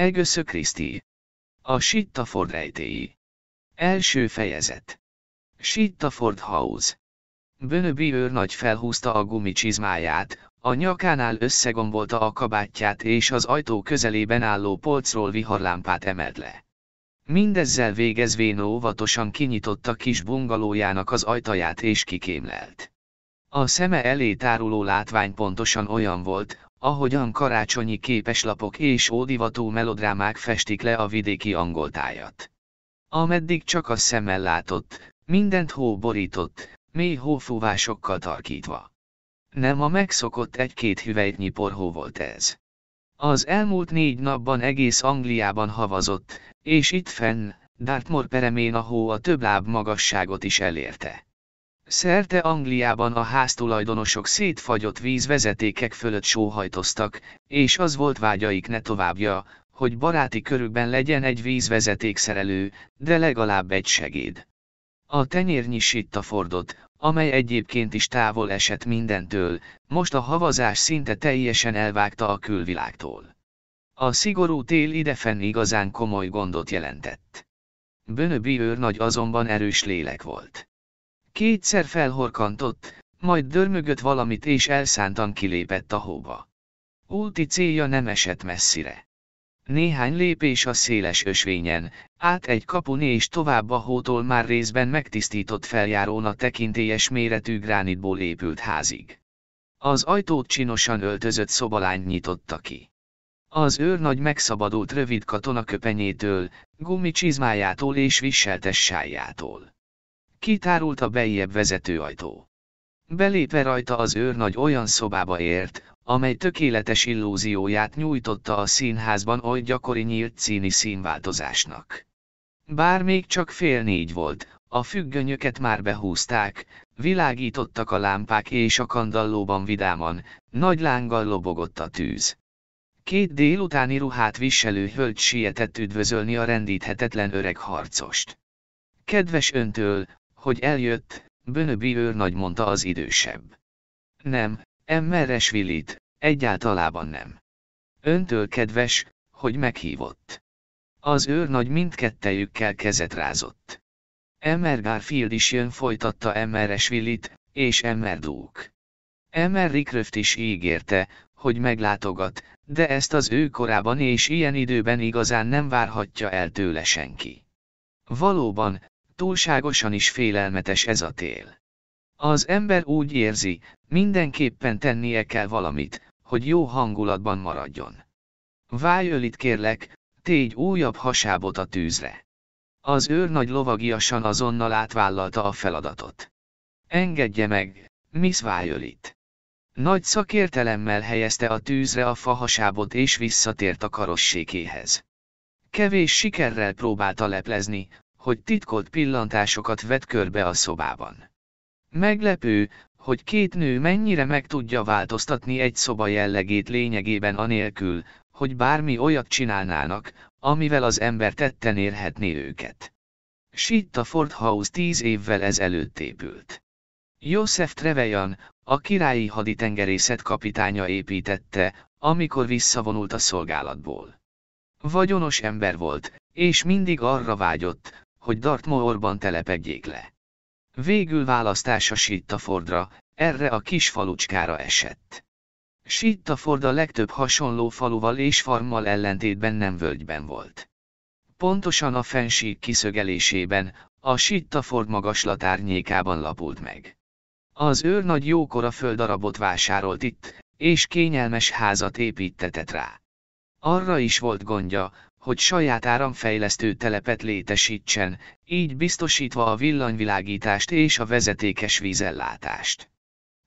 Elgösszö Kriszti. A Sittaford rejtéi. Első fejezet. Sittaford House. Bönöbi őrnagy felhúzta a gumicsizmáját, a nyakánál összegombolta a kabátját és az ajtó közelében álló polcról viharlámpát emelt le. Mindezzel végezvén óvatosan kinyitotta kis bungalójának az ajtaját és kikémlelt. A szeme elé táruló látvány pontosan olyan volt, ahogyan karácsonyi képeslapok és ódivatú melodrámák festik le a vidéki angoltájat. Ameddig csak a szemmel látott, mindent hó borított, mély hófúvásokkal tarkítva. Nem a megszokott egy-két hüvelyknyi porhó volt ez. Az elmúlt négy napban egész Angliában havazott, és itt fenn, Dartmoor peremén a hó a több láb magasságot is elérte. Szerte Angliában a háztulajdonosok szétfagyott vízvezetékek fölött sóhajtoztak, és az volt vágyaik ne továbbja, hogy baráti körükben legyen egy vízvezetékszerelő, de legalább egy segéd. A tenyérnyi sittafordot, amely egyébként is távol esett mindentől, most a havazás szinte teljesen elvágta a külvilágtól. A szigorú tél idefenn igazán komoly gondot jelentett. Bönöbi őrnagy azonban erős lélek volt. Kétszer felhorkantott, majd dörmögött valamit és elszántan kilépett a hóba. Ulti célja nem esett messzire. Néhány lépés a széles ösvényen, át egy kapun és tovább a hótól már részben megtisztított feljárón a tekintélyes méretű gránitból épült házig. Az ajtót csinosan öltözött szobalány nyitotta ki. Az őrnagy megszabadult rövid katonaköpenyétől, gumicsizmájától és viseltes sájától. Kitárult a bejjebb vezető ajtó. Belépve rajta az őrnagy olyan szobába ért, amely tökéletes illúzióját nyújtotta a színházban oly gyakori nyílt színi színváltozásnak. Bár még csak fél négy volt, a függönyöket már behúzták, világítottak a lámpák és a kandallóban vidáman, nagy lánggal lobogott a tűz. Két délutáni ruhát viselő hölgy sietett üdvözölni a rendíthetetlen öreg harcost. Kedves öntől, hogy eljött, Bönöbi őrnagy mondta az idősebb. Nem, Emmeres Willit, egyáltalában nem. Öntől kedves, hogy meghívott. Az őrnagy mindkettejükkel kezet rázott. Emmer Garfield is jön folytatta Emmeres Willit, és Emmer Duke. Emmer Rickröft is ígérte, hogy meglátogat, de ezt az ő korában és ilyen időben igazán nem várhatja el tőle senki. Valóban, túlságosan is félelmetes ez a tél. Az ember úgy érzi, mindenképpen tennie kell valamit, hogy jó hangulatban maradjon. Itt kérlek, tégy újabb hasábot a tűzre. Az őrnagy lovagiasan azonnal átvállalta a feladatot. Engedje meg, Miss Violet. Nagy szakértelemmel helyezte a tűzre a fahasábot és visszatért a karossékéhez. Kevés sikerrel próbálta leplezni, hogy titkolt pillantásokat vett körbe a szobában. Meglepő, hogy két nő mennyire meg tudja változtatni egy szoba jellegét lényegében anélkül, hogy bármi olyat csinálnának, amivel az ember tetten érhetné őket. Sitta Ford House tíz évvel ezelőtt épült. József Trevelyan, a királyi haditengerészet kapitánya építette, amikor visszavonult a szolgálatból. Vagyonos ember volt, és mindig arra vágyott, hogy Dartmoorban telepedjék le. Végül választása Sittafordra, erre a kis falucskára esett. Sittaford a legtöbb hasonló faluval és farmmal ellentétben nem völgyben volt. Pontosan a fensík kiszögelésében, a Sittaford magaslat árnyékában lapult meg. Az őrnagy jókora földarabot vásárolt itt, és kényelmes házat építetett rá. Arra is volt gondja, hogy saját áramfejlesztő telepet létesítsen, így biztosítva a villanyvilágítást és a vezetékes vízellátást.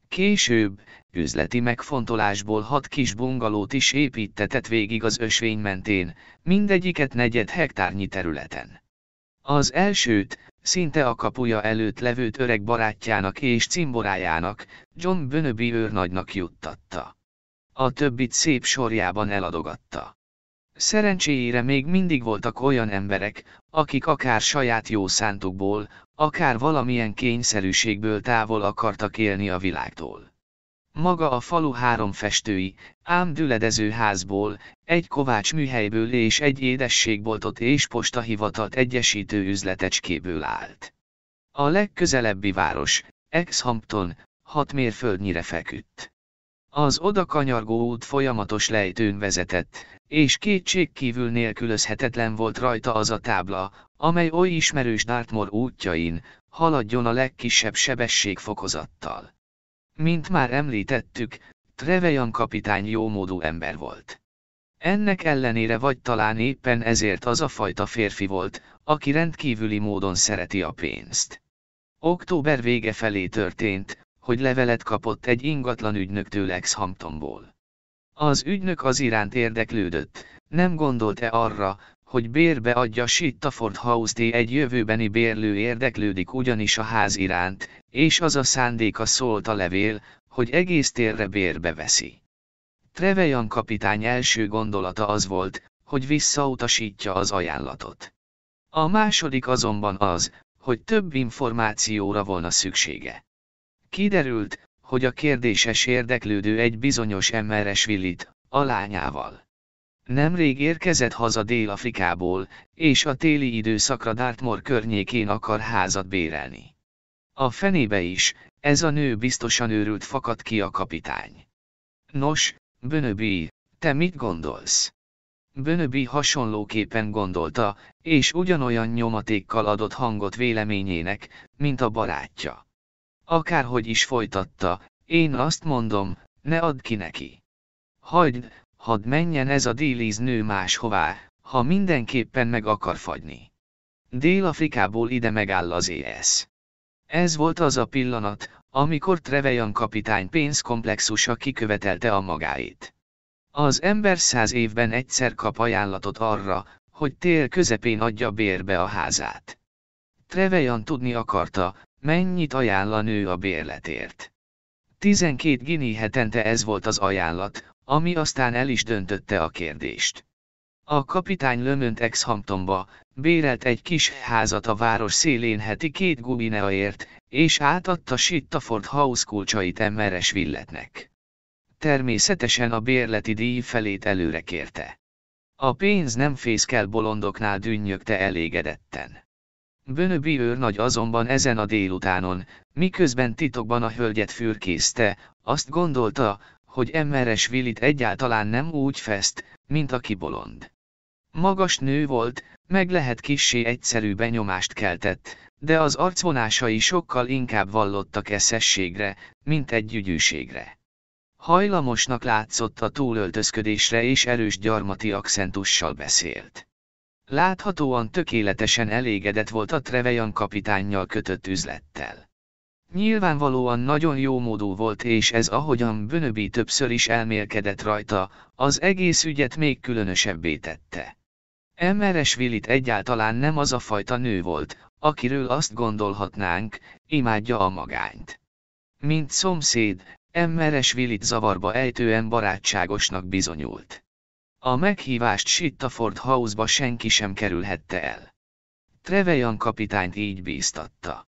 Később, üzleti megfontolásból hat kis bungalót is építetett végig az ösvény mentén, mindegyiket negyed hektárnyi területen. Az elsőt, szinte a kapuja előtt levőt öreg barátjának és cimborájának, John Bönöbi őrnagynak juttatta. A többit szép sorjában eladogatta. Szerencséjére még mindig voltak olyan emberek, akik akár saját jó szántukból, akár valamilyen kényszerűségből távol akartak élni a világtól. Maga a falu három festői, ám düledező házból, egy kovács műhelyből és egy édességboltot és postahivatalt egyesítő üzletecskéből állt. A legközelebbi város, Exhampton, hat mérföldnyire feküdt. Az oda kanyargó út folyamatos lejtőn vezetett, és kétségkívül nélkülözhetetlen volt rajta az a tábla, amely oly ismerős Dartmoor útjain, haladjon a legkisebb sebességfokozattal. Mint már említettük, Trevejan kapitány jómódú ember volt. Ennek ellenére vagy talán éppen ezért az a fajta férfi volt, aki rendkívüli módon szereti a pénzt. Október vége felé történt, hogy levelet kapott egy ingatlan ügynöktől Exhamptonból. Az ügynök az iránt érdeklődött, nem gondolt-e arra, hogy bérbe adja Sittaford House-t egy jövőbeni bérlő érdeklődik ugyanis a ház iránt, és az a szándéka szólt a levél, hogy egész térre bérbe veszi. Trevejan kapitány első gondolata az volt, hogy visszautasítja az ajánlatot. A második azonban az, hogy több információra volna szüksége. Kiderült, hogy a kérdéses érdeklődő egy bizonyos MRS Willit, a lányával. Nemrég érkezett haza Dél-Afrikából, és a téli időszakra Dartmoor környékén akar házat bérelni. A fenébe is, ez a nő biztosan őrült fakadt ki a kapitány. Nos, Bönöbi, te mit gondolsz? Bönöbi hasonlóképpen gondolta, és ugyanolyan nyomatékkal adott hangot véleményének, mint a barátja. Akárhogy is folytatta, én azt mondom, ne add ki neki. Hagyd, hadd menjen ez a déliz nő máshová, ha mindenképpen meg akar fagyni. Dél-Afrikából ide megáll az ES. Ez volt az a pillanat, amikor Trevejan kapitány pénzkomplexusa kikövetelte a magáit. Az ember száz évben egyszer kap ajánlatot arra, hogy tél közepén adja bérbe a házát. Trevejan tudni akarta, mennyit ajánl a nő a bérletért. 12 gini hetente ez volt az ajánlat, ami aztán el is döntötte a kérdést. A kapitány lömönt Exhamptonba, bérelt egy kis házat a város szélén heti két gubineaért, és átadta Sittaford House kulcsait Emmeres Villetnek. Természetesen a bérleti díj felét előre kérte. A pénz nem fészkel bolondoknál dünnyögte elégedetten. Bönöbi őrnagy azonban ezen a délutánon, miközben titokban a hölgyet fürkészte, azt gondolta, hogy Emmeres Willit egyáltalán nem úgy fest, mint aki bolond. Magas nő volt, meg lehet kissé egyszerű benyomást keltett, de az arcvonásai sokkal inkább vallottak eszességre, mint egy gyügyűségre. Hajlamosnak látszott a túlöltözködésre és erős gyarmati akcentussal beszélt. Láthatóan tökéletesen elégedett volt a Trevejan kapitánnyal kötött üzlettel. Nyilvánvalóan nagyon jó módú volt és ez ahogyan Bönöbi többször is elmélkedett rajta, az egész ügyet még különösebbé tette. Emmeres Willit egyáltalán nem az a fajta nő volt, akiről azt gondolhatnánk, imádja a magányt. Mint szomszéd, Emmeres Willit zavarba ejtően barátságosnak bizonyult. A meghívást Sittaford House-ba senki sem kerülhette el. Trevejan kapitányt így bíztatta.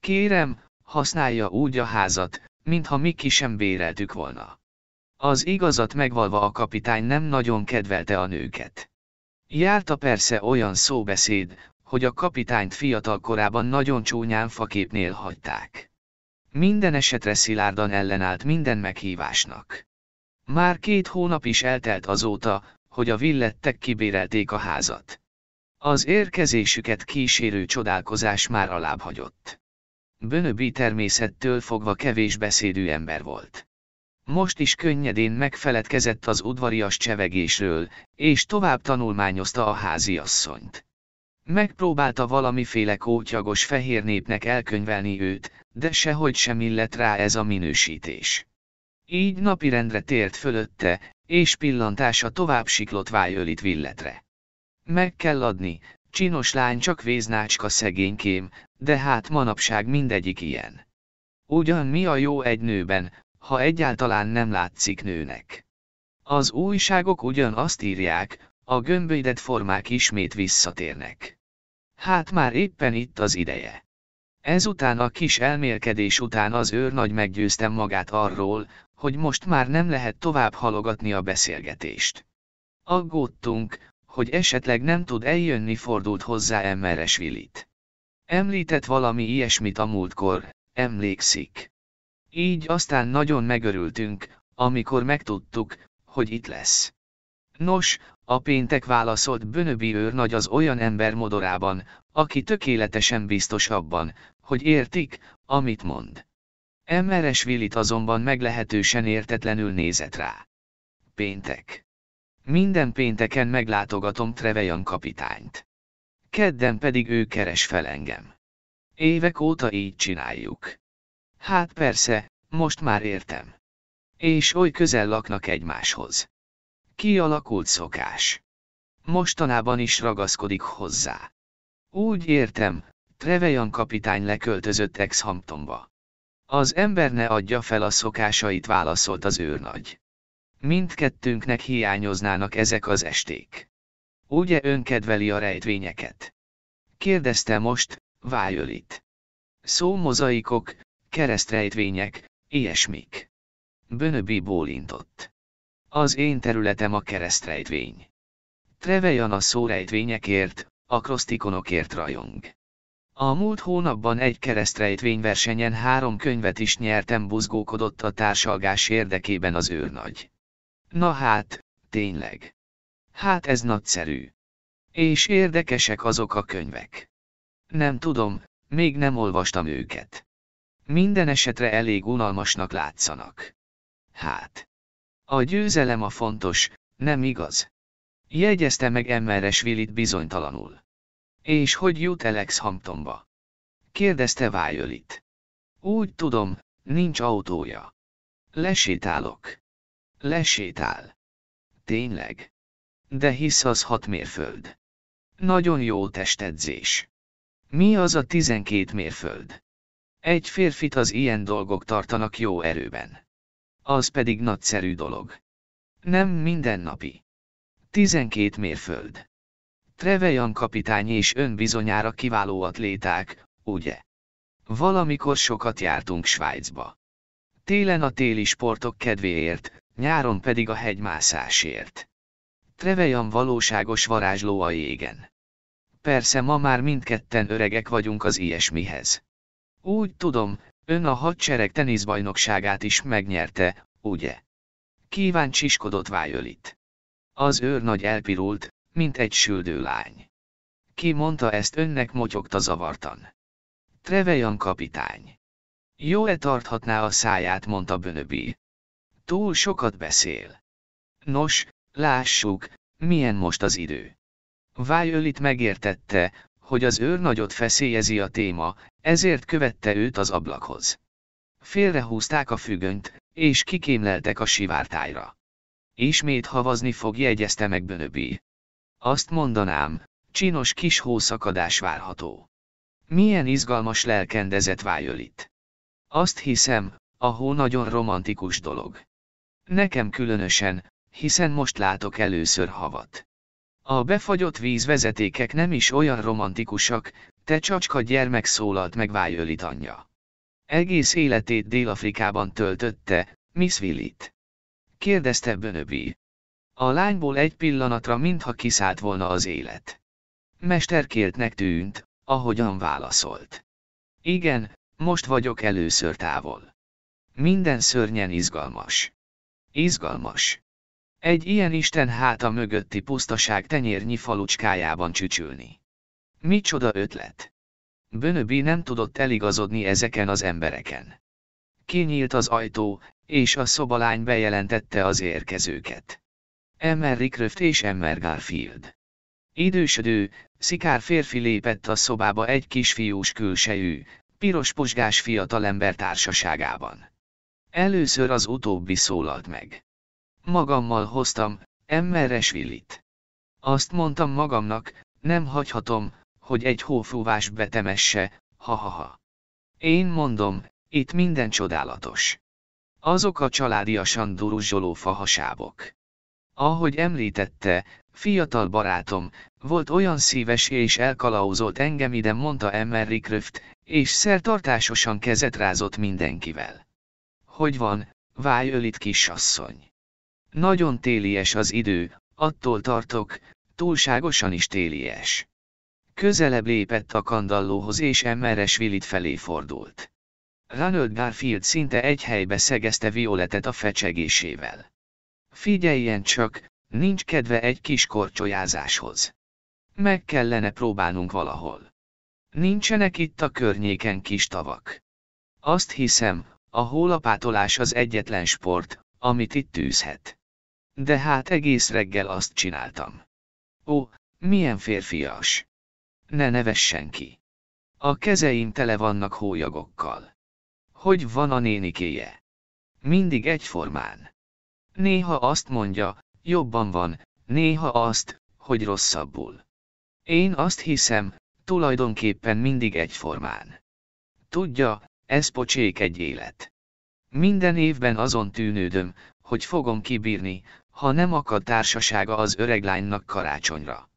Kérem, használja úgy a házat, mintha mi ki sem béreltük volna. Az igazat megvalva a kapitány nem nagyon kedvelte a nőket. Járta persze olyan szóbeszéd, hogy a kapitányt fiatal korában nagyon csúnyán faképnél hagyták. Minden esetre szilárdan ellenállt minden meghívásnak. Már két hónap is eltelt azóta, hogy a villettek kibérelték a házat. Az érkezésüket kísérő csodálkozás már alább hagyott. Bönöbi természettől fogva kevés beszédű ember volt. Most is könnyedén megfeledkezett az udvarias csevegésről, és tovább tanulmányozta a háziasszonyt. Megpróbálta valamiféle kótyagos fehér népnek elkönyvelni őt, de sehogy sem illett rá ez a minősítés. Így napirendre tért fölötte, és pillantása tovább siklott Vájölit villetre. Meg kell adni, csinos lány csak véznácska szegénykém, de hát manapság mindegyik ilyen. Ugyan mi a jó egy nőben, ha egyáltalán nem látszik nőnek. Az újságok ugyan azt írják, a gömbölydet formák ismét visszatérnek. Hát már éppen itt az ideje. Ezután a kis elmélkedés után az őrnagy meggyőztem magát arról, hogy most már nem lehet tovább halogatni a beszélgetést. Aggódtunk, hogy esetleg nem tud eljönni fordult hozzá Emmeresvilit. Említett valami ilyesmit a múltkor, emlékszik. Így aztán nagyon megörültünk, amikor megtudtuk, hogy itt lesz. Nos, a péntek válaszolt Bönöbi őrnagy az olyan ember modorában, aki tökéletesen biztos abban, hogy értik, amit mond. Emmeres Willit azonban meglehetősen értetlenül nézett rá. Péntek. Minden pénteken meglátogatom Trevejan kapitányt. Kedden pedig ő keres fel engem. Évek óta így csináljuk. Hát persze, most már értem. És oly közel laknak egymáshoz. Kialakult szokás. Mostanában is ragaszkodik hozzá. Úgy értem, Trevejan kapitány leköltözött Ex-Hamptonba. Az ember ne adja fel a szokásait válaszolt az őrnagy. Mindkettőnknek hiányoznának ezek az esték. Ugye ön kedveli a rejtvényeket? Kérdezte most, Violet. Szómozaikok, keresztrejtvények, ilyesmik. Bönöbi bólintott. Az én területem a keresztrejtvény. Trevejan a szórejtvényekért, akrosztikonokért rajong. A múlt hónapban egy keresztrejtvényversenyen három könyvet is nyertem buzgókodott a társalgás érdekében az őrnagy. Na hát, tényleg. Hát ez nagyszerű. És érdekesek azok a könyvek. Nem tudom, még nem olvastam őket. Minden esetre elég unalmasnak látszanak. Hát. A győzelem a fontos, nem igaz? Jegyezte meg Emmeresvillit bizonytalanul. És hogy jut Alex Hamptonba? Kérdezte Violet. Úgy tudom, nincs autója. Lesétálok. Lesétál. Tényleg. De hisz az hat mérföld. Nagyon jó testedzés. Mi az a tizenkét mérföld? Egy férfit az ilyen dolgok tartanak jó erőben. Az pedig nagyszerű dolog. Nem mindennapi. Tizenkét mérföld. Trevejan kapitány és ön bizonyára kiváló atléták, ugye? Valamikor sokat jártunk Svájcba. Télen a téli sportok kedvéért, nyáron pedig a hegymászásért. Trevejan valóságos varázsló a jégen. Persze ma már mindketten öregek vagyunk az ilyesmihez. Úgy tudom, ön a hadsereg teniszbajnokságát is megnyerte, ugye? Kíváncsiskodott Violet. Az őrnagy elpirult, mint egy süldő lány. Ki mondta ezt önnek motyogta zavartan. Trevejan kapitány. Jó-e tarthatná a száját, mondta Bönöbi. Túl sokat beszél. Nos, lássuk, milyen most az idő. Violet megértette, hogy az őrnagyot feszélyezi a téma, ezért követte őt az ablakhoz. Félrehúzták a függönyt, és kikémleltek a sivártájra. Ismét havazni fog jegyezte meg Bönöbi. Azt mondanám, csinos kis hószakadás várható. Milyen izgalmas lelkendezett Violet. Azt hiszem, a hó nagyon romantikus dolog. Nekem különösen, hiszen most látok először havat. A befagyott vízvezetékek nem is olyan romantikusak, te csacska gyermek szólalt meg Violet anyja. Egész életét Dél-Afrikában töltötte, Miss Willit. Kérdezte Bönöbi. A lányból egy pillanatra mintha kiszállt volna az élet. Mesterkéltnek tűnt, ahogyan válaszolt. Igen, most vagyok először távol. Minden szörnyen izgalmas. Izgalmas. Egy ilyen Isten háta mögötti pusztaság tenyérnyi falucskájában csücsülni. Micsoda ötlet. Bönöbi nem tudott eligazodni ezeken az embereken. Kinyílt az ajtó, és a szobalány bejelentette az érkezőket. Emmer Rickröft és Emmer Garfield. Idősödő, szikár férfi lépett a szobába egy kisfiús külsejű, piros posgás fiatalember társaságában. Először az utóbbi szólalt meg. Magammal hoztam, Emmeresvillit. Azt mondtam magamnak, nem hagyhatom, hogy egy hófúvás betemesse, ha-ha-ha. Én mondom, itt minden csodálatos. Azok a családiasan duruzsoló fahasábok. Ahogy említette, fiatal barátom, volt olyan szíves és elkalauzolt engem ide mondta Emmer Röft, és szertartásosan kezet rázott mindenkivel. Hogy van, Vájölit kisasszony. Nagyon télies az idő, attól tartok, túlságosan is télies. Közelebb lépett a kandallóhoz és Emmeres Willit felé fordult. Ronald Garfield szinte egy helybe szegezte Violetet a fecsegésével. Figyeljen csak, nincs kedve egy kis korcsolyázáshoz. Meg kellene próbálnunk valahol. Nincsenek itt a környéken kis tavak. Azt hiszem, a hólapátolás az egyetlen sport, amit itt tűzhet. De hát egész reggel azt csináltam. Ó, milyen férfias. Ne nevessen ki. A kezeim tele vannak hólyagokkal. Hogy van a nénikéje? Mindig egyformán. Néha azt mondja, jobban van, néha azt, hogy rosszabbul. Én azt hiszem, tulajdonképpen mindig egyformán. Tudja, ez pocsék egy élet. Minden évben azon tűnődöm, hogy fogom kibírni, ha nem akad társasága az öreg lánynak karácsonyra.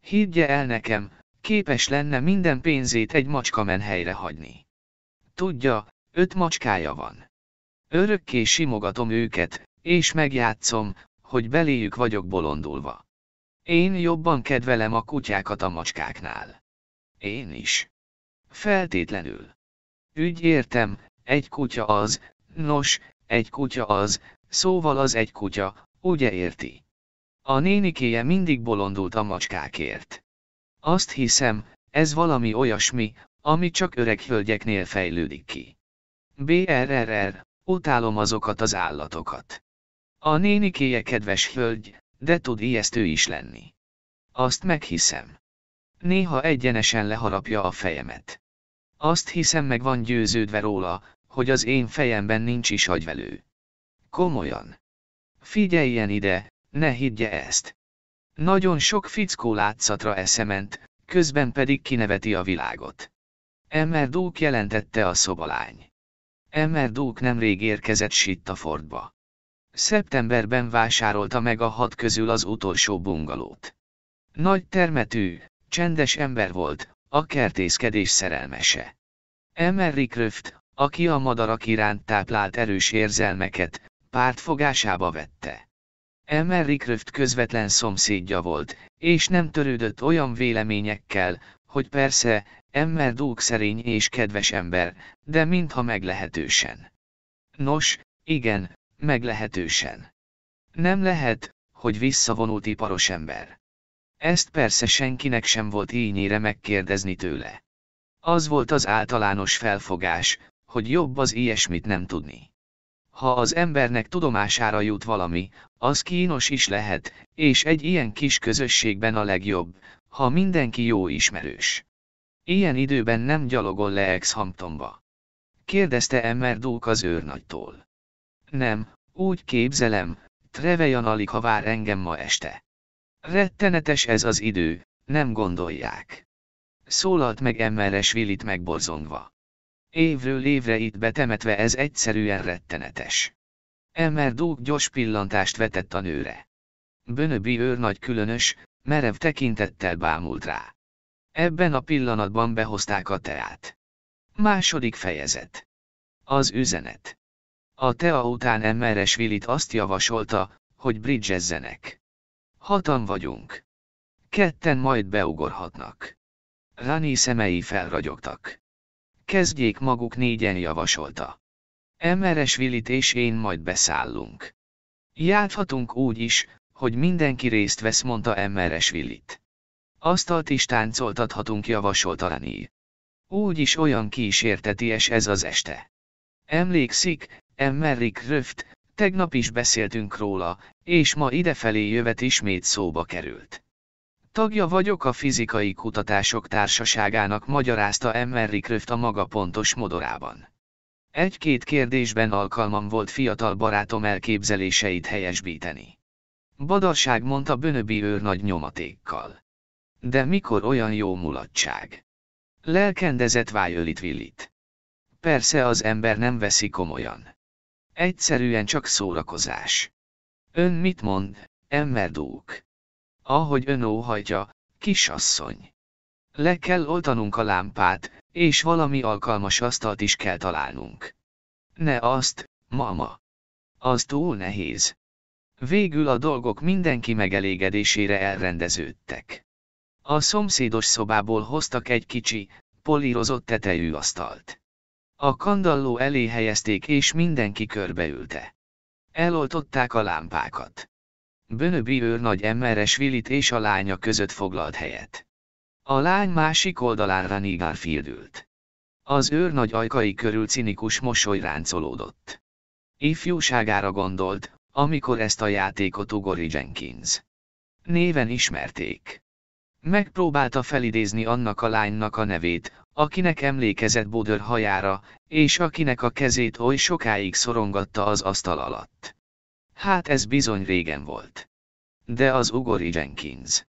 Higgye el nekem, képes lenne minden pénzét egy macska menhelyre hagyni. Tudja, öt macskája van. Örökké simogatom őket, és megjátszom, hogy beléjük vagyok bolondulva. Én jobban kedvelem a kutyákat a macskáknál. Én is. Feltétlenül. Ügy értem, egy kutya az, nos, egy kutya az, szóval az egy kutya, ugye érti? A nénikéje mindig bolondult a macskákért. Azt hiszem, ez valami olyasmi, ami csak öreg hölgyeknél fejlődik ki. BRRR, utálom azokat az állatokat. A nénikéje kedves hölgy, de tud ijesztő is lenni. Azt meghiszem. Néha egyenesen leharapja a fejemet. Azt hiszem meg van győződve róla, hogy az én fejemben nincs is agyvelő. Komolyan. Figyeljen ide, ne higgye ezt. Nagyon sok fickó látszatra eszement, közben pedig kineveti a világot. Emmer Duke jelentette a szobalány. Emmer Duke nemrég érkezett Sittafordba. Szeptemberben vásárolta meg a hat közül az utolsó bungalót. Nagy termetű, csendes ember volt, a kertészkedés szerelmese. Emery Kröft, aki a madarak iránt táplált erős érzelmeket, pártfogásába vette. Emery Kröft közvetlen szomszédja volt, és nem törődött olyan véleményekkel, hogy persze, Emmer Duke szerény és kedves ember, de mintha meglehetősen. Nos, igen, meglehetősen. Nem lehet, hogy visszavonult iparos ember. Ezt persze senkinek sem volt ínyére megkérdezni tőle. Az volt az általános felfogás, hogy jobb az ilyesmit nem tudni. Ha az embernek tudomására jut valami, az kínos is lehet, és egy ilyen kis közösségben a legjobb, ha mindenki jó ismerős. Ilyen időben nem gyalogol le Ex-Hamptonba. Kérdezte Emmer Duke az őrnagytól. Nem, úgy képzelem, Trevejan alig ha vár engem ma este. Rettenetes ez az idő, nem gondolják. Szólalt meg Emmeres Willit megborzongva. Évről évre itt betemetve ez egyszerűen rettenetes. Emmer Duke gyors pillantást vetett a nőre. Bönöbi őr különös, merev tekintettel bámult rá. Ebben a pillanatban behozták a teát. Második fejezet. Az üzenet. A tea után Emmeres Willit azt javasolta, hogy bridgezzenek. Hatan vagyunk. Ketten majd beugorhatnak. Rani szemei felragyogtak. Kezdjék maguk négyen javasolta. Emmeres Willit és én majd beszállunk. Játhatunk úgy is, hogy mindenki részt vesz, mondta Emmeres Willit. Asztalt is táncoltathatunk, javasolta Rani. Úgy is olyan kísérteties ez az este. Emlékszik, Emmerik Röft, tegnap is beszéltünk róla, és ma idefelé jövet ismét szóba került. Tagja vagyok a Fizikai Kutatások Társaságának, magyarázta Emmerik Röft a maga pontos modorában. Egy-két kérdésben alkalmam volt fiatal barátom elképzeléseit helyesbíteni. Badarság mondta Bönöbi őr nagy nyomatékkal. De mikor olyan jó mulatság? Lelkendezett vájölit villit. Persze az ember nem veszi komolyan. Egyszerűen csak szórakozás. Ön mit mond, emmerdók? Ahogy ön óhajtja, kisasszony. Le kell oltanunk a lámpát, és valami alkalmas asztalt is kell találnunk. Ne azt, mama. Az túl nehéz. Végül a dolgok mindenki megelégedésére elrendeződtek. A szomszédos szobából hoztak egy kicsi, polírozott tetejű asztalt. A kandalló elé helyezték és mindenki körbeülte. Eloltották a lámpákat. Bönöbi őr nagy emmeres Willit és a lánya között foglalt helyet. A lány másik oldalán Rani Garfield ült. Az őr nagy ajkai körül cinikus mosoly ráncolódott. Ifjúságára gondolt, amikor ezt a játékot ugori Jenkins. Néven ismerték. Megpróbálta felidézni annak a lánynak a nevét, akinek emlékezett Bodör hajára, és akinek a kezét oly sokáig szorongatta az asztal alatt. Hát ez bizony régen volt. De az ugori Jenkins.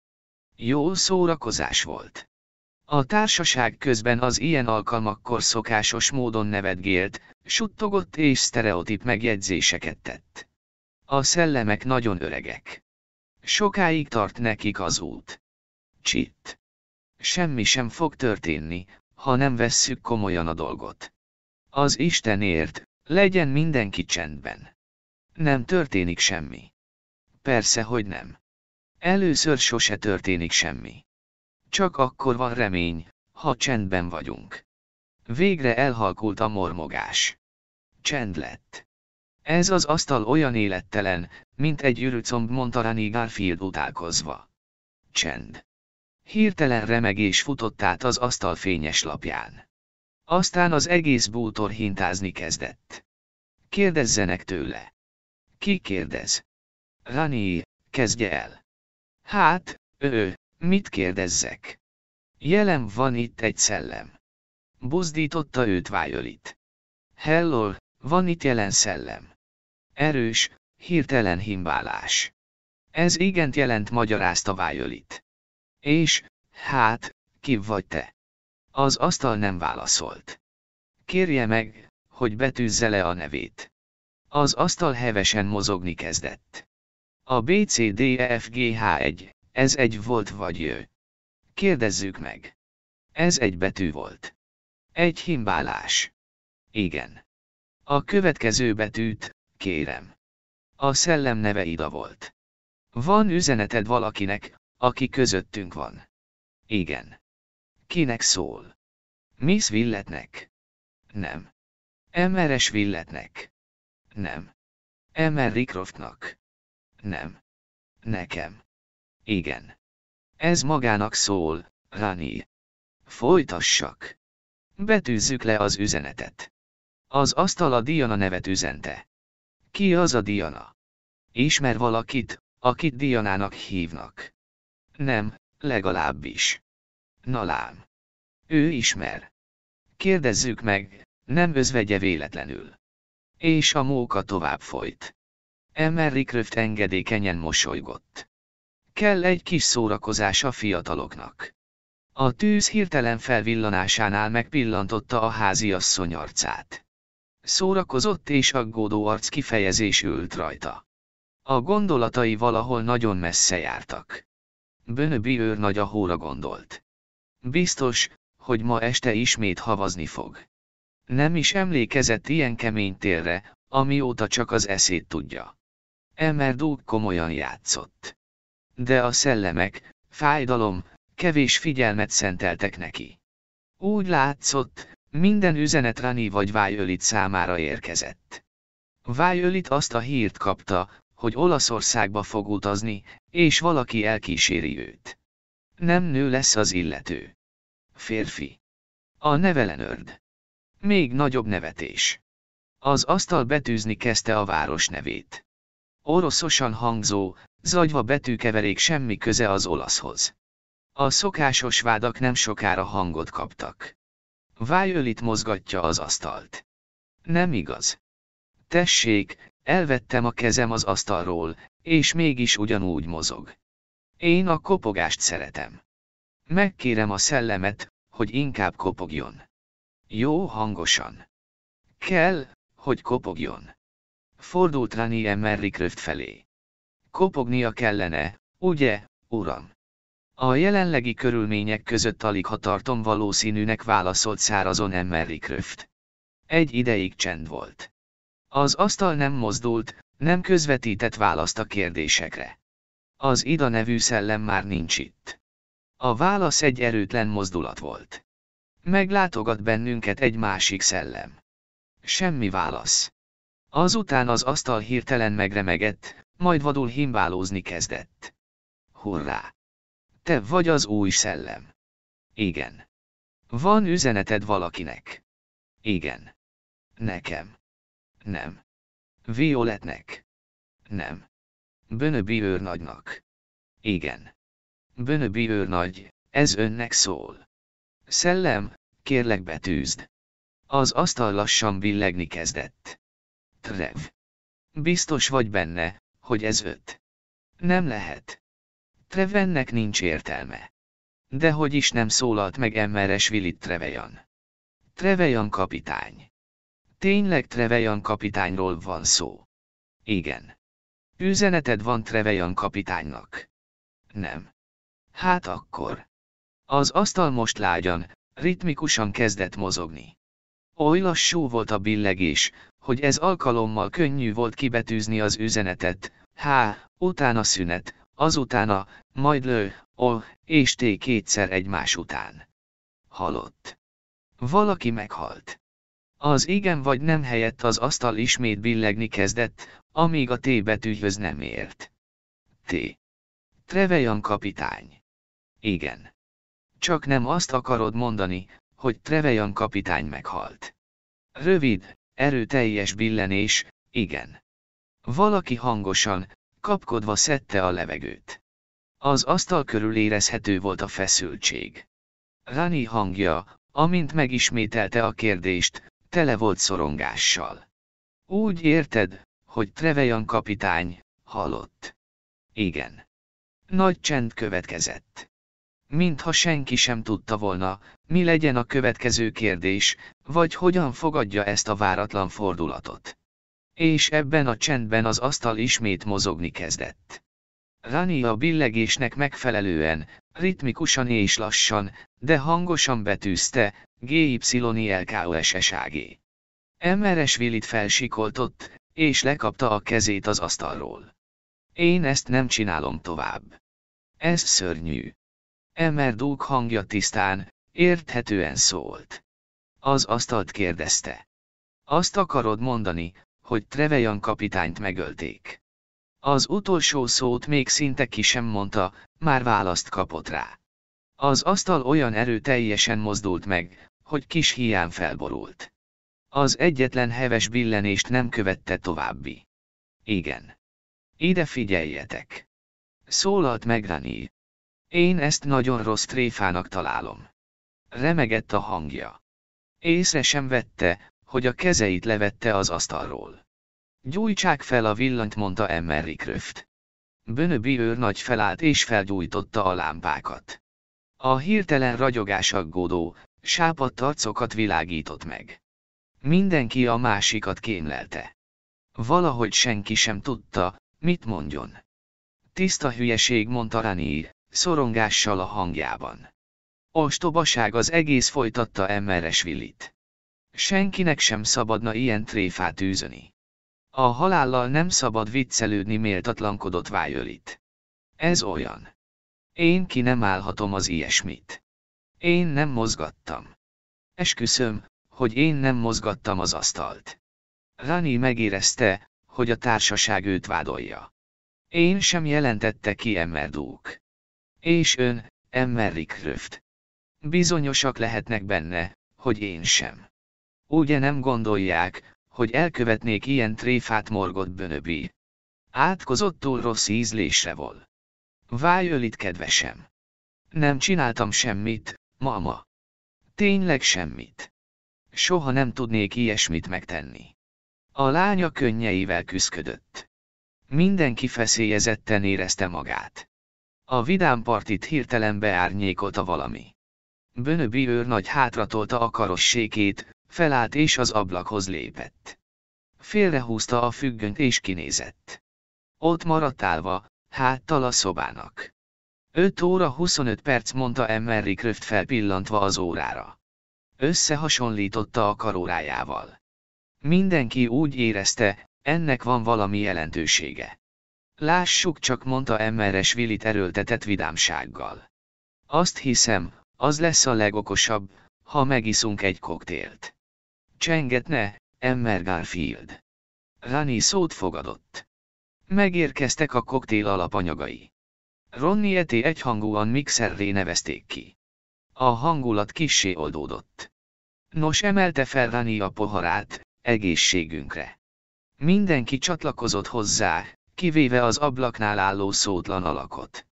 Jó szórakozás volt. A társaság közben az ilyen alkalmakkor szokásos módon nevetgélt, suttogott és sztereotip megjegyzéseket tett. A szellemek nagyon öregek. Sokáig tart nekik az út. Csitt. Semmi sem fog történni, ha nem vesszük komolyan a dolgot. Az Istenért, legyen mindenki csendben. Nem történik semmi. Persze, hogy nem. Először sose történik semmi. Csak akkor van remény, ha csendben vagyunk. Végre elhalkult a mormogás. Csend lett. Ez az asztal olyan élettelen, mint egy ürücomb mondta Rani Garfield utálkozva. Csend. Hirtelen remegés futott át az asztal fényes lapján. Aztán az egész bútor hintázni kezdett. Kérdezzenek tőle. Ki kérdez? Rani, kezdje el. Hát, ő, mit kérdezzek? Jelen van itt egy szellem. Buzdította őt Violet. Hello, van itt jelen szellem. Erős, hirtelen himbálás. Ez igent jelent magyarázta Violet. És, hát, ki vagy te? Az asztal nem válaszolt. Kérje meg, hogy betűzze le a nevét. Az asztal hevesen mozogni kezdett. A BCDFGH1, ez egy volt vagy jő. Kérdezzük meg. Ez egy betű volt. Egy himbálás. Igen. A következő betűt, kérem. A szellem neve Ida volt. Van üzeneted valakinek, aki közöttünk van. Igen. Kinek szól? Miss Villetnek? Nem. Emeres Villetnek? Nem. Emer Ricroftnak? Nem. Nekem. Igen. Ez magának szól, Rani. Folytassak. Betűzzük le az üzenetet. Az asztal a Diana nevet üzente. Ki az a Diana? Ismer valakit, akit Dianának hívnak. Nem, legalábbis. Na. Ő ismer. Kérdezzük meg, nem özvegye véletlenül. És a móka tovább folyt. Emery Kröft engedékenyen mosolygott. Kell egy kis szórakozás a fiataloknak. A tűz hirtelen felvillanásánál megpillantotta a háziasszony arcát. Szórakozott és aggódó arc kifejezés ült rajta. A gondolatai valahol nagyon messze jártak. Bönöbi nagy a hóra gondolt. Biztos, hogy ma este ismét havazni fog. Nem is emlékezett ilyen kemény térre, amióta csak az eszét tudja. Emerdúg komolyan játszott. De a szellemek, fájdalom, kevés figyelmet szenteltek neki. Úgy látszott, minden üzenet Rani vagy Vájölit számára érkezett. Vájölit azt a hírt kapta, hogy Olaszországba fog utazni, és valaki elkíséri őt. Nem nő lesz az illető. Férfi. A nevelenörd. Még nagyobb nevetés. Az asztal betűzni kezdte a város nevét. Oroszosan hangzó, zagyva betűkeverék semmi köze az olaszhoz. A szokásos vádak nem sokára hangot kaptak. Vájölit mozgatja az asztalt. Nem igaz. Tessék, elvettem a kezem az asztalról, és mégis ugyanúgy mozog. Én a kopogást szeretem. Megkérem a szellemet, hogy inkább kopogjon. Jó hangosan. Kell, hogy kopogjon. Fordult Rani Emery Kröft felé. Kopognia kellene, ugye, uram? A jelenlegi körülmények között alig ha tartom valószínűnek válaszolt szárazon Emery Kröft. Egy ideig csend volt. Az asztal nem mozdult, Nem közvetített választ a kérdésekre. Az Ida nevű szellem már nincs itt. A válasz egy erőtlen mozdulat volt. Meglátogat bennünket egy másik szellem. Semmi válasz. Azután az asztal hirtelen megremegett, majd vadul himbálózni kezdett. Hurrá! Te vagy az új szellem. Igen. Van üzeneted valakinek. Igen. Nekem. Nem. Violetnek. Nem. Bönöbi őrnagynak. Igen. Bönöbi őrnagy, ez önnek szól. Szellem, kérlek betűzd. Az asztal lassan billegni kezdett. Trev. Biztos vagy benne, hogy ez öt. Nem lehet. Trevennek nincs értelme. De hogy is nem szólalt meg Emmeres Vilit Trevejan. Trevejan kapitány. Tényleg Trevejan kapitányról van szó. Igen. Üzeneted van Trevejan kapitánynak. Nem. Hát akkor. Az asztal most lágyan, ritmikusan kezdett mozogni. Oly lassú volt a billegés, hogy ez alkalommal könnyű volt kibetűzni az üzenetet, há, utána szünet, azutána, majd lő, o, és té kétszer egymás után. Halott. Valaki meghalt. Az igen vagy nem helyett az asztal ismét billegni kezdett, amíg a T betűhöz nem ért. T. Trevejan kapitány. Igen. Csak nem azt akarod mondani, hogy Trevejan kapitány meghalt. Rövid, erőteljes billenés, igen. Valaki hangosan, kapkodva szedte a levegőt. Az asztal körül érezhető volt a feszültség. Rani hangja, amint megismételte a kérdést, tele volt szorongással. Úgy érted, hogy Trevejan kapitány, halott. Igen. Nagy csend következett. Mintha senki sem tudta volna, mi legyen a következő kérdés, vagy hogyan fogadja ezt a váratlan fordulatot. És ebben a csendben az asztal ismét mozogni kezdett. Rani a billegésnek megfelelően, ritmikusan és lassan, de hangosan betűzte, GYLKOSSAG. Emeres Willit felsikoltott, és lekapta a kezét az asztalról. Én ezt nem csinálom tovább. Ez szörnyű. Emer Dúk hangja tisztán, érthetően szólt. Az asztalt kérdezte. Azt akarod mondani, hogy Trevejan kapitányt megölték. Az utolsó szót még szinte ki sem mondta, már választ kapott rá. Az asztal olyan erőteljesen mozdult meg, hogy kis hián felborult. Az egyetlen heves billenést nem követte további. Igen. Ide figyeljetek. Szólalt meg Rani. Én ezt nagyon rossz tréfának találom. Remegett a hangja. Észre sem vette, hogy a kezeit levette az asztalról. Gyújtsák fel a villanyt, mondta Emmerik Röft. Bönöbi őr nagy felállt és felgyújtotta a lámpákat. A hirtelen ragyogás aggódó, sápadt arcokat világított meg. Mindenki a másikat kémlelte. Valahogy senki sem tudta, mit mondjon. Tiszta hülyeség, mondta Rani, szorongással a hangjában. Ostobaság az egész folytatta Emmeres Willit. Senkinek sem szabadna ilyen tréfát űzöni. A halállal nem szabad viccelődni méltatlankodott Vájölit. Ez olyan. Én ki nem állhatom az ilyesmit. Én nem mozgattam. Esküszöm, hogy én nem mozgattam az asztalt. Rani megérezte, hogy a társaság őt vádolja. Én sem jelentette ki Emmerdúk. És ön, Emmerrik Röft. Bizonyosak lehetnek benne, hogy én sem. Ugye nem gondolják, hogy elkövetnék ilyen tréfát morgott bönöbi. Átkozottul rossz ízlésre vol. Válj kedvesem. Nem csináltam semmit, mama. Tényleg semmit. Soha nem tudnék ilyesmit megtenni. A lánya könnyeivel küszködött. Mindenki feszélyezetten érezte magát. A vidám partit hirtelen beárnyékolta valami. Bönöbi őr nagy hátratolta a karossékét, felállt és az ablakhoz lépett. Félrehúzta a függönyt és kinézett. Ott maradt állva, háttal a szobának. 5 óra 25 perc mondta Emmerich Röft felpillantva az órára. Összehasonlította a karórájával. Mindenki úgy érezte, Ennek van valami jelentősége. Lássuk csak, mondta Emmeres Willit erőltetett vidámsággal. Azt hiszem, az lesz a legokosabb, ha megiszunk egy koktélt. Csengetne, Emmer Garfield. Rani szót fogadott. Megérkeztek a koktél alapanyagai. Ronnieté egyhangúan mixerré nevezték ki. A hangulat kissé oldódott. Nos emelte fel Rani a poharát, egészségünkre. Mindenki csatlakozott hozzá, kivéve az ablaknál álló szótlan alakot.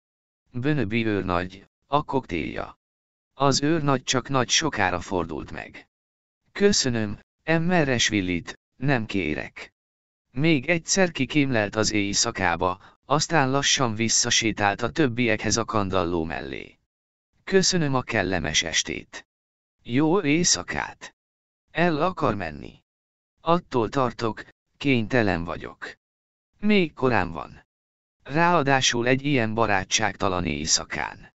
Bönöbi őrnagy, a koktélja. Az őrnagy csak nagy sokára fordult meg. Köszönöm, Emmeres Villit, nem kérek. Még egyszer kikémlelt az éjszakába, aztán lassan visszasétált a többiekhez a kandalló mellé. Köszönöm a kellemes estét. Jó éjszakát. El akar menni. Attól tartok, kénytelen vagyok. Még korán van. Ráadásul egy ilyen barátságtalan éjszakán.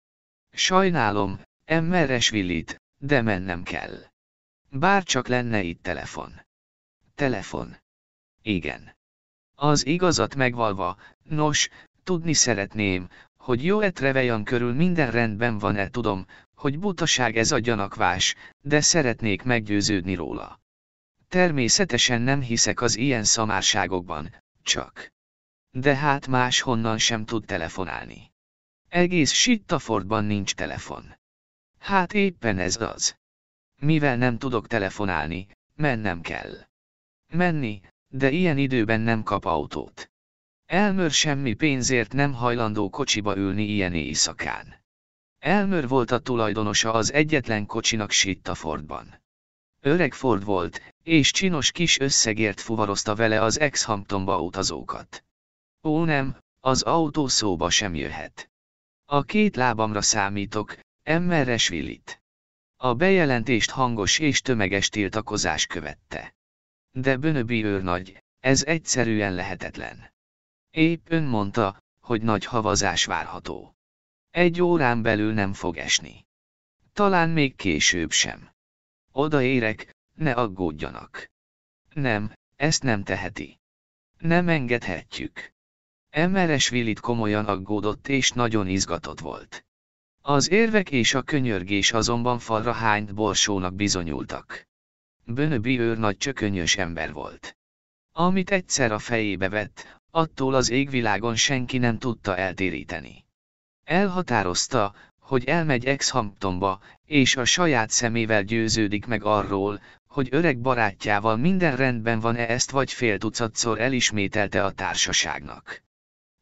Sajnálom, Emmeres Villit, de mennem kell. Bár csak lenne itt telefon. Telefon. Igen. Az igazat megvalva, nos, tudni szeretném, hogy jó etrevejan körül minden rendben van-e tudom, hogy butaság ez a gyanakvás, de szeretnék meggyőződni róla. Természetesen nem hiszek az ilyen szamárságokban, csak. De hát máshonnan sem tud telefonálni. Egész Sittafordban nincs telefon. Hát éppen ez az. Mivel nem tudok telefonálni, mennem kell. Menni, de ilyen időben nem kap autót. Elmör semmi pénzért nem hajlandó kocsiba ülni ilyen éjszakán. Elmör volt a tulajdonosa az egyetlen kocsinak Sittafordban. Öreg Ford volt, és csinos kis összegért fuvarozta vele az ex-Hamptonba utazókat. Ó nem, az autó szóba sem jöhet. A két lábamra számítok, Emmeres Willit. A bejelentést hangos és tömeges tiltakozás követte. De Bönöbi őrnagy, ez egyszerűen lehetetlen. Épp ön mondta, hogy nagy havazás várható. Egy órán belül nem fog esni. Talán még később sem. Odaérek, ne aggódjanak. Nem, ezt nem teheti. Nem engedhetjük. Emeres Willit komolyan aggódott és nagyon izgatott volt. Az érvek és a könyörgés azonban falra hányt borsónak bizonyultak. Bönöbi őr nagy csökönyös ember volt. Amit egyszer a fejébe vett, attól az égvilágon senki nem tudta eltéríteni. Elhatározta, hogy elmegy Ex-Hamptonba, és a saját szemével győződik meg arról, hogy öreg barátjával minden rendben van-e ezt vagy fél tucatszor elismételte a társaságnak.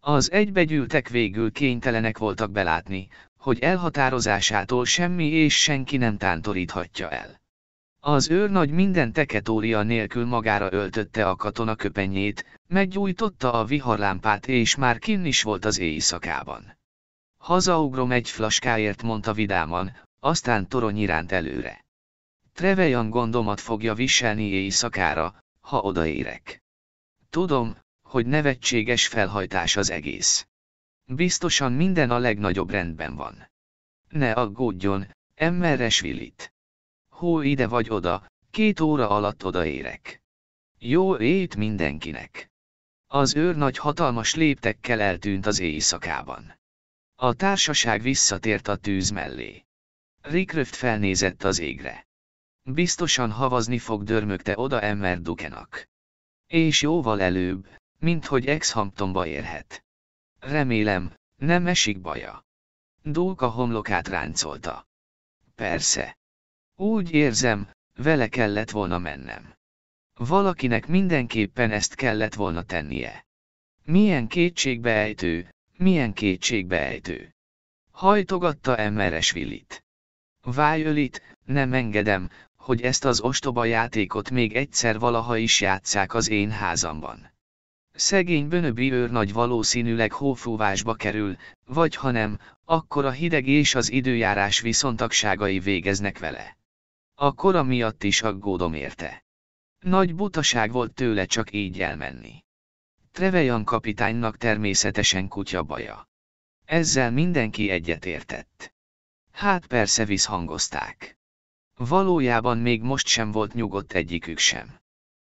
Az egybegyűltek végül kénytelenek voltak belátni, hogy elhatározásától semmi és senki nem tántoríthatja el. Az őrnagy minden teketória nélkül magára öltötte a katona köpenyét, meggyújtotta a viharlámpát és már kinn is volt az éjszakában. Hazaugrom egy flaskáért mondta vidáman, aztán torony iránt előre. Trevejan gondomat fogja viselni éjszakára, ha odaérek. Tudom, hogy nevetséges felhajtás az egész. Biztosan minden a legnagyobb rendben van. Ne aggódjon, Emmeres Willit. Hó ide vagy oda, két óra alatt odaérek. Jó ét mindenkinek. Az őr nagy hatalmas léptekkel eltűnt az éjszakában. A társaság visszatért a tűz mellé. Rikröft felnézett az égre. Biztosan havazni fog dörmögte oda Emmer Dukenak. És jóval előbb, mint hogy ex-Hamptonba érhet. Remélem, nem esik baja. Dulka homlokát ráncolta. Persze. Úgy érzem, vele kellett volna mennem. Valakinek mindenképpen ezt kellett volna tennie. Milyen kétségbeejtő, milyen kétségbeejtő. Hajtogatta Emmeres Willit. Vájölit, nem engedem, hogy ezt az ostoba játékot még egyszer valaha is játszák az én házamban. Szegény Bönöbi őrnagy valószínűleg hófúvásba kerül, vagy ha nem, akkor a hideg és az időjárás viszontagságai végeznek vele. A kora miatt is aggódom érte. Nagy butaság volt tőle csak így elmenni. Trevejan kapitánynak természetesen kutya baja. Ezzel mindenki egyetértett. Hát persze visszhangozták. Valójában még most sem volt nyugodt egyikük sem.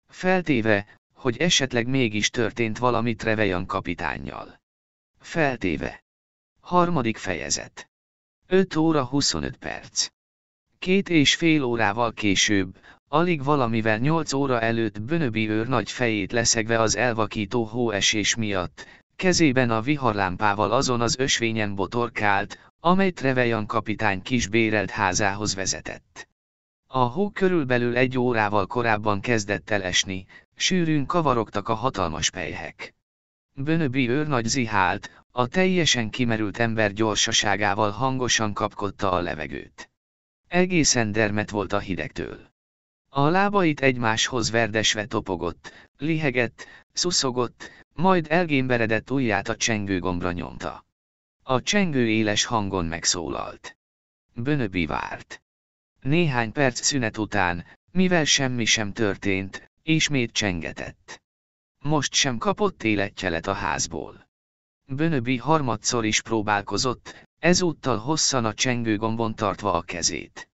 Feltéve, hogy esetleg mégis történt valami Trevejan kapitánnyal. Feltéve. Harmadik fejezet. 5 óra 25 perc. Két és fél órával később, alig valamivel nyolc óra előtt Bönöbi őr nagy fejét leszegve az elvakító hóesés miatt, kezében a viharlámpával azon az ösvényen botorkált, amely Trevejan kapitány kisbérelt házához vezetett. A hó körülbelül egy órával korábban kezdett el sűrűn kavarogtak a hatalmas pejhek. Bönöbi őr nagy zihált, a teljesen kimerült ember gyorsaságával hangosan kapkodta a levegőt. Egészen dermet volt a hidegtől. A lábait egymáshoz verdesve topogott, lihegett, szuszogott, majd elgémberedett ujját a csengőgombra nyomta. A csengő éles hangon megszólalt. Bönöbi várt. Néhány perc szünet után, mivel semmi sem történt, ismét csengetett. Most sem kapott életjelet a házból. Bönöbi harmadszor is próbálkozott, ezúttal hosszan a csengőgombon tartva a kezét.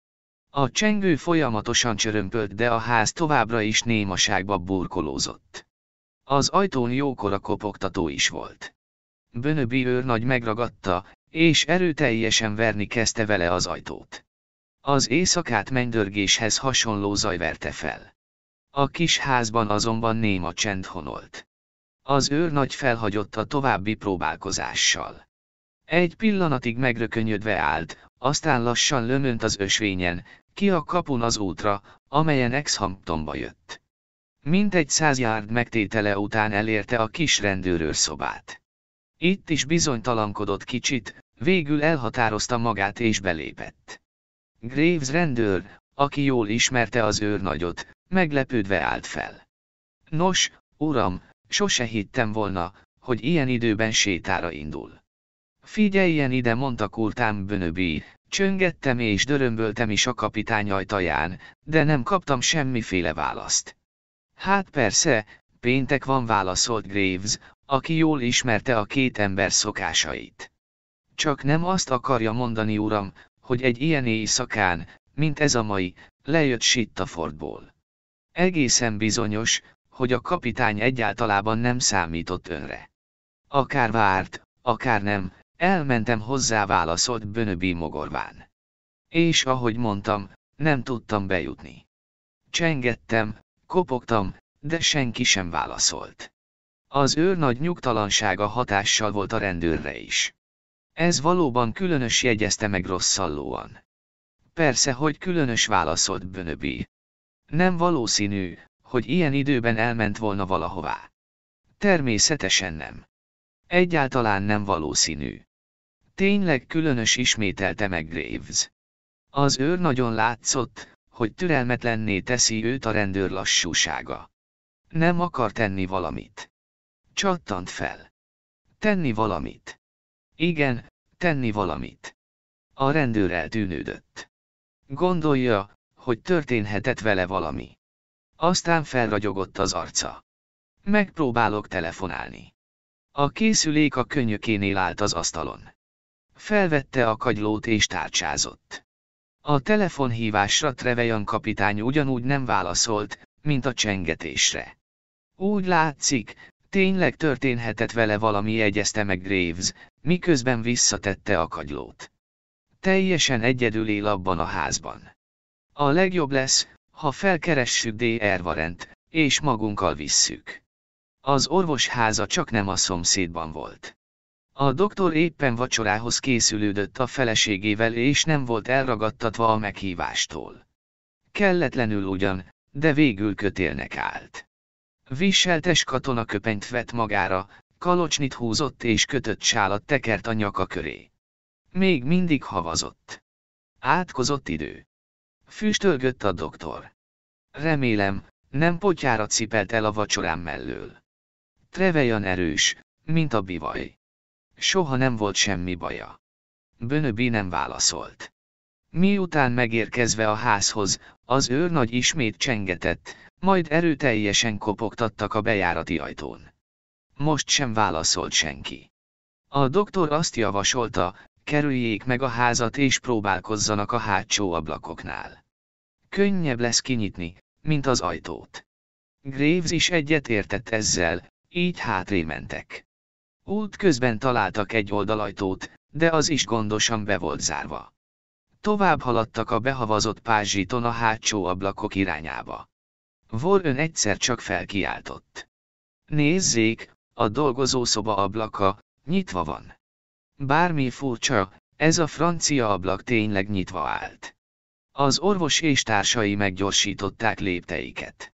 A csengő folyamatosan csörömpölt, de a ház továbbra is némaságba burkolózott. Az ajtón jókora kopogtató is volt. Bönöbi őrnagy megragadta, és erőteljesen verni kezdte vele az ajtót. Az éjszakát mennydörgéshez hasonló zaj verte fel. A kis házban azonban néma csend honolt. Az őrnagy felhagyott a további próbálkozással. Egy pillanatig megrökönyödve állt, aztán lassan lömönt az ösvényen, ki a kapun az útra, amelyen Exhamptonba jött. Mintegy száz yard megtétele után elérte a kis rendőrőr szobát. Itt is bizonytalankodott kicsit, végül elhatározta magát és belépett. Graves rendőr, aki jól ismerte az őrnagyot, meglepődve állt fel. Nos, uram, sose hittem volna, hogy ilyen időben sétára indul. Figyeljen ide, mondta kurtám Bönöbi, csöngettem és dörömböltem is a kapitány ajtaján, de nem kaptam semmiféle választ. Hát persze, péntek van válaszolt Graves, aki jól ismerte a két ember szokásait. Csak nem azt akarja mondani uram, hogy egy ilyen éjszakán, mint ez a mai, lejött Sittafordból. Egészen bizonyos, hogy a kapitány egyáltalában nem számított önre. Akár várt, akár nem, elmentem hozzá válaszolt Bönöbi mogorván. És ahogy mondtam, nem tudtam bejutni. Csengettem, kopogtam, de senki sem válaszolt. Az őr nagy nyugtalansága hatással volt a rendőrre is. Ez valóban különös jegyezte meg rosszallóan. Persze, hogy különös válaszolt Bönöbi. Nem valószínű, hogy ilyen időben elment volna valahová. Természetesen nem. Egyáltalán nem valószínű. Tényleg különös ismételte meg Graves. Az őr nagyon látszott, hogy türelmetlenné teszi őt a rendőr lassúsága. Nem akar tenni valamit. Csattant fel. Tenni valamit. Igen, tenni valamit. A rendőr eltűnődött. Gondolja, hogy történhetett vele valami. Aztán felragyogott az arca. Megpróbálok telefonálni. A készülék a könyökénél állt az asztalon. Felvette a kagylót és tárcsázott. A telefonhívásra Trevejan kapitány ugyanúgy nem válaszolt, mint a csengetésre. Úgy látszik, tényleg történhetett vele valami jegyezte meg Graves, miközben visszatette a kagylót. Teljesen egyedül él abban a házban. A legjobb lesz, ha felkeressük D. Ervarent, és magunkkal visszük. Az orvos háza csak nem a szomszédban volt. A doktor éppen vacsorához készülődött a feleségével és nem volt elragadtatva a meghívástól. Kelletlenül ugyan, de végül kötélnek állt. Viseltes katonaköpenyt vett magára, kalocsnit húzott és kötött sálat tekert a nyaka köré. Még mindig havazott. Átkozott idő. Füstölgött a doktor. Remélem, nem potyára cipelt el a vacsorám mellől. Trevejan erős, mint a bivaj. Soha nem volt semmi baja. Bönöbi nem válaszolt. Miután megérkezve a házhoz, az őrnagy ismét csengetett, majd erőteljesen kopogtattak a bejárati ajtón. Most sem válaszolt senki. A doktor azt javasolta, kerüljék meg a házat és próbálkozzanak a hátsó ablakoknál. Könnyebb lesz kinyitni, mint az ajtót. Graves is egyet értett ezzel, így hátré mentek. Út közben találtak egy oldalajtót, de az is gondosan be volt zárva. Tovább haladtak a behavazott pázsiton a hátsó ablakok irányába. Warren egyszer csak felkiáltott. Nézzék, a dolgozószoba ablaka, nyitva van. Bármi furcsa, ez a francia ablak tényleg nyitva állt. Az orvos és társai meggyorsították lépteiket.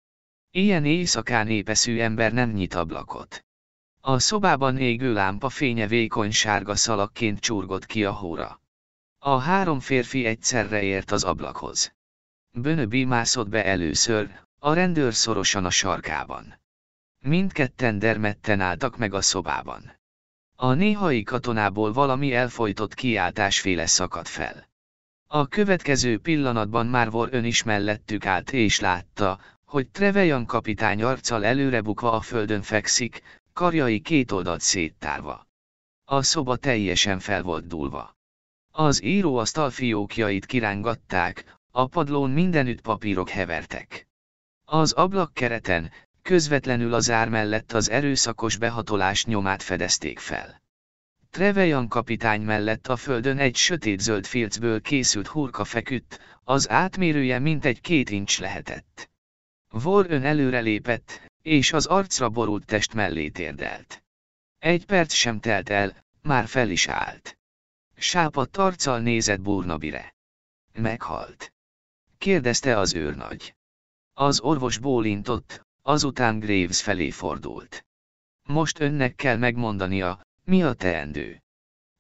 Ilyen éjszakán épeszű ember nem nyit ablakot. A szobában égő lámpa fénye vékony sárga szalakként csurgott ki a hóra. A három férfi egyszerre ért az ablakhoz. Bönöbi mászott be először, a rendőr szorosan a sarkában. Mindketten dermedten álltak meg a szobában. A néhai katonából valami elfolytott kiáltásféle szakadt fel. A következő pillanatban már vor ön is mellettük állt és látta, hogy Trevejan kapitány arccal előrebukva a földön fekszik, karjai két oldalt széttárva. A szoba teljesen fel volt dúlva. Az íróasztal fiókjait kirángatták, a padlón mindenütt papírok hevertek. Az ablakkereten, közvetlenül az ár mellett az erőszakos behatolás nyomát fedezték fel. Trevejan kapitány mellett a földön egy sötét-zöld filcből készült hurka feküdt, az átmérője mintegy két incs lehetett. Vor ön előrelépett, és az arcra borult test mellé térdelt. Egy perc sem telt el, már fel is állt. Sápadt arccal nézett Burnabire. Meghalt. Kérdezte az őrnagy. Az orvos bólintott, azután Graves felé fordult. Most önnek kell megmondania, mi a teendő.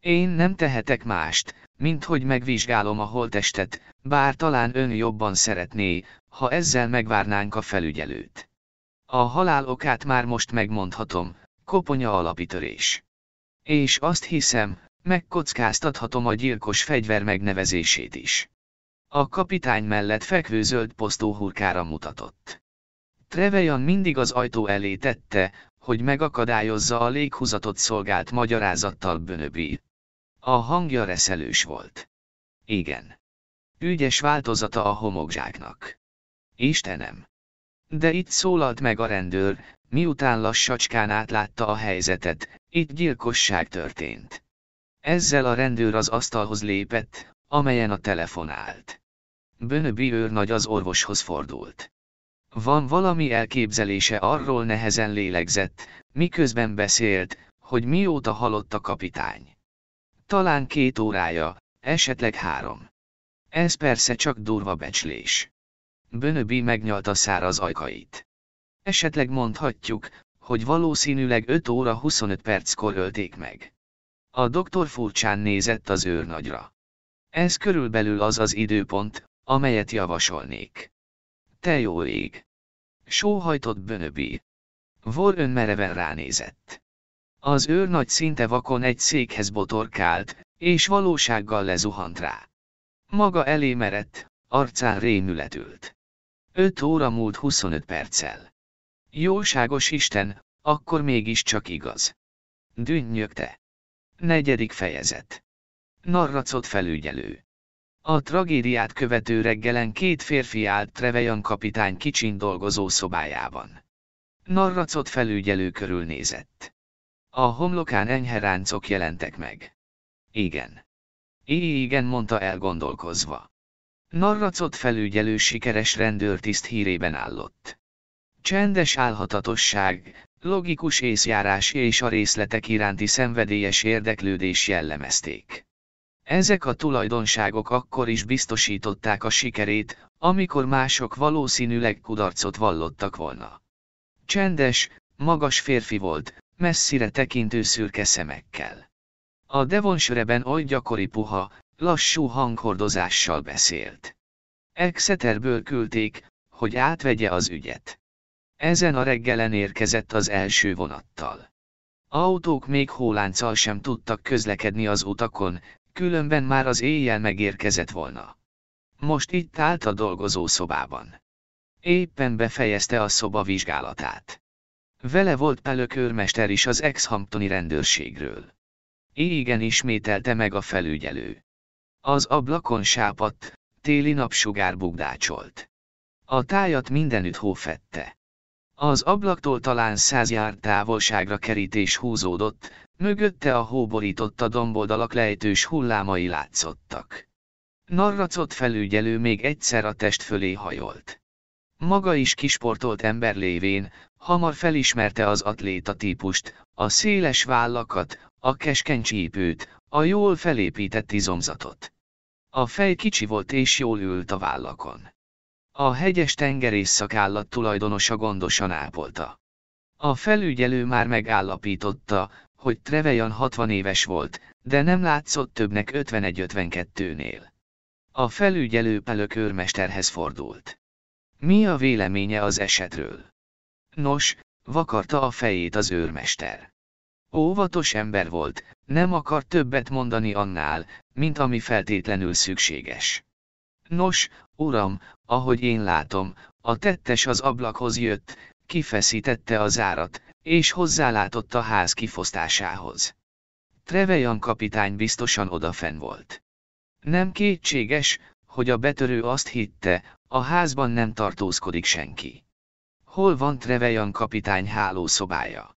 Én nem tehetek mást, mint hogy megvizsgálom a holtestet, bár talán ön jobban szeretné, ha ezzel megvárnánk a felügyelőt. A halál okát már most megmondhatom, koponya alapitörés. És azt hiszem, megkockáztathatom a gyilkos fegyver megnevezését is. A kapitány mellett fekvő zöld posztóhurkára mutatott. Trevejan mindig az ajtó elé tette, hogy megakadályozza a léghúzatot szolgált magyarázattal bönöbi. A hangja reszelős volt. Igen. Ügyes változata a homokzsáknak. Istenem! De itt szólalt meg a rendőr, miután lassacskán átlátta a helyzetet, itt gyilkosság történt. Ezzel a rendőr az asztalhoz lépett, amelyen a telefon állt. Bönöbi őrnagy az orvoshoz fordult. Van valami elképzelése arról nehezen lélegzett, miközben beszélt, hogy mióta halott a kapitány. Talán két órája, esetleg három. Ez persze csak durva becslés. Bönöbi megnyalta száraz ajkait. Esetleg mondhatjuk, hogy valószínűleg 5 óra 25 perckor ölték meg. A doktor furcsán nézett az őrnagyra. Ez körülbelül az az időpont, amelyet javasolnék. Te jó ég! Sóhajtott Bönöbi. Vor mereven ránézett. Az őrnagy szinte vakon egy székhez botorkált, és valósággal lezuhant rá. Maga elé merett, arcán rémület ült. Öt óra múlt 25 perccel. Jóságos Isten, akkor mégiscsak igaz. Dünnyögte. Negyedik fejezet. Narracot felügyelő. A tragédiát követő reggelen két férfi állt Trevejan kapitány kicsin dolgozó szobájában. Narracot felügyelő körülnézett. A homlokán enyhe ráncok jelentek meg. Igen. Igen mondta elgondolkozva. Narracot felügyelő sikeres rendőrtiszt hírében állott. Csendes álhatatosság, logikus észjárás és a részletek iránti szenvedélyes érdeklődés jellemezték. Ezek a tulajdonságok akkor is biztosították a sikerét, amikor mások valószínűleg kudarcot vallottak volna. Csendes, magas férfi volt, messzire tekintő szürke szemekkel. A Devonshire-ben oly gyakori puha, lassú hanghordozással beszélt. Exeterből küldték, hogy átvegye az ügyet. Ezen a reggelen érkezett az első vonattal. Autók még hólánccal sem tudtak közlekedni az utakon, különben már az éjjel megérkezett volna. Most itt állt a dolgozó szobában. Éppen befejezte a szoba vizsgálatát. Vele volt Pelök is az ex-hamptoni rendőrségről. Igen ismételte meg a felügyelő. Az ablakon sápadt, téli napsugár bugdácsolt. A tájat mindenütt hófette. Az ablaktól talán száz jár távolságra kerítés húzódott, mögötte a hóborította domboldalak lejtős hullámai látszottak. Narracot felügyelő még egyszer a test fölé hajolt. Maga is kisportolt ember lévén, hamar felismerte az atléta típust, a széles vállakat, a keskeny csípőt, a jól felépített izomzatot. A fej kicsi volt és jól ült a vállakon. A hegyes tengerész szakállat tulajdonosa gondosan ápolta. A felügyelő már megállapította, hogy Trevejan 60 éves volt, de nem látszott többnek 51-52-nél. A felügyelő Pelök őrmesterhez fordult. Mi a véleménye az esetről? Nos, vakarta a fejét az őrmester. Óvatos ember volt, nem akar többet mondani annál, mint ami feltétlenül szükséges. Nos, uram, ahogy én látom, a tettes az ablakhoz jött, kifeszítette az árat, és hozzálátott a ház kifosztásához. Trevejan kapitány biztosan odafenn volt. Nem kétséges, hogy a betörő azt hitte, a házban nem tartózkodik senki. Hol van Trevejan kapitány hálószobája?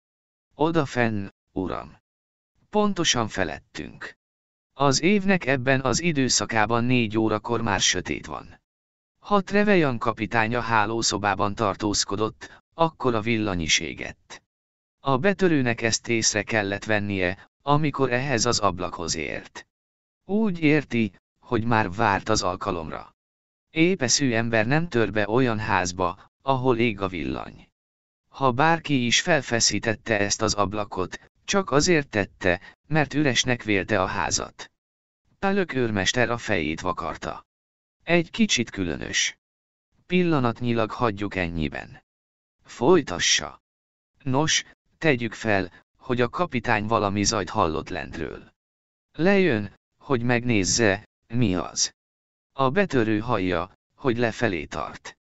Odafenn, uram. Pontosan felettünk. Az évnek ebben az időszakában négy órakor már sötét van. Ha Trevejan kapitány a hálószobában tartózkodott, akkor a villany is égett. A betörőnek ezt észre kellett vennie, amikor ehhez az ablakhoz ért. Úgy érti, hogy már várt az alkalomra. Épeszű ember nem tör be olyan házba, ahol ég a villany. Ha bárki is felfeszítette ezt az ablakot, csak azért tette, mert üresnek vélte a házat. Pálök őrmester a fejét vakarta. Egy kicsit különös. Pillanatnyilag hagyjuk ennyiben. Folytassa. Nos, tegyük fel, hogy a kapitány valami zajt hallott lentről. Lejön, hogy megnézze, mi az. A betörő hallja, hogy lefelé tart.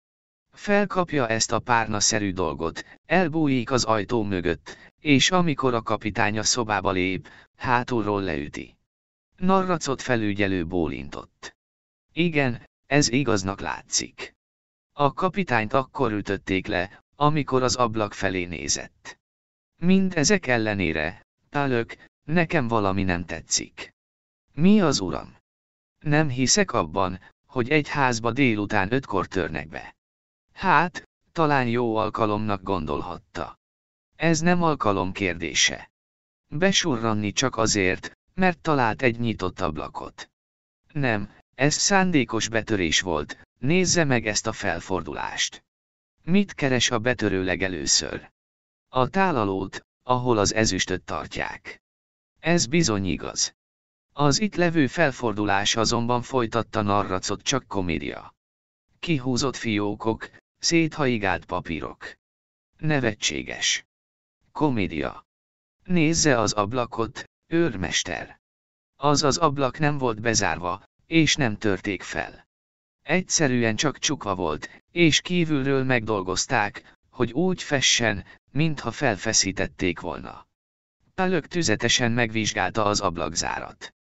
Felkapja ezt a párnaszerű dolgot, elbújik az ajtó mögött, és amikor a kapitány a szobába lép, hátulról leüti. Narracot felügyelő bólintott. Igen, ez igaznak látszik. A kapitányt akkor ütötték le, amikor az ablak felé nézett. Mind ezek ellenére, pálök, nekem valami nem tetszik. Mi az uram? Nem hiszek abban, hogy egy házba délután ötkor törnek be. Hát, talán jó alkalomnak gondolhatta. Ez nem alkalom kérdése. Besurranni csak azért, mert talált egy nyitott ablakot. Nem, ez szándékos betörés volt, nézze meg ezt a felfordulást. Mit keres a betörő legelőször? A tálalót, ahol az ezüstöt tartják. Ez bizony igaz. Az itt levő felfordulás azonban folytatta narracot csak komédia. Kihúzott fiókok, széthaigált papírok. Nevetséges. Komédia. Nézze az ablakot, őrmester. Az az ablak nem volt bezárva, és nem törték fel. Egyszerűen csak csukva volt, és kívülről megdolgozták, hogy úgy fessen, mintha felfeszítették volna. Pálök tüzetesen megvizsgálta az ablakzárat.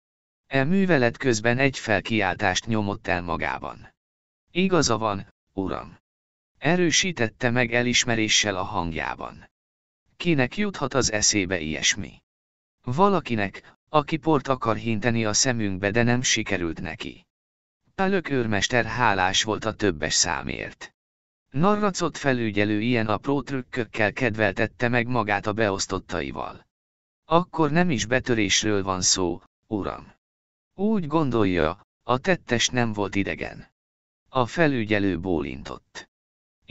E művelet közben egy felkiáltást nyomott el magában. Igaza van, uram. Erősítette meg elismeréssel a hangjában. Kinek juthat az eszébe ilyesmi? Valakinek, aki port akar hinteni a szemünkbe, de nem sikerült neki. Pálök őrmester hálás volt a többes számért. Narracot felügyelő ilyen apró trükkökkel kedveltette meg magát a beosztottaival. Akkor nem is betörésről van szó, uram. Úgy gondolja, a tettes nem volt idegen. A felügyelő bólintott.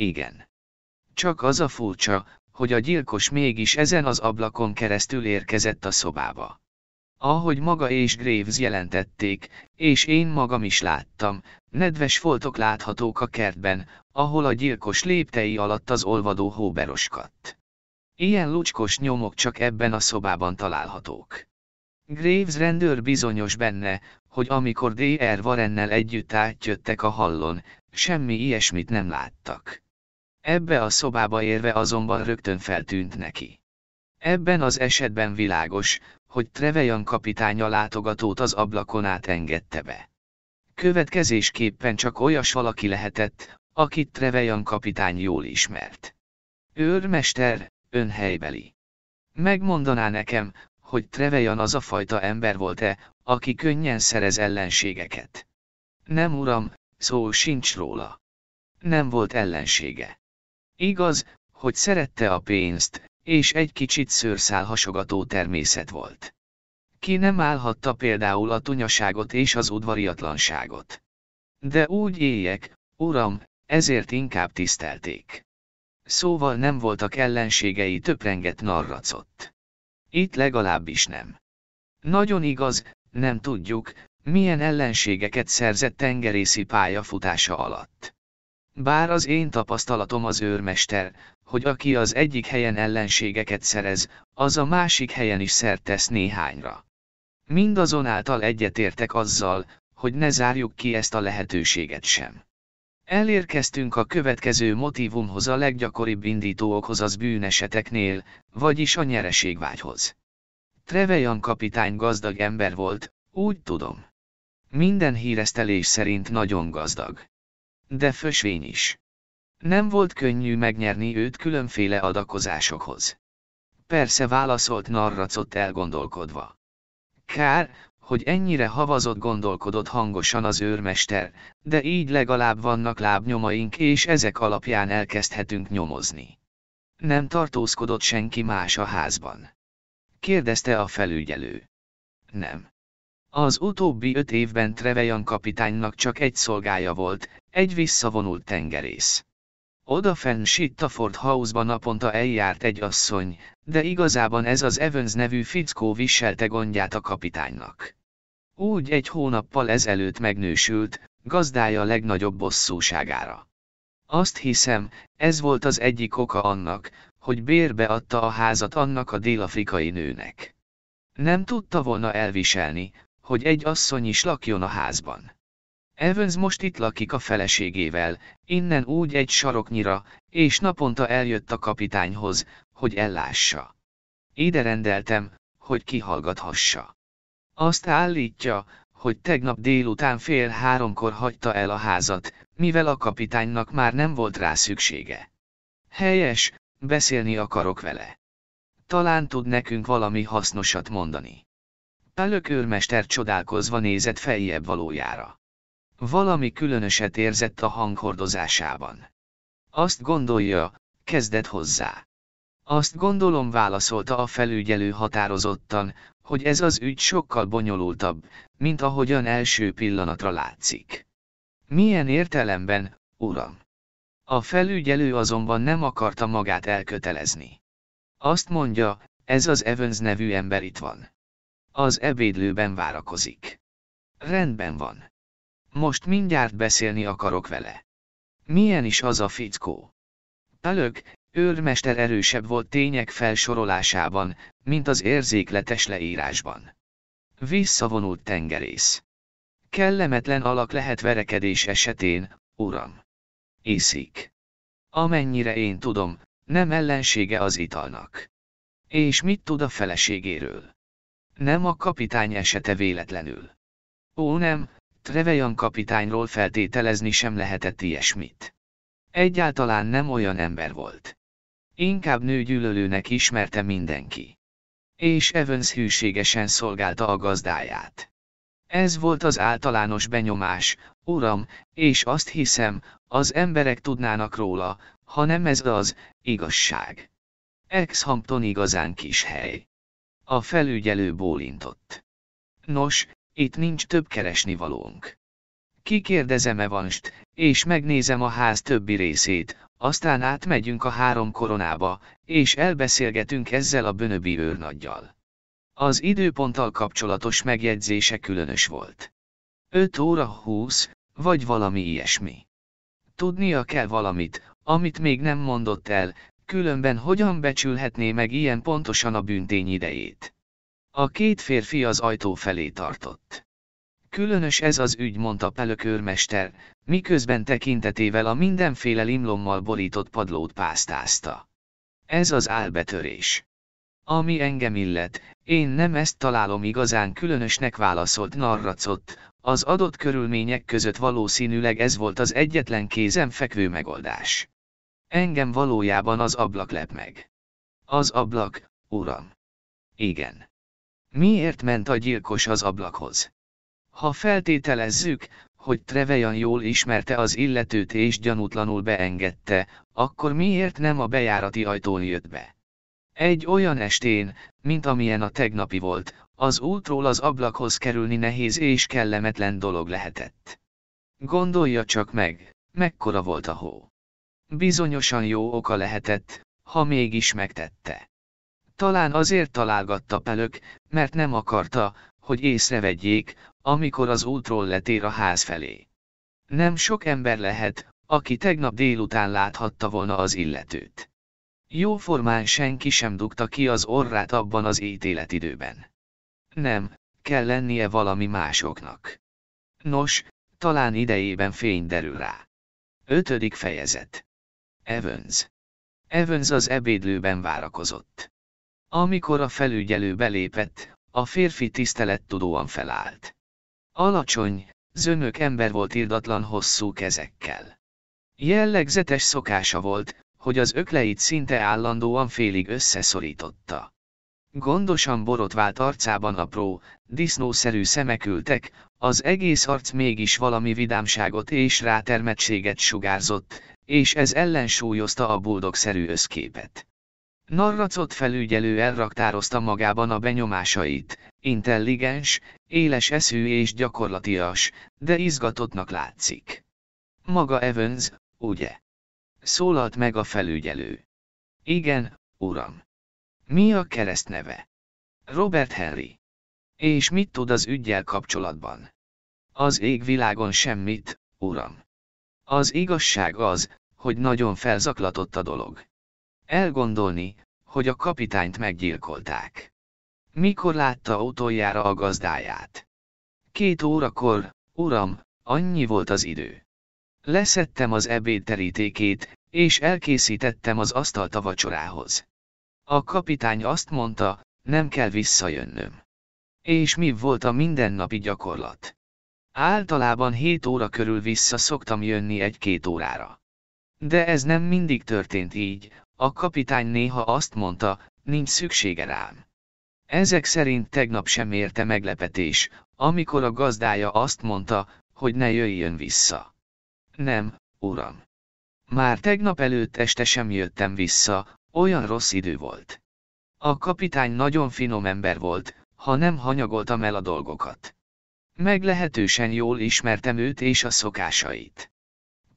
Igen. Csak az a furcsa, hogy a gyilkos mégis ezen az ablakon keresztül érkezett a szobába. Ahogy maga és Graves jelentették, és én magam is láttam, nedves foltok láthatók a kertben, ahol a gyilkos léptei alatt az olvadó hó beroskadt. Ilyen lucskos nyomok csak ebben a szobában találhatók. Graves rendőr bizonyos benne, hogy amikor D.R. Warrennel együtt átjöttek a hallon, semmi ilyesmit nem láttak. Ebbe a szobába érve azonban rögtön feltűnt neki. Ebben az esetben világos, hogy Trevejan kapitánya látogatót az ablakon át engedte be. Következésképpen csak olyas valaki lehetett, akit Trevejan kapitány jól ismert. Őrmester, ön helybeli. Megmondaná nekem, hogy Trevejan az a fajta ember volt-e, aki könnyen szerez ellenségeket. Nem uram, szó sincs róla. Nem volt ellensége. Igaz, hogy szerette a pénzt, és egy kicsit szőrszál hasogató természet volt. Ki nem állhatta például a tunyaságot és az udvariatlanságot. De úgy éljek, uram, ezért inkább tisztelték. Szóval nem voltak ellenségei töprenget narracott. Itt legalábbis nem. Nagyon igaz, nem tudjuk, milyen ellenségeket szerzett tengerészi pályafutása alatt. Bár az én tapasztalatom az őrmester, hogy aki az egyik helyen ellenségeket szerez, az a másik helyen is szert tesz néhányra. Mindazonáltal egyetértek azzal, hogy ne zárjuk ki ezt a lehetőséget sem. Elérkeztünk a következő motivumhoz a leggyakoribb indítóokhoz az bűneseteknél, vagyis a nyereségvágyhoz. Trevejan kapitány gazdag ember volt, úgy tudom. Minden híresztelés szerint nagyon gazdag. De fösvény is. Nem volt könnyű megnyerni őt különféle adakozásokhoz. Persze válaszolt narracott elgondolkodva. Kár, hogy ennyire havazott gondolkodott hangosan az őrmester, de így legalább vannak lábnyomaink és ezek alapján elkezdhetünk nyomozni. Nem tartózkodott senki más a házban. Kérdezte a felügyelő. Nem. Az utóbbi öt évben Trevejan kapitánynak csak egy szolgája volt, egy visszavonult tengerész. Odafenn Sittaford House-ba naponta eljárt egy asszony, de igazában ez az Evans nevű fickó viselte gondját a kapitánynak. Úgy egy hónappal ezelőtt megnősült, gazdája legnagyobb bosszúságára. Azt hiszem, ez volt az egyik oka annak, hogy bérbe adta a házat annak a dél-afrikai nőnek. Nem tudta volna elviselni, hogy egy asszony is lakjon a házban. Evans most itt lakik a feleségével, innen úgy egy saroknyira, és naponta eljött a kapitányhoz, hogy ellássa. Ide rendeltem, hogy kihallgathassa. Azt állítja, hogy tegnap délután fél háromkor hagyta el a házat, mivel a kapitánynak már nem volt rá szüksége. Helyes, beszélni akarok vele. Talán tud nekünk valami hasznosat mondani. Pálök őrmester csodálkozva nézett feljebb valójára. Valami különöset érzett a hanghordozásában. Azt gondolja, kezdett hozzá. Azt gondolom válaszolta a felügyelő határozottan, hogy ez az ügy sokkal bonyolultabb, mint ahogyan első pillanatra látszik. Milyen értelemben, uram? A felügyelő azonban nem akarta magát elkötelezni. Azt mondja, ez az Evans nevű ember itt van. Az ebédlőben várakozik. Rendben van. Most mindjárt beszélni akarok vele. Milyen is az a fickó? Pölök, őrmester erősebb volt tények felsorolásában, mint az érzékletes leírásban. Visszavonult tengerész. Kellemetlen alak lehet verekedés esetén, uram. Iszik. Amennyire én tudom, nem ellensége az italnak. És mit tud a feleségéről? Nem a kapitány esete véletlenül. Ó nem, Trevejan kapitányról feltételezni sem lehetett ilyesmit. Egyáltalán nem olyan ember volt. Inkább nőgyűlölőnek ismerte mindenki. És Evans hűségesen szolgálta a gazdáját. Ez volt az általános benyomás, uram, és azt hiszem, az emberek tudnának róla, ha nem ez az, igazság. Exhampton igazán kis hely. A felügyelő bólintott. Nos, itt nincs több keresnivalónk. Kikérdezem Evanst, és megnézem a ház többi részét, aztán átmegyünk a három koronába, és elbeszélgetünk ezzel a bönöbi őrnaggyal. Az időponttal kapcsolatos megjegyzése különös volt. 5 óra 20, vagy valami ilyesmi. Tudnia kell valamit, amit még nem mondott el, különben hogyan becsülhetné meg ilyen pontosan a büntény idejét. A két férfi az ajtó felé tartott. Különös ez az ügy, mondta pelökőrmester, miközben tekintetével a mindenféle limlommal borított padlót pásztázta. Ez az álbetörés. Ami engem illet, én nem ezt találom igazán különösnek válaszolt narracott, az adott körülmények között valószínűleg ez volt az egyetlen kézen fekvő megoldás. Engem valójában az ablak lep meg. Az ablak, uram. Igen. Miért ment a gyilkos az ablakhoz? Ha feltételezzük, hogy Trevejan jól ismerte az illetőt és gyanútlanul beengedte, akkor miért nem a bejárati ajtón jött be? Egy olyan estén, mint amilyen a tegnapi volt, az útról az ablakhoz kerülni nehéz és kellemetlen dolog lehetett. Gondolja csak meg, mekkora volt a hó. Bizonyosan jó oka lehetett, ha mégis megtette. Talán azért találgatta pelök, mert nem akarta, hogy észrevegyék, amikor az útról letér a ház felé. Nem sok ember lehet, aki tegnap délután láthatta volna az illetőt. Jóformán senki sem dugta ki az orrát abban az ítéletidőben. Nem, kell lennie valami másoknak. Nos, talán idejében fény derül rá. Ötödik fejezet. Evans. Evans az ebédlőben várakozott. Amikor a felügyelő belépett, a férfi tisztelettudóan felállt. Alacsony, zömök ember volt irdatlan hosszú kezekkel. Jellegzetes szokása volt, hogy az ökleit szinte állandóan félig összeszorította. Gondosan borotvált arcában apró, disznószerű szemek ültek, az egész arc mégis valami vidámságot és rátermettséget sugárzott, és ez ellensúlyozta a boldogszerű összképet. Narracot felügyelő elraktározta magában a benyomásait, intelligens, éles eszű és gyakorlatias, de izgatottnak látszik. Maga Evans, ugye? Szólalt meg a felügyelő. Igen, uram. Mi a keresztneve? Robert Henry. És mit tud az ügyjel kapcsolatban? Az égvilágon semmit, uram. Az igazság az, hogy nagyon felzaklatott a dolog. Elgondolni, hogy a kapitányt meggyilkolták. Mikor látta utoljára a gazdáját? Két órakor, uram, annyi volt az idő. Leszettem az ebéd terítékét, és elkészítettem az asztalt a vacsorához. A kapitány azt mondta, nem kell visszajönnöm. És mi volt a mindennapi gyakorlat? Általában 7 óra körül vissza szoktam jönni egy-két órára. De ez nem mindig történt így, a kapitány néha azt mondta, nincs szüksége rám. Ezek szerint tegnap sem érte meglepetés, amikor a gazdája azt mondta, hogy ne jöjjön vissza. Nem, uram. Már tegnap előtt este sem jöttem vissza, olyan rossz idő volt. A kapitány nagyon finom ember volt, ha nem hanyagoltam el a dolgokat. Meglehetősen jól ismertem őt és a szokásait.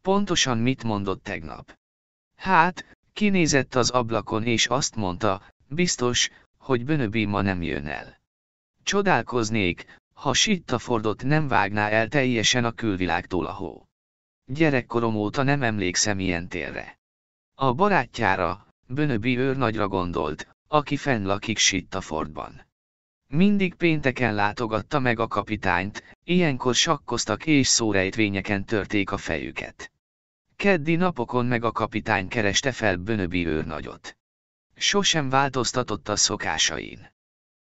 Pontosan mit mondott tegnap? Hát, kinézett az ablakon és azt mondta, biztos, hogy Bönöbi ma nem jön el. Csodálkoznék, ha Sittafordot nem vágná el teljesen a külvilágtól a hó. Gyerekkorom óta nem emlékszem ilyen térre. A barátjára, Bönöbi nagyra gondolt, aki fenn lakik Sittafordban. Mindig pénteken látogatta meg a kapitányt, ilyenkor sakkoztak és szórejtvényeken törték a fejüket. Keddi napokon meg a kapitány kereste fel Bönöbi őrnagyot. Sosem változtatott a szokásain.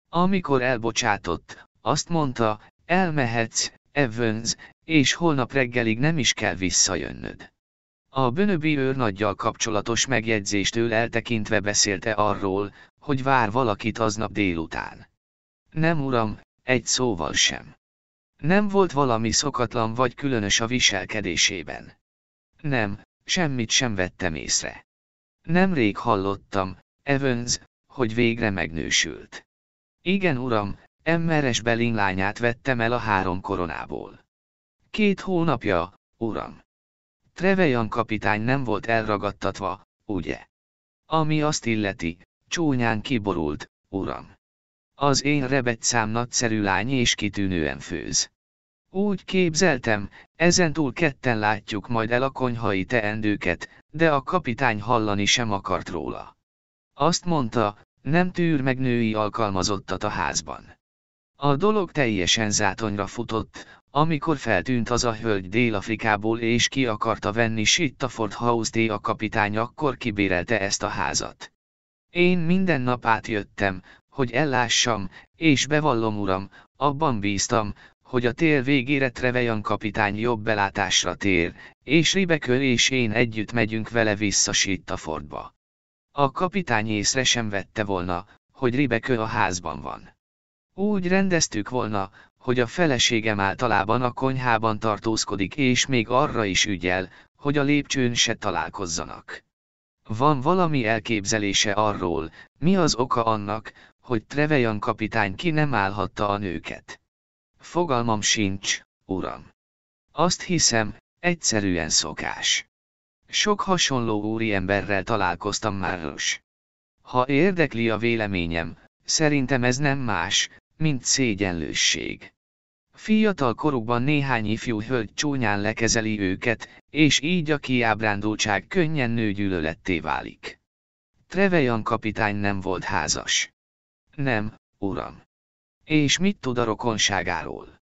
Amikor elbocsátott, azt mondta, elmehetsz, Evans, és holnap reggelig nem is kell visszajönnöd. A bönöbi őrnaggyal kapcsolatos megjegyzéstől eltekintve beszélte arról, hogy vár valakit aznap délután. Nem uram, egy szóval sem. Nem volt valami szokatlan vagy különös a viselkedésében. Nem, semmit sem vettem észre. Nemrég hallottam, Evans, hogy végre megnősült. Igen uram, emmeres Belin lányát vettem el a három koronából. Két hónapja, uram. Trevejan kapitány nem volt elragadtatva, ugye? Ami azt illeti, csúnyán kiborult, uram. Az én rebetszám nagyszerű lány és kitűnően főz. Úgy képzeltem, ezentúl ketten látjuk majd el a konyhai teendőket, de a kapitány hallani sem akart róla. Azt mondta, nem tűr meg női alkalmazottat a házban. A dolog teljesen zátonyra futott, amikor feltűnt az a hölgy Dél-Afrikából és ki akarta venni Sittaford House a kapitány akkor kibérelte ezt a házat. Én minden nap átjöttem, hogy ellássam, és bevallom uram, abban bíztam, hogy a tél végére Trevejan kapitány jobb belátásra tér, és Ribekő és én együtt megyünk vele vissza Sittafordba. A kapitány észre sem vette volna, hogy Ribekő a házban van. Úgy rendeztük volna, hogy a feleségem általában a konyhában tartózkodik és még arra is ügyel, hogy a lépcsőn se találkozzanak. Van valami elképzelése arról, mi az oka annak, hogy Trevejan kapitány ki nem állhatta a nőket. Fogalmam sincs, uram. Azt hiszem, egyszerűen szokás. Sok hasonló úriemberrel találkoztam már Ha érdekli a véleményem, szerintem ez nem más, mint szégyenlősség. Fiatal korukban néhány ifjú hölgy csúnyán lekezeli őket, és így a kiábrándultság könnyen nőgyűlöletté válik. Trevejan kapitány nem volt házas. Nem, uram. És mit tud a rokonságáról?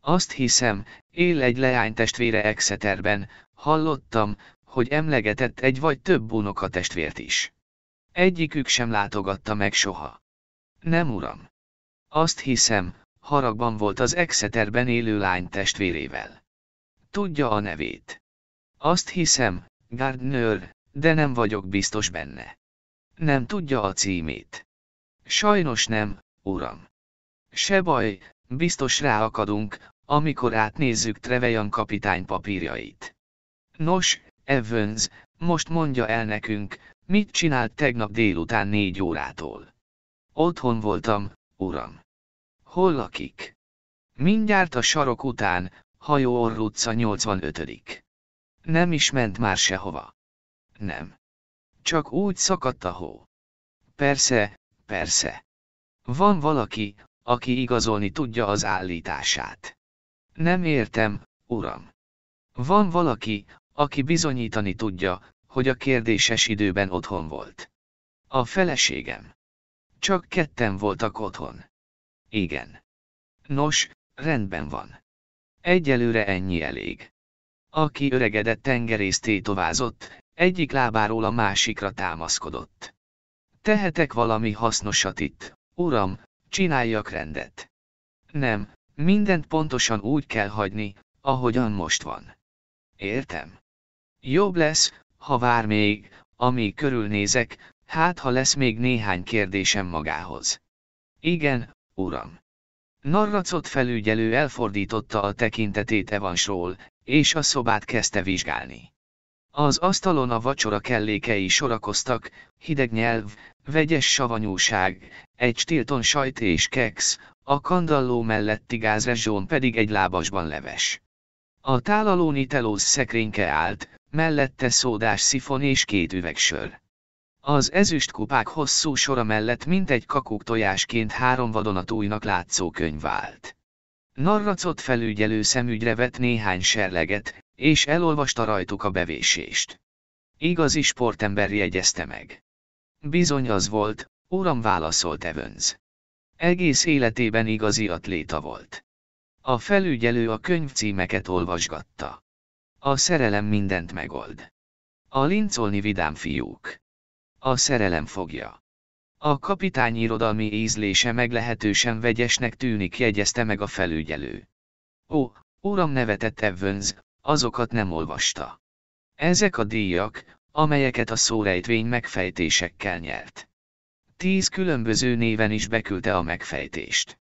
Azt hiszem, él egy leánytestvére Exeterben, hallottam, hogy emlegetett egy vagy több unokatestvért is. Egyikük sem látogatta meg soha. Nem uram. Azt hiszem, haragban volt az Exeterben élő lány testvérével. Tudja a nevét. Azt hiszem, Gardner, de nem vagyok biztos benne. Nem tudja a címét. Sajnos nem, uram. Se baj, biztos ráakadunk, amikor átnézzük Trevejan kapitány papírjait. Nos, Evans, most mondja el nekünk, mit csinált tegnap délután négy órától. Otthon voltam, uram. Hol lakik? Mindjárt a sarok után, hajó Orrutca 85. Nem is ment már sehova. Nem. Csak úgy szakadt a hó. Persze, persze. Van valaki, aki igazolni tudja az állítását. Nem értem, uram. Van valaki, aki bizonyítani tudja, hogy a kérdéses időben otthon volt. A feleségem. Csak ketten voltak otthon. Igen. Nos, rendben van. Egyelőre ennyi elég. Aki öregedett tengerész tétovázott, egyik lábáról a másikra támaszkodott. Tehetek valami hasznosat itt, uram, csináljak rendet. Nem, mindent pontosan úgy kell hagyni, ahogyan most van. Értem. Jobb lesz, ha vár még, amíg körülnézek, hát ha lesz még néhány kérdésem magához. Igen, uram. Narracot felügyelő elfordította a tekintetét Evansról, és a szobát kezdte vizsgálni. Az asztalon a vacsora kellékei sorakoztak, hideg nyelv, vegyes savanyúság, egy stilton sajt és keks, a kandalló melletti gázrezsón pedig egy lábasban leves. A tálalóni telóz szekrényke állt, mellette szódás szifon és két üvegsör. Az ezüst kupák hosszú sora mellett mintegy kakuk tojásként három vadonatújnak látszó könyv állt. Narracot felügyelő szemügyre vett néhány serleget, és elolvasta rajtuk a bevésést. Igazi sportember jegyezte meg. Bizony az volt, uram válaszolt Evans. Egész életében igazi atléta volt. A felügyelő a könyvcímeket olvasgatta. A szerelem mindent megold. A lincolni vidám fiúk. A szerelem fogja. A kapitány irodalmi ízlése meglehetősen vegyesnek tűnik, jegyezte meg a felügyelő. Ó, uram nevetett Evans, azokat nem olvasta. Ezek a díjak, amelyeket a szórejtvény megfejtésekkel nyert. Tíz különböző néven is beküldte a megfejtést.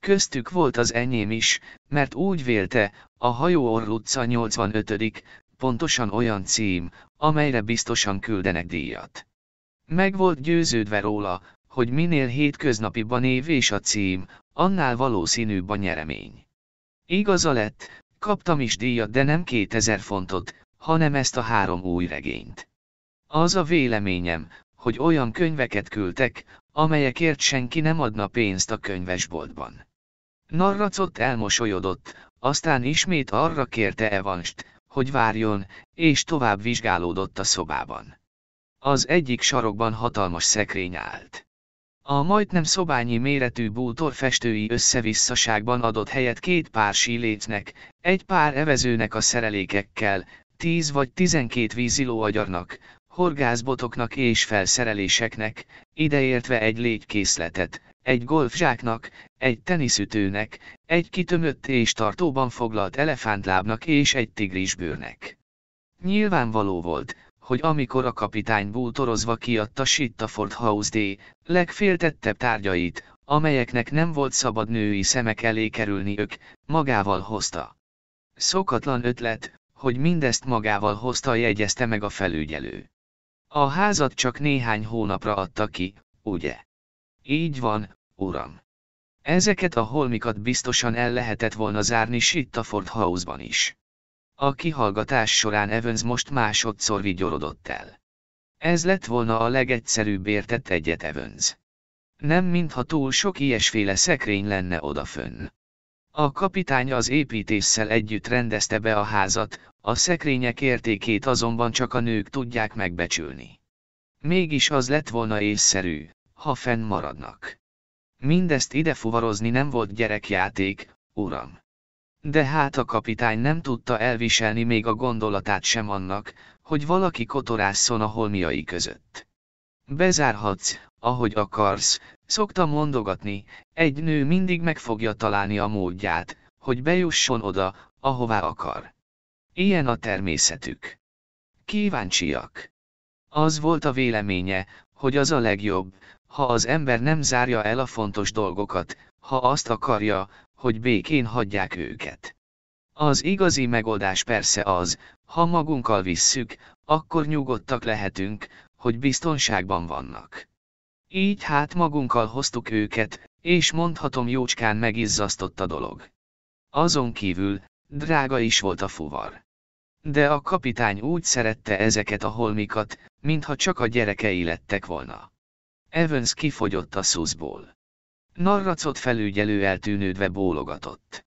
Köztük volt az enyém is, mert úgy vélte, a hajó Orlutca 85 pontosan olyan cím, amelyre biztosan küldenek díjat. Meg volt győződve róla, hogy minél hétköznapiban év és a cím, annál valószínűbb a nyeremény. Igaza lett, kaptam is díjat, de nem 2000 fontot, hanem ezt a három új regényt. Az a véleményem, hogy olyan könyveket küldtek, amelyekért senki nem adna pénzt a könyvesboltban. Narracott elmosolyodott, aztán ismét arra kérte Evanst, hogy várjon, és tovább vizsgálódott a szobában. Az egyik sarokban hatalmas szekrény állt. A majdnem szobányi méretű bútor festői összevisszaságban adott helyet két pár sílécnek, egy pár evezőnek a szerelékekkel, tíz vagy tizenkét vízilóagyarnak, horgászbotoknak és felszereléseknek, ideértve egy légykészletet, egy golfzsáknak, egy teniszütőnek, egy kitömött és tartóban foglalt elefántlábnak és egy tigrisbőrnek. Nyilvánvaló volt, hogy amikor a kapitány bútorozva kiadta Sittaford House D. legféltettebb tárgyait, amelyeknek nem volt szabad női szemek elé kerülni ők, magával hozta. Szokatlan ötlet, hogy mindezt magával hozta jegyezte meg a felügyelő. A házat csak néhány hónapra adta ki, ugye? Így van, uram. Ezeket a holmikat biztosan el lehetett volna zárni Sittaford House-ban is. A kihallgatás során Evans most másodszor vigyorodott el. Ez lett volna a legegyszerűbb értett egyet Evans. Nem mintha túl sok ilyesféle szekrény lenne odafönn. A kapitány az építéssel együtt rendezte be a házat, a szekrények értékét azonban csak a nők tudják megbecsülni. Mégis az lett volna észszerű, ha fenn maradnak. Mindezt ide fuvarozni nem volt gyerekjáték, uram. De hát a kapitány nem tudta elviselni még a gondolatát sem annak, hogy valaki kotorásszon a holmiai között. Bezárhatsz, ahogy akarsz, szokta mondogatni, egy nő mindig meg fogja találni a módját, hogy bejusson oda, ahová akar. Ilyen a természetük. Kíváncsiak. Az volt a véleménye, hogy az a legjobb, ha az ember nem zárja el a fontos dolgokat, ha azt akarja, hogy békén hagyják őket. Az igazi megoldás persze az, ha magunkkal visszük, akkor nyugodtak lehetünk, hogy biztonságban vannak. Így hát magunkkal hoztuk őket, és mondhatom jócskán megizzasztott a dolog. Azon kívül, drága is volt a fuvar. De a kapitány úgy szerette ezeket a holmikat, mintha csak a gyerekei lettek volna. Evans kifogyott a szuszból. Narracot felügyelő eltűnődve bólogatott.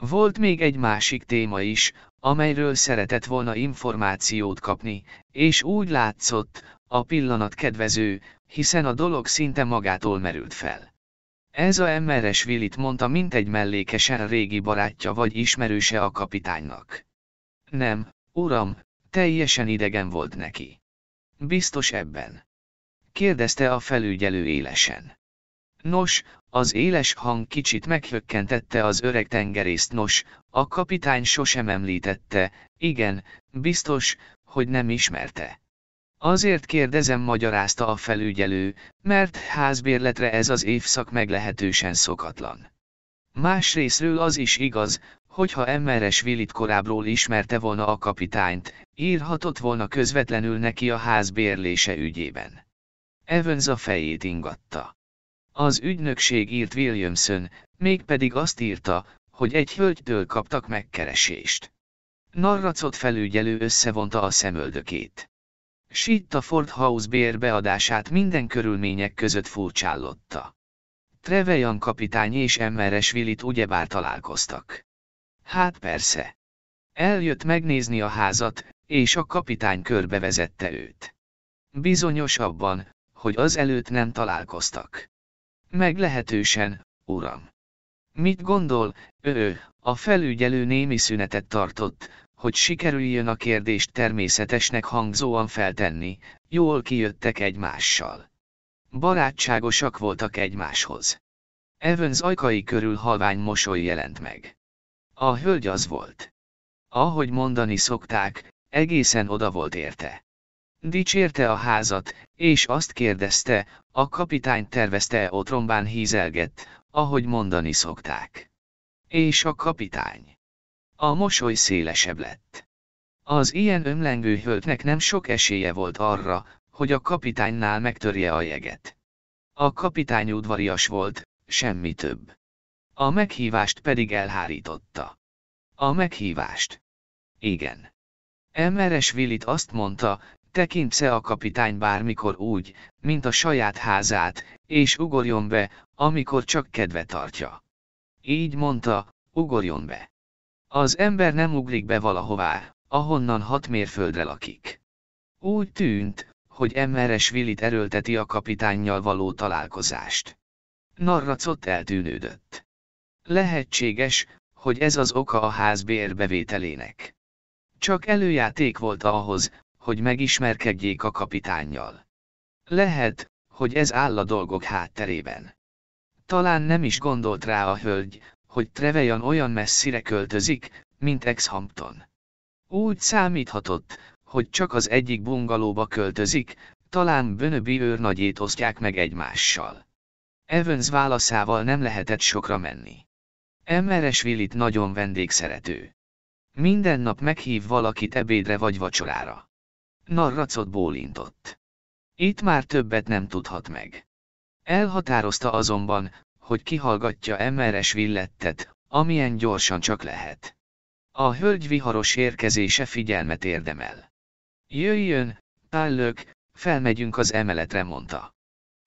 Volt még egy másik téma is, amelyről szeretett volna információt kapni, és úgy látszott, a pillanat kedvező, hiszen a dolog szinte magától merült fel. Ez a emmeres Willit mondta mint egy mellékesen régi barátja vagy ismerőse a kapitánynak. Nem, uram, teljesen idegen volt neki. Biztos ebben. Kérdezte a felügyelő élesen. Nos, az éles hang kicsit meghökkentette az öreg tengerészt nos, a kapitány sosem említette, igen, biztos, hogy nem ismerte. Azért kérdezem magyarázta a felügyelő, mert házbérletre ez az évszak meglehetősen szokatlan. Másrésztről az is igaz, hogyha Emmeres Willit korábbról ismerte volna a kapitányt, írhatott volna közvetlenül neki a ház ügyében. Evans a fejét ingatta. Az ügynökség írt Williamson, mégpedig azt írta, hogy egy hölgytől kaptak megkeresést. Narracot felügyelő összevonta a szemöldökét. Sitta Ford House bérbeadását minden körülmények között furcsállotta. Trevejan kapitány és Emmeres Willit ugyebár találkoztak. Hát persze. Eljött megnézni a házat, és a kapitány körbevezette őt. Bizonyos abban, hogy az előtt nem találkoztak. Meglehetősen, uram. Mit gondol, ő, a felügyelő némi szünetet tartott, hogy sikerüljön a kérdést természetesnek hangzóan feltenni, jól kijöttek egymással. Barátságosak voltak egymáshoz. Evans ajkai körül halvány mosoly jelent meg. A hölgy az volt. Ahogy mondani szokták, egészen oda volt érte. Dicsérte a házat, és azt kérdezte, a kapitány tervezte otrombán hízelgett, ahogy mondani szokták. És a kapitány. A mosoly szélesebb lett. Az ilyen ömlengő hölgynek nem sok esélye volt arra, hogy a kapitánynál megtörje a jeget. A kapitány udvarias volt, semmi több. A meghívást pedig elhárította. A meghívást. Igen. Emeres Willit azt mondta, tekintse a kapitány bármikor úgy, mint a saját házát, és ugorjon be, amikor csak kedve tartja. Így mondta, ugorjon be. Az ember nem ugrik be valahová, ahonnan hat mérföldre lakik. Úgy tűnt, hogy Emmeres Willit erőlteti a kapitánnyal való találkozást. Narracott eltűnődött. Lehetséges, hogy ez az oka a ház bérbevételének. Csak előjáték volt ahhoz, hogy megismerkedjék a kapitánnyal. Lehet, hogy ez áll a dolgok hátterében. Talán nem is gondolt rá a hölgy, hogy Trevelyan olyan messzire költözik, mint Exhampton. Úgy számíthatott, hogy csak az egyik bungalóba költözik, talán Bönöbi őrnagyét osztják meg egymással. Evans válaszával nem lehetett sokra menni. Willit nagyon vendégszerető. Minden nap meghív valakit ebédre vagy vacsorára. Narracot bólintott. Itt már többet nem tudhat meg. Elhatározta azonban, hogy kihallgatja Willettet, amilyen gyorsan csak lehet. A hölgy viharos érkezése figyelmet érdemel. Jöjjön, Pallök, felmegyünk az emeletre mondta.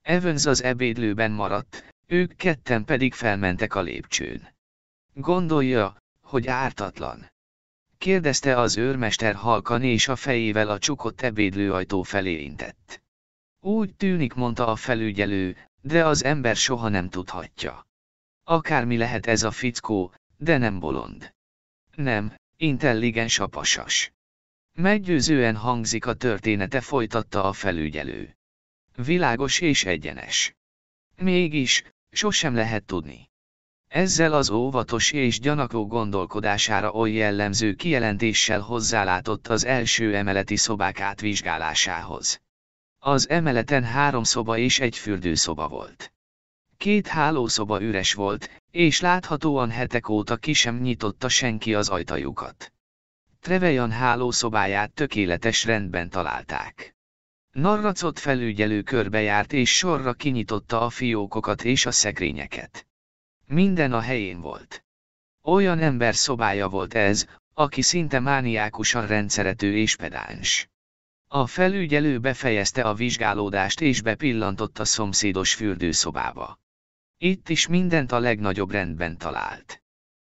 Evans az ebédlőben maradt, ők ketten pedig felmentek a lépcsőn. Gondolja, hogy ártatlan. Kérdezte az őrmester halkan és a fejével a csukott ebédlőajtó felé intett. Úgy tűnik mondta a felügyelő, de az ember soha nem tudhatja. Akármi lehet ez a fickó, de nem bolond. Nem, intelligens a. Meggyőzően hangzik a története folytatta a felügyelő. Világos és egyenes. Mégis, sosem lehet tudni. Ezzel az óvatos és gyanakvó gondolkodására oly jellemző kijelentéssel hozzálátott az első emeleti szobák átvizsgálásához. Az emeleten három szoba és egy fürdőszoba volt. Két hálószoba üres volt, és láthatóan hetek óta ki sem nyitotta senki az ajtajukat. Trevejan hálószobáját tökéletes rendben találták. Narracot felügyelő körbejárt és sorra kinyitotta a fiókokat és a szekrényeket. Minden a helyén volt. Olyan ember szobája volt ez, aki szinte mániákusan rendszerető és pedáns. A felügyelő befejezte a vizsgálódást és bepillantott a szomszédos fürdőszobába. Itt is mindent a legnagyobb rendben talált.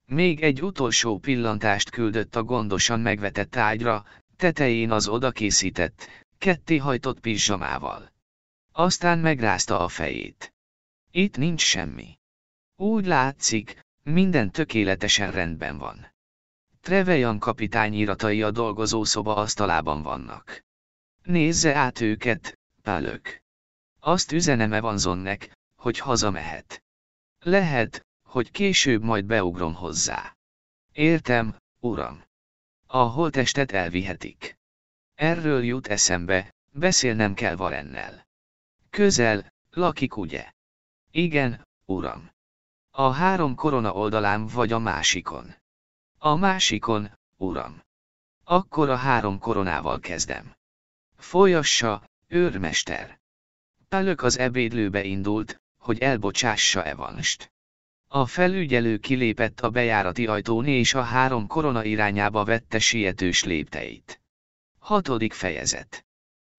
Még egy utolsó pillantást küldött a gondosan megvetett ágyra, tetején az odakészített, ketté hajtott pizsamával. Aztán megrázta a fejét. Itt nincs semmi. Úgy látszik, minden tökéletesen rendben van. Trevejan kapitány iratai a dolgozószoba asztalában vannak. Nézze át őket, pálök. Azt üzenem Evansonnek, hogy hazamehet. Lehet, hogy később majd beugrom hozzá. Értem, uram. A holtestet elvihetik. Erről jut eszembe, beszélnem kell Varennel. Közel, lakik ugye? Igen, uram. A három korona oldalán vagy a másikon. A másikon, uram. Akkor a három koronával kezdem. Folyassa, őrmester. Pálök az ebédlőbe indult, hogy elbocsássa Evanst. A felügyelő kilépett a bejárati ajtón és a három korona irányába vette sietős lépteit. Hatodik fejezet.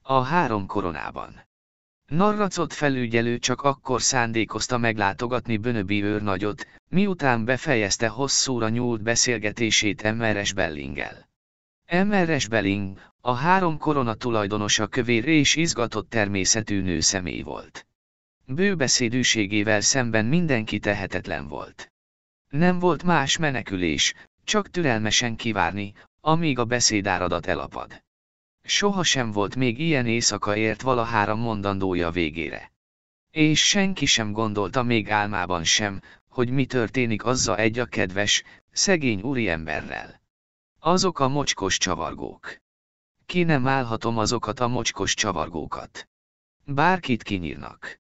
A három koronában. Narracot felügyelő csak akkor szándékozta meglátogatni Bönöbi őrnagyot, miután befejezte hosszúra nyúlt beszélgetését Emmeres Bellinggel. Emmeres Belling, a három korona tulajdonosa kövér és izgatott természetű nő személy volt. Bőbeszédűségével szemben mindenki tehetetlen volt. Nem volt más menekülés, csak türelmesen kivárni, amíg a beszédáradat elapad. Soha sem volt még ilyen éjszaka ért valahára mondandója végére. És senki sem gondolta még álmában sem, hogy mi történik azzal egy a kedves, szegény úriemberrel. Azok a mocskos csavargók. Ki nem állhatom azokat a mocskos csavargókat. Bárkit kinyírnak.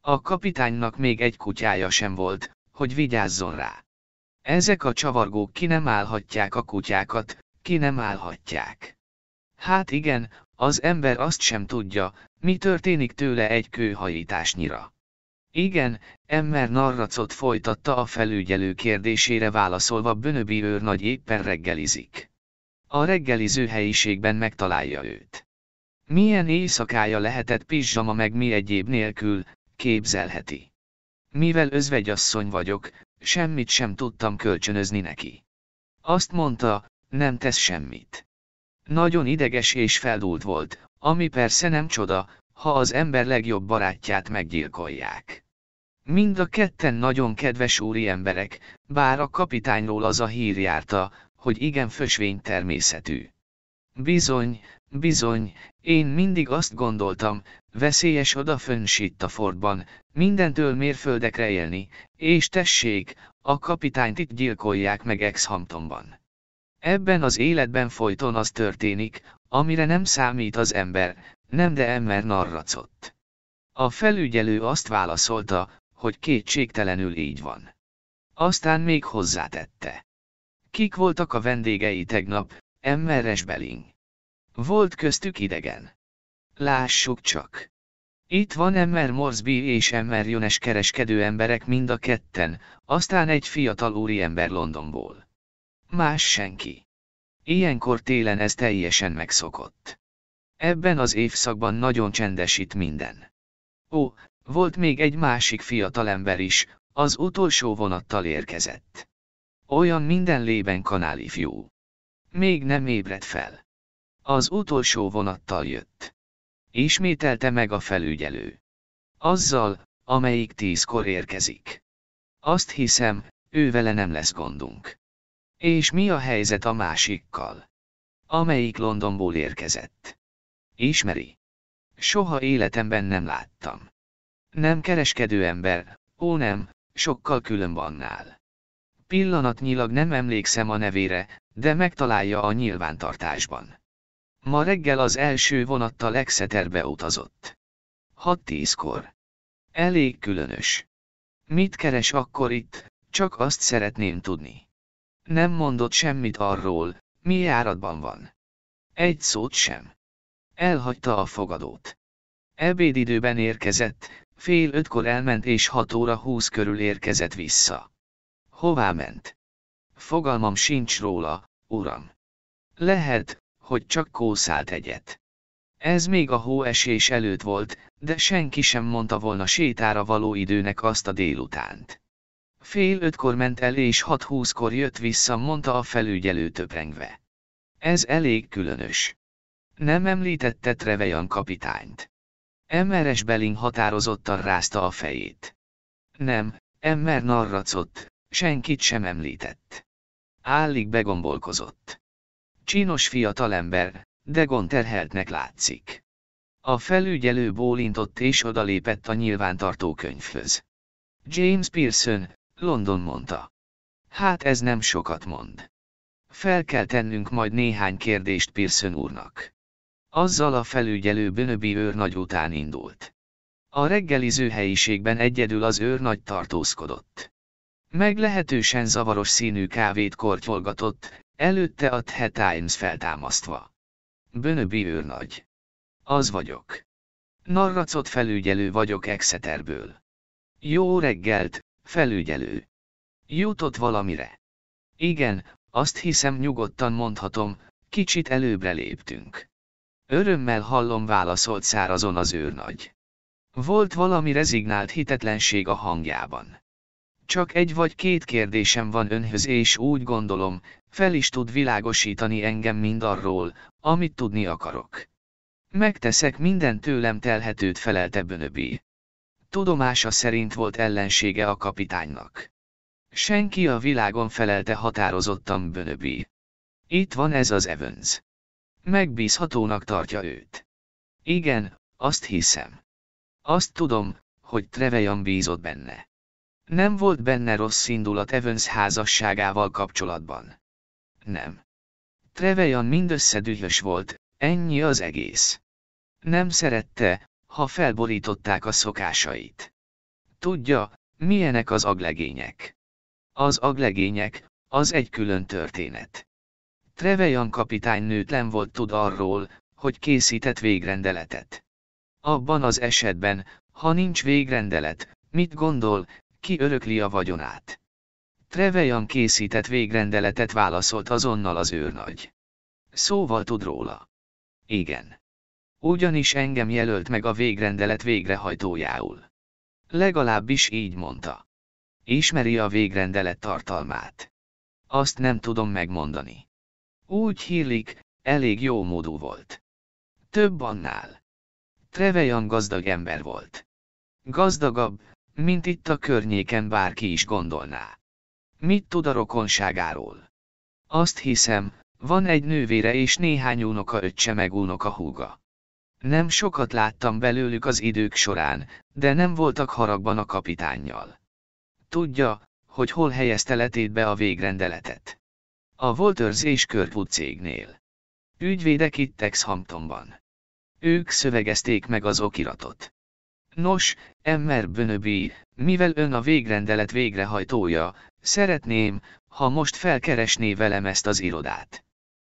A kapitánynak még egy kutyája sem volt, hogy vigyázzon rá. Ezek a csavargók ki nem állhatják a kutyákat, ki nem állhatják. Hát igen, az ember azt sem tudja, mi történik tőle egy kőhajításnyira. Igen, Emmer narracot folytatta a felügyelő kérdésére válaszolva Bönöbi őrnagy éppen reggelizik. A reggeliző helyiségben megtalálja őt. Milyen éjszakája lehetett pizsama meg mi egyéb nélkül, képzelheti. Mivel özvegyasszony vagyok, semmit sem tudtam kölcsönözni neki. Azt mondta, nem tesz semmit. Nagyon ideges és feldúlt volt, ami persze nem csoda, ha az ember legjobb barátját meggyilkolják. Mind a ketten nagyon kedves úri emberek, bár a kapitányról az a hír járta, hogy igen fösvény természetű. Bizony, bizony, én mindig azt gondoltam, veszélyes odafönn Sittafordban, mindentől mérföldekre élni, és tessék, a kapitányt itt gyilkolják meg Exhamptonban. Ebben az életben folyton az történik, amire nem számít az ember, nem de ember narracott. A felügyelő azt válaszolta, hogy kétségtelenül így van. Aztán még hozzátette. Kik voltak a vendégei tegnap, Emmeres Beling. Volt köztük idegen. Lássuk csak. Itt van Emmer Morsby és Emmer Jones kereskedő emberek mind a ketten, aztán egy fiatal úriember Londonból. Más senki. Ilyenkor télen ez teljesen megszokott. Ebben az évszakban nagyon csendes itt minden. Ó, volt még egy másik fiatalember is, az utolsó vonattal érkezett. Olyan minden lében kanál ifjú. Még nem ébred fel. Az utolsó vonattal jött. Ismételte meg a felügyelő. Azzal, amelyik tízkor érkezik. Azt hiszem, ő vele nem lesz gondunk. És mi a helyzet a másikkal? Amelyik Londonból érkezett. Ismeri? Soha életemben nem láttam. Nem kereskedő ember, ó nem, sokkal különb annál. Pillanatnyilag nem emlékszem a nevére, de megtalálja a nyilvántartásban. Ma reggel az első vonattal Exeterbe utazott. Hat tízkor. Elég különös. Mit keres akkor itt, csak azt szeretném tudni. Nem mondott semmit arról, mi járatban van. Egy szót sem. Elhagyta a fogadót. Ebédidőben érkezett, fél ötkor elment és hat óra húsz körül érkezett vissza. Hová ment? Fogalmam sincs róla, uram. Lehet, hogy csak kószált egyet. Ez még a hóesés előtt volt, de senki sem mondta volna sétára való időnek azt a délutánt. Fél ötkor ment el és hat húszkor jött vissza, mondta a felügyelő töprengve. Ez elég különös. Nem említette Trevejan kapitányt. Emmeres Beling határozottan rázta a fejét. Nem, Emmer narracott, senkit sem említett. Állig begombolkozott. Csinos fiatalember, de gonterheltnek látszik. A felügyelő bólintott és odalépett a nyilvántartó könyvhöz. James Pearson, London mondta. Hát ez nem sokat mond. Fel kell tennünk majd néhány kérdést Pearson úrnak. Azzal a felügyelő Bönöbi őrnagy után indult. A reggeliző helyiségben egyedül az őrnagy tartózkodott. Meglehetősen zavaros színű kávét kortyolgatott, előtte a The Times feltámasztva. Bönöbi őrnagy. Az vagyok. Narracot felügyelő vagyok Exeterből. Jó reggelt, felügyelő. Jutott valamire. Igen, azt hiszem nyugodtan mondhatom, kicsit előbbre léptünk. Örömmel hallom válaszolt szárazon az őrnagy. Volt valami rezignált hitetlenség a hangjában. Csak egy vagy két kérdésem van önhöz és úgy gondolom, fel is tud világosítani engem mindarról, amit tudni akarok. Megteszek minden tőlem telhetőt felelte Bönöbi. Tudomása szerint volt ellensége a kapitánynak. Senki a világon felelte határozottan Bönöbi. Itt van ez az Evans. Megbízhatónak tartja őt. Igen, azt hiszem. Azt tudom, hogy Trevejan bízott benne. Nem volt benne rossz indulat Evans házasságával kapcsolatban. Nem. Trevejan mindössze dühös volt, ennyi az egész. Nem szerette, ha felborították a szokásait. Tudja, milyenek az aglegények. Az aglegények, az egy külön történet. Trevejan kapitány nőtlen volt tud arról, hogy készített végrendeletet. Abban az esetben, ha nincs végrendelet, mit gondol, ki örökli a vagyonát? Trevejan készített végrendeletet válaszolt azonnal az őrnagy. Szóval tud róla. Igen. Ugyanis engem jelölt meg a végrendelet végrehajtójául. Legalábbis így mondta. Ismeri a végrendelet tartalmát. Azt nem tudom megmondani. Úgy hírlik, elég jó módú volt. Több annál. Trevejan gazdag ember volt. Gazdagabb, mint itt a környéken bárki is gondolná. Mit tud a rokonságáról? Azt hiszem, van egy nővére és néhány unoka öccse meg unoka húga. Nem sokat láttam belőlük az idők során, de nem voltak haragban a kapitánnyal. Tudja, hogy hol helyezte letétbe a végrendeletet. A Walters és Kirkwood cégnél. Ügyvédek itt Texhamptonban. Ők szövegezték meg az okiratot. Nos, Emmer Bönöbi, mivel ön a végrendelet végrehajtója, szeretném, ha most felkeresné velem ezt az irodát.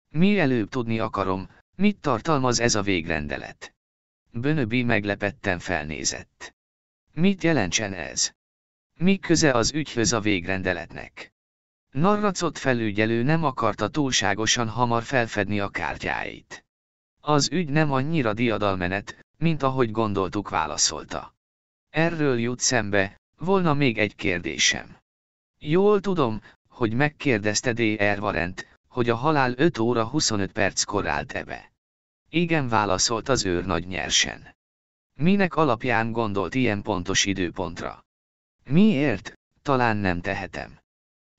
Mielőbb tudni akarom, mit tartalmaz ez a végrendelet. Bönöbi meglepetten felnézett. Mit jelentsen ez? Mi köze az ügyhöz a végrendeletnek? Narracott felügyelő nem akarta túlságosan hamar felfedni a kártyáit. Az ügy nem annyira diadalmenet, mint ahogy gondoltuk válaszolta. Erről jut szembe, volna még egy kérdésem. Jól tudom, hogy megkérdezte D.R. Varent, hogy a halál 5 óra 25 perckor állt ebe. Igen válaszolt az őr nagy nyersen. Minek alapján gondolt ilyen pontos időpontra? Miért, talán nem tehetem.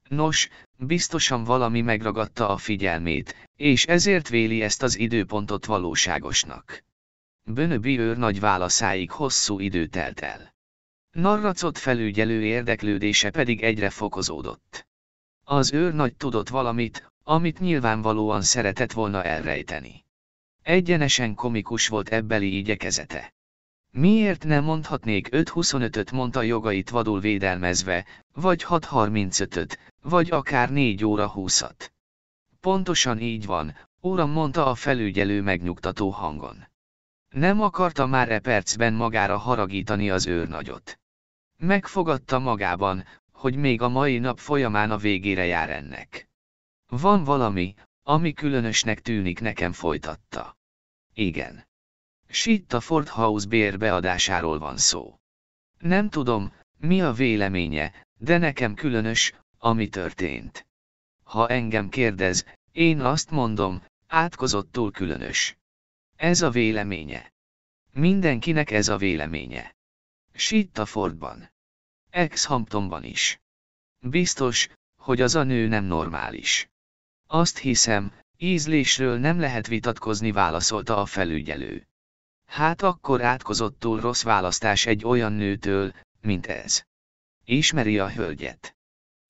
Nos, biztosan valami megragadta a figyelmét, és ezért véli ezt az időpontot valóságosnak. Bönöbi őr nagy válaszáig hosszú idő telt el. Narracott felügyelő érdeklődése pedig egyre fokozódott. Az őr nagy tudott valamit, amit nyilvánvalóan szeretett volna elrejteni. Egyenesen komikus volt ebbeli igyekezete. Miért nem mondhatnék 5.25-öt mondta jogait vadul védelmezve, vagy 6.35-öt, vagy akár 4 óra 20-at. Pontosan így van, uram mondta a felügyelő megnyugtató hangon. Nem akarta már e percben magára haragítani az őrnagyot. Megfogadta magában, hogy még a mai nap folyamán a végére jár ennek. Van valami, ami különösnek tűnik nekem folytatta. Igen. Sitta Ford House bér beadásáról van szó. Nem tudom, mi a véleménye, de nekem különös, ami történt. Ha engem kérdez, én azt mondom, átkozottul különös. Ez a véleménye. Mindenkinek ez a véleménye. Sitta Fordban. Ex-Hamptonban is. Biztos, hogy az a nő nem normális. Azt hiszem, ízlésről nem lehet vitatkozni válaszolta a felügyelő. Hát akkor átkozottul rossz választás egy olyan nőtől, mint ez. Ismeri a hölgyet.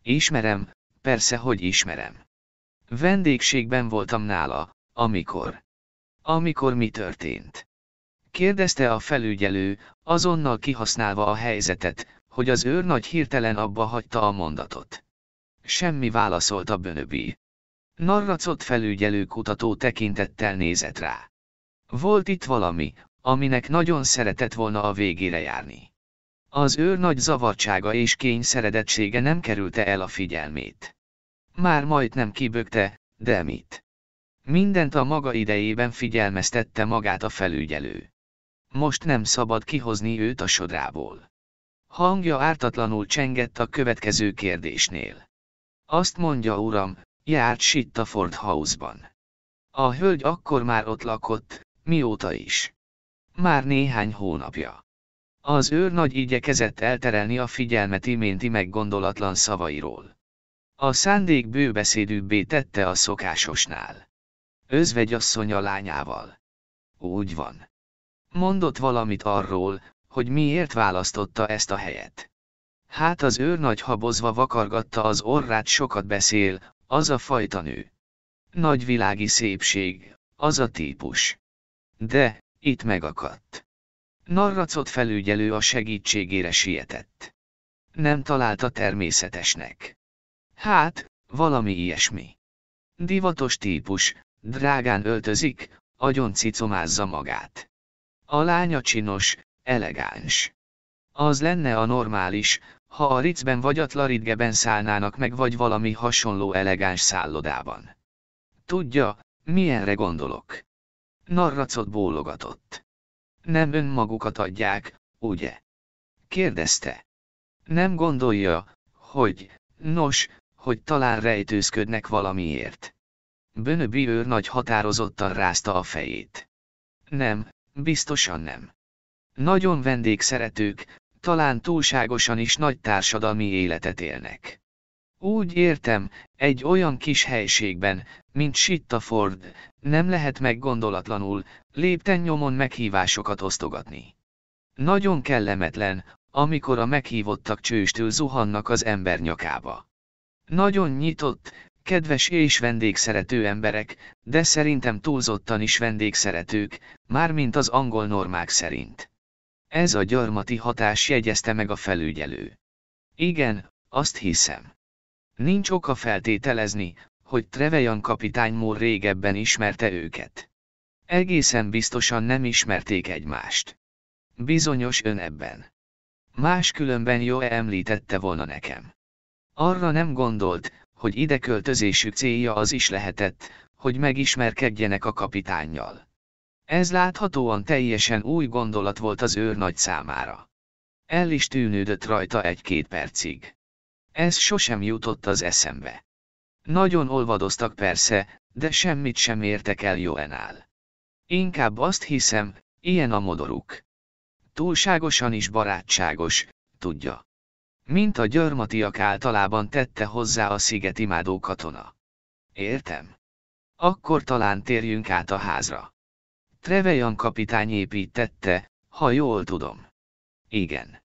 Ismerem, persze hogy ismerem. Vendégségben voltam nála, amikor. Amikor mi történt? Kérdezte a felügyelő, azonnal kihasználva a helyzetet, hogy az őrnagy hirtelen abba hagyta a mondatot. Semmi válaszolt a bönöbi. Narracott felügyelő kutató tekintettel nézett rá. Volt itt valami, aminek nagyon szeretett volna a végére járni. Az őr nagy zavartsága és kényszeredettsége nem kerülte el a figyelmét. Már majd nem kibökte, de mit? Mindent a maga idejében figyelmeztette magát a felügyelő. Most nem szabad kihozni őt a sodrából. Hangja ártatlanul csengett a következő kérdésnél. Azt mondja uram, járt Sittaford House-ban. A hölgy akkor már ott lakott, mióta is. Már néhány hónapja. Az őr nagy igyekezett elterelni a figyelmet iménti meggondolatlan szavairól. A szándék bőbeszédűbbé tette a szokásosnál. Özvegyasszony a lányával. Úgy van. Mondott valamit arról, hogy miért választotta ezt a helyet. Hát az őr nagy habozva vakargatta az orrát sokat beszél, az a fajta nő. Nagyvilági szépség, az a típus. De, itt megakadt. Narracot felügyelő a segítségére sietett. Nem találta természetesnek. Hát, valami ilyesmi. Divatos típus, drágán öltözik, agyon cicomázza magát. A lánya csinos, elegáns. Az lenne a normális, ha a Ritzben vagy a Tlaridgeben szállnának meg vagy valami hasonló elegáns szállodában. Tudja, milyenre gondolok? Narracot bólogatott. Nem önmagukat adják, ugye? Kérdezte. Nem gondolja, hogy, nos, hogy talán rejtőzködnek valamiért. Bönöbi nagy határozottan rázta a fejét. Nem, biztosan nem. Nagyon vendégszeretők, talán túlságosan is nagy társadalmi életet élnek. Úgy értem, egy olyan kis helységben, mint Sittaford, nem lehet meggondolatlanul, lépten nyomon meghívásokat osztogatni. Nagyon kellemetlen, amikor a meghívottak csőstől zuhannak az ember nyakába. Nagyon nyitott, kedves és vendégszerető emberek, de szerintem túlzottan is vendégszeretők, mármint az angol normák szerint. Ez a gyarmati hatás jegyezte meg a felügyelő. Igen, azt hiszem. Nincs oka feltételezni, hogy Trevejan kapitány Mór régebben ismerte őket. Egészen biztosan nem ismerték egymást. Bizonyos ön ebben. Máskülönben jó említette volna nekem. Arra nem gondolt, hogy ide költözésük célja az is lehetett, hogy megismerkedjenek a kapitánnyal. Ez láthatóan teljesen új gondolat volt az őrnagy számára. El is tűnődött rajta egy-két percig. Ez sosem jutott az eszembe. Nagyon olvadoztak persze, de semmit sem értek el Joenál. Inkább azt hiszem, ilyen a modoruk. Túlságosan is barátságos, tudja. Mint a gyarmatiak általában tette hozzá a szigetimádó katona. Értem. Akkor talán térjünk át a házra. Trevejan kapitány építette, ha jól tudom. Igen.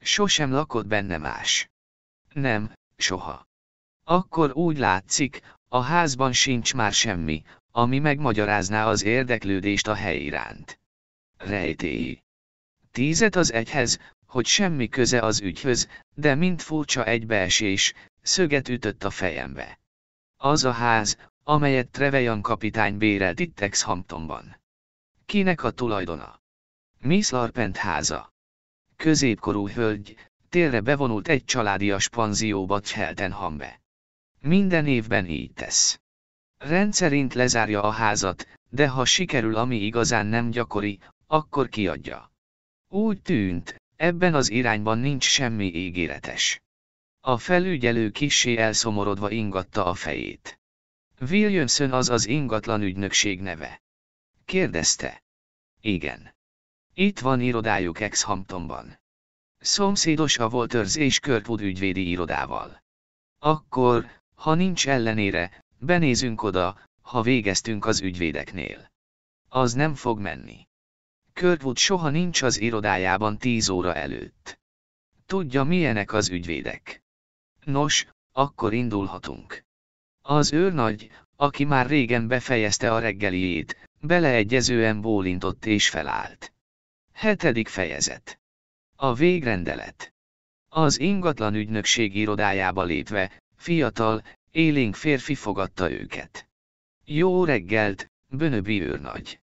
Sosem lakott benne más. Nem, soha. Akkor úgy látszik, a házban sincs már semmi, ami megmagyarázná az érdeklődést a hely iránt. Rejtély. Tízet az egyhez, hogy semmi köze az ügyhöz, de mint furcsa egybeesés, szöget ütött a fejembe. Az a ház, amelyet Trevejan kapitány bérelt itt Exhamptonban. Kinek a tulajdona? Miss Larpent háza. Középkorú hölgy, térre bevonult egy családias panzióba Cheltenhambe. Minden évben így tesz. Rendszerint lezárja a házat, de ha sikerül ami igazán nem gyakori, akkor kiadja. Úgy tűnt, ebben az irányban nincs semmi ígéretes. A felügyelő kissé elszomorodva ingatta a fejét. Williamson az az ingatlan ügynökség neve. Kérdezte. Igen. Itt van irodájuk Exhamptonban. Szomszédos a Walters és Kirkwood ügyvédi irodával. Akkor, ha nincs ellenére, benézünk oda, ha végeztünk az ügyvédeknél. Az nem fog menni. Kirkwood soha nincs az irodájában tíz óra előtt. Tudja milyenek az ügyvédek. Nos, akkor indulhatunk. Az őrnagy, aki már régen befejezte a reggeliét, beleegyezően bólintott és felállt. Hetedik fejezet. A végrendelet. Az ingatlan ügynökség irodájába lépve, fiatal, élénk férfi fogadta őket. Jó reggelt, Bönöbi őrnagy.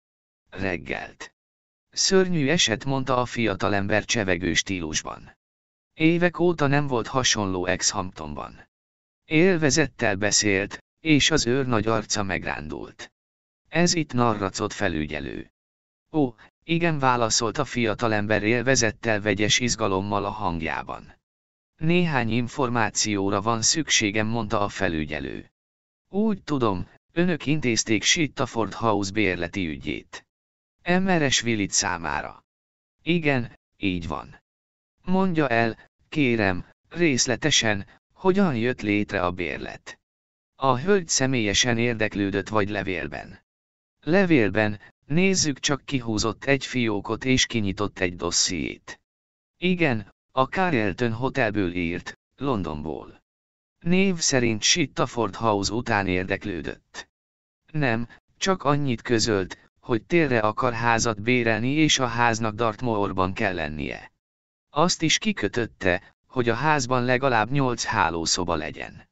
Reggelt. Szörnyű eset mondta a fiatalember csevegő stílusban. Évek óta nem volt hasonló ex-Hamptonban. Élvezettel beszélt, és az őrnagy arca megrándult. Ez itt narracot felügyelő. Ó, igen válaszolt a fiatalember élvezettel vegyes izgalommal a hangjában. Néhány információra van szükségem, mondta a felügyelő. Úgy tudom, önök intézték Sittaford House bérleti ügyét. Emeres Willit számára. Igen, így van. Mondja el, kérem, részletesen, hogyan jött létre a bérlet. A hölgy személyesen érdeklődött vagy levélben. Levélben, nézzük csak kihúzott egy fiókot és kinyitott egy dossziét. Igen, a Carlton Hotelből írt, Londonból. Név szerint Sittaford House után érdeklődött. Nem, csak annyit közölt, hogy térre akar házat bérelni és a háznak Dartmoorban kell lennie. Azt is kikötötte, hogy a házban legalább nyolc hálószoba legyen.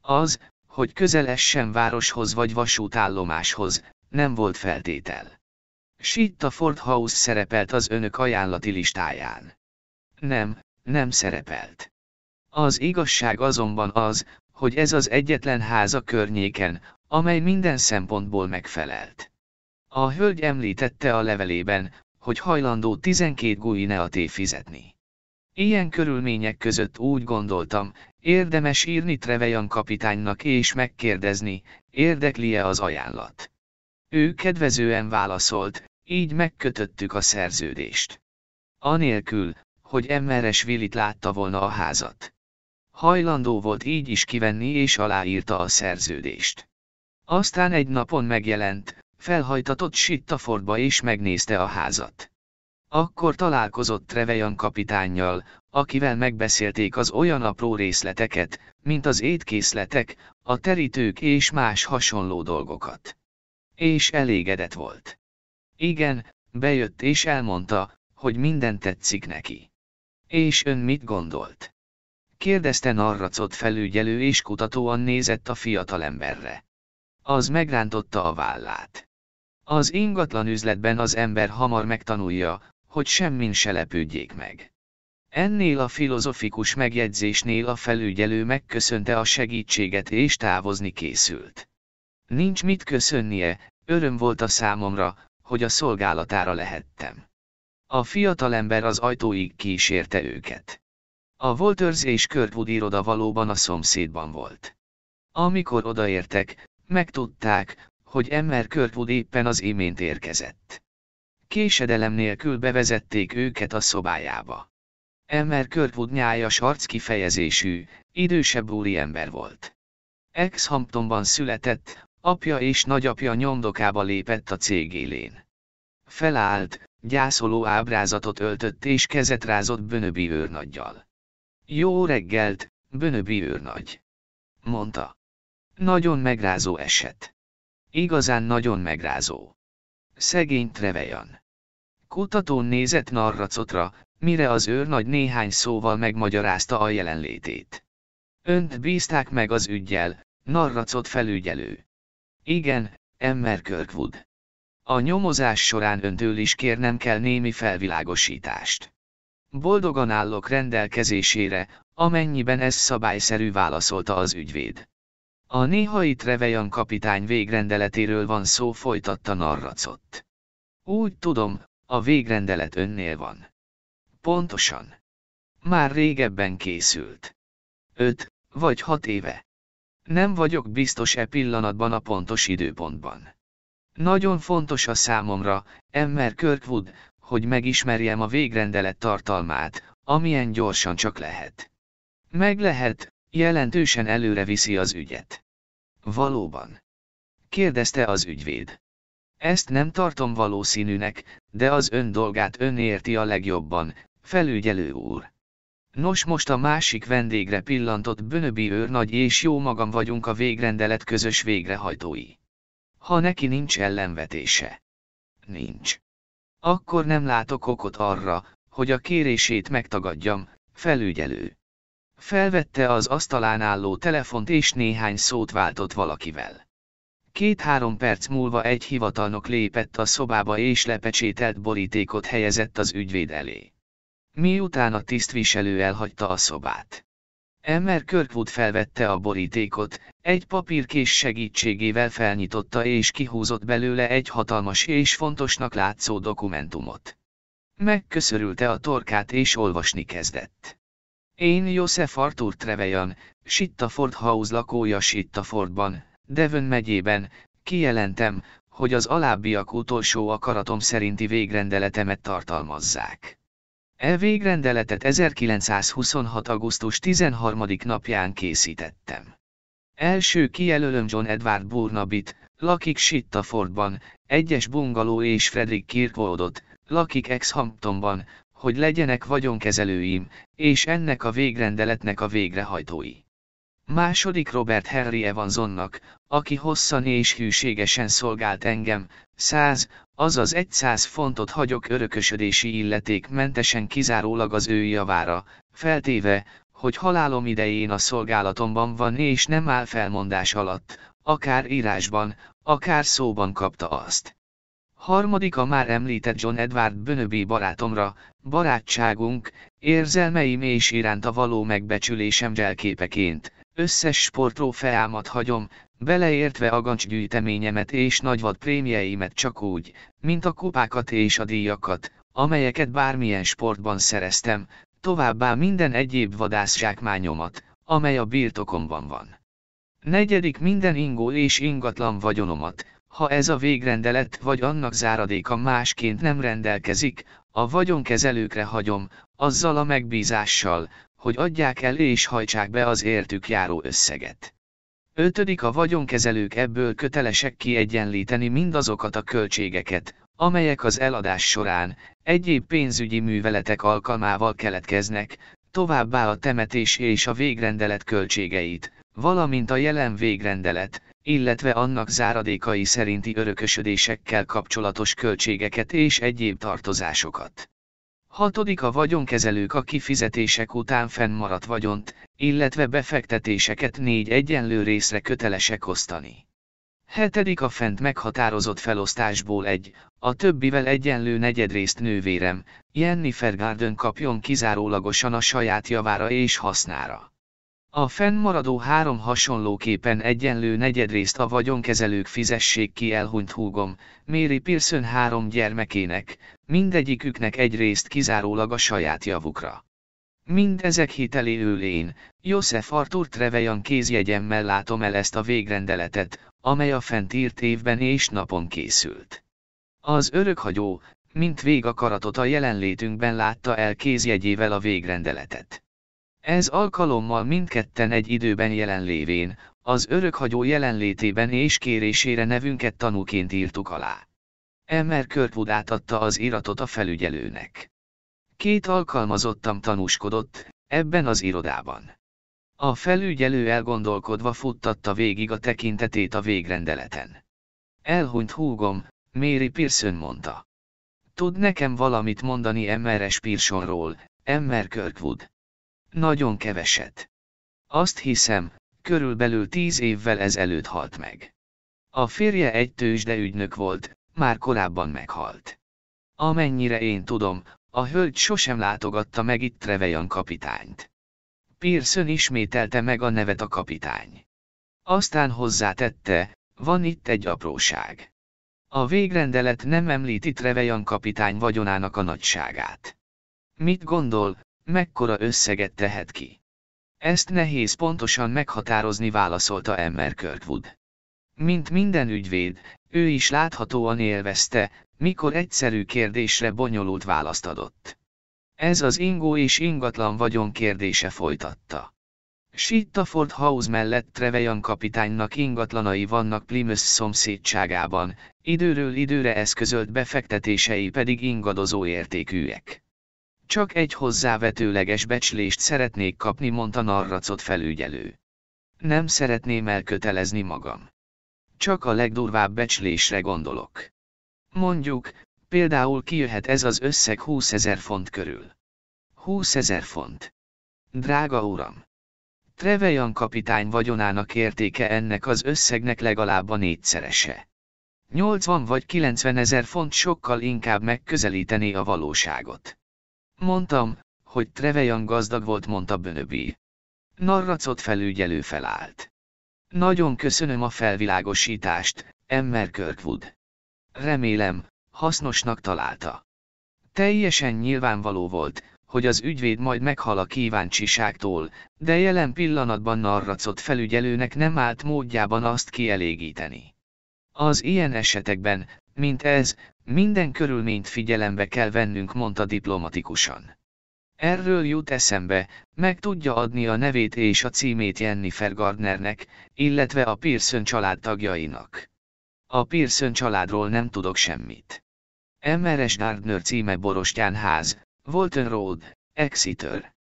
Az, hogy közelessen városhoz vagy vasútállomáshoz, nem volt feltétel. Sitta Ford House szerepelt az önök ajánlati listáján. Nem, nem szerepelt. Az igazság azonban az, hogy ez az egyetlen ház a környéken, amely minden szempontból megfelelt. A hölgy említette a levelében, hogy hajlandó 12 guineaté fizetni. Ilyen körülmények között úgy gondoltam, érdemes írni Trevejan kapitánynak és megkérdezni, érdekli-e az ajánlat. Ő kedvezően válaszolt, így megkötöttük a szerződést. Anélkül, hogy Emmeres Willit látta volna a házat. Hajlandó volt így is kivenni és aláírta a szerződést. Aztán egy napon megjelent, felhajtatott Sittafordba és megnézte a házat. Akkor találkozott Trevejan kapitánnyal, akivel megbeszélték az olyan apró részleteket, mint az étkészletek, a terítők és más hasonló dolgokat. És elégedett volt. Igen, bejött és elmondta, hogy minden tetszik neki. És ön mit gondolt? Kérdezte Narracot felügyelő és kutatóan nézett a fiatalemberre. Az megrántotta a vállát. Az ingatlan üzletben az ember hamar megtanulja, hogy semmin se lepődjék meg. Ennél a filozofikus megjegyzésnél a felügyelő megköszönte a segítséget és távozni készült. Nincs mit köszönnie, öröm volt a számomra, hogy a szolgálatára lehettem. A fiatalember az ajtóig kísérte őket. A Wolters és Kirkwood iroda valóban a szomszédban volt. Amikor odaértek, megtudták, hogy Emmer Kirkwood éppen az imént érkezett. Késedelem nélkül bevezették őket a szobájába. Emmer Kirkwood nyájas arc kifejezésű, idősebb ember volt. Ex-Hamptonban született, apja és nagyapja nyomdokába lépett a cég élén. Felállt, gyászoló ábrázatot öltött és kezet rázott Bönöbi őrnaggyal. Jó reggelt, Bönöbi őrnagy! mondta. Nagyon megrázó eset. Igazán nagyon megrázó. Szegény Trevejan. Kutatón nézett Narracotra, mire az őrnagy néhány szóval megmagyarázta a jelenlétét. Önt bízták meg az ügyjel, Narracot felügyelő. Igen, Emmer Kirkwood. A nyomozás során öntől is kérnem kell némi felvilágosítást. Boldogan állok rendelkezésére, amennyiben ez szabályszerű válaszolta az ügyvéd. A néhai Trevejan kapitány végrendeletéről van szó folytatta narracott. Úgy tudom, a végrendelet önnél van. Pontosan. Már régebben készült. Öt, vagy hat éve. Nem vagyok biztos e pillanatban a pontos időpontban. Nagyon fontos a számomra, Emmer Kirkwood, hogy megismerjem a végrendelet tartalmát, amilyen gyorsan csak lehet. Meg lehet, jelentősen előre viszi az ügyet. Valóban. Kérdezte az ügyvéd. Ezt nem tartom valószínűnek, de az ön dolgát ön érti a legjobban, felügyelő úr. Nos most a másik vendégre pillantott Bönöbi őrnagy és jó magam vagyunk a végrendelet közös végrehajtói. Ha neki nincs ellenvetése. Nincs. Akkor nem látok okot arra, hogy a kérését megtagadjam, felügyelő. Felvette az asztalán álló telefont és néhány szót váltott valakivel. Két-három perc múlva egy hivatalnok lépett a szobába és lepecsételt borítékot helyezett az ügyvéd elé. Miután a tisztviselő elhagyta a szobát. Emmer Kirkwood felvette a borítékot, egy papírkés segítségével felnyitotta és kihúzott belőle egy hatalmas és fontosnak látszó dokumentumot. Megköszörülte a torkát és olvasni kezdett. Én Joseph Arthur Trevejan, Sittaford House lakója Sittafordban, Devon megyében, kijelentem, hogy az alábbiak utolsó akaratom szerinti végrendeletemet tartalmazzák. E végrendeletet 1926. augusztus 13. napján készítettem. Első kijelölöm John Edward Burnabit, lakik Sittafordban, egyes bungaló és Frederick Kirkwoodot, lakik Exhamptonban, hogy legyenek vagyonkezelőim, és ennek a végrendeletnek a végrehajtói. Második Robert Henry Evansonnak, aki hosszan és hűségesen szolgált engem, száz, azaz egy száz fontot hagyok örökösödési illeték mentesen kizárólag az ő javára, feltéve, hogy halálom idején a szolgálatomban van és nem áll felmondás alatt, akár írásban, akár szóban kapta azt. Harmadik a már említett John Edward Bönöbi barátomra, barátságunk, érzelmeim és iránta való megbecsülésem jelképeként, összes sportrófeámat hagyom, beleértve a gancsgyűjteményemet és nagyvad prémieimet csak úgy, mint a kupákat és a díjakat, amelyeket bármilyen sportban szereztem, továbbá minden egyéb vadászsákmányomat, amely a birtokomban van. Negyedik minden ingó és ingatlan vagyonomat, ha ez a végrendelet vagy annak záradéka másként nem rendelkezik, a vagyonkezelőkre hagyom, azzal a megbízással, hogy adják el és hajtsák be az értük járó összeget. Ötödik a vagyonkezelők ebből kötelesek kiegyenlíteni mindazokat a költségeket, amelyek az eladás során, egyéb pénzügyi műveletek alkalmával keletkeznek, továbbá a temetés és a végrendelet költségeit, valamint a jelen végrendelet, illetve annak záradékai szerinti örökösödésekkel kapcsolatos költségeket és egyéb tartozásokat. Hatodik a vagyonkezelők a kifizetések után fennmaradt vagyont, illetve befektetéseket négy egyenlő részre kötelesek osztani. Hetedik a fent meghatározott felosztásból egy, a többivel egyenlő negyedrészt nővérem, Jennifer Garden kapjon kizárólagosan a saját javára és hasznára. A fennmaradó három hasonlóképpen egyenlő negyedrészt a vagyonkezelők fizessék ki elhunyt húgom, Mary Pearson három gyermekének, mindegyiküknek egy részt kizárólag a saját javukra. Mindezek hiteli őlén, József Artur Trevejan kézjegyemmel látom el ezt a végrendeletet, amely a fent írt évben és napon készült. Az örökhagyó, mint végakaratot a jelenlétünkben látta el kézjegyével a végrendeletet. Ez alkalommal mindketten egy időben jelenlévén, az örökhagyó jelenlétében és kérésére nevünket tanúként írtuk alá. Emmer Kirkwood átadta az iratot a felügyelőnek. Két alkalmazottam tanúskodott, ebben az irodában. A felügyelő elgondolkodva futtatta végig a tekintetét a végrendeleten. Elhunyt húgom, Mary Pearson mondta. Tud nekem valamit mondani Emmeres Pearsonról, Emmer Kirkwood? Nagyon keveset. Azt hiszem, körülbelül tíz évvel ezelőtt halt meg. A férje egy tőzsde ügynök volt, már korábban meghalt. Amennyire én tudom, a hölgy sosem látogatta meg itt Trevejan kapitányt. Pearson ismételte meg a nevet a kapitány. Aztán hozzátette, van itt egy apróság. A végrendelet nem említi Trevejan kapitány vagyonának a nagyságát. Mit gondol, mekkora összeget tehet ki? Ezt nehéz pontosan meghatározni válaszolta Emmer Kirkwood. Mint minden ügyvéd, ő is láthatóan élvezte, mikor egyszerű kérdésre bonyolult választ adott. Ez az ingó és ingatlan vagyon kérdése folytatta. Sittaford House mellett Trevejan kapitánynak ingatlanai vannak Plymouth szomszédságában, időről időre eszközölt befektetései pedig ingadozó értékűek. Csak egy hozzávetőleges becslést szeretnék kapni, mondta Narracot felügyelő. Nem szeretném elkötelezni magam. Csak a legdurvább becslésre gondolok. Mondjuk, például kijöhet ez az összeg 20 ezer font körül. 20 ezer font. Drága uram! Trevejan kapitány vagyonának értéke ennek az összegnek legalább a négyszerese. 80 vagy 90 ezer font sokkal inkább megközelíteni a valóságot. Mondtam, hogy Trevejan gazdag volt, mondta Bönöbi. Narracot felügyelő felállt. Nagyon köszönöm a felvilágosítást, Emmer Kirkwood. Remélem, hasznosnak találta. Teljesen nyilvánvaló volt, hogy az ügyvéd majd meghal a kíváncsiságtól, de jelen pillanatban narracott felügyelőnek nem állt módjában azt kielégíteni. Az ilyen esetekben, mint ez, minden körülményt figyelembe kell vennünk, mondta diplomatikusan. Erről jut eszembe, meg tudja adni a nevét és a címét Jennifer Gardnernek, illetve a Pearson család tagjainak. A Pearson családról nem tudok semmit. Emmeres Gardner címe Borostyán ház, Walton Road, Exeter.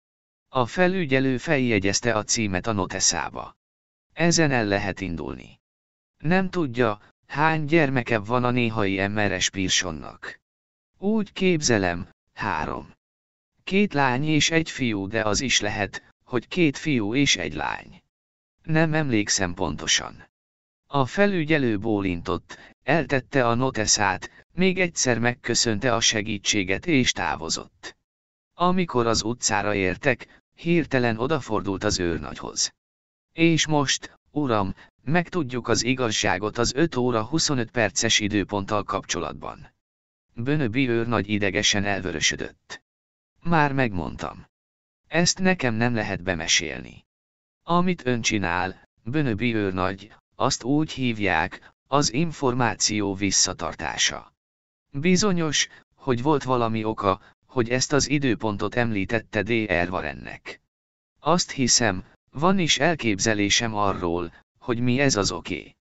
A felügyelő feljegyezte a címet a noteszába. Ezen el lehet indulni. Nem tudja, hány gyermeke van a néhai Emmeres Pearsonnak. Úgy képzelem, három. Két lány és egy fiú, de az is lehet, hogy két fiú és egy lány. Nem emlékszem pontosan. A felügyelő bólintott, eltette a noteszát, még egyszer megköszönte a segítséget és távozott. Amikor az utcára értek, hirtelen odafordult az őrnagyhoz. És most, uram, megtudjuk az igazságot az 5 óra 25 perces időponttal kapcsolatban. Bönöbi őrnagy idegesen elvörösödött. Már megmondtam. Ezt nekem nem lehet bemesélni. Amit ön csinál, Bönöbi őrnagy, azt úgy hívják, az információ visszatartása. Bizonyos, hogy volt valami oka, hogy ezt az időpontot említette D.R. Warrennek. Azt hiszem, van is elképzelésem arról, hogy mi ez az oké.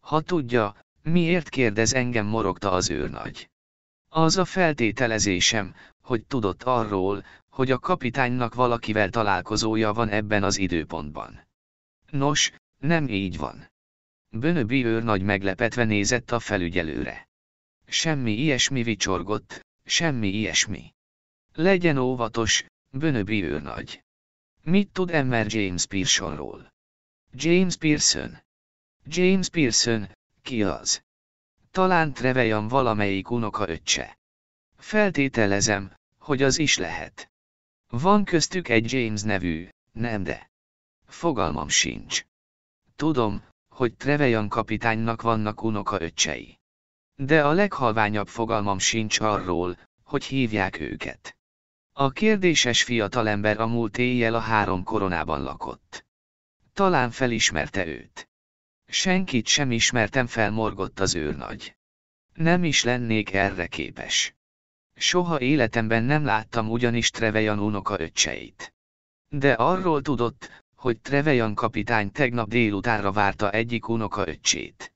Ha tudja, miért kérdez engem morogta az őrnagy. Az a feltételezésem, hogy tudott arról, hogy a kapitánynak valakivel találkozója van ebben az időpontban. Nos, nem így van. Bönöbi őrnagy meglepetve nézett a felügyelőre. Semmi ilyesmi vicsorgott, semmi ilyesmi. Legyen óvatos, Bönöbi őrnagy. Mit tud ember James Pearsonról? James Pearson. James Pearson, ki az? Talán Trevelyan valamelyik unoka öccse. Feltételezem, hogy az is lehet. Van köztük egy James nevű, nem de. Fogalmam sincs. Tudom, hogy Trevelyan kapitánynak vannak unoka öccsei. De a leghalványabb fogalmam sincs arról, hogy hívják őket. A kérdéses fiatalember a múlt éjjel a három koronában lakott. Talán felismerte őt. Senkit sem ismertem fel morgott az őrnagy. Nem is lennék erre képes. Soha életemben nem láttam ugyanis Trevejan unoka öccseit. De arról tudott, hogy Trevejan kapitány tegnap délutánra várta egyik unoka öccsét.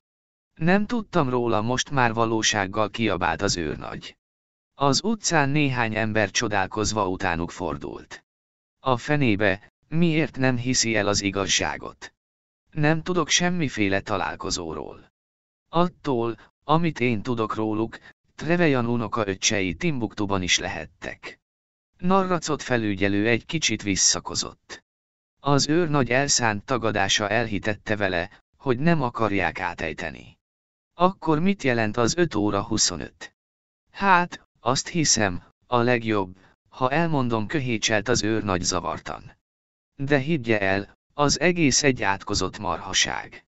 Nem tudtam róla most már valósággal kiabált az őrnagy. Az utcán néhány ember csodálkozva utánuk fordult. A fenébe, miért nem hiszi el az igazságot? Nem tudok semmiféle találkozóról. Attól, amit én tudok róluk, Trevejan unoka öccsei Timbuktuban is lehettek. Narracot felügyelő egy kicsit visszakozott. Az őr nagy elszánt tagadása elhitette vele, hogy nem akarják átejteni. Akkor mit jelent az 5 óra 25? Hát, azt hiszem, a legjobb, ha elmondom köhécselt az őr nagy zavartan. De higgye el, az egész egy átkozott marhaság.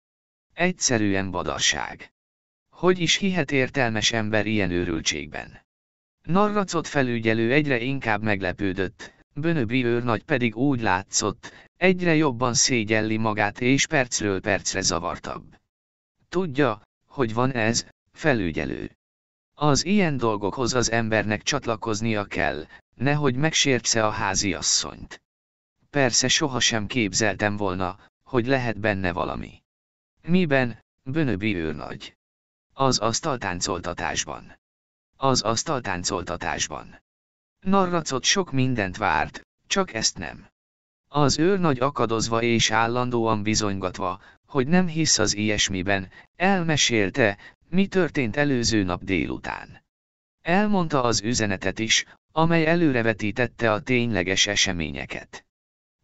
Egyszerűen badarság. Hogy is hihet értelmes ember ilyen őrültségben? Narracot felügyelő egyre inkább meglepődött, Bönöbi őrnagy pedig úgy látszott, egyre jobban szégyelli magát és percről percre zavartabb. Tudja, hogy van ez, felügyelő. Az ilyen dolgokhoz az embernek csatlakoznia kell, nehogy megsértse a háziasszonyt. Persze sohasem képzeltem volna, hogy lehet benne valami. Miben, Bönöbi őrnagy? Az asztaltáncoltatásban. Az asztaltáncoltatásban. Narracot sok mindent várt, csak ezt nem. Az őr nagy akadozva és állandóan bizonygatva, hogy nem hisz az ilyesmiben, elmesélte, mi történt előző nap délután. Elmondta az üzenetet is, amely előrevetítette a tényleges eseményeket.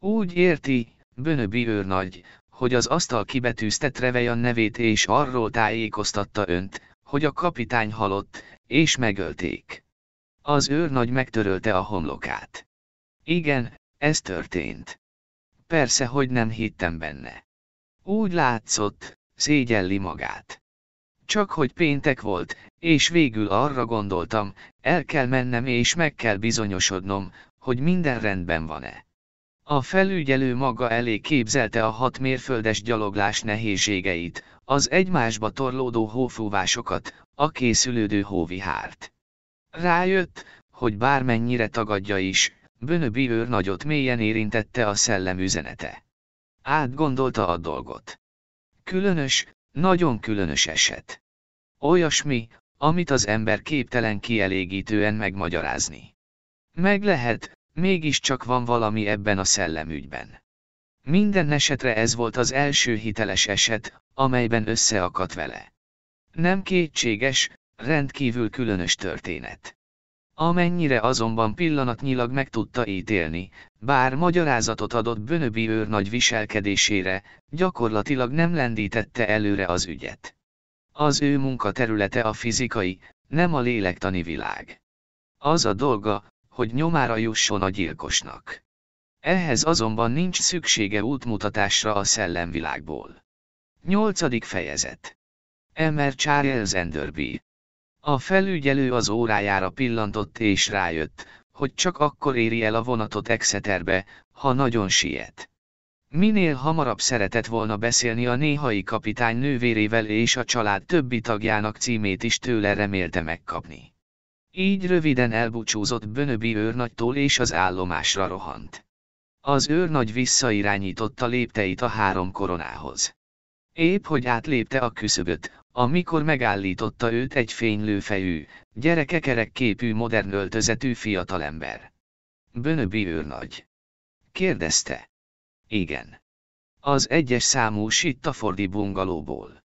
Úgy érti, Bönöbi őrnagy, hogy az asztal kibetűzte Trevejan nevét és arról tájékoztatta önt, hogy a kapitány halott, és megölték. Az őrnagy megtörölte a homlokát. Igen, ez történt. Persze, hogy nem hittem benne. Úgy látszott, szégyelli magát. Csak hogy péntek volt, és végül arra gondoltam, el kell mennem és meg kell bizonyosodnom, hogy minden rendben van-e. A felügyelő maga elé képzelte a hat mérföldes gyaloglás nehézségeit, az egymásba torlódó hófúvásokat, a készülődő hóvihárt. Rájött, hogy bármennyire tagadja is, Bönöbi őr nagyot mélyen érintette a szellem üzenete. Átgondolta a dolgot. Különös, nagyon különös eset. Olyasmi, amit az ember képtelen kielégítően megmagyarázni. Meg lehet, mégiscsak van valami ebben a szellemügyben. Minden esetre ez volt az első hiteles eset, amelyben összeakadt vele. Nem kétséges, rendkívül különös történet. Amennyire azonban pillanatnyilag meg tudta ítélni, bár magyarázatot adott Bönöbi őr nagy viselkedésére, gyakorlatilag nem lendítette előre az ügyet. Az ő munkaterülete a fizikai, nem a lélektani világ. Az a dolga, hogy nyomára jusson a gyilkosnak. Ehhez azonban nincs szüksége útmutatásra a szellemvilágból. Nyolcadik fejezet. Emer Charles Enderby. A felügyelő az órájára pillantott és rájött, hogy csak akkor éri el a vonatot Exeterbe, ha nagyon siet. Minél hamarabb szeretett volna beszélni a néhai kapitány nővérével és a család többi tagjának címét is tőle remélte megkapni. Így röviden elbúcsúzott Bönöbi őrnagytól és az állomásra rohant. Az őrnagy visszairányította lépteit a három koronához. Épp hogy átlépte a küszöböt, amikor megállította őt egy fénylőfejű, gyerekekerek képű modern öltözetű fiatalember. Bönöbi őrnagy. Kérdezte. Igen. Az egyes számú Sittafordi bungalóból.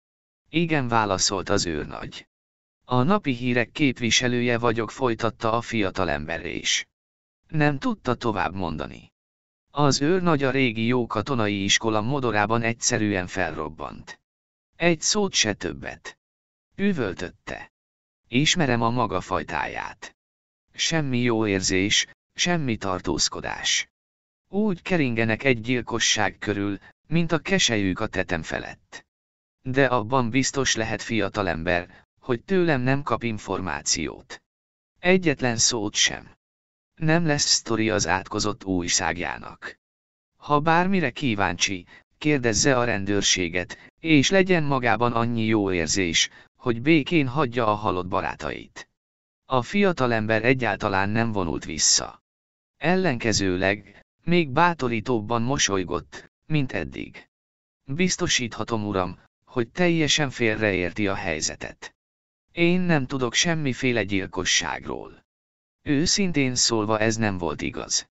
Igen válaszolt az őrnagy. A napi hírek képviselője vagyok folytatta a fiatalember is. Nem tudta tovább mondani. Az őrnagy a régi jó katonai iskola modorában egyszerűen felrobbant. Egy szót se többet. Üvöltötte. Ismerem a maga fajtáját. Semmi jó érzés, semmi tartózkodás. Úgy keringenek egy gyilkosság körül, mint a kesejük a tetem felett. De abban biztos lehet fiatalember, hogy tőlem nem kap információt. Egyetlen szót sem. Nem lesz sztori az átkozott újságjának. Ha bármire kíváncsi, kérdezze a rendőrséget, és legyen magában annyi jó érzés, hogy békén hagyja a halott barátait. A fiatalember egyáltalán nem vonult vissza. Ellenkezőleg, még bátorítóbban mosolygott, mint eddig. Biztosíthatom uram, hogy teljesen félreérti a helyzetet. Én nem tudok semmiféle gyilkosságról. Őszintén szólva ez nem volt igaz.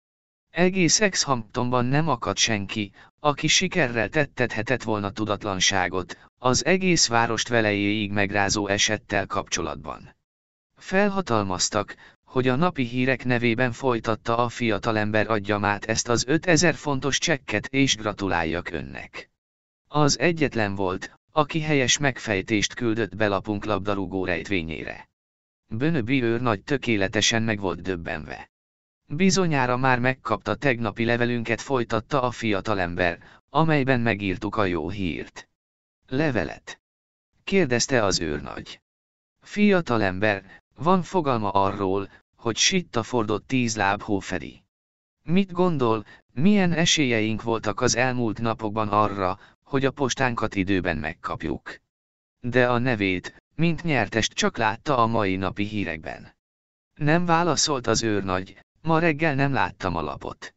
Egész Exhamptonban nem akadt senki, aki sikerrel tettethetett volna tudatlanságot, az egész várost velejéig megrázó esettel kapcsolatban. Felhatalmaztak, hogy a napi hírek nevében folytatta a fiatalember adjamát ezt az 5000 fontos csekket és gratuláljak önnek. Az egyetlen volt, aki helyes megfejtést küldött belapunk labdarúgó rejtvényére. Bönöbi őr nagy tökéletesen meg volt döbbenve. Bizonyára már megkapta tegnapi levelünket folytatta a fiatalember, amelyben megírtuk a jó hírt. Levelet. Kérdezte az őrnagy. Fiatalember, van fogalma arról, hogy Sittafordot tíz láb hó fedi. Mit gondol, milyen esélyeink voltak az elmúlt napokban arra, hogy a postánkat időben megkapjuk. De a nevét, mint nyertest csak látta a mai napi hírekben. Nem válaszolt az őrnagy, ma reggel nem láttam a lapot.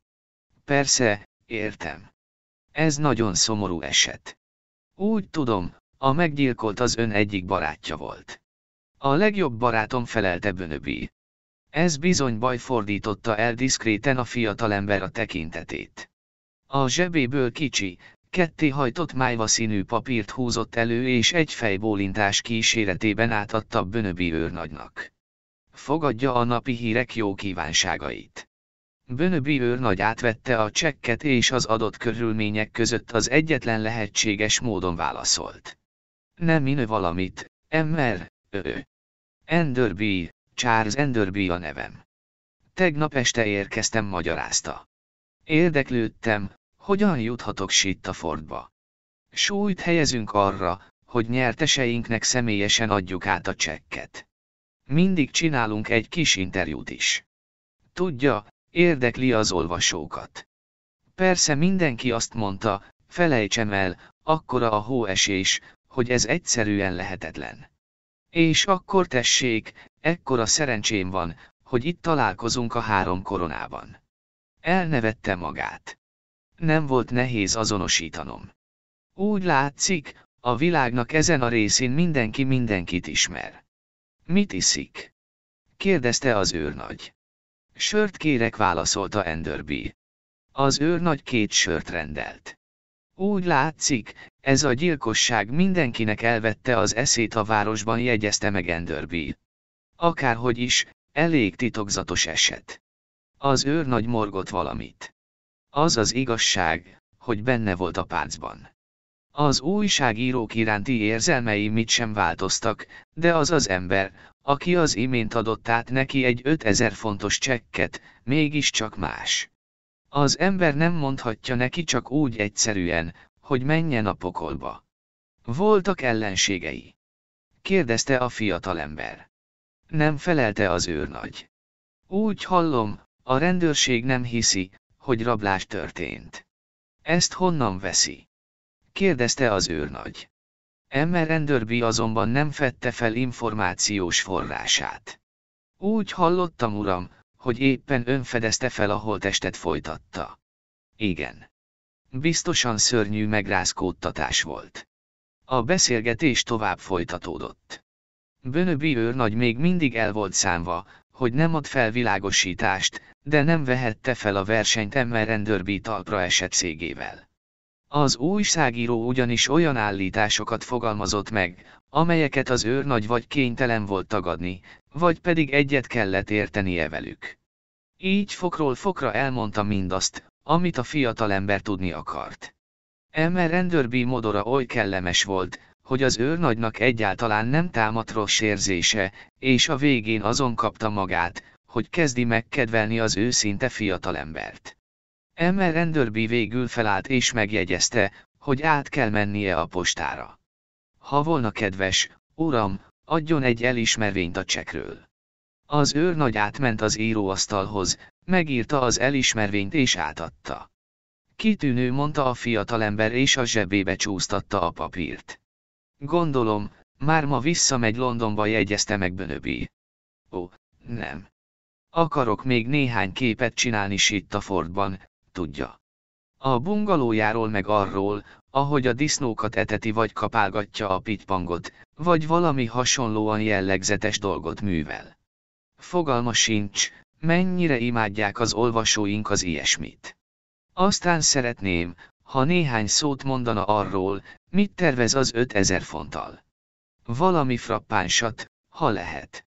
Persze, értem. Ez nagyon szomorú eset. Úgy tudom, a meggyilkolt az ön egyik barátja volt. A legjobb barátom felelte Bönöbi. Ez bizony baj fordította el diszkréten a fiatalember a tekintetét. A zsebéből kicsi, ketté hajtott májva színű papírt húzott elő és egy fejbólintás kíséretében átadta Bönöbi őrnagynak. Fogadja a napi hírek jó kívánságait. Bönöbi őrnagy átvette a csekket és az adott körülmények között az egyetlen lehetséges módon válaszolt. Nem minő valamit, emmer, ö. Enderby, Charles Enderby a nevem. Tegnap este érkeztem magyarázta. Érdeklődtem, hogyan juthatok Sittafordba. Súlyt helyezünk arra, hogy nyerteseinknek személyesen adjuk át a csekket. Mindig csinálunk egy kis interjút is. Tudja, érdekli az olvasókat. Persze mindenki azt mondta, felejtsem el, akkora a hóesés, hogy ez egyszerűen lehetetlen. És akkor tessék, ekkora szerencsém van, hogy itt találkozunk a három koronában. Elnevette magát. Nem volt nehéz azonosítanom. Úgy látszik, a világnak ezen a részén mindenki mindenkit ismer. Mit iszik? kérdezte az őrnagy. Sört kérek válaszolta Enderby. Az őrnagy két sört rendelt. Úgy látszik, ez a gyilkosság mindenkinek elvette az eszét a városban jegyezte meg Enderby. Akárhogy is, elég titokzatos eset. Az őrnagy morgott valamit. Az az igazság, hogy benne volt a páncban. Az újságírók iránti érzelmei mit sem változtak, de az az ember, aki az imént adott át neki egy 5000 fontos csekket, mégiscsak más. Az ember nem mondhatja neki csak úgy egyszerűen, hogy menjen a pokolba. Voltak ellenségei. Kérdezte a fiatalember. Nem felelte az őrnagy. Úgy hallom, a rendőrség nem hiszi, hogy rablás történt. Ezt honnan veszi? Kérdezte az őrnagy. Emmer Renderby azonban nem fette fel információs forrását. Úgy hallottam uram, hogy éppen ön fedezte fel a holtestet folytatta. Igen. Biztosan szörnyű megrázkódtatás volt. A beszélgetés tovább folytatódott. Bönöbi őrnagy még mindig el volt számva, hogy nem ad fel világosítást, de nem vehette fel a versenyt Emmer Renderby talpra esett cégével. Az újságíró ugyanis olyan állításokat fogalmazott meg, amelyeket az őrnagy vagy kénytelen volt tagadni, vagy pedig egyet kellett értenie velük. Így fokról fokra elmondta mindazt, amit a fiatalember tudni akart. Emmer Renderby modora oly kellemes volt, hogy az őrnagynak egyáltalán nem támadt rossz érzése, és a végén azon kapta magát, hogy kezdi megkedvelni az őszinte fiatalembert. Emmer Renderby végül felállt és megjegyezte, hogy át kell mennie a postára. Ha volna kedves, uram, adjon egy elismervényt a csekről. Az őrnagy átment az íróasztalhoz, megírta az elismervényt és átadta. Kitűnő mondta a fiatalember és a zsebébe csúsztatta a papírt. Gondolom, már ma visszamegy Londonba jegyezte meg Bönöbi. Ó, nem. Akarok még néhány képet csinálni Fordban, tudja. A bungalójáról meg arról, ahogy a disznókat eteti vagy kapálgatja a pitpangot, vagy valami hasonlóan jellegzetes dolgot művel. Fogalma sincs, mennyire imádják az olvasóink az ilyesmit. Aztán szeretném, ha néhány szót mondana arról, mit tervez az 5000 fonttal. Valami frappánsat, ha lehet.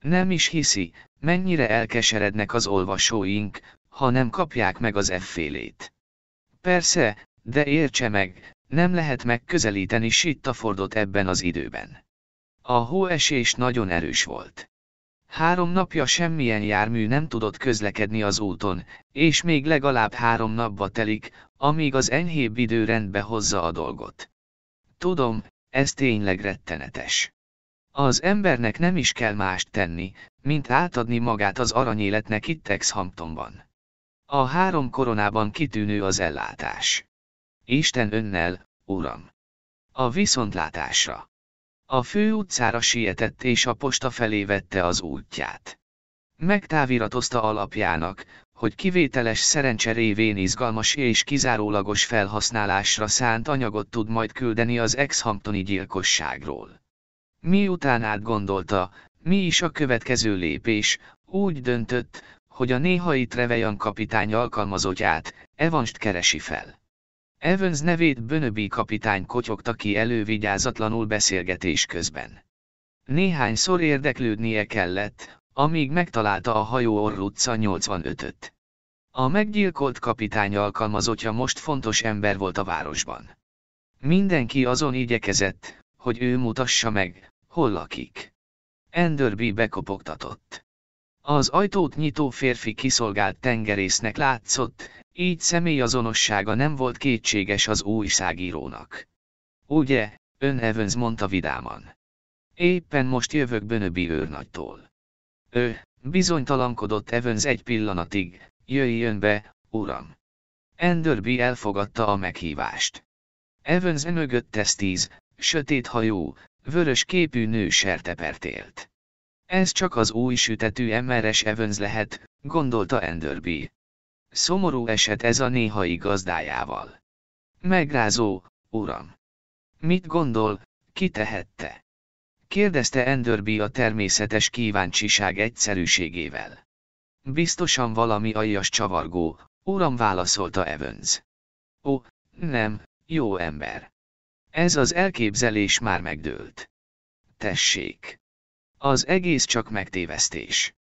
Nem is hiszi, mennyire elkeserednek az olvasóink, ha nem kapják meg az effélét. Persze, de értse meg, nem lehet megközelíteni Sittafordot ebben az időben. A hóesés nagyon erős volt. Három napja semmilyen jármű nem tudott közlekedni az úton, és még legalább három napba telik, amíg az enyhébb idő rendbe hozza a dolgot. Tudom, ez tényleg rettenetes. Az embernek nem is kell mást tenni, mint átadni magát az aranyéletnek itt Exhamptonban. A három koronában kitűnő az ellátás. Isten önnel, uram! A viszontlátásra. A fő utcára sietett és a posta felé vette az útját. Megtáviratozta alapjának, hogy kivételes szerencse révén izgalmas és kizárólagos felhasználásra szánt anyagot tud majd küldeni az ex-hamptoni gyilkosságról. Miután átgondolta, mi is a következő lépés, úgy döntött, hogy a néhai Trevejan kapitány alkalmazottját, Evanst keresi fel. Evans nevét Bönöbi kapitány kotyogta ki elővigyázatlanul beszélgetés közben. Néhányszor érdeklődnie kellett, amíg megtalálta a hajó Orrutca 85-öt. A meggyilkolt kapitány alkalmazottja most fontos ember volt a városban. Mindenki azon igyekezett, hogy ő mutassa meg, hol lakik. Enderby bekopogtatott. Az ajtót nyitó férfi kiszolgált tengerésznek látszott, így személyazonossága nem volt kétséges az újságírónak. Ugye, ön Evans mondta vidáman. Éppen most jövök Bönöbi őrnagytól. Ő, bizonytalankodott Evans egy pillanatig, jöjjön be, uram. Enderby elfogadta a meghívást. Evans mögött tesztíz, sötét hajú, vörös képű nő sertepert élt. Ez csak az új sütetű MRS Evans lehet, gondolta Enderby. Szomorú eset ez a néhai gazdájával. Megrázó, uram. Mit gondol, ki tehette? Kérdezte Enderby a természetes kíváncsiság egyszerűségével. Biztosan valami aljas csavargó, uram válaszolta Evans. Ó, nem, jó ember. Ez az elképzelés már megdőlt. Tessék. Az egész csak megtévesztés.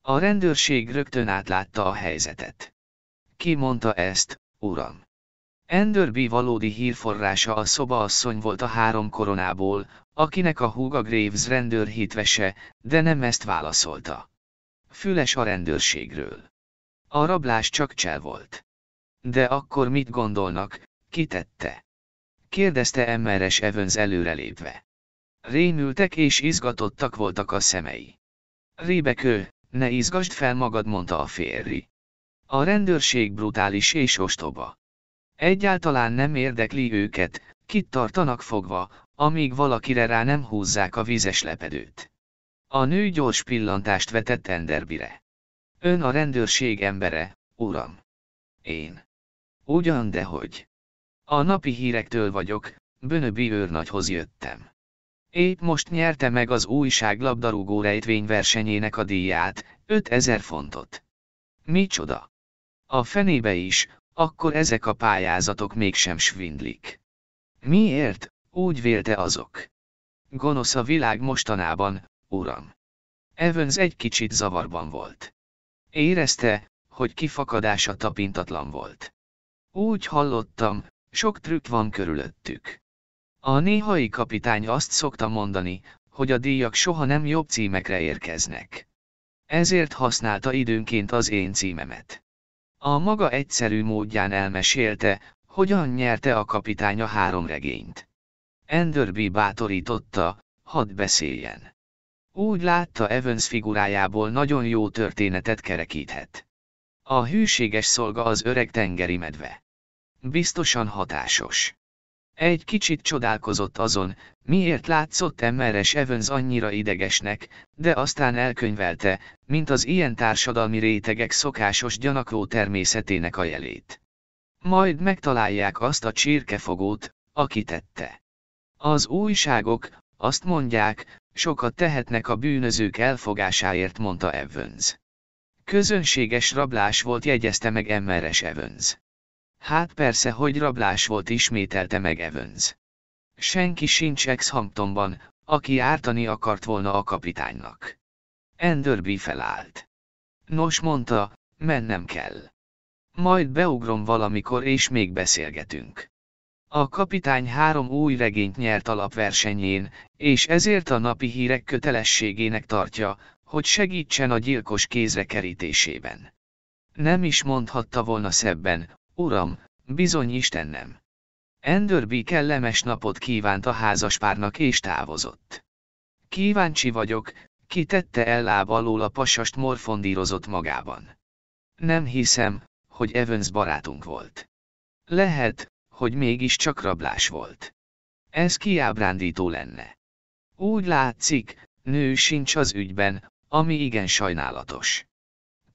A rendőrség rögtön átlátta a helyzetet. Ki mondta ezt, uram? Enderby valódi hírforrása a szobaasszony volt a három koronából, akinek a húga Graves rendőr hitvese, de nem ezt válaszolta. Füles a rendőrségről. A rablás csak csel volt. De akkor mit gondolnak, ki tette? Kérdezte Emmeres Evans előrelépve. Rémültek és izgatottak voltak a szemei. Rébekő, ne izgasd fel magad, mondta a férri. A rendőrség brutális és ostoba. Egyáltalán nem érdekli őket, kit tartanak fogva, amíg valakire rá nem húzzák a vizes lepedőt. A nő gyors pillantást vetett Enderbire. Ön a rendőrség embere, uram. Én. Ugyan dehogy. A napi hírektől vagyok, Bönöbi őrnagyhoz jöttem. Épp most nyerte meg az újság labdarúgó rejtvényversenyének a díját, 5000 fontot. Micsoda? A fenébe is, akkor ezek a pályázatok mégsem svindlik. Miért? Úgy vélte azok. Gonosz a világ mostanában, uram. Evans egy kicsit zavarban volt. Érezte, hogy kifakadása tapintatlan volt. Úgy hallottam, sok trükk van körülöttük. A néhai kapitány azt szokta mondani, hogy a díjak soha nem jobb címekre érkeznek. Ezért használta időnként az én címemet. A maga egyszerű módján elmesélte, hogyan nyerte a kapitány a három regényt. Enderby bátorította, hadd beszéljen. Úgy látta Evans figurájából nagyon jó történetet kerekíthet. A hűséges szolga az öreg tengeri medve. Biztosan hatásos. Egy kicsit csodálkozott azon, miért látszott Emmeres Evans annyira idegesnek, de aztán elkönyvelte, mint az ilyen társadalmi rétegek szokásos gyanakló természetének a jelét. Majd megtalálják azt a csirkefogót, aki tette. Az újságok, azt mondják, sokat tehetnek a bűnözők elfogásáért, mondta Evans. Közönséges rablás volt jegyezte meg Emmeres Evans. Hát persze, hogy rablás volt ismételte meg Evans. Senki sincs Ex-Hamptonban, aki ártani akart volna a kapitánynak. Enderby felállt. Nos mondta, mennem kell. Majd beugrom valamikor és még beszélgetünk. A kapitány három új regényt nyert alapversenyén, és ezért a napi hírek kötelességének tartja, hogy segítsen a gyilkos kézre kerítésében. Nem is mondhatta volna szebben, uram, bizony Istennem. Enderby kellemes napot kívánt a házaspárnak és távozott. Kíváncsi vagyok, ki tette el láb alól a pasast morfondírozott magában. Nem hiszem, hogy Evans barátunk volt. Lehet, hogy mégis csak rablás volt. Ez kiábrándító lenne. Úgy látszik, nő sincs az ügyben, ami igen sajnálatos.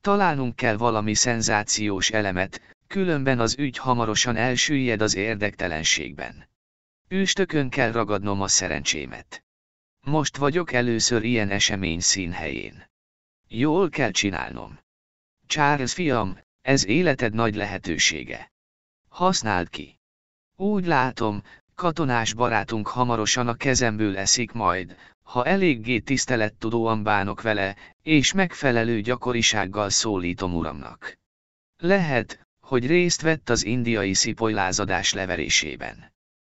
Találnunk kell valami szenzációs elemet, különben az ügy hamarosan elsüllyed az érdektelenségben. Üstökön kell ragadnom a szerencsémet. Most vagyok először ilyen esemény színhelyén. Jól kell csinálnom. Charles fiam, ez életed nagy lehetősége. Használd ki. Úgy látom, katonás barátunk hamarosan a kezemből eszik majd, ha eléggé tisztelettudóan bánok vele, és megfelelő gyakorisággal szólítom uramnak. Lehet, hogy részt vett az indiai szipolylázadás leverésében.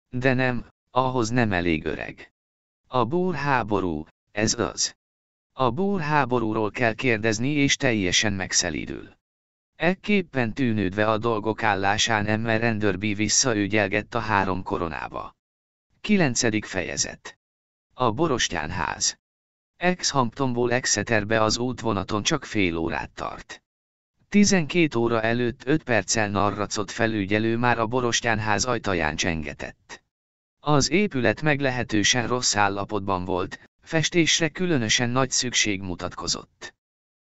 De nem, ahhoz nem elég öreg. A búrháború, ez az. A búrháborúról kell kérdezni és teljesen megszelídül. Ekképpen tűnődve a dolgok állásán Emmer Enderby visszaügyelgett a három koronába. 9. fejezet A Borostyánház Ex-Hamptonból Exeterbe az útvonaton csak fél órát tart. 12 óra előtt 5 perccel narracot felügyelő már a Borostyánház ajtaján csengetett. Az épület meglehetősen rossz állapotban volt, festésre különösen nagy szükség mutatkozott.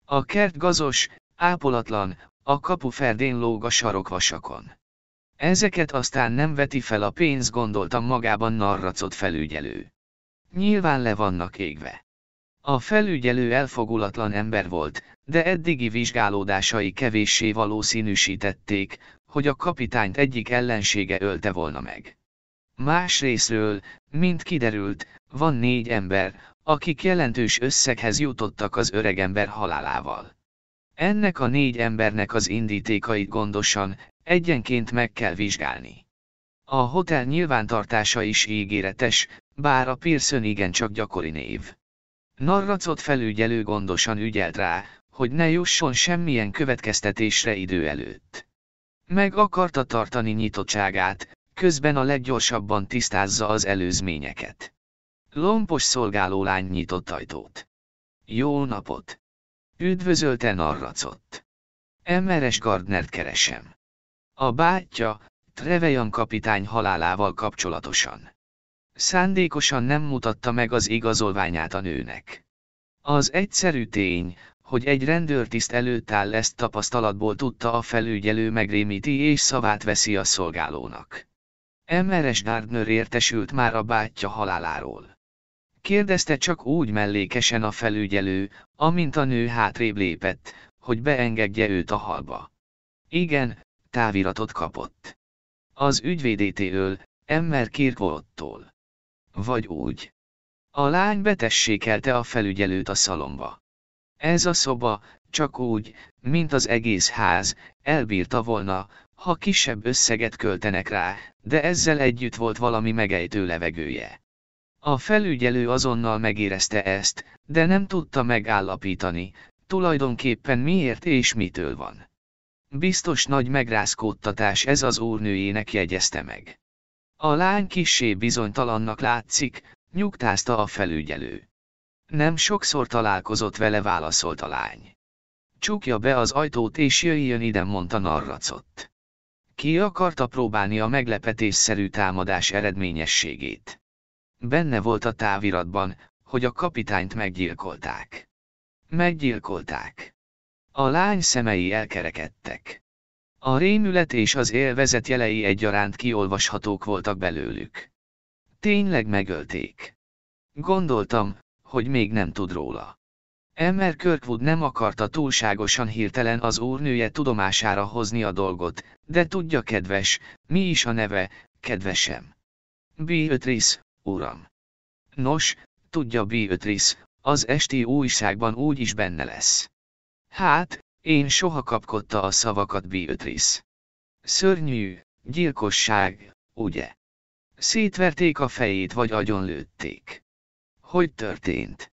A kert gazos, ápolatlan, a kapu ferdén lóg a sarokvasakon. Ezeket aztán nem veti fel a pénz gondoltam magában narracot felügyelő. Nyilván le vannak égve. A felügyelő elfogulatlan ember volt, de eddigi vizsgálódásai kevéssé valószínűsítették, hogy a kapitányt egyik ellensége ölte volna meg. Más részről, mint kiderült, van négy ember, akik jelentős összeghez jutottak az öregember halálával. Ennek a négy embernek az indítékait gondosan, egyenként meg kell vizsgálni. A hotel nyilvántartása is ígéretes, bár a Pearson igencsak gyakori név. Narracot felügyelő gondosan ügyelt rá, hogy ne jusson semmilyen következtetésre idő előtt. Meg akarta tartani nyitottságát, közben a leggyorsabban tisztázza az előzményeket. Lompos szolgálólány nyitott ajtót. Jó napot! Üdvözölte Narracot. Emeres Gardnert keresem. A bátyja, Trevejan kapitány halálával kapcsolatosan. Szándékosan nem mutatta meg az igazolványát a nőnek. Az egyszerű tény, hogy egy rendőrtiszt előtt áll ezt tapasztalatból tudta a felügyelő megrémíti és szavát veszi a szolgálónak. Emeres Gardner értesült már a bátyja haláláról. Kérdezte csak úgy mellékesen a felügyelő, amint a nő hátrébb lépett, hogy beengedje őt a halba. Igen, táviratot kapott. Az ügyvédétéől, Emmer Kirkvottól. Vagy úgy. A lány betessékelte a felügyelőt a szalomba. Ez a szoba, csak úgy, mint az egész ház, elbírta volna, ha kisebb összeget költenek rá, de ezzel együtt volt valami megejtő levegője. A felügyelő azonnal megérezte ezt, de nem tudta megállapítani, tulajdonképpen miért és mitől van. Biztos nagy megrázkódtatás ez az úrnőjének jegyezte meg. A lány kissé bizonytalannak látszik, nyugtázta a felügyelő. Nem sokszor találkozott vele válaszolt a lány. Csukja be az ajtót és jöjjön ide mondta narracott. Ki akarta próbálni a meglepetésszerű támadás eredményességét. Benne volt a táviratban, hogy a kapitányt meggyilkolták. Meggyilkolták. A lány szemei elkerekedtek. A rémület és az élvezet jelei egyaránt kiolvashatók voltak belőlük. Tényleg megölték. Gondoltam, hogy még nem tud róla. Emmer Kirkwood nem akarta túlságosan hirtelen az úrnője tudomására hozni a dolgot, de tudja kedves, mi is a neve, kedvesem. Beatrice, uram. Nos, tudja Beatrice, az esti újságban úgy is benne lesz. Hát, én soha kapkodta a szavakat Beatrice. Szörnyű, gyilkosság, ugye? Szétverték a fejét vagy agyonlőtték. Hogy történt?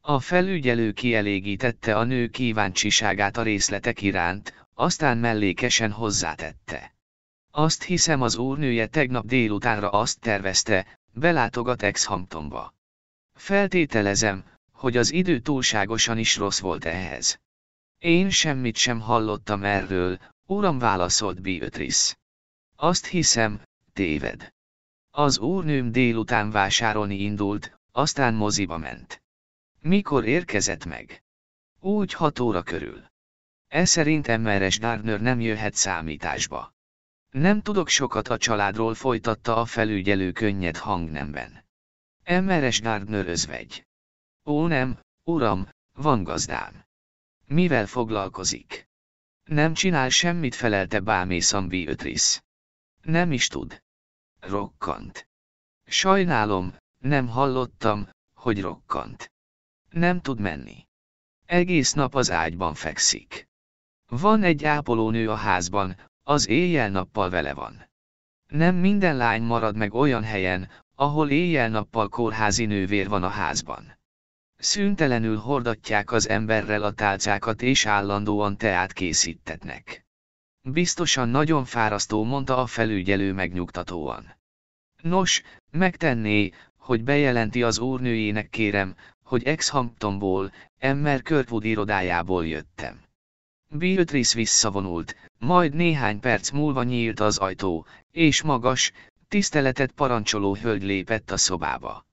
A felügyelő kielégítette a nő kíváncsiságát a részletek iránt, aztán mellékesen hozzátette. Azt hiszem az úrnője tegnap délutánra azt tervezte, belátogat Exhamptonba. Feltételezem, hogy az idő túlságosan is rossz volt ehhez. Én semmit sem hallottam erről, uram válaszolt Beatrice. Azt hiszem, téved. Az úrnőm délután vásárolni indult, aztán moziba ment. Mikor érkezett meg? Úgy hat óra körül. E szerint Emmeres Darner nem jöhet számításba. Nem tudok sokat a családról folytatta a felügyelő könnyed hangnemben. Emmeres Gardner özvegy. Ó nem, uram, van gazdám. Mivel foglalkozik? Nem csinál semmit felelte Bámészan Beatrice. Nem is tud. Rokkant. Sajnálom, nem hallottam, hogy rokkant. Nem tud menni. Egész nap az ágyban fekszik. Van egy ápolónő a házban, az éjjel-nappal vele van. Nem minden lány marad meg olyan helyen, ahol éjjel-nappal kórházi nővér van a házban. Szüntelenül hordatják az emberrel a tálcákat és állandóan teát készítetnek. Biztosan nagyon fárasztó, mondta a felügyelő megnyugtatóan. Nos, megtenné, hogy bejelenti az úrnőjének kérem, hogy Exhamptonból, Emmer Kirkwood irodájából jöttem. Beatrice visszavonult, majd néhány perc múlva nyílt az ajtó, és magas, tiszteletet parancsoló hölgy lépett a szobába.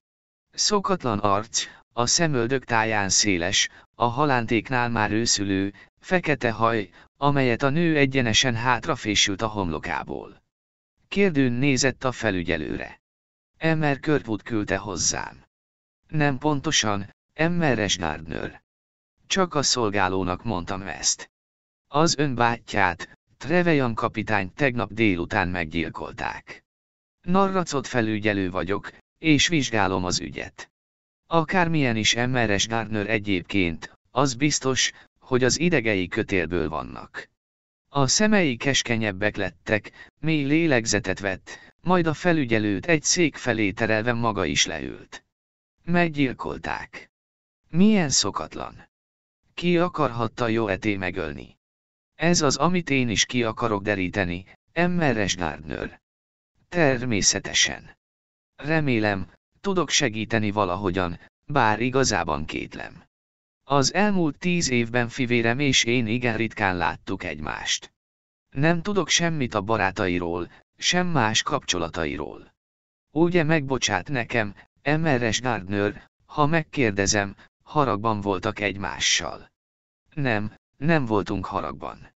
Szokatlan arc, a szemöldök táján széles, a halántéknál már őszülő, fekete haj, amelyet a nő egyenesen hátrafésült a homlokából. Kérdőn nézett a felügyelőre. Emmer Körput küldte hozzám. Nem pontosan, Emmeres Gardner. Csak a szolgálónak mondtam ezt. Az ön bátyját, Trevejan kapitány tegnap délután meggyilkolták. Narracot felügyelő vagyok, és vizsgálom az ügyet. Akármilyen is Emmeres Gardner egyébként, az biztos, hogy az idegei kötélből vannak. A szemei keskenyebbek lettek, mély lélegzetet vett, majd a felügyelőt egy szék felé terelve maga is leült. Meggyilkolták. Milyen szokatlan. Ki akarhatta jó eté megölni? Ez az, amit én is ki akarok deríteni, Emmeres Gardner. Természetesen. Remélem, tudok segíteni valahogyan, bár igazában kétlem. Az elmúlt tíz évben fivérem és én igen ritkán láttuk egymást. Nem tudok semmit a barátairól, sem más kapcsolatairól. Ugye megbocsát nekem, Emmeres Gardner, ha megkérdezem, haragban voltak egymással. Nem, nem voltunk haragban.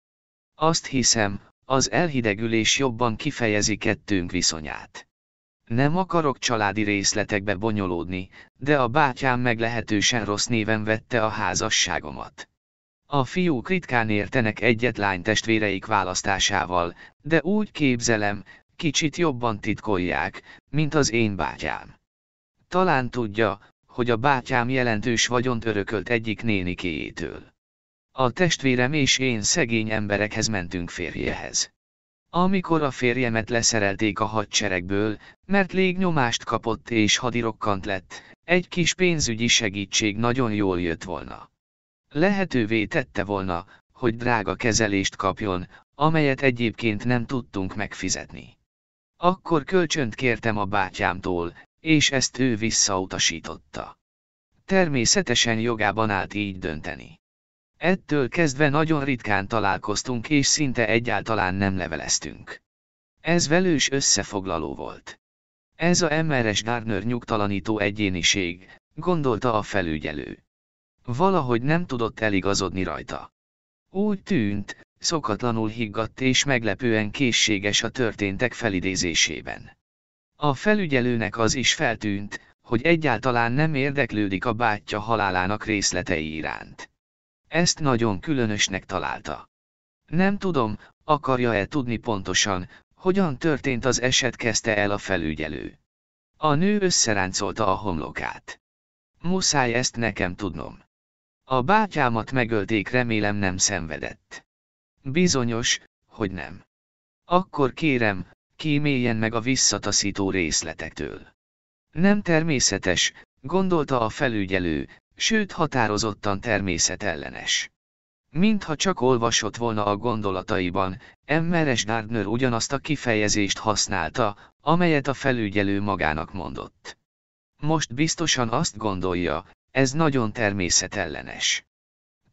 Azt hiszem, az elhidegülés jobban kifejezi kettőnk viszonyát. Nem akarok családi részletekbe bonyolódni, de a bátyám meglehetősen rossz néven vette a házasságomat. A fiúk ritkán értenek egyet lány testvéreik választásával, de úgy képzelem, kicsit jobban titkolják, mint az én bátyám. Talán tudja, hogy a bátyám jelentős vagyont örökölt egyik nénikéjétől. A testvérem és én szegény emberekhez mentünk férjehez. Amikor a férjemet leszerelték a hadseregből, mert légnyomást kapott és hadirokkant lett, egy kis pénzügyi segítség nagyon jól jött volna. Lehetővé tette volna, hogy drága kezelést kapjon, amelyet egyébként nem tudtunk megfizetni. Akkor kölcsönt kértem a bátyámtól, és ezt ő visszautasította. Természetesen jogában állt így dönteni. Ettől kezdve nagyon ritkán találkoztunk és szinte egyáltalán nem leveleztünk. Ez velős összefoglaló volt. Ez a MRS Gardner nyugtalanító egyéniség, gondolta a felügyelő. Valahogy nem tudott eligazodni rajta. Úgy tűnt, szokatlanul higgadt és meglepően készséges a történtek felidézésében. A felügyelőnek az is feltűnt, hogy egyáltalán nem érdeklődik a bátyja halálának részletei iránt. Ezt nagyon különösnek találta. Nem tudom, akarja-e tudni pontosan, hogyan történt az eset kezdte el a felügyelő. A nő összeráncolta a homlokát. Muszáj ezt nekem tudnom. A bátyámat megölték remélem nem szenvedett. Bizonyos, hogy nem. Akkor kérem, kíméljen meg a visszataszító részletektől. Nem természetes, gondolta a felügyelő, sőt határozottan természetellenes. Mintha csak olvasott volna a gondolataiban, Emmeres Gardner ugyanazt a kifejezést használta, amelyet a felügyelő magának mondott. Most biztosan azt gondolja, ez nagyon természetellenes.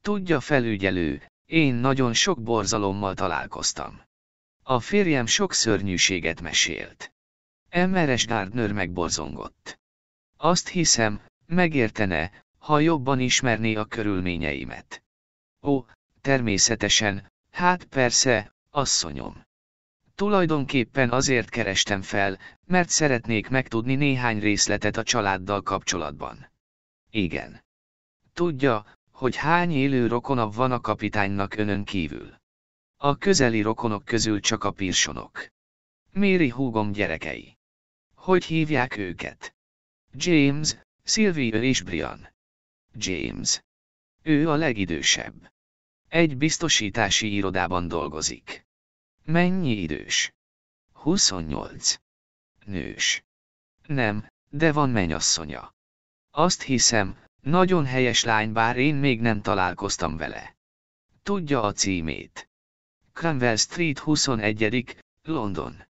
Tudja felügyelő, én nagyon sok borzalommal találkoztam. A férjem sok szörnyűséget mesélt. Emmeres Gardner megborzongott. Azt hiszem, megértene, ha jobban ismerné a körülményeimet. Ó, természetesen, hát persze, asszonyom. Tulajdonképpen azért kerestem fel, mert szeretnék megtudni néhány részletet a családdal kapcsolatban. Igen. Tudja, hogy hány élő rokona van a kapitánynak önön kívül. A közeli rokonok közül csak a pirsonok. Méri húgom gyerekei. Hogy hívják őket? James, Sylvie és Brian. James. Ő a legidősebb. Egy biztosítási irodában dolgozik. Mennyi idős? 28. Nős. Nem, de van mennyasszonya. Azt hiszem, nagyon helyes lány bár én még nem találkoztam vele. Tudja a címét. Cranwell Street 21. London.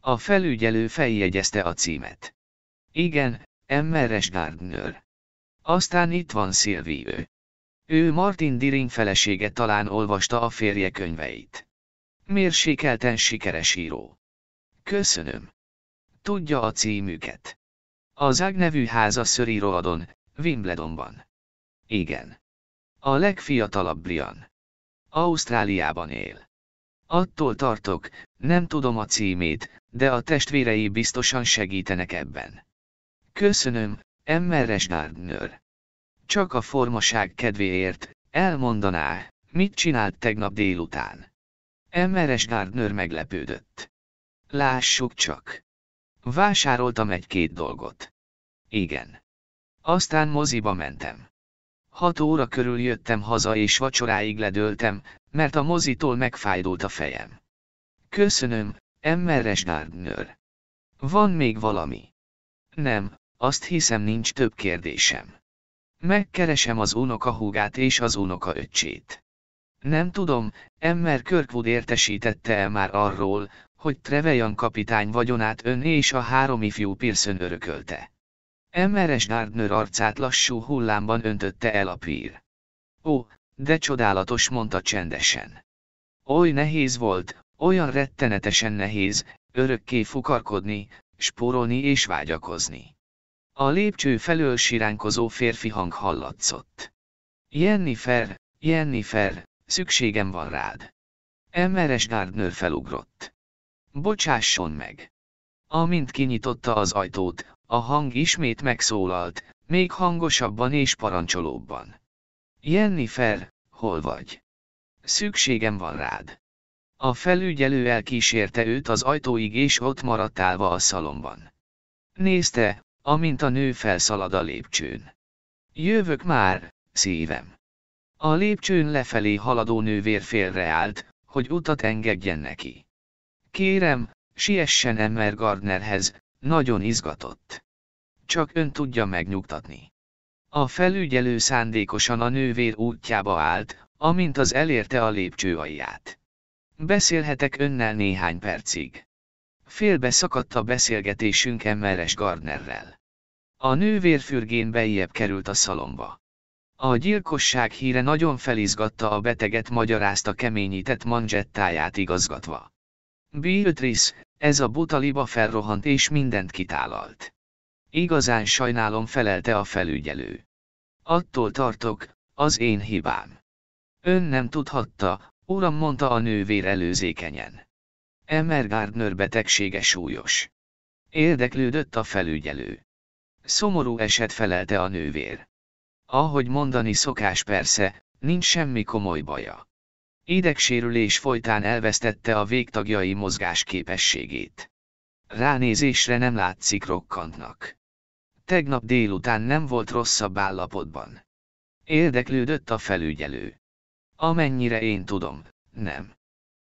A felügyelő feljegyezte a címet. Igen, Emmeres Gardner. Aztán itt van Szilvi Ő Martin Diring felesége talán olvasta a férje könyveit. Mérsékelten sikeres író. Köszönöm. Tudja a címüket. Az Ág nevű háza Szöri Roadon, Wimbledonban. Igen. A legfiatalabb Brian. Ausztráliában él. Attól tartok, nem tudom a címét, de a testvérei biztosan segítenek ebben. Köszönöm, Emmeres Gardner. Csak a formaság kedvéért, elmondaná, mit csinált tegnap délután. Emmeres Gardner meglepődött. Lássuk csak. Vásároltam egy-két dolgot. Igen. Aztán moziba mentem. Hat óra körül jöttem haza és vacsoráig ledöltem, mert a mozitól megfájdult a fejem. Köszönöm, Emmeres Gardner. Van még valami? Nem, azt hiszem nincs több kérdésem. Megkeresem az unokahúgát és az unoka öccsét. Nem tudom, Emmer Kirkwood értesítette-e már arról, hogy Trevelyan kapitány vagyonát ön és a három ifjú Pearson örökölte. Emmeres Gardner arcát lassú hullámban öntötte el a pír. Ó, de csodálatos mondta csendesen. Oly nehéz volt, olyan rettenetesen nehéz, örökké fukarkodni, spórolni és vágyakozni. A lépcső felől siránkozó férfi hang hallatszott. Jennifer, Jennifer, szükségem van rád. Emeres Gardner felugrott. Bocsásson meg. Amint kinyitotta az ajtót, a hang ismét megszólalt, még hangosabban és parancsolóbban. Jennifer, hol vagy? Szükségem van rád. A felügyelő elkísérte őt az ajtóig és ott maradt állva a szalomban. Nézte, amint a nő felszalad a lépcsőn. Jövök már, szívem. A lépcsőn lefelé haladó nővér félreállt, hogy utat engedjen neki. Kérem, siessen Emmer Gardnerhez, nagyon izgatott. Csak ön tudja megnyugtatni. A felügyelő szándékosan a nővér útjába állt, amint az elérte a lépcső alját. Beszélhetek önnel néhány percig. Félbe szakadt a beszélgetésünk Emmeres Gardnerrel. A nővér fürgén bejjebb került a szalomba. A gyilkosság híre nagyon felizgatta a beteget magyarázta keményített manzsettáját igazgatva. Beatrice, ez a buta liba felrohant és mindent kitálalt. Igazán sajnálom felelte a felügyelő. Attól tartok, az én hibám. Ön nem tudhatta, uram mondta a nővér előzékenyen. Emmer Gardner betegsége súlyos. Érdeklődött a felügyelő. Szomorú eset felelte a nővér. Ahogy mondani szokás persze, nincs semmi komoly baja. Idegsérülés folytán elvesztette a végtagjai mozgásképességét. Ránézésre nem látszik rokkantnak. Tegnap délután nem volt rosszabb állapotban. Érdeklődött a felügyelő. Amennyire én tudom, nem.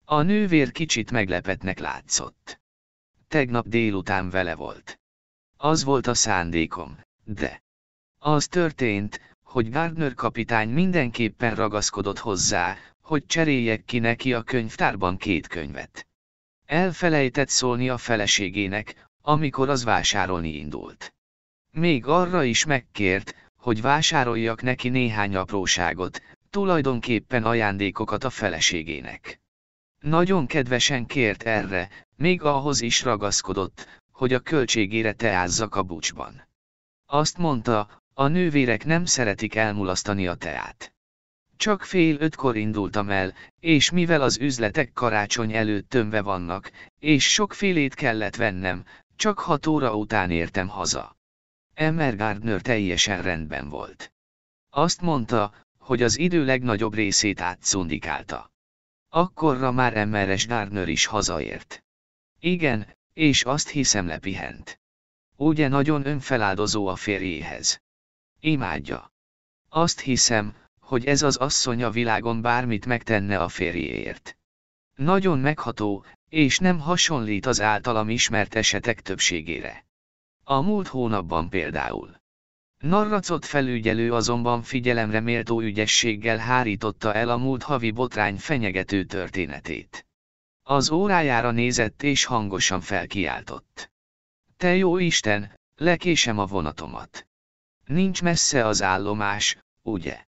A nővér kicsit meglepetnek látszott. Tegnap délután vele volt. Az volt a szándékom, de... Az történt, hogy Gardner kapitány mindenképpen ragaszkodott hozzá, hogy cseréljek ki neki a könyvtárban két könyvet. Elfelejtett szólni a feleségének, amikor az vásárolni indult. Még arra is megkért, hogy vásároljak neki néhány apróságot, tulajdonképpen ajándékokat a feleségének. Nagyon kedvesen kért erre, még ahhoz is ragaszkodott, hogy a költségére teázzak a bucsban. Azt mondta, a nővérek nem szeretik elmulasztani a teát. Csak fél ötkor indultam el, és mivel az üzletek karácsony előtt tömve vannak, és sokfélét kellett vennem, csak hat óra után értem haza. Emmer teljesen rendben volt. Azt mondta, hogy az idő legnagyobb részét átszundikálta. Akkorra már Emmeres Gardner is hazaért. Igen, és azt hiszem lepihent. Ugye nagyon önfeláldozó a férjéhez. Imádja. Azt hiszem, hogy ez az asszony a világon bármit megtenne a férjéért. Nagyon megható, és nem hasonlít az általam ismert esetek többségére. A múlt hónapban például. Narracot felügyelő azonban figyelemre méltó ügyességgel hárította el a múlt havi botrány fenyegető történetét. Az órájára nézett és hangosan felkiáltott. Te jó Isten, lekésem a vonatomat. Nincs messze az állomás, ugye?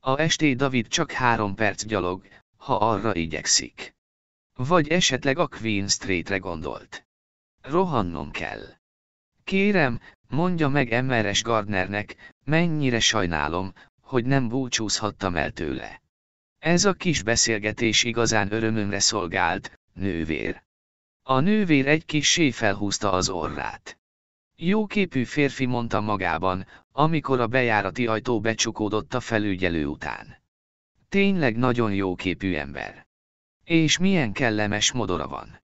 A esté David csak három perc gyalog, ha arra igyekszik. Vagy esetleg a Queen Streetre gondolt. Rohannom kell. Kérem, mondja meg Emmeres Gardnernek, mennyire sajnálom, hogy nem búcsúzhattam el tőle. Ez a kis beszélgetés igazán örömömre szolgált, nővér. A nővér egy kis felhúzta az orrát. Jóképű férfi mondta magában, amikor a bejárati ajtó becsukódott a felügyelő után. Tényleg nagyon jóképű ember. És milyen kellemes modora van.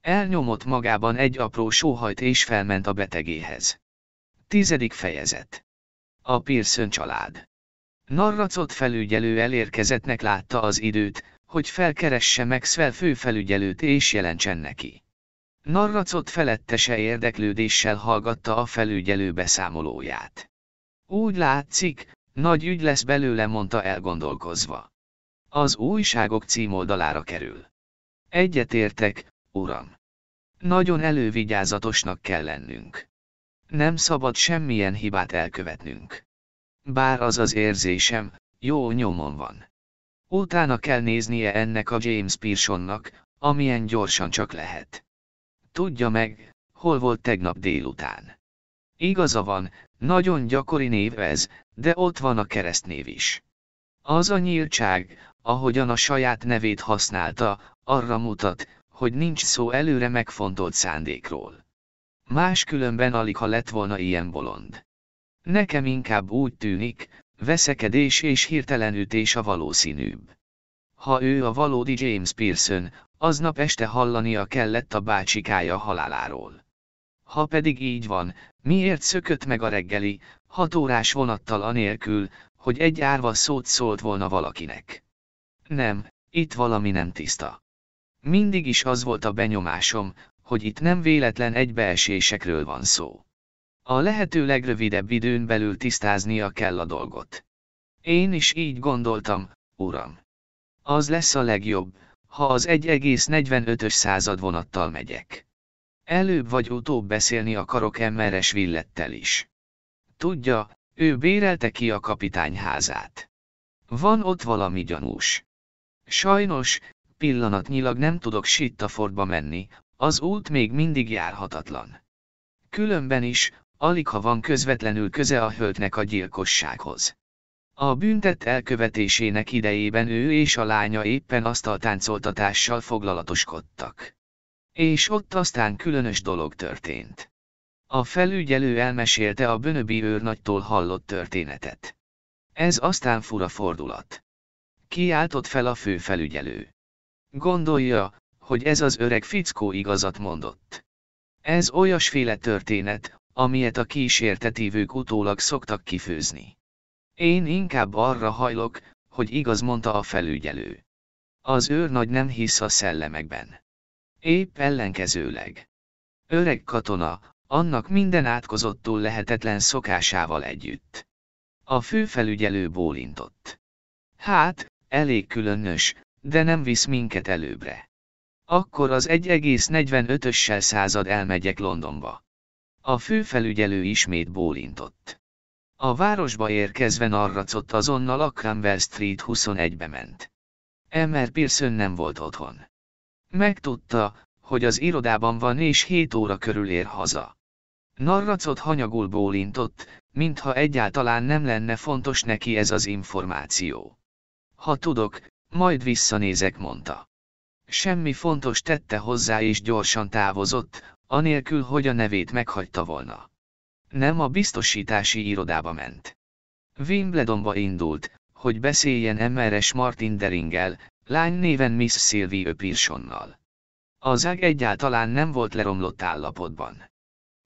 Elnyomott magában egy apró sóhajt és felment a betegéhez. Tizedik fejezet. A Pearson család. Narracot felügyelő elérkezettnek látta az időt, hogy felkeresse Maxwell főfelügyelőt és jelentsen neki. Narracot felettese érdeklődéssel hallgatta a felügyelő beszámolóját. Úgy látszik, nagy ügy lesz belőle mondta elgondolkozva. Az újságok címoldalára kerül. Egyetértek, uram. Nagyon elővigyázatosnak kell lennünk. Nem szabad semmilyen hibát elkövetnünk. Bár az az érzésem, jó nyomon van. Utána kell néznie ennek a James Pearsonnak, amilyen gyorsan csak lehet. Tudja meg, hol volt tegnap délután. Igaza van, nagyon gyakori név ez, de ott van a keresztnév is. Az a nyíltság, ahogyan a saját nevét használta, arra mutat, hogy nincs szó előre megfontolt szándékról. Máskülönben alig ha lett volna ilyen bolond. Nekem inkább úgy tűnik, veszekedés és hirtelen ütés a valószínűbb. Ha ő a valódi James Pearson, aznap este hallania kellett a bácsikája haláláról. Ha pedig így van, miért szökött meg a reggeli, hat órás vonattal anélkül, hogy egy árva szót szólt volna valakinek? Nem, itt valami nem tiszta. Mindig is az volt a benyomásom, hogy itt nem véletlen egybeesésekről van szó. A lehető legrövidebb időn belül tisztáznia kell a dolgot. Én is így gondoltam, uram. Az lesz a legjobb, ha az 1,45-ös század vonattal megyek. Előbb vagy utóbb beszélni akarok emmeres villettel is. Tudja, ő bérelte ki a kapitány házát. Van ott valami gyanús. Sajnos, pillanatnyilag nem tudok Sittafordba menni, az út még mindig járhatatlan. Különben is, alig ha van közvetlenül köze a hölgynek a gyilkossághoz. A büntet elkövetésének idejében ő és a lánya éppen asztaltáncoltatással foglalatoskodtak. És ott aztán különös dolog történt. A felügyelő elmesélte a Bönöbi őrnagytól hallott történetet. Ez aztán fura fordulat. Kiáltott fel a főfelügyelő. Gondolja, hogy ez az öreg fickó igazat mondott. Ez olyasféle történet, amilyet a kísértetívők utólag szoktak kifőzni. Én inkább arra hajlok, hogy igaz mondta a felügyelő. Az őrnagy nem hisz a szellemekben. Épp ellenkezőleg. Öreg katona, annak minden átkozottul lehetetlen szokásával együtt. A főfelügyelő bólintott. Hát, elég különös, de nem visz minket előbbre. Akkor az 1,45-össel század elmegyek Londonba. A főfelügyelő ismét bólintott. A városba érkezve narracott azonnal a Cromwell Street 21-be ment. Emmer Pearson nem volt otthon. Megtudta, hogy az irodában van és 7 óra körül ér haza. Narracot hanyagul bólintott, mintha egyáltalán nem lenne fontos neki ez az információ. Ha tudok, majd visszanézek mondta. Semmi fontos tette hozzá és gyorsan távozott, anélkül hogy a nevét meghagyta volna. Nem a biztosítási irodába ment. Wimbledonba indult, hogy beszéljen MRS Martin Deringgel, lány néven Miss Sylvie Pearsonnal. Az ág egyáltalán nem volt leromlott állapotban.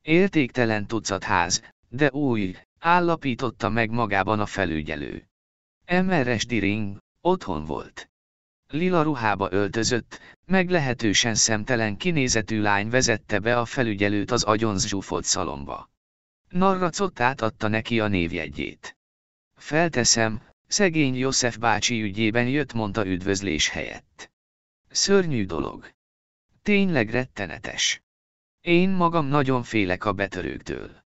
Értéktelen tucat ház, de új, állapította meg magában a felügyelő. MRS Diring, otthon volt. Lila ruhába öltözött, meglehetősen szemtelen kinézetű lány vezette be a felügyelőt az agyon zsúfolt szalomba. Narracott átadta neki a névjegyét. Felteszem, szegény József bácsi ügyében jött mondta üdvözlés helyett. Szörnyű dolog. Tényleg rettenetes. Én magam nagyon félek a betörőktől.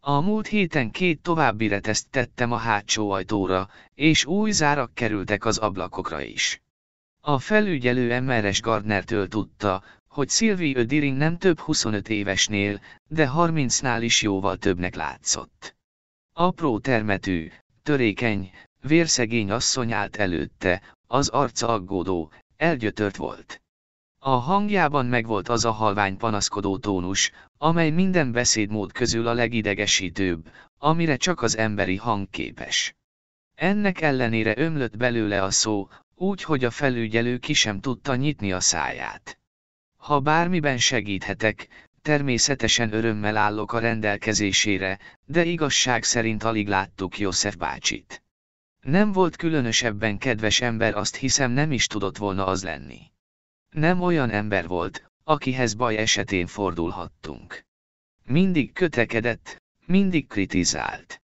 A múlt héten két további reteszt tettem a hátsó ajtóra, és új zárak kerültek az ablakokra is. A felügyelő MRS Gardnertől tudta, hogy Sylvie Ödiring nem több 25 évesnél, de 30-nál is jóval többnek látszott. Apró termetű, törékeny, vérszegény asszony állt előtte, az arca aggódó, elgyötört volt. A hangjában megvolt az a halvány panaszkodó tónus, amely minden beszédmód közül a legidegesítőbb, amire csak az emberi hang képes. Ennek ellenére ömlött belőle a szó, úgy, hogy a felügyelő ki sem tudta nyitni a száját. Ha bármiben segíthetek, természetesen örömmel állok a rendelkezésére, de igazság szerint alig láttuk József bácsit. Nem volt különösebben kedves ember azt hiszem nem is tudott volna az lenni. Nem olyan ember volt, akihez baj esetén fordulhattunk. Mindig kötekedett, mindig kritizált.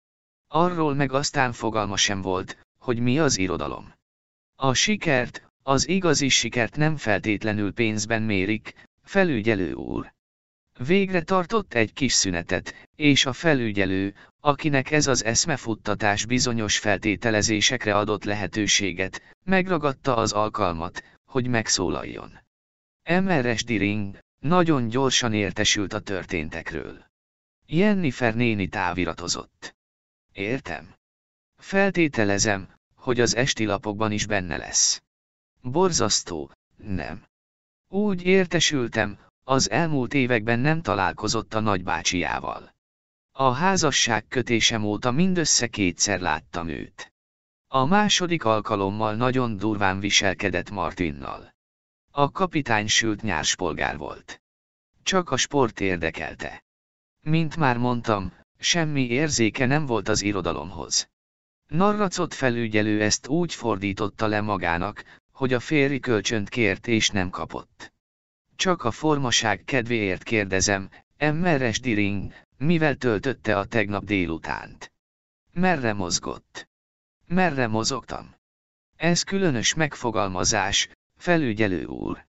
Arról meg aztán fogalma sem volt, hogy mi az irodalom. A sikert, az igazi sikert nem feltétlenül pénzben mérik, felügyelő úr. Végre tartott egy kis szünetet, és a felügyelő, akinek ez az eszmefuttatás bizonyos feltételezésekre adott lehetőséget, megragadta az alkalmat, hogy megszólaljon. MRS Diring, nagyon gyorsan értesült a történtekről. Jennifer néni táviratozott. Értem. Feltételezem, hogy az esti lapokban is benne lesz. Borzasztó, nem. Úgy értesültem, az elmúlt években nem találkozott a nagybácsiával. A házasság kötésem óta mindössze kétszer láttam őt. A második alkalommal nagyon durván viselkedett Martinnal. A kapitány sült nyárspolgár volt. Csak a sport érdekelte. Mint már mondtam, semmi érzéke nem volt az irodalomhoz. Narracot felügyelő ezt úgy fordította le magának, hogy a férri kölcsönt kért és nem kapott. Csak a formaság kedvéért kérdezem, Emmeres Diring, mivel töltötte a tegnap délutánt? Merre mozgott? Merre mozogtam? Ez különös megfogalmazás, felügyelő úr.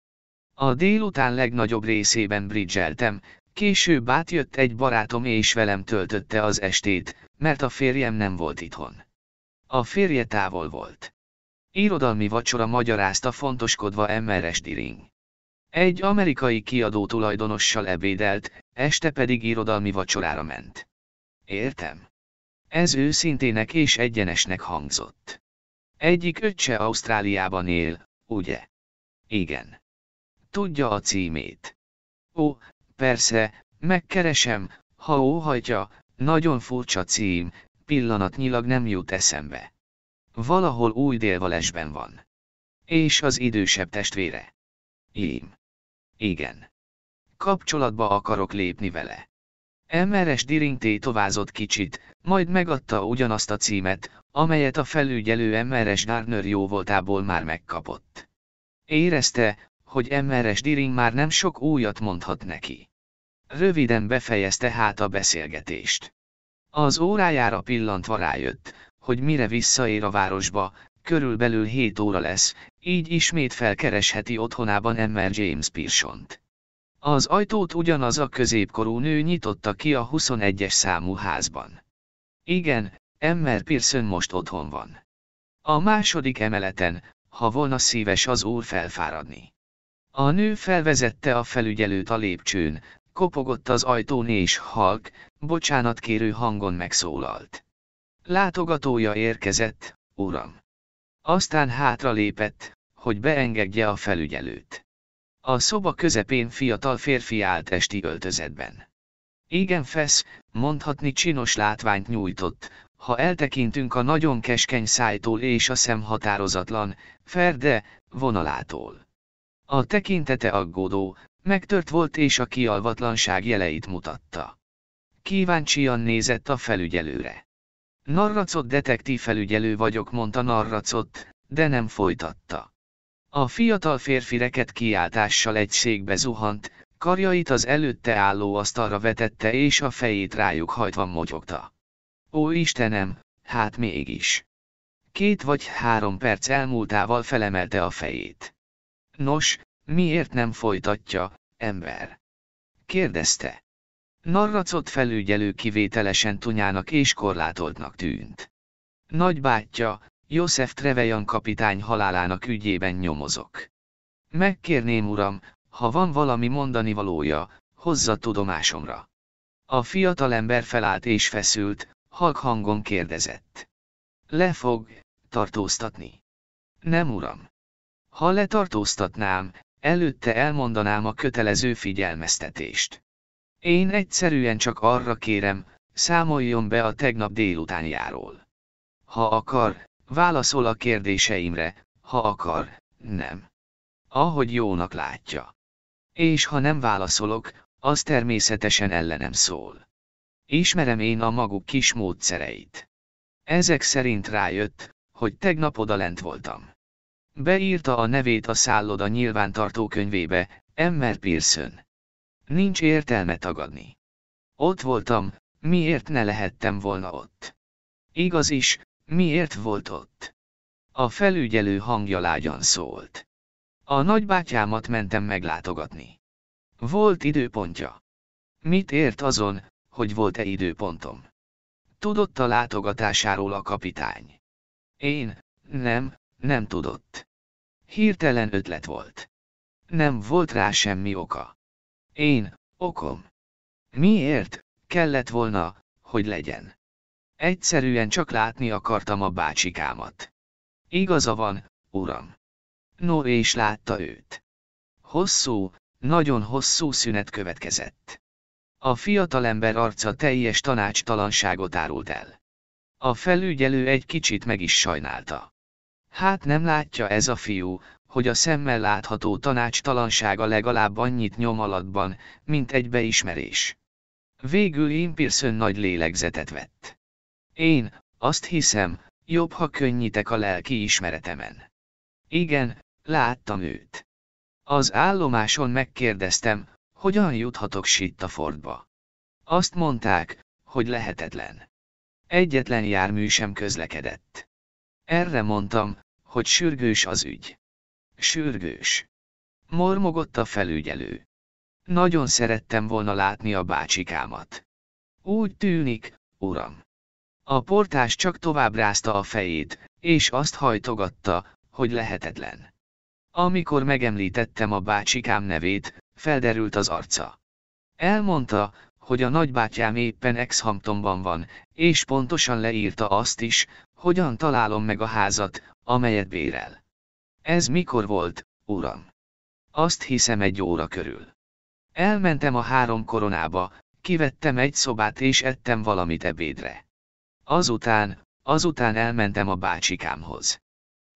A délután legnagyobb részében bridgeltem, később átjött egy barátom és velem töltötte az estét, mert a férjem nem volt itthon. A férje távol volt. Irodalmi vacsora magyarázta fontoskodva Emmeres Diring. Egy amerikai kiadó tulajdonossal ebédelt, este pedig irodalmi vacsorára ment. Értem. Ez őszintének és egyenesnek hangzott. Egyik öccse Ausztráliában él, ugye? Igen. Tudja a címét. Ó, persze, megkeresem, ha óhajtja, nagyon furcsa cím, pillanatnyilag nem jut eszembe. Valahol új délvalesben van. És az idősebb testvére. Ím. Igen. Kapcsolatba akarok lépni vele. Emeres Diring továzott kicsit, majd megadta ugyanazt a címet, amelyet a felügyelő Emeres Garner jó voltából már megkapott. Érezte, hogy Emeres Diring már nem sok újat mondhat neki. Röviden befejezte hát a beszélgetést. Az órájára pillantva rájött, hogy mire visszaér a városba, körülbelül 7 óra lesz, így ismét felkeresheti otthonában Emmer James Pearsont. Az ajtót ugyanaz a középkorú nő nyitotta ki a 21-es számú házban. Igen, Emmer Pearson most otthon van. A második emeleten, ha volna szíves az úr felfáradni. A nő felvezette a felügyelőt a lépcsőn, kopogott az ajtón és halk, bocsánatkérő hangon megszólalt. Látogatója érkezett, uram. Aztán hátra lépett, hogy beengedje a felügyelőt. A szoba közepén fiatal férfi állt esti öltözetben. Igen fesz, mondhatni csinos látványt nyújtott, ha eltekintünk a nagyon keskeny szájtól és a szem határozatlan, ferde, vonalától. A tekintete aggódó, megtört volt és a kialvatlanság jeleit mutatta. Kíváncsian nézett a felügyelőre. Narracot detektív felügyelő vagyok, mondta Narracot, de nem folytatta. A fiatal férfi reket kiáltással egy székbe zuhant, karjait az előtte álló asztalra vetette és a fejét rájuk hajtva motyogta. Ó Istenem, hát mégis. Két vagy három perc elmúltával felemelte a fejét. Nos, miért nem folytatja, ember? kérdezte. Narracot felügyelő kivételesen tunyának és korlátoltnak tűnt. Nagybátyja, József Trevejan kapitány halálának ügyében nyomozok. Megkérném uram, ha van valami mondani valója, hozza tudomásomra. A fiatalember felállt és feszült, halk hangon kérdezett. Le fog, tartóztatni. Nem uram. Ha letartóztatnám, előtte elmondanám a kötelező figyelmeztetést. Én egyszerűen csak arra kérem, számoljon be a tegnap délutánjáról. Ha akar, válaszol a kérdéseimre, ha akar, nem. Ahogy jónak látja. És ha nem válaszolok, az természetesen ellenem szól. Ismerem én a maguk kis módszereit. Ezek szerint rájött, hogy tegnap odalent voltam. Beírta a nevét a szálloda nyilvántartó könyvébe, Emmer Pearson. Nincs értelme tagadni. Ott voltam, miért ne lehettem volna ott? Igaz is, miért volt ott? A felügyelő hangja lágyan szólt. A nagybátyámat mentem meglátogatni. Volt időpontja. Mit ért azon, hogy volt-e időpontom? Tudott a látogatásáról a kapitány. Én, nem, nem tudott. Hirtelen ötlet volt. Nem volt rá semmi oka. Én, okom. Miért, kellett volna, hogy legyen. Egyszerűen csak látni akartam a bácsikámat. Igaza van, uram. No és látta őt. Hosszú, nagyon hosszú szünet következett. A fiatalember arca teljes tanácstalanságot árult el. A felügyelő egy kicsit meg is sajnálta. Hát nem látja ez a fiú, hogy a szemmel látható tanácstalansága legalább annyit nyom alatban, mint egy beismerés. Végül én Pearson nagy lélegzetet vett. Én, azt hiszem, jobb ha könnyítek a lelki ismeretemen. Igen, láttam őt. Az állomáson megkérdeztem, hogyan juthatok Sittafordba. Azt mondták, hogy lehetetlen. Egyetlen jármű sem közlekedett. Erre mondtam, hogy sürgős az ügy. Sürgős. Mormogott a felügyelő. Nagyon szerettem volna látni a bácsikámat. Úgy tűnik, uram. A portás csak tovább rázta a fejét, és azt hajtogatta, hogy lehetetlen. Amikor megemlítettem a bácsikám nevét, felderült az arca. Elmondta, hogy a nagybátyám éppen Exhamptonban van, és pontosan leírta azt is, hogyan találom meg a házat, amelyet bérel. Ez mikor volt, uram? Azt hiszem egy óra körül. Elmentem a három koronába, kivettem egy szobát és ettem valamit ebédre. Azután, azután elmentem a bácsikámhoz.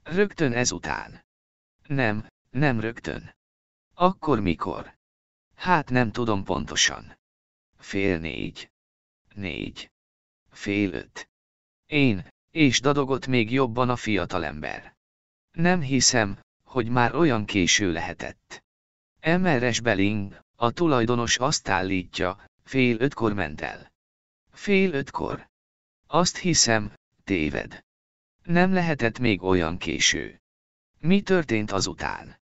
Rögtön ezután. Nem, nem rögtön. Akkor mikor? Hát nem tudom pontosan. Fél négy. Négy. Fél öt. Én, és dadogott még jobban a fiatalember. Nem hiszem, hogy már olyan késő lehetett. Emeres Beling, a tulajdonos azt állítja, fél ötkor ment el. Fél ötkor. Azt hiszem, téved. Nem lehetett még olyan késő. Mi történt azután?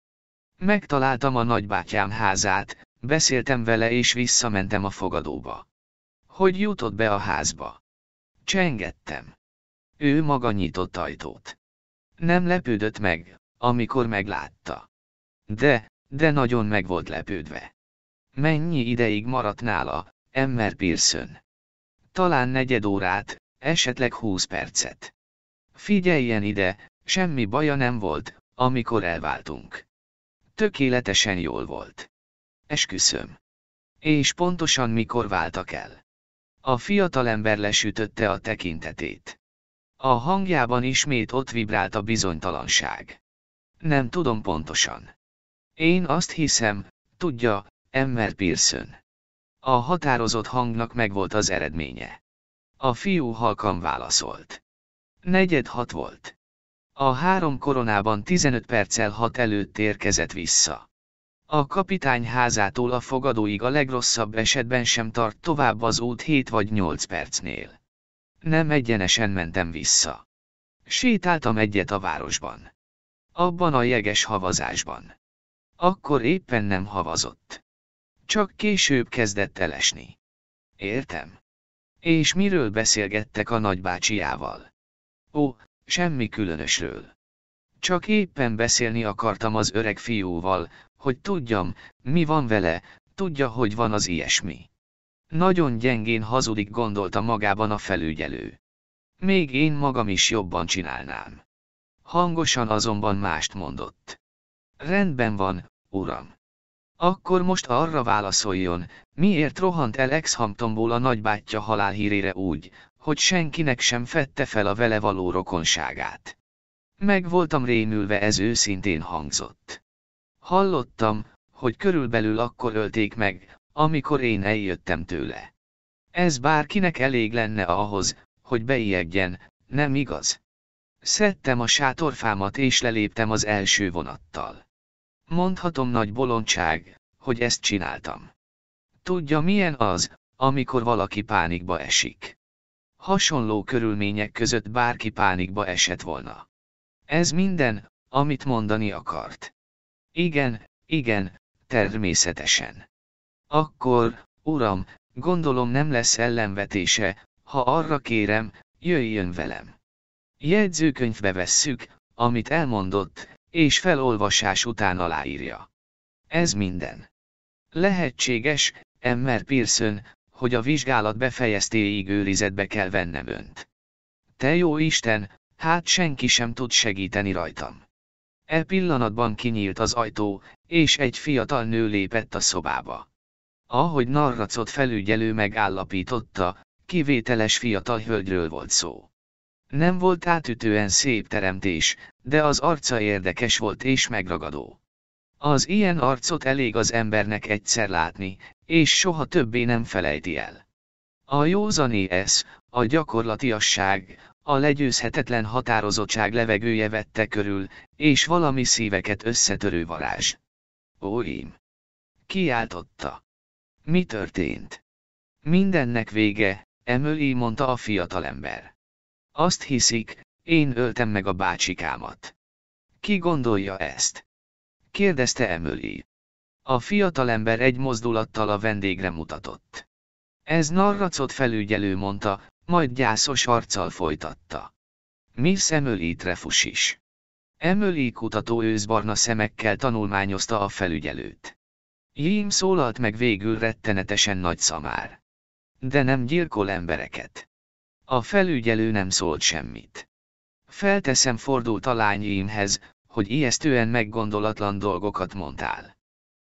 Megtaláltam a nagybátyám házát, beszéltem vele és visszamentem a fogadóba. Hogy jutott be a házba? Csengettem. Ő maga nyitott ajtót. Nem lepődött meg, amikor meglátta. De, de nagyon meg volt lepődve. Mennyi ideig maradt nála, Emmer Pearson? Talán negyed órát, esetleg húsz percet. Figyeljen ide, semmi baja nem volt, amikor elváltunk. Tökéletesen jól volt. Esküszöm. És pontosan mikor váltak el. A fiatalember lesütötte a tekintetét. A hangjában ismét ott vibrált a bizonytalanság. Nem tudom pontosan. Én azt hiszem, tudja, Emmer Pearson. A határozott hangnak megvolt az eredménye. A fiú halkan válaszolt. Negyed hat volt. A három koronában 15 perccel hat előtt érkezett vissza. A kapitány házától a fogadóig a legrosszabb esetben sem tart tovább az út 7 vagy 8 percnél. Nem egyenesen mentem vissza. Sétáltam egyet a városban. Abban a jeges havazásban. Akkor éppen nem havazott. Csak később kezdett elesni. Értem. És miről beszélgettek a nagybácsiával? Ó, semmi különösről. Csak éppen beszélni akartam az öreg fiúval, hogy tudjam, mi van vele, tudja, hogy van az ilyesmi. Nagyon gyengén hazudik gondolta magában a felügyelő. Még én magam is jobban csinálnám. Hangosan azonban mást mondott. Rendben van, uram. Akkor most arra válaszoljon, miért rohant el Exhamptonból a nagybátyja halálhírére úgy, hogy senkinek sem fette fel a vele való rokonságát. Meg voltam rémülve ez őszintén hangzott. Hallottam, hogy körülbelül akkor ölték meg, amikor én eljöttem tőle. Ez bárkinek elég lenne ahhoz, hogy beijedjen, nem igaz? Szedtem a sátorfámat és leléptem az első vonattal. Mondhatom nagy bolondság, hogy ezt csináltam. Tudja milyen az, amikor valaki pánikba esik. Hasonló körülmények között bárki pánikba esett volna. Ez minden, amit mondani akart. Igen, igen, természetesen. Akkor, uram, gondolom nem lesz ellenvetése, ha arra kérem, jöjjön velem. Jegyzőkönyvbe vesszük, amit elmondott, és felolvasás után aláírja. Ez minden. Lehetséges, Emmer Pearson, hogy a vizsgálat befejeztéig őrizetbe kell vennem önt. Te jó Isten, hát senki sem tud segíteni rajtam. E pillanatban kinyílt az ajtó, és egy fiatal nő lépett a szobába. Ahogy Narracot felügyelő megállapította, kivételes fiatal hölgyről volt szó. Nem volt átütően szép teremtés, de az arca érdekes volt és megragadó. Az ilyen arcot elég az embernek egyszer látni, és soha többé nem felejti el. A józani esz, a gyakorlatiasság, a legyőzhetetlen határozottság levegője vette körül, és valami szíveket összetörő varázs. Óim! Kiáltotta. Mi történt? Mindennek vége, Emily mondta a fiatalember. Azt hiszik, én öltem meg a bácsikámat. Ki gondolja ezt? kérdezte Emily. A fiatalember egy mozdulattal a vendégre mutatott. Ez narracot felügyelő mondta, majd gyászos arccal folytatta. Miss Emily Trefus is. Emily kutató őszbarna szemekkel tanulmányozta a felügyelőt. Jím szólalt meg végül rettenetesen nagy szamár. De nem gyilkol embereket. A felügyelő nem szólt semmit. Felteszem fordult a lányimhez, hogy ijesztően meggondolatlan dolgokat mondtál.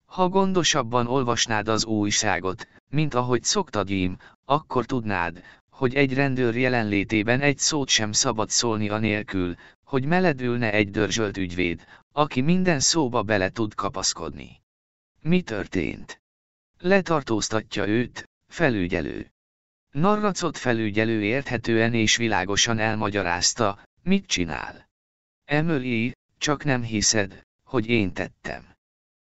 Ha gondosabban olvasnád az újságot, mint ahogy szoktad ím, akkor tudnád, hogy egy rendőr jelenlétében egy szót sem szabad szólni anélkül, hogy meledülne egy dörzsölt ügyvéd, aki minden szóba bele tud kapaszkodni. Mi történt? Letartóztatja őt, felügyelő. Narracot felügyelő érthetően és világosan elmagyarázta, mit csinál. Emily, csak nem hiszed, hogy én tettem.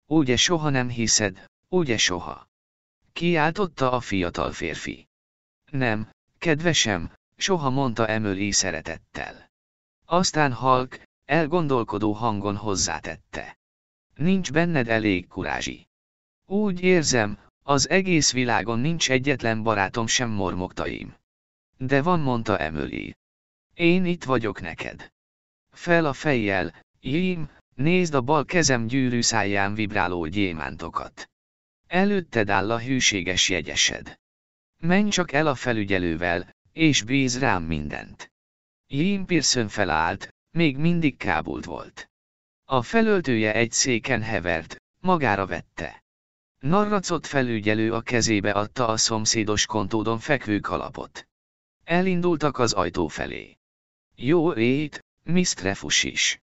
Ugye soha nem hiszed, ugye soha. Kiáltotta a fiatal férfi. Nem, kedvesem, soha mondta Emily szeretettel. Aztán halk, elgondolkodó hangon hozzátette. Nincs benned elég kurázsi. Úgy érzem, az egész világon nincs egyetlen barátom sem mormogtaim. De van mondta Emily. Én itt vagyok neked. Fel a fejjel, Jím, nézd a bal kezem gyűrű száján vibráló gyémántokat. Előtted áll a hűséges jegyesed. Menj csak el a felügyelővel, és bíz rám mindent. Jim Pearson felállt, még mindig kábult volt. A felöltője egy széken hevert, magára vette. Narracot felügyelő a kezébe adta a szomszédos kontódon fekvő kalapot. Elindultak az ajtó felé. Jó Miss Trefus is.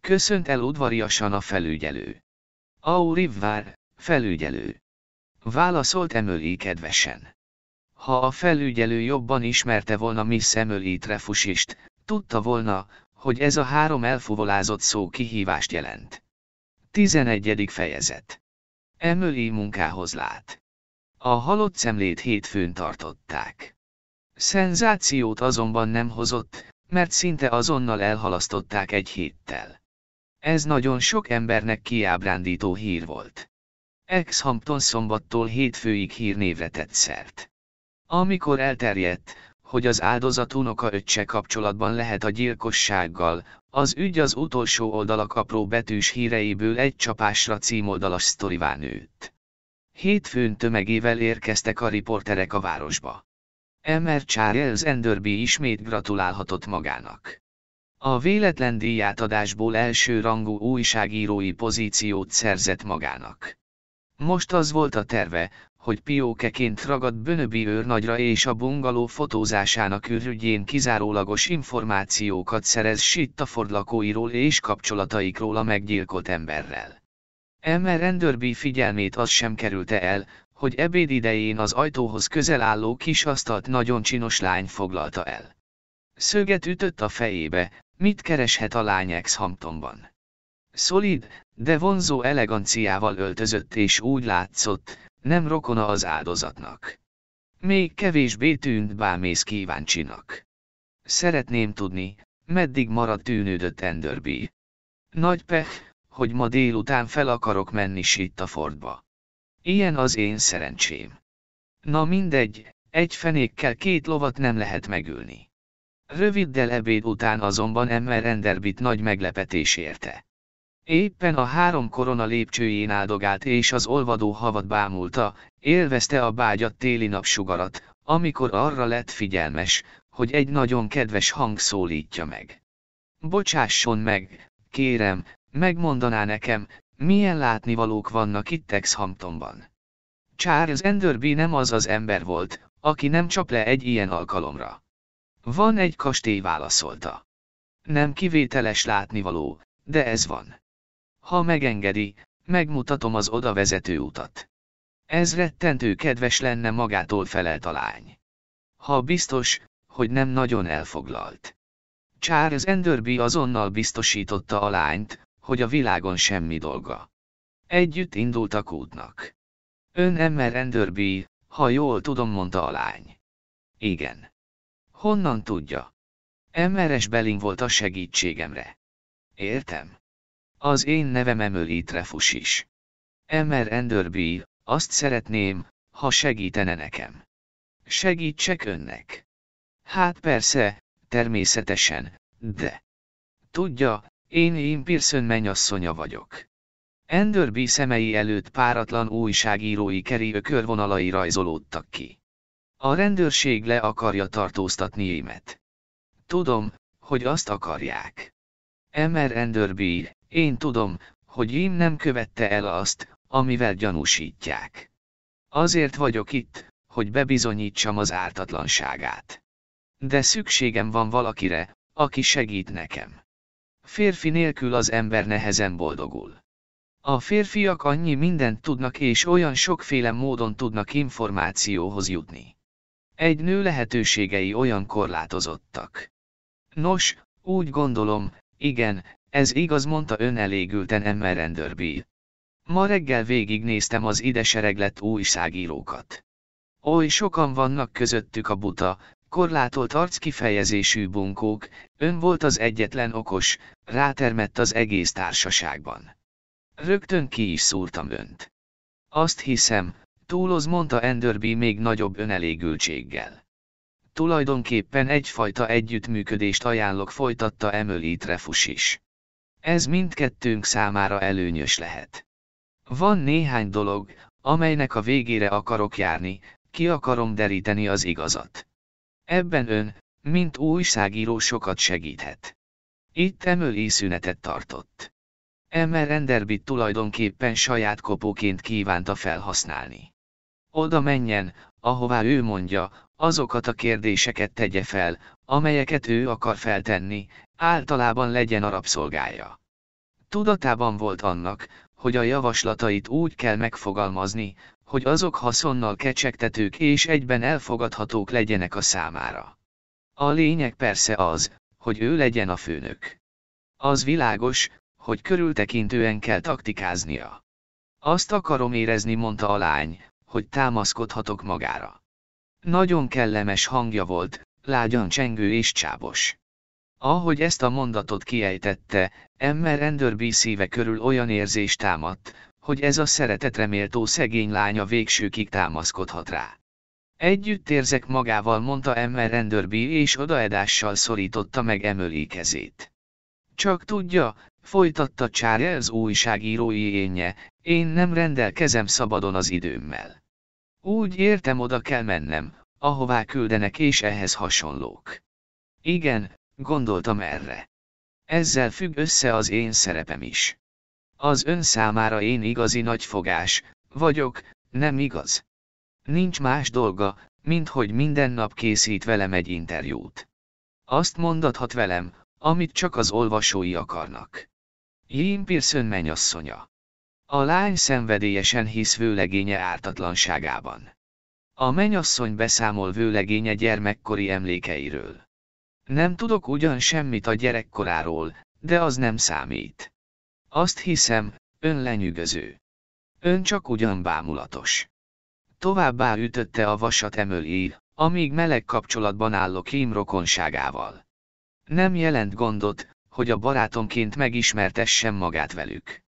Köszönt el udvariasan a felügyelő. Au Rivvár, felügyelő. Válaszolt Emily kedvesen. Ha a felügyelő jobban ismerte volna Miss Emily Trefusist, tudta volna, hogy ez a három elfuvolázott szó kihívást jelent. 11. fejezet Emily munkához lát. A halott szemlét hétfőn tartották. Szenzációt azonban nem hozott, mert szinte azonnal elhalasztották egy héttel. Ez nagyon sok embernek kiábrándító hír volt. Ex-Hampton szombattól hétfőig hírnévre tett szert. Amikor elterjedt, hogy az áldozat unoka öccse kapcsolatban lehet a gyilkossággal, az ügy az utolsó oldalak apró betűs híreiből egy csapásra címoldalas sztorivá nőtt. Hétfőn tömegével érkeztek a riporterek a városba. Emer Charles Enderby ismét gratulálhatott magának. A véletlen díjátadásból első rangú újságírói pozíciót szerzett magának. Most az volt a terve, hogy piókeként ragadt Bönöbi őrnagyra és a bungaló fotózásának ürügyén kizárólagos információkat szerez Sittaford lakóiról és kapcsolataikról a meggyilkolt emberrel. Emmer rendőrbi figyelmét az sem kerülte el, hogy ebéd idején az ajtóhoz közel álló kis asztalt nagyon csinos lány foglalta el. Szöget ütött a fejébe, mit kereshet a lány ex-Hamptonban. Szolid, de vonzó eleganciával öltözött és úgy látszott, nem rokona az áldozatnak. Még kevésbé tűnt bámész kíváncsinak. Szeretném tudni, meddig marad tűnődött Enderby. Nagy pech, hogy ma délután fel akarok menni Sittafordba. Ilyen az én szerencsém. Na mindegy, egy fenékkel két lovat nem lehet megülni. Röviddel ebéd után azonban Emmer Enderbit nagy meglepetés érte. Éppen a három korona lépcsőjén áldogált és az olvadó havat bámulta, élvezte a bágyat téli napsugarat, amikor arra lett figyelmes, hogy egy nagyon kedves hang szólítja meg. Bocsásson meg, kérem, megmondaná nekem, milyen látnivalók vannak itt Texhamptonban. Charles Enderby nem az az ember volt, aki nem csap le egy ilyen alkalomra. Van egy kastély válaszolta. Nem kivételes látnivaló, de ez van. Ha megengedi, megmutatom az oda vezető utat. Ez rettentő kedves lenne magától felelt a lány. Ha biztos, hogy nem nagyon elfoglalt. Charles Enderby azonnal biztosította a lányt, hogy a világon semmi dolga. Együtt indultak útnak. Ön Emmer Enderby, ha jól tudom, mondta a lány. Igen. Honnan tudja? Emmeres Belling volt a segítségemre. Értem. Az én nevem Emily Trefus is. Emmer Enderby, azt szeretném, ha segítene nekem. Segítsek önnek. Hát persze, természetesen, de. Tudja, én én Pearson mennyasszonya vagyok. Enderby szemei előtt páratlan újságírói keri körvonalai rajzolódtak ki. A rendőrség le akarja tartóztatni émet. Tudom, hogy azt akarják. Emer Enderby, én tudom, hogy én nem követte el azt, amivel gyanúsítják. Azért vagyok itt, hogy bebizonyítsam az ártatlanságát. De szükségem van valakire, aki segít nekem. Férfi nélkül az ember nehezen boldogul. A férfiak annyi mindent tudnak és olyan sokféle módon tudnak információhoz jutni. Egy nő lehetőségei olyan korlátozottak. Nos, úgy gondolom, igen, ez igaz mondta ön elégülten Emmer Enderby. Ma reggel végignéztem az ide sereglett újságírókat. Oly sokan vannak közöttük a buta, korlátolt arckifejezésű bunkók, ön volt az egyetlen okos, rátermett az egész társaságban. Rögtön ki is szúrtam önt. Azt hiszem, túloz mondta Enderby még nagyobb önelégültséggel. Tulajdonképpen egyfajta együttműködést ajánlok folytatta Emily Trefus is. Ez mindkettőnk számára előnyös lehet. Van néhány dolog, amelynek a végére akarok járni, ki akarom deríteni az igazat. Ebben ön, mint újságíró sokat segíthet. Itt Emily szünetet tartott. Emmer Enderby tulajdonképpen saját kopóként kívánta felhasználni. Oda menjen, ahová ő mondja, azokat a kérdéseket tegye fel, amelyeket ő akar feltenni, általában legyen a rabszolgája. Tudatában volt annak, hogy a javaslatait úgy kell megfogalmazni, hogy azok haszonnal kecsegtetők és egyben elfogadhatók legyenek a számára. A lényeg persze az, hogy ő legyen a főnök. Az világos, hogy körültekintően kell taktikáznia. Azt akarom érezni, mondta a lány, hogy támaszkodhatok magára. Nagyon kellemes hangja volt, lágyan csengő és csábos. Ahogy ezt a mondatot kiejtette, Emmer Enderby szíve körül olyan érzés támadt, hogy ez a szeretetreméltó szegény lánya végsőkig támaszkodhat rá. Együtt érzek magával, mondta Emmer Enderby és odaedással szorította meg Emily kezét. Csak tudja, folytatta Charles újságírói énje, én nem rendelkezem szabadon az időmmel. Úgy értem oda kell mennem, ahová küldenek és ehhez hasonlók. Igen, gondoltam erre. Ezzel függ össze az én szerepem is. Az ön számára én igazi nagyfogás, vagyok, nem igaz? Nincs más dolga, mint hogy minden nap készít velem egy interjút. Azt mondathat velem, amit csak az olvasói akarnak. Jim Pearson mennyasszonya. A lány szenvedélyesen hisz vőlegénye ártatlanságában. A menyasszony beszámol vőlegénye gyermekkori emlékeiről. Nem tudok ugyan semmit a gyerekkoráról, de az nem számít. Azt hiszem, ön lenyűgöző. Ön csak ugyan bámulatos. Továbbá ütötte a vasat Emily, amíg meleg kapcsolatban állok Kim rokonságával. Nem jelent gondot, hogy a barátomként megismertessem magát velük.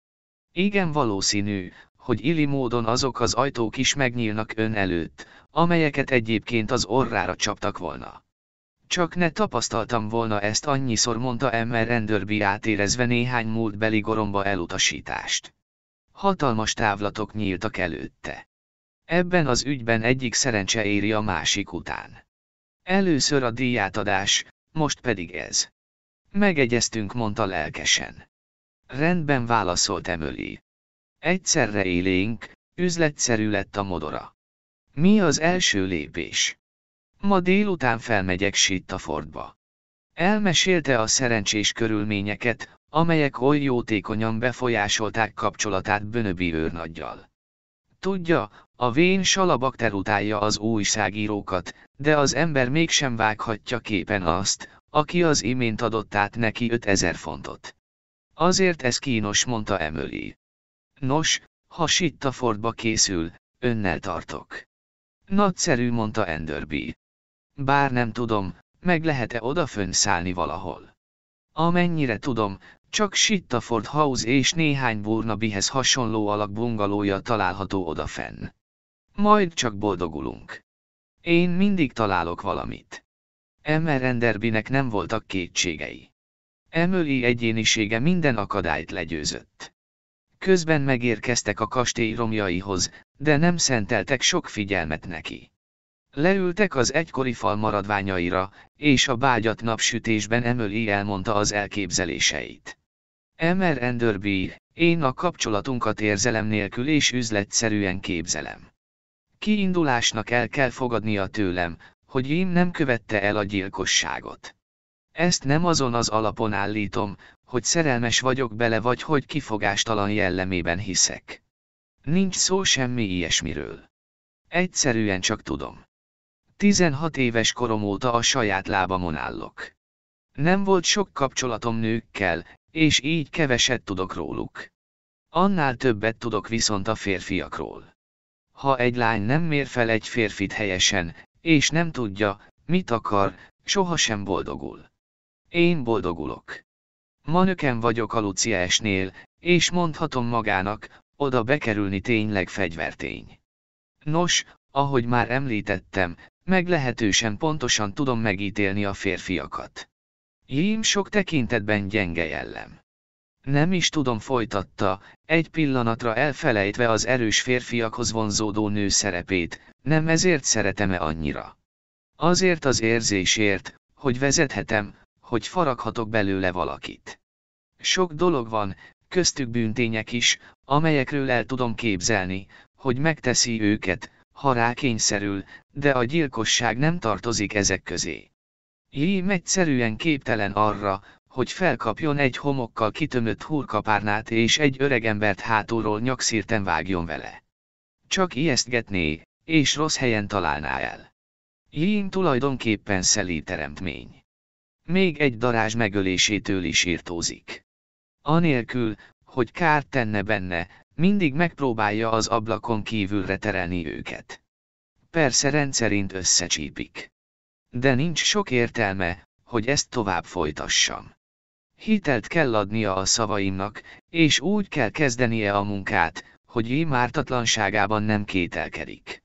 Igen valószínű, hogy illi módon azok az ajtók is megnyílnak ön előtt, amelyeket egyébként az orrára csaptak volna. Csak ne tapasztaltam volna ezt annyiszor mondta Emmer Enderby átérezve néhány múltbeli goromba elutasítást. Hatalmas távlatok nyíltak előtte. Ebben az ügyben egyik szerencse éri a másik után. Először a díjátadás, most pedig ez. Megegyeztünk, mondta lelkesen. Rendben válaszolt Emily. Egyszerre élénk, üzletszerű lett a modora. Mi az első lépés? Ma délután felmegyek Sittafordba. Elmesélte a szerencsés körülményeket, amelyek oly jótékonyan befolyásolták kapcsolatát Bönöbi őrnaggyal. Tudja, a vén salabakter utálja az újságírókat, de az ember mégsem vághatja képen azt, aki az imént adott át neki 5000 fontot. Azért ez kínos, mondta Emily. Nos, ha Sittafordba készül, önnel tartok. Nagyszerű, mondta Enderby. Bár nem tudom, meg lehet-e odafönn szállni valahol. Amennyire tudom, csak Sittaford House és néhány Burnabyhez hasonló alak bungalója található odafenn. Majd csak boldogulunk. Én mindig találok valamit. Emmer Enderbynek nem voltak kétségei. Emily egyénisége minden akadályt legyőzött. Közben megérkeztek a kastély romjaihoz, de nem szenteltek sok figyelmet neki. Leültek az egykori fal maradványaira, és a bágyat napsütésben Emily elmondta az elképzeléseit. Emer Enderby, én a kapcsolatunkat érzelem nélkül és üzletszerűen képzelem. Kiindulásnak el kell fogadnia tőlem, hogy én nem követte el a gyilkosságot. Ezt nem azon az alapon állítom, hogy szerelmes vagyok bele vagy hogy kifogástalan jellemében hiszek. Nincs szó semmi ilyesmiről. Egyszerűen csak tudom. 16 éves korom óta a saját lábamon állok. Nem volt sok kapcsolatom nőkkel, és így keveset tudok róluk. Annál többet tudok viszont a férfiakról. Ha egy lány nem mér fel egy férfit helyesen, és nem tudja, mit akar, sohasem boldogul. Én boldogulok. Manöken vagyok a Luciásnél, és mondhatom magának, oda bekerülni tényleg fegyvertény. Nos, ahogy már említettem, meglehetősen pontosan tudom megítélni a férfiakat. Jím sok tekintetben gyenge jellem. Nem is tudom folytatta, egy pillanatra elfelejtve az erős férfiakhoz vonzódó nő szerepét, nem ezért szeretem-e annyira. Azért az érzésért, hogy vezethetem, hogy faraghatok belőle valakit. Sok dolog van, köztük bűntények is, amelyekről el tudom képzelni, hogy megteszi őket, ha rákényszerül, de a gyilkosság nem tartozik ezek közé. Jím egyszerűen képtelen arra, hogy felkapjon egy homokkal kitömött hurkapárnát és egy öregembert hátulról nyakszírten vágjon vele. Csak ijesztgetné, és rossz helyen találná el. Jím tulajdonképpen szelí teremtmény. Még egy darázs megölésétől is írtózik. Anélkül, hogy kárt tenne benne, mindig megpróbálja az ablakon kívülre terelni őket. Persze rendszerint összecsípik. De nincs sok értelme, hogy ezt tovább folytassam. Hitelt kell adnia a szavaimnak, és úgy kell kezdenie a munkát, hogy így mártatlanságában nem kételkedik.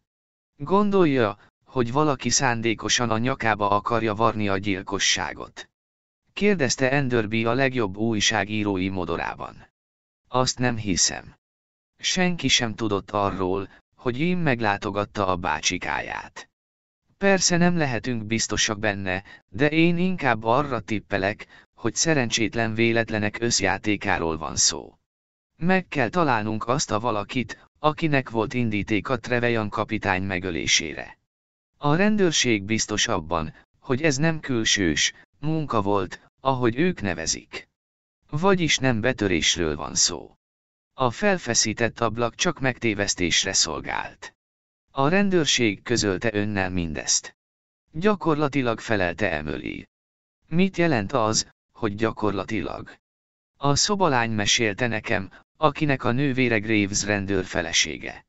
Gondolja, hogy valaki szándékosan a nyakába akarja varni a gyilkosságot. Kérdezte Enderby a legjobb újságírói modorában. Azt nem hiszem. Senki sem tudott arról, hogy én meglátogatta a bácsikáját. Persze nem lehetünk biztosak benne, de én inkább arra tippelek, hogy szerencsétlen véletlenek összjátékáról van szó. Meg kell találnunk azt a valakit, akinek volt indíték a Trevejan kapitány megölésére. A rendőrség biztos abban, hogy ez nem külsős, munka volt, ahogy ők nevezik. Vagyis nem betörésről van szó. A felfeszített ablak csak megtévesztésre szolgált. A rendőrség közölte önnel mindezt. Gyakorlatilag felelte Emily. Mit jelent az, hogy gyakorlatilag? A szobalány mesélte nekem, akinek a nővére Graves rendőr felesége.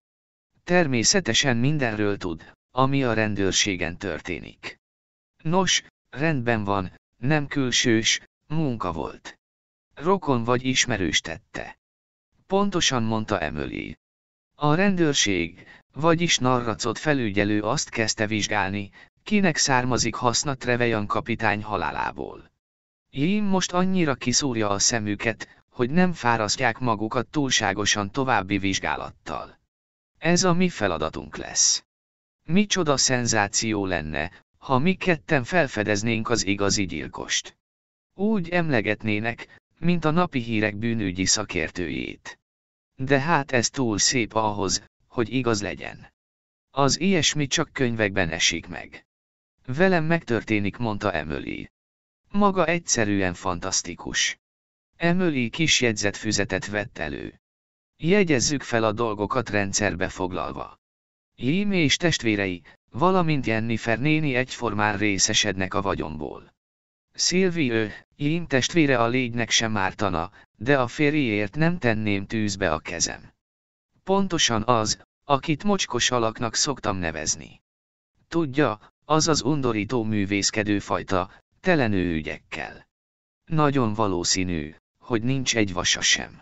Természetesen mindenről tud, ami a rendőrségen történik. Nos, rendben van, nem külsős, munka volt. Rokon vagy ismerős tette. Pontosan mondta Emily. A rendőrség, vagyis narracot felügyelő azt kezdte vizsgálni, kinek származik haszna Trevejan kapitány halálából. Jím most annyira kiszúrja a szemüket, hogy nem fárasztják magukat túlságosan további vizsgálattal. Ez a mi feladatunk lesz. Micsoda szenzáció lenne, ha mi ketten felfedeznénk az igazi gyilkost. Úgy emlegetnének, mint a napi hírek bűnügyi szakértőjét. De hát ez túl szép ahhoz, hogy igaz legyen. Az ilyesmi csak könyvekben esik meg. Velem megtörténik, mondta Emily. Maga egyszerűen fantasztikus. Emily kis jegyzetfüzetet vett elő. Jegyezzük fel a dolgokat rendszerbe foglalva. Jim és testvérei, valamint Jennifer néni egyformán részesednek a vagyomból. Szilvi ő, testvére a légynek sem ártana, de a férjéért nem tenném tűzbe a kezem. Pontosan az, akit mocskos alaknak szoktam nevezni. Tudja, az az undorító művészkedő fajta, telenő ügyekkel. Nagyon valószínű, hogy nincs egy vasa sem.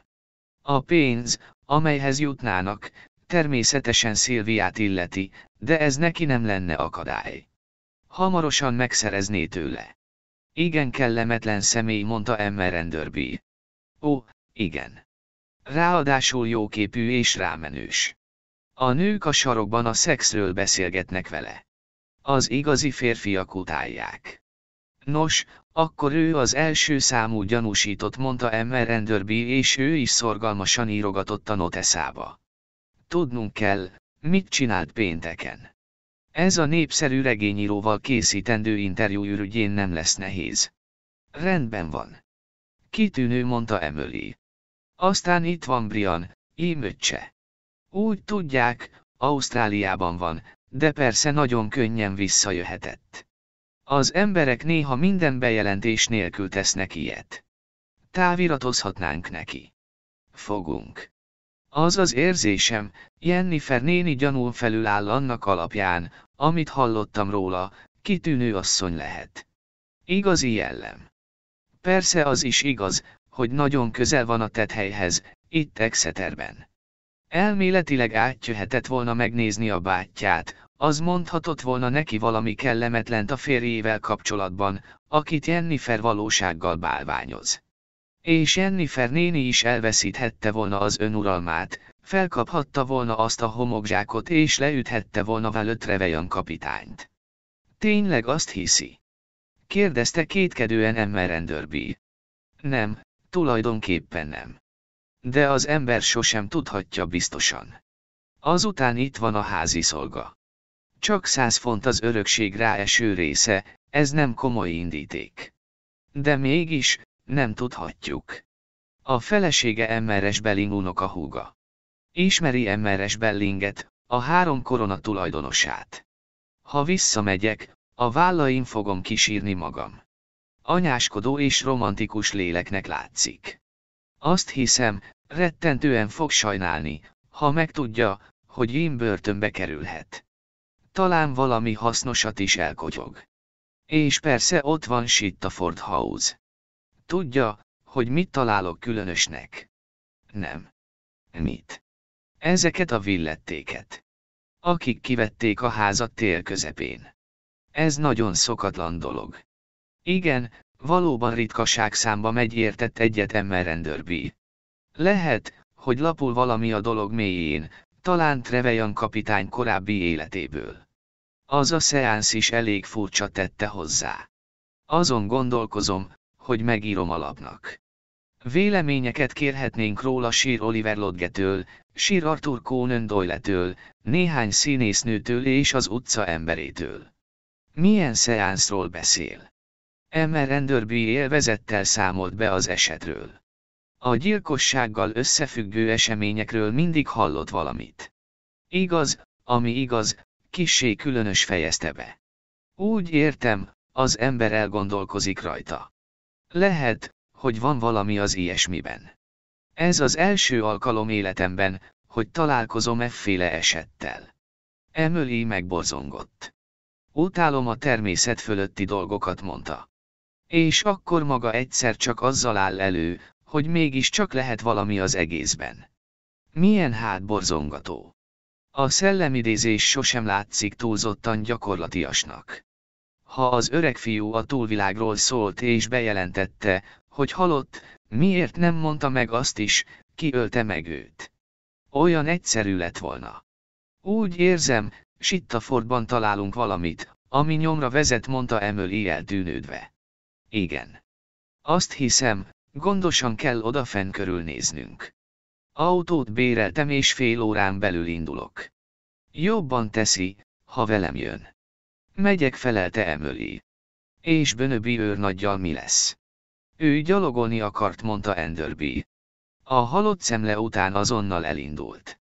A pénz, amelyhez jutnának, természetesen Szilviát illeti, de ez neki nem lenne akadály. Hamarosan megszerezné tőle. Igen kellemetlen személy, mondta Emma Renderby. Ó, igen. Ráadásul jóképű és rámenős. A nők a sarokban a szexről beszélgetnek vele. Az igazi férfiak utálják. Nos, akkor ő az első számú gyanúsított, mondta Emma Renderby, és ő is szorgalmasan írogatott a noteszába. Tudnunk kell, mit csinált pénteken. Ez a népszerű regényíróval készítendő interjú ürügyén nem lesz nehéz. Rendben van. Kitűnő, mondta Emily. Aztán itt van Brian, ímöccse. Úgy tudják, Ausztráliában van, de persze nagyon könnyen visszajöhetett. Az emberek néha minden bejelentés nélkül tesznek ilyet. Táviratozhatnánk neki. Fogunk. Az az érzésem, Jennifer néni gyanul felül áll annak alapján, amit hallottam róla, kitűnő asszony lehet. Igazi jellem. Persze az is igaz, hogy nagyon közel van a tethelyhez, itt Exeterben. Elméletileg átjöhetett volna megnézni a bátyját, az mondhatott volna neki valami kellemetlent a férjével kapcsolatban, akit Jennifer valósággal bálványoz. És Jennifer néni is elveszíthette volna az önuralmát, felkaphatta volna azt a homokzsákot és leüthette volna vele Trevejan kapitányt. Tényleg azt hiszi? Kérdezte kétkedően Emma Renderby. Nem, tulajdonképpen nem. De az ember sosem tudhatja biztosan. Azután itt van a házi szolga. Csak száz font az örökség ráeső része, ez nem komoly indíték. De mégis, nem tudhatjuk. A felesége Emmeres Belling unoka húga. Ismeri Emmeres Bellinget, a három korona tulajdonosát. Ha visszamegyek, a vállaim fogom kisírni magam. Anyáskodó és romantikus léleknek látszik. Azt hiszem, rettentően fog sajnálni, ha megtudja, hogy én börtönbe kerülhet. Talán valami hasznosat is elkotyog. És persze ott van Sittaford House. Tudja, hogy mit találok különösnek? Nem. Mit? Ezeket a villettéket. Akik kivették a házat tél közepén. Ez nagyon szokatlan dolog. Igen, valóban ritkaság számba megy értett egyet Emmer Renderby. Lehet, hogy lapul valami a dolog mélyén, talán Trevejan kapitány korábbi életéből. Az a szeánsz is elég furcsa tette hozzá. Azon gondolkozom, hogy megírom alapnak. Véleményeket kérhetnénk róla Sir Oliver Lodgetől, Sir Arthur Conan Doyle-től, néhány színésznőtől és az utca emberétől. Milyen szeánszról beszél? Emma Renderby élvezettel számolt be az esetről. A gyilkossággal összefüggő eseményekről mindig hallott valamit. Igaz, ami igaz, kissé különös fejezte be. Úgy értem, az ember elgondolkozik rajta. Lehet, hogy van valami az ilyesmiben. Ez az első alkalom életemben, hogy találkozom efféle esettel. Emily megborzongott. Utálom a természet fölötti dolgokat mondta. És akkor maga egyszer csak azzal áll elő, hogy mégiscsak lehet valami az egészben. Milyen hát borzongató. A szellemidézés sosem látszik túlzottan gyakorlatiasnak. Ha az öreg fiú a túlvilágról szólt és bejelentette, hogy halott, miért nem mondta meg azt is, ki ölte meg őt? Olyan egyszerű lett volna. Úgy érzem, Sittafordban találunk valamit, ami nyomra vezet, mondta Emily eltűnődve. Igen. Azt hiszem, gondosan kell odafenn körülnéznünk. Autót béreltem és fél órán belül indulok. Jobban teszi, ha velem jön. Megyek felelte Emily. És Bönöbi őrnaggyal mi lesz? Ő gyalogolni akart, mondta Enderby. A halott szemle után azonnal elindult.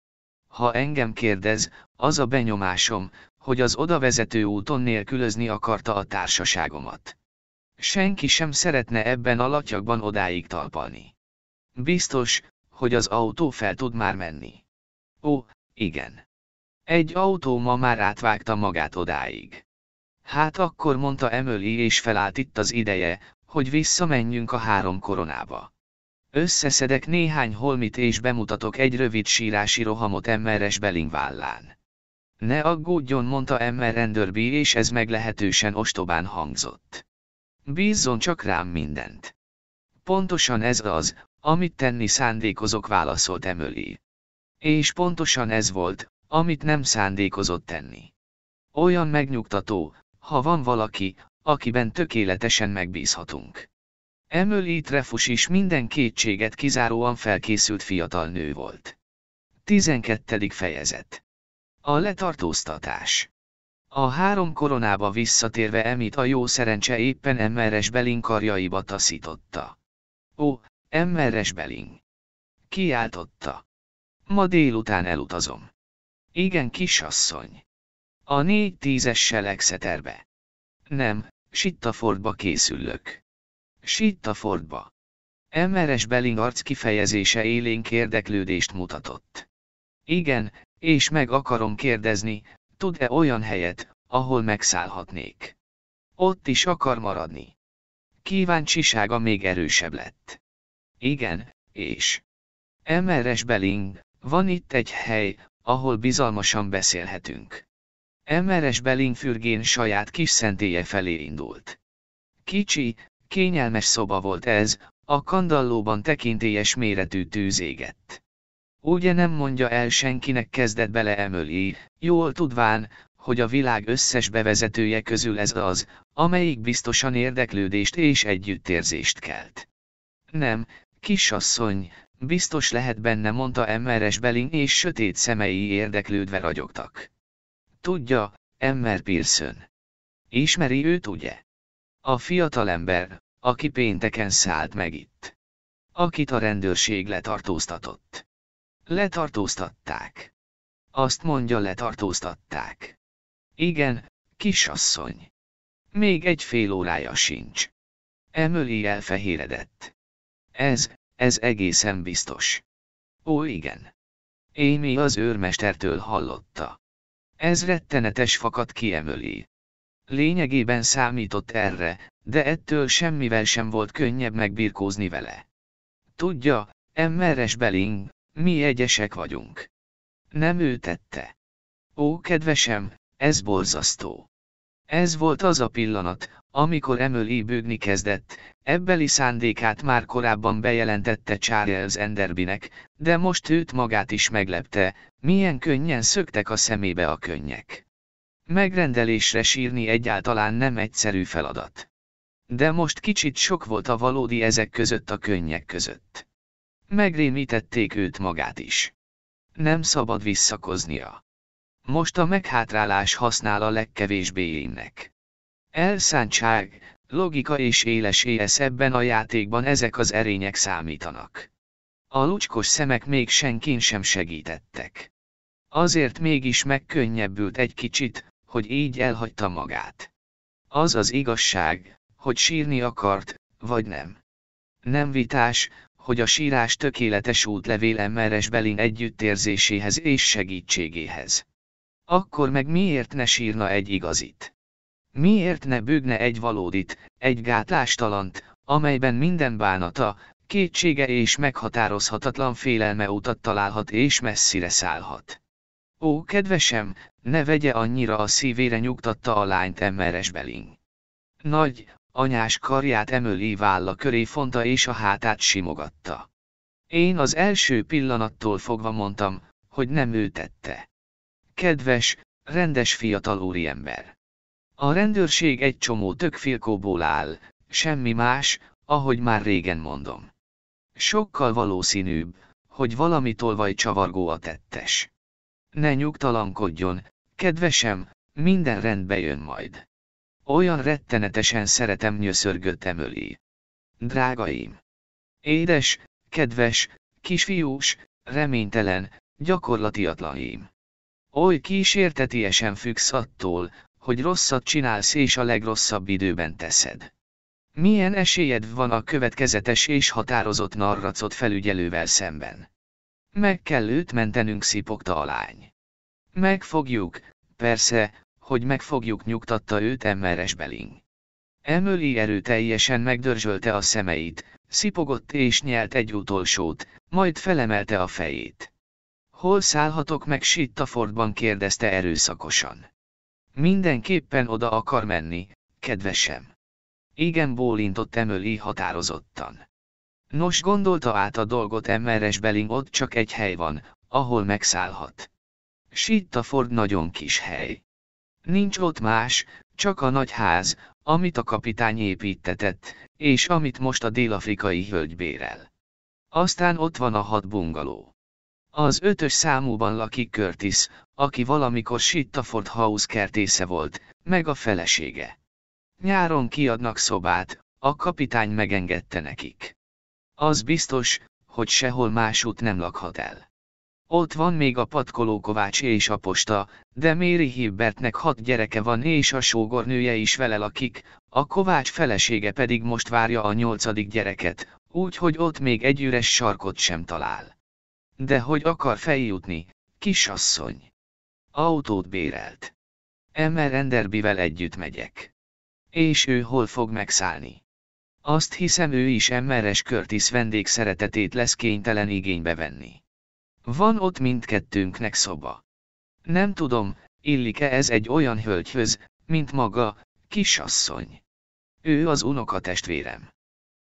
Ha engem kérdez, az a benyomásom, hogy az odavezető úton nélkülözni akarta a társaságomat. Senki sem szeretne ebben a latyakban odáig talpalni. Biztos, hogy az autó fel tud már menni. Ó, igen. Egy autó ma már átvágta magát odáig. Hát akkor mondta Emily és felállt itt az ideje, hogy visszamenjünk a három koronába. Összeszedek néhány holmit és bemutatok egy rövid sírási rohamot Emmeres Beling vállán. Ne aggódjon, mondta Emmer Renderby és ez meglehetősen ostobán hangzott. Bízzon csak rám mindent. Pontosan ez az, amit tenni szándékozok válaszolt Emily. És pontosan ez volt, amit nem szándékozott tenni. Olyan megnyugtató, ha van valaki, akiben tökéletesen megbízhatunk. Emily Trefus is minden kétséget kizáróan felkészült fiatal nő volt. 12. fejezet A letartóztatás A három koronába visszatérve Emit a jó szerencse éppen Emmeres Belin karjaiba taszította. Ó, Emmeres Belin! Kiáltotta. Ma délután elutazom. Igen, kisasszony. A négy tízessel Exeterbe. Nem, Sittafordba készülök. Sittafordba. Emmeres Belling arc kifejezése élénk érdeklődést mutatott. Igen, és meg akarom kérdezni, tud-e olyan helyet, ahol megszállhatnék? Ott is akar maradni. Kíváncsisága még erősebb lett. Igen, és... Emmeres Belling, van itt egy hely, ahol bizalmasan beszélhetünk. Emeres Belingfürgén saját kis szentélye felé indult. Kicsi, kényelmes szoba volt ez, a kandallóban tekintélyes méretű tűz égett. Ugye nem mondja el senkinek kezdett bele Emily, jól tudván, hogy a világ összes bevezetője közül ez az, amelyik biztosan érdeklődést és együttérzést kelt. Nem, kisasszony, biztos lehet benne mondta Emmeres Beling és sötét szemei érdeklődve ragyogtak. Tudja, Emmer Pearson. Ismeri őt ugye? A fiatalember, aki pénteken szállt meg itt. Akit a rendőrség letartóztatott. Letartóztatták. Azt mondja letartóztatták. Igen, kisasszony. Még egy fél órája sincs. Emily elfehéredett. Ez, ez egészen biztos. Ó igen. Amy az őrmestertől hallotta. Ez rettenetes fakat kiemöli. Lényegében számított erre, de ettől semmivel sem volt könnyebb megbirkózni vele. Tudja, emmeres Beling, mi egyesek vagyunk. Nem ő tette. Ó, kedvesem, ez borzasztó. Ez volt az a pillanat, amikor Emily íbőgni kezdett, ebbeli szándékát már korábban bejelentette Charles Enderbynek, de most őt magát is meglepte, milyen könnyen szöktek a szemébe a könnyek. Megrendelésre sírni egyáltalán nem egyszerű feladat. De most kicsit sok volt a valódi ezek között a könnyek között. Megrémítették őt magát is. Nem szabad visszakoznia. Most a meghátrálás használ a legkevésbé énnek. Elszántság, logika és éles ész ebben a játékban ezek az erények számítanak. A lucskos szemek még senkin sem segítettek. Azért mégis megkönnyebbült egy kicsit, hogy így elhagyta magát. Az az igazság, hogy sírni akart, vagy nem. Nem vitás, hogy a sírás tökéletes útlevél Emmeres Belin együttérzéséhez és segítségéhez. Akkor meg miért ne sírna egy igazit? Miért ne bőgne egy valódit, egy gátlástalant, amelyben minden bánata, kétsége és meghatározhatatlan félelme utat találhat és messzire szállhat. Ó, kedvesem, ne vegye annyira a szívére nyugtatta a lányt Emmeres Beling. Nagy, anyás karját Emöli válla köré fonta és a hátát simogatta. Én az első pillanattól fogva mondtam, hogy nem ő tette. Kedves, rendes fiatal úriember. A rendőrség egy csomó tök filkóból áll, semmi más, ahogy már régen mondom. Sokkal valószínűbb, hogy valami tolvaj csavargó a tettes. Ne nyugtalankodjon, kedvesem, minden rendbe jön majd. Olyan rettenetesen szeretem nyöszörgött Emöli. Drágaim! Édes, kedves, kisfiús, reménytelen, gyakorlatiatlanim. Oly kísértetiesen függsz attól, hogy rosszat csinálsz és a legrosszabb időben teszed. Milyen esélyed van a következetes és határozott narracot felügyelővel szemben? Meg kell őt mentenünk szipogta a lány. Megfogjuk, persze, hogy megfogjuk nyugtatta őt Emmeres Beling. Emily erőteljesen megdörzsölte a szemeit, szipogott és nyelt egy utolsót, majd felemelte a fejét. Hol szállhatok meg Sittafordban kérdezte erőszakosan. Mindenképpen oda akar menni, kedvesem. Igen bólintott Emily határozottan. Nos gondolta át a dolgot Emmeres Beling ott csak egy hely van, ahol megszállhat. Sittaford nagyon kis hely. Nincs ott más, csak a nagy ház, amit a kapitány építetett, és amit most a dél-afrikai hölgy bérel. Aztán ott van a hat bungaló. Az ötös számúban lakik Curtis, aki valamikor Sittaford House kertésze volt, meg a felesége. Nyáron kiadnak szobát, a kapitány megengedte nekik. Az biztos, hogy sehol másút nem lakhat el. Ott van még a patkoló Kovács és a posta, de Mary Hilbertnek hat gyereke van és a sógornője is vele lakik, a Kovács felesége pedig most várja a nyolcadik gyereket, úgyhogy ott még egy üres sarkot sem talál. De hogy akar feljutni, kisasszony? Autót bérelt. Emmer Enderbivel együtt megyek. És ő hol fog megszállni? Azt hiszem ő is Emmeres Curtis vendég szeretetét lesz kénytelen igénybe venni. Van ott mindkettőnknek szoba. Nem tudom, illik-e ez egy olyan hölgyhöz, mint maga, kisasszony. Ő az unokatestvérem.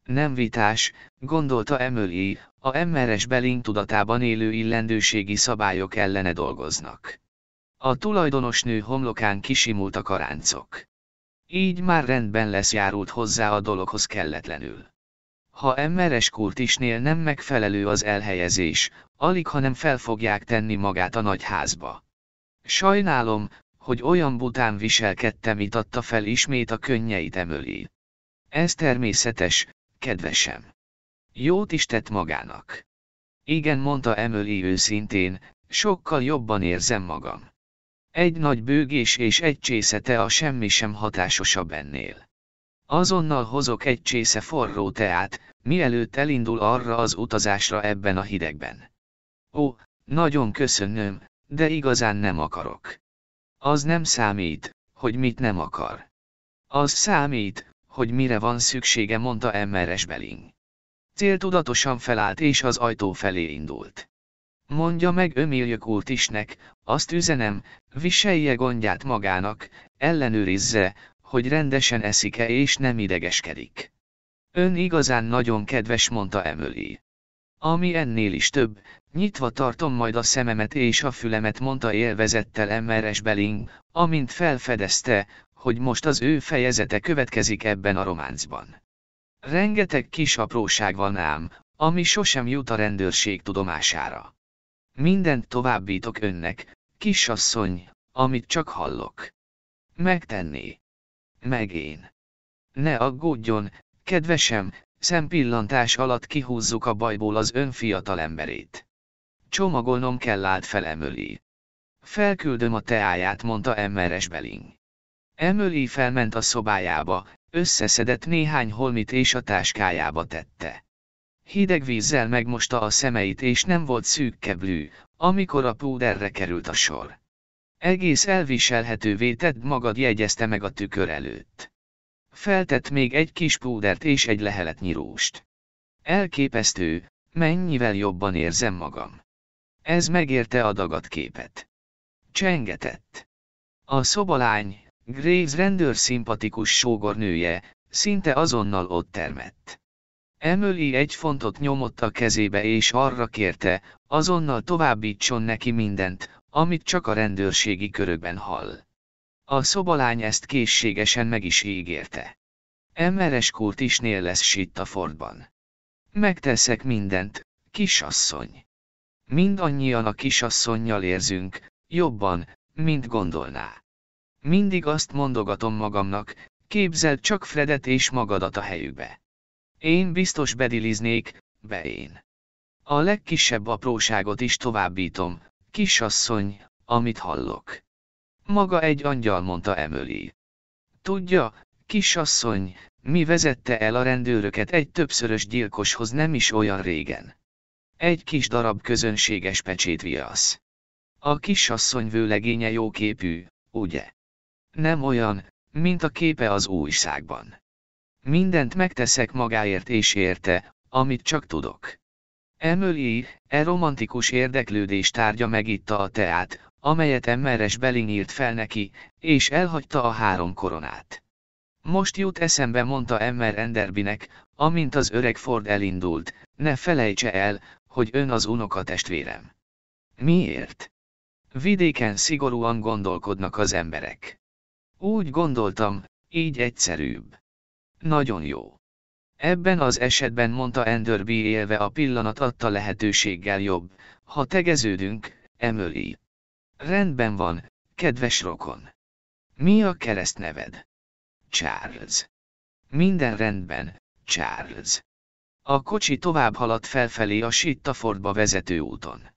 Nem vitás, gondolta Emily, a emmeres Beling tudatában élő illendőségi szabályok ellene dolgoznak. A tulajdonos nő homlokán kisimult a karáncok. Így már rendben lesz járult hozzá a dologhoz kelletlenül. Ha emmeres kurtisnél nem megfelelő az elhelyezés, alig ha nem fel fogják tenni magát a nagy házba. Sajnálom, hogy olyan bután viselkedtem itatta fel ismét a könnyeit emöli. Ez természetes, kedvesem. Jót is tett magának. Igen mondta Emily őszintén, sokkal jobban érzem magam. Egy nagy bőgés és egy csészete a semmi sem hatásosabb ennél. Azonnal hozok egy csésze forró teát, mielőtt elindul arra az utazásra ebben a hidegben. Ó, nagyon köszönöm, de igazán nem akarok. Az nem számít, hogy mit nem akar. Az számít, hogy mire van szüksége, mondta Emmeres Beling. Céltudatosan felállt és az ajtó felé indult. Mondja meg Ömiljö Kurtisnek, azt üzenem, viselje gondját magának, ellenőrizze, hogy rendesen eszik-e és nem idegeskedik. Ön igazán nagyon kedves, mondta Emily. Ami ennél is több, nyitva tartom majd a szememet és a fülemet, mondta élvezettel Emmeres Beling, amint felfedezte, hogy most az ő fejezete következik ebben a románcban. Rengeteg kis apróság van ám, ami sosem jut a rendőrség tudomására. Mindent továbbítok önnek, kisasszony, amit csak hallok. Megtenné. Meg én. Ne aggódjon, kedvesem, szempillantás alatt kihúzzuk a bajból az ön fiatal emberét. Csomagolnom kell állt fel Emily. Felküldöm a teáját, mondta Emmeres Beling. Emily felment a szobájába, összeszedett néhány holmit és a táskájába tette. Hideg vízzel megmosta a szemeit és nem volt szűkkeblű, amikor a púderre került a sor. Egész elviselhetővé tedd magad jegyezte meg a tükör előtt. Feltett még egy kis púdert és egy leheletnyi rúst. Elképesztő, mennyivel jobban érzem magam. Ez megérte a dagatképet. Csengetett. A szobalány, Graves rendőr szimpatikus sógornője, szinte azonnal ott termett. Emily egy fontot nyomott a kezébe és arra kérte, azonnal továbbítson neki mindent, amit csak a rendőrségi körökben hall. A szobalány ezt készségesen meg is ígérte. Emeres Kurtisnél lesz Sittafordban. Megteszek mindent, kisasszony. Mindannyian a kisasszonynal érzünk, jobban, mint gondolná. Mindig azt mondogatom magamnak, képzeld csak Fredet és magadat a helyükbe. Én biztos bediliznék, be én. A legkisebb apróságot is továbbítom, kisasszony, amit hallok. Maga egy angyal mondta Emily. Tudja, kisasszony, mi vezette el a rendőröket egy többszörös gyilkoshoz nem is olyan régen. Egy kis darab közönséges pecsétviasz. A kisasszony vőlegénye jóképű, ugye? Nem olyan, mint a képe az újságban. Mindent megteszek magáért és érte, amit csak tudok. Emily, e romantikus érdeklődés tárgya megitta a teát, amelyet Emmeres Belling írt fel neki, és elhagyta a három koronát. Most jut eszembe mondta Emmer Enderbinek, amint az öreg Ford elindult, ne felejtse el, hogy ön az unokatestvérem. Miért? Vidéken szigorúan gondolkodnak az emberek. Úgy gondoltam, így egyszerűbb. Nagyon jó. Ebben az esetben mondta Enderby élve a pillanat adta lehetőséggel jobb, ha tegeződünk, Emily. Rendben van, kedves rokon. Mi a keresztneved? Charles. Minden rendben, Charles. A kocsi tovább haladt felfelé a Sittafordba vezető úton.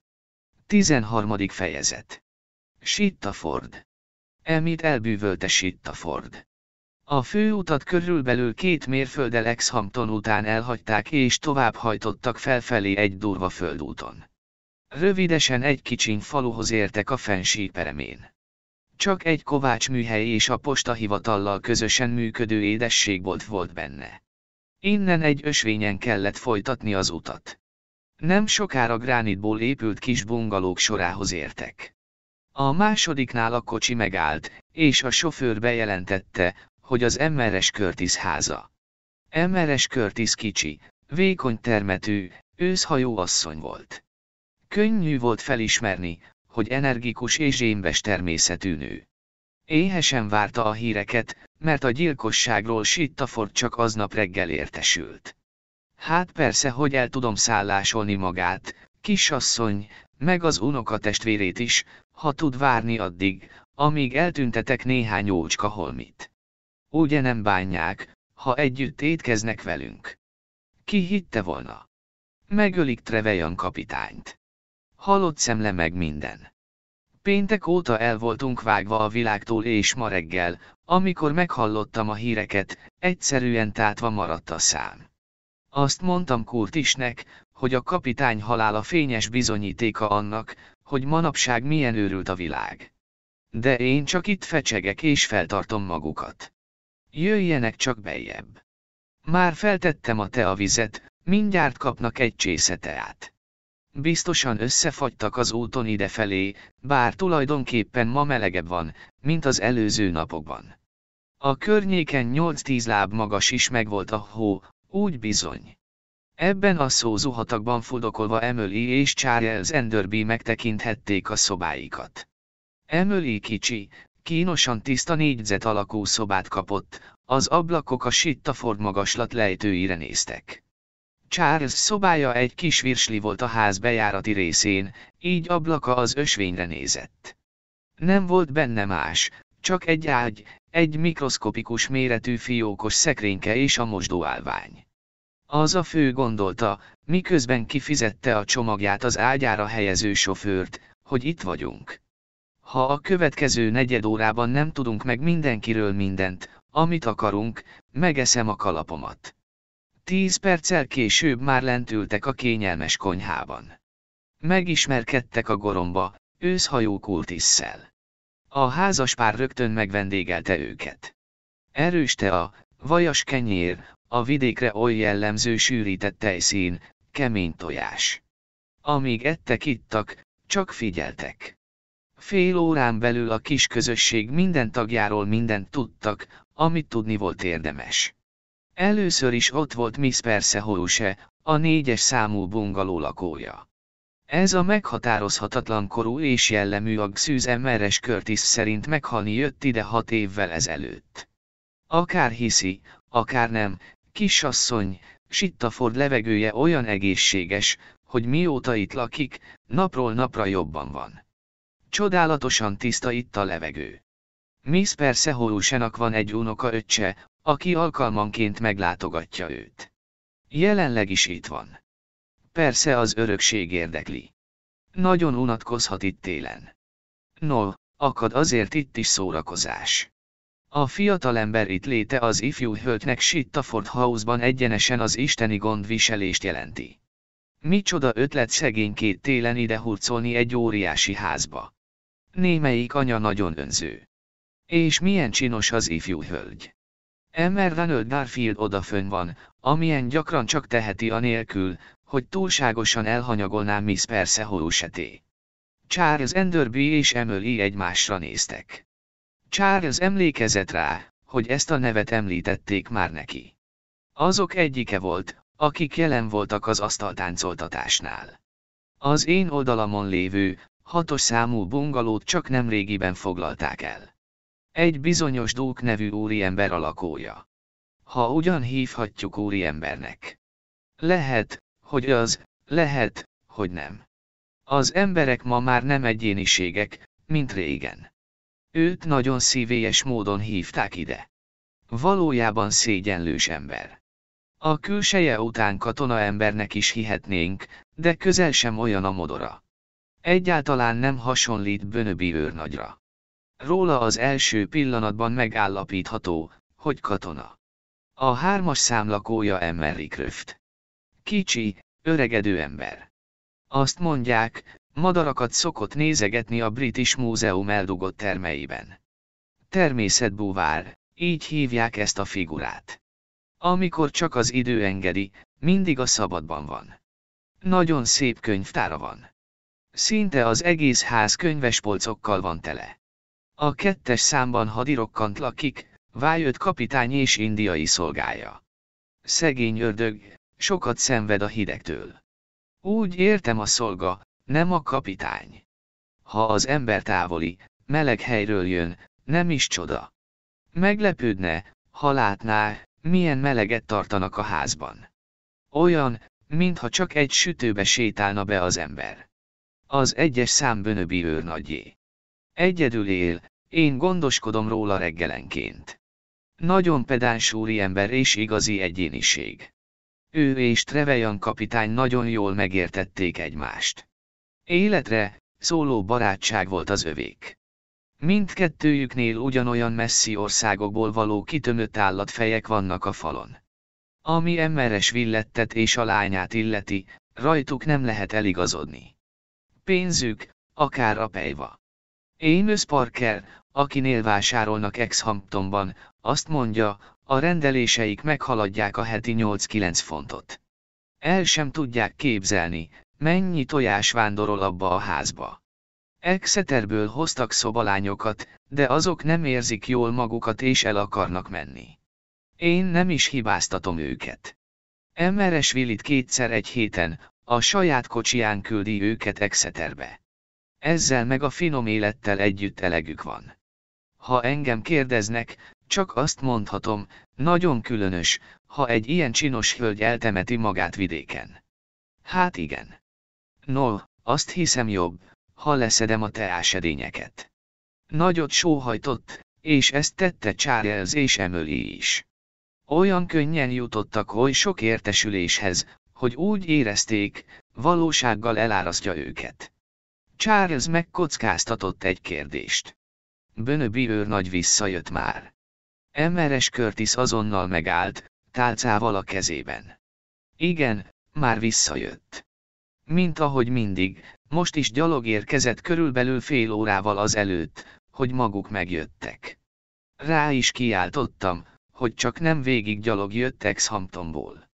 13. fejezet. Sittaford. Emit elbűvölte Sittaford. A főutat körülbelül két mérfölddel Exhampton után elhagyták és tovább hajtottak felfelé egy durva földúton. Rövidesen egy kicsiny faluhoz értek a fensíperemén. Csak egy kovács műhely és a postahivatallal közösen működő édességbolt volt benne. Innen egy ösvényen kellett folytatni az utat. Nem sokára gránitból épült kis bungalók sorához értek. A másodiknál a kocsi megállt, és a sofőr bejelentette, hogy az Emmeres Curtis háza. Emmeres Curtis kicsi, vékony termetű, őszhajó asszony volt. Könnyű volt felismerni, hogy energikus és zsémbes természetű nő. Éhesen várta a híreket, mert a gyilkosságról Sittaford csak aznap reggel értesült. Hát persze, hogy el tudom szállásolni magát, kisasszony, meg az unokatestvérét is, ha tud várni addig, amíg eltüntetek néhány ócska holmit. Ugye nem bánják, ha együtt étkeznek velünk. Ki hitte volna? Megölik Trevejan kapitányt. Halott szemle meg minden. Péntek óta el voltunk vágva a világtól és ma reggel, amikor meghallottam a híreket, egyszerűen tátva maradt a szám. Azt mondtam Kurtisnek, hogy a kapitány halála fényes bizonyítéka annak, hogy manapság milyen őrült a világ. De én csak itt fecsegek és feltartom magukat. Jöjjenek csak bejebb. Már feltettem a teavizet, mindjárt kapnak egy csésze teát. Biztosan összefagytak az úton idefelé, bár tulajdonképpen ma melegebb van, mint az előző napokban. A környéken 8-10 láb magas is megvolt a hó, úgy bizony. Ebben a szózuhatakban fudokolva Emily és Charles Enderby megtekinthették a szobáikat. Emily kicsi, kínosan tiszta négyzet alakú szobát kapott, az ablakok a Sittaford magaslat lejtőire néztek. Charles szobája egy kis virsli volt a ház bejárati részén, így ablaka az ösvényre nézett. Nem volt benne más, csak egy ágy, egy mikroszkopikus méretű fiókos szekrényke és a mosdóállvány. Az a fő gondolta, miközben kifizette a csomagját az ágyára helyező sofőrt, hogy itt vagyunk. Ha a következő negyed órában nem tudunk meg mindenkiről mindent, amit akarunk, megeszem a kalapomat. Tíz perccel később már lentültek a kényelmes konyhában. Megismerkedtek a goromba, őszhajó kultisszel. A házas pár rögtön megvendégelte őket. Erős a vajas kenyér, a vidékre oly jellemző sűrített tejszín, kemény tojás. Amíg ettek-ittak, csak figyeltek. Fél órán belül a kis közösség minden tagjáról mindent tudtak, amit tudni volt érdemes. Először is ott volt Miss Persehouse, a négyes számú bungaló lakója. Ez a meghatározhatatlan korú és jellemű Agszűz Emmeres Curtis szerint meghalni jött ide hat évvel ezelőtt. Akár hiszi, akár nem, kisasszony, Sittaford levegője olyan egészséges, hogy mióta itt lakik, napról napra jobban van. Csodálatosan tiszta itt a levegő. Miss Persehorusenak van egy unoka öccse, aki alkalmanként meglátogatja őt. Jelenleg is itt van. Persze az örökség érdekli. Nagyon unatkozhat itt télen. No, akad azért itt is szórakozás. A fiatalember itt léte az ifjú hölgynek Sittaford House-ban egyenesen az isteni gondviselést jelenti. Micsoda ötlet szegénykét télen ide hurcolni egy óriási házba. Némelyik anya nagyon önző. És milyen csinos az ifjú hölgy. Emmer Ronald Garfield odafön van, amilyen gyakran csak teheti anélkül, hogy túlságosan elhanyagolná Miss Persehoruseté. Charles Enderby és Emily egymásra néztek. Charles emlékezett rá, hogy ezt a nevet említették már neki. Azok egyike volt, akik jelen voltak az asztaltáncoltatásnál. Az én oldalamon lévő, hatos számú bungalót csak nem régiben foglalták el. Egy bizonyos Dúk nevű úriember a lakója. Ha ugyan hívhatjuk úriembernek. Lehet, hogy az, lehet, hogy nem. Az emberek ma már nem egyéniségek, mint régen. Őt nagyon szívélyes módon hívták ide. Valójában szégyenlős ember. A külseje után katona embernek is hihetnénk, de közel sem olyan a modora. Egyáltalán nem hasonlít Bönöbi őrnagyra. Róla az első pillanatban megállapítható, hogy katona. A hármas számlakója Emery Kröft. Kicsi, öregedő ember. Azt mondják, madarakat szokott nézegetni a British Múzeum eldugott termeiben. Természetbúvár, így hívják ezt a figurát. Amikor csak az idő engedi, mindig a szabadban van. Nagyon szép könyvtára van. Szinte az egész ház könyvespolcokkal van tele. A kettes számban hadirokkant lakik, Vájött kapitány és indiai szolgája. Szegény ördög, sokat szenved a hidegtől. Úgy értem a szolga, nem a kapitány. Ha az ember távoli, meleg helyről jön, nem is csoda. Meglepődne, ha látná, milyen meleget tartanak a házban. Olyan, mintha csak egy sütőbe sétálna be az ember. Az egyes szám bönöbi őrnagyé. Egyedül él, én gondoskodom róla reggelenként. Nagyon pedáns úriember és igazi egyéniség. Ő és Trevejan kapitány nagyon jól megértették egymást. Életre, szóló barátság volt az övék. Mindkettőjüknél ugyanolyan messzi országokból való kitömött állatfejek vannak a falon. Ami emberes villettet és a lányát illeti, rajtuk nem lehet eligazodni. Pénzük, akár a pejva. Amos Parker, akinél vásárolnak Exhamptonban, azt mondja, a rendeléseik meghaladják a heti 8-9 fontot. El sem tudják képzelni, mennyi tojás vándorol abba a házba. Exeterből hoztak szobalányokat, de azok nem érzik jól magukat és el akarnak menni. Én nem is hibáztatom őket. Emeres Willit kétszer egy héten, a saját kocsiján küldi őket Exeterbe. Ezzel meg a finom élettel együtt elegük van. Ha engem kérdeznek, csak azt mondhatom, nagyon különös, ha egy ilyen csinos hölgy eltemeti magát vidéken. Hát igen. No, azt hiszem jobb, ha leszedem a teásedényeket. Nagyot sóhajtott, és ezt tette Charles és Emily is. Olyan könnyen jutottak oly sok értesüléshez, hogy úgy érezték, valósággal elárasztja őket. Charles megkockáztatott egy kérdést. Bönöbi őrnagy visszajött már. Emeres Curtis azonnal megállt, tálcával a kezében. Igen, már visszajött. Mint ahogy mindig, most is gyalog érkezett körülbelül fél órával az előtt, hogy maguk megjöttek. Rá is kiáltottam, hogy csak nem végig gyalog jöttek Hamptonból.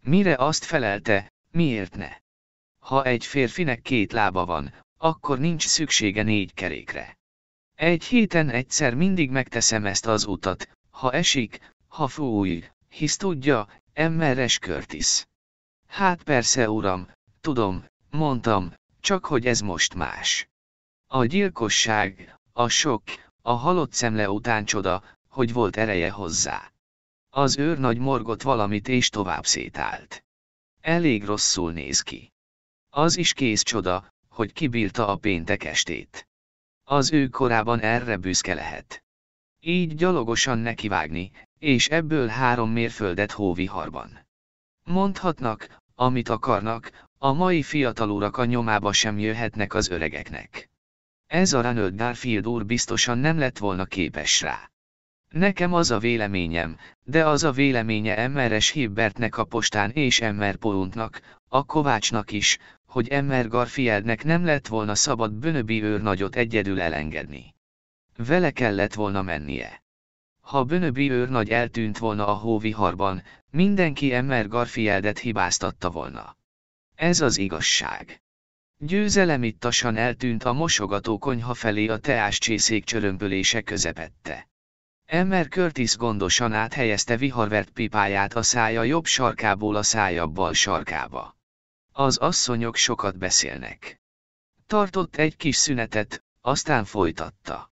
Mire azt felelte, miért ne? Ha egy férfinek két lába van, akkor nincs szüksége négy kerékre. Egy héten egyszer mindig megteszem ezt az utat, ha esik, ha fúj, hisz tudja, Emmeres Curtis. Hát persze uram, tudom, mondtam, csak hogy ez most más. A gyilkosság, a sok, a halott szemle után csoda, hogy volt ereje hozzá. Az őr nagy morgott valamit és tovább szétált. Elég rosszul néz ki. Az is kész csoda, hogy kibírta a péntek estét. Az ő korában erre büszke lehet. Így gyalogosan nekivágni, és ebből három mérföldet hóviharban. Mondhatnak, amit akarnak, a mai fiatalurak a nyomába sem jöhetnek az öregeknek. Ez a Ranald Garfield úr biztosan nem lett volna képes rá. Nekem az a véleményem, de az a véleménye Emmeres Hibbertnek a postán és Emmer Poluntnak, a Kovácsnak is, hogy Emmer Garfieldnek nem lett volna szabad Bönöbi őrnagyot egyedül elengedni. Vele kellett volna mennie. Ha Bönöbi őrnagy eltűnt volna a hóviharban, mindenki Emmer Garfieldet hibáztatta volna. Ez az igazság. Győzelem ittasan eltűnt a mosogató konyha felé a teáscsészék csörömpölése közepette. Emmer Curtis gondosan áthelyezte viharvert pipáját a szája jobb sarkából a szája bal sarkába. Az asszonyok sokat beszélnek. Tartott egy kis szünetet, aztán folytatta.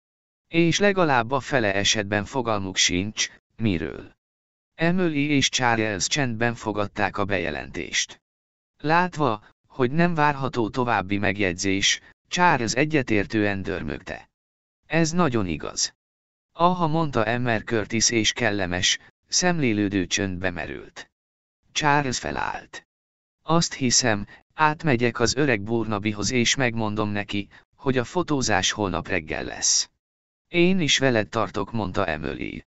És legalább a fele esetben fogalmuk sincs, miről. Emily és Charles csendben fogadták a bejelentést. Látva, hogy nem várható további megjegyzés, Charles egyetértően dörmögte. Ez nagyon igaz. Aha mondta Emmer Curtis és kellemes, szemlélődő csöndbe merült. Charles felállt. Azt hiszem, átmegyek az öreg Burnabihoz és megmondom neki, hogy a fotózás holnap reggel lesz. Én is veled tartok, mondta Emily.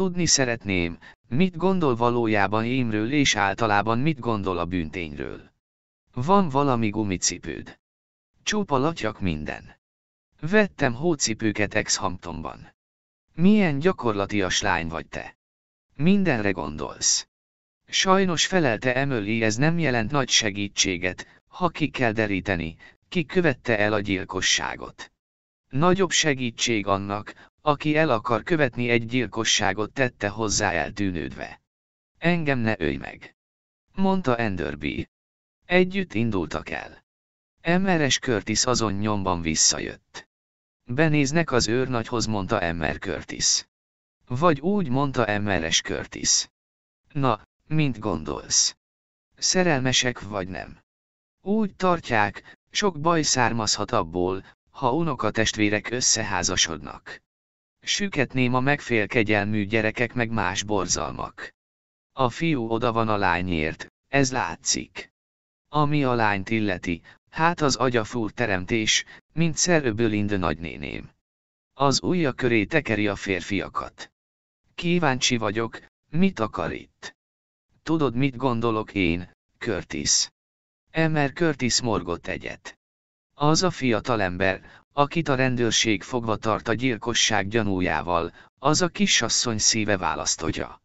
Tudni szeretném, mit gondol valójában émről és általában mit gondol a bűntényről. Van valami gumicipőd. Csupa latyak minden. Vettem hócipőket ex-hamptonban. Milyen gyakorlatias lány vagy te. Mindenre gondolsz. Sajnos felelte Emily ez nem jelent nagy segítséget, ha ki kell deríteni, ki követte el a gyilkosságot. Nagyobb segítség annak, aki el akar követni egy gyilkosságot tette hozzá eltűnődve. Engem ne ölj meg. Mondta Enderby. Együtt indultak el. Emmeres Curtis azon nyomban visszajött. Benéznek az őrnagyhoz, mondta Emmer Curtis. Vagy úgy mondta Emmeres Curtis. Na, mint gondolsz? Szerelmesek vagy nem? Úgy tartják, sok baj származhat abból, ha unokatestvérek összeházasodnak. Süketném a megfélkegyelmű gyerekek meg más borzalmak. A fiú oda van a lányért, ez látszik. Ami a lányt illeti, hát az agyafúr teremtés, mint szeröbölinde nagynéném. Az ujja köré tekeri a férfiakat. Kíváncsi vagyok, mit akar itt? Tudod, mit gondolok én, Curtis? Emmer Curtis morgott egyet. Az a fiatalember, akit a rendőrség fogva tart a gyilkosság gyanújával, az a kisasszony szíve választja.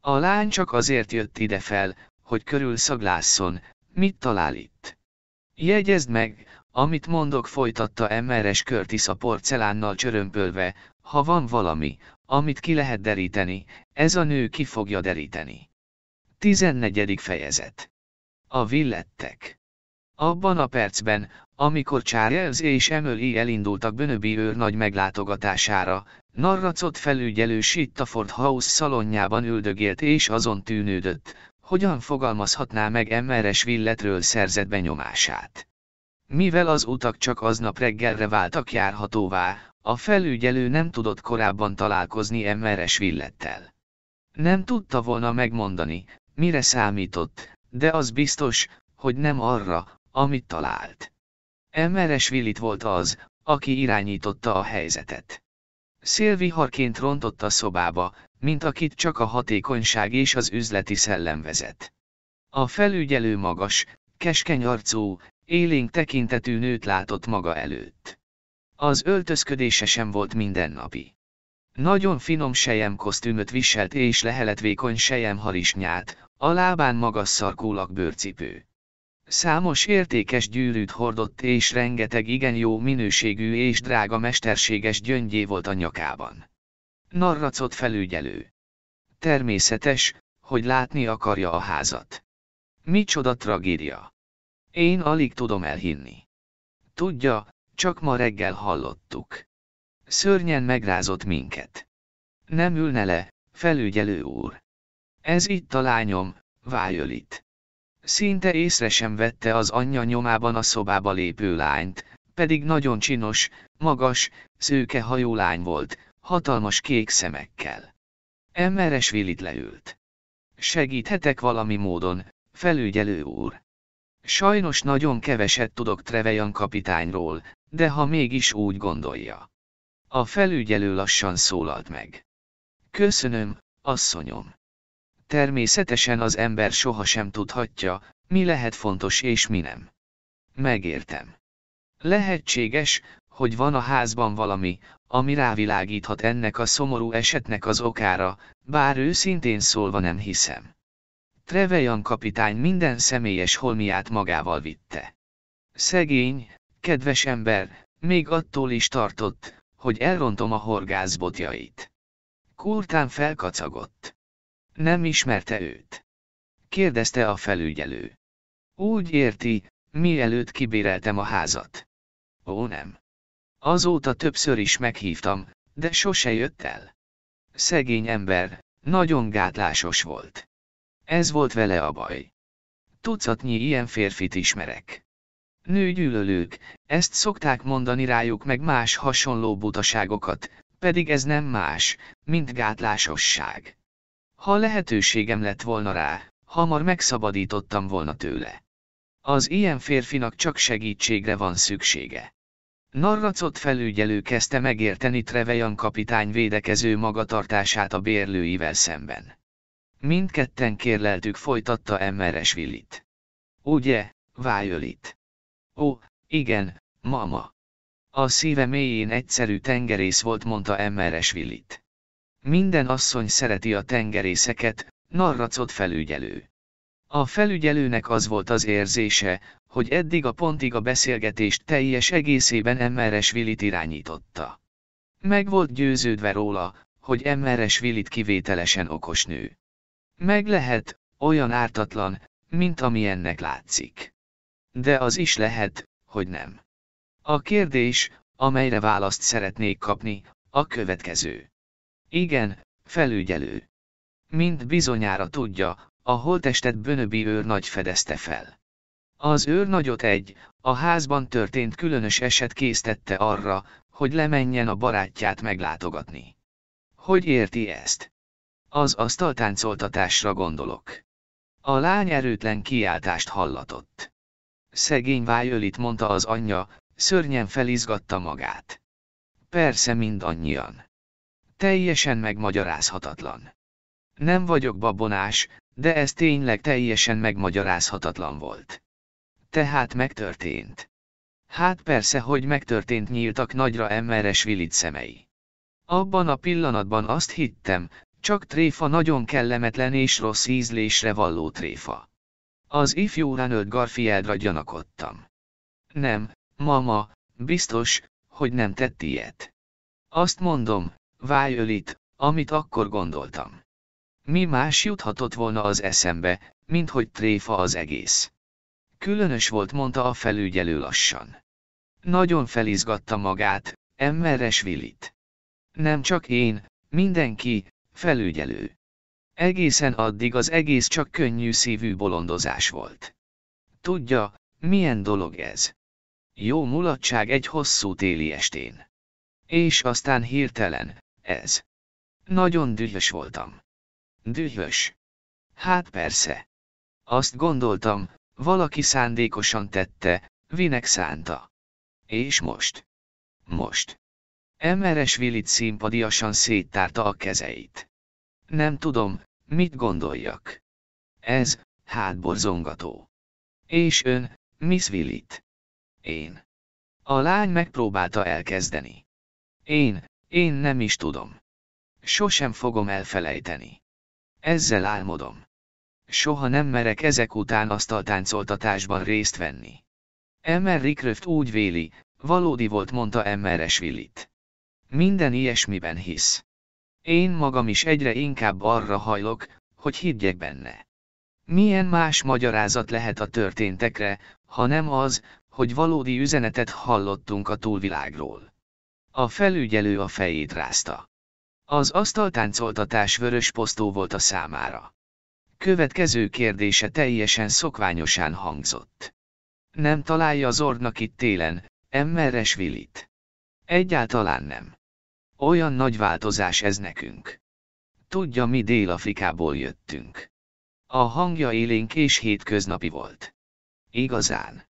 A lány csak azért jött ide fel, hogy körül szaglásszon, mit talál itt. Jegyezd meg, amit mondok folytatta Emmeres Curtis a porcelánnal csörömpölve, ha van valami, amit ki lehet deríteni, ez a nő ki fogja deríteni. 14. fejezet. A villettek. Abban a percben, amikor Charles és Emily elindultak Bönöbi őr nagy meglátogatására, Narracot felügyelő Sittaford House szalonjában üldögélt és azon tűnődött, hogyan fogalmazhatná meg Emmeres villetről szerzett benyomását. Mivel az utak csak aznap reggelre váltak járhatóvá, a felügyelő nem tudott korábban találkozni Emmeres villettel. Nem tudta volna megmondani, mire számított, de az biztos, hogy nem arra, amit talált. Emmeres Willit volt az, aki irányította a helyzetet. Szélviharként rontott a szobába, mint akit csak a hatékonyság és az üzleti szellem vezet. A felügyelő magas, keskeny arcú, élénk tekintetű nőt látott maga előtt. Az öltözködése sem volt mindennapi. Nagyon finom sejem kosztümöt viselt és leheletvékony sejem harisnyát, a lábán magas szarkólak bőrcipő. Számos értékes gyűrűt hordott és rengeteg igen jó minőségű és drága mesterséges gyöngyé volt a nyakában. Narracot felügyelő. Természetes, hogy látni akarja a házat. Micsoda tragédia. Én alig tudom elhinni. Tudja, csak ma reggel hallottuk. Szörnyen megrázott minket. Nem ülne le, felügyelő úr. Ez itt a lányom, Violet. Szinte észre sem vette az anyja nyomában a szobába lépő lányt, pedig nagyon csinos, magas, szőke hajú lány volt, hatalmas kék szemekkel. Emmeres Willit leült. Segíthetek valami módon, felügyelő úr. Sajnos nagyon keveset tudok Trevejan kapitányról, de ha mégis úgy gondolja. A felügyelő lassan szólalt meg. Köszönöm, asszonyom. Természetesen az ember sohasem tudhatja, mi lehet fontos és mi nem. Megértem. Lehetséges, hogy van a házban valami, ami rávilágíthat ennek a szomorú esetnek az okára, bár őszintén szólva nem hiszem. Trevejan kapitány minden személyes holmiát magával vitte. Szegény, kedves ember, még attól is tartott, hogy elrontom a horgászbotjait. Kurtán felkacagott. Nem ismerte őt. Kérdezte a felügyelő. Úgy érti, mielőtt kibéreltem a házat. Ó nem. Azóta többször is meghívtam, de sose jött el. Szegény ember, nagyon gátlásos volt. Ez volt vele a baj. Tucatnyi ilyen férfit ismerek. Nőgyűlölők, ezt szokták mondani rájuk meg más hasonló butaságokat, pedig ez nem más, mint gátlásosság. Ha lehetőségem lett volna rá, hamar megszabadítottam volna tőle. Az ilyen férfinak csak segítségre van szüksége. Narracot felügyelő kezdte megérteni Trevejan kapitány védekező magatartását a bérlőivel szemben. Mindketten kérleltük folytatta Emmeres Willit. Ugye, Violet? Ó, igen, mama. A szíve mélyén egyszerű tengerész volt mondta Emmeres Willit. Minden asszony szereti a tengerészeket, narracot felügyelő. A felügyelőnek az volt az érzése, hogy eddig a pontig a beszélgetést teljes egészében Emmeres Willit irányította. Meg volt győződve róla, hogy Emmeres Willit kivételesen okos nő. Meg lehet, olyan ártatlan, mint ami ennek látszik. De az is lehet, hogy nem. A kérdés, amelyre választ szeretnék kapni, a következő. Igen, felügyelő. Mint bizonyára tudja, a holtestet Bönöbi őrnagy fedezte fel. Az őrnagyot egy, a házban történt különös eset késztette arra, hogy lemenjen a barátját meglátogatni. Hogy érti ezt? Az asztaltáncoltatásra gondolok. A lány erőtlen kiáltást hallatott. Szegény vájölit mondta az anyja, szörnyen felizgatta magát. Persze mindannyian. Teljesen megmagyarázhatatlan. Nem vagyok babonás, de ez tényleg teljesen megmagyarázhatatlan volt. Tehát megtörtént. Hát persze, hogy megtörtént nyíltak nagyra emmeres Vilit szemei. Abban a pillanatban azt hittem, csak tréfa nagyon kellemetlen és rossz ízlésre valló tréfa. Az ifjú Ranald Garfieldra gyanakodtam. Nem, mama, biztos, hogy nem tett ilyet. Azt mondom, Violet, amit akkor gondoltam. Mi más juthatott volna az eszembe, mint hogy tréfa az egész. Különös volt, mondta a felügyelő lassan. Nagyon felizgatta magát, emmeres Willit. Nem csak én, mindenki, felügyelő. Egészen addig az egész csak könnyű szívű bolondozás volt. Tudja, milyen dolog ez? Jó mulatság egy hosszú téli estén. És aztán hirtelen, ez. Nagyon dühös voltam. Dühös. Hát persze. Azt gondoltam, valaki szándékosan tette, vinek szánta. És most? Most. Emeres Willit szimpadiasan széttárta a kezeit. Nem tudom, mit gondoljak. Ez, hátborzongató. És ön, Miss Willit. Én. A lány megpróbálta elkezdeni. Én, én nem is tudom. Sosem fogom elfelejteni. Ezzel álmodom. Soha nem merek ezek után asztaltáncoltatásban részt venni. Emmer Rickröft úgy véli, valódi volt mondta Emmeres Willit. Minden ilyesmiben hisz. Én magam is egyre inkább arra hajlok, hogy higgyek benne. Milyen más magyarázat lehet a történtekre, ha nem az, hogy valódi üzenetet hallottunk a túlvilágról. A felügyelő a fejét rázta. Az asztaltáncoltatás vörös posztó volt a számára. Következő kérdése teljesen szokványosan hangzott. Nem találja az ornak itt télen, emmeres Vilit. Egyáltalán nem. Olyan nagy változás ez nekünk. Tudja mi Dél-Afrikából jöttünk. A hangja élénk és hétköznapi volt. Igazán.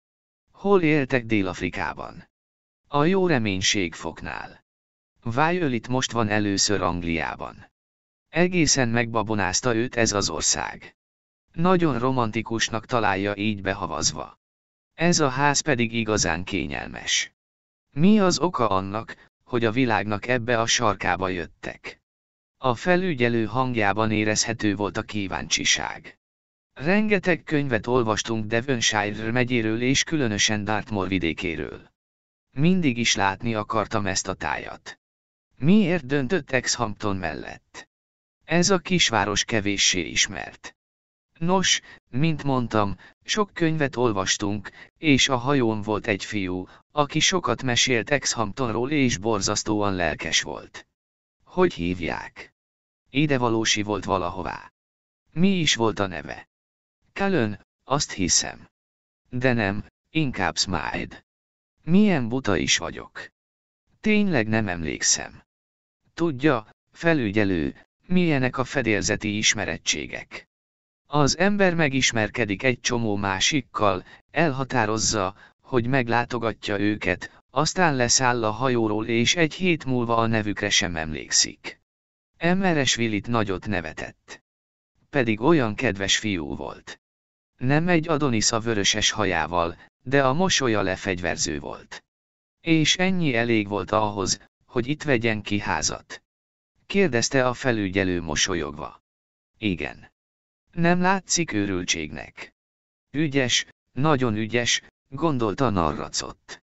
Hol éltek Dél-Afrikában? A jó reménység foknál. Violet most van először Angliában. Egészen megbabonázta őt ez az ország. Nagyon romantikusnak találja így behavazva. Ez a ház pedig igazán kényelmes. Mi az oka annak, hogy a világnak ebbe a sarkába jöttek? A felügyelő hangjában érezhető volt a kíváncsiság. Rengeteg könyvet olvastunk Devonshire megyéről és különösen Dartmoor vidékéről. Mindig is látni akartam ezt a tájat. Miért döntött Exhampton mellett? Ez a kisváros kevéssé ismert. Nos, mint mondtam, sok könyvet olvastunk, és a hajón volt egy fiú, aki sokat mesélt Exhamptonról és borzasztóan lelkes volt. Hogy hívják? Idevalósi volt valahová. Mi is volt a neve? Cullen, azt hiszem. De nem, inkább Smide. Milyen buta is vagyok. Tényleg nem emlékszem. Tudja, felügyelő, milyenek a fedélzeti ismerettségek. Az ember megismerkedik egy csomó másikkal, elhatározza, hogy meglátogatja őket, aztán leszáll a hajóról és egy hét múlva a nevükre sem emlékszik. Emmeres Willit nagyot nevetett. Pedig olyan kedves fiú volt. Nem egy Adonis a vöröses hajával, de a mosolya lefegyverző volt. És ennyi elég volt ahhoz, hogy itt vegyen ki házat. Kérdezte a felügyelő mosolyogva. Igen. Nem látszik őrültségnek. Ügyes, nagyon ügyes, gondolta narracott.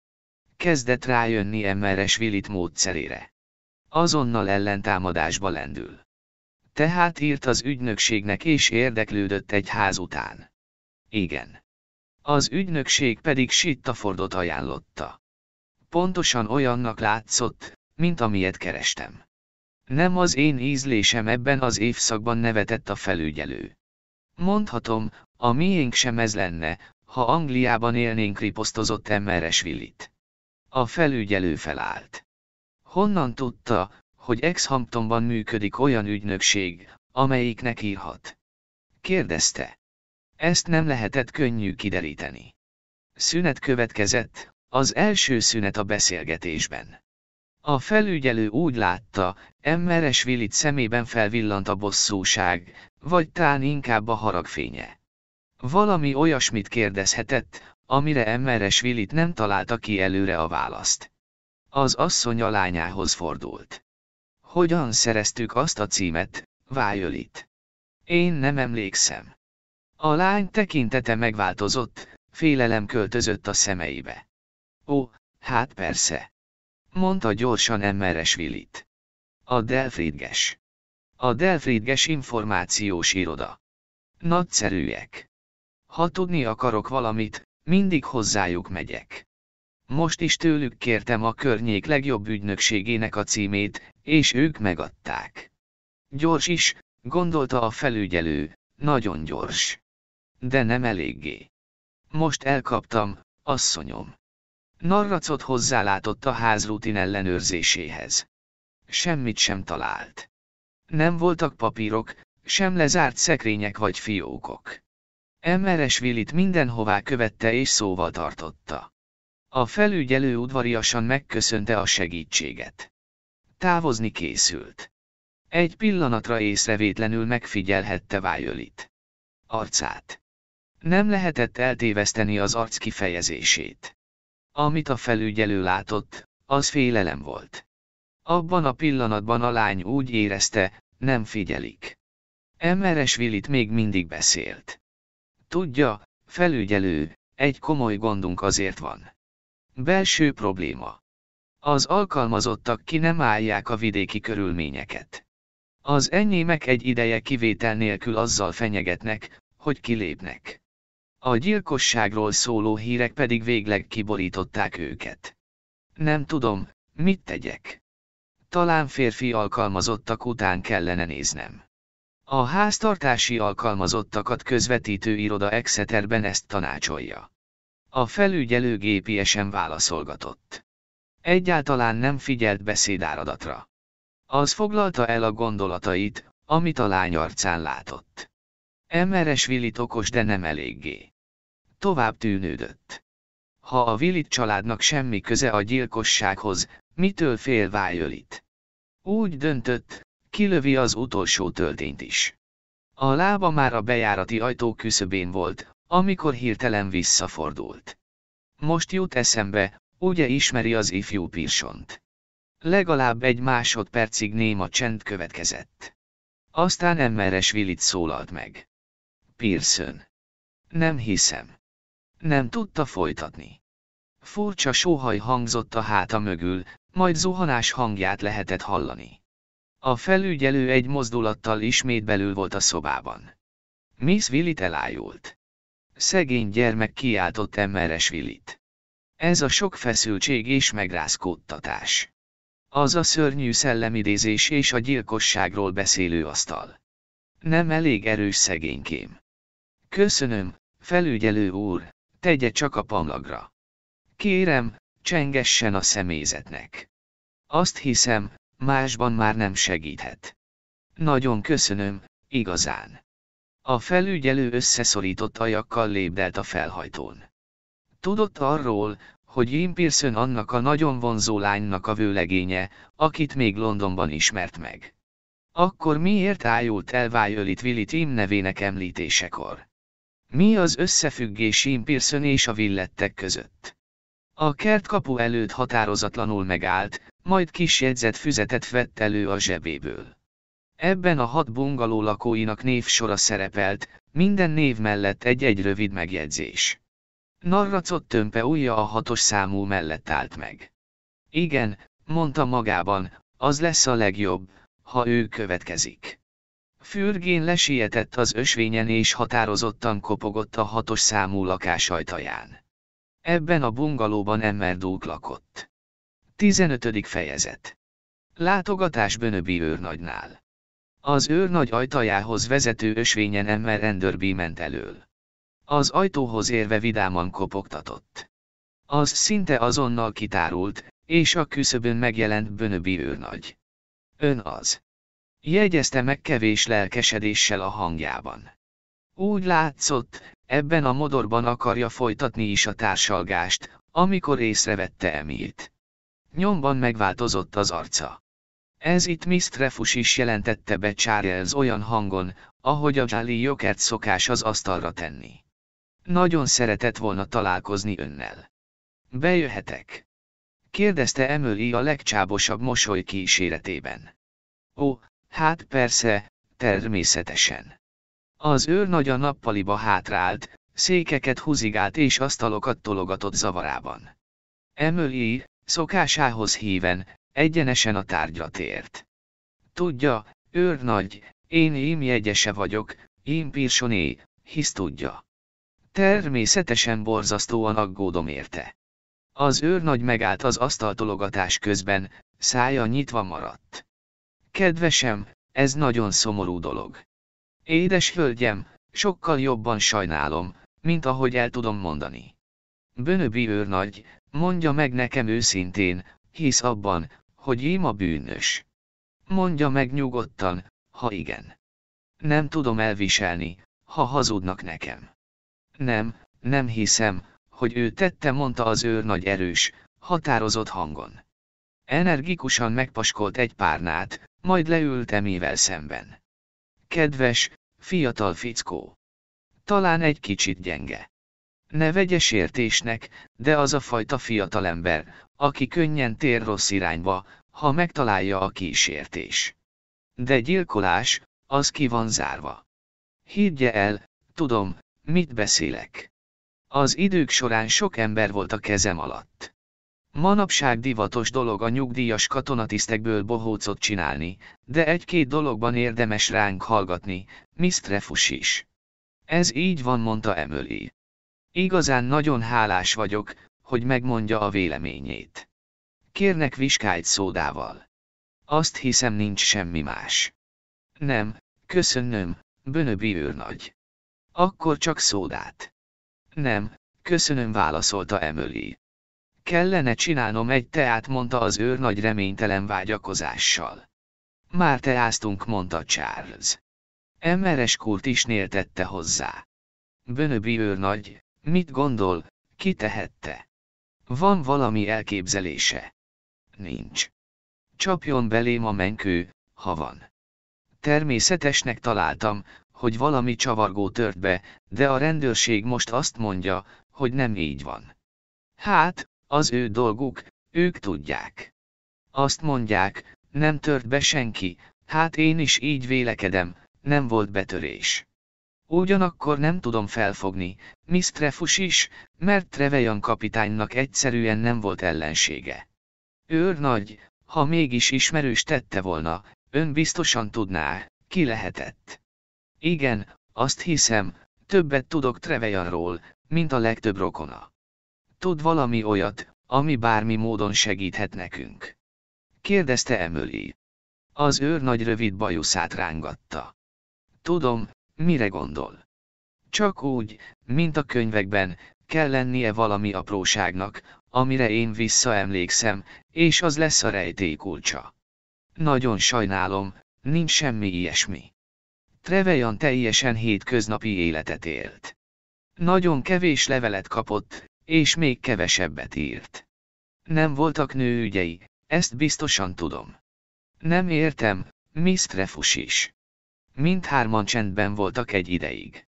Kezdett rájönni Emmeres Vilit módszerére. Azonnal ellentámadásba lendül. Tehát írt az ügynökségnek és érdeklődött egy ház után. Igen. Az ügynökség pedig Sittafordot ajánlotta. Pontosan olyannak látszott, mint amilyet kerestem. Nem az én ízlésem ebben az évszakban nevetett a felügyelő. Mondhatom, a miénk sem ez lenne, ha Angliában élnénk riposztozott Emmeres Willit. A felügyelő felállt. Honnan tudta, hogy Exhamptonban működik olyan ügynökség, amelyiknek írhat? Kérdezte. Ezt nem lehetett könnyű kideríteni. Szünet következett, az első szünet a beszélgetésben. A felügyelő úgy látta, Emmeres Willit szemében felvillant a bosszúság, vagy tán inkább a haragfénye. Valami olyasmit kérdezhetett, amire Emmeres Willit nem találta ki előre a választ. Az asszony a lányához fordult. Hogyan szereztük azt a címet, Violet? Én nem emlékszem. A lány tekintete megváltozott, félelem költözött a szemeibe. Ó, hát persze. Mondta gyorsan Emmeres Willit. A Delfridges. A Delfridges információs iroda. Nagyszerűek. Ha tudni akarok valamit, mindig hozzájuk megyek. Most is tőlük kértem a környék legjobb ügynökségének a címét, és ők megadták. Gyors is, gondolta a felügyelő, nagyon gyors. De nem eléggé. Most elkaptam, asszonyom. Narracot hozzálátott a ház rutin ellenőrzéséhez. Semmit sem talált. Nem voltak papírok, sem lezárt szekrények vagy fiókok. Emmeres Willit mindenhová követte és szóval tartotta. A felügyelő udvariasan megköszönte a segítséget. Távozni készült. Egy pillanatra észrevétlenül megfigyelhette Violet. Arcát. Nem lehetett eltéveszteni az arc kifejezését. Amit a felügyelő látott, az félelem volt. Abban a pillanatban a lány úgy érezte, nem figyelik. Emmeres Willit még mindig beszélt. Tudja, felügyelő, egy komoly gondunk azért van. Belső probléma. Az alkalmazottak ki nem állják a vidéki körülményeket. Az enyémek egy ideje kivétel nélkül azzal fenyegetnek, hogy kilépnek. A gyilkosságról szóló hírek pedig végleg kiborították őket. Nem tudom, mit tegyek. Talán férfi alkalmazottak után kellene néznem. A háztartási alkalmazottakat közvetítő iroda Exeterben ezt tanácsolja. A felügyelő gépiesen válaszolgatott. Egyáltalán nem figyelt beszédáradatra. Az foglalta el a gondolatait, amit a lány arcán látott. Emeres Willit okos, de nem eléggé. Tovább tűnődött. Ha a Willit családnak semmi köze a gyilkossághoz, mitől fél Vájölit? Úgy döntött, kilövi az utolsó töltényt is. A lába már a bejárati ajtó küszöbén volt, amikor hirtelen visszafordult. Most jut eszembe, ugye ismeri az ifjú Pirsont. Legalább egy másodpercig néma csend következett. Aztán Emmeres Willit szólalt meg. Pearson. Nem hiszem. Nem tudta folytatni. Furcsa sóhaj hangzott a háta mögül, majd zuhanás hangját lehetett hallani. A felügyelő egy mozdulattal ismét belül volt a szobában. Miss Willit elájult. Szegény gyermek kiáltott Emmeres Willit. Ez a sok feszültség és megrázkódtatás. Az a szörnyű szellemidézés és a gyilkosságról beszélő asztal. Nem elég erős szegénykém. Köszönöm, felügyelő úr, tegye csak a pamlagra. Kérem, csengessen a személyzetnek. Azt hiszem, másban már nem segíthet. Nagyon köszönöm, igazán. A felügyelő összeszorított ajakkal lépdelt a felhajtón. Tudott arról, hogy Jim Pearson annak a nagyon vonzó lánynak a vőlegénye, akit még Londonban ismert meg. Akkor miért ájult el Violet Willy Tim nevének említésekor? Mi az összefüggés Jim Pearson és a villettek között? A kert kapu előtt határozatlanul megállt, majd kis jegyzett füzetet vett elő a zsebéből. Ebben a hat bungaló lakóinak névsora szerepelt, minden név mellett egy-egy rövid megjegyzés. Narracott tömpe ujja a hatos számú mellett állt meg. Igen, mondta magában, az lesz a legjobb, ha ő következik. Fürgén lesietett az ösvényen és határozottan kopogott a hatos számú lakás ajtaján. Ebben a bungalóban Emmerdók lakott. 15. fejezet. Látogatás Bönöbi őrnagynál. Az őrnagy ajtajához vezető ösvényen Emmer Enderby ment elől. Az ajtóhoz érve vidáman kopogtatott. Az szinte azonnal kitárult, és a küszöbön megjelent Bönöbi őrnagy. Ön az. Jegyezte meg kevés lelkesedéssel a hangjában. Úgy látszott, ebben a modorban akarja folytatni is a társalgást, amikor észrevette Emilt. Nyomban megváltozott az arca. Ez itt Miss Trefus is jelentette be Charles olyan hangon, ahogy a Jolly Jokert szokás az asztalra tenni. Nagyon szeretett volna találkozni önnel. Bejöhetek? Kérdezte Emily a legcsábosabb mosoly kíséretében. Ó, hát persze, természetesen. Az őr nagy a nappaliba hátrált, székeket húzigált és asztalokat tologatott zavarában. Emily, szokásához híven, egyenesen a tárgyra tért. Tudja, őrnagy, én ím jegyese vagyok, ím pirsoné, hisz tudja. Természetesen borzasztóan aggódom érte. Az őrnagy megállt az asztaltologatás közben, szája nyitva maradt. Kedvesem, ez nagyon szomorú dolog. Édes hölgyem, sokkal jobban sajnálom, mint ahogy el tudom mondani. Bönöbi őrnagy, mondja meg nekem őszintén, hisz abban, hogy én a bűnös. Mondja meg nyugodtan, ha igen. Nem tudom elviselni, ha hazudnak nekem. Nem, nem hiszem, hogy ő tette, mondta az őr nagy erős, határozott hangon. Energikusan megpaskolt egy párnát, majd leült emével szemben. Kedves, fiatal fickó. Talán egy kicsit gyenge. Ne vegye sértésnek, de az a fajta fiatalember, aki könnyen tér rossz irányba, ha megtalálja a kísértés. De gyilkolás, az ki van zárva. Higgye el, tudom, Mit beszélek? Az idők során sok ember volt a kezem alatt. Manapság divatos dolog a nyugdíjas katonatisztekből bohócot csinálni, de egy-két dologban érdemes ránk hallgatni, Miss Trefus is. Ez így van, mondta Emily. Igazán nagyon hálás vagyok, hogy megmondja a véleményét. Kérnek viskájt szódával. Azt hiszem nincs semmi más. Nem, Köszönöm, Bönöbi őrnagy. Akkor csak szódát. Nem, köszönöm válaszolta Emily. Kellene csinálnom egy teát mondta az őrnagy reménytelen vágyakozással. Már teáztunk mondta Charles. Emeres kurt is néltette hozzá. Bönöbi őrnagy, mit gondol, ki tehette? Van valami elképzelése? Nincs. Csapjon belém a menkő, ha van. Természetesnek találtam, hogy valami csavargó tört be, de a rendőrség most azt mondja, hogy nem így van. Hát, az ő dolguk, ők tudják. Azt mondják, nem tört be senki, hát én is így vélekedem, nem volt betörés. Ugyanakkor nem tudom felfogni, Miss Trefus is, mert Trevejan kapitánynak egyszerűen nem volt ellensége. Őrnagy, ha mégis ismerős tette volna, ön biztosan tudná, ki lehetett. Igen, azt hiszem, többet tudok Trevejanról, mint a legtöbb rokona. Tud valami olyat, ami bármi módon segíthet nekünk? Kérdezte Emily. Az őr nagy rövid bajuszát rángatta. Tudom, mire gondol. Csak úgy, mint a könyvekben, kell lennie valami apróságnak, amire én visszaemlékszem, és az lesz a rejtély kulcsa. Nagyon sajnálom, nincs semmi ilyesmi. Trevejan teljesen hétköznapi életet élt. Nagyon kevés levelet kapott, és még kevesebbet írt. Nem voltak nőügyei, ezt biztosan tudom. Nem értem, Miss Trefus is. Mindhárman csendben voltak egy ideig.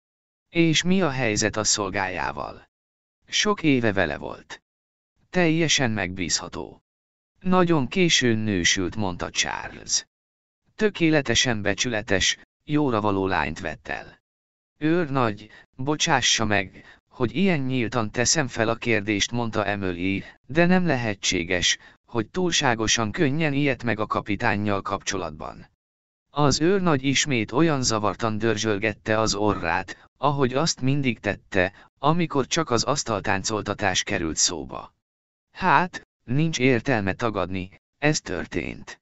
És mi a helyzet a szolgájával? Sok éve vele volt. Teljesen megbízható. Nagyon későn nősült, mondta Charles. Tökéletesen becsületes, jóra való lányt vett el. Őr nagy, bocsássa meg, hogy ilyen nyíltan teszem fel a kérdést, mondta Emily, de nem lehetséges, hogy túlságosan könnyen ilyet meg a kapitánnyal kapcsolatban. Az őrnagy ismét olyan zavartan dörzsölgette az orrát, ahogy azt mindig tette, amikor csak az asztaltáncoltatás került szóba. Hát, nincs értelme tagadni, ez történt.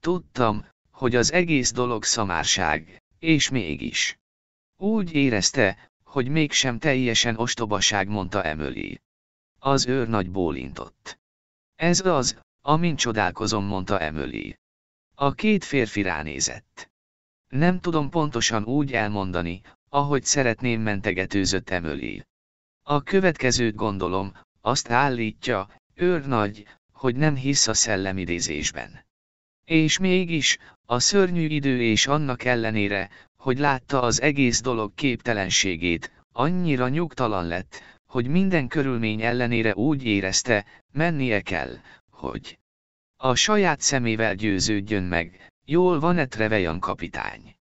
Tudtam, hogy az egész dolog szamárság, és mégis. Úgy érezte, hogy mégsem teljesen ostobaság, mondta Emily. Az őr nagy bólintott. Ez az, amin csodálkozom, mondta Emily. A két férfi ránézett. Nem tudom pontosan úgy elmondani, ahogy szeretném mentegetőzött Emily. A következőt gondolom, azt állítja, őrnagy, hogy nem hisz a szellemidézésben. És mégis, a szörnyű idő és annak ellenére, hogy látta az egész dolog képtelenségét, annyira nyugtalan lett, hogy minden körülmény ellenére úgy érezte, mennie kell, hogy a saját szemével győződjön meg, jól van-e Trevejan kapitány.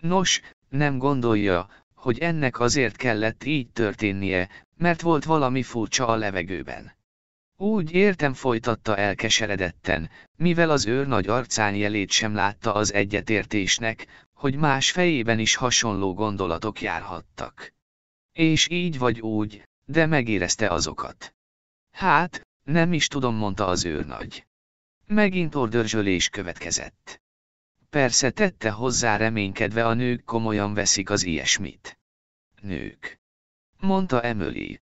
Nos, nem gondolja, hogy ennek azért kellett így történnie, mert volt valami furcsa a levegőben. Úgy értem folytatta elkeseredetten, mivel az őr nagy arcán jelét sem látta az egyetértésnek, hogy más fejében is hasonló gondolatok járhattak. És így vagy úgy, de megérezte azokat. Hát, nem is tudom, mondta az őrnagy. Megint ordörzsölés következett. Persze tette hozzá reménykedve a nők komolyan veszik az ilyesmit. Nők. Mondta Emily.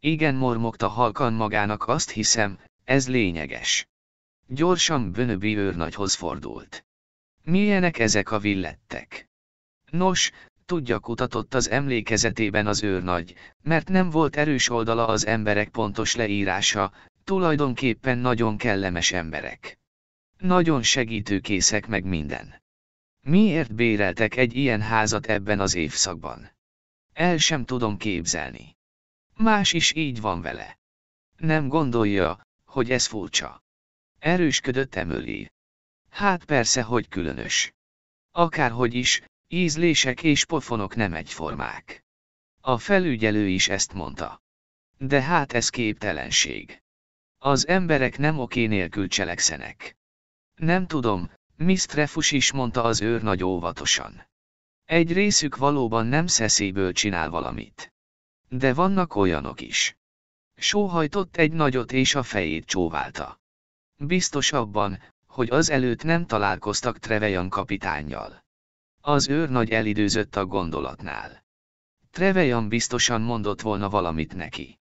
Igen mormogta halkan magának azt hiszem, ez lényeges. Gyorsan Bönöbi őrnagyhoz fordult. Milyenek ezek a villettek? Nos, tudja kutatott az emlékezetében az őrnagy, mert nem volt erős oldala az emberek pontos leírása, tulajdonképpen nagyon kellemes emberek. Nagyon segítőkészek meg minden. Miért béreltek egy ilyen házat ebben az évszakban? El sem tudom képzelni. Más is így van vele. Nem gondolja, hogy ez furcsa. Erősködött Emily. Hát persze, hogy különös. Akárhogy is, ízlések és pofonok nem egyformák. A felügyelő is ezt mondta. De hát ez képtelenség. Az emberek nem oké nélkül cselekszenek. Nem tudom, Miss Trefus is mondta az őr nagy óvatosan. Egy részük valóban nem szeszéből csinál valamit. De vannak olyanok is. Sóhajtott egy nagyot és a fejét csóválta. Biztos abban, hogy az előtt nem találkoztak Trevejan kapitánnyal. Az őrnagy elidőzött a gondolatnál. Trevejan biztosan mondott volna valamit neki.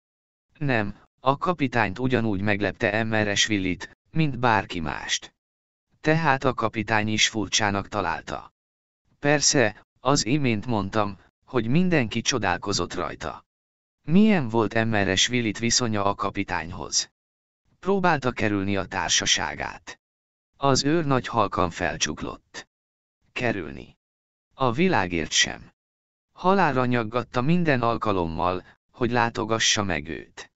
Nem, a kapitányt ugyanúgy meglepte Emmeresvillit, mint bárki mást. Tehát a kapitány is furcsának találta. Persze, az imént mondtam, hogy mindenki csodálkozott rajta. Milyen volt Emmeresvillit viszonya a kapitányhoz? Próbálta kerülni a társaságát. Az őr nagy halkan felcsuklott. Kerülni. A világért sem. Halálra nyaggatta minden alkalommal, hogy látogassa meg őt.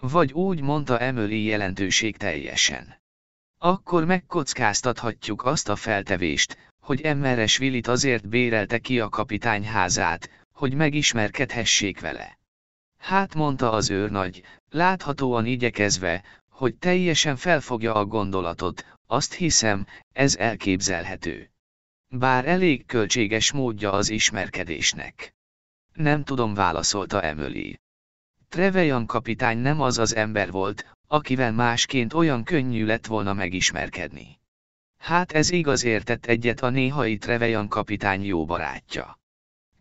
Vagy úgy mondta Emily jelentőség teljesen. Akkor megkockáztathatjuk azt a feltevést, hogy Emmeres Willit azért bérelte ki a kapitány házát, hogy megismerkedhessék vele. Hát mondta az őrnagy, láthatóan igyekezve, hogy teljesen felfogja a gondolatot, azt hiszem, ez elképzelhető. Bár elég költséges módja az ismerkedésnek. Nem tudom válaszolta Emily. Trevejan kapitány nem az az ember volt, akivel másként olyan könnyű lett volna megismerkedni. Hát ez igaz értett egyet a néhai Trevejan kapitány jó barátja.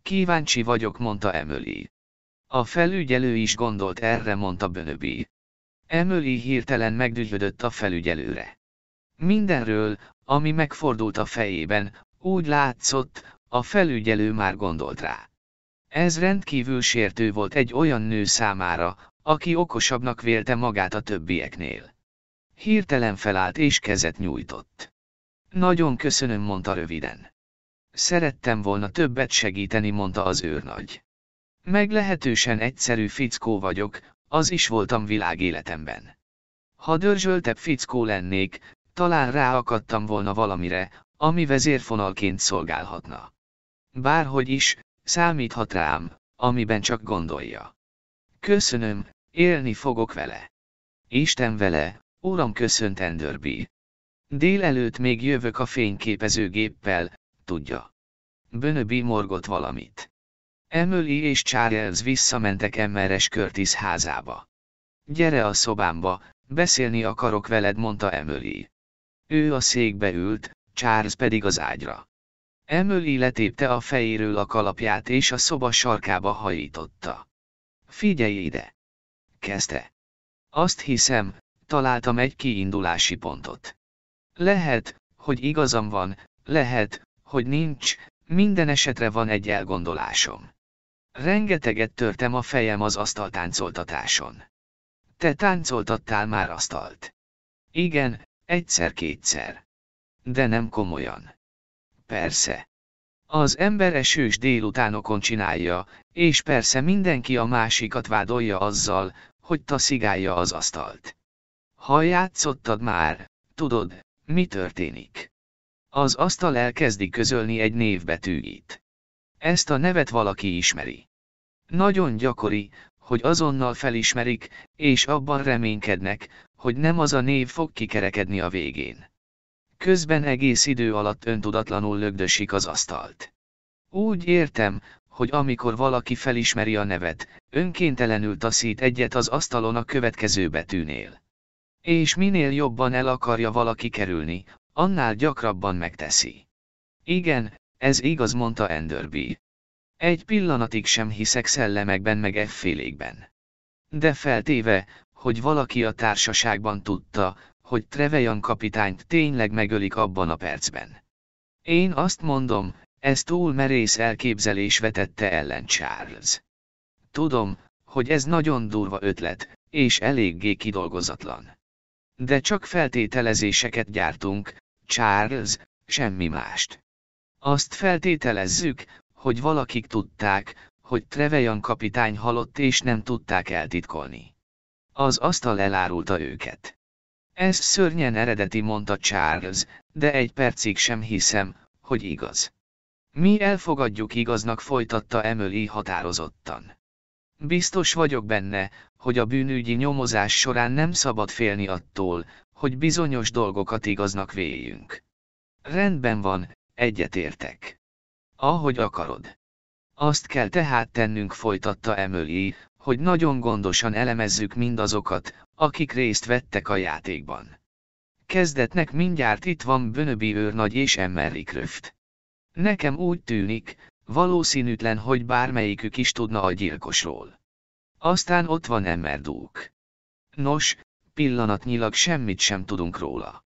Kíváncsi vagyok, mondta Emily. A felügyelő is gondolt erre, mondta Bönöbi. Emily hirtelen megdühödött a felügyelőre. Mindenről, ami megfordult a fejében, úgy látszott, a felügyelő már gondolt rá. Ez rendkívül sértő volt egy olyan nő számára, aki okosabbnak vélte magát a többieknél. Hirtelen felállt és kezet nyújtott. Nagyon köszönöm, mondta röviden. Szerettem volna többet segíteni, mondta az őrnagy. Meglehetősen egyszerű fickó vagyok, az is voltam világéletemben. Ha dörzsöltebb fickó lennék, talán ráakadtam volna valamire, ami vezérfonalként szolgálhatna. Bárhogy is, számíthat rám, amiben csak gondolja. Köszönöm, élni fogok vele. Isten vele, uram köszönt Enderby. Délelőtt még jövök a fényképezőgéppel, tudja. Bönöbi morgott valamit. Emily és Charles visszamentek Emmeres Curtis házába. Gyere a szobámba, beszélni akarok veled, mondta Emily. Ő a székbe ült, Charles pedig az ágyra. Emily letépte a fejéről a kalapját és a szoba sarkába hajította. Figyelj ide! Kezdte. Azt hiszem, találtam egy kiindulási pontot. Lehet, hogy igazam van, lehet, hogy nincs, minden esetre van egy elgondolásom. Rengeteget törtem a fejem az asztaltáncoltatáson. Te táncoltattál már asztalt. Igen, egyszer-kétszer. De nem komolyan. Persze. Az ember esős délutánokon csinálja, és persze mindenki a másikat vádolja azzal, hogy taszigálja az asztalt. Ha játszottad már, tudod, mi történik. Az asztal elkezdi közölni egy névbetűit. Ezt a nevet valaki ismeri. Nagyon gyakori, hogy azonnal felismerik, és abban reménykednek, hogy nem az a név fog kikerekedni a végén. Közben egész idő alatt öntudatlanul lögdösik az asztalt. Úgy értem, hogy amikor valaki felismeri a nevet, önkéntelenül taszít egyet az asztalon a következő betűnél. És minél jobban el akarja valaki kerülni, annál gyakrabban megteszi. Igen, ez igaz, mondta Enderby. Egy pillanatig sem hiszek szellemekben meg effélékben. De feltéve, hogy valaki a társaságban tudta, hogy Trevejan kapitányt tényleg megölik abban a percben. Én azt mondom, ez túl merész elképzelés vetette ellen Charles. Tudom, hogy ez nagyon durva ötlet, és eléggé kidolgozatlan. De csak feltételezéseket gyártunk, Charles, semmi mást. Azt feltételezzük, hogy valakik tudták, hogy Trevejan kapitány halott és nem tudták eltitkolni. Az asztal elárulta őket. Ez szörnyen eredeti, mondta Charles, de egy percig sem hiszem, hogy igaz. Mi elfogadjuk igaznak, folytatta Emily határozottan. Biztos vagyok benne, hogy a bűnügyi nyomozás során nem szabad félni attól, hogy bizonyos dolgokat igaznak véljünk. Rendben van, egyetértek. Ahogy akarod. Azt kell tehát tennünk, folytatta Emily, hogy nagyon gondosan elemezzük mindazokat, akik részt vettek a játékban. Kezdetnek mindjárt itt van Bönöbi őrnagy és Emmerik Röft. Nekem úgy tűnik, valószínűtlen, hogy bármelyikük is tudna a gyilkosról. Aztán ott van Emmerdúk. Nos, pillanatnyilag semmit sem tudunk róla.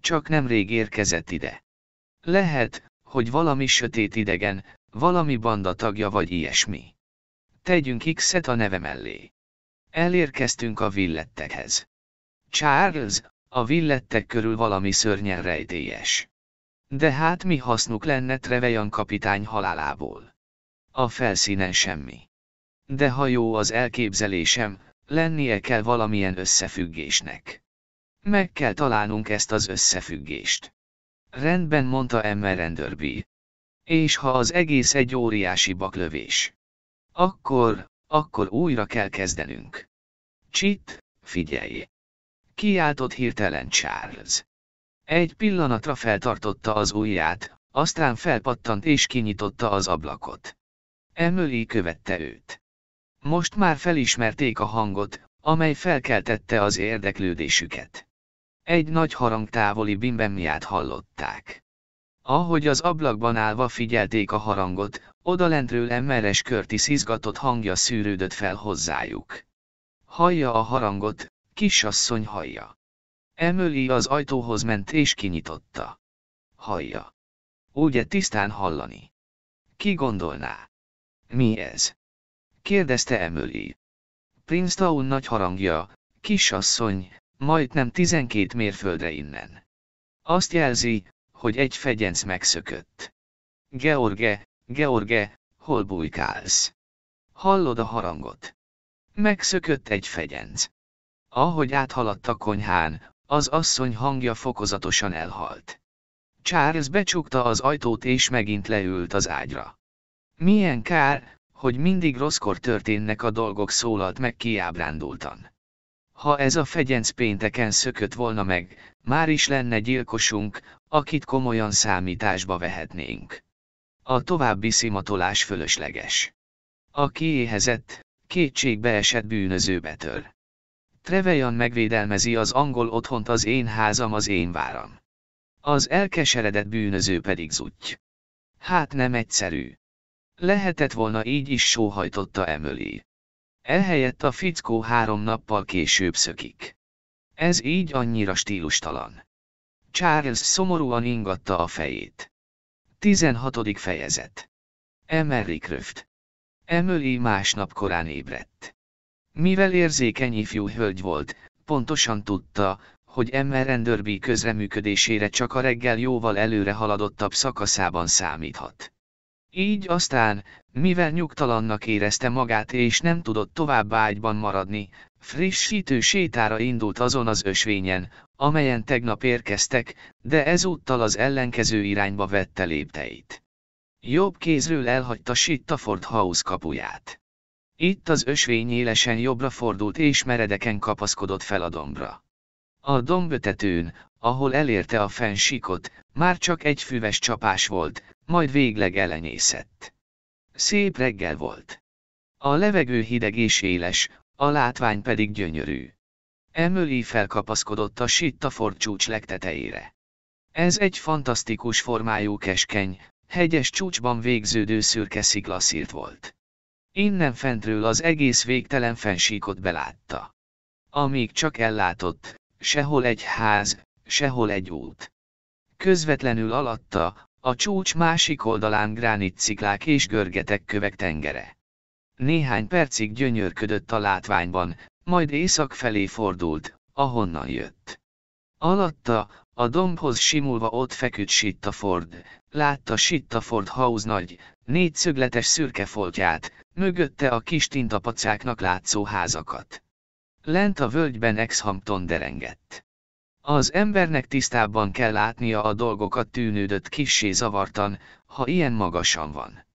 Csak nemrég érkezett ide. Lehet, hogy valami sötét idegen, valami banda tagja vagy ilyesmi. Tegyünk X-et a neve mellé. Elérkeztünk a villettekhez. Charles, a villettek körül valami szörnyen rejtélyes. De hát mi hasznuk lenne Trevejan kapitány halálából? A felszínen semmi. De ha jó az elképzelésem, lennie kell valamilyen összefüggésnek. Meg kell találnunk ezt az összefüggést. Rendben mondta Emma Renderby. És ha az egész egy óriási baklövés. Akkor, akkor újra kell kezdenünk. Csit, figyelj! Kiáltott hirtelen Charles. Egy pillanatra feltartotta az ujját, aztán felpattant és kinyitotta az ablakot. Emily követte őt. Most már felismerték a hangot, amely felkeltette az érdeklődésüket. Egy nagy harang távoli bimbemmiát hallották. Ahogy az ablakban állva figyelték a harangot, odalentről emeres Curtis izgatott hangja szűrődött fel hozzájuk. Hallja a harangot, kisasszony hallja. Emily az ajtóhoz ment és kinyitotta. Hallja. Ugye tisztán hallani. Ki gondolná? Mi ez? kérdezte Emily. Princetown nagy harangja, kisasszony, majdnem tizenkét mérföldre innen. Azt jelzi, hogy egy fegyenc megszökött. George, George, hol bujkálsz? Hallod a harangot? Megszökött egy fegyenc. Ahogy áthaladt a konyhán, az asszony hangja fokozatosan elhalt. Charles becsukta az ajtót és megint leült az ágyra. Milyen kár, hogy mindig rosszkor történnek a dolgok szólalt meg kiábrándultan. Ha ez a fegyenc pénteken szökött volna meg, már is lenne gyilkosunk, akit komolyan számításba vehetnénk. A további szimatolás fölösleges. A kiéhezett, kétségbe esett bűnöző betör. Trevejan megvédelmezi az angol otthont az én házam az én váram. Az elkeseredett bűnöző pedig zutty. Hát nem egyszerű. Lehetett volna így is sóhajtotta Emily. Ehelyett a fickó három nappal később szökik. Ez így annyira stílustalan. Charles szomorúan ingatta a fejét. 16. fejezet. Emery Kröft. Emily másnap korán ébredt. Mivel érzékeny ifjú hölgy volt, pontosan tudta, hogy Emmer Renderby közreműködésére csak a reggel jóval előre haladottabb szakaszában számíthat. Így aztán, mivel nyugtalannak érezte magát és nem tudott tovább ágyban maradni, frissítő sétára indult azon az ösvényen, amelyen tegnap érkeztek, de ezúttal az ellenkező irányba vette lépteit. Jobb kézről elhagyta Sittaford House kapuját. Itt az ösvény élesen jobbra fordult és meredeken kapaszkodott fel a dombra. A dombötetőn, ahol elérte a fensíkot, már csak egy füves csapás volt, majd végleg elenyészett. Szép reggel volt. A levegő hideg és éles, a látvány pedig gyönyörű. Emily felkapaszkodott a Sittaford csúcs legtetejére. Ez egy fantasztikus formájú keskeny, hegyes csúcsban végződő szürke sziklaszírt volt. Innen fentről az egész végtelen fensíkot belátta. Amíg csak ellátott, sehol egy ház, sehol egy út. Közvetlenül alatta, a csúcs másik oldalán gránit sziklák és görgetek kövek tengere. Néhány percig gyönyörködött a látványban, majd észak felé fordult, ahonnan jött. Alatta, a dombhoz simulva ott feküdt Sittaford, látta Sittaford House nagy, négyszögletes szürke foltját, mögötte a kis tintapacáknak látszó házakat. Lent a völgyben Exhampton derengett. Az embernek tisztábban kell látnia a dolgokat tűnődött kissé zavartan, ha ilyen magasan van.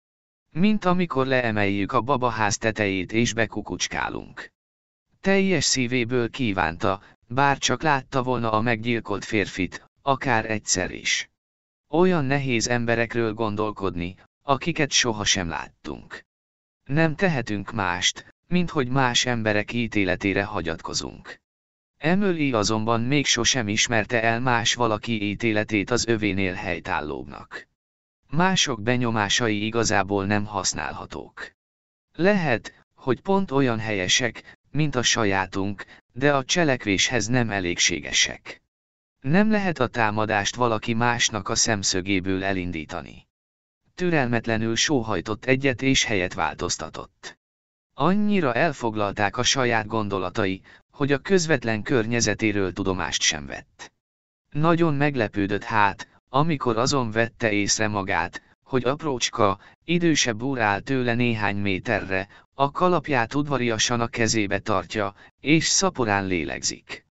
Mint amikor leemeljük a babaház tetejét és bekukucskálunk. Teljes szívéből kívánta, bár csak látta volna a meggyilkolt férfit, akár egyszer is. Olyan nehéz emberekről gondolkodni, akiket sohasem láttunk. Nem tehetünk mást, mint hogy más emberek ítéletére hagyatkozunk. Emily azonban még sosem ismerte el más valaki ítéletét az övénél helytállóbbnak. Mások benyomásai igazából nem használhatók. Lehet, hogy pont olyan helyesek, mint a sajátunk, de a cselekvéshez nem elégségesek. Nem lehet a támadást valaki másnak a szemszögéből elindítani. Türelmetlenül sóhajtott egyet és helyet változtatott. Annyira elfoglalták a saját gondolatai, hogy a közvetlen környezetéről tudomást sem vett. Nagyon meglepődött hát, amikor azon vette észre magát, hogy aprócska, idősebb úr áll tőle néhány méterre, a kalapját udvariasan a kezébe tartja, és szaporán lélegzik.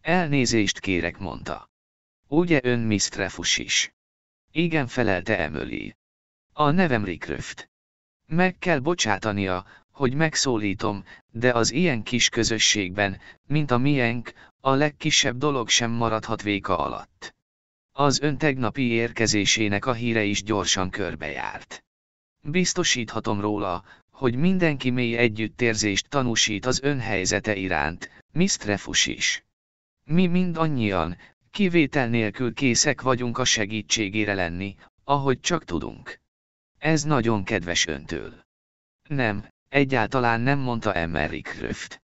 Elnézést kérek, mondta. Ugye ön Miss Trefus is? Igen, felelte Emily. A nevem Rick Meg kell bocsátania, hogy megszólítom, de az ilyen kis közösségben, mint a miénk, a legkisebb dolog sem maradhat véka alatt. Az ön tegnapi érkezésének a híre is gyorsan körbejárt. Biztosíthatom róla, hogy mindenki mély együttérzést tanúsít az ön helyzete iránt, Miss Trefus is. Mi mindannyian, kivétel nélkül készek vagyunk a segítségére lenni, ahogy csak tudunk. Ez nagyon kedves öntől. Nem, egyáltalán nem mondta Emmerich Röft.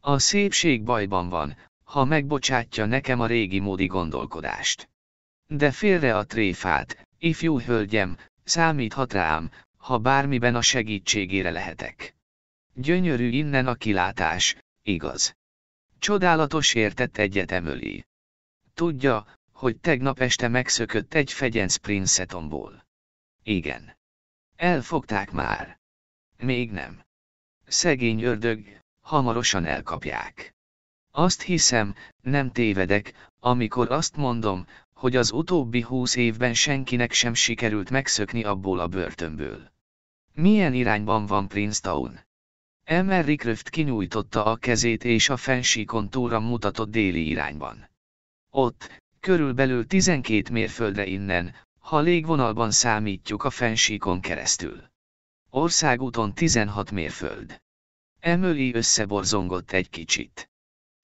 A szépség bajban van, ha megbocsátja nekem a régi módi gondolkodást. De félre a tréfát, ifjú hölgyem, számíthat rám, ha bármiben a segítségére lehetek. Gyönyörű innen a kilátás, igaz. Csodálatos értett egyet Emily. Tudja, hogy tegnap este megszökött egy fegyenc Princetonból. Igen. Elfogták már. Még nem. Szegény ördög, hamarosan elkapják. Azt hiszem, nem tévedek, amikor azt mondom, hogy az utóbbi húsz évben senkinek sem sikerült megszökni abból a börtönből. Milyen irányban van Princeton? Emmer Rickröft kinyújtotta a kezét és a fensíkon túlra mutatott déli irányban. Ott, körülbelül 12 mérföldre innen, ha légvonalban számítjuk a fensíkon keresztül. Országúton 16 mérföld. Emily összeborzongott egy kicsit.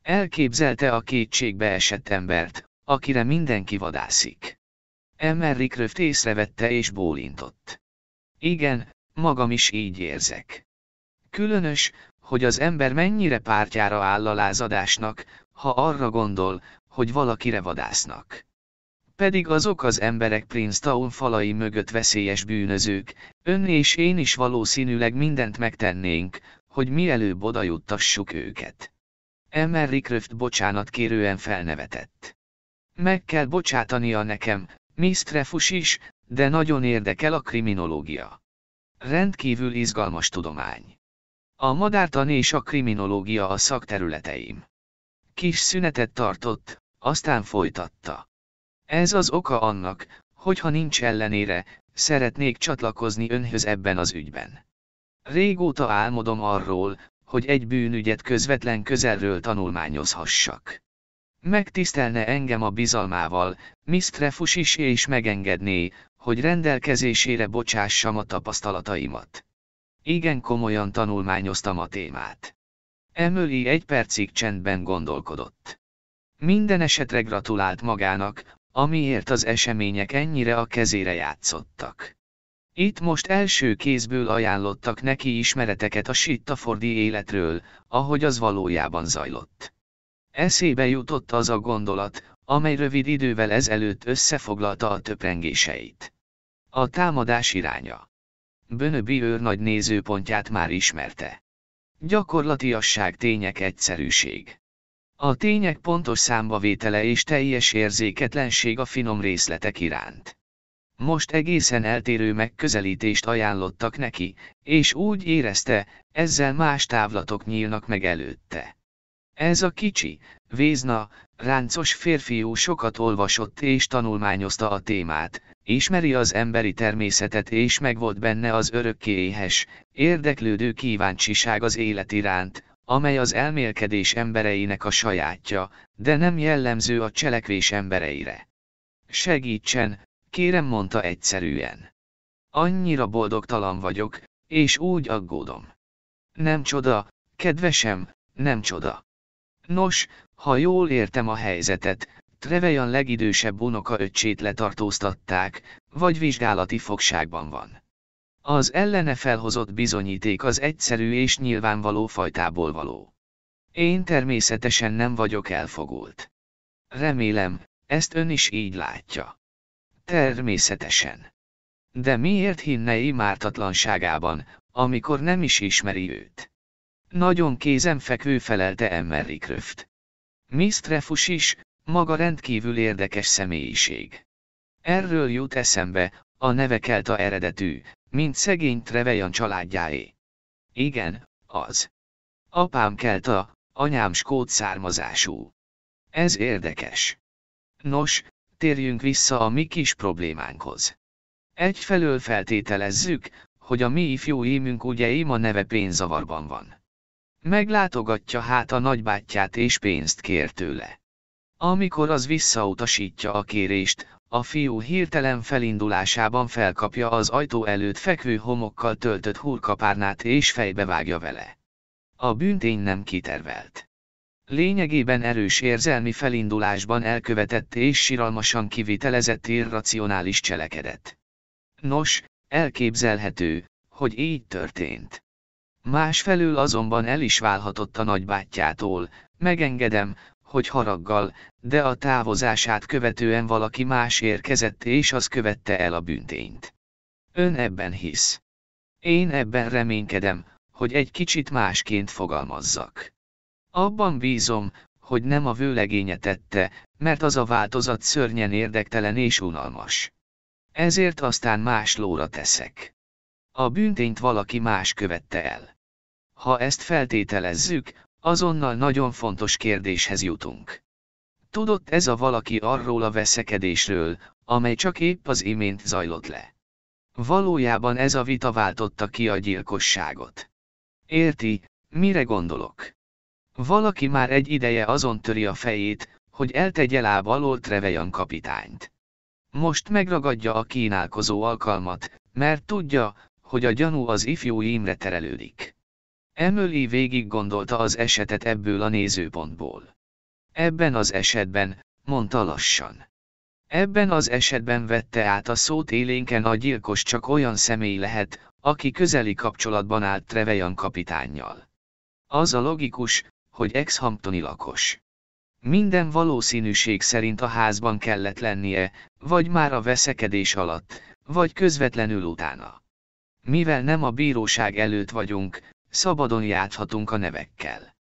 Elképzelte a kétségbe esett embert, akire mindenki vadászik. Emmer Rickröft észrevette és bólintott. Igen, magam is így érzek. Különös, hogy az ember mennyire pártjára áll a lázadásnak, ha arra gondol, hogy valakire vadásznak. Pedig azok az emberek Princeton falai mögött veszélyes bűnözők, ön és én is valószínűleg mindent megtennénk, hogy mielőbb odajuttassuk őket. Emmer Rickröft bocsánat kérően felnevetett. Meg kell bocsátania nekem, Miss Trefus is, de nagyon érdekel a kriminológia. Rendkívül izgalmas tudomány. A madártan és a kriminológia a szakterületeim. Kis szünetet tartott, aztán folytatta. Ez az oka annak, hogyha nincs ellenére, szeretnék csatlakozni önhöz ebben az ügyben. Régóta álmodom arról, hogy egy bűnügyet közvetlen közelről tanulmányozhassak. Megtisztelne engem a bizalmával, Miss Trefus is megengedné, hogy rendelkezésére bocsássam a tapasztalataimat. Igen komolyan tanulmányoztam a témát. Emily egy percig csendben gondolkodott. Minden esetre gratulált magának, amiért az események ennyire a kezére játszottak. Itt most első kézből ajánlottak neki ismereteket a Sittafordi életről, ahogy az valójában zajlott. Eszébe jutott az a gondolat, amely rövid idővel ezelőtt összefoglalta a töprengéseit. A támadás iránya. Bönöbi őrnagy nézőpontját már ismerte. Gyakorlatiasság tények egyszerűség. A tények pontos számbavétele és teljes érzéketlenség a finom részletek iránt. Most egészen eltérő megközelítést ajánlottak neki, és úgy érezte, ezzel más távlatok nyílnak meg előtte. Ez a kicsi, vézna, ráncos férfiú sokat olvasott és tanulmányozta a témát, ismeri az emberi természetet és megvolt benne az örökké éhes, érdeklődő kíváncsiság az élet iránt, amely az elmélkedés embereinek a sajátja, de nem jellemző a cselekvés embereire. Segítsen, kérem mondta egyszerűen. Annyira boldogtalan vagyok, és úgy aggódom. Nem csoda, kedvesem, nem csoda. Nos, ha jól értem a helyzetet, Trevejan legidősebb unoka öccsét letartóztatták, vagy vizsgálati fogságban van. Az ellene felhozott bizonyíték az egyszerű és nyilvánvaló fajtából való. Én természetesen nem vagyok elfogult. Remélem, ezt ön is így látja. Természetesen. De miért hinne imártatlanságában, amikor nem is ismeri őt? Nagyon kézenfekvő felelte Emery Kröft. Miss is, maga rendkívül érdekes személyiség. Erről jut eszembe, a neve kelta eredetű, mint szegény Trevejan családjáé. Igen, az. Apám kelta, anyám skót származású. Ez érdekes. Nos, térjünk vissza a mi kis problémánkhoz. Egyfelől feltételezzük, hogy a mi ifjú émünk ugye ima neve pénzavarban van. Meglátogatja hát a nagybátyját és pénzt kér tőle. Amikor az visszautasítja a kérést, a fiú hirtelen felindulásában felkapja az ajtó előtt fekvő homokkal töltött hurkapárnát és fejbevágja vele. A bűntény nem kitervelt. Lényegében erős érzelmi felindulásban elkövetett és siralmasan kivitelezett irracionális cselekedet. Nos, elképzelhető, hogy így történt. Másfelől azonban el is válhatott a nagybátyjától, megengedem, hogy haraggal, de a távozását követően valaki más érkezett és az követte el a büntényt. Ön ebben hisz. Én ebben reménykedem, hogy egy kicsit másként fogalmazzak. Abban bízom, hogy nem a vőlegénye tette, mert az a változat szörnyen érdektelen és unalmas. Ezért aztán más lóra teszek. A büntényt valaki más követte el. Ha ezt feltételezzük, azonnal nagyon fontos kérdéshez jutunk. Tudott ez a valaki arról a veszekedésről, amely csak épp az imént zajlott le. Valójában ez a vita váltotta ki a gyilkosságot. Érti, mire gondolok? Valaki már egy ideje azon töri a fejét, hogy eltegye láb alól Trevejan kapitányt. Most megragadja a kínálkozó alkalmat, mert tudja, hogy a gyanú az ifjú Imre terelődik. Emily végig gondolta az esetet ebből a nézőpontból. Ebben az esetben, mondta lassan. Ebben az esetben vette át a szót élénken a gyilkos csak olyan személy lehet, aki közeli kapcsolatban állt Trevejan kapitánnyal. Az a logikus, hogy ex-hamptoni lakos. Minden valószínűség szerint a házban kellett lennie, vagy már a veszekedés alatt, vagy közvetlenül utána. Mivel nem a bíróság előtt vagyunk, szabadon játhatunk a nevekkel.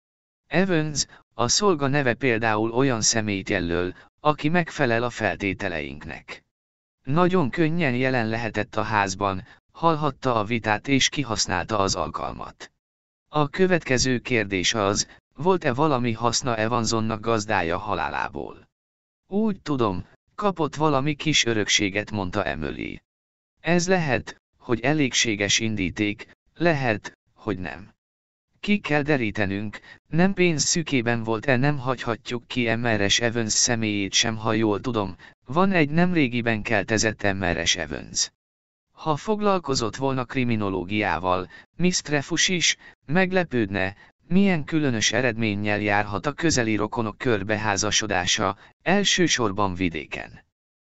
Evans, a szolga neve például olyan személyt jelöl, aki megfelel a feltételeinknek. Nagyon könnyen jelen lehetett a házban, hallhatta a vitát és kihasználta az alkalmat. A következő kérdés az, volt-e valami haszna Evansonnak gazdája halálából? Úgy tudom, kapott valami kis örökséget mondta Emily. Ez lehet, hogy elégséges indíték, lehet, hogy nem. Ki kell derítenünk, nem pénz szükében volt-e nem hagyhatjuk ki Emmeres Evans személyét sem ha jól tudom, van egy nemrégiben keltezett Emmeres Evans. Ha foglalkozott volna kriminológiával, Miss Trefus is, meglepődne, milyen különös eredménnyel járhat a közeli rokonok körbeházasodása, elsősorban vidéken.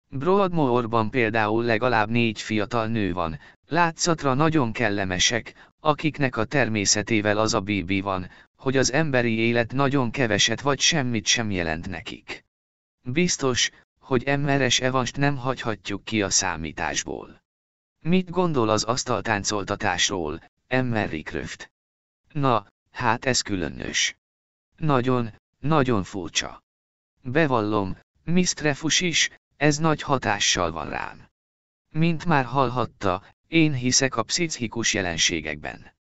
Broadmoorban például legalább négy fiatal nő van, látszatra nagyon kellemesek, akiknek a természetével az a bíbi van, hogy az emberi élet nagyon keveset vagy semmit sem jelent nekik. Biztos, hogy emmeres evanst nem hagyhatjuk ki a számításból. Mit gondol az asztaltáncoltatásról, Emmerik Kröft? Na, hát ez különös. Nagyon, nagyon furcsa. Bevallom, Mistrefus is, ez nagy hatással van rám. Mint már hallhatta, én hiszek a pszichikus jelenségekben.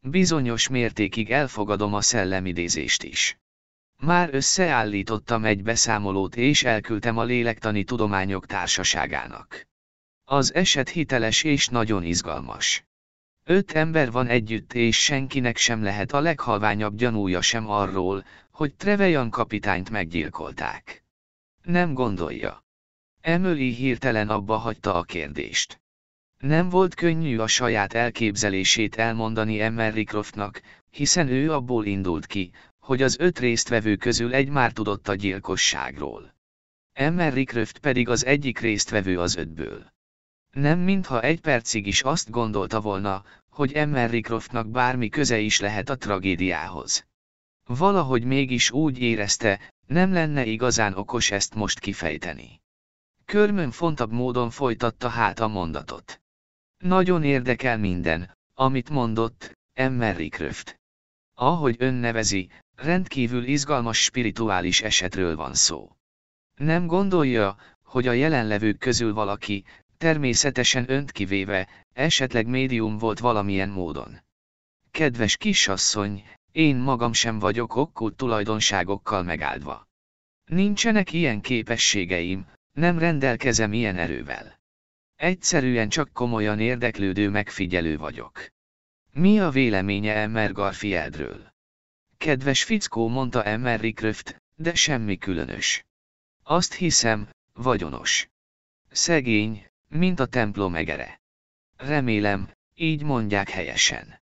Bizonyos mértékig elfogadom a szellemidézést is. Már összeállítottam egy beszámolót és elküldtem a Lélektani Tudományok Társaságának. Az eset hiteles és nagyon izgalmas. Öt ember van együtt és senkinek sem lehet a leghalványabb gyanúja sem arról, hogy Trevejan kapitányt meggyilkolták. Nem gondolja. Emily hirtelen abba hagyta a kérdést. Nem volt könnyű a saját elképzelését elmondani Emery Croftnak, hiszen ő abból indult ki, hogy az öt résztvevő közül egy már tudott a gyilkosságról. Emmer Rickröft pedig az egyik résztvevő az ötből. Nem mintha egy percig is azt gondolta volna, hogy Emmer Rickroftnak bármi köze is lehet a tragédiához. Valahogy mégis úgy érezte, nem lenne igazán okos ezt most kifejteni. Körmön fontabb módon folytatta hát a mondatot. Nagyon érdekel minden, amit mondott, Emmer Rickröft. Ahogy ön nevezi, rendkívül izgalmas spirituális esetről van szó. Nem gondolja, hogy a jelenlevők közül valaki, természetesen önt kivéve, esetleg médium volt valamilyen módon. Kedves kisasszony, én magam sem vagyok okkult tulajdonságokkal megáldva. Nincsenek ilyen képességeim, nem rendelkezem ilyen erővel. Egyszerűen csak komolyan érdeklődő megfigyelő vagyok. Mi a véleménye Emmer Garfieldről? Kedves fickó mondta Emmer Rickröft, de semmi különös. Azt hiszem, vagyonos. Szegény, mint a templom egere. Remélem, így mondják helyesen.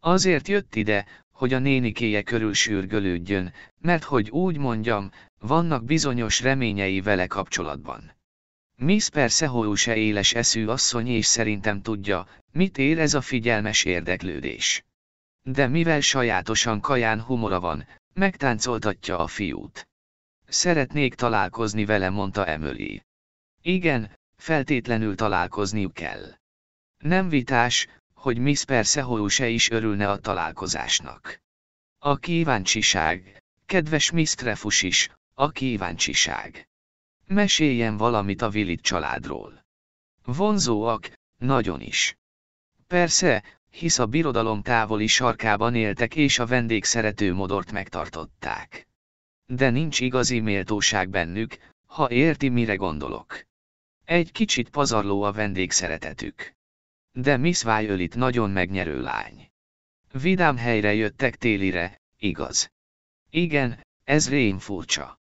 Azért jött ide, hogy a nénikéje körül sürgölődjön, mert hogy úgy mondjam, vannak bizonyos reményei vele kapcsolatban. Miss Persehorú se éles eszű asszony és szerintem tudja, mit ér ez a figyelmes érdeklődés. De mivel sajátosan kaján humora van, megtáncoltatja a fiút. Szeretnék találkozni vele, mondta Emily. Igen, feltétlenül találkozniuk kell. Nem vitás, hogy Miss Persehorú se is örülne a találkozásnak. A kíváncsiság, kedves Miss Trefus is, a kíváncsiság. Meséljen valamit a Vilit családról. Vonzóak, nagyon is. Persze, hisz a birodalom távoli sarkában éltek és a vendégszerető modort megtartották. De nincs igazi méltóság bennük, ha érti mire gondolok. Egy kicsit pazarló a vendégszeretetük. De Miss Violet nagyon megnyerő lány. Vidám helyre jöttek télire, igaz? Igen, ez rém furcsa.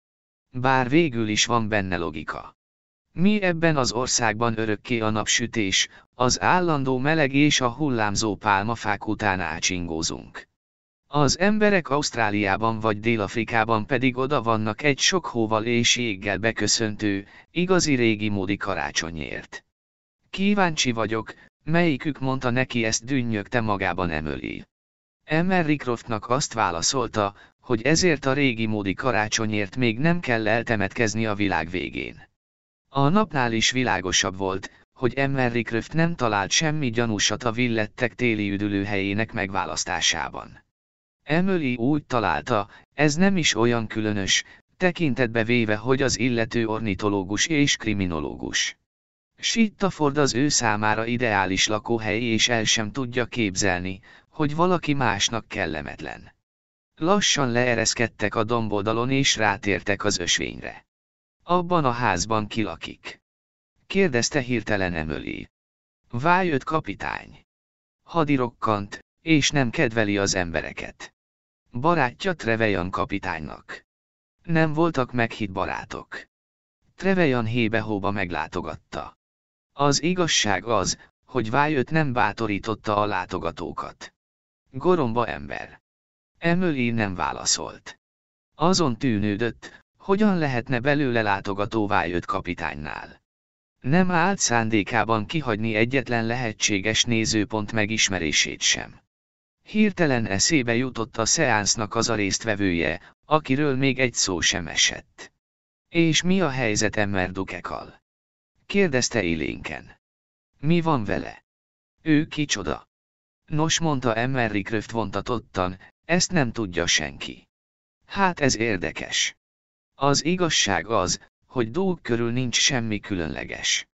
Bár végül is van benne logika. Mi ebben az országban örökké a napsütés, az állandó meleg és a hullámzó pálmafák után ácsingózunk. Az emberek Ausztráliában vagy Dél-Afrikában pedig oda vannak egy sok hóval és jéggel beköszöntő, igazi régi módi karácsonyért. Kíváncsi vagyok, melyikük mondta neki ezt dünnyögte magában Emily. Emmer Rickroftnak azt válaszolta, hogy ezért a régi módi karácsonyért még nem kell eltemetkezni a világ végén. A napnál is világosabb volt, hogy Emmer Rickroft nem talált semmi gyanúsat a villettek téli üdülőhelyének megválasztásában. Emily úgy találta, ez nem is olyan különös, tekintetbe véve, hogy az illető ornitológus és kriminológus. Sittaford az ő számára ideális lakóhely és el sem tudja képzelni, hogy valaki másnak kellemetlen. Lassan leereszkedtek a domboldalon és rátértek az ösvényre. Abban a házban kilakik? Kérdezte hirtelen Emily. Vájött kapitány. Hadirokkant, és nem kedveli az embereket. Barátja Trevejan kapitánynak. Nem voltak meghitt barátok. Trevejan hébe-hóba meglátogatta. Az igazság az, hogy Vájött nem bátorította a látogatókat. Goromba ember. Emily nem válaszolt. Azon tűnődött, hogyan lehetne belőle látogató Vájött kapitánynál. Nem állt szándékában kihagyni egyetlen lehetséges nézőpont megismerését sem. Hirtelen eszébe jutott a szeánsznak az a résztvevője, akiről még egy szó sem esett. És mi a helyzet Emmer Dukekal? kérdezte élénken. Mi van vele? Ő kicsoda? Nos mondta Emmer Rickröft vontatottan, ezt nem tudja senki. Hát ez érdekes. Az igazság az, hogy Dúg körül nincs semmi különleges.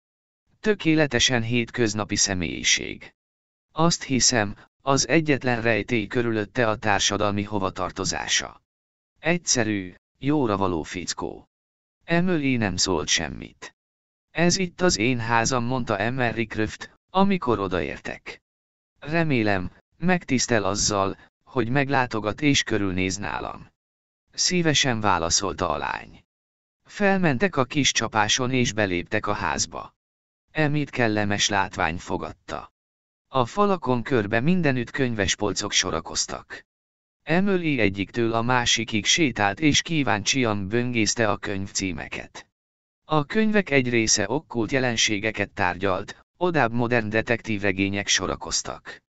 Tökéletesen hétköznapi személyiség. Azt hiszem, az egyetlen rejtély körülötte a társadalmi hovatartozása. Egyszerű, jóra való fickó. Emily nem szólt semmit. Ez itt az én házam, mondta Emmer Rickröft, amikor odaértek. Remélem, megtisztel azzal, hogy meglátogat és körülnéz nálam. Szívesen válaszolta a lány. Felmentek a kis csapáson és beléptek a házba. Emit kellemes látvány fogadta. A falakon körbe mindenütt könyvespolcok sorakoztak. Emily egyiktől a másikig sétált és kíváncsian böngészte a könyvcímeket. A könyvek egy része okkult jelenségeket tárgyalt, odább modern detektívregények sorakoztak.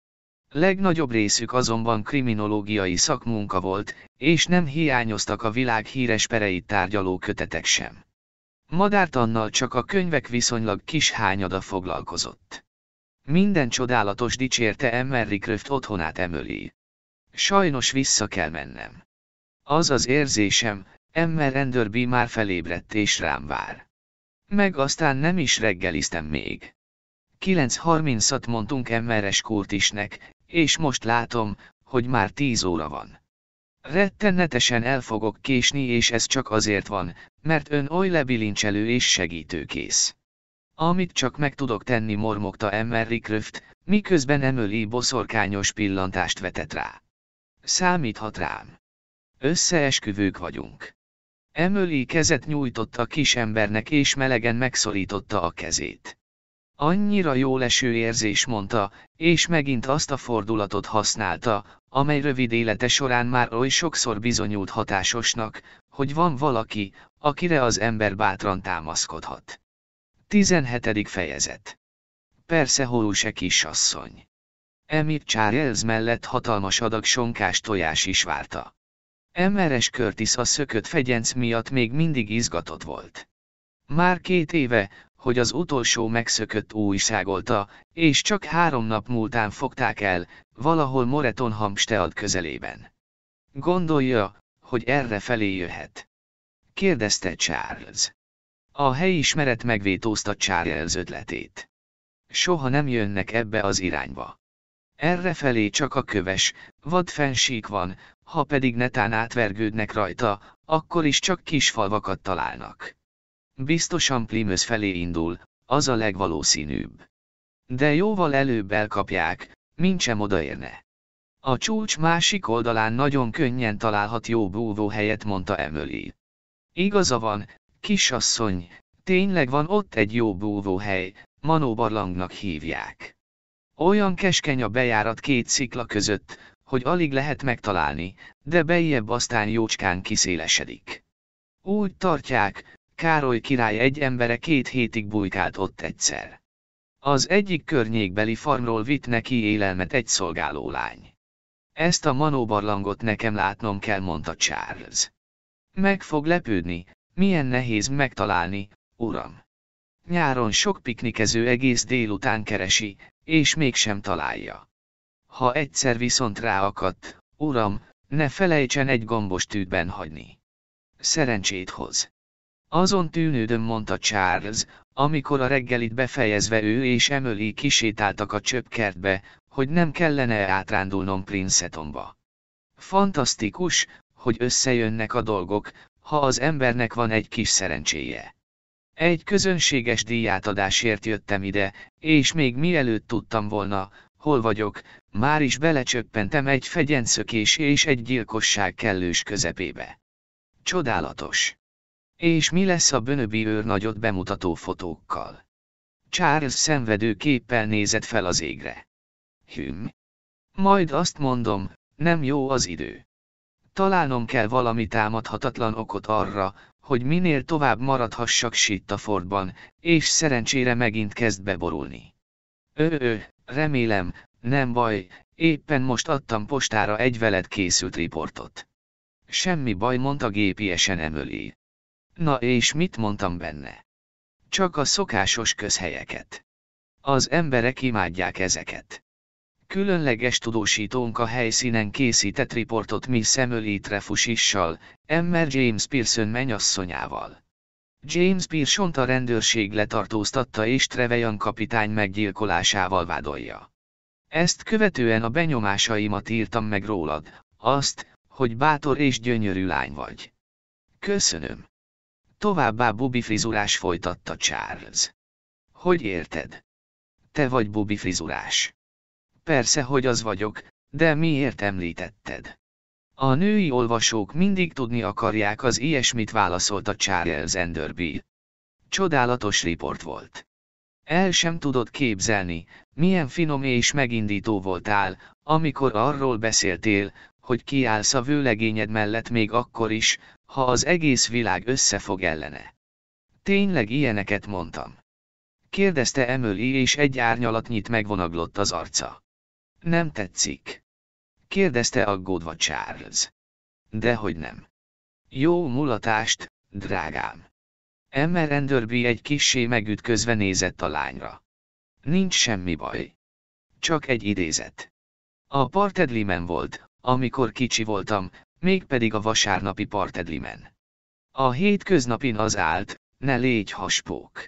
Legnagyobb részük azonban kriminológiai szakmunka volt, és nem hiányoztak a világ híres pereit tárgyaló kötetek sem. Madárt annal csak a könyvek viszonylag kis hányada foglalkozott. Minden csodálatos dicsérte Emery Kröft otthonát Emily. Sajnos vissza kell mennem. Az az érzésem, Emmer Enderby már felébredt és rám vár. Meg aztán nem is reggeliztem még. 9.30-at mondtunk Emmeres Kurtisnek, és most látom, hogy már 10 óra van. Rettenetesen el fogok késni és ez csak azért van, mert ön oly lebilincselő és segítőkész. Amit csak meg tudok tenni mormogta Emery Kröft, miközben Emily boszorkányos pillantást vetett rá. Számíthat rám. Összeesküvők vagyunk. Emily kezet nyújtott a kisembernek és melegen megszorította a kezét. Annyira jó leső érzés mondta, és megint azt a fordulatot használta, amely rövid élete során már oly sokszor bizonyult hatásosnak, hogy van valaki, akire az ember bátran támaszkodhat. 17. fejezet Persze se kisasszony. Emir Charles mellett hatalmas adag sonkás tojás is várta. Emeres Curtis a szökött fegyenc miatt még mindig izgatott volt. Már két éve, hogy az utolsó megszökött újságolta, és csak három nap múltán fogták el, valahol Moreton Hampstead közelében. Gondolja, hogy erre felé jöhet. Kérdezte Charles. A helyismeret megvétózta Charles ötletét. Soha nem jönnek ebbe az irányba. Errefelé csak a köves, vad fensík van, ha pedig netán átvergődnek rajta, akkor is csak kis falvakat találnak. Biztosan Plymouth felé indul, az a legvalószínűbb. De jóval előbb elkapják, mint sem odaérne. A csúcs másik oldalán nagyon könnyen találhat jó búvó helyet, mondta Emily. Igaza van, kisasszony, tényleg van ott egy jó búvóhely, Manóbarlangnak hívják. Olyan keskeny a bejárat két szikla között, hogy alig lehet megtalálni, de bejjebb aztán jócskán kiszélesedik. Úgy tartják, Károly király egy embere két hétig bujkált ott egyszer. Az egyik környékbeli farmról vitt neki élelmet egy szolgáló lány. Ezt a manóbarlangot nekem látnom kell, mondta Charles. Meg fog lepődni, milyen nehéz megtalálni, uram. Nyáron sok piknikező egész délután keresi, és mégsem találja. Ha egyszer viszont ráakadt, uram, ne felejtsen egy gombos tűtben hagyni. Szerencsét hoz. Azon tűnődöm mondta Charles, amikor a reggelit befejezve ő és Emily kisétáltak a csöpkertbe, hogy nem kellene átrándulnom Princetonba. Fantasztikus, hogy összejönnek a dolgok, ha az embernek van egy kis szerencséje. Egy közönséges díjátadásért jöttem ide, és még mielőtt tudtam volna, hol vagyok, már is belecsöppentem egy fegyenszökés és egy gyilkosság kellős közepébe. Csodálatos. És mi lesz a bönöbi őrnagyot bemutató fotókkal? Charles szenvedő képpel nézett fel az égre. Hüm. Majd azt mondom, nem jó az idő. Találnom kell valami támadhatatlan okot arra, hogy minél tovább maradhassak Sittafordban, és szerencsére megint kezd beborulni. Ö, ö, remélem, nem baj, éppen most adtam postára egy veled készült riportot. Semmi baj, mondta gépiesen Emöli. Na és mit mondtam benne? Csak a szokásos közhelyeket. Az emberek imádják ezeket. Különleges tudósítónk a helyszínen készített riportot Miss Emily Trefusissal, Emmer James Pearson menyasszonyával. James Pearson a rendőrség letartóztatta és Treveyan kapitány meggyilkolásával vádolja. Ezt követően a benyomásaimat írtam meg rólad, azt, hogy bátor és gyönyörű lány vagy. Köszönöm. Továbbá bubi frizurás folytatta Charles. Hogy érted? Te vagy bubi frizurás. Persze, hogy az vagyok, de miért említetted? A női olvasók mindig tudni akarják az ilyesmit válaszolta Charles Enderby. Csodálatos riport volt. El sem tudod képzelni, milyen finom és megindító voltál, amikor arról beszéltél, hogy kiállsz a vőlegényed mellett még akkor is, ha az egész világ összefog ellene. Tényleg ilyeneket mondtam. Kérdezte Emily és egy árnyalatnyit megvonaglott az arca. Nem tetszik. Kérdezte aggódva Charles. Dehogy nem. Jó mulatást, drágám. Emmer Enderby egy kissé megütközve nézett a lányra. Nincs semmi baj. Csak egy idézet. A partedlimen volt, amikor kicsi voltam, mégpedig a vasárnapi partedlimen. A hétköznapin az állt, ne légy haspók.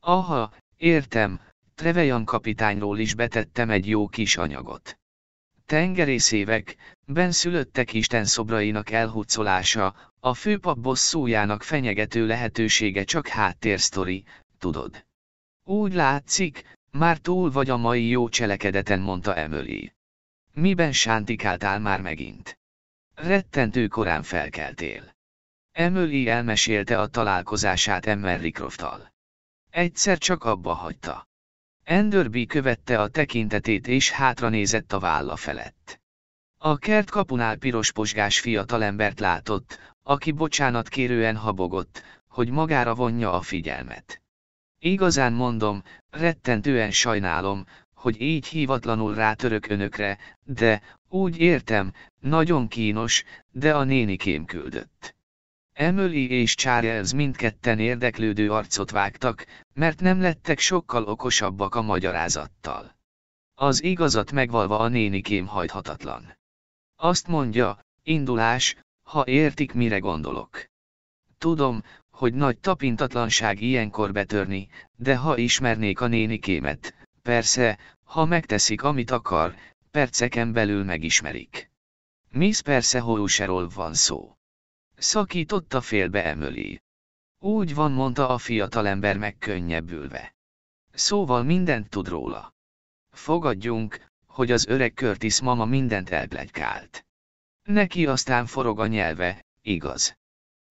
Aha, értem, Trevejan kapitányról is betettem egy jó kis anyagot. Tengerészévek, benszülöttek Isten szobrainak elhúcolása, a főpap bosszújának fenyegető lehetősége csak háttérsztori, tudod. Úgy látszik, már túl vagy a mai jó cselekedeten, mondta Emily. Miben sántikáltál már megint? Rettentő korán felkeltél. Emily elmesélte a találkozását Emmer Ricrofttal. Egyszer csak abba hagyta. Enderby követte a tekintetét és hátranézett a válla felett. A kert kapunál piros posgás fiatalembert látott, aki bocsánat kérően habogott, hogy magára vonja a figyelmet. Igazán mondom, rettentően sajnálom, hogy így hívatlanul rátörök önökre, de, úgy értem, nagyon kínos, de a nénikém küldött. Emily és Charles mindketten érdeklődő arcot vágtak, mert nem lettek sokkal okosabbak a magyarázattal. Az igazat megvalva a nénikém hajthatatlan. Azt mondja, indulás, ha értik mire gondolok. Tudom, hogy nagy tapintatlanság ilyenkor betörni, de ha ismernék a nénikémet, persze, ha megteszik amit akar, perceken belül megismerik. Miss persze Horuserról van szó. Szakította félbe Emily. Úgy van, mondta a fiatalember megkönnyebbülve. Szóval mindent tud róla. Fogadjunk, hogy az öreg Curtis mama mindent elplegykált. Neki aztán forog a nyelve, igaz.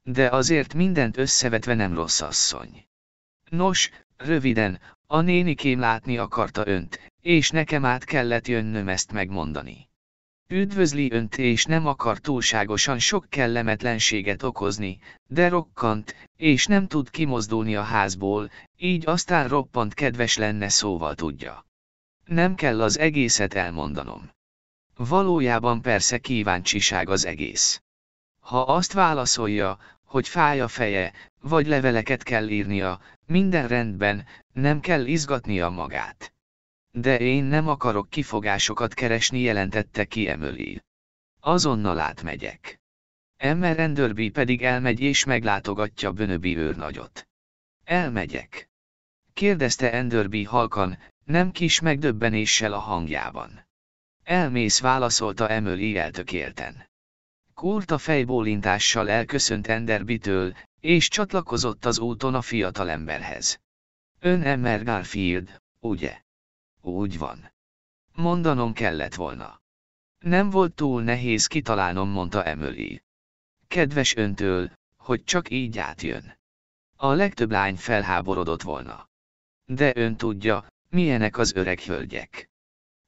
De azért mindent összevetve nem rossz asszony. Nos, röviden, a nénikém látni akarta önt, és nekem át kellett jönnöm ezt megmondani. Üdvözli önt és nem akar túlságosan sok kellemetlenséget okozni, de rokkant, és nem tud kimozdulni a házból, így aztán roppant kedves lenne szóval tudja. Nem kell az egészet elmondanom. Valójában persze kíváncsiság az egész. Ha azt válaszolja, hogy fáj a feje, vagy leveleket kell írnia, minden rendben, nem kell izgatnia magát. De én nem akarok kifogásokat keresni jelentette ki Emily. Azonnal átmegyek. Emmer Enderby pedig elmegy és meglátogatja Bönöbi őrnagyot. Elmegyek. Kérdezte Enderby halkan, nem kis megdöbbenéssel a hangjában. Elmész válaszolta Emily eltökélten. Kurta fejbólintással elköszönt Enderbitől, és csatlakozott az úton a fiatalemberhez. Ön Emmer Garfield, ugye? Úgy van. Mondanom kellett volna. Nem volt túl nehéz kitalálnom, mondta Emily. Kedves öntől, hogy csak így átjön. A legtöbb lány felháborodott volna. De ön tudja, milyenek az öreg hölgyek.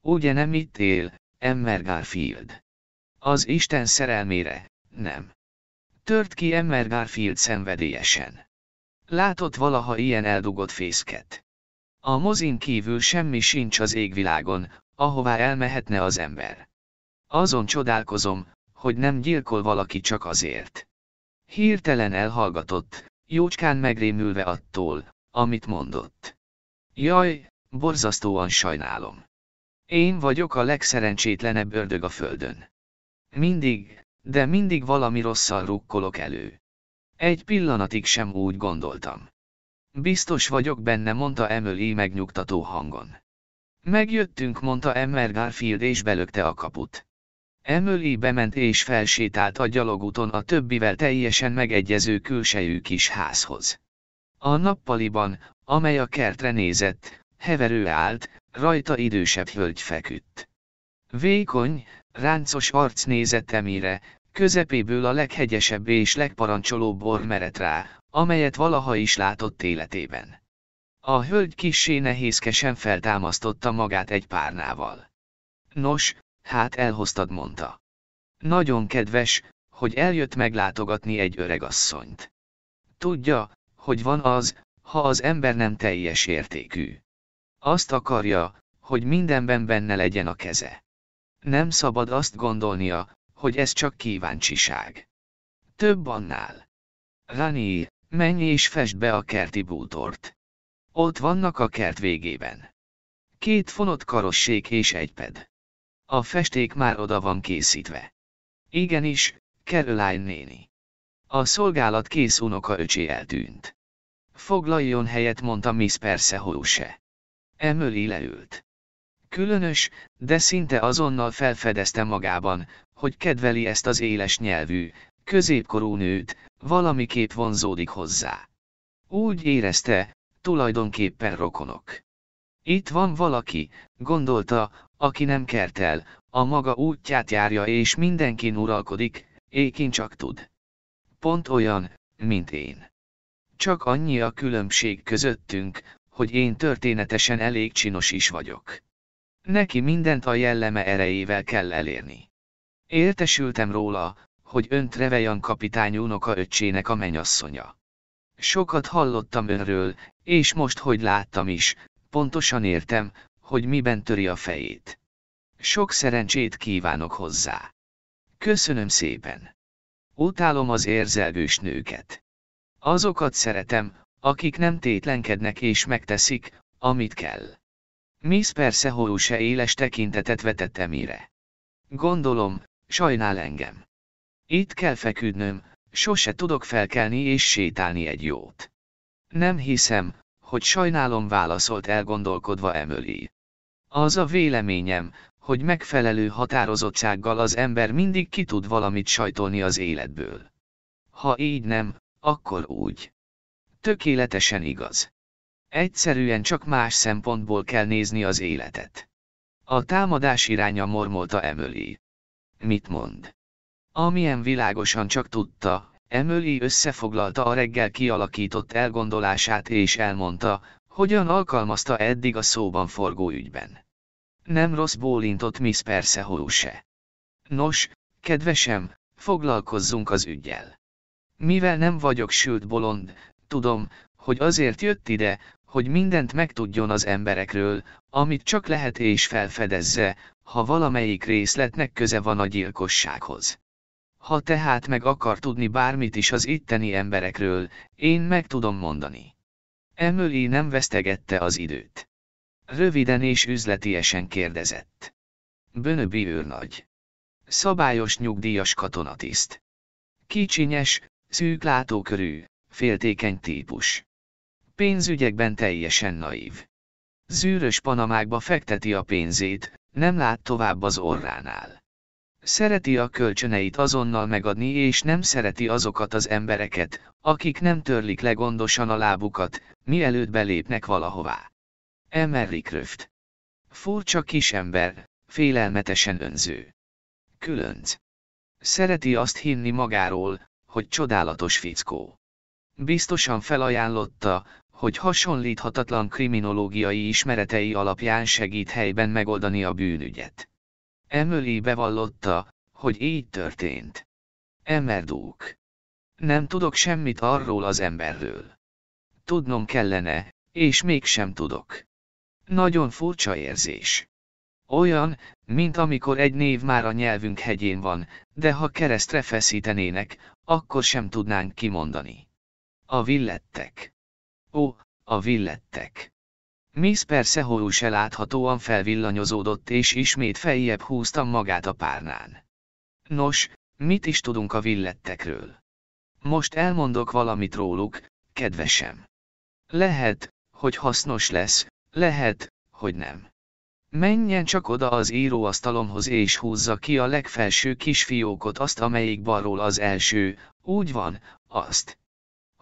Ugye nem itt él, Emmer Garfield? Az Isten szerelmére, nem. Tört ki Emmer Garfield szenvedélyesen. Látott valaha ilyen eldugott fészket. A mozin kívül semmi sincs az égvilágon, ahová elmehetne az ember. Azon csodálkozom, hogy nem gyilkol valaki csak azért. Hirtelen elhallgatott, jócskán megrémülve attól, amit mondott. Jaj, borzasztóan sajnálom. Én vagyok a legszerencsétlenebb ördög a földön. Mindig, de mindig valami rosszal rukkolok elő. Egy pillanatig sem úgy gondoltam. Biztos vagyok benne, mondta Emily megnyugtató hangon. Megjöttünk, mondta Emmer Garfield és belökte a kaput. Emily bement és felsétált a gyalogúton a többivel teljesen megegyező külsejű kis házhoz. A nappaliban, amely a kertre nézett, heverő állt, rajta idősebb hölgy feküdt. Vékony, ráncos arc nézett Emire, közepéből a leghegyesebb és legparancsolóbb bor merett rá, amelyet valaha is látott életében. A hölgy kissé nehézkesen feltámasztotta magát egy párnával. Nos, hát elhoztad mondta. Nagyon kedves, hogy eljött meglátogatni egy öregasszonyt. Tudja, hogy van az, ha az ember nem teljes értékű. Azt akarja, hogy mindenben benne legyen a keze. Nem szabad azt gondolnia, hogy ez csak kíváncsiság. Több annál. Rani, menj és fest be a kerti bútort. Ott vannak a kert végében. Két fonott karossék és egy ped. A festék már oda van készítve. Igenis, Caroline néni. A szolgálat kész unoka öcsé eltűnt. Foglaljon helyet, mondta Miss Persehouse. Emily leült. Különös, de szinte azonnal felfedezte magában, hogy kedveli ezt az éles nyelvű, középkorú nőt, valamiképp vonzódik hozzá. Úgy érezte, tulajdonképpen rokonok. Itt van valaki, gondolta, aki nem kertel, a maga útját járja és mindenkin uralkodik, ékin csak tud. Pont olyan, mint én. Csak annyi a különbség közöttünk, hogy én történetesen elég csinos is vagyok. Neki mindent a jelleme erejével kell elérni. Értesültem róla, hogy ön Trevejan kapitány unoka öccsének a menyasszonya. Sokat hallottam önről, és most, hogy láttam is, pontosan értem, hogy miben töri a fejét. Sok szerencsét kívánok hozzá. Köszönöm szépen. Utálom az érzelgős nőket. Azokat szeretem, akik nem tétlenkednek és megteszik, amit kell. Miss Persehoru se éles tekintetet vetett Emire. Gondolom, sajnál engem. Itt kell feküdnöm, sose tudok felkelni és sétálni egy jót. Nem hiszem, hogy sajnálom válaszolt elgondolkodva Emily. Az a véleményem, hogy megfelelő határozottsággal az ember mindig ki tud valamit sajtolni az életből. Ha így nem, akkor úgy. Tökéletesen igaz. Egyszerűen csak más szempontból kell nézni az életet. A támadás iránya mormolta Emily. Mit mond? Amilyen világosan csak tudta, Emily összefoglalta a reggel kialakított elgondolását és elmondta, hogyan alkalmazta eddig a szóban forgó ügyben. Nem rossz bólintott Miss se. Nos, kedvesem, foglalkozzunk az ügyjel. Mivel nem vagyok sült bolond, tudom, hogy azért jött ide, hogy mindent megtudjon az emberekről, amit csak lehet és felfedezze, ha valamelyik részletnek köze van a gyilkossághoz. Ha tehát meg akar tudni bármit is az itteni emberekről, én meg tudom mondani. Emily nem vesztegette az időt. Röviden és üzletiesen kérdezett. Bönöbi őrnagy. Szabályos nyugdíjas katonatiszt. Kicsinyes, szűk látókörű, féltékeny típus. Pénzügyekben teljesen naív. Zűrös panamákba fekteti a pénzét, nem lát tovább az orránál. Szereti a kölcsöneit azonnal megadni és nem szereti azokat az embereket, akik nem törlik le gondosan a lábukat, mielőtt belépnek valahová. Emery Kröft. Furcsa kisember, félelmetesen önző. Különc. Szereti azt hinni magáról, hogy csodálatos fickó. Biztosan felajánlotta, hogy hasonlíthatatlan kriminológiai ismeretei alapján segít helyben megoldani a bűnügyet. Emily bevallotta, hogy így történt. Emerdúk. Nem tudok semmit arról az emberről. Tudnom kellene, és mégsem tudok. Nagyon furcsa érzés. Olyan, mint amikor egy név már a nyelvünk hegyén van, de ha keresztre feszítenének, akkor sem tudnánk kimondani. A villettek. Ó, a villettek. Miss Persehoru se láthatóan felvillanyozódott és ismét feljebb húztam magát a párnán. Nos, mit is tudunk a villettekről? Most elmondok valamit róluk, kedvesem. Lehet, hogy hasznos lesz, lehet, hogy nem. Menjen csak oda az íróasztalomhoz és húzza ki a legfelső kis fiókot azt amelyik balról az első, úgy van, azt.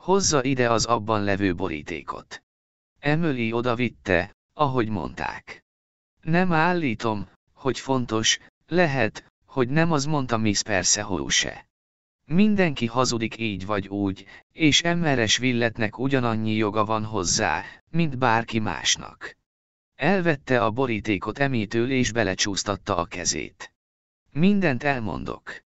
Hozza ide az abban levő borítékot. Emily oda vitte, ahogy mondták. Nem állítom, hogy fontos, lehet, hogy nem az mondta Miss Persehoru se. Mindenki hazudik így vagy úgy, és emberes villetnek ugyanannyi joga van hozzá, mint bárki másnak. Elvette a borítékot emétől és belecsúsztatta a kezét. Mindent elmondok.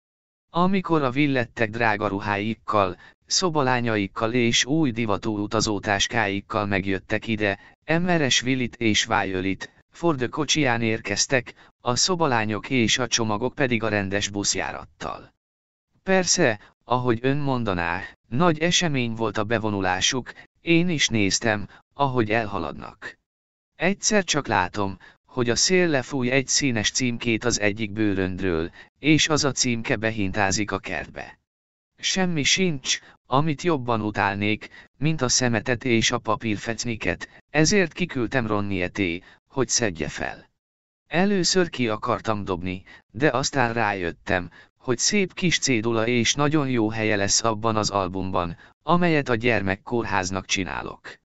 Amikor a villettek drága ruháikkal, szobalányaikkal és új divatú utazótáskáikkal megjöttek ide, Emmeres Willit és Vájölit, Ford kocsiján érkeztek, a szobalányok és a csomagok pedig a rendes buszjárattal. Persze, ahogy ön mondaná, nagy esemény volt a bevonulásuk, én is néztem, ahogy elhaladnak. Egyszer csak látom, hogy a szél lefúj egy színes címkét az egyik bőröndről, és az a címke behintázik a kertbe. Semmi sincs, amit jobban utálnék, mint a szemetet és a papírfecniket, ezért kiküldtem Ronnieté, hogy szedje fel. Először ki akartam dobni, de aztán rájöttem, hogy szép kis cédula és nagyon jó helye lesz abban az albumban, amelyet a gyermekkórháznak csinálok.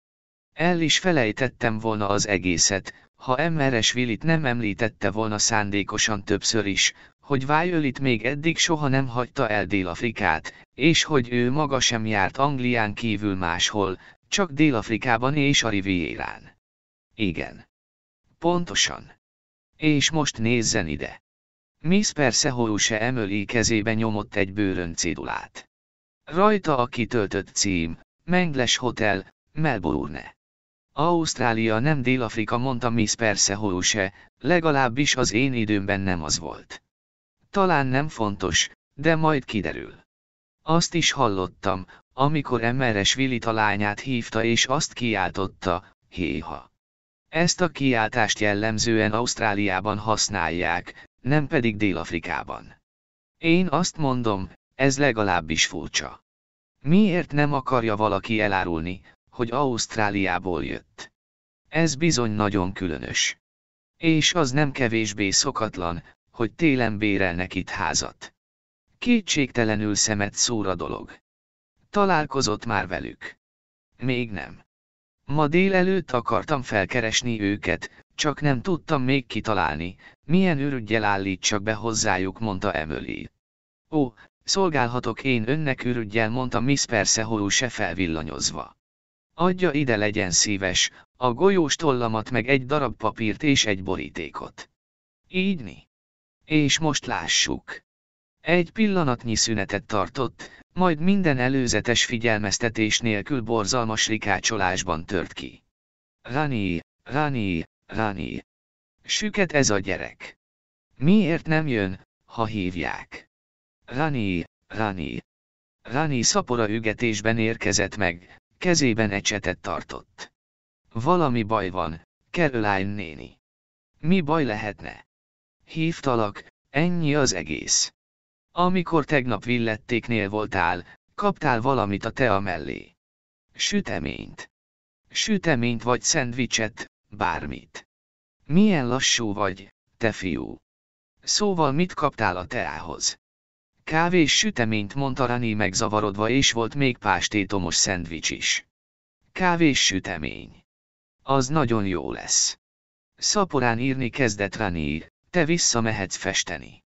El is felejtettem volna az egészet, ha Emmeres Willit nem említette volna szándékosan többször is, hogy Vájölit még eddig soha nem hagyta el Dél-Afrikát, és hogy ő maga sem járt Anglián kívül máshol, csak Dél-Afrikában és a Rivierán. Igen. Pontosan. És most nézzen ide. Miss Persehouse emöli kezébe nyomott egy bőrön cédulát. Rajta a kitöltött cím, Mengles Hotel, Melbourne. Ausztrália nem Dél-Afrika mondta Miss Persehouse, legalábbis az én időmben nem az volt. Talán nem fontos, de majd kiderül. Azt is hallottam, amikor Emmeres Willit a lányát hívta és azt kiáltotta, héha. Ezt a kiáltást jellemzően Ausztráliában használják, nem pedig Dél-Afrikában. Én azt mondom, ez legalábbis furcsa. Miért nem akarja valaki elárulni, hogy Ausztráliából jött? Ez bizony nagyon különös. És az nem kevésbé szokatlan, hogy télen bérelnek itt házat. Kétségtelenül szemet szóra dolog. Találkozott már velük. Még nem. Ma délelőtt akartam felkeresni őket, csak nem tudtam még kitalálni, milyen ürügyjel állítsak be hozzájuk, mondta Emily. Ó, szolgálhatok én önnek ürügyjel, mondta Miss Perseholú se felvillanyozva. Adja ide legyen szíves, a golyós tollamat meg egy darab papírt és egy borítékot. Ígyni. És most lássuk. Egy pillanatnyi szünetet tartott, majd minden előzetes figyelmeztetés nélkül borzalmas rikácsolásban tört ki. Rani, Rani, Rani. Süket ez a gyerek. Miért nem jön, ha hívják? Rani, Rani. Rani szapora ügetésben érkezett meg, kezében ecsetet tartott. Valami baj van, Caroline néni. Mi baj lehetne? Hívtalak, ennyi az egész. Amikor tegnap villettéknél voltál, kaptál valamit a tea mellé. Süteményt. Süteményt vagy szendvicset, bármit. Milyen lassú vagy, te fiú. Szóval mit kaptál a teához? Kávés süteményt mondta Rani megzavarodva és volt még pástétomos szendvics is. Kávés sütemény. Az nagyon jó lesz. Szaporán írni kezdett Rani, te visszamehetsz festeni.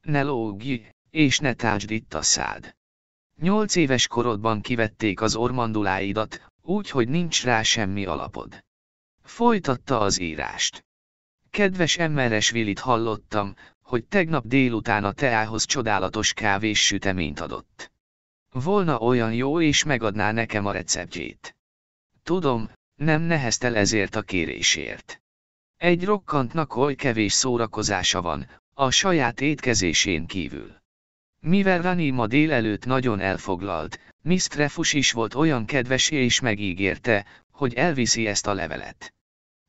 Ne lógj, és ne tácsd itt a szád. Nyolc éves korodban kivették az ormanduláidat, úgy, hogy nincs rá semmi alapod. Folytatta az írást. Kedves Emmeres Willit hallottam, hogy tegnap délután a teához csodálatos kávés süteményt adott. Volna olyan jó és megadná nekem a receptjét. Tudom, nem neheztel ezért a kérésért. Egy rokkantnak oly kevés szórakozása van, a saját étkezésén kívül. Mivel Rani ma délelőtt nagyon elfoglalt, Miss Trefus is volt olyan kedves és megígérte, hogy elviszi ezt a levelet.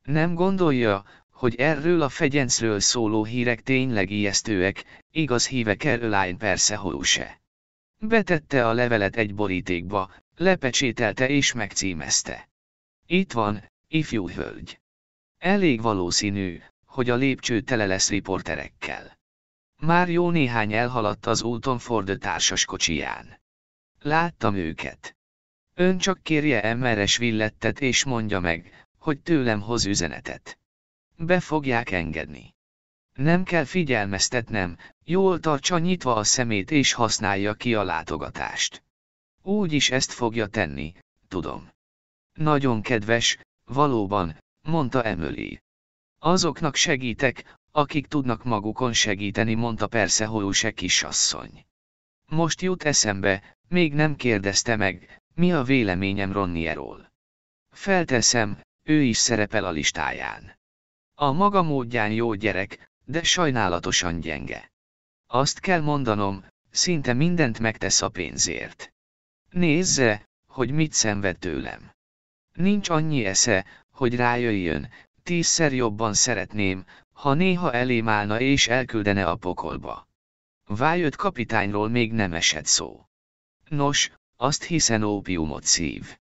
Nem gondolja, hogy erről a fegyencről szóló hírek tényleg ijesztőek, igaz híve Caroline persze se. Betette a levelet egy borítékba, lepecsételte és megcímezte. Itt van, ifjú hölgy. Elég valószínű, hogy a lépcső tele lesz riporterekkel. Már jó néhány elhaladt az úton Ford társas kocsiján. Láttam őket. Ön csak kérje emeres villettet és mondja meg, hogy tőlem hoz üzenetet. Be fogják engedni. Nem kell figyelmeztetnem, jól tartsa nyitva a szemét és használja ki a látogatást. Úgy is ezt fogja tenni, tudom. Nagyon kedves, valóban, mondta Emily. Azoknak segítek, akik tudnak magukon segíteni, mondta persze Holuse kisasszony. Most jut eszembe, Még nem kérdezte meg, mi a véleményem Ronnieról. Felteszem, ő is szerepel a listáján. A maga módján jó gyerek, de sajnálatosan gyenge. Azt kell mondanom, szinte mindent megtesz a pénzért. Nézze, hogy mit szenved tőlem. Nincs annyi esze, hogy rájöjjön, tízszer jobban szeretném, ha néha elém állna és elküldene a pokolba. Vájött kapitányról még nem esett szó. Nos, azt hiszen ópiumot szív.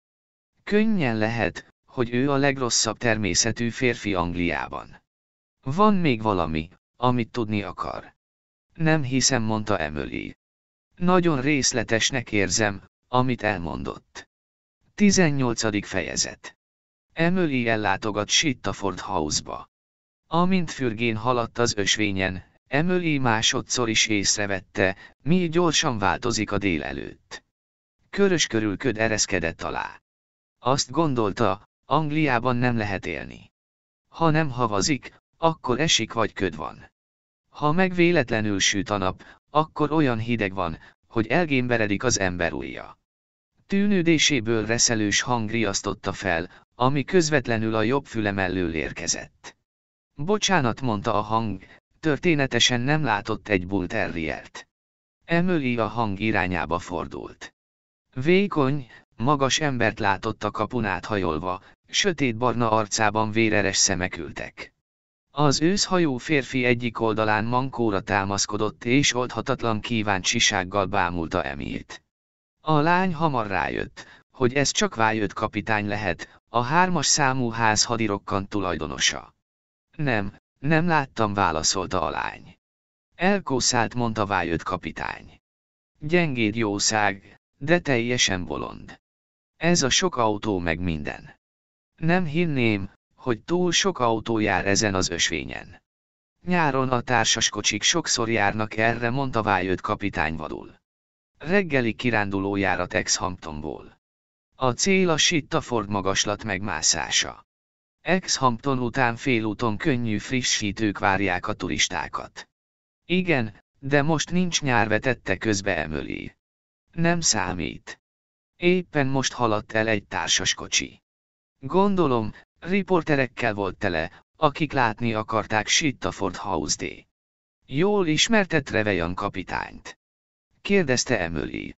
Könnyen lehet, hogy ő a legrosszabb természetű férfi Angliában. Van még valami, amit tudni akar. Nem hiszem, mondta Emily. Nagyon részletesnek érzem, amit elmondott. 18. fejezet Emily ellátogat Shittaford House-ba. Amint fürgén haladt az ösvényen, Emily másodszor is észrevette, mi gyorsan változik a délelőtt. Körös körül köd ereszkedett alá. Azt gondolta, Angliában nem lehet élni. Ha nem havazik, akkor esik vagy köd van. Ha meg véletlenül süt a nap, akkor olyan hideg van, hogy elgémberedik az ember ujja. Tűnődéséből reszelős hang riasztotta fel, ami közvetlenül a jobb füle mellől érkezett. Bocsánat, mondta a hang, történetesen nem látott egy bull terriert. Emily a hang irányába fordult. Vékony, magas embert látott a kapun hajolva, sötétbarna arcában véreres szemek ültek. Az őszhajó férfi egyik oldalán mankóra támaszkodott és oldhatatlan kíváncsisággal bámulta Emilt. A lány hamar rájött, hogy ez csak vájött kapitány lehet, a hármas számú ház hadirokkan tulajdonosa. Nem, nem láttam, válaszolta a lány. Elkószált, mondta vájött kapitány. Gyengéd jószág, de teljesen bolond. Ez a sok autó meg minden. Nem hinném, hogy túl sok autó jár ezen az ösvényen. Nyáron a társaskocsik sokszor járnak erre, mondta vájött kapitány vadul. Reggeli kirándulójárat Ex-Hamptonból. A cél a Sittaford magaslat megmászása. Ex-Hampton után félúton könnyű frissítők várják a turistákat. Igen, de most nincs nyár vetette közbe Emily. Nem számít. Éppen most haladt el egy társas kocsi. Gondolom, riporterekkel volt tele, akik látni akarták Sittaford House D. Jól ismerte Trevejan kapitányt. Kérdezte Emily.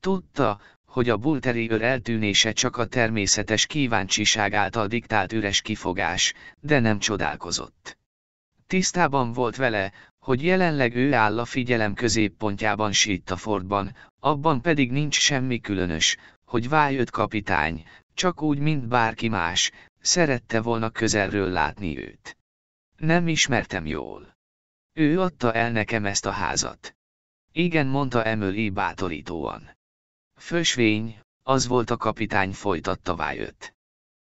Tudta, hogy a Bull Terrier eltűnése csak a természetes kíváncsiság által diktált üres kifogás, de nem csodálkozott. Tisztában volt vele, hogy jelenleg ő áll a figyelem középpontjában Sittafordban, abban pedig nincs semmi különös, hogy vájött kapitány, csak úgy, mint bárki más, szerette volna közelről látni őt. Nem ismertem jól. Ő adta el nekem ezt a házat. Igen, mondta Emily bátorítóan. Fösvény, az volt a kapitány folytatta vájött.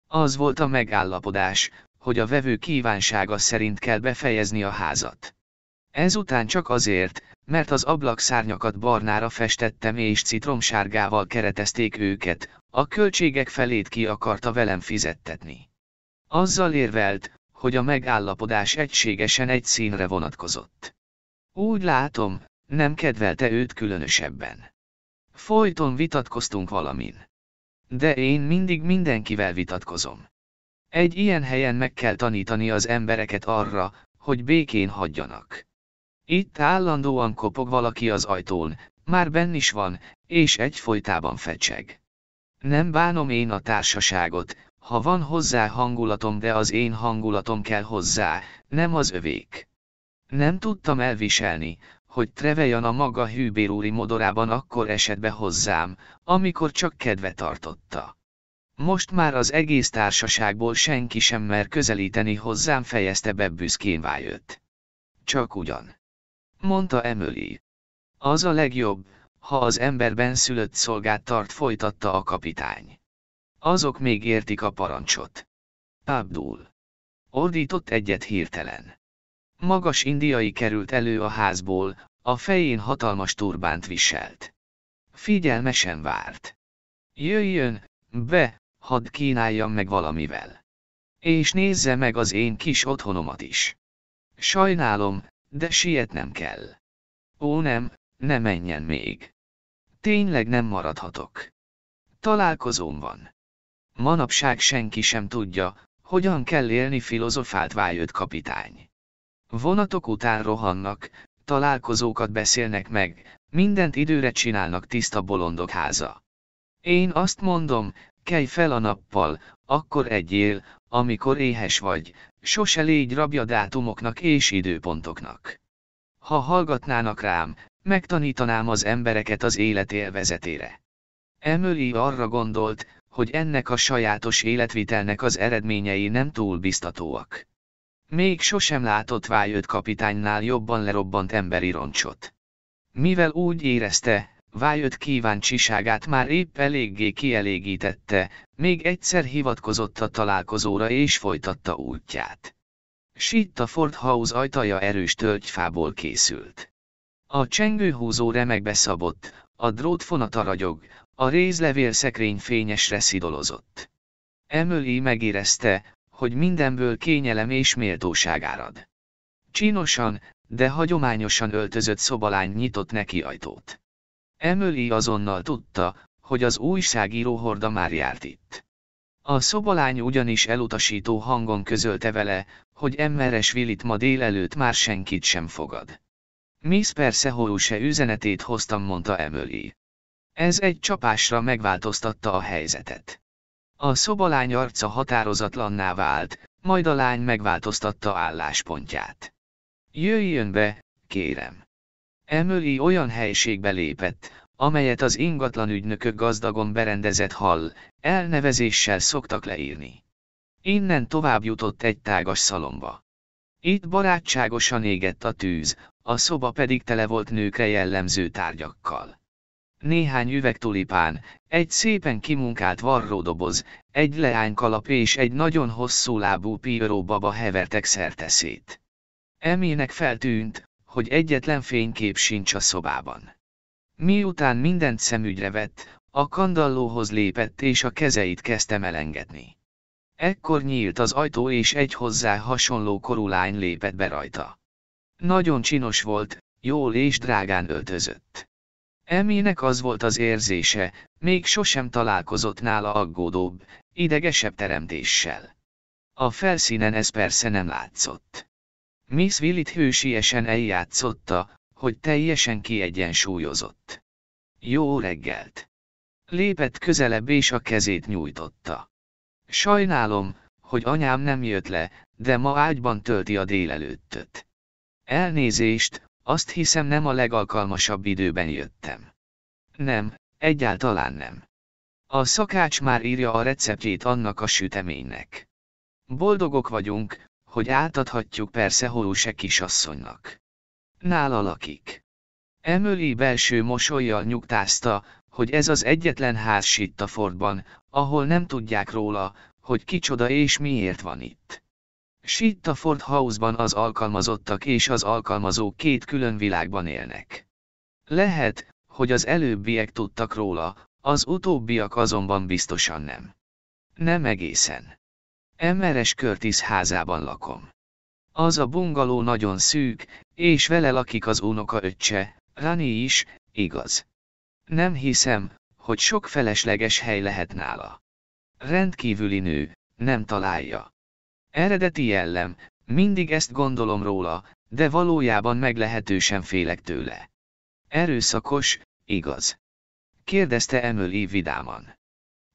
Az volt a megállapodás, hogy a vevő kívánsága szerint kell befejezni a házat. Ezután csak azért, mert az ablakszárnyakat barnára festettem és citromsárgával keretezték őket, a költségek felét ki akarta velem fizettetni. Azzal érvelt, hogy a megállapodás egységesen egy színre vonatkozott. Úgy látom, nem kedvelte őt különösebben. Folyton vitatkoztunk valamin. De én mindig mindenkivel vitatkozom. Egy ilyen helyen meg kell tanítani az embereket arra, hogy békén hagyjanak. Itt állandóan kopog valaki az ajtón, már benn is van, és egyfolytában fecseg. Nem bánom én a társaságot, ha van hozzá hangulatom, de az én hangulatom kell hozzá, nem az övék. Nem tudtam elviselni, hogy Trevejan a maga hűbérúri modorában akkor esett be hozzám, amikor csak kedve tartotta. Most már az egész társaságból senki sem mer közelíteni hozzám fejezte be büszkén vájött. Csak ugyan. Mondta Emily. Az a legjobb, ha az emberben szülött szolgát tart folytatta a kapitány. Azok még értik a parancsot. Abdul. Ordított egyet hirtelen. Magas indiai került elő a házból, a fején hatalmas turbánt viselt. Figyelmesen várt. Jöjjön, be, hadd kínáljam meg valamivel. És nézze meg az én kis otthonomat is. Sajnálom, de sietnem kell. Ó nem, ne menjen még. Tényleg nem maradhatok. Találkozóm van. Manapság senki sem tudja, hogyan kell élni filozofált vájött kapitány. Vonatok után rohannak, találkozókat beszélnek meg, mindent időre csinálnak tiszta bolondok háza. Én azt mondom, kelj fel a nappal, akkor egyél, amikor éhes vagy, sose légy rabja dátumoknak és időpontoknak. Ha hallgatnának rám, megtanítanám az embereket az élet élvezetére. Emily arra gondolt, hogy ennek a sajátos életvitelnek az eredményei nem túl biztatóak. Még sosem látott vájött kapitánynál jobban lerobbant emberi roncsot. Mivel úgy érezte, vájött kíváncsiságát már épp eléggé kielégítette, még egyszer hivatkozott a találkozóra és folytatta útját. Sitta Ford House ajtaja erős tölgyfából készült. A csengőhúzó remekbe szabott, a drótfonata ragyog, a rézlevél szekrény fényesre szidolozott. Emily megérezte, hogy mindenből kényelem és méltóság árad. Csínosan, de hagyományosan öltözött szobalány nyitott neki ajtót. Emily azonnal tudta, hogy az újságíró horda már járt itt. A szobalány ugyanis elutasító hangon közölte vele, hogy Emmeres Willit ma délelőtt már senkit sem fogad. Miss Perseholú se üzenetét hoztam, mondta Emily. Ez egy csapásra megváltoztatta a helyzetet. A szobalány arca határozatlanná vált, majd a lány megváltoztatta álláspontját. Jöjjön be, kérem. Emily olyan helységbe lépett, amelyet az ingatlan ügynökök gazdagon berendezett hall, elnevezéssel szoktak leírni. Innen tovább jutott egy tágas szalomba. Itt barátságosan égett a tűz, a szoba pedig tele volt nőkre jellemző tárgyakkal néhány üvegtulipán, egy szépen kimunkált varródoboz, egy leánykalap és egy nagyon hosszú lábú Pierrot baba hevertek szerteszét. Emének feltűnt, hogy egyetlen fénykép sincs a szobában. Miután mindent szemügyre vett, a kandallóhoz lépett és a kezeit kezdte melengetni. Ekkor nyílt az ajtó és egy hozzá hasonló korú lány lépett be rajta. Nagyon csinos volt, jól és drágán öltözött. Emének az volt az érzése, még sosem találkozott nála aggódóbb, idegesebb teremtéssel. A felszínen ez persze nem látszott. Miss Willit hősiesen eljátszotta, hogy teljesen kiegyensúlyozott. Jó reggelt! Lépett közelebb és a kezét nyújtotta. Sajnálom, hogy anyám nem jött le, de ma ágyban tölti a délelőttöt. Elnézést, azt hiszem nem a legalkalmasabb időben jöttem. Nem, egyáltalán nem. A szakács már írja a receptjét annak a süteménynek. Boldogok vagyunk, hogy átadhatjuk persze Holuse kisasszonynak. Nála lakik. Emily belső mosolyjal nyugtázta, hogy ez az egyetlen ház Sittafordban, ahol nem tudják róla, hogy kicsoda és miért van itt. Sittaford House-ban az alkalmazottak és az alkalmazók két külön világban élnek. Lehet, hogy az előbbiek tudtak róla, az utóbbiak azonban biztosan nem. Nem egészen. Emeres Curtis házában lakom. Az a bungaló nagyon szűk, és vele lakik az unoka öccse, Rani is, igaz. Nem hiszem, hogy sok felesleges hely lehet nála. Rendkívüli nő, nem találja. Eredeti jellem, mindig ezt gondolom róla, de valójában meglehetősen félek tőle. Erőszakos, igaz? Kérdezte Emily vidáman.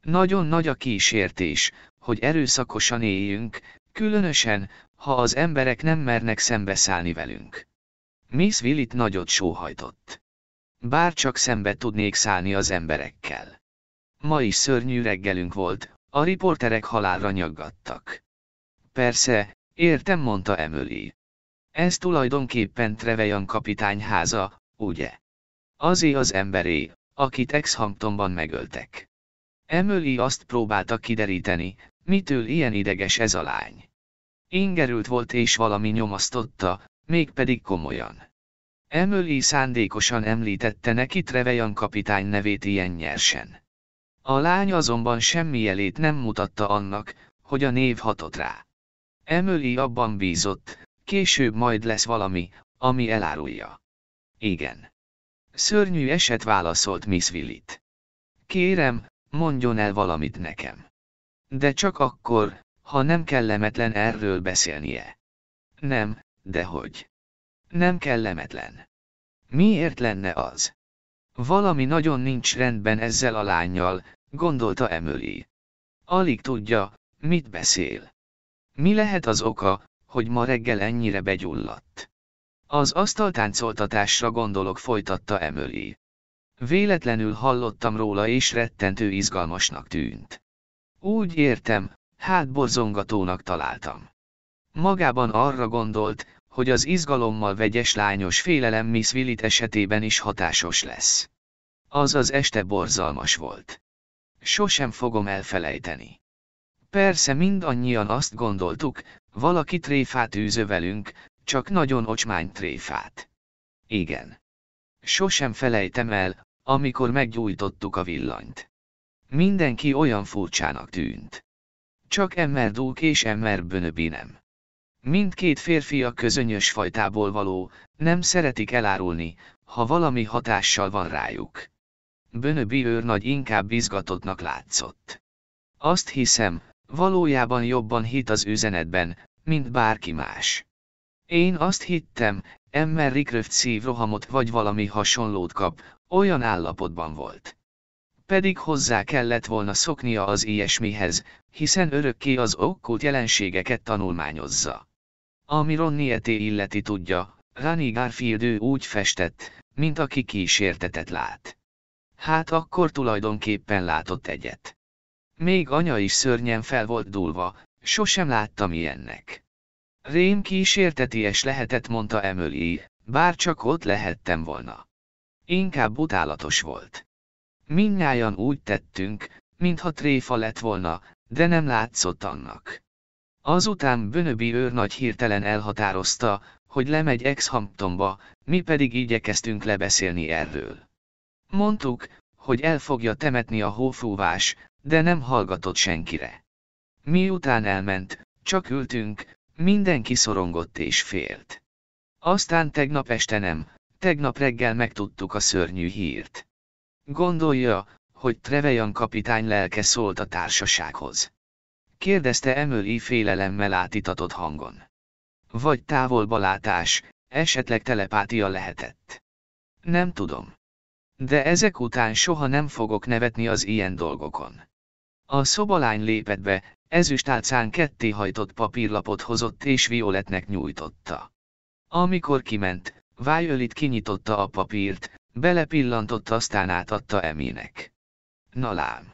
Nagyon nagy a kísértés, hogy erőszakosan éljünk, különösen, ha az emberek nem mernek szembeszállni velünk. Miss Willit nagyot sóhajtott. Bár csak szembe tudnék szállni az emberekkel. Ma is szörnyű reggelünk volt, a riporterek halálra nyaggattak. Persze, értem mondta Emily. Ez tulajdonképpen Trevejan kapitány háza, ugye? Azé az emberé, akit Exhamptonban megöltek. Emily azt próbálta kideríteni, mitől ilyen ideges ez a lány. Ingerült volt és valami nyomasztotta, mégpedig komolyan. Emily szándékosan említette neki Trevejan kapitány nevét ilyen nyersen. A lány azonban semmi jelét nem mutatta annak, hogy a név hatott rá. Emily abban bízott, később majd lesz valami, ami elárulja. Igen. Szörnyű eset válaszolt Miss Willit. Kérem, mondjon el valamit nekem. De csak akkor, ha nem kellemetlen erről beszélnie. Nem, dehogy. Nem kellemetlen. Miért lenne az? Valami nagyon nincs rendben ezzel a lányjal, gondolta Emily. Alig tudja, mit beszél. Mi lehet az oka, hogy ma reggel ennyire begyulladt? Az asztaltáncoltatásra gondolok folytatta Emily. Véletlenül hallottam róla és rettentő izgalmasnak tűnt. Úgy értem, hát borzongatónak találtam. Magában arra gondolt, hogy az izgalommal vegyes lányos félelem Miss Willit esetében is hatásos lesz. Az az este borzalmas volt. Sosem fogom elfelejteni. Persze mindannyian azt gondoltuk, valaki tréfát űző velünk, csak nagyon ocsmány tréfát. Igen. Sosem felejtem el, amikor meggyújtottuk a villanyt. Mindenki olyan furcsának tűnt. Csak Emmer Dúk és Emmer Bönöbi nem. Mindkét férfi a közönyös fajtából való, nem szeretik elárulni, ha valami hatással van rájuk. Bönöbi őrnagy inkább izgatottnak látszott. Azt hiszem, valójában jobban hit az üzenetben, mint bárki más. Én azt hittem, Emmer Rikröft szívrohamot vagy valami hasonlót kap, olyan állapotban volt. Pedig hozzá kellett volna szoknia az ilyesmihez, hiszen örökké az okkult jelenségeket tanulmányozza. Ami Ronnieté illeti tudja, Rani Garfield ő úgy festett, mint aki kísértetet lát. Hát akkor tulajdonképpen látott egyet. Még anya is szörnyen fel volt dúlva, sosem láttam ilyennek. Rém kísérteties lehetett mondta Emily, bár csak ott lehettem volna. Inkább utálatos volt. Mindnyájan úgy tettünk, mintha tréfa lett volna, de nem látszott annak. Azután Bönöbi őrnagy hirtelen elhatározta, hogy lemegy Exhamptonba, mi pedig igyekeztünk lebeszélni erről. Mondtuk, hogy el fogja temetni a hófúvás, de nem hallgatott senkire. Miután elment, csak ültünk, mindenki szorongott és félt. Aztán tegnap este nem, tegnap reggel megtudtuk a szörnyű hírt. Gondolja, hogy Trevejan kapitány lelke szólt a társasághoz. Kérdezte Emily félelemmel átitatott hangon. Vagy távolba látás, esetleg telepátia lehetett. Nem tudom. De ezek után soha nem fogok nevetni az ilyen dolgokon. A szobalány lépett be, ezüstálcán ketté hajtott papírlapot hozott és Violetnek nyújtotta. Amikor kiment, Violet kinyitotta a papírt, belepillantott aztán átadta Emének. Na lám.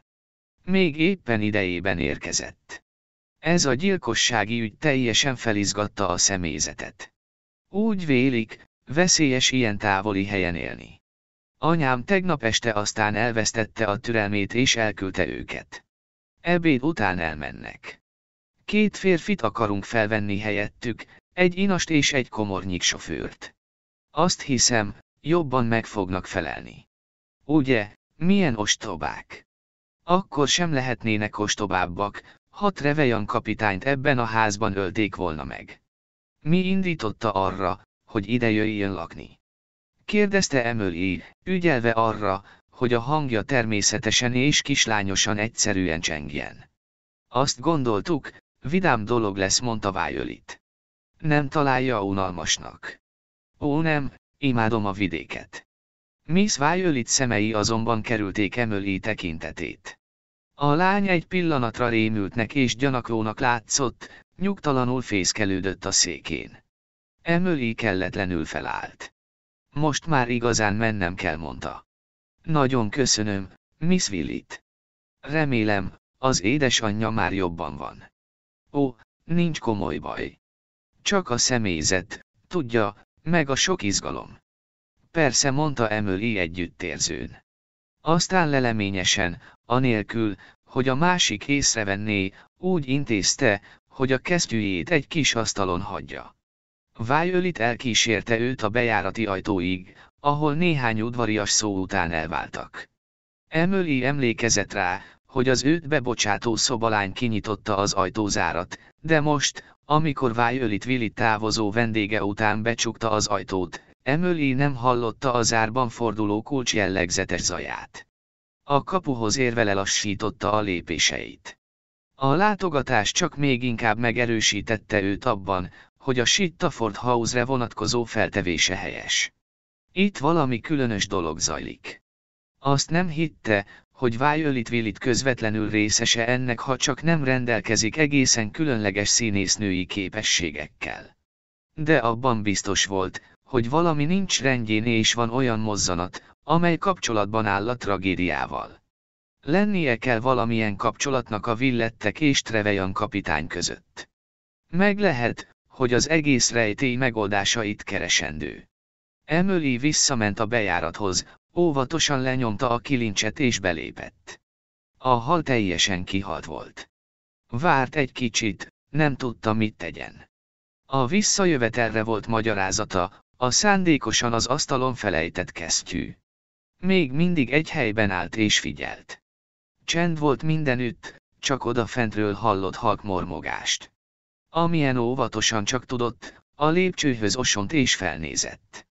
Még éppen idejében érkezett. Ez a gyilkossági ügy teljesen felizgatta a személyzetet. Úgy vélik, veszélyes ilyen távoli helyen élni. Anyám tegnap este aztán elvesztette a türelmét és elküldte őket. Ebéd után elmennek. Két férfit akarunk felvenni helyettük, egy inast és egy komornyik sofőrt. Azt hiszem, jobban meg fognak felelni. Ugye, milyen ostobák? Akkor sem lehetnének ostobábbak, ha Trevejan kapitányt ebben a házban ölték volna meg. Mi indította arra, hogy ide jöjjön lakni? Kérdezte Emily, ügyelve arra, hogy a hangja természetesen és kislányosan egyszerűen csengjen. Azt gondoltuk, vidám dolog lesz, mondta Violet. Nem találja unalmasnak. Ó nem, imádom a vidéket. Miss Violet szemei azonban kerülték Emily tekintetét. A lány egy pillanatra rémültnek és gyanaklónak látszott, nyugtalanul fészkelődött a székén. Emily kelletlenül felállt. Most már igazán mennem kell, mondta. Nagyon köszönöm, Miss Willit. Remélem, az édesanyja már jobban van. Ó, nincs komoly baj. Csak a személyzet, tudja, meg a sok izgalom. Persze mondta Emily együttérzőn. Aztán leleményesen, anélkül, hogy a másik észrevenné, úgy intézte, hogy a kesztyűjét egy kis asztalon hagyja. Violet elkísérte őt a bejárati ajtóig, ahol néhány udvarias szó után elváltak. Emily emlékezett rá, hogy az őt bebocsátó szobalány kinyitotta az ajtózárat, de most, amikor Violet Willy távozó vendége után becsukta az ajtót, Emily nem hallotta a zárban forduló kulcs jellegzetes zaját. A kapuhoz érve lelassította a lépéseit. A látogatás csak még inkább megerősítette őt abban, hogy a Shittaford House-re vonatkozó feltevése helyes. Itt valami különös dolog zajlik. Azt nem hitte, hogy Violet Willit közvetlenül részese ennek ha csak nem rendelkezik egészen különleges színésznői képességekkel. De abban biztos volt, hogy valami nincs rendjén és van olyan mozzanat, amely kapcsolatban áll a tragédiával. Lennie kell valamilyen kapcsolatnak a Villettek és Trevejan kapitány között. Meg lehet, hogy az egész rejtély megoldása itt keresendő. Emily visszament a bejárathoz, óvatosan lenyomta a kilincset és belépett. A hal teljesen kihalt volt. Várt egy kicsit, nem tudta mit tegyen. A visszajövetelre volt magyarázata, a szándékosan az asztalon felejtett kesztyű. Még mindig egy helyben állt és figyelt. Csend volt mindenütt, csak odafentről hallott halk mormogást. Amilyen óvatosan csak tudott, a lépcsőhöz osont és felnézett.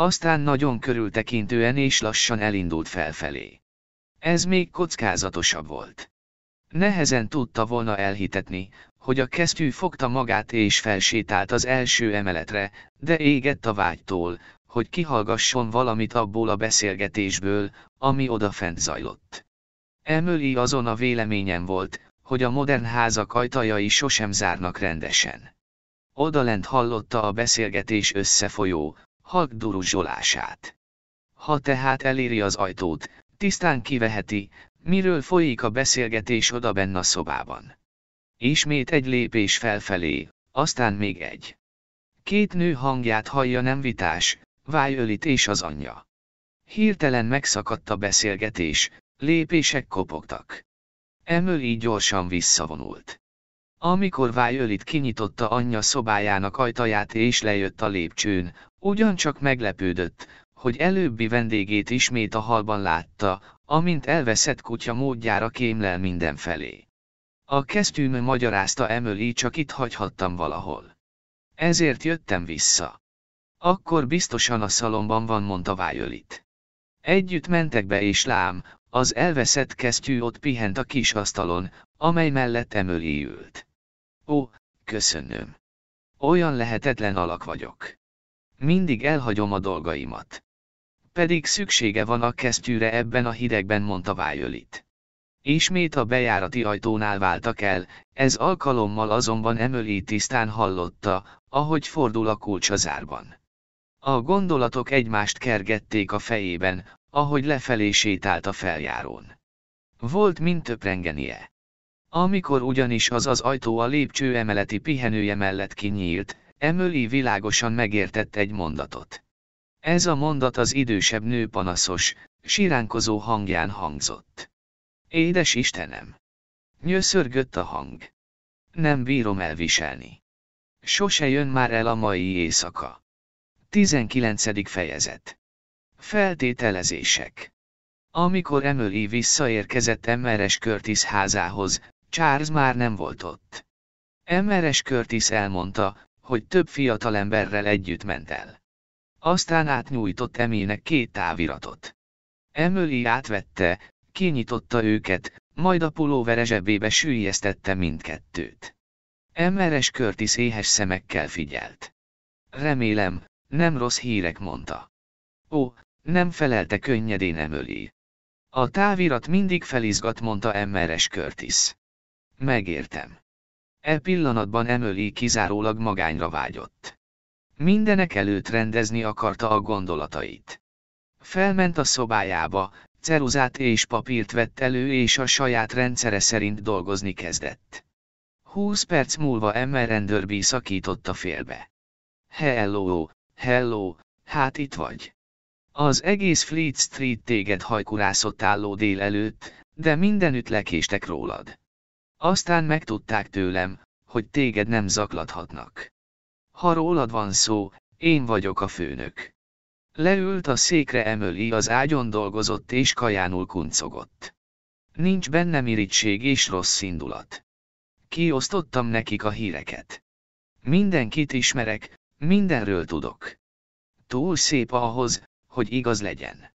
Aztán nagyon körültekintően és lassan elindult felfelé. Ez még kockázatosabb volt. Nehezen tudta volna elhitetni, hogy a kesztyű fogta magát és felsétált az első emeletre, de égett a vágytól, hogy kihallgasson valamit abból a beszélgetésből, ami odafent zajlott. Emily azon a véleményen volt, hogy a modern házak ajtajai sosem zárnak rendesen. Odalent hallotta a beszélgetés összefolyó, halk duruzsolását. Ha tehát eléri az ajtót, tisztán kiveheti, miről folyik a beszélgetés odabenn a szobában. Ismét egy lépés felfelé, aztán még egy. Két nő hangját hallja nem vitás, Violet és az anyja. Hirtelen megszakadt a beszélgetés, lépések kopogtak. Emily gyorsan visszavonult. Amikor Violet kinyitotta anyja szobájának ajtaját és lejött a lépcsőn, ugyancsak meglepődött, hogy előbbi vendégét ismét a halban látta, amint elveszett kutya módjára kémlel mindenfelé. A kesztyűm magyarázta Emily csak itt hagyhattam valahol. Ezért jöttem vissza. Akkor biztosan a szalomban van, mondta Violet. Együtt mentek be és lám, az elveszett kesztyű ott pihent a kis asztalon, amely mellett Emily ült. Ó, köszönöm. Olyan lehetetlen alak vagyok. Mindig elhagyom a dolgaimat. Pedig szüksége van a kesztyűre ebben a hidegben, mondta Violet. Ismét a bejárati ajtónál váltak el, ez alkalommal azonban Emily tisztán hallotta, ahogy fordul a kulcs zárban. A gondolatok egymást kergették a fejében, ahogy lefelé sétált a feljárón. Volt mint töprengenie. Amikor ugyanis az az ajtó a lépcső emeleti pihenője mellett kinyílt, Emily világosan megértett egy mondatot. Ez a mondat az idősebb nő panaszos, siránkozó hangján hangzott. Édes Istenem! Nyöszörgött a hang. Nem bírom elviselni. Sose jön már el a mai éjszaka. 19. fejezet. Feltételezések. Amikor Emily visszaérkezett Emmeres Curtis házához, Charles már nem volt ott. Emmeres Curtis elmondta, hogy több fiatalemberrel együtt ment el. Aztán átnyújtott Emének két táviratot. Emily átvette, kinyitotta őket, majd a pulóvere zsebébe sűjjesztette mindkettőt. Emmeres Curtis éhes szemekkel figyelt. Remélem, nem rossz hírek mondta. Ó, nem felelte könnyedén Emily. A távirat mindig felizgat, mondta Emmeres Curtis. Megértem. E pillanatban Emily kizárólag magányra vágyott. Mindenek előtt rendezni akarta a gondolatait. Felment a szobájába, ceruzát és papírt vett elő és a saját rendszere szerint dolgozni kezdett. Húsz perc múlva Emma rendőrbi szakította félbe. Hello, hello, hát itt vagy. Az egész Fleet Street téged hajkurászott álló dél előtt, de mindenütt lekéstek rólad. Aztán megtudták tőlem, hogy téged nem zaklathatnak. Ha rólad van szó, én vagyok a főnök. Leült a székre Emöli az ágyon dolgozott és kajánul kuncogott. Nincs bennem irigység és rossz indulat. Kiosztottam nekik a híreket. Mindenkit ismerek, mindenről tudok. Túl szép ahhoz, hogy igaz legyen.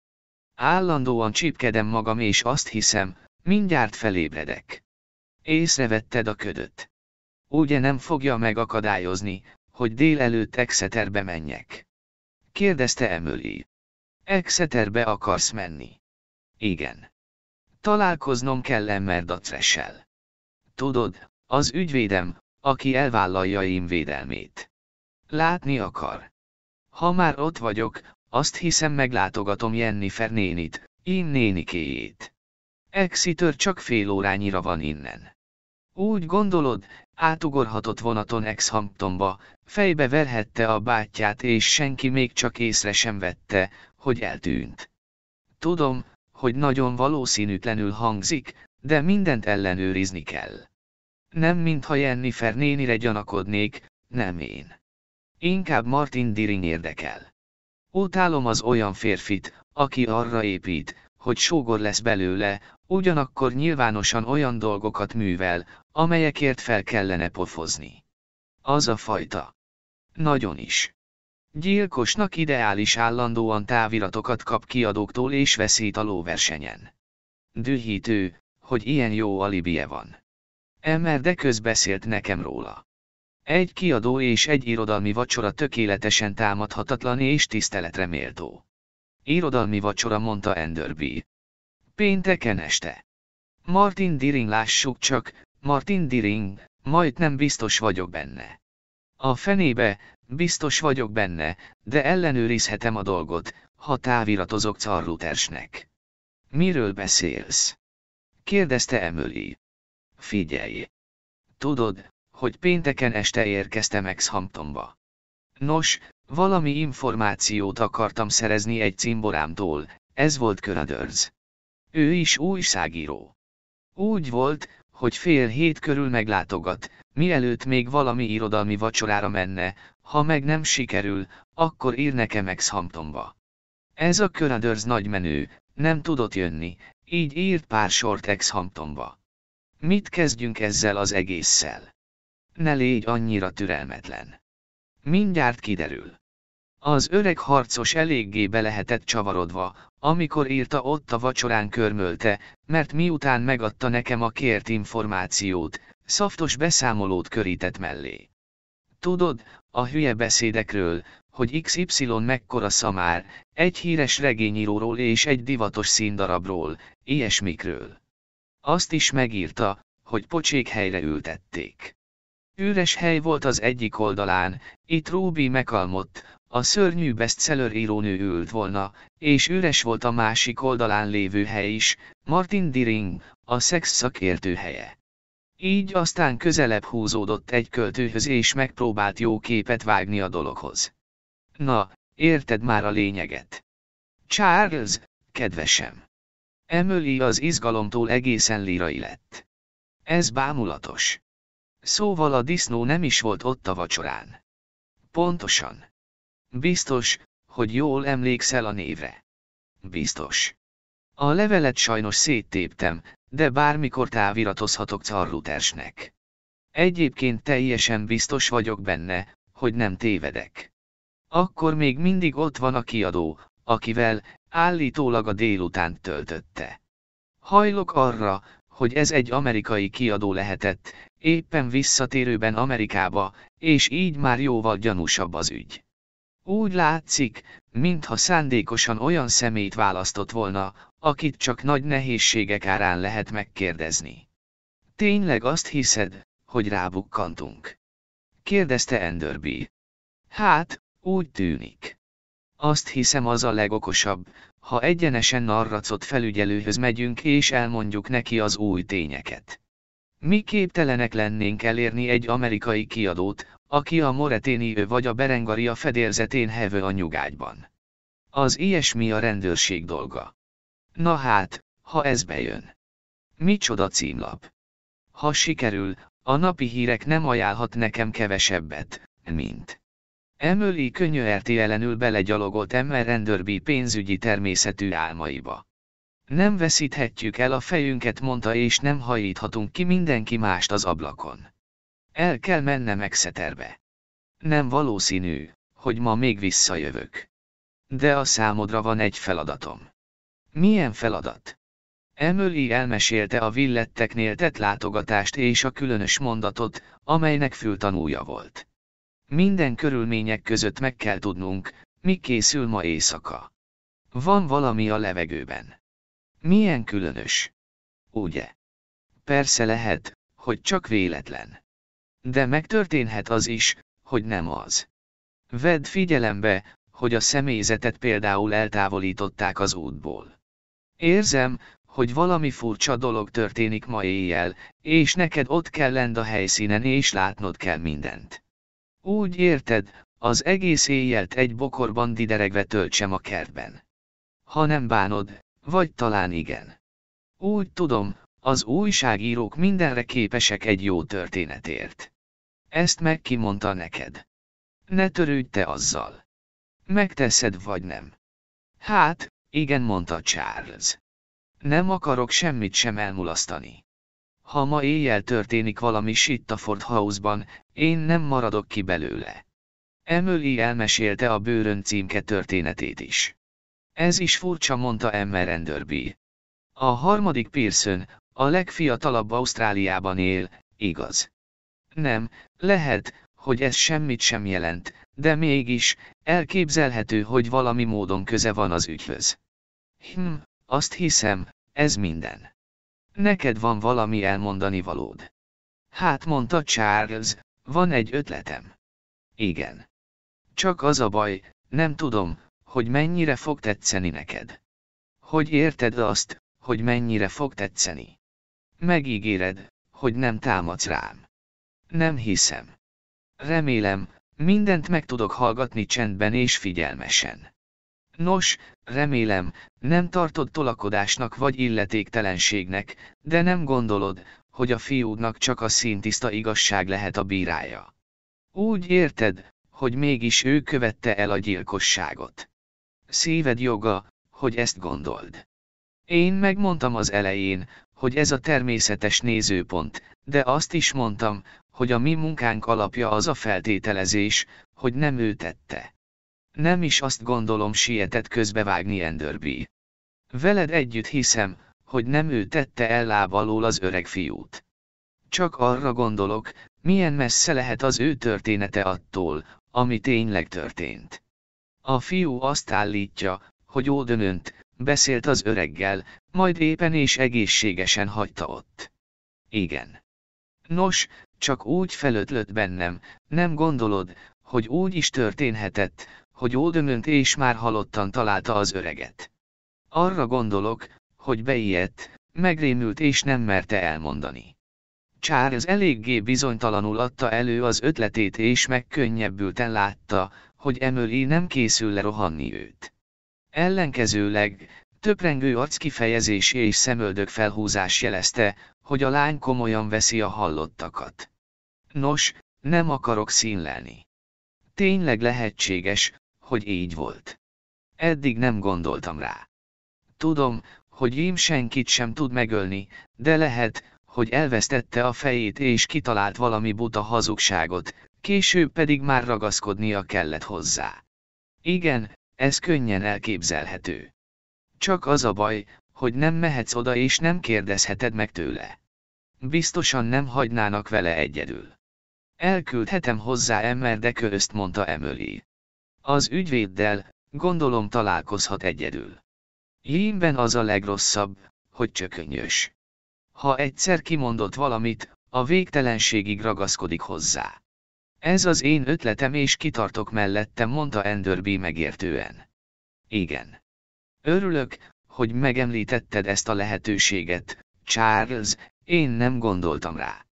Állandóan csípkedem magam és azt hiszem, mindjárt felébredek. Észrevetted a ködöt. Ugye nem fogja megakadályozni, hogy délelőtt Exeterbe menjek? Kérdezte Emily. Exeterbe akarsz menni? Igen. Találkoznom kell Emmerdatressel. Tudod, az ügyvédem, aki elvállalja én védelmét. Látni akar. Ha már ott vagyok, azt hiszem meglátogatom Jennifer nénit, én nénikéjét. Exeter csak fél órányira van innen. Úgy gondolod, átugorhatott vonaton Exhamptonba, fejbe verhette a bátyját és senki még csak észre sem vette, hogy eltűnt. Tudom, hogy nagyon valószínűtlenül hangzik, de mindent ellenőrizni kell. Nem mintha Jennifer nénire gyanakodnék, nem én. Inkább Martin Diring érdekel. Utálom az olyan férfit, aki arra épít, hogy sógor lesz belőle, ugyanakkor nyilvánosan olyan dolgokat művel, amelyekért fel kellene pofozni. Az a fajta. Nagyon is. Gyilkosnak ideális állandóan táviratokat kap kiadóktól és veszít a lóversenyen. Dühítő, hogy ilyen jó alibie van. Emmer de közbeszélt nekem róla. Egy kiadó és egy irodalmi vacsora tökéletesen támadhatatlan és tiszteletre méltó. Irodalmi vacsora mondta Enderby. Pénteken este. Martin Diring lássuk csak, Martin Diring, majd nem biztos vagyok benne. A fenébe, biztos vagyok benne, de ellenőrizhetem a dolgot, ha táviratozok Carrutersnek. Miről beszélsz? kérdezte Emily. Figyelj! Tudod, hogy pénteken este érkeztem Exhamptonba. Nos, valami információt akartam szerezni egy cimborámtól, ez volt Köradörz. Ő is újságíró. Úgy volt, hogy fél hét körül meglátogat, mielőtt még valami irodalmi vacsorára menne, ha meg nem sikerül, akkor ír nekem Exhamptonba. Ez a Köradörz nagy menő, nem tudott jönni, így írt pár sort Exhamptonba. Mit kezdjünk ezzel az egésszel? Ne légy annyira türelmetlen. Mindjárt kiderül. Az öreg harcos eléggé be csavarodva, amikor írta ott a vacsorán körmölte, mert miután megadta nekem a kért információt, szaftos beszámolót körített mellé. Tudod, a hülye beszédekről, hogy XY mekkora szamár, egy híres regényíróról és egy divatos színdarabról, ilyesmikről. Azt is megírta, hogy pocsék helyre ültették. Üres hely volt az egyik oldalán, itt Ruby megalmott, a szörnyű bestseller írónő ült volna, és üres volt a másik oldalán lévő hely is, Martin Diring, a szex szakértő helye. Így aztán közelebb húzódott egy költőhöz és megpróbált jó képet vágni a dologhoz. Na, érted már a lényeget. Charles, kedvesem. Emily az izgalomtól egészen lírai lett. Ez bámulatos. Szóval a disznó nem is volt ott a vacsorán. Pontosan. Biztos, hogy jól emlékszel a névre. Biztos. A levelet sajnos széttéptem, de bármikor táviratozhatok Carrutersnek. Egyébként teljesen biztos vagyok benne, hogy nem tévedek. Akkor még mindig ott van a kiadó, akivel, állítólag a délután töltötte. Hajlok arra, hogy ez egy amerikai kiadó lehetett, éppen visszatérőben Amerikába, és így már jóval gyanúsabb az ügy. Úgy látszik, mintha szándékosan olyan szemét választott volna, akit csak nagy nehézségek árán lehet megkérdezni. Tényleg azt hiszed, hogy rábukkantunk? kérdezte Enderby. Hát, úgy tűnik. Azt hiszem az a legokosabb, ha egyenesen narracot felügyelőhöz megyünk és elmondjuk neki az új tényeket. Mi képtelenek lennénk elérni egy amerikai kiadót, aki a Moreténi vagy a Berengaria fedélzetén hevő a nyugágyban. Az ilyesmi a rendőrség dolga. Na hát, ha ez bejön. Micsoda címlap. Ha sikerül, a napi hírek nem ajánlhat nekem kevesebbet, mint. Emily könyörtelenül belegyalogolt Emmer Renderby pénzügyi természetű álmaiba. Nem veszíthetjük el a fejünket mondta és nem hajíthatunk ki mindenki mást az ablakon. El kell mennem Exeterbe. Nem valószínű, hogy ma még visszajövök. De a számodra van egy feladatom. Milyen feladat? Emily elmesélte a villetteknél tett látogatást és a különös mondatot, amelynek fültanúja volt. Minden körülmények között meg kell tudnunk, mi készül ma éjszaka. Van valami a levegőben. Milyen különös? Ugye? Persze lehet, hogy csak véletlen. De megtörténhet az is, hogy nem az. Vedd figyelembe, hogy a személyzetet például eltávolították az útból. Érzem, hogy valami furcsa dolog történik ma éjjel, és neked ott kell lend a helyszínen és látnod kell mindent. Úgy érted, az egész éjjelt egy bokorban dideregve töltsem a kertben. Ha nem bánod, vagy talán igen. Úgy tudom, az újságírók mindenre képesek egy jó történetért. Ezt meg kimondta neked. Ne törődj te azzal. Megteszed vagy nem. Hát, igen mondta Charles. Nem akarok semmit sem elmulasztani. Ha ma éjjel történik valami Sittaford House-ban, én nem maradok ki belőle. Emily elmesélte a bőrön címke történetét is. Ez is furcsa, mondta Emmer Enderby. A harmadik Pearson, a legfiatalabb Ausztráliában él, igaz. Nem, lehet, hogy ez semmit sem jelent, de mégis, elképzelhető, hogy valami módon köze van az ügyhöz. Hm, azt hiszem, ez minden. Neked van valami elmondani valód. Hát mondta Charles, van egy ötletem. Igen. Csak az a baj, nem tudom, hogy mennyire fog tetszeni neked. Hogy érted azt, hogy mennyire fog tetszeni? Megígéred, hogy nem támadsz rám. Nem hiszem. Remélem, mindent meg tudok hallgatni csendben és figyelmesen. Nos, remélem, nem tartod tolakodásnak vagy illetéktelenségnek, de nem gondolod, hogy a fiúdnak csak a színtiszta igazság lehet a bírája. Úgy érted, hogy mégis ő követte el a gyilkosságot. Szíved joga, hogy ezt gondold. Én megmondtam az elején, hogy ez a természetes nézőpont, de azt is mondtam, hogy a mi munkánk alapja az a feltételezés, hogy nem ő tette. Nem is azt gondolom sietett közbevágni Enderby. Veled együtt hiszem, hogy nem ő tette el láb alól az öreg fiút. Csak arra gondolok, milyen messze lehet az ő története attól, ami tényleg történt. A fiú azt állítja, hogy Ódönönt, beszélt az öreggel, majd éppen és egészségesen hagyta ott. Igen. Nos, csak úgy felötlött bennem, nem gondolod, hogy úgy is történhetett, hogy Oldemönt és már halottan találta az öreget. Arra gondolok, hogy beijedt, megrémült és nem merte elmondani. Charles eléggé bizonytalanul adta elő az ötletét és megkönnyebbülten látta, hogy Emily nem készül lerohanni őt. Ellenkezőleg, töprengő arckifejezés és szemöldök felhúzás jelezte, hogy a lány komolyan veszi a hallottakat. Nos, nem akarok színlelni. Tényleg lehetséges, hogy így volt. Eddig nem gondoltam rá. Tudom, hogy Jim senkit sem tud megölni, de lehet, hogy elvesztette a fejét és kitalált valami buta hazugságot, később pedig már ragaszkodnia kellett hozzá. Igen, ez könnyen elképzelhető. Csak az a baj, hogy nem mehetsz oda és nem kérdezheted meg tőle. Biztosan nem hagynának vele egyedül. Elküldhetem hozzá Emmer de közt mondta Emily. Az ügyvéddel, gondolom találkozhat egyedül. Jimben az a legrosszabb, hogy csökönyös. Ha egyszer kimondott valamit, a végtelenségig ragaszkodik hozzá. Ez az én ötletem és kitartok mellettem, mondta Enderby megértően. Igen. Örülök, hogy megemlítetted ezt a lehetőséget, Charles, én nem gondoltam rá.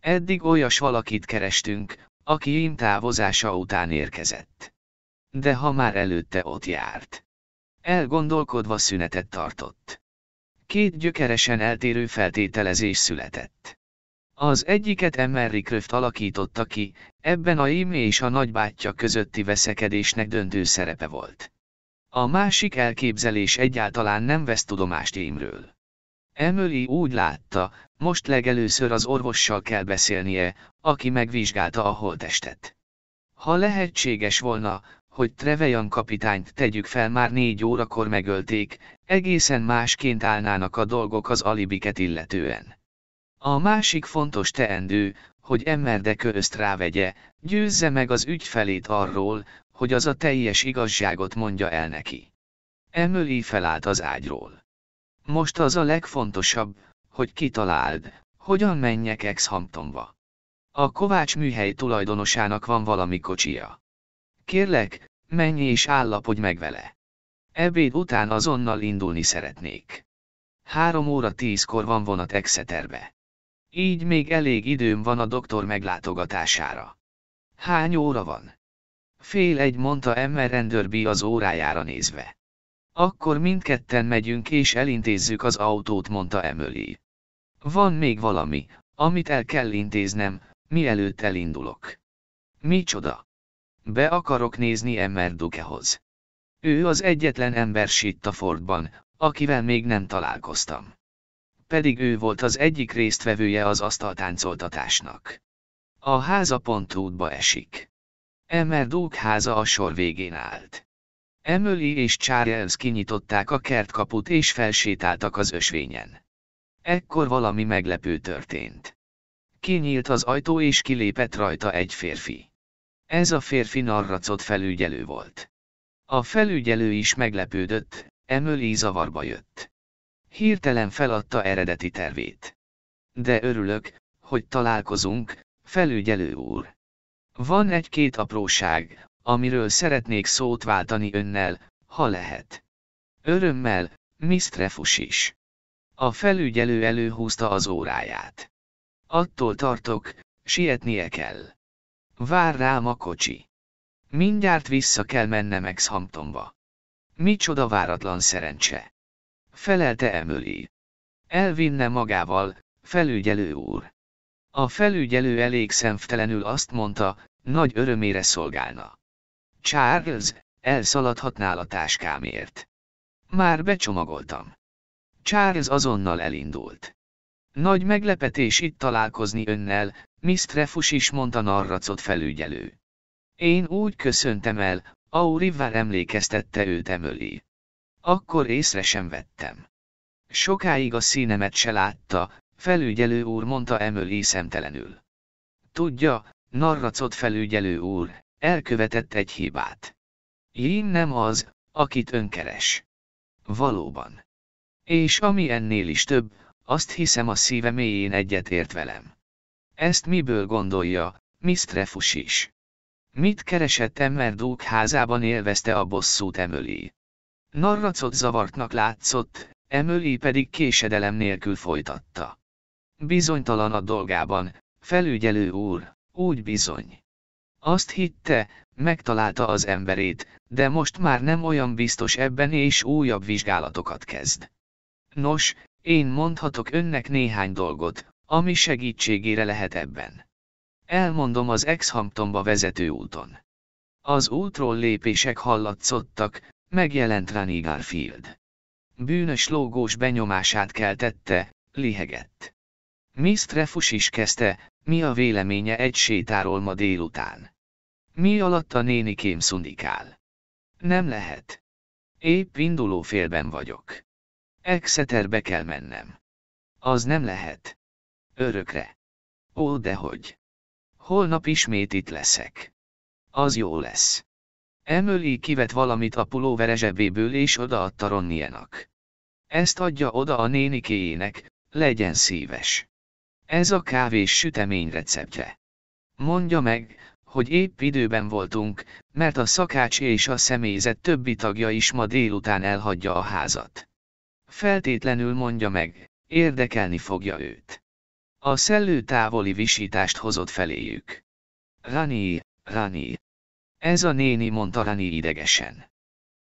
Eddig olyas valakit kerestünk, aki Jim távozása után érkezett. De ha már előtte ott járt. Elgondolkodva szünetet tartott. Két gyökeresen eltérő feltételezés született. Az egyiket Emery Kröft alakította ki, ebben a Imi és a nagybátyja közötti veszekedésnek döntő szerepe volt. A másik elképzelés egyáltalán nem vesz tudomást Imről. Emily úgy látta, most legelőször az orvossal kell beszélnie, aki megvizsgálta a holtestet. Ha lehetséges volna, hogy Trevejan kapitányt tegyük fel már négy órakor megölték, egészen másként állnának a dolgok az alibiket illetően. A másik fontos teendő, hogy Emmerde közt rávegye, győzze meg az ügyfelét arról, hogy az a teljes igazságot mondja el neki. Emily felállt az ágyról. Most az a legfontosabb, hogy kitaláld, hogyan menjek Ex-Hamptonba. A Kovács műhely tulajdonosának van valami kocsia. Kérlek, menj és állapodj meg vele. Ebéd után azonnal indulni szeretnék. Három óra tízkor van vonat Exeterbe. Így még elég időm van a doktor meglátogatására. Hány óra van? Fél egy mondta Emmer rendőrbi az órájára nézve. Akkor mindketten megyünk és elintézzük az autót mondta Emily. Van még valami, amit el kell intéznem, mielőtt elindulok. Micsoda? Be akarok nézni Emmer Dukehoz. Ő az egyetlen ember Sittafordban, akivel még nem találkoztam. Pedig ő volt az egyik résztvevője az asztaltáncoltatásnak. A háza pont útba esik. Emmer Duke háza a sor végén állt. Emily és Charles kinyitották a kertkaput és felsétáltak az ösvényen. Ekkor valami meglepő történt. Kinyílt az ajtó és kilépett rajta egy férfi. Ez a férfi narracot felügyelő volt. A felügyelő is meglepődött, Emily zavarba jött. Hirtelen feladta eredeti tervét. De örülök, hogy találkozunk, felügyelő úr. Van egy-két apróság, amiről szeretnék szót váltani önnel, ha lehet. Örömmel, Miss Trefus is. A felügyelő előhúzta az óráját. Attól tartok, sietnie kell. Vár rám a kocsi. Mindjárt vissza kell mennem Ex-Hamptonba. Micsoda váratlan szerencse. Felelte Emily. Elvinne magával, felügyelő úr. A felügyelő elég szemtelenül azt mondta, nagy örömére szolgálna. Charles, elszaladhatnál a táskámért. Már becsomagoltam. Charles azonnal elindult. Nagy meglepetés itt találkozni önnel, Miss Trefus is mondta narracot felügyelő. Én úgy köszöntem el, Aurivár emlékeztette őt Emöli. Akkor észre sem vettem. Sokáig a színemet se látta, felügyelő úr mondta Emöli szemtelenül. Tudja, narracot felügyelő úr, elkövetett egy hibát. Én nem az, akit önkeres. Valóban. És ami ennél is több, azt hiszem a szíve mélyén egyetért velem. Ezt miből gondolja, Miss Trefus is? Mit keresett Emmer Duke házában élvezte a bosszút Emöli? Narracot zavartnak látszott, Emöli pedig késedelem nélkül folytatta. Bizonytalan a dolgában, felügyelő úr, úgy bizony. Azt hitte, megtalálta az emberét, de most már nem olyan biztos ebben és újabb vizsgálatokat kezd. Nos, én mondhatok önnek néhány dolgot, ami segítségére lehet ebben. Elmondom az Exhamptonba vezető úton. Az útról lépések hallatszottak, megjelent Rani Garfield. Bűnös lógós benyomását keltette, lihegett. Miss Trefus is kezdte, mi a véleménye egy sétáról ma délután. Mi alatt a nénikém szundikál? Nem lehet. Épp induló félben vagyok. Exeterbe kell mennem. Az nem lehet. Örökre. Ó, dehogy. Holnap ismét itt leszek. Az jó lesz. Emily kivet valamit a pulóvere zsebéből és odaadta Ronnienak. Ezt adja oda a nénikéjének, legyen szíves. Ez a kávés sütemény receptje. Mondja meg, hogy épp időben voltunk, mert a szakács és a személyzet többi tagja is ma délután elhagyja a házat. Feltétlenül mondja meg, érdekelni fogja őt. A szellő távoli visítást hozott feléjük. Rani, Rani. Ez a néni mondta Rani idegesen.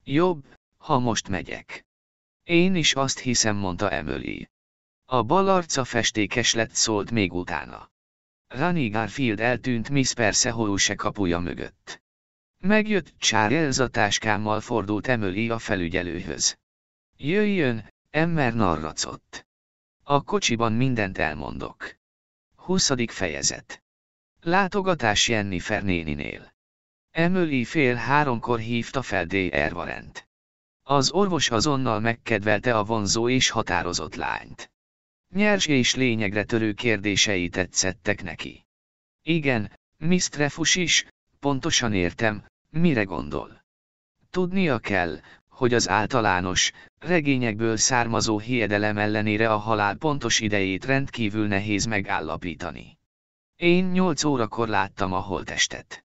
Jobb, ha most megyek. Én is azt hiszem mondta Emily. A bal arca festékes lett szólt még utána. Rani Garfield eltűnt Miss Persehouse kapuja mögött. Megjött Charles a táskámmal fordult Emily a felügyelőhöz. Jöjjön, Emmer narracott. A kocsiban mindent elmondok. 20. fejezet. Látogatás Jennifer néninél. Emily fél háromkor hívta fel D.R. Varent. Az orvos azonnal megkedvelte a vonzó és határozott lányt. Nyers és lényegre törő kérdései tetszettek neki. Igen, Miss Trefus is, pontosan értem, mire gondol. Tudnia kell, hogy az általános, regényekből származó hiedelem ellenére a halál pontos idejét rendkívül nehéz megállapítani. Én nyolc órakor láttam a holtestet.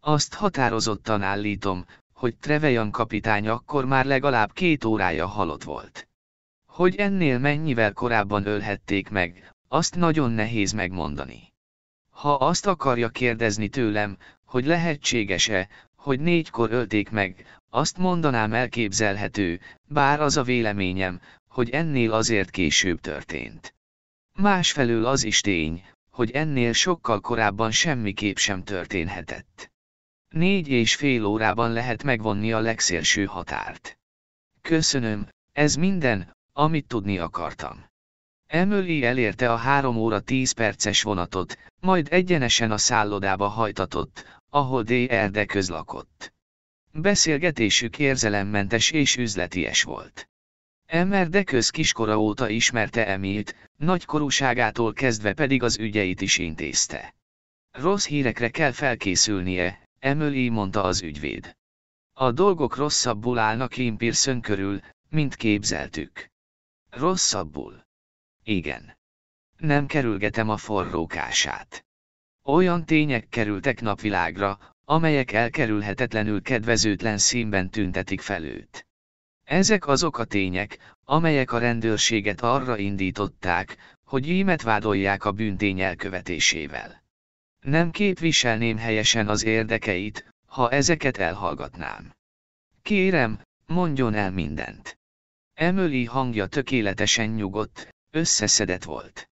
Azt határozottan állítom, hogy Trevejan kapitány akkor már legalább két órája halott volt. Hogy ennél mennyivel korábban ölhették meg, azt nagyon nehéz megmondani. Ha azt akarja kérdezni tőlem, hogy lehetséges-e, hogy négykor ölték meg, azt mondanám elképzelhető, bár az a véleményem, hogy ennél azért később történt. Másfelől az is tény, hogy ennél sokkal korábban semmiképp sem történhetett. Négy és fél órában lehet megvonni a legszélső határt. Köszönöm, ez minden, amit tudni akartam. Emily elérte a három óra tíz perces vonatot, majd egyenesen a szállodába hajtatott, ahol D.R. de közlakott. Beszélgetésük érzelemmentes és üzleties volt. Emmer de köz kiskora óta ismerte Emilt, nagykorúságától kezdve pedig az ügyeit is intézte. Rossz hírekre kell felkészülnie, Emily mondta az ügyvéd. A dolgok rosszabbul állnak Kim Pearson körül, mint képzeltük. Rosszabbul. Igen. Nem kerülgetem a forrókását. Olyan tények kerültek napvilágra, amelyek elkerülhetetlenül kedvezőtlen színben tüntetik fel őt. Ezek azok a tények, amelyek a rendőrséget arra indították, hogy ímet vádolják a bűntény elkövetésével. Nem képviselném helyesen az érdekeit, ha ezeket elhallgatnám. Kérem, mondjon el mindent. Emily hangja tökéletesen nyugodt, összeszedett volt.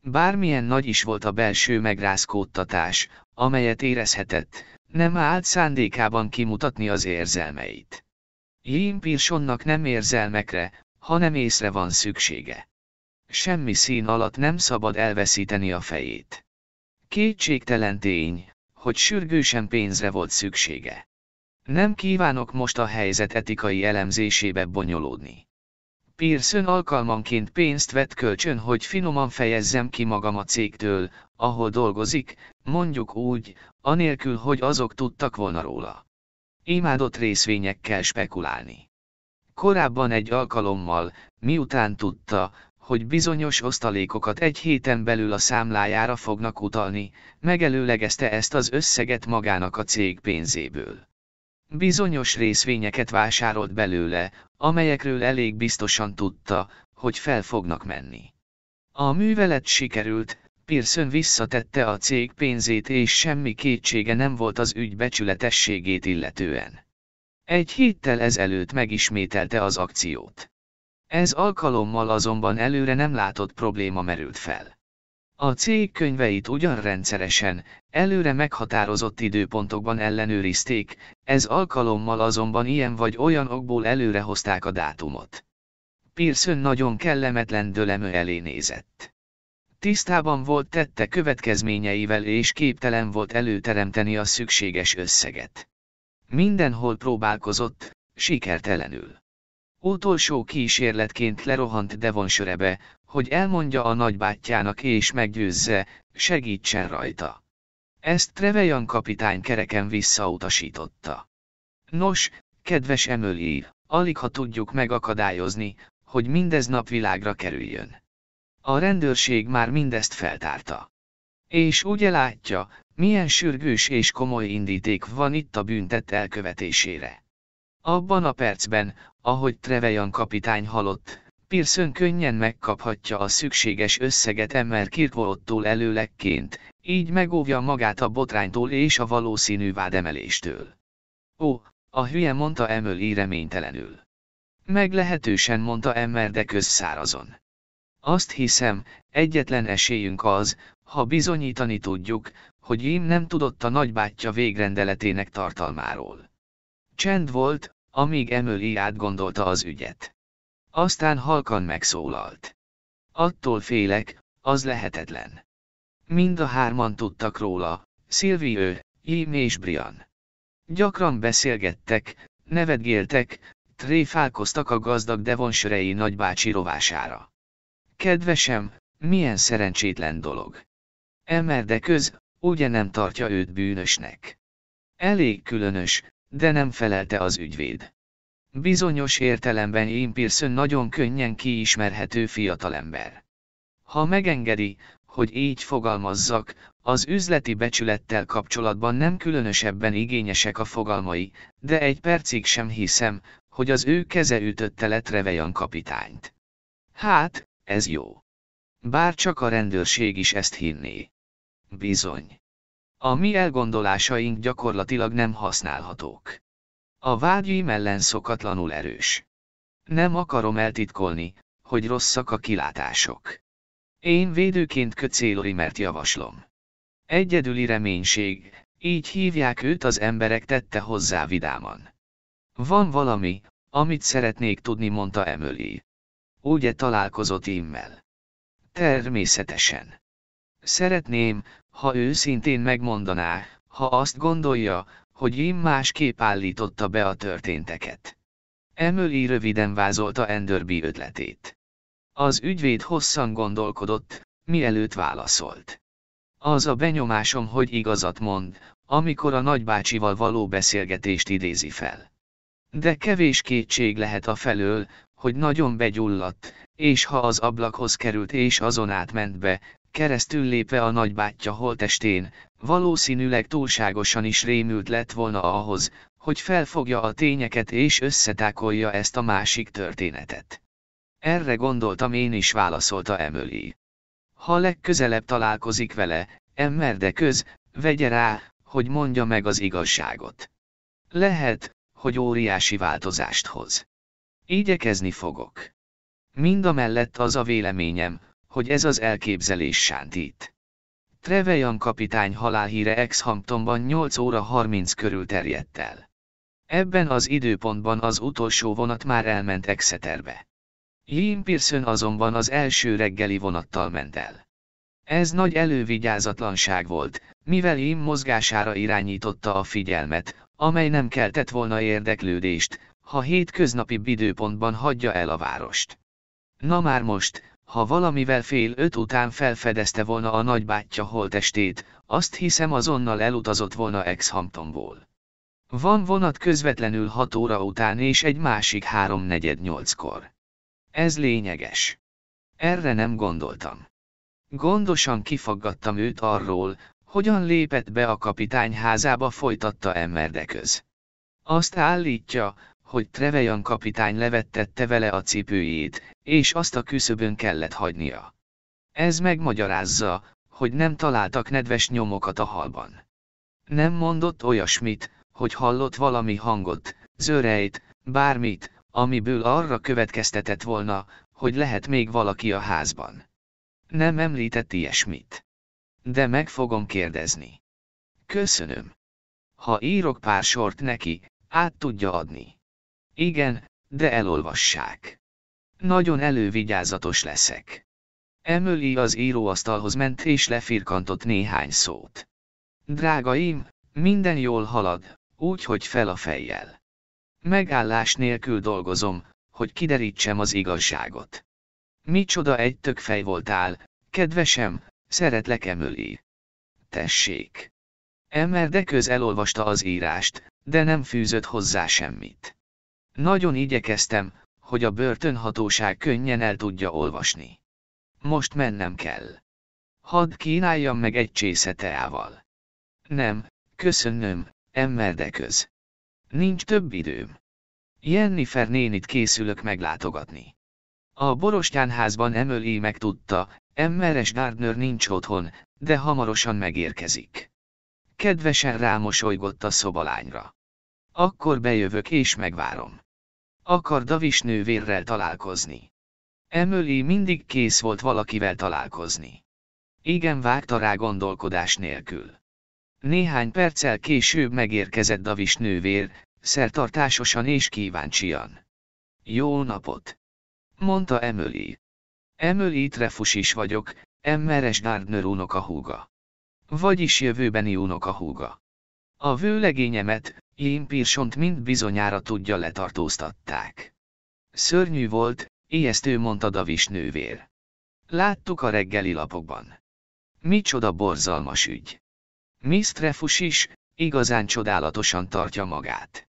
Bármilyen nagy is volt a belső megrázkódtatás, amelyet érezhetett, nem állt szándékában kimutatni az érzelmeit. Jim Pearsonnak nem érzelmekre, hanem észre van szüksége. Semmi szín alatt nem szabad elveszíteni a fejét. Kétségtelen tény, hogy sürgősen pénzre volt szüksége. Nem kívánok most a helyzet etikai elemzésébe bonyolódni. Pearson alkalmanként pénzt vett kölcsön, hogy finoman fejezzem ki magam a cégtől, ahol dolgozik, mondjuk úgy, anélkül, hogy azok tudtak volna róla. Imádott részvényekkel spekulálni. Korábban egy alkalommal, miután tudta, hogy bizonyos osztalékokat egy héten belül a számlájára fognak utalni, megelőlegezte ezt az összeget magának a cég pénzéből. Bizonyos részvényeket vásárolt belőle, amelyekről elég biztosan tudta, hogy fel fognak menni. A művelet sikerült, Pearson visszatette a cég pénzét és semmi kétsége nem volt az ügy becsületességét illetően. Egy héttel ezelőtt megismételte az akciót. Ez alkalommal azonban előre nem látott probléma merült fel. A cég könyveit ugyan rendszeresen, előre meghatározott időpontokban ellenőrizték, ez alkalommal azonban ilyen vagy olyan okból előre hozták a dátumot. Pearson nagyon kellemetlen dölemő elé nézett. Tisztában volt tette következményeivel és képtelen volt előteremteni a szükséges összeget. Mindenhol próbálkozott, sikertelenül. Utolsó kísérletként lerohant Devonshire-be, hogy elmondja a nagybátyjának és meggyőzze, segítsen rajta. Ezt Trevejan kapitány kereken visszautasította. Nos, kedves Emily, alig ha tudjuk megakadályozni, hogy mindez napvilágra kerüljön. A rendőrség már mindezt feltárta. És ugye látja, milyen sürgős és komoly indíték van itt a büntet elkövetésére. Abban a percben, ahogy Trevejan kapitány halott, Pearson könnyen megkaphatja a szükséges összeget Emmer Kirkwoodtól előlegként, így megóvja magát a botránytól és a valószínű vádemeléstől. Ó, a hülye mondta Emily reménytelenül. Meglehetősen mondta Emmer de közszárazon. Azt hiszem, egyetlen esélyünk az, ha bizonyítani tudjuk, hogy Jim nem tudott a nagybátyja végrendeletének tartalmáról. Csend volt, amíg Emily átgondolta az ügyet. Aztán halkan megszólalt. Attól félek, az lehetetlen. Mind a hárman tudtak róla, Sylvie, Jim és Brian. Gyakran beszélgettek, nevetgéltek, tréfálkoztak a gazdag devonsörei nagybácsi rovására. Kedvesem, milyen szerencsétlen dolog. Emerde köz, ugye nem tartja őt bűnösnek. Elég különös, de nem felelte az ügyvéd. Bizonyos értelemben Ian Pearson nagyon könnyen kiismerhető fiatalember. Ha megengedi, hogy így fogalmazzak, az üzleti becsülettel kapcsolatban nem különösebben igényesek a fogalmai, de egy percig sem hiszem, hogy az ő keze ütötte le Trevejan kapitányt. Hát, ez jó. Bár csak a rendőrség is ezt hinné. Bizony. A mi elgondolásaink gyakorlatilag nem használhatók. A vágyim ellen szokatlanul erős. Nem akarom eltitkolni, hogy rosszak a kilátások. Én védőként mert javaslom. Egyedüli reménység, így hívják őt az emberek tette hozzá vidáman. Van valami, amit szeretnék tudni, mondta Emily. Ugye találkozott immel? Természetesen. Szeretném, ha őszintén megmondaná, ha azt gondolja, hogy Jim másképp állította be a történteket. Emily röviden vázolta Enderby ötletét. Az ügyvéd hosszan gondolkodott, mielőtt válaszolt. Az a benyomásom, hogy igazat mond, amikor a nagybácsival való beszélgetést idézi fel. De kevés kétség lehet a felől, hogy nagyon begyulladt, és ha az ablakhoz került és azon átment be, keresztül lépve a nagybátyja holtestén, valószínűleg túlságosan is rémült lett volna ahhoz, hogy felfogja a tényeket és összetákolja ezt a másik történetet. Erre gondoltam én is válaszolta Emily. Ha legközelebb találkozik vele, emmer de köz, vegye rá, hogy mondja meg az igazságot. Lehet, hogy óriási változást hoz. Igyekezni fogok. Mind a mellett az a véleményem, hogy ez az elképzelés sántít. Trevejan kapitány halálhíre Ex-Hamptonban 8 óra 30 körül terjedt el. Ebben az időpontban az utolsó vonat már elment Exeterbe. Jim Pearson azonban az első reggeli vonattal ment el. Ez nagy elővigyázatlanság volt, mivel Jim mozgására irányította a figyelmet, amely nem keltett volna érdeklődést, ha hétköznapi időpontban hagyja el a várost. Na már most, ha valamivel fél öt után felfedezte volna a nagybátyja holtestét, azt hiszem azonnal elutazott volna Ex-Hamptonból. Van vonat közvetlenül hat óra után és egy másik háromnegyed nyolckor. Ez lényeges. Erre nem gondoltam. Gondosan kifaggattam őt arról, hogyan lépett be a kapitány házába folytatta Emmerdeköz. Azt állítja, hogy Trevejan kapitány levettette vele a cipőjét, és azt a küszöbön kellett hagynia. Ez megmagyarázza, hogy nem találtak nedves nyomokat a halban. Nem mondott olyasmit, hogy hallott valami hangot, zörejt, bármit, amiből arra következtetett volna, hogy lehet még valaki a házban. Nem említett ilyesmit. De meg fogom kérdezni. Köszönöm. Ha írok pár sort neki, át tudja adni. Igen, de elolvassák. Nagyon elővigyázatos leszek. Emily az íróasztalhoz ment és lefirkantott néhány szót. Drágaim, minden jól halad, úgy, hogy fel a fejjel. Megállás nélkül dolgozom, hogy kiderítsem az igazságot. Micsoda egy tök fej voltál, kedvesem, szeretlek Emily. Tessék. Emmer de köz elolvasta az írást, de nem fűzött hozzá semmit. Nagyon igyekeztem, hogy a börtönhatóság könnyen el tudja olvasni. Most mennem kell. Hadd kínáljam meg egy csésze teával. Nem, köszönöm, köz. Nincs több időm. Jennifer nénit készülök meglátogatni. A borostyánházban Emily megtudta, Emmeres Gardner nincs otthon, de hamarosan megérkezik. Kedvesen rámosolygott a szobalányra. Akkor bejövök és megvárom. Akar Davis nővérrel találkozni. Emily mindig kész volt valakivel találkozni. Igen vágta rá gondolkodás nélkül. Néhány perccel később megérkezett Davis nővér, szertartásosan és kíváncsian. Jó napot! mondta Emily. Emily Trefus is vagyok, Emmeres Gardner unoka húga. Vagyis jövőbeni unoka húga. A vőlegényemet, Jén Pirsont mind bizonyára tudja letartóztatták. Szörnyű volt, ijesztő mondta Davis nővér. Láttuk a reggeli lapokban. Micsoda borzalmas ügy. Miss Trefus is, igazán csodálatosan tartja magát.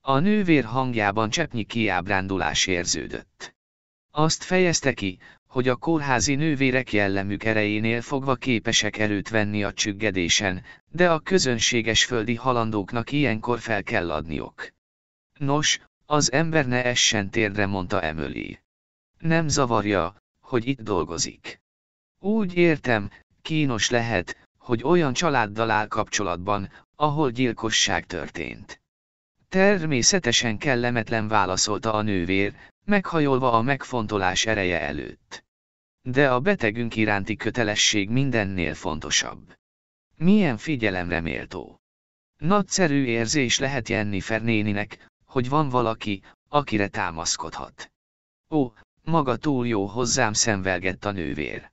A nővér hangjában cseppnyi kiábrándulás érződött. Azt fejezte ki, hogy a kórházi nővérek jellemük erejénél fogva képesek erőt venni a csüggedésen, de a közönséges földi halandóknak ilyenkor fel kell adniok. Nos, az ember ne essen térdre, mondta Emily. Nem zavarja, hogy itt dolgozik. Úgy értem, kínos lehet, hogy olyan családdal áll kapcsolatban, ahol gyilkosság történt. Természetesen kellemetlen válaszolta a nővér, meghajolva a megfontolás ereje előtt. De a betegünk iránti kötelesség mindennél fontosabb. Milyen figyelemre méltó. Nagyszerű érzés lehet Jennifer néninek, hogy van valaki, akire támaszkodhat. Ó, maga túl jó hozzám szenvelgett a nővér.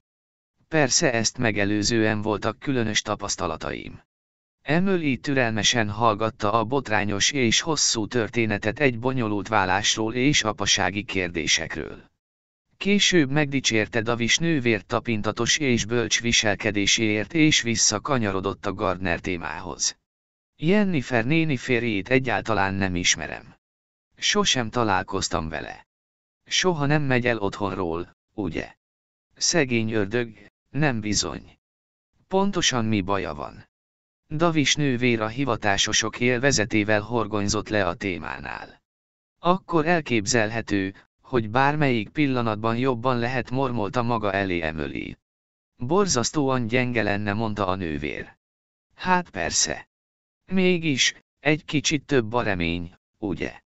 Persze ezt megelőzően voltak különös tapasztalataim. Emily türelmesen hallgatta a botrányos és hosszú történetet egy bonyolult vállásról és apasági kérdésekről. Később megdicsérte Davis nővér tapintatos és bölcs viselkedéséért és visszakanyarodott a Gardner témához. Jennifer néni férjét egyáltalán nem ismerem. Sosem találkoztam vele. Soha nem megy el otthonról, ugye? Szegény ördög, nem bizony. Pontosan mi baja van? Davis nővér a hivatásosok élvezetével horgonyzott le a témánál. Akkor elképzelhető, hogy bármelyik pillanatban jobban lehet mormolta maga elé emöli. Borzasztóan gyenge lenne, mondta a nővér. Hát persze. Mégis, egy kicsit több a remény, ugye?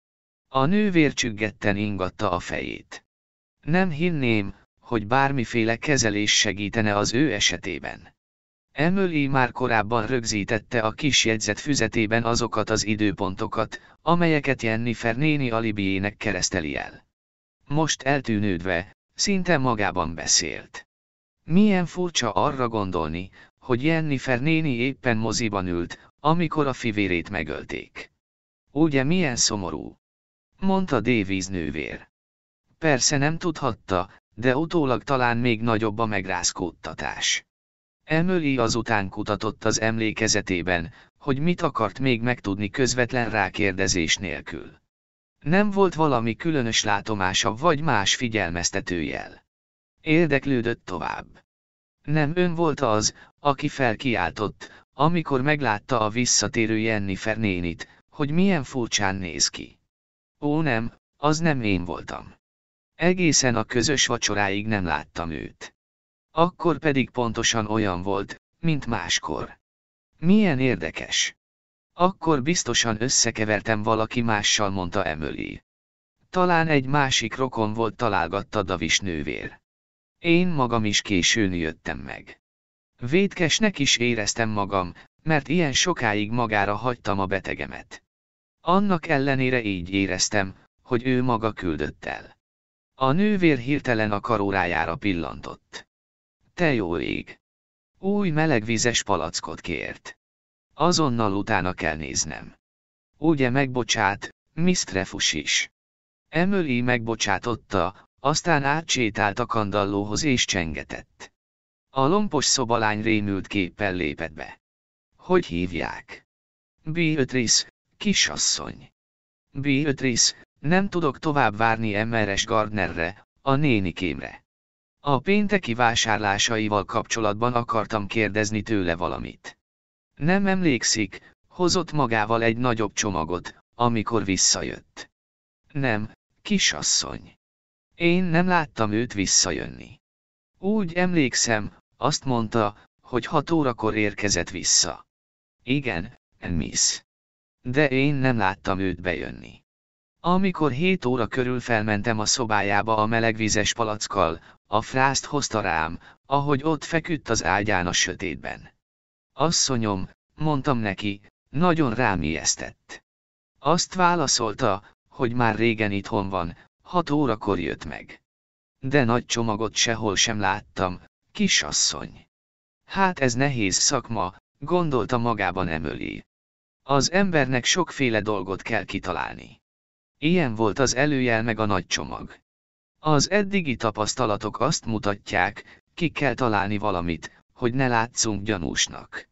A nővér csüggetten ingatta a fejét. Nem hinném, hogy bármiféle kezelés segítene az ő esetében. Emily már korábban rögzítette a kis jegyzet füzetében azokat az időpontokat, amelyeket Jennifer néni alibiének kereszteli el. Most eltűnődve, szinte magában beszélt. Milyen furcsa arra gondolni, hogy Jennifer néni éppen moziban ült, amikor a fivérét megölték. Ugye milyen szomorú? Mondta Davies nővér. Persze nem tudhatta, de utólag talán még nagyobb a megrázkódtatás. Emily azután kutatott az emlékezetében, hogy mit akart még megtudni közvetlen rákérdezés nélkül. Nem volt valami különös látomása vagy más figyelmeztetőjel. Érdeklődött tovább. Nem ön volt az, aki felkiáltott, amikor meglátta a visszatérő Jennifer nénit, hogy milyen furcsán néz ki. Ó nem, az nem én voltam. Egészen a közös vacsoráig nem láttam őt. Akkor pedig pontosan olyan volt, mint máskor. Milyen érdekes. Akkor biztosan összekevertem valaki mással, mondta Emily. Talán egy másik rokon volt, találgatta Davis nővér. Én magam is későn jöttem meg. Vétkesnek is éreztem magam, mert ilyen sokáig magára hagytam a betegemet. Annak ellenére így éreztem, hogy ő maga küldött el. A nővér hirtelen a karórájára pillantott. Te jó ég! Új melegvizes palackot kért. Azonnal utána kell néznem. Ugye megbocsát, Miss Trefus is. Emily megbocsátotta, aztán átsétált a kandallóhoz és csengetett. A lompos szobalány rémült képpel lépett be. Hogy hívják? Beatrice, kisasszony. Beatrice, nem tudok tovább várni Emmeres Gardnerre, a nénikémre. A pénteki vásárlásaival kapcsolatban akartam kérdezni tőle valamit. Nem emlékszik, hozott magával egy nagyobb csomagot, amikor visszajött. Nem, kisasszony. Én nem láttam őt visszajönni. Úgy emlékszem, azt mondta, hogy hat órakor érkezett vissza. Igen, miss. De én nem láttam őt bejönni. Amikor hét óra körül felmentem a szobájába a melegvizes palackkal, a frászt hozta rám, ahogy ott feküdt az ágyán a sötétben. Asszonyom, mondtam neki, nagyon rám ijesztett. Azt válaszolta, hogy már régen itthon van, hat órakor jött meg. De nagy csomagot sehol sem láttam, kisasszony. Hát ez nehéz szakma, gondolta magában Emily. Az embernek sokféle dolgot kell kitalálni. Ilyen volt az előjel meg a nagy csomag. Az eddigi tapasztalatok azt mutatják, ki kell találni valamit, hogy ne látszunk gyanúsnak.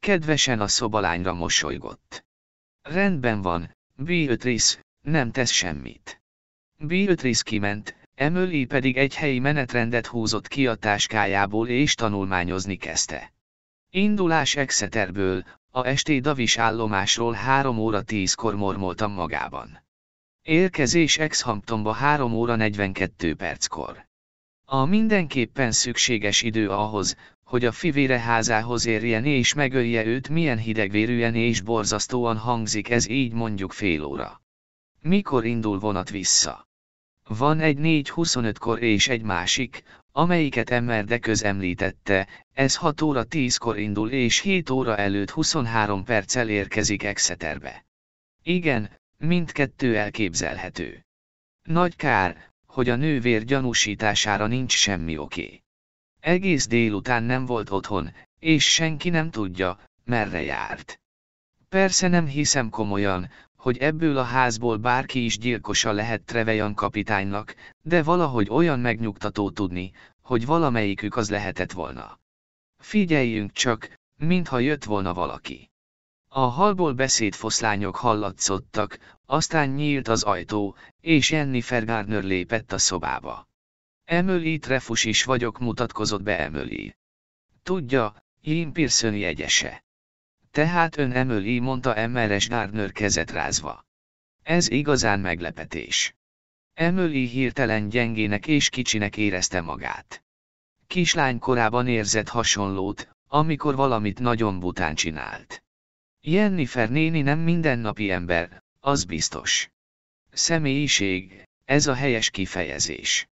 Kedvesen a szobalányra mosolygott. Rendben van, Beatrice, nem tesz semmit. Beatrice kiment, Emily pedig egy helyi menetrendet húzott ki a táskájából és tanulmányozni kezdte. Indulás Exeterből, a esti Davis állomásról 3 óra 10-kor mormoltam magában. Érkezés Exhamptonba 3 óra 42 perckor. A mindenképpen szükséges idő ahhoz, hogy a fivére házához érjen és megölje őt milyen hidegvérűen és borzasztóan hangzik ez így mondjuk fél óra. Mikor indul vonat vissza? Van egy 4.25-kor és egy másik, amelyiket Emmerde közemlítette, ez 6 óra 10-kor indul és 7 óra előtt 23 perccel érkezik Exeterbe. Igen, mindkettő elképzelhető. Nagy kár, hogy a nővér gyanúsítására nincs semmi oké. Egész délután nem volt otthon, és senki nem tudja, merre járt. Persze nem hiszem komolyan, hogy ebből a házból bárki is gyilkosa lehet Trevejan kapitánynak, de valahogy olyan megnyugtató tudni, hogy valamelyikük az lehetett volna. Figyeljünk csak, mintha jött volna valaki. A halból beszédfoszlányok hallatszottak, aztán nyílt az ajtó, és Jennifer Gardner lépett a szobába. Emily Trefus is vagyok mutatkozott be Emily. Tudja, Jim Pearson jegyese. Tehát ön Emily mondta Emmeres Gardner kezet rázva. Ez igazán meglepetés. Emily hirtelen gyengének és kicsinek érezte magát. Kislány korában érzett hasonlót, amikor valamit nagyon bután csinált. Jennifer néni nem mindennapi ember, az biztos. Személyiség, ez a helyes kifejezés.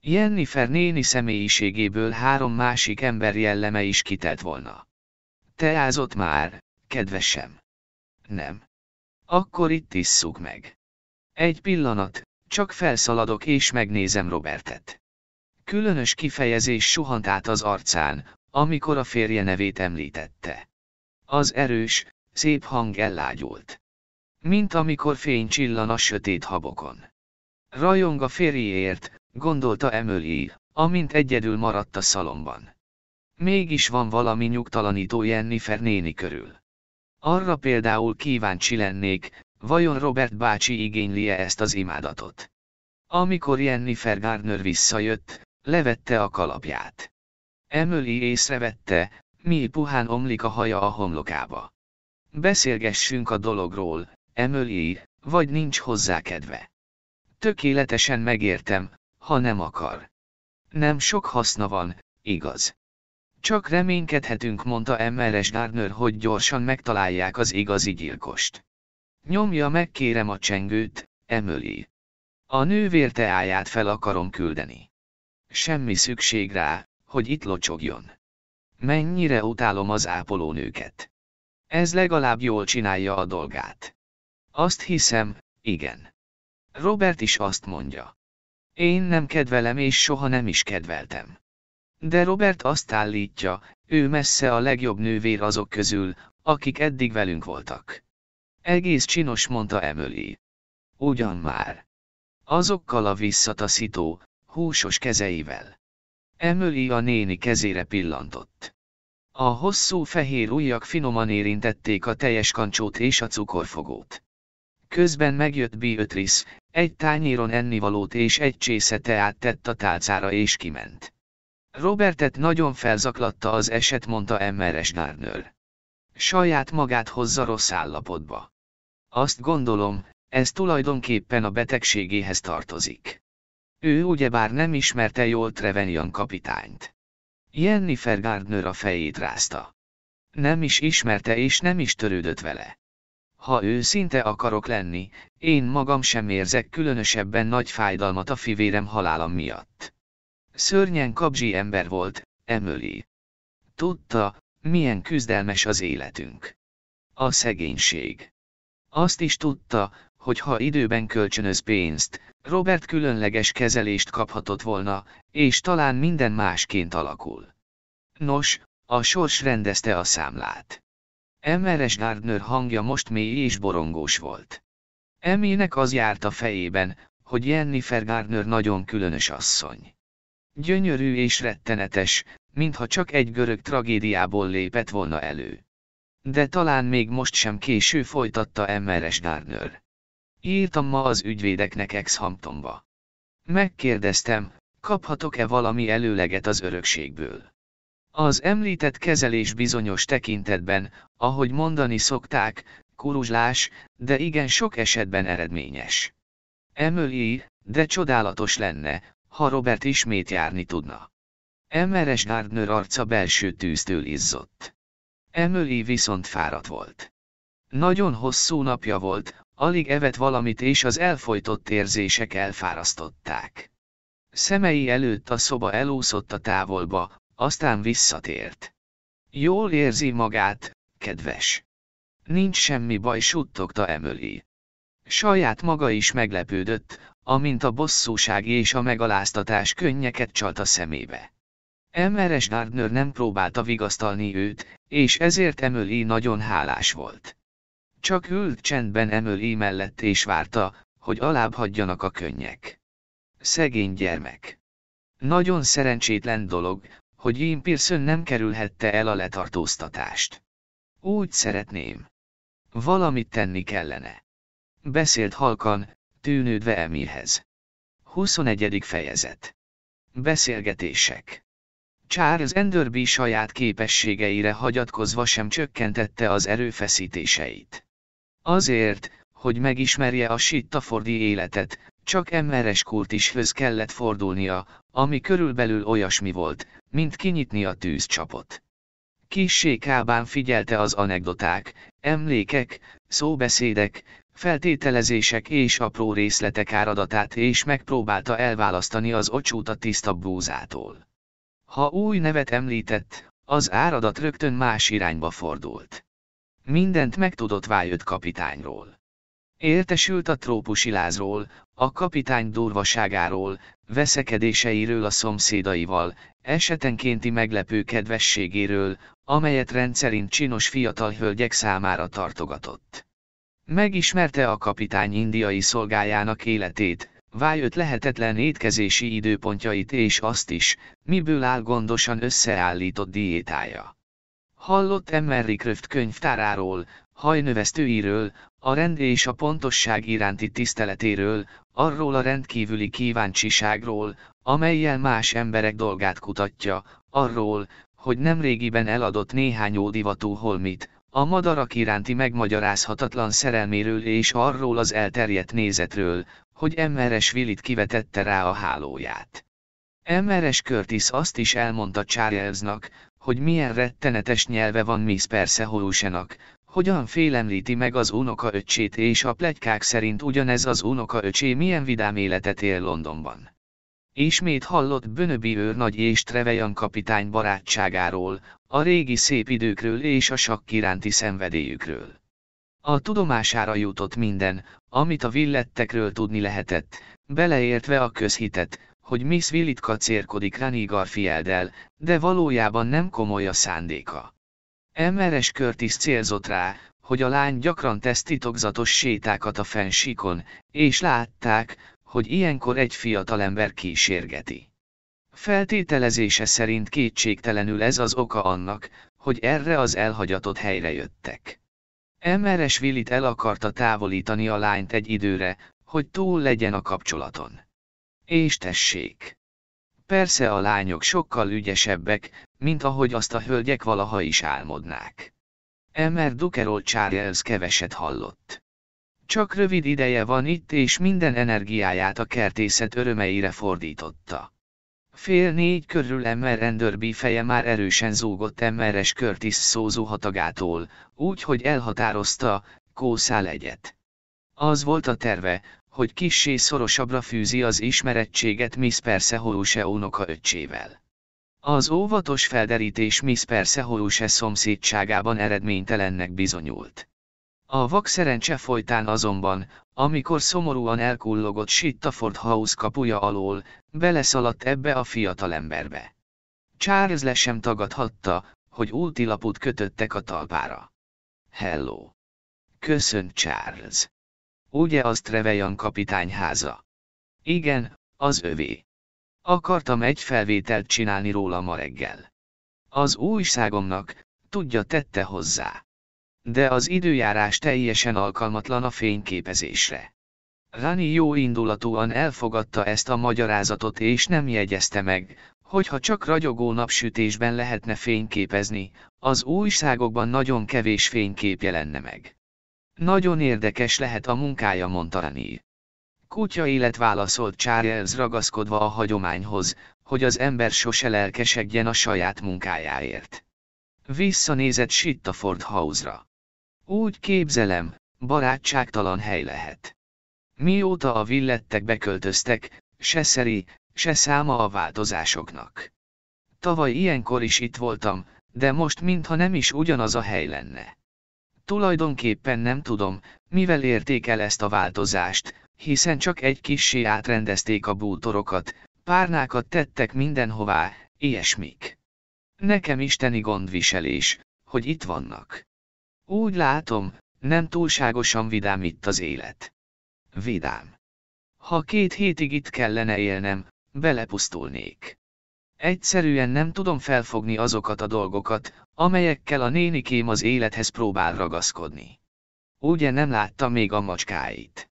Jennifer néni személyiségéből három másik ember jelleme is kitelt volna. Teázott már, kedvesem. Nem. Akkor itt isszuk meg. Egy pillanat, csak felszaladok és megnézem Robertet. Különös kifejezés suhant át az arcán, amikor a férje nevét említette. Az erős, szép hang ellágyult. Mint amikor fény csillan a sötét habokon. Rajong a férjéért, gondolta Emily, amint egyedül maradt a szalomban. Mégis van valami nyugtalanító Jennifer néni körül. Arra például kíváncsi lennék, vajon Robert bácsi igényli-e ezt az imádatot. Amikor Jennifer Gardner visszajött, levette a kalapját. Emily észrevette, mi puhán omlik a haja a homlokába. Beszélgessünk a dologról, Emily, vagy nincs hozzá kedve. Tökéletesen megértem, ha nem akar. Nem sok haszna van, igaz. Csak reménykedhetünk, mondta Emmeres Gardner, hogy gyorsan megtalálják az igazi gyilkost. Nyomja meg kérem a csengőt, Emily. A nővér teáját fel akarom küldeni. Semmi szükség rá, hogy itt locsogjon. Mennyire utálom az ápolónőket. Ez legalább jól csinálja a dolgát. Azt hiszem, igen. Robert is azt mondja. Én nem kedvelem és soha nem is kedveltem. De Robert azt állítja, ő messze a legjobb nővér azok közül, akik eddig velünk voltak. Egész csinos mondta Emily. Ugyan már. Azokkal a visszataszító, húsos kezeivel. Emily a néni kezére pillantott. A hosszú fehér ujjak finoman érintették a teljes kancsót és a cukorfogót. Közben megjött Beatrice, egy tányéron ennivalót és egy csésze teát tett a tálcára és kiment. Robertet nagyon felzaklatta az eset, mondta Emmeres Garner. Saját magát hozza rossz állapotba. Azt gondolom, ez tulajdonképpen a betegségéhez tartozik. Ő ugyebár nem ismerte jól Trevenian kapitányt. Jennifer Gardner a fejét rázta. Nem is ismerte és nem is törődött vele. Ha őszinte akarok lenni, én magam sem érzek különösebben nagy fájdalmat a fivérem halálam miatt. Szörnyen kabzsi ember volt, Emily. Tudta, milyen küzdelmes az életünk. A szegénység. Azt is tudta, hogy ha időben kölcsönöz pénzt, Robert különleges kezelést kaphatott volna, és talán minden másként alakul. Nos, a sors rendezte a számlát. Emeres Gardner hangja most mély és borongós volt. Emének az járt a fejében, hogy Jennifer Gardner nagyon különös asszony. Gyönyörű és rettenetes, mintha csak egy görög tragédiából lépett volna elő. De talán még most sem késő folytatta Emeres Gardner. Írtam ma az ügyvédeknek ex-Hamptonba. Megkérdeztem, kaphatok-e valami előleget az örökségből. Az említett kezelés bizonyos tekintetben, ahogy mondani szokták, kuruzslás, de igen sok esetben eredményes. Emily, de csodálatos lenne, ha Robert ismét járni tudna. Emeres Gardner arca belső tűztől izzott. Emily viszont fáradt volt. Nagyon hosszú napja volt, alig evett valamit és az elfolytott érzések elfárasztották. Szemei előtt a szoba elúszott a távolba, aztán visszatért. Jól érzi magát, kedves. Nincs semmi baj, suttogta Emily. Saját maga is meglepődött, amint a bosszúság és a megaláztatás könnyeket csalt a szemébe. Emeres Gardner nem próbálta vigasztalni őt, és ezért Emily nagyon hálás volt. Csak ült csendben Emily mellett és várta, hogy alább hagyjanak a könnyek. Szegény gyermek. Nagyon szerencsétlen dolog, hogy Jim Pearson nem kerülhette el a letartóztatást. Úgy szeretném. Valamit tenni kellene. Beszélt halkan, tűnődve Emilhez. 21. fejezet. Beszélgetések. Charles Enderby saját képességeire hagyatkozva sem csökkentette az erőfeszítéseit. Azért, hogy megismerje a Sittafordi életet, csak Emmeres Kurtishöz kellett fordulnia, ami körülbelül olyasmi volt, mint kinyitni a tűzcsapot. Kissé kábán figyelte az anekdoták, emlékek, szóbeszédek, feltételezések és apró részletek áradatát és megpróbálta elválasztani az ocsút a tiszta búzától. Ha új nevet említett, az áradat rögtön más irányba fordult. Mindent megtudott Vájött kapitányról. Értesült a trópusi lázról, a kapitány durvaságáról, veszekedéseiről a szomszédaival, esetenkénti meglepő kedvességéről, amelyet rendszerint csinos fiatal hölgyek számára tartogatott. Megismerte a kapitány indiai szolgájának életét, Vájött lehetetlen étkezési időpontjait és azt is, miből áll gondosan összeállított diétája. Hallott Emery Kröft könyvtáráról, hajnövesztőiről, a rend és a pontosság iránti tiszteletéről, arról a rendkívüli kíváncsiságról, amelyel más emberek dolgát kutatja, arról, hogy nemrégiben eladott néhány ódivatú holmit, a madarak iránti megmagyarázhatatlan szerelméről és arról az elterjedt nézetről, hogy Emmeres Willit kivetette rá a hálóját. Emmeres Curtis azt is elmondta Charlesnak, hogy milyen rettenetes nyelve van Miss Persehorusenak, hogyan félemlíti meg az unoka öcsét és a plegykák szerint ugyanez az unoka öcsé milyen vidám életet él Londonban. Ismét hallott Bönöbi őrnagy és Trevejan kapitány barátságáról, a régi szép időkről és a sakk iránti szenvedélyükről. A tudomására jutott minden, amit a villettekről tudni lehetett, beleértve a közhitet, hogy Miss Willit kacérkodik Rani Garfieldel, de valójában nem komoly a szándéka. Emeres Curtis célzott rá, hogy a lány gyakran tesz titokzatos sétákat a fensíkon, és látták, hogy ilyenkor egy fiatalember kísérgeti. Feltételezése szerint kétségtelenül ez az oka annak, hogy erre az elhagyatott helyre jöttek. Emeres Willit el akarta távolítani a lányt egy időre, hogy túl legyen a kapcsolaton. És tessék! Persze a lányok sokkal ügyesebbek, mint ahogy azt a hölgyek valaha is álmodnák. Emer Dukerol Charles keveset hallott. Csak rövid ideje van itt és minden energiáját a kertészet örömeire fordította. Fél négy körül Emmer Enderby feje már erősen zúgott Emmeres Curtis szózó hatagától, úgy elhatározta, kószál egyet. Az volt a terve, hogy kissé szorosabbra fűzi az ismerettséget Miss Persehoruse unoka öccsével. Az óvatos felderítés Miss Persehoruse szomszédságában eredménytelennek bizonyult. A vak szerencse folytán azonban, amikor szomorúan elkullogott Sittaford House kapuja alól, beleszaladt ebbe a fiatalemberbe. Charles le sem tagadhatta, hogy ultilaput kötöttek a talpára. Hello. Köszönt Charles. Ugye az Trevelyan kapitány háza? Igen, az övé. Akartam egy felvételt csinálni róla ma reggel. Az újságomnak, tudja tette hozzá. De az időjárás teljesen alkalmatlan a fényképezésre. Rani jó indulatúan elfogadta ezt a magyarázatot és nem jegyezte meg, hogyha csak ragyogó napsütésben lehetne fényképezni, az újságokban nagyon kevés fénykép jelenne meg. Nagyon érdekes lehet a munkája, mondta Rani. Kutya élet válaszolt Charles ragaszkodva a hagyományhoz, hogy az ember sose lelkesedjen a saját munkájáért. Visszanézett Sittaford House-ra. Úgy képzelem, barátságtalan hely lehet. Mióta a villettek beköltöztek, se szeri, se száma a változásoknak. Tavaly ilyenkor is itt voltam, de most mintha nem is ugyanaz a hely lenne. Tulajdonképpen nem tudom, mivel érték el ezt a változást, hiszen csak egy kissé átrendezték a bútorokat, párnákat tettek mindenhová, ilyesmik. Nekem isteni gondviselés, hogy itt vannak. Úgy látom, nem túlságosan vidám itt az élet. Vidám. Ha két hétig itt kellene élnem, belepusztulnék. Egyszerűen nem tudom felfogni azokat a dolgokat, amelyekkel a nénikém az élethez próbál ragaszkodni. Ugye nem látta még a macskáit.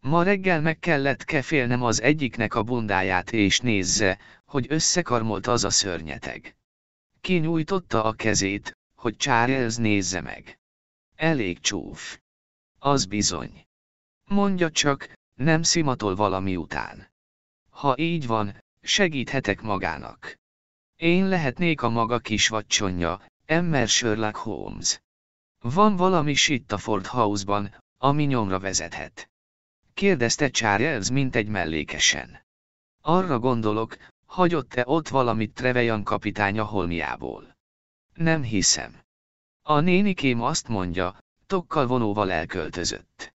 Ma reggel meg kellett kefélnem az egyiknek a bundáját és nézze, hogy összekarmolt az a szörnyeteg. Kinyújtotta a kezét, hogy Charles nézze meg. Elég csúf. Az bizony. Mondja csak, nem szimatol valami után. Ha így van, segíthetek magának. Én lehetnék a maga kis vacsonja, Emmer Sherlock Holmes. Van valami shit a Ford House-ban, ami nyomra vezethet. Kérdezte Charles mint egy mellékesen. Arra gondolok, hagyott-e ott valamit Trevelyan kapitánya holmiából. Nem hiszem. A nénikém azt mondja, tokkal vonóval elköltözött.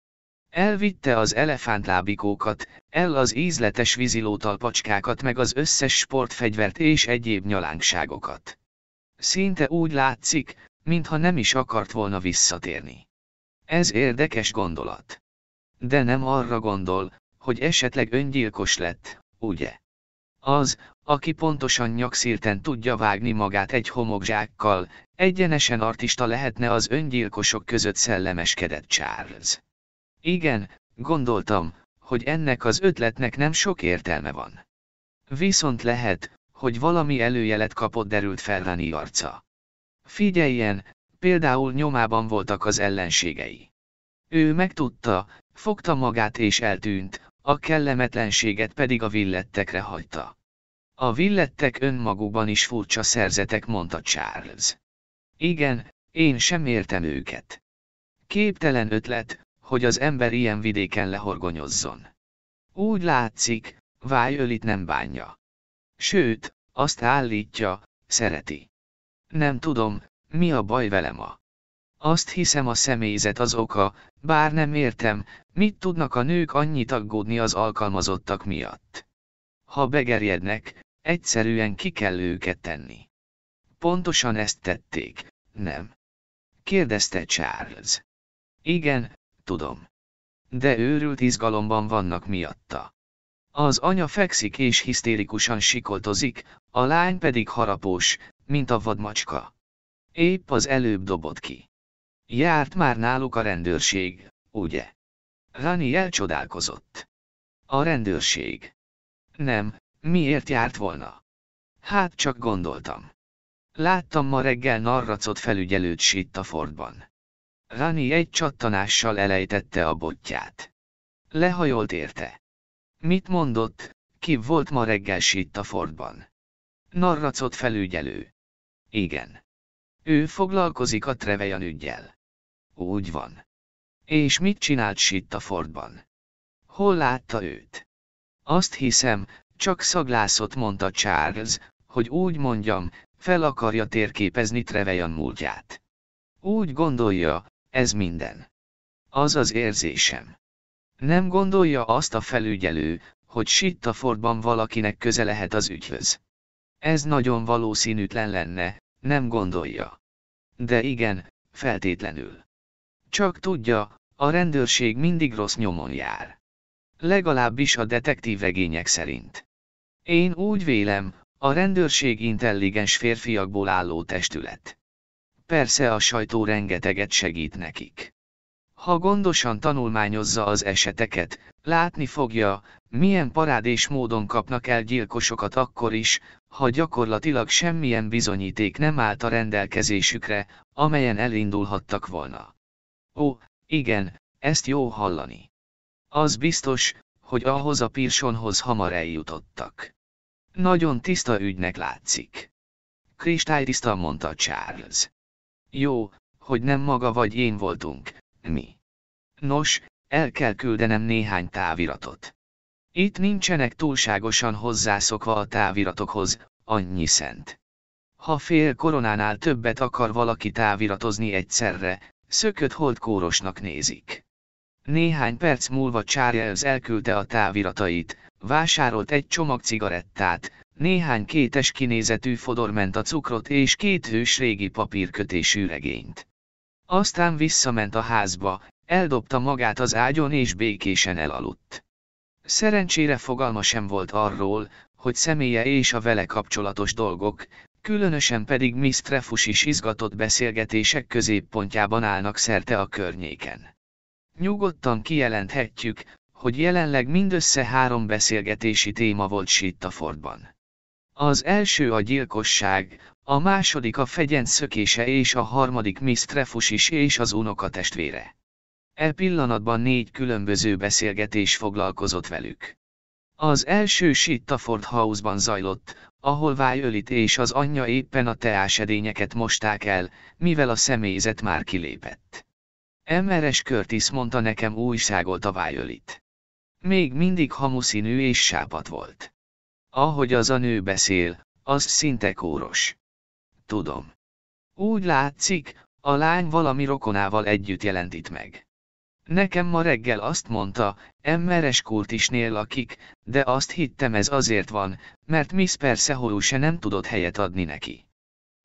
Elvitte az elefántlábikókat, el az ízletes vízilótalpacskákat meg az összes sportfegyvert és egyéb nyalánkságokat. Szinte úgy látszik, mintha nem is akart volna visszatérni. Ez érdekes gondolat. De nem arra gondol, hogy esetleg öngyilkos lett, ugye? Az, aki pontosan nyakszírten tudja vágni magát egy homokzsákkal, egyenesen artista lehetne az öngyilkosok között szellemeskedett Charles. Igen, gondoltam, hogy ennek az ötletnek nem sok értelme van. Viszont lehet, hogy valami előjelet kapott derült fel Rani arca. Figyeljen, például nyomában voltak az ellenségei. Ő megtudta, fogta magát és eltűnt, a kellemetlenséget pedig a villettekre hagyta. A villettek önmagukban is furcsa szerzetek, mondta Charles. Igen, én sem értem őket. Képtelen ötlet, hogy az ember ilyen vidéken lehorgonyozzon. Úgy látszik, Vájölit nem bánja. Sőt, azt állítja, szereti. Nem tudom, mi a baj velem ma. Azt hiszem a személyzet az oka, bár nem értem, mit tudnak a nők annyit aggódni az alkalmazottak miatt. Ha begerjednek, egyszerűen ki kell őket tenni. Pontosan ezt tették, nem? Kérdezte Charles. Igen, tudom. De őrült izgalomban vannak miatta. Az anya fekszik és hisztérikusan sikoltozik, a lány pedig harapós, mint a vadmacska. Épp az előbb dobott ki. Járt már náluk a rendőrség, ugye? Rani elcsodálkozott. A rendőrség. Nem, miért járt volna? Hát csak gondoltam. Láttam ma reggel narracot felügyelőt Sittafordban. Rani egy csattanással elejtette a botját. Lehajolt érte. Mit mondott, ki volt ma reggel Sittafordban? Narracot felügyelő. Igen. Ő foglalkozik a Trevejan ügyjel. Úgy van. És mit csinált Sittafordban? Hol látta őt? Azt hiszem, csak szaglászott mondta Charles, hogy úgy mondjam, fel akarja térképezni Trevejan múltját. Úgy gondolja, ez minden. Az az érzésem. Nem gondolja azt a felügyelő, hogy Sittafordban valakinek köze lehet az ügyhöz. Ez nagyon valószínűtlen lenne, nem gondolja. De igen, feltétlenül. Csak tudja, a rendőrség mindig rossz nyomon jár. Legalábbis a detektív regények szerint. Én úgy vélem, a rendőrség intelligens férfiakból álló testület. Persze a sajtó rengeteget segít nekik. Ha gondosan tanulmányozza az eseteket, látni fogja, milyen parádés módon kapnak el gyilkosokat akkor is, ha gyakorlatilag semmilyen bizonyíték nem állt a rendelkezésükre, amelyen elindulhattak volna. Ó, igen, ezt jó hallani. Az biztos, hogy ahhoz a Pirsonhoz hamar eljutottak. Nagyon tiszta ügynek látszik. Kristálytiszta mondta Charles. Jó, hogy nem maga vagy én voltunk, mi. Nos, el kell küldenem néhány táviratot. Itt nincsenek túlságosan hozzászokva a táviratokhoz, annyi szent. Ha fél koronánál többet akar valaki táviratozni egyszerre, szökött holdkórosnak nézik. Néhány perc múlva Charles elküldte a táviratait, vásárolt egy csomag cigarettát, néhány kétes kinézetű fodorment a cukrot és két hős régi papírkötésű regényt. Aztán visszament a házba, eldobta magát az ágyon és békésen elaludt. Szerencsére fogalma sem volt arról, hogy személye és a vele kapcsolatos dolgok, különösen pedig Miss Trefus is izgatott beszélgetések középpontjában állnak szerte a környéken. Nyugodtan kijelenthetjük, hogy jelenleg mindössze három beszélgetési téma volt Sittafordban. Az első a gyilkosság, a második a fegyenc szökése és a harmadik Miss is és az unokatestvére. E pillanatban négy különböző beszélgetés foglalkozott velük. Az első Sittaford House-ban zajlott, ahol Violet és az anyja éppen a teásedényeket mosták el, mivel a személyzet már kilépett. Emeres Curtis mondta nekem újságolt a Violet. Még mindig hamuszínű és sápat volt. Ahogy az a nő beszél, az szinte kóros. Tudom. Úgy látszik, a lány valami rokonával együtt jelentít meg. Nekem ma reggel azt mondta, Emmeres kultisnél lakik, de azt hittem ez azért van, mert Miss Perseholú se nem tudott helyet adni neki.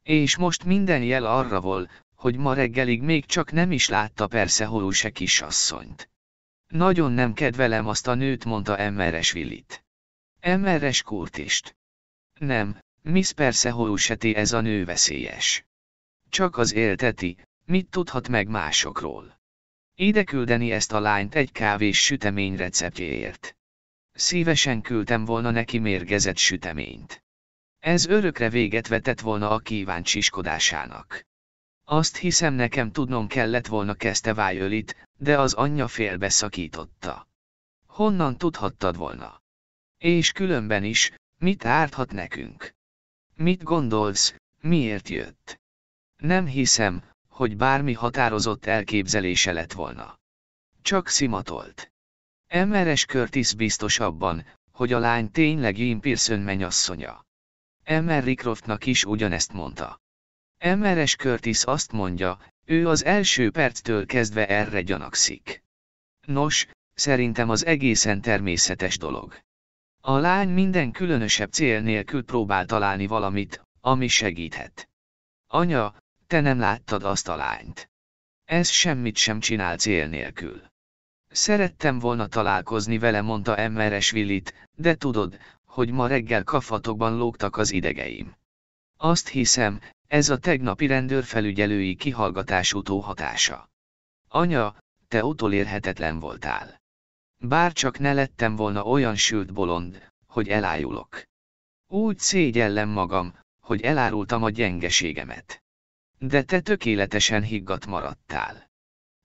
És most minden jel arra vol, hogy ma reggelig még csak nem is látta Perseholú se kisasszonyt. Nagyon nem kedvelem azt a nőt, mondta Emmeres Willit. Emmeres kultist. Nem, Miss Perseholú seté ez a nő veszélyes. Csak az élteti, mit tudhat meg másokról. Ide küldeni ezt a lányt egy kávés sütemény receptjéért. Szívesen küldtem volna neki mérgezett süteményt. Ez örökre véget vetett volna a kíváncsiskodásának. Azt hiszem nekem tudnom kellett volna kezdte Violet, de az anyja félbeszakította. Honnan tudhattad volna? És különben is, mit árthat nekünk? Mit gondolsz, miért jött? Nem hiszem, hogy bármi határozott elképzelése lett volna. Csak szimatolt. Emeres Curtis biztos abban, hogy a lány tényleg Jim Pearson menyasszonya. Emmer Rickroftnak is ugyanezt mondta. Emeres Curtis azt mondja, ő az első perctől kezdve erre gyanakszik. Nos, szerintem az egészen természetes dolog. A lány minden különösebb cél nélkül próbál találni valamit, ami segíthet. Anya, te nem láttad azt a lányt. Ez semmit sem csinál cél nélkül. Szerettem volna találkozni vele, mondta Emmeres Willit, de tudod, hogy ma reggel kafatokban lógtak az idegeim. Azt hiszem, ez a tegnapi rendőrfelügyelői kihallgatás utóhatása. Anya, te utolérhetetlen voltál. Bár csak ne lettem volna olyan sült bolond, hogy elájulok. Úgy szégyellem magam, hogy elárultam a gyengeségemet. De te tökéletesen higgadt maradtál.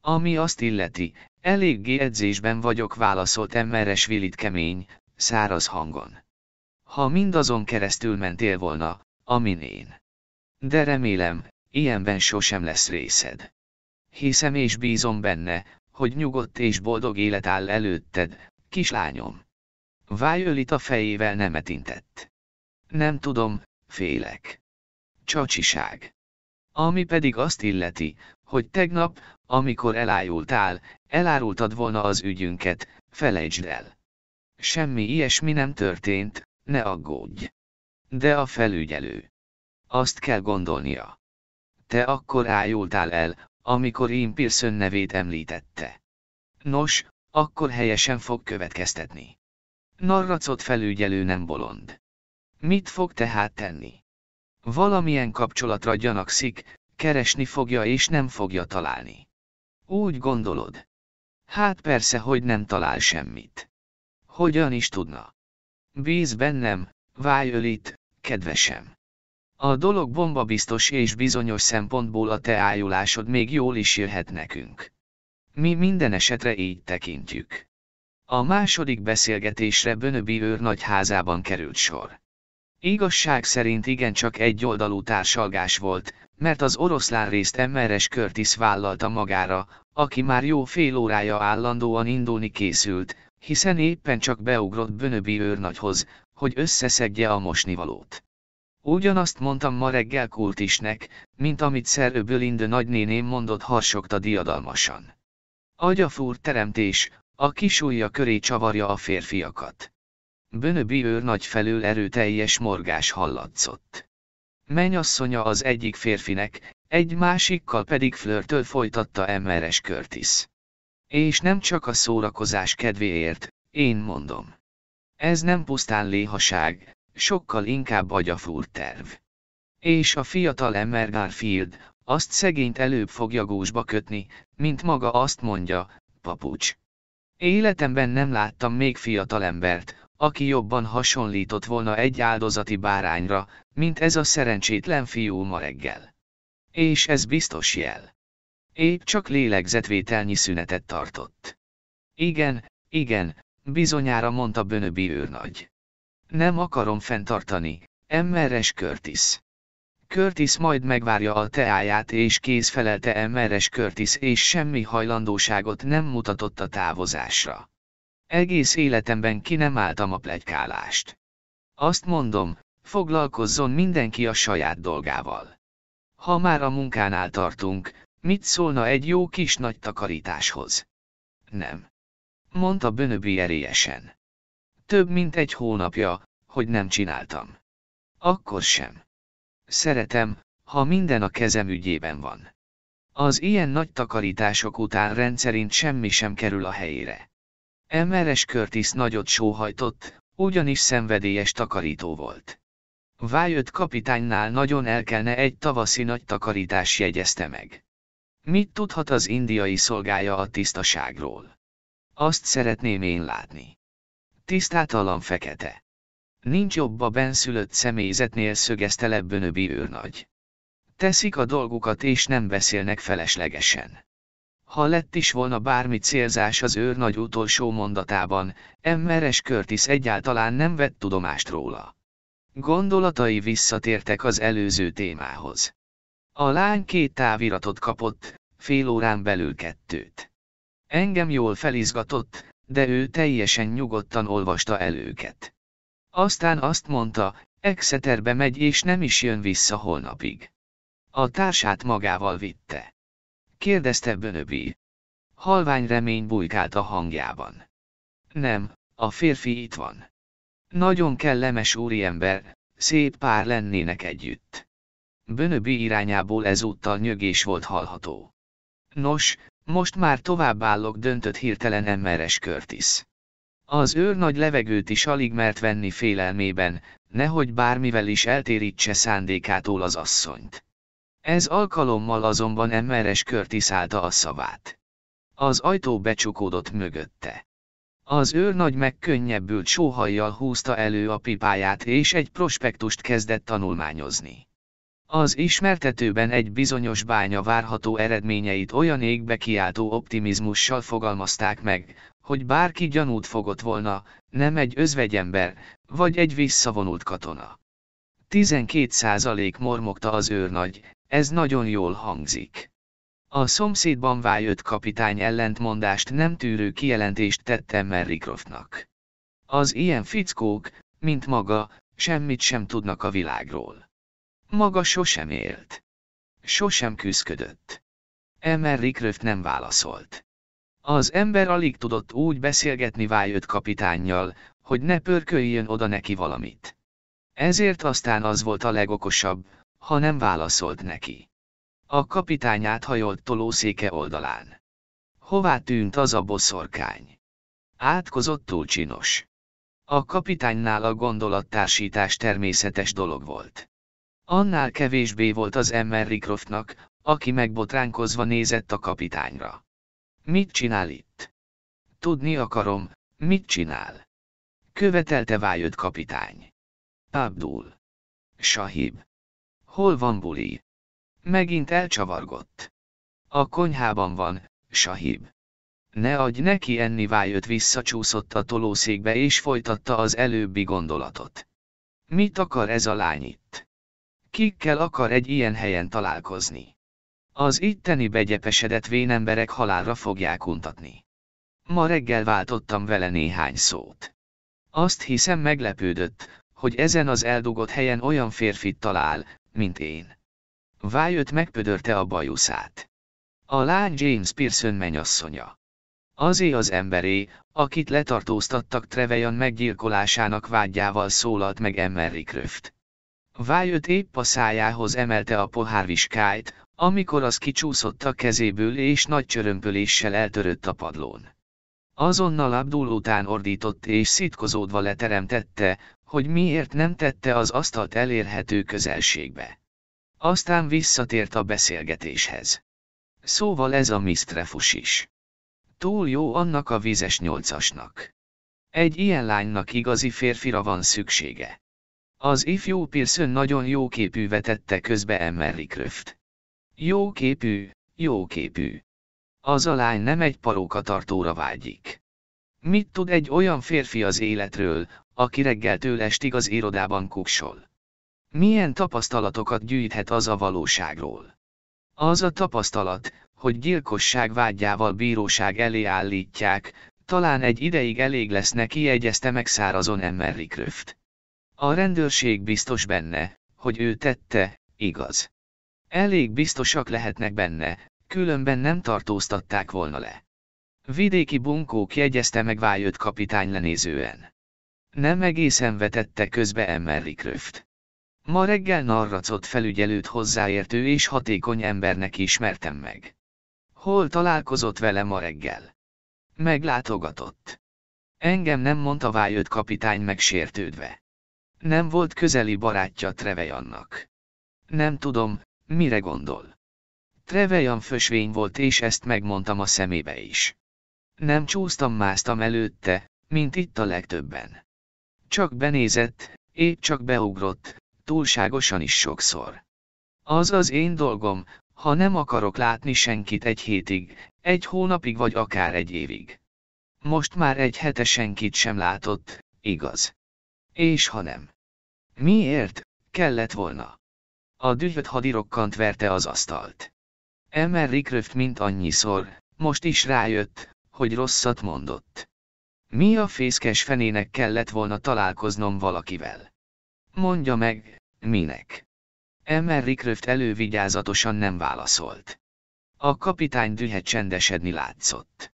Ami azt illeti, eléggé edzésben vagyok válaszolt Emmeres Vilit kemény, száraz hangon. Ha mindazon keresztül mentél volna, amin én. De remélem, ilyenben sosem lesz részed. Hiszem és bízom benne, hogy nyugodt és boldog élet áll előtted, kislányom. Violet a fejével nemet intett. Nem tudom, félek. Csacsiság. Ami pedig azt illeti, hogy tegnap, amikor elájultál, elárultad volna az ügyünket, felejtsd el. Semmi ilyesmi nem történt, ne aggódj. De a felügyelő. Azt kell gondolnia. Te akkor ájultál el, amikor Ian Pearson nevét említette. Nos, akkor helyesen fog következtetni. Narracot felügyelő nem bolond. Mit fog tehát tenni? Valamilyen kapcsolatra gyanakszik, keresni fogja és nem fogja találni. Úgy gondolod? Hát persze, hogy nem talál semmit. Hogyan is tudna? Bíz bennem, Violet, kedvesem. A dolog bombabiztos és bizonyos szempontból a te ájulásod még jól is jöhet nekünk. Mi minden esetre így tekintjük. A második beszélgetésre Bönöbi nagy házában került sor. Igazság szerint igencsak egy oldalú társalgás volt, mert az oroszlán részt Emmeres Curtis vállalta magára, aki már jó fél órája állandóan indulni készült, hiszen éppen csak beugrott Bönöbi őrnagyhoz, hogy összeszedje a mosnivalót. Ugyanazt mondtam ma reggel Kultisnek, mint amit Sir Bölinde nagynéném mondott harsogta diadalmasan. Agyafúr teremtés, a kisújja köré csavarja a férfiakat. Bönöbi őr nagy felől erőteljes morgás hallatszott. Menyasszonya az egyik férfinek, egy másikkal pedig flörtöl folytatta Emmeres Curtis. És nem csak a szórakozás kedvéért, én mondom. Ez nem pusztán léhaság, sokkal inkább agyafúr terv. És a fiatal Emmer Garfield, azt szegényt előbb fogja gúzsba kötni, mint maga azt mondja, papucs. Életemben nem láttam még fiatal embert, aki jobban hasonlított volna egy áldozati bárányra, mint ez a szerencsétlen fiú ma reggel. És ez biztos jel. Épp csak lélegzetvételnyi szünetet tartott. Igen, igen, bizonyára mondta Bönöbi őrnagy. Nem akarom fenntartani, Emmeres Curtis. Curtis majd megvárja a teáját és kész felelte Emmeres Curtis és semmi hajlandóságot nem mutatott a távozásra. Egész életemben ki nem álltam a plegykálást. Azt mondom, foglalkozzon mindenki a saját dolgával. Ha már a munkánál tartunk, mit szólna egy jó kis nagy takarításhoz? Nem. Mondta Bönöbi erélyesen. Több mint egy hónapja, hogy nem csináltam. Akkor sem. Szeretem, ha minden a kezem ügyében van. Az ilyen nagy takarítások után rendszerint semmi sem kerül a helyére. Emeres Curtis nagyot sóhajtott, ugyanis szenvedélyes takarító volt. Vájött kapitánynál nagyon elkelne egy tavaszi nagy takarítás jegyezte meg. Mit tudhat az indiai szolgája a tisztaságról? Azt szeretném én látni. Tisztátalan fekete. Nincs jobb a benszülött személyzetnél szögezte le Bönöbi őrnagy. Teszik a dolgukat és nem beszélnek feleslegesen. Ha lett is volna bármi célzás az őrnagy utolsó mondatában, Emmeres Curtis egyáltalán nem vett tudomást róla. Gondolatai visszatértek az előző témához. A lány két táviratot kapott, fél órán belül kettőt. Engem jól felizgatott, de ő teljesen nyugodtan olvasta el őket. Aztán azt mondta, Exeterbe megy és nem is jön vissza holnapig. A társát magával vitte. Kérdezte Bönöbi. Halvány remény bujkált a hangjában. Nem, a férfi itt van. Nagyon kellemes úriember, szép pár lennének együtt. Bönöbi irányából ezúttal nyögés volt hallható. Nos, most már továbbállok döntött hirtelen Emmeres Curtis. Az őr nagy levegőt is alig mert venni félelmében, nehogy bármivel is eltérítse szándékától az asszonyt. Ez alkalommal azonban Emmeres Curtis állta a szavát. Az ajtó becsukódott mögötte. Az őr nagy megkönnyebbült sóhajjal húzta elő a pipáját és egy prospektust kezdett tanulmányozni. Az ismertetőben egy bizonyos bánya várható eredményeit olyan égbe kiáltó optimizmussal fogalmazták meg, hogy bárki gyanút fogott volna, nem egy özvegyember, vagy egy visszavonult katona. 12% mormogta az őrnagy, ez nagyon jól hangzik. A szomszédban vájött kapitány ellentmondást nem tűrő kijelentést tette Merricroftnak. Az ilyen fickók, mint maga, semmit sem tudnak a világról. Maga sosem élt. Sosem küzdködött. Merricroft nem válaszolt. Az ember alig tudott úgy beszélgetni vájött kapitánnyal, hogy ne pörköljön oda neki valamit. Ezért aztán az volt a legokosabb, ha nem válaszolt neki. A kapitány áthajolt tolószéke oldalán. Hová tűnt az a boszorkány? Átkozottul csinos. A kapitánynál a gondolattársítás természetes dolog volt. Annál kevésbé volt az ember Ricroftnak, aki megbotránkozva nézett a kapitányra. Mit csinál itt? Tudni akarom, mit csinál? Követelte vájött kapitány. Abdul. Sahib. Hol van buli? Megint elcsavargott. A konyhában van, Sahib. Ne adj neki enni vájött visszacsúszott a tolószékbe és folytatta az előbbi gondolatot. Mit akar ez a lány itt? Kikkel akar egy ilyen helyen találkozni? Az itteni begyepesedett vénemberek halálra fogják untatni. Ma reggel váltottam vele néhány szót. Azt hiszem meglepődött, hogy ezen az eldugott helyen olyan férfit talál, mint én. Vájött megpödörte a bajuszát. A lány James Pearson menyasszonya. Azé az emberé, akit letartóztattak Trevejan meggyilkolásának vágyával szólalt meg Emery Kröft. Vájött épp a szájához emelte a pohárviskájt, amikor az kicsúszott a kezéből és nagy csörömpöléssel eltörött a padlón. Azonnal Abdul után ordított és szitkozódva leteremtette, hogy miért nem tette az asztalt elérhető közelségbe. Aztán visszatért a beszélgetéshez. Szóval ez a misztrefus is. Túl jó annak a vizes nyolcasnak. Egy ilyen lánynak igazi férfira van szüksége. Az ifjú Pearson nagyon jó képű vetette közbe Emery Kröft. Jó képű, jó képű. Az a lány nem egy parókatartóra vágyik. Mit tud egy olyan férfi az életről, aki reggeltől estig az irodában kuksol? Milyen tapasztalatokat gyűjthet az a valóságról? Az a tapasztalat, hogy gyilkosság vágyával bíróság elé állítják, talán egy ideig elég lesz neki jegyezte meg szárazon Emery Kröft. A rendőrség biztos benne, hogy ő tette, igaz. Elég biztosak lehetnek benne, különben nem tartóztatták volna le. Vidéki bunkók jegyezte meg vájött kapitány lenézően. Nem egészen vetette közbe Emery Kröft. Ma reggel narracot felügyelőt hozzáértő és hatékony embernek ismertem meg. Hol találkozott vele ma reggel? Meglátogatott. Engem nem mondta vájött kapitány megsértődve. Nem volt közeli barátja Trevejannak. Nem tudom, mire gondol. Trevejan fösvény volt és ezt megmondtam a szemébe is. Nem csúsztam másztam előtte, mint itt a legtöbben. Csak benézett, épp csak beugrott, túlságosan is sokszor. Az az én dolgom, ha nem akarok látni senkit egy hétig, egy hónapig vagy akár egy évig. Most már egy hete senkit sem látott, igaz. És ha nem. Miért, kellett volna. A dühöt hadirokkant verte az asztalt. Emery Kröft mint annyiszor, most is rájött, hogy rosszat mondott. Mi a fészkes fenének kellett volna találkoznom valakivel? Mondja meg, minek? Emery Kröft elővigyázatosan nem válaszolt. A kapitány dühe csendesedni látszott.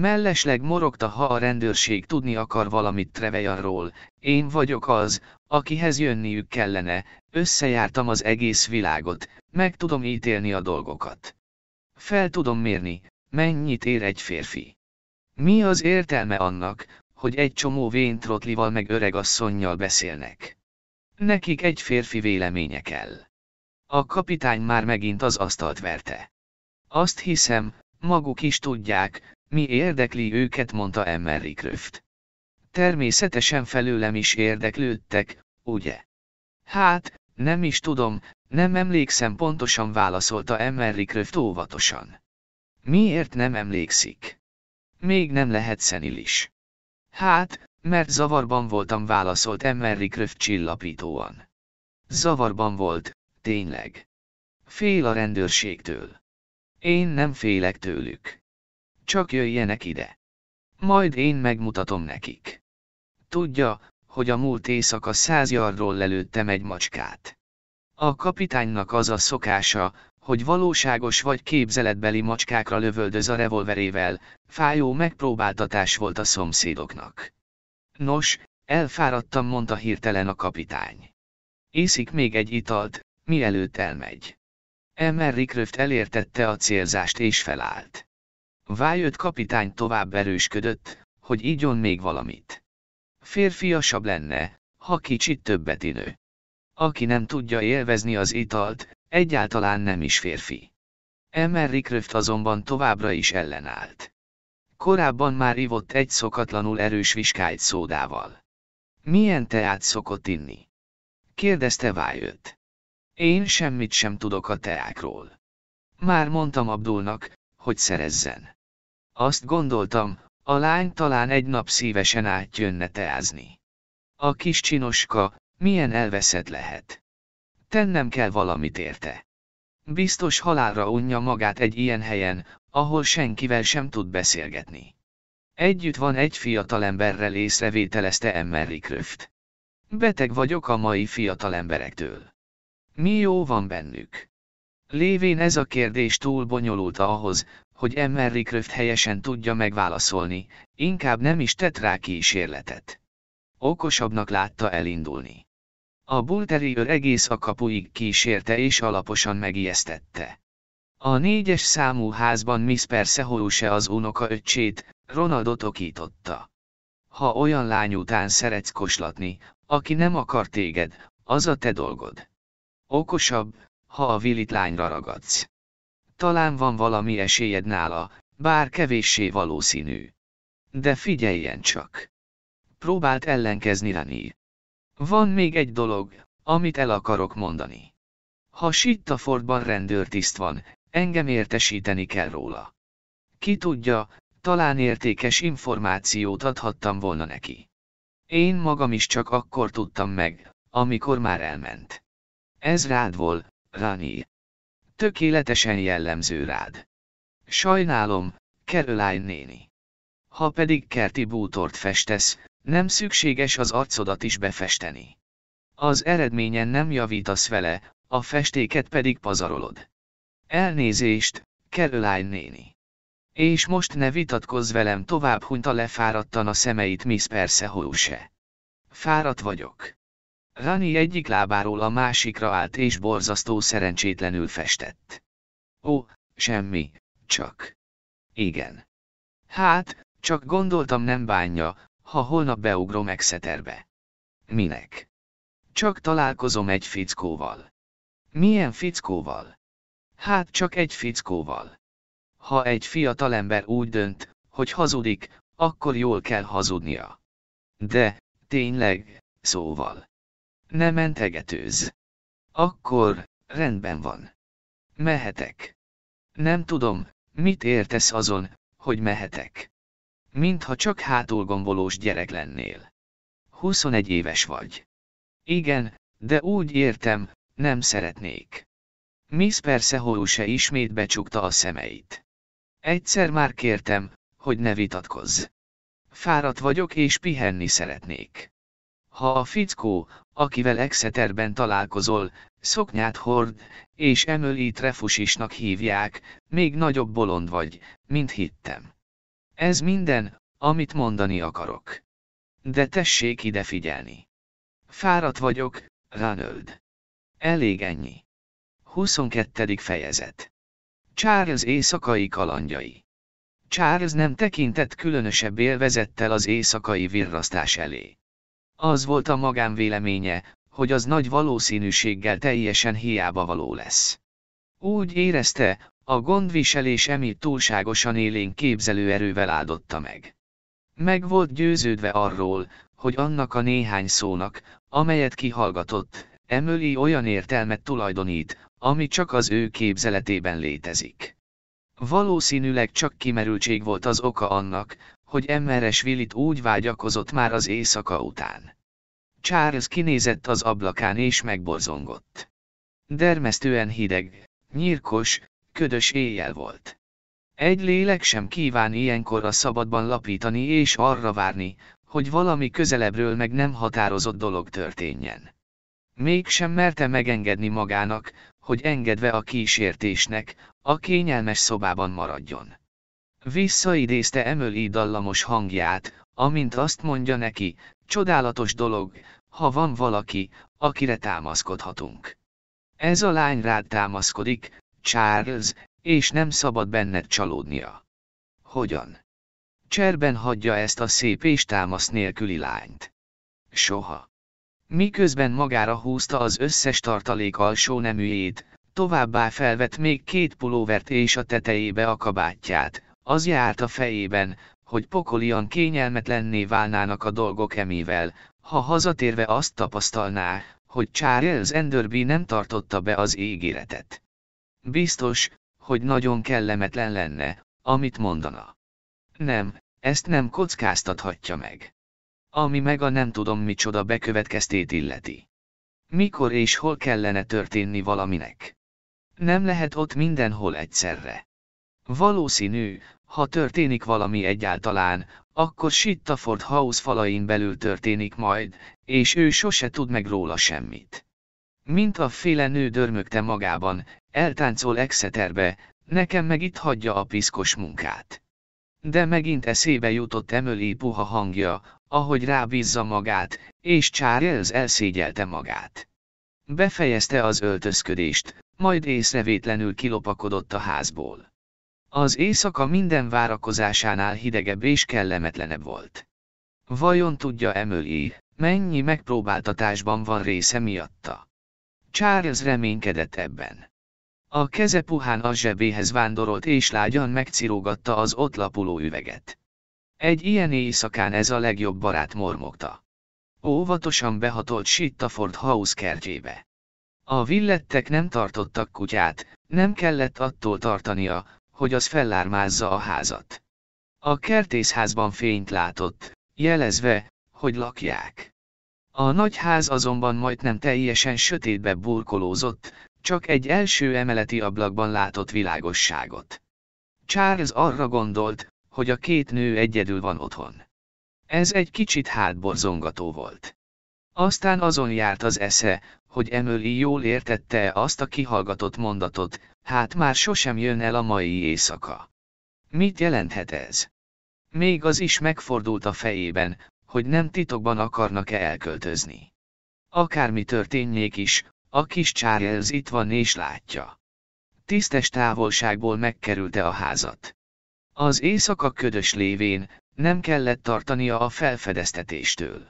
Mellesleg morogta ha a rendőrség tudni akar valamit Trevejanról, én vagyok az, akihez jönniük kellene, összejártam az egész világot, meg tudom ítélni a dolgokat. Fel tudom mérni, mennyit ér egy férfi. Mi az értelme annak, hogy egy csomó véntrotlival meg öregasszonnyal beszélnek? Nekik egy férfi véleménye kell. A kapitány már megint az asztalt verte. Azt hiszem, maguk is tudják, mi érdekli őket, mondta Emery Kröft. Természetesen felőlem is érdeklődtek, ugye? Hát, nem is tudom, nem emlékszem pontosan válaszolta Emery Kröft óvatosan. Miért nem emlékszik? Még nem lehet szenilis. Hát, mert zavarban voltam válaszolt Emery Kröft csillapítóan. Zavarban volt, tényleg. Fél a rendőrségtől. Én nem félek tőlük. Csak jöjjenek ide. Majd én megmutatom nekik. Tudja, hogy a múlt éjszaka száz yardról lelőttem egy macskát. A kapitánynak az a szokása, hogy valóságos vagy képzeletbeli macskákra lövöldöz a revolverével, fájó megpróbáltatás volt a szomszédoknak. Nos, elfáradtam, mondta hirtelen a kapitány. Észik még egy italt, mielőtt elmegy. Emery Kröft elértette a célzást és felállt. Wyatt kapitány tovább erősködött, hogy igyon még valamit. Férfiasabb lenne, ha kicsit többet inő. Aki nem tudja élvezni az italt, egyáltalán nem is férfi. Kröft azonban továbbra is ellenállt. Korábban már ivott egy szokatlanul erős viskájt szódával. Milyen teát szokott inni? Kérdezte Wyatt. Én semmit sem tudok a teákról. Már mondtam Abdulnak, hogy szerezzen. Azt gondoltam, a lány talán egy nap szívesen átjönne teázni. A kis csinoska, milyen elveszett lehet. Tennem kell valamit érte. Biztos halálra unja magát egy ilyen helyen, ahol senkivel sem tud beszélgetni. Együtt van egy fiatalemberrel észrevételezte Emery Kröft. Beteg vagyok a mai fiatalemberektől. Mi jó van bennük? Lévén ez a kérdés túl bonyolult ahhoz, hogy Emery Kröft helyesen tudja megválaszolni, inkább nem is tett rá kísérletet. Okosabbnak látta elindulni. A bullterrier egész a kapuig kísérte és alaposan megijesztette. A négyes számú házban Miss Persehouse az unoka öccsét, Ronaldot okította. Ha olyan lány után szeretsz koslatni, aki nem akar téged, az a te dolgod. Okosabb, ha a Willit lányra ragadsz. Talán van valami esélyed nála, bár kevéssé valószínű. De figyeljen csak. Próbált ellenkezni Rani. Van még egy dolog, amit el akarok mondani. Ha Sittafordban rendőrtiszt van, engem értesíteni kell róla. Ki tudja, talán értékes információt adhattam volna neki. Én magam is csak akkor tudtam meg, amikor már elment. Ez rád volt, Rani. Tökéletesen jellemző rád. Sajnálom, Caroline néni. Ha pedig kerti bútort festesz, nem szükséges az arcodat is befesteni. Az eredményen nem javítasz vele, a festéket pedig pazarolod. Elnézést, Caroline néni. És most ne vitatkozz velem tovább hunyta lefáradtan a szemeit Miss Persehouse. Fáradt vagyok. Rani egyik lábáról a másikra állt és borzasztó szerencsétlenül festett. Ó, semmi, csak. Igen. Hát, csak gondoltam nem bánja, ha holnap beugrom Exeterbe. Minek? Csak találkozom egy fickóval. Milyen fickóval? Hát csak egy fickóval. Ha egy fiatalember úgy dönt, hogy hazudik, akkor jól kell hazudnia. De, tényleg, szóval. Ne mentegetőz. Akkor, rendben van. Mehetek. Nem tudom, mit értesz azon, hogy mehetek. Mintha csak hátulgombolós gyerek lennél. 21 éves vagy. Igen, de úgy értem, nem szeretnék. Miss se ismét becsukta a szemeit. Egyszer már kértem, hogy ne vitatkozz. Fáradt vagyok és pihenni szeretnék. Ha a fickó, akivel Exeterben találkozol, szoknyát hord, és Emily Trefusisnak hívják, még nagyobb bolond vagy, mint hittem. Ez minden, amit mondani akarok. De tessék ide figyelni. Fáradt vagyok, Ranöld. Elég ennyi. 22. fejezet. Charles éjszakai kalandjai. Charles nem tekintett különösebb élvezettel az éjszakai virrasztás elé. Az volt a magánvéleménye, hogy az nagy valószínűséggel teljesen hiába való lesz. Úgy érezte, a gondviselés emi túlságosan élénk képzelőerővel áldotta meg. Meg volt győződve arról, hogy annak a néhány szónak, amelyet kihallgatott, Emily olyan értelmet tulajdonít, ami csak az ő képzeletében létezik. Valószínűleg csak kimerültség volt az oka annak, hogy Emmeres Willit úgy vágyakozott már az éjszaka után. Charles kinézett az ablakán és megborzongott. Dermesztően hideg, nyírkos, ködös éjjel volt. Egy lélek sem kíván ilyenkor a szabadban lapítani és arra várni, hogy valami közelebbről meg nem határozott dolog történjen. Mégsem merte megengedni magának, hogy engedve a kísértésnek, a kényelmes szobában maradjon. Visszaidézte Emily dallamos hangját, amint azt mondja neki, csodálatos dolog, ha van valaki, akire támaszkodhatunk. Ez a lány rád támaszkodik, Charles, és nem szabad benned csalódnia. Hogyan? Cserben hagyja ezt a szép és támasz nélküli lányt. Soha. Miközben magára húzta az összes tartalék alsó neműjét, továbbá felvett még két pulóvert és a tetejébe a kabátját, az járt a fejében, hogy pokolian kényelmetlenné válnának a dolgok emivel, ha hazatérve azt tapasztalná, hogy Charles Enderby nem tartotta be az ígéretet. Biztos, hogy nagyon kellemetlen lenne, amit mondana. Nem, ezt nem kockáztathatja meg. Ami meg a nem tudom micsoda bekövetkeztét illeti. Mikor és hol kellene történni valaminek? Nem lehet ott mindenhol egyszerre. Valószínű, ha történik valami egyáltalán, akkor Sittaford House falain belül történik majd, és ő sose tud meg róla semmit. Mint a féle nő dörmögte magában, eltáncol Exeterbe, nekem meg itt hagyja a piszkos munkát. De megint eszébe jutott Emily puha hangja, ahogy rábízza magát, és Charles elszégyelte magát. Befejezte az öltözködést, majd észrevétlenül kilopakodott a házból. Az éjszaka minden várakozásánál hidegebb és kellemetlenebb volt. Vajon tudja Emily, mennyi megpróbáltatásban van része miatta? Charles reménykedett ebben. A keze puhán a zsebéhez vándorolt és lágyan megcirógatta az ott lapuló üveget. Egy ilyen éjszakán ez a legjobb barát mormogta. Óvatosan behatolt Sittaford House kertjébe. A villettek nem tartottak kutyát, nem kellett attól tartania, hogy az fellármázza a házat. A kertészházban fényt látott, jelezve, hogy lakják. A nagy ház azonban majdnem teljesen sötétbe burkolózott, csak egy első emeleti ablakban látott világosságot. Charles arra gondolt, hogy a két nő egyedül van otthon. Ez egy kicsit hátborzongató volt. Aztán azon járt az esze, hogy Emily jól értette azt a kihallgatott mondatot, hát már sosem jön el a mai éjszaka. Mit jelenthet ez? Még az is megfordult a fejében, hogy nem titokban akarnak-e elköltözni. Akármi történjék is, a kis Charles itt van és látja. Tisztes távolságból megkerülte a házat. Az éjszaka ködös lévén, nem kellett tartania a felfedeztetéstől.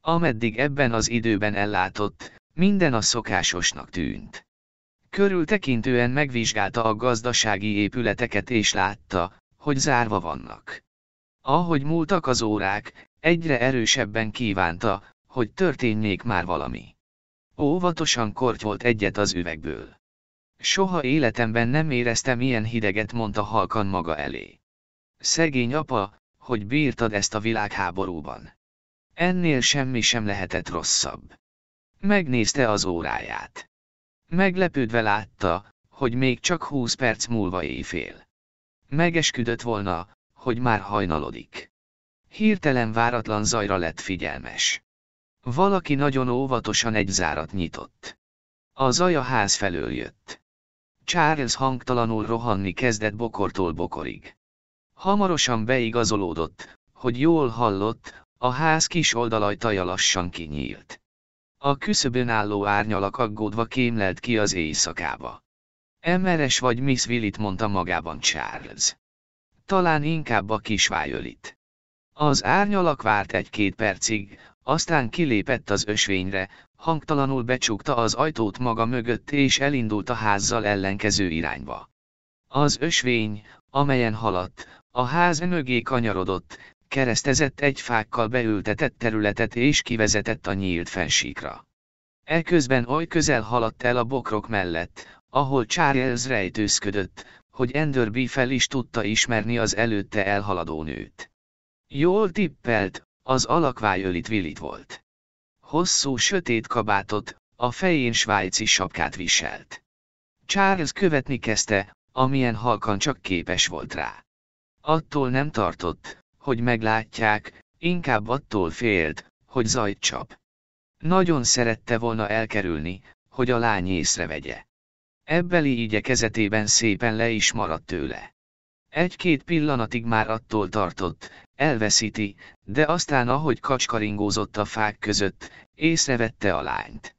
Ameddig ebben az időben ellátott, minden a szokásosnak tűnt. Körültekintően megvizsgálta a gazdasági épületeket és látta, hogy zárva vannak. Ahogy múltak az órák, egyre erősebben kívánta, hogy történjék már valami. Óvatosan kortyolt egyet az üvegből. Soha életemben nem éreztem ilyen hideget, mondta halkan maga elé. Szegény apa, hogy bírtad ezt a világháborúban. Ennél semmi sem lehetett rosszabb. Megnézte az óráját. Meglepődve látta, hogy még csak húsz perc múlva éjfél. Megesküdött volna, hogy már hajnalodik. Hirtelen váratlan zajra lett figyelmes. Valaki nagyon óvatosan egy zárat nyitott. A zaj a ház felől jött. Charles hangtalanul rohanni kezdett bokortól bokorig. Hamarosan beigazolódott, hogy jól hallott, a ház kis oldalajtaja lassan kinyílt. A küszöbön álló árnyalak aggódva kémlelt ki az éjszakába. Emeres vagy Miss Willit mondta magában Charles. Talán inkább a kisvájölit. Az árnyalak várt egy-két percig, aztán kilépett az ösvényre, hangtalanul becsukta az ajtót maga mögött és elindult a házzal ellenkező irányba. Az ösvény, amelyen haladt, a ház mögé kanyarodott, keresztezett egy fákkal beültetett területet és kivezetett a nyílt fensíkra. Eközben oly közel haladt el a bokrok mellett, ahol Charles rejtőzködött, hogy Enderby fel is tudta ismerni az előtte elhaladó nőt. Jól tippelt, az alakvájölit Willit volt. Hosszú sötét kabátot, a fején svájci sapkát viselt. Charles követni kezdte, amilyen halkan csak képes volt rá. Attól nem tartott, hogy meglátják, inkább attól félt, hogy zajt csap. Nagyon szerette volna elkerülni, hogy a lány észrevegye. Ebbeli igyekezetében szépen le is maradt tőle. Egy-két pillanatig már attól tartott, elveszíti, de aztán ahogy kacskaringózott a fák között, észrevette a lányt.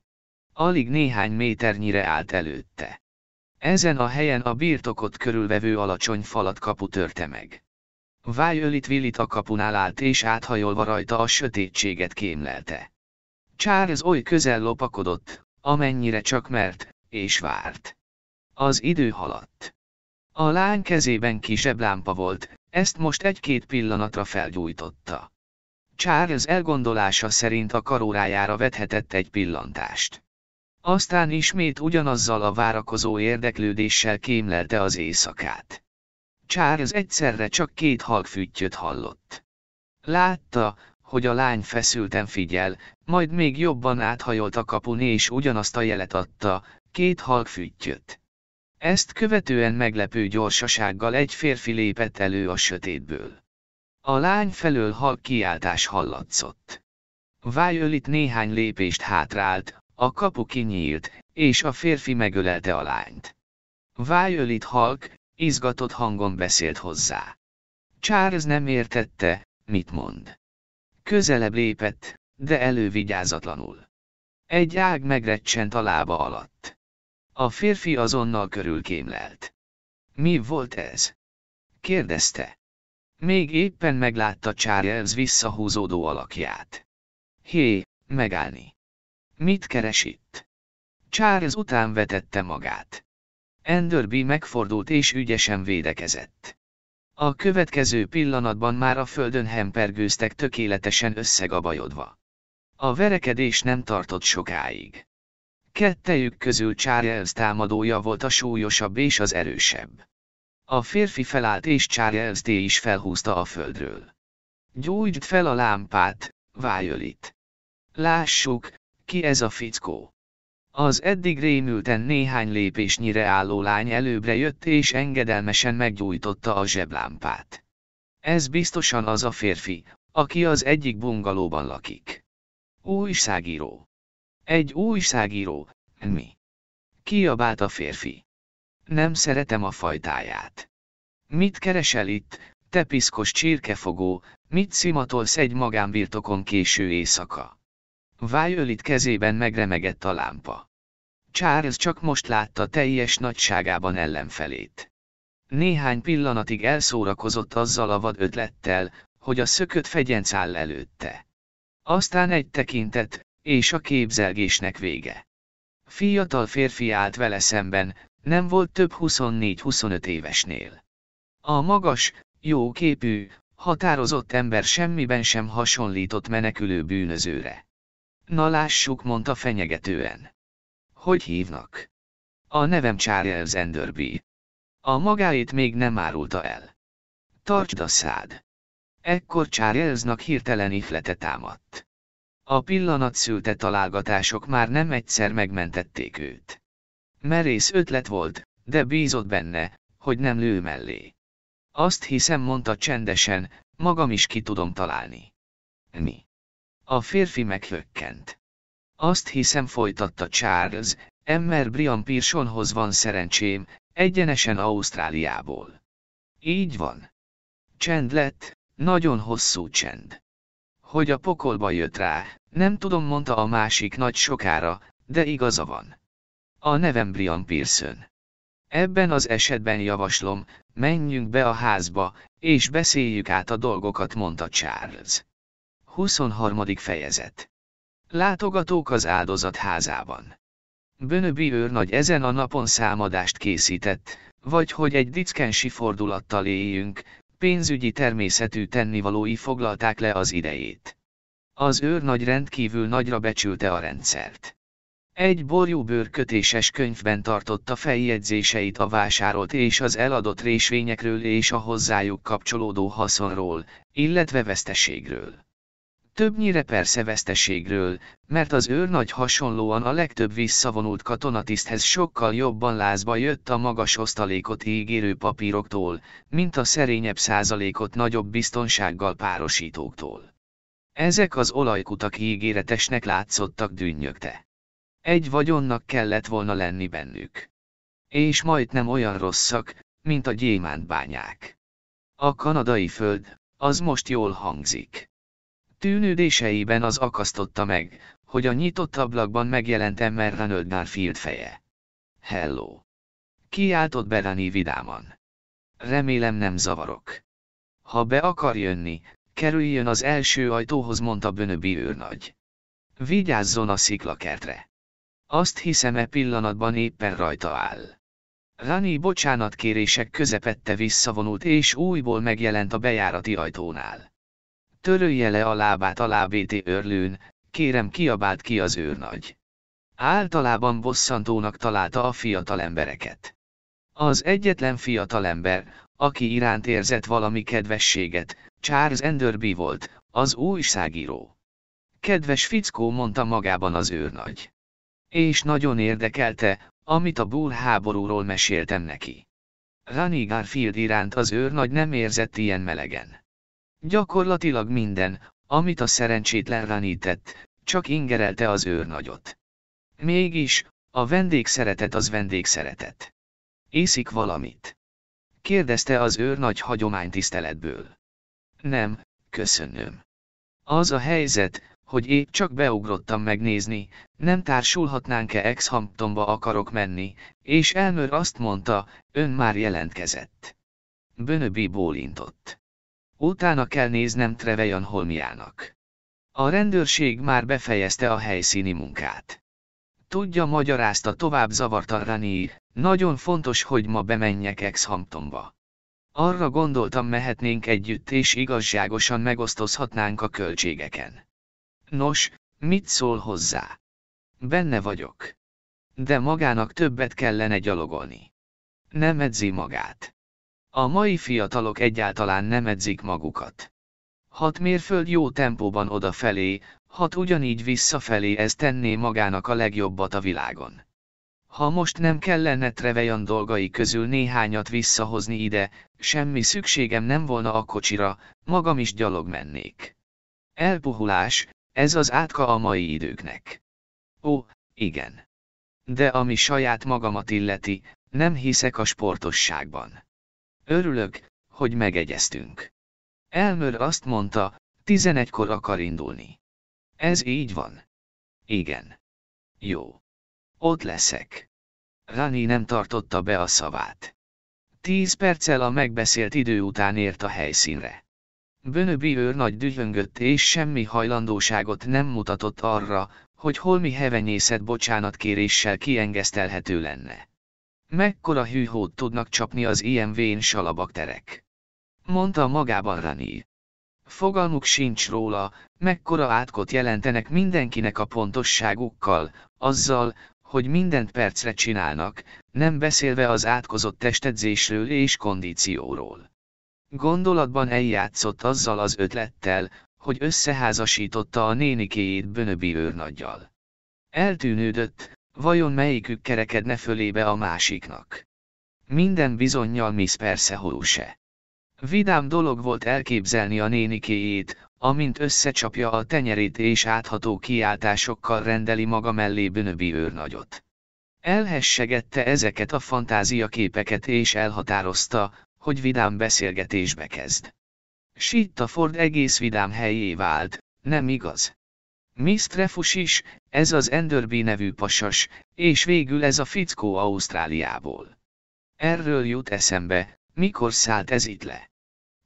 Alig néhány méternyire állt előtte. Ezen a helyen a birtokot körülvevő alacsony falat kapu törte meg. Vájölit Willit a kapunál állt és áthajolva rajta a sötétséget kémlelte. Charles oly közel lopakodott, amennyire csak mert, és várt. Az idő haladt. A lány kezében kisebb lámpa volt, ezt most egy-két pillanatra felgyújtotta. Charles elgondolása szerint a karórájára vethetett egy pillantást. Aztán ismét ugyanazzal a várakozó érdeklődéssel kémlelte az éjszakát. Charles egyszerre csak két halkfüttyöt hallott. Látta, hogy a lány feszülten figyel, majd még jobban áthajolt a kapun és ugyanazt a jelet adta, két halkfüttyöt. Ezt követően meglepő gyorsasággal egy férfi lépett elő a sötétből. A lány felől halk kiáltás hallatszott. Vájölit néhány lépést hátrált, a kapu kinyílt, és a férfi megölelte a lányt. Vájölit halk, izgatott hangon beszélt hozzá. Charles nem értette, mit mond. Közelebb lépett, de elővigyázatlanul. Egy ág megrecsent a lába alatt. A férfi azonnal körülkémlelt. Mi volt ez? kérdezte. Még éppen meglátta Charles visszahúzódó alakját. Hé, megállni. Mit keres itt? Charles után vetette magát. Enderby megfordult és ügyesen védekezett. A következő pillanatban már a földön hempergőztek tökéletesen összegabajodva. A verekedés nem tartott sokáig. Kettejük közül Charles támadója volt a súlyosabb és az erősebb. A férfi felállt és Charles D. is felhúzta a földről. Gyújtsd fel a lámpát, Violet. Lássuk, ki ez a fickó. Az eddig rémülten néhány lépésnyire álló lány előbbre jött és engedelmesen meggyújtotta a zseblámpát. Ez biztosan az a férfi, aki az egyik bungalóban lakik. Újságíró. Egy újságíró, mi? Kiabált a férfi. Nem szeretem a fajtáját. Mit keresel itt, te piszkos csirkefogó, mit szimatolsz egy magánbirtokon késő éjszaka? Violet kezében megremegett a lámpa. Charles csak most látta teljes nagyságában ellenfelét. Néhány pillanatig elszórakozott azzal a vad ötlettel, hogy a szökött fegyenc áll előtte. Aztán egy tekintet, és a képzelgésnek vége. Fiatal férfi állt vele szemben, nem volt több 24-25 évesnél. A magas, jó képű, határozott ember semmiben sem hasonlított menekülő bűnözőre. Na lássuk, mondta fenyegetően. Hogy hívnak? A nevem Charles Enderby. A magáét még nem árulta el. Tartsd a szád. Ekkor Charlesnak hirtelen iflete támadt. A pillanat szülte találgatások már nem egyszer megmentették őt. Merész ötlet volt, de bízott benne, hogy nem lő mellé. Azt hiszem mondta csendesen, magam is ki tudom találni. Mi? A férfi meghökkent. Azt hiszem folytatta Charles, Emmer Brian Pearsonhoz van szerencsém, egyenesen Ausztráliából. Így van. Csend lett, nagyon hosszú csend. Hogy a pokolba jött rá, nem tudom mondta a másik nagy sokára, de igaza van. A nevem Brian Pearson. Ebben az esetben javaslom, menjünk be a házba, és beszéljük át a dolgokat mondta Charles. 23. fejezet. Látogatók az áldozat házában. Bönöbi őrnagy ezen a napon számadást készített, vagy hogy egy dickensi fordulattal éljünk, pénzügyi természetű tennivalói foglalták le az idejét. Az őrnagy rendkívül nagyra becsülte a rendszert. Egy borjú bőrkötéses könyvben tartotta feljegyzéseit a vásárolt és az eladott résvényekről és a hozzájuk kapcsolódó haszonról, illetve veszteségről. Többnyire persze veszteségről, mert az őrnagy hasonlóan a legtöbb visszavonult katonatiszthez sokkal jobban lázba jött a magas osztalékot ígérő papíroktól, mint a szerényebb százalékot nagyobb biztonsággal párosítóktól. Ezek az olajkutak ígéretesnek látszottak dünnyögte. Egy vagyonnak kellett volna lenni bennük. És majd nem olyan rosszak, mint a gyémántbányák. A kanadai föld, az most jól hangzik. Tűnődéseiben az akasztotta meg, hogy a nyitott ablakban megjelent Emmer Ranald Garfield feje. Hello! kiáltott Berani vidáman. Remélem nem zavarok. Ha be akar jönni, kerüljön az első ajtóhoz, mondta Bönöbi őrnagy. Vigyázzon a sziklakertre. Azt hiszem e pillanatban éppen rajta áll. Rani bocsánatkérések közepette visszavonult és újból megjelent a bejárati ajtónál. Törölje le a lábát a lábéti őrlőn, kérem kiabált ki az őrnagy. Általában bosszantónak találta a fiatal embereket. Az egyetlen fiatalember, aki iránt érzett valami kedvességet, Charles Enderby volt, az újságíró. Kedves fickó mondta magában az őrnagy. És nagyon érdekelte, amit a Bull háborúról meséltem neki. Rani Garfield iránt az őrnagy nem érzett ilyen melegen. Gyakorlatilag minden, amit a szerencsétlen Rani tett, csak ingerelte az őrnagyot. Mégis, a vendégszeretet az vendégszeretet. Észik valamit? Kérdezte az őr nagy hagyománytiszteletből. Nem, köszönöm. Az a helyzet, hogy épp csak beugrottam megnézni, nem társulhatnánk-e Ex-Hamptonba akarok menni, és Elmör azt mondta, ön már jelentkezett. Bönöbi bólintott. Utána kell néznem Trevejan holmiának. A rendőrség már befejezte a helyszíni munkát. Tudja magyarázta tovább zavarta Rani, nagyon fontos, hogy ma bemenjek Ex-Hamptonba. Arra gondoltam mehetnénk együtt és igazságosan megosztozhatnánk a költségeken. Nos, mit szól hozzá? Benne vagyok. De magának többet kellene gyalogolni. Nem edzi magát. A mai fiatalok egyáltalán nem edzik magukat. Hat mérföld jó tempóban odafelé, hat ugyanígy visszafelé ez tenné magának a legjobbat a világon. Ha most nem kellene Trevejan dolgai közül néhányat visszahozni ide, semmi szükségem nem volna a kocsira, magam is gyalog mennék. Elpuhulás, ez az átka a mai időknek. Ó, igen. De ami saját magamat illeti, nem hiszek a sportosságban. Örülök, hogy megegyeztünk. Elmör azt mondta, tizenegykor akar indulni. Ez így van. Igen. Jó. Ott leszek. Rani nem tartotta be a szavát. Tíz perccel a megbeszélt idő után ért a helyszínre. Bönöbi őr nagy dühöngött és semmi hajlandóságot nem mutatott arra, hogy holmi hevenyészet bocsánatkéréssel kiengesztelhető lenne. Mekkora hűhót tudnak csapni az ilyen vén salabakterek? Mondta magában Rani. Fogalmuk sincs róla, mekkora átkot jelentenek mindenkinek a pontosságukkal, azzal, hogy mindent percre csinálnak, nem beszélve az átkozott testedzésről és kondícióról. Gondolatban eljátszott azzal az ötlettel, hogy összeházasította a nénikéjét Bönöbi őrnaggyal. Eltűnődött, vajon melyikük kerekedne fölébe a másiknak. Minden bizonyal Miss Persehouse. Vidám dolog volt elképzelni a nénikéjét, amint összecsapja a tenyerét és átható kiáltásokkal rendeli maga mellé Bönöbi őrnagyot. Elhessegette ezeket a fantázia képeket és elhatározta, hogy vidám beszélgetésbe kezd. Sitta Ford egész vidám helyé vált, nem igaz? Miss Trefus is, ez az Enderby nevű pasas, és végül ez a fickó Ausztráliából. Erről jut eszembe, mikor szállt ez itt le.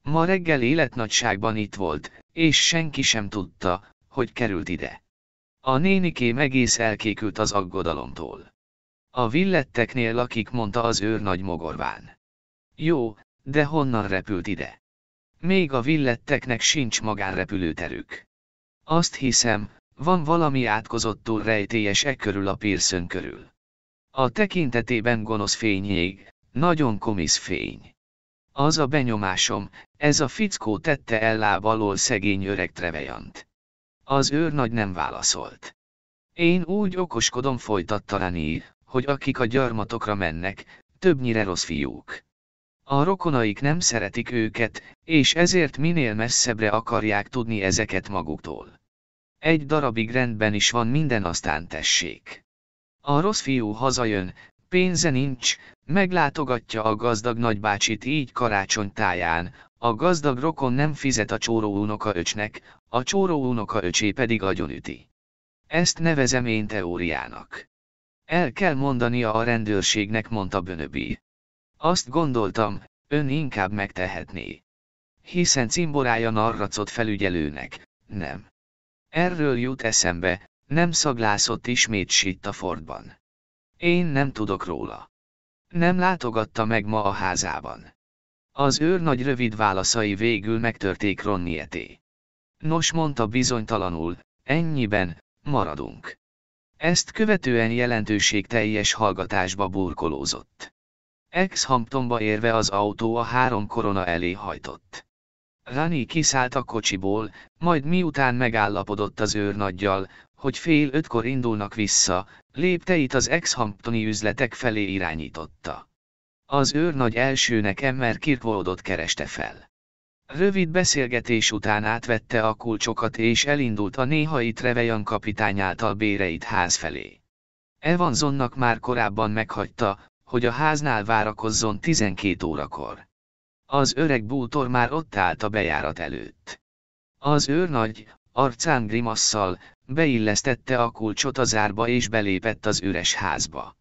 Ma reggel életnagyságban itt volt, és senki sem tudta, hogy került ide. A néniké egész elkékült az aggodalomtól. A villetteknél lakik, mondta az őr nagy mogorván. Jó, de honnan repült ide? Még a villetteknek sincs magánrepülőterük. Azt hiszem, van valami átkozottul rejtélyes e körül a Pearson körül. A tekintetében gonosz fényég, nagyon komisz fény. Az a benyomásom, ez a fickó tette el láb alól szegény öreg Trevejant. Az őrnagy nem válaszolt. Én úgy okoskodom folytatta Rani, hogy akik a gyarmatokra mennek, többnyire rossz fiúk. A rokonaik nem szeretik őket, és ezért minél messzebbre akarják tudni ezeket maguktól. Egy darabig rendben is van minden aztán tessék. A rossz fiú hazajön, pénze nincs, meglátogatja a gazdag nagybácsit így karácsony táján, a gazdag rokon nem fizet a csóró unoka öcsnek, a csóró unoka öcsé pedig agyonüti. Ezt nevezem én teóriának. El kell mondania a rendőrségnek, mondta Bönöbi. Azt gondoltam, ön inkább megtehetné. Hiszen cimborája narracot felügyelőnek, nem. Erről jut eszembe, nem szaglászott ismét Sittafordban. Én nem tudok róla. Nem látogatta meg ma a házában. Az őr nagy rövid válaszai végül megtörték Ronnieté. Nos mondta bizonytalanul, ennyiben, maradunk. Ezt követően jelentőségteljes hallgatásba burkolózott. Ex-Hamptonba érve az autó a három korona elé hajtott. Rani kiszállt a kocsiból, majd miután megállapodott az őrnaggyal, hogy fél ötkor indulnak vissza, lépteit az ex-hamptoni üzletek felé irányította. Az őrnagy elsőnek Emmer Kirkwoodot kereste fel. Rövid beszélgetés után átvette a kulcsokat és elindult a néhai Trevejan kapitány által béreit ház felé. Evansonnak már korábban meghagyta, hogy a háznál várakozzon 12 órakor. Az öreg bútor már ott állt a bejárat előtt. Az őrnagy, arcán grimasszal, beillesztette a kulcsot a zárba és belépett az üres házba.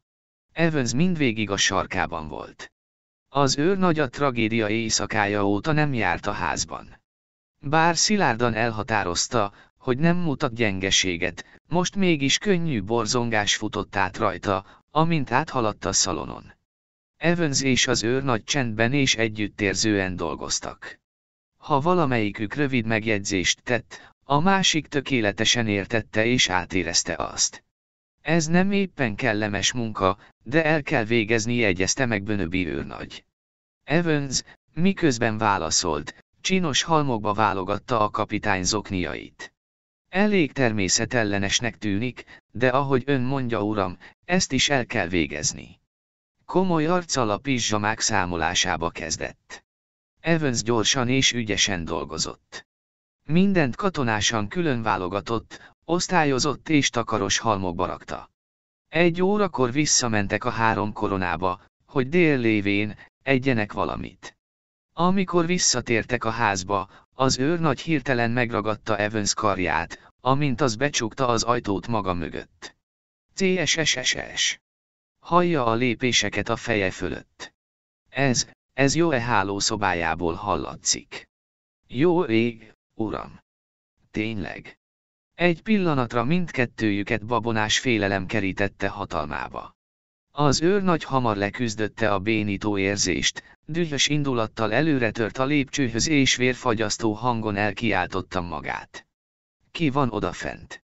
Evans mindvégig a sarkában volt. Az őrnagy a tragédia éjszakája óta nem járt a házban. Bár szilárdan elhatározta, hogy nem mutat gyengeséget, most mégis könnyű borzongás futott át rajta, amint áthaladt a szalonon. Evans és az őr nagy csendben és együttérzően dolgoztak. Ha valamelyikük rövid megjegyzést tett, a másik tökéletesen értette és átérezte azt. Ez nem éppen kellemes munka, de el kell végezni jegyezte meg Bönöbi őrnagy. Evans, miközben válaszolt, csinos halmokba válogatta a kapitány zokniait. Elég természetellenesnek tűnik, de ahogy ön mondja uram, ezt is el kell végezni. Komoly arccal a pizsamák számolásába kezdett. Evans gyorsan és ügyesen dolgozott. Mindent katonásan külön válogatott, osztályozott és takaros halmokba rakta. Egy órakor visszamentek a három koronába, hogy dél lévén, egyenek valamit. Amikor visszatértek a házba, az őr nagy hirtelen megragadta Evans karját, amint az becsukta az ajtót maga mögött. CSSSS. Hallja a lépéseket a feje fölött. Ez, ez jó-e hálószobájából hallatszik. Jó ég, uram. Tényleg. Egy pillanatra mindkettőjüket babonás félelem kerítette hatalmába. Az őr nagy hamar leküzdötte a bénító érzést, dühös indulattal előre tört a lépcsőhöz és vérfagyasztó hangon elkiáltottam magát. Ki van odafent?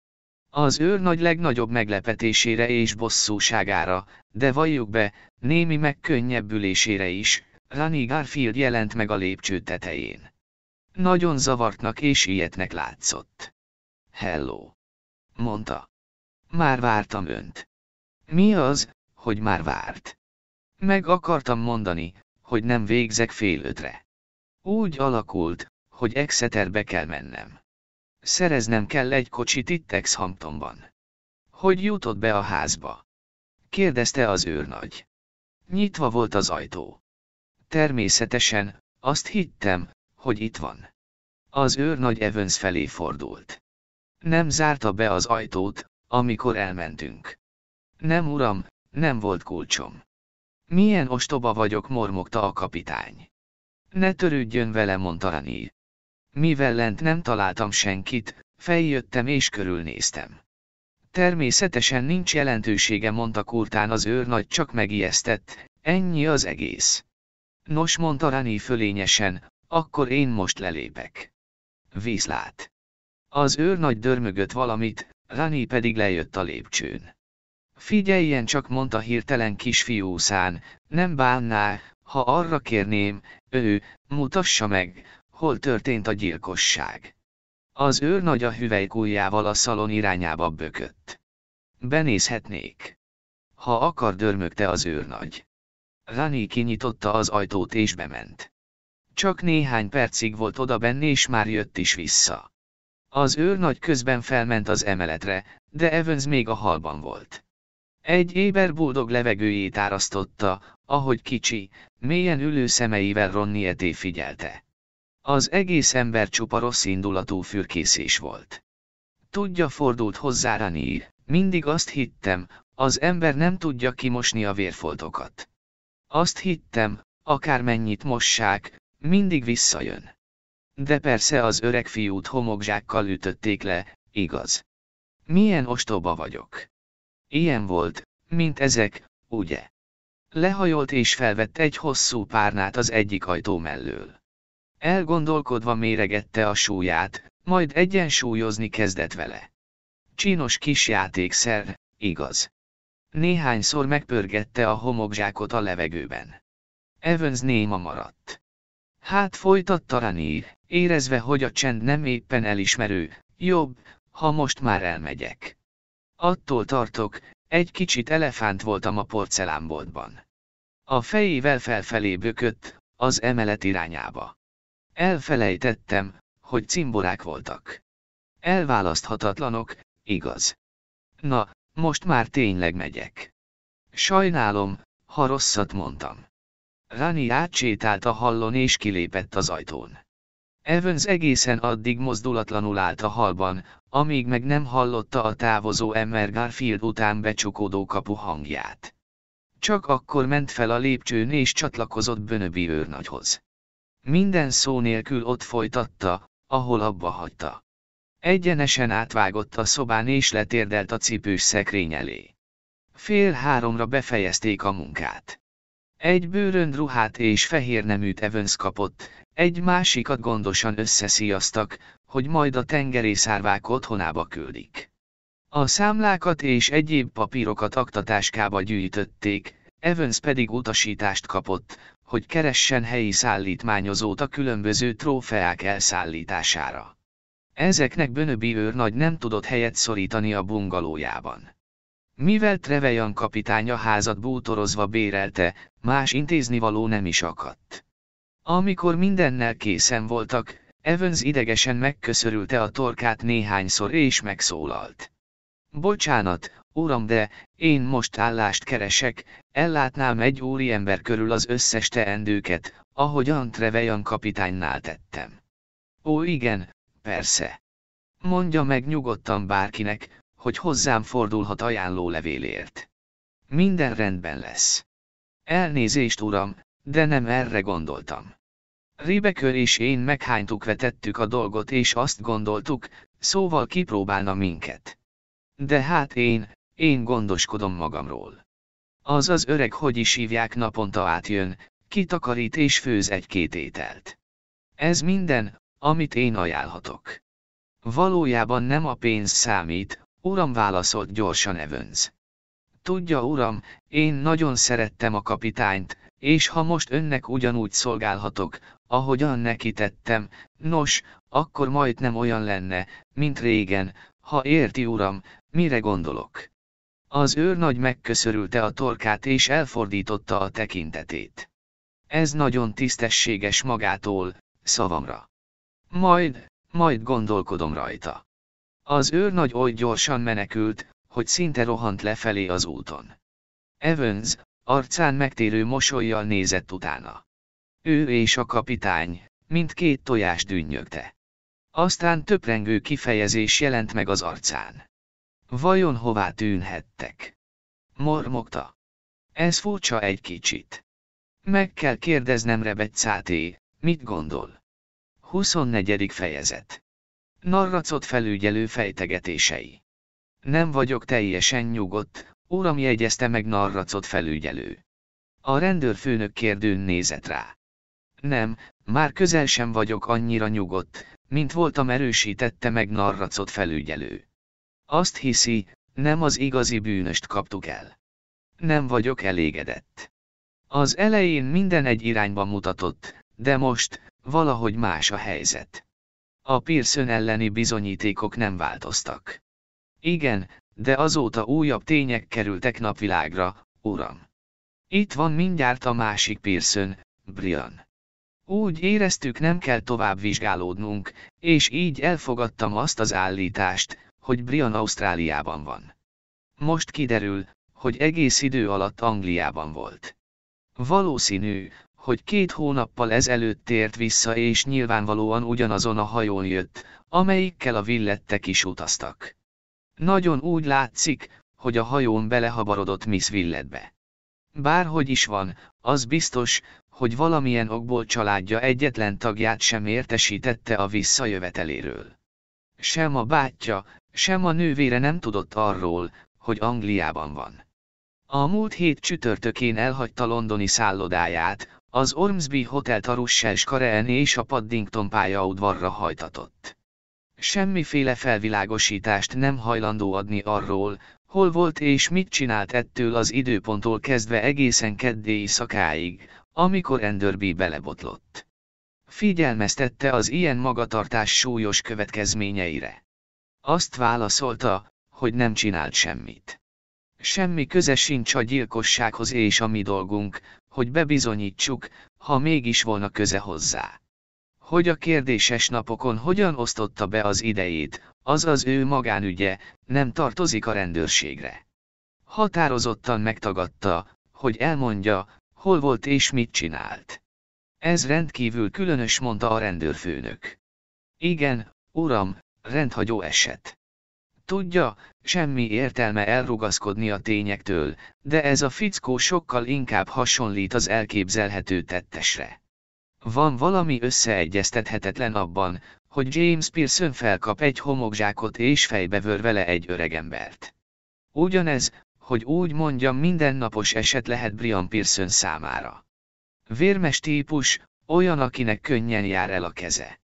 Az őr nagy legnagyobb meglepetésére és bosszúságára, de valljuk be, némi megkönnyebbülésére is, Rani Garfield jelent meg a lépcső tetején. Nagyon zavartnak és ilyetnek látszott. Hello! mondta. Már vártam önt. Mi az, hogy már várt? Meg akartam mondani, hogy nem végzek fél ötre. Úgy alakult, hogy Exeterbe kell mennem. Szereznem kell egy kocsit itt Exhamptonban. Hogy jutott be a házba? kérdezte az őrnagy. Nyitva volt az ajtó. Természetesen, azt hittem, hogy itt van. Az őrnagy Evans felé fordult. Nem zárta be az ajtót, amikor elmentünk. Nem uram, nem volt kulcsom. Milyen ostoba vagyok, mormogta a kapitány. Ne törődjön vele, mondta Rani. Mivel lent nem találtam senkit, feljöttem és körülnéztem. Természetesen nincs jelentősége, mondta Kurtán az őrnagy csak megijesztett, ennyi az egész. Nos, mondta Rani fölényesen, akkor én most lelépek. Vízlát. Az őrnagy dörmögött valamit, Rani pedig lejött a lépcsőn. Figyeljen csak, mondta hirtelen kisfiú szán, nem bánná, ha arra kérném, ő, mutassa meg, hol történt a gyilkosság. Az őr nagy a hüvelykújjával a szalon irányába bökött. Benézhetnék. Ha akar dörmögte az őrnagy. Rani kinyitotta az ajtót és bement. Csak néhány percig volt oda benne és már jött is vissza. Az őrnagy közben felment az emeletre, de Evans még a halban volt. Egy éber boldog levegőjét árasztotta, ahogy kicsi, mélyen ülő szemeivel Ronnieté figyelte. Az egész ember csupa rossz indulatú fürkészés volt. Tudja fordult hozzá Rani, mindig azt hittem, az ember nem tudja kimosni a vérfoltokat. Azt hittem, akármennyit mossák, mindig visszajön. De persze az öreg fiút homokzsákkal ütötték le, igaz. Milyen ostoba vagyok. Ilyen volt, mint ezek, ugye? Lehajolt és felvett egy hosszú párnát az egyik ajtó mellől. Elgondolkodva méregette a súlyát, majd egyensúlyozni kezdett vele. Csinos kis játékszer, igaz. Néhányszor megpörgette a homokzsákot a levegőben. Evans néma maradt. Hát folytatta Rani, érezve, hogy a csend nem éppen elismerő, jobb, ha most már elmegyek. Attól tartok, egy kicsit elefánt voltam a porcelánboltban. A fejével felfelé bökött, az emelet irányába. Elfelejtettem, hogy cimborák voltak. Elválaszthatatlanok, igaz. Na, most már tényleg megyek. Sajnálom, ha rosszat mondtam. Rani átsétált a hallon és kilépett az ajtón. Evans egészen addig mozdulatlanul állt a halban, amíg meg nem hallotta a távozó Emmer Garfield után becsukódó kapu hangját. Csak akkor ment fel a lépcsőn és csatlakozott Bönöbi őrnagyhoz. Minden szó nélkül ott folytatta, ahol abba hagyta. Egyenesen átvágott a szobán és letérdelt a cipős szekrény elé. Fél háromra befejezték a munkát. Egy bőrönd ruhát és fehér neműt Evans kapott, egy másikat gondosan összesziasztak, hogy majd a tengerészárvák otthonába küldik. A számlákat és egyéb papírokat aktatáskába gyűjtötték, Evans pedig utasítást kapott, hogy keressen helyi szállítmányozót a különböző trófeák elszállítására. Ezeknek Bönöbi őrnagy nem tudott helyet szorítani a bungalójában. Mivel Trevejan kapitány a házat bútorozva bérelte, más intéznivaló nem is akadt. Amikor mindennel készen voltak, Evans idegesen megköszörülte a torkát néhányszor és megszólalt. Bocsánat, uram, de én most állást keresek, ellátnám egy ember körül az összes teendőket, ahogyan Trevejan kapitánynál tettem. Ó igen, persze. Mondja meg nyugodtan bárkinek, hogy hozzám fordulhat ajánlólevélért. Minden rendben lesz. Elnézést uram, de nem erre gondoltam. Ribekör és én meghánytuk vetettük a dolgot és azt gondoltuk, szóval kipróbálna minket. De hát én, én gondoskodom magamról. Az az öreg hogy is hívják naponta átjön, kitakarít és főz egy-két ételt. Ez minden, amit én ajánlhatok. Valójában nem a pénz számít, uram válaszolt gyorsan Evans. Tudja uram, én nagyon szerettem a kapitányt, és ha most önnek ugyanúgy szolgálhatok, ahogyan neki tettem, nos, akkor majd nem olyan lenne, mint régen, ha érti uram, mire gondolok. Az őrnagy megköszörülte a torkát és elfordította a tekintetét. Ez nagyon tisztességes magától, szavamra. Majd, majd gondolkodom rajta. Az őrnagy oly gyorsan menekült, hogy szinte rohant lefelé az úton. Evans, arcán megtérő mosolyjal nézett utána. Ő és a kapitány, mint két tojás dünnyögte. Aztán töprengő kifejezés jelent meg az arcán. Vajon hová tűnhettek? Mormogta. Ez furcsa egy kicsit. Meg kell kérdeznem Rebecáté, mit gondol? 24. fejezet. Narracot felügyelő fejtegetései. Nem vagyok teljesen nyugodt, uram jegyezte meg Narracot felügyelő. A rendőrfőnök kérdőn nézett rá. Nem, már közel sem vagyok annyira nyugodt, mint voltam erősítette meg Narracot felügyelő. Azt hiszi, nem az igazi bűnöst kaptuk el. Nem vagyok elégedett. Az elején minden egy irányba mutatott, de most, valahogy más a helyzet. A Pearson elleni bizonyítékok nem változtak. Igen, de azóta újabb tények kerültek napvilágra, uram. Itt van mindjárt a másik Pearson, Brian. Úgy éreztük nem kell tovább vizsgálódnunk, és így elfogadtam azt az állítást, hogy Brian Ausztráliában van. Most kiderül, hogy egész idő alatt Angliában volt. Valószínű, hogy két hónappal ezelőtt tért vissza és nyilvánvalóan ugyanazon a hajón jött, amelyikkel a villettek is utaztak. Nagyon úgy látszik, hogy a hajón belehabarodott Miss Villetbe. Bárhogy is van, az biztos, hogy valamilyen okból családja egyetlen tagját sem értesítette a visszajöveteléről. Sem a bátyja, sem a nővére nem tudott arról, hogy Angliában van. A múlt hét csütörtökén elhagyta londoni szállodáját, az Ormsby Hotel Tarussels Kareen és a Paddington pályaudvarra hajtatott. Semmiféle felvilágosítást nem hajlandó adni arról, hol volt és mit csinált ettől az időponttól kezdve egészen keddéi szakáig, amikor Enderby belebotlott. Figyelmeztette az ilyen magatartás súlyos következményeire. Azt válaszolta, hogy nem csinált semmit. Semmi köze sincs a gyilkossághoz és a mi dolgunk, hogy bebizonyítsuk, ha mégis volna köze hozzá. Hogy a kérdéses napokon hogyan osztotta be az idejét, az az ő magánügye, nem tartozik a rendőrségre. Határozottan megtagadta, hogy elmondja, hol volt és mit csinált. Ez rendkívül különös, mondta a rendőrfőnök. Igen, uram, rendhagyó eset. Tudja, semmi értelme elrugaszkodni a tényektől, de ez a fickó sokkal inkább hasonlít az elképzelhető tettesre. Van valami összeegyeztethetetlen abban, hogy James Pearson felkap egy homokzsákot és fejbevör vele egy öregembert. Ugyanez, hogy úgy mondjam mindennapos eset lehet Brian Pearson számára. Vérmes típus, olyan akinek könnyen jár el a keze.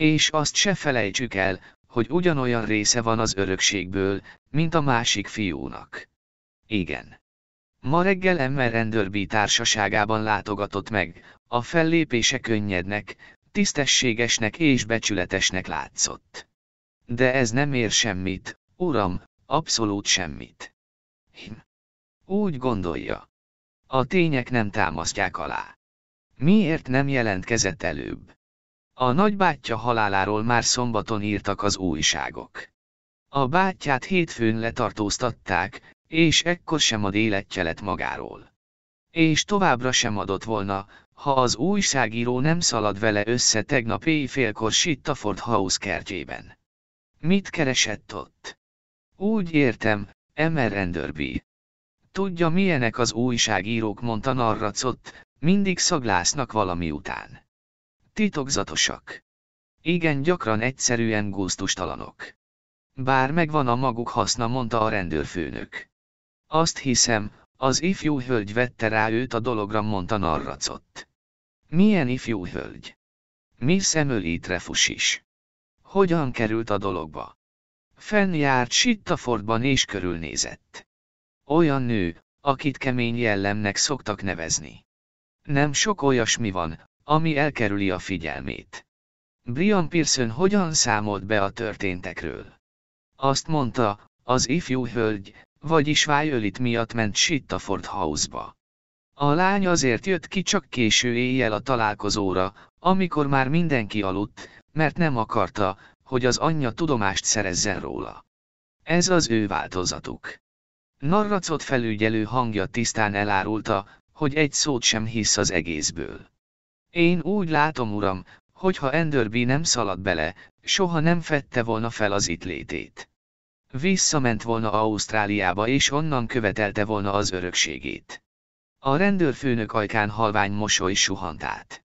És azt se felejtsük el, hogy ugyanolyan része van az örökségből, mint a másik fiúnak. Igen. Ma reggel Emmer Enderby társaságában látogatott meg, a fellépése könnyednek, tisztességesnek és becsületesnek látszott. De ez nem ér semmit, uram, abszolút semmit. Hm. Úgy gondolja. A tények nem támasztják alá. Miért nem jelentkezett előbb? A nagybátyja haláláról már szombaton írtak az újságok. A bátyját hétfőn letartóztatták, és ekkor sem ad életje lett magáról. És továbbra sem adott volna, ha az újságíró nem szalad vele össze tegnap éjfélkor Sittaford House kertjében. Mit keresett ott? Úgy értem, Emmer Enderby. Tudja milyenek az újságírók mondta narracott, mindig szaglásznak valami után. Titokzatosak. Igen gyakran egyszerűen gusztustalanok. Bár megvan a maguk haszna mondta a rendőrfőnök. Azt hiszem, az ifjú hölgy vette rá őt a dologra mondta narracott. Milyen ifjú hölgy? Mi szemölít refus is. Hogyan került a dologba? Fennjárt Sittafordban és körülnézett. Olyan nő, akit kemény jellemnek szoktak nevezni. Nem sok olyasmi van, ami elkerüli a figyelmét. Brian Pearson hogyan számolt be a történtekről? Azt mondta, az ifjú hölgy, vagyis Violet miatt ment Sittaford House-ba. A lány azért jött ki csak késő éjjel a találkozóra, amikor már mindenki aludt, mert nem akarta, hogy az anyja tudomást szerezzen róla. Ez az ő változatuk. Narracot felügyelő hangja tisztán elárulta, hogy egy szót sem hisz az egészből. Én úgy látom uram, hogyha Enderby nem szaladt bele, soha nem fette volna fel az itt létét. Visszament volna Ausztráliába és onnan követelte volna az örökségét. A rendőrfőnök ajkán halvány mosoly suhant át.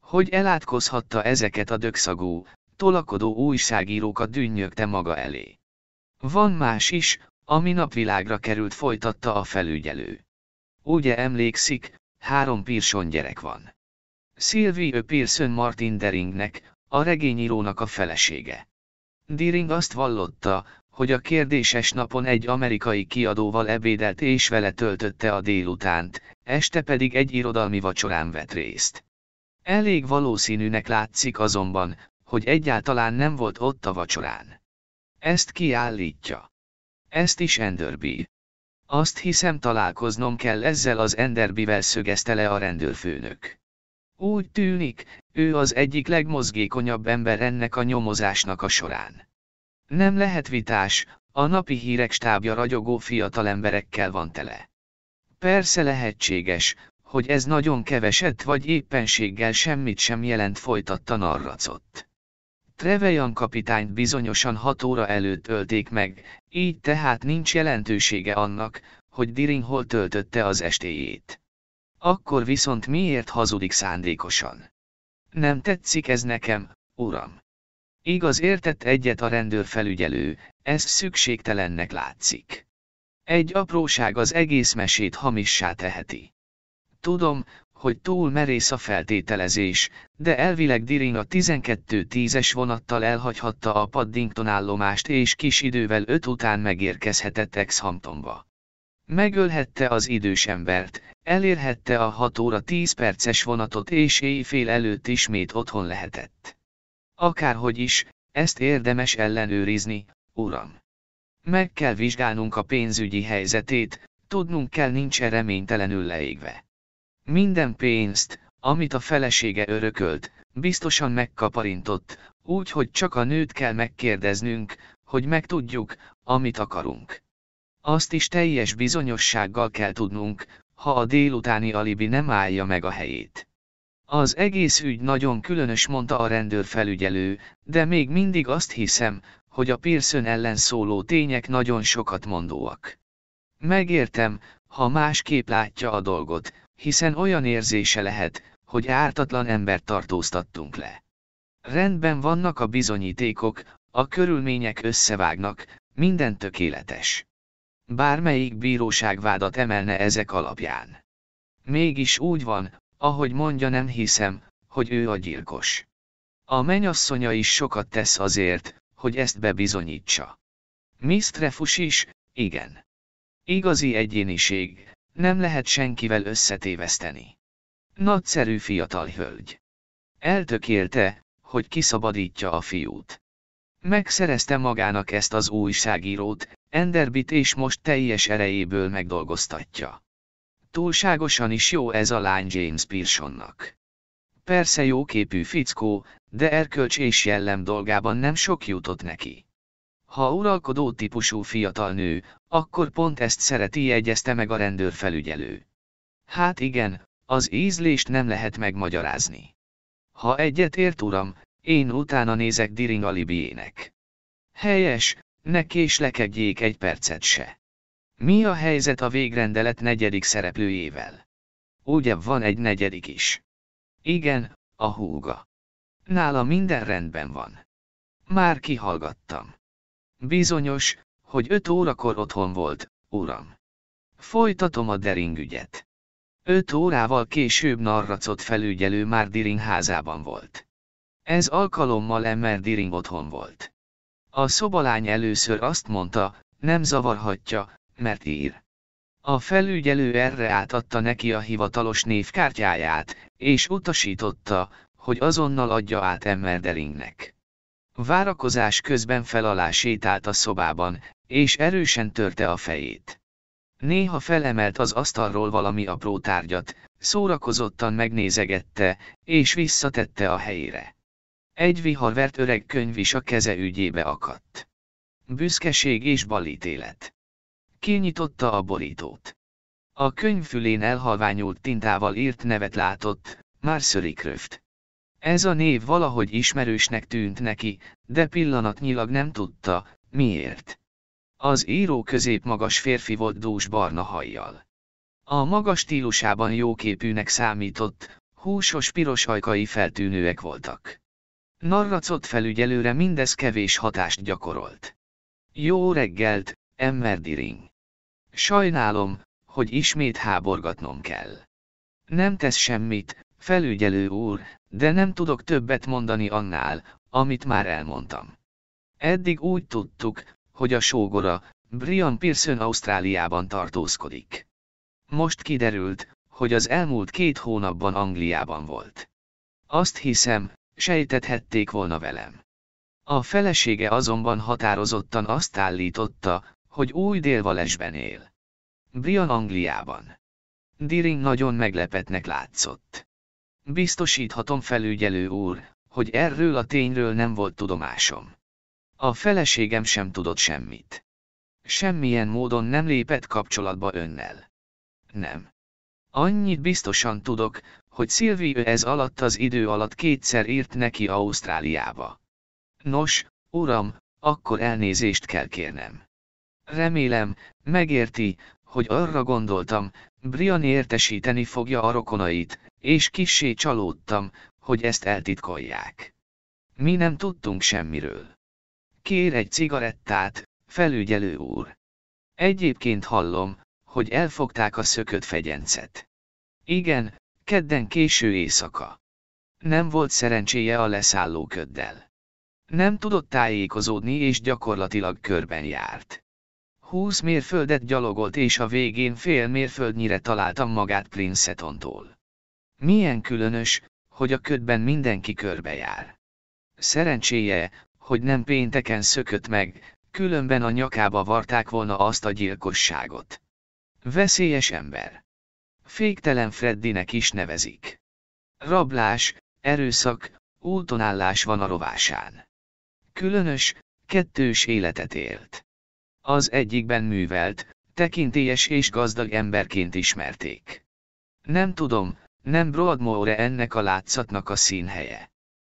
Hogy elátkozhatta ezeket a dögszagú, tolakodó újságírókat dünnyögte maga elé. Van más is, ami napvilágra került folytatta a felügyelő. Ugye emlékszik, három Pearson gyerek van. Sylvie Pearson Martin Deringnek, a regényírónak a felesége. Deering azt vallotta, hogy a kérdéses napon egy amerikai kiadóval ebédelt és vele töltötte a délutánt, este pedig egy irodalmi vacsorán vett részt. Elég valószínűnek látszik azonban, hogy egyáltalán nem volt ott a vacsorán. Ezt kiállítja. Ezt is Enderby. Azt hiszem találkoznom kell ezzel az Enderbivel szögezte le a rendőrfőnök. Úgy tűnik, ő az egyik legmozgékonyabb ember ennek a nyomozásnak a során. Nem lehet vitás, a napi hírek stábja ragyogó fiatalemberekkel van tele. Persze lehetséges, hogy ez nagyon keveset vagy éppenséggel semmit sem jelent folytatta narracott. Trevejan kapitányt bizonyosan hat óra előtt ölték meg, így tehát nincs jelentősége annak, hogy Diring hol töltötte az estéjét. Akkor viszont miért hazudik szándékosan? Nem tetszik ez nekem, uram. Igaz értett egyet a rendőrfelügyelő, ez szükségtelennek látszik. Egy apróság az egész mesét hamissá teheti. Tudom, hogy túl merész a feltételezés, de elvileg Diring a 12-10-es vonattal elhagyhatta a Paddington állomást és kis idővel öt után megérkezhetett Exhamptonba. Megölhette az idős embert, elérhette a 6 óra 10 perces vonatot és éjfél előtt ismét otthon lehetett. Akárhogy is, ezt érdemes ellenőrizni, uram. Meg kell vizsgálnunk a pénzügyi helyzetét, tudnunk kell nincs -e reménytelenül leégve. Minden pénzt, amit a felesége örökölt, biztosan megkaparintott, úgy hogy csak a nőt kell megkérdeznünk, hogy megtudjuk, amit akarunk. Azt is teljes bizonyossággal kell tudnunk, ha a délutáni alibi nem állja meg a helyét. Az egész ügy nagyon különös, mondta a rendőr felügyelő, de még mindig azt hiszem, hogy a Pearson ellen szóló tények nagyon sokat mondóak. Megértem, ha másképp látja a dolgot, hiszen olyan érzése lehet, hogy ártatlan embert tartóztattunk le. Rendben vannak a bizonyítékok, a körülmények összevágnak, minden tökéletes. Bármelyik bíróság vádat emelne ezek alapján. Mégis úgy van, ahogy mondja nem hiszem, hogy ő a gyilkos. A menyasszonya is sokat tesz azért, hogy ezt bebizonyítsa. Mistrefus is, igen. Igazi egyéniség, nem lehet senkivel összetéveszteni. Nagyszerű fiatal hölgy. Eltökélte, hogy kiszabadítja a fiút. Megszerezte magának ezt az újságírót, Enderbit és most teljes erejéből megdolgoztatja. Túlságosan is jó ez a lány James Pearsonnak. Persze jóképű fickó, de erkölcs és jellem dolgában nem sok jutott neki. Ha uralkodó típusú fiatal nő, akkor pont ezt szereti jegyezte meg a rendőrfelügyelő. Hát igen, az ízlést nem lehet megmagyarázni. Ha egyet ért uram, én utána nézek Diring alibiének. Helyes, ne késlekedjék egy percet se. Mi a helyzet a végrendelet negyedik szereplőjével? Ugye van egy negyedik is. Igen, a húga. Nála minden rendben van. Már kihallgattam. Bizonyos, hogy öt órakor otthon volt, uram. Folytatom a Dering ügyet. Öt órával később Narracot felügyelő már Diring házában volt. Ez alkalommal Emmer Diring otthon volt. A szobalány először azt mondta, nem zavarhatja, mert ír. A felügyelő erre átadta neki a hivatalos névkártyáját, és utasította, hogy azonnal adja át Emmerderingnek. Várakozás közben felalá sétált a szobában, és erősen törte a fejét. Néha felemelt az asztalról valami apró tárgyat, szórakozottan megnézegette, és visszatette a helyére. Egy viharvert öreg könyv is a keze ügyébe akadt. Büszkeség és balítélet. Kinyitotta a borítót. A könyv fülén elhalványult tintával írt nevet látott, Marcelik Kröft. Ez a név valahogy ismerősnek tűnt neki, de pillanatnyilag nem tudta, miért. Az író középmagas férfi volt dús barna hajjal. A magas stílusában jóképűnek számított, húsos piros hajkai feltűnőek voltak. Narracott felügyelőre mindez kevés hatást gyakorolt. Jó reggelt, Emmer Diring. Sajnálom, hogy ismét háborgatnom kell. Nem tesz semmit, felügyelő úr, de nem tudok többet mondani annál, amit már elmondtam. Eddig úgy tudtuk, hogy a sógora, Brian Pearson Ausztráliában tartózkodik. Most kiderült, hogy az elmúlt két hónapban Angliában volt. Azt hiszem, sejtethették volna velem. A felesége azonban határozottan azt állította, hogy új délvalesben él. Brian Angliában. Diring nagyon meglepetnek látszott. Biztosíthatom felügyelő úr, hogy erről a tényről nem volt tudomásom. A feleségem sem tudott semmit. Semmilyen módon nem lépett kapcsolatba önnel. Nem. Annyit biztosan tudok, hogy Szilvi ez alatt az idő alatt kétszer írt neki Ausztráliába. Nos, uram, akkor elnézést kell kérnem. Remélem, megérti, hogy arra gondoltam, Brian értesíteni fogja a rokonait, és kissé csalódtam, hogy ezt eltitkolják. Mi nem tudtunk semmiről. Kér egy cigarettát, felügyelő úr. Egyébként hallom, hogy elfogták a szökött fegyencet. Igen, kedden késő éjszaka. Nem volt szerencséje a leszálló köddel. Nem tudott tájékozódni és gyakorlatilag körben járt. Húsz mérföldet gyalogolt és a végén fél mérföldnyire találtam magát Princetontól. Milyen különös, hogy a ködben mindenki körbejár. Szerencséje, hogy nem pénteken szökött meg, különben a nyakába varták volna azt a gyilkosságot. Veszélyes ember. Féktelen Freddinek is nevezik. Rablás, erőszak, útonállás van a rovásán. Különös, kettős életet élt. Az egyikben művelt, tekintélyes és gazdag emberként ismerték. Nem tudom, nem Broadmoor ennek a látszatnak a színhelye.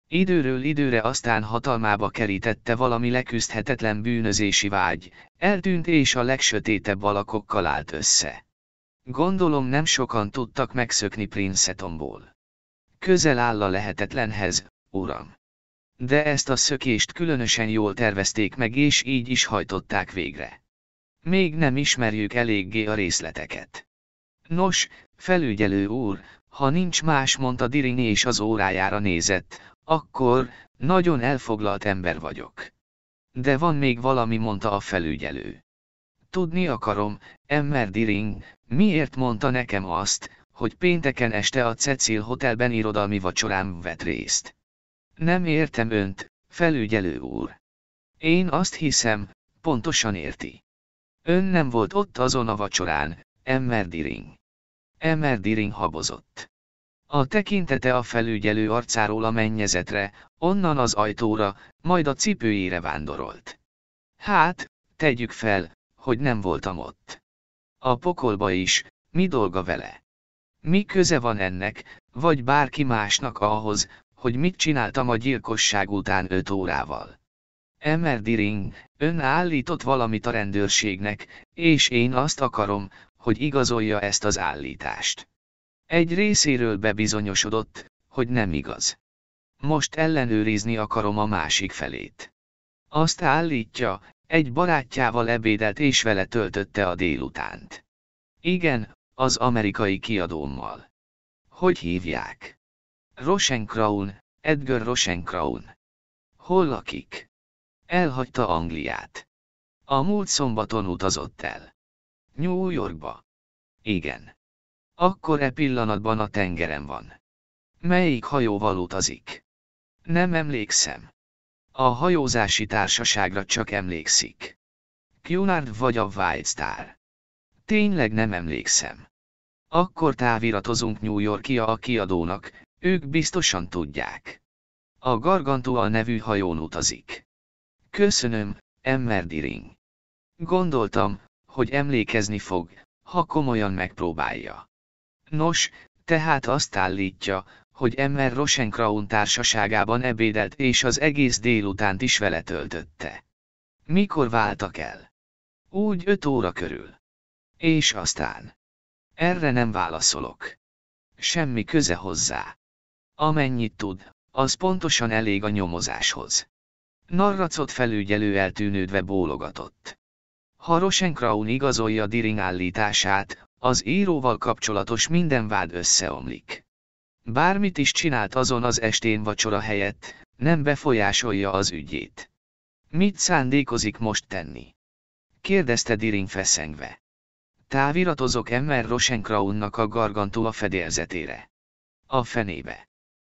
Időről időre aztán hatalmába kerítette valami leküzdhetetlen bűnözési vágy, eltűnt és a legsötétebb alakokkal állt össze. Gondolom nem sokan tudtak megszökni Princetonból. Közel áll a lehetetlenhez, uram. De ezt a szökést különösen jól tervezték meg és így is hajtották végre. Még nem ismerjük eléggé a részleteket. Nos, felügyelő úr, ha nincs más mondta Dirini és az órájára nézett, akkor, nagyon elfoglalt ember vagyok. De van még valami mondta a felügyelő. Tudni akarom, Emmer Diring, miért mondta nekem azt, hogy pénteken este a Cecil Hotelben irodalmi vacsorán vett részt. Nem értem önt, felügyelő úr. Én azt hiszem, pontosan érti. Ön nem volt ott azon a vacsorán, Emmer Diring. Emmer Diring habozott. A tekintete a felügyelő arcáról a mennyezetre, onnan az ajtóra, majd a cipőjére vándorolt. Hát, tegyük fel, hogy nem voltam ott. A pokolba is, mi dolga vele? Mi köze van ennek, vagy bárki másnak ahhoz, hogy mit csináltam a gyilkosság után öt órával? Emmer Diring, ön állított valamit a rendőrségnek, és én azt akarom, hogy igazolja ezt az állítást. Egy részéről bebizonyosodott, hogy nem igaz. Most ellenőrizni akarom a másik felét. Azt állítja, egy barátjával ebédelt és vele töltötte a délutánt. Igen, az amerikai kiadómmal. Hogy hívják? Rosencrown, Edgar Rosencrown. Hol lakik? Elhagyta Angliát. A múlt szombaton utazott el. New Yorkba. Igen. Akkor e pillanatban a tengeren van. Melyik hajóval utazik? Nem emlékszem. A hajózási társaságra csak emlékszik. Cunard vagy a White Star. Tényleg nem emlékszem. Akkor táviratozunk New Yorkia a kiadónak, ők biztosan tudják. A Gargantua nevű hajón utazik. Köszönöm, Emmer Diring. Gondoltam, hogy emlékezni fog, ha komolyan megpróbálja. Nos, tehát azt állítja, hogy Emmer Rosenkraun társaságában ebédelt és az egész délutánt is vele töltötte. Mikor váltak el? Úgy öt óra körül. És aztán. Erre nem válaszolok. Semmi köze hozzá. Amennyit tud, az pontosan elég a nyomozáshoz. Narracot felügyelő eltűnődve bólogatott. Ha Rosenkraun igazolja Diring állítását, az íróval kapcsolatos minden vád összeomlik. Bármit is csinált azon az estén vacsora helyett, nem befolyásolja az ügyét. Mit szándékozik most tenni? kérdezte Diring feszengve. Táviratozok Emmer Rosenkraunnak a gargantua fedélzetére. A fenébe.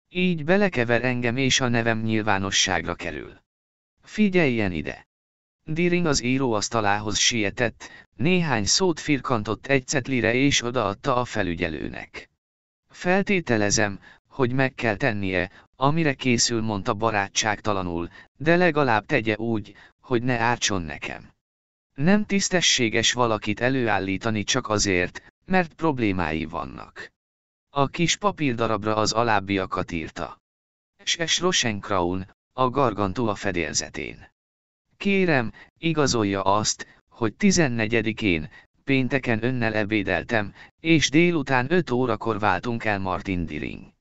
Így belekever engem és a nevem nyilvánosságra kerül. Figyeljen ide! Diring az íróasztalához sietett, néhány szót firkantott egy cetlire és odaadta a felügyelőnek. Feltételezem, hogy meg kell tennie, amire készül mondta barátságtalanul, de legalább tegye úgy, hogy ne ártson nekem. Nem tisztességes valakit előállítani csak azért, mert problémái vannak. A kis papírdarabra az alábbiakat írta. S.S. Rosenkraun, a gargantua fedélzetén. Kérem, igazolja azt, hogy 14-én, pénteken önnel ebédeltem, és délután 5 órakor váltunk el Martin Diring.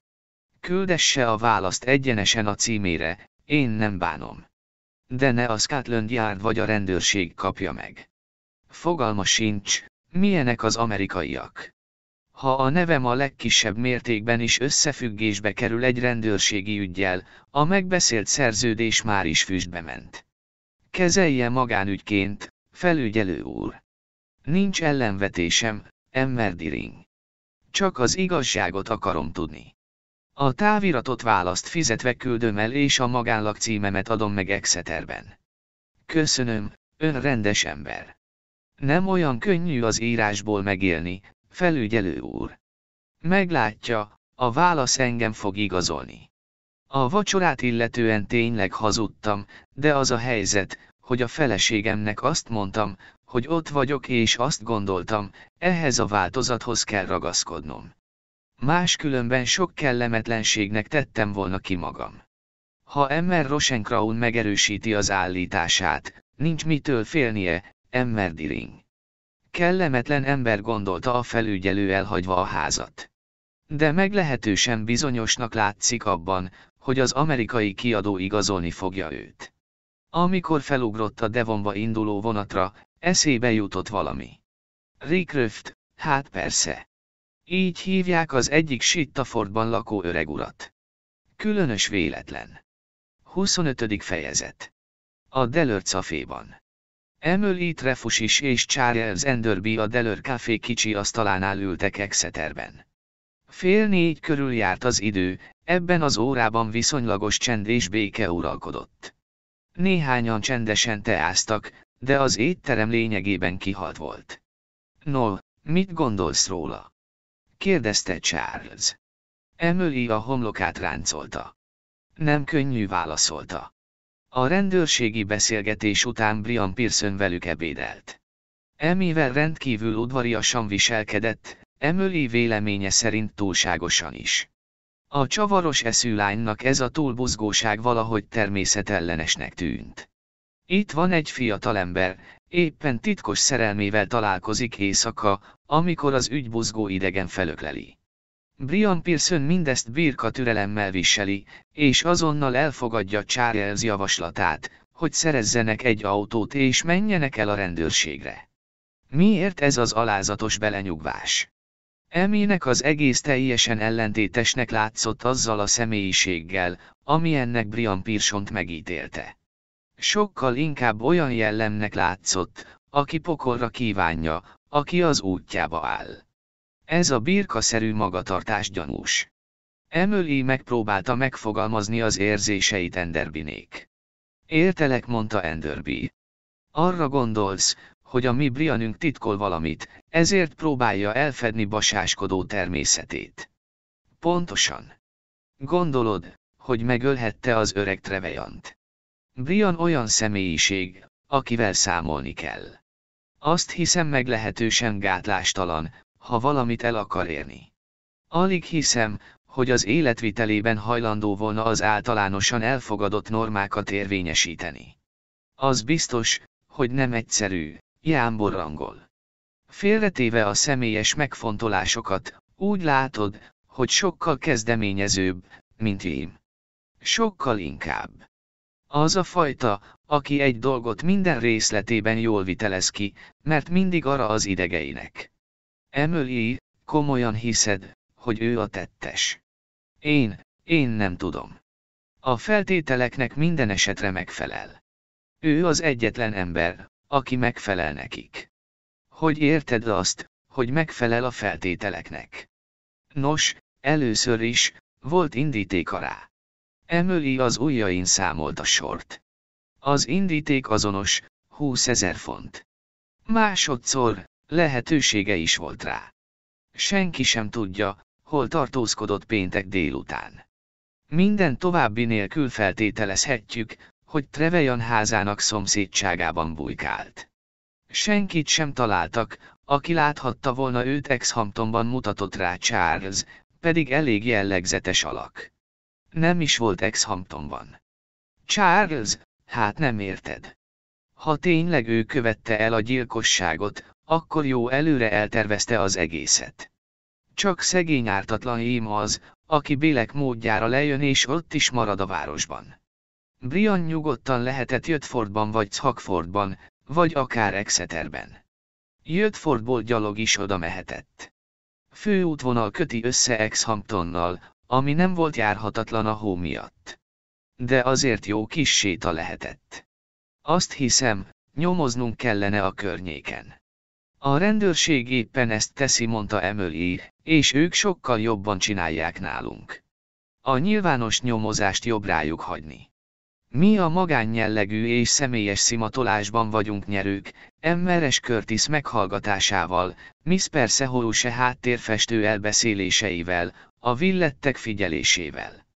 Küldesse a választ egyenesen a címére, én nem bánom. De ne a Scotland Yard vagy a rendőrség kapja meg. Fogalma sincs, milyenek az amerikaiak. Ha a nevem a legkisebb mértékben is összefüggésbe kerül egy rendőrségi ügyjel, a megbeszélt szerződés már is füstbe ment. Kezelje magánügyként, felügyelő úr. Nincs ellenvetésem, Emmer Diring. Csak az igazságot akarom tudni. A táviratot választ fizetve küldöm el és a magánlakcímemet adom meg Exeterben. Köszönöm, ön rendes ember. Nem olyan könnyű az írásból megélni, felügyelő úr. Meglátja, a válasz engem fog igazolni. A vacsorát illetően tényleg hazudtam, de az a helyzet, hogy a feleségemnek azt mondtam, hogy ott vagyok és azt gondoltam, ehhez a változathoz kell ragaszkodnom. Máskülönben sok kellemetlenségnek tettem volna ki magam. Ha Emmer Rosenkraun megerősíti az állítását, nincs mitől félnie, Emmer Diring. Kellemetlen ember gondolta a felügyelő elhagyva a házat. De meglehetősen bizonyosnak látszik abban, hogy az amerikai kiadó igazolni fogja őt. Amikor felugrott a Devonba induló vonatra, eszébe jutott valami. Rick hát persze. Így hívják az egyik Sittafordban lakó öregurat. Különös véletlen. 25. fejezet. A Delört caféban. Emily Trefusis és Charles Enderby a Delör Café kicsi asztalánál ültek Exeterben. Fél négy körül járt az idő, ebben az órában viszonylagos csend és béke uralkodott. Néhányan csendesen teáztak, de az étterem lényegében kihalt volt. No, mit gondolsz róla? kérdezte Charles. Emily a homlokát ráncolta. Nem könnyű válaszolta. A rendőrségi beszélgetés után Brian Pearson velük ebédelt. Emivel rendkívül udvariasan viselkedett, Emily véleménye szerint túlságosan is. A csavaros eszűlánynak ez a túlbuzgóság valahogy természetellenesnek tűnt. Itt van egy fiatalember, éppen titkos szerelmével találkozik éjszaka, amikor az ügy buzgó idegen felökleli. Brian Pearson mindezt birka türelemmel viseli, és azonnal elfogadja Charles javaslatát, hogy szerezzenek egy autót és menjenek el a rendőrségre. Miért ez az alázatos belenyugvás? Emének az egész teljesen ellentétesnek látszott azzal a személyiséggel, ami ennek Brian Pearsont megítélte. Sokkal inkább olyan jellemnek látszott, aki pokolra kívánja, aki az útjába áll. Ez a birkaszerű magatartás gyanús. Emily megpróbálta megfogalmazni az érzéseit Enderbinék. Értelek, mondta Enderby. Arra gondolsz, hogy a mi Brianünk titkol valamit, ezért próbálja elfedni basáskodó természetét. Pontosan. Gondolod, hogy megölhette az öreg Trevejant. Brian olyan személyiség, akivel számolni kell. Azt hiszem meglehetősen gátlástalan, ha valamit el akar érni. Alig hiszem, hogy az életvitelében hajlandó volna az általánosan elfogadott normákat érvényesíteni. Az biztos, hogy nem egyszerű, jámborrangol. Félretéve a személyes megfontolásokat, úgy látod, hogy sokkal kezdeményezőbb, mint én. Sokkal inkább. Az a fajta, aki egy dolgot minden részletében jól vitelez ki, mert mindig arra az idegeinek. Emily, komolyan hiszed, hogy ő a tettes. Én, én nem tudom. A feltételeknek minden esetre megfelel. Ő az egyetlen ember, aki megfelel nekik. Hogy érted azt, hogy megfelel a feltételeknek? Nos, először is, volt indíték rá. Emily az ujjain számolt a sort. Az indíték azonos, 20 ezer font. Másodszor, lehetősége is volt rá. Senki sem tudja, hol tartózkodott péntek délután. Minden további nélkül feltételezhetjük, hogy Trevejan házának szomszédságában bujkált. Senkit sem találtak, aki láthatta volna őt Exhamptonban mutatott rá Charles, pedig elég jellegzetes alak. Nem is volt Exhamptonban. Charles, hát nem érted. Ha tényleg ő követte el a gyilkosságot, akkor jó előre eltervezte az egészet. Csak szegény ártatlan ím az, aki bélek módjára lejön és ott is marad a városban. Brian nyugodtan lehetett Jötfordban vagy Szakfordban, vagy akár Exeterben. Jötfordból gyalog is oda mehetett. Főútvonal köti össze Exhamptonnal, ami nem volt járhatatlan a hó miatt. De azért jó kis séta lehetett. Azt hiszem, nyomoznunk kellene a környéken. A rendőrség éppen ezt teszi, mondta Emily, és ők sokkal jobban csinálják nálunk. A nyilvános nyomozást jobb rájuk hagyni. Mi a magánjellegű és személyes szimatolásban vagyunk nyerők, Emmeres Curtis meghallgatásával, Miss Persehouse háttérfestő elbeszéléseivel, a villettek figyelésével.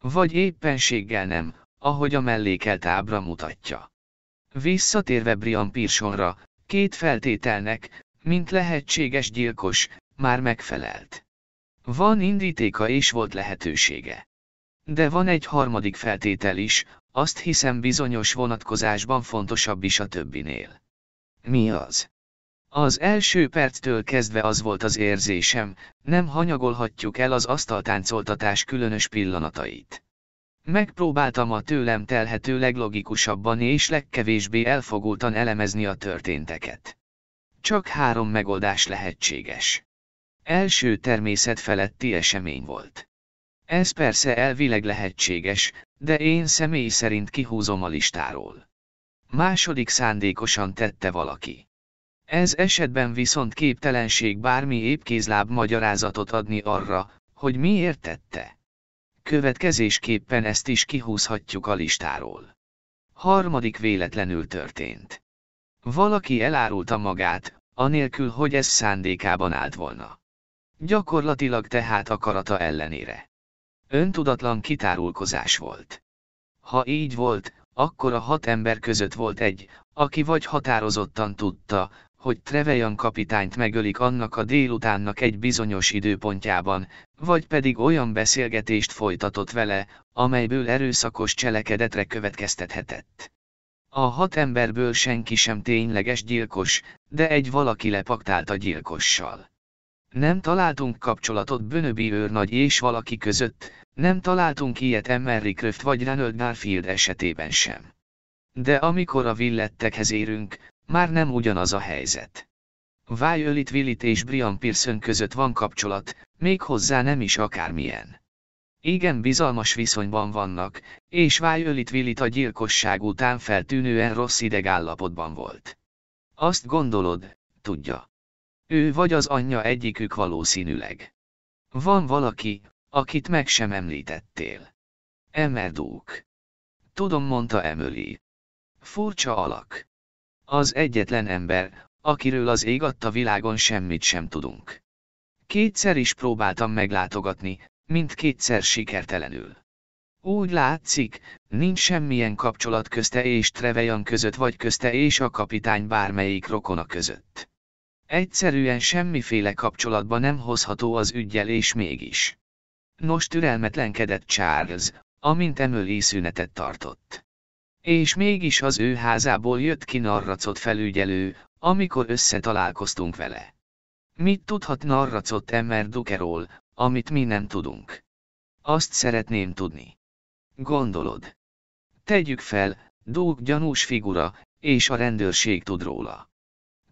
Vagy éppenséggel nem, ahogy a mellékelt ábra mutatja. Visszatérve Brian Pearsonra, két feltételnek, mint lehetséges gyilkos, már megfelelt. Van indítéka és volt lehetősége. De van egy harmadik feltétel is, azt hiszem bizonyos vonatkozásban fontosabb is a többinél. Mi az? Az első perctől kezdve az volt az érzésem, nem hanyagolhatjuk el az asztaltáncoltatás különös pillanatait. Megpróbáltam a tőlem telhető leglogikusabban és legkevésbé elfogultan elemezni a történteket. Csak három megoldás lehetséges. Első természet feletti esemény volt. Ez persze elvileg lehetséges, de én személy szerint kihúzom a listáról. Második szándékosan tette valaki. Ez esetben viszont képtelenség bármi épkézláb magyarázatot adni arra, hogy miért tette. Következésképpen ezt is kihúzhatjuk a listáról. Harmadik véletlenül történt. Valaki elárulta magát, anélkül, hogy ez szándékában állt volna. Gyakorlatilag tehát akarata ellenére. Öntudatlan kitárulkozás volt. Ha így volt, akkor a hat ember között volt egy, aki vagy határozottan tudta, hogy Trevejan kapitányt megölik annak a délutánnak egy bizonyos időpontjában, vagy pedig olyan beszélgetést folytatott vele, amelyből erőszakos cselekedetre következtethetett. A hat emberből senki sem tényleges gyilkos, de egy valaki lepaktált a gyilkossal. Nem találtunk kapcsolatot Bönöbi őrnagy és valaki között, nem találtunk ilyet Emery Kröft vagy Ronald Garfield esetében sem. De amikor a villettekhez érünk, már nem ugyanaz a helyzet. Violet Willit és Brian Pearson között van kapcsolat, még hozzá nem is akármilyen. Igen bizalmas viszonyban vannak, és Violet Willit a gyilkosság után feltűnően rossz idegállapotban volt. Azt gondolod, tudja. Ő vagy az anyja egyikük valószínűleg. Van valaki, akit meg sem említettél. Emerdúk. Tudom, mondta Emily. Furcsa alak. Az egyetlen ember, akiről az ég adta világon semmit sem tudunk. Kétszer is próbáltam meglátogatni, mint kétszer sikertelenül. Úgy látszik, nincs semmilyen kapcsolat közte és Trevejan között vagy közte és a kapitány bármelyik rokona között. Egyszerűen semmiféle kapcsolatba nem hozható az ügyel és mégis. Nos türelmetlenkedett Charles, amint Emily szünetet tartott. És mégis az ő házából jött ki Narracot felügyelő, amikor összetalálkoztunk vele. Mit tudhat Narracot Emmer Dukeról, amit mi nem tudunk? Azt szeretném tudni. Gondolod. Tegyük fel, Duke gyanús figura, és a rendőrség tud róla.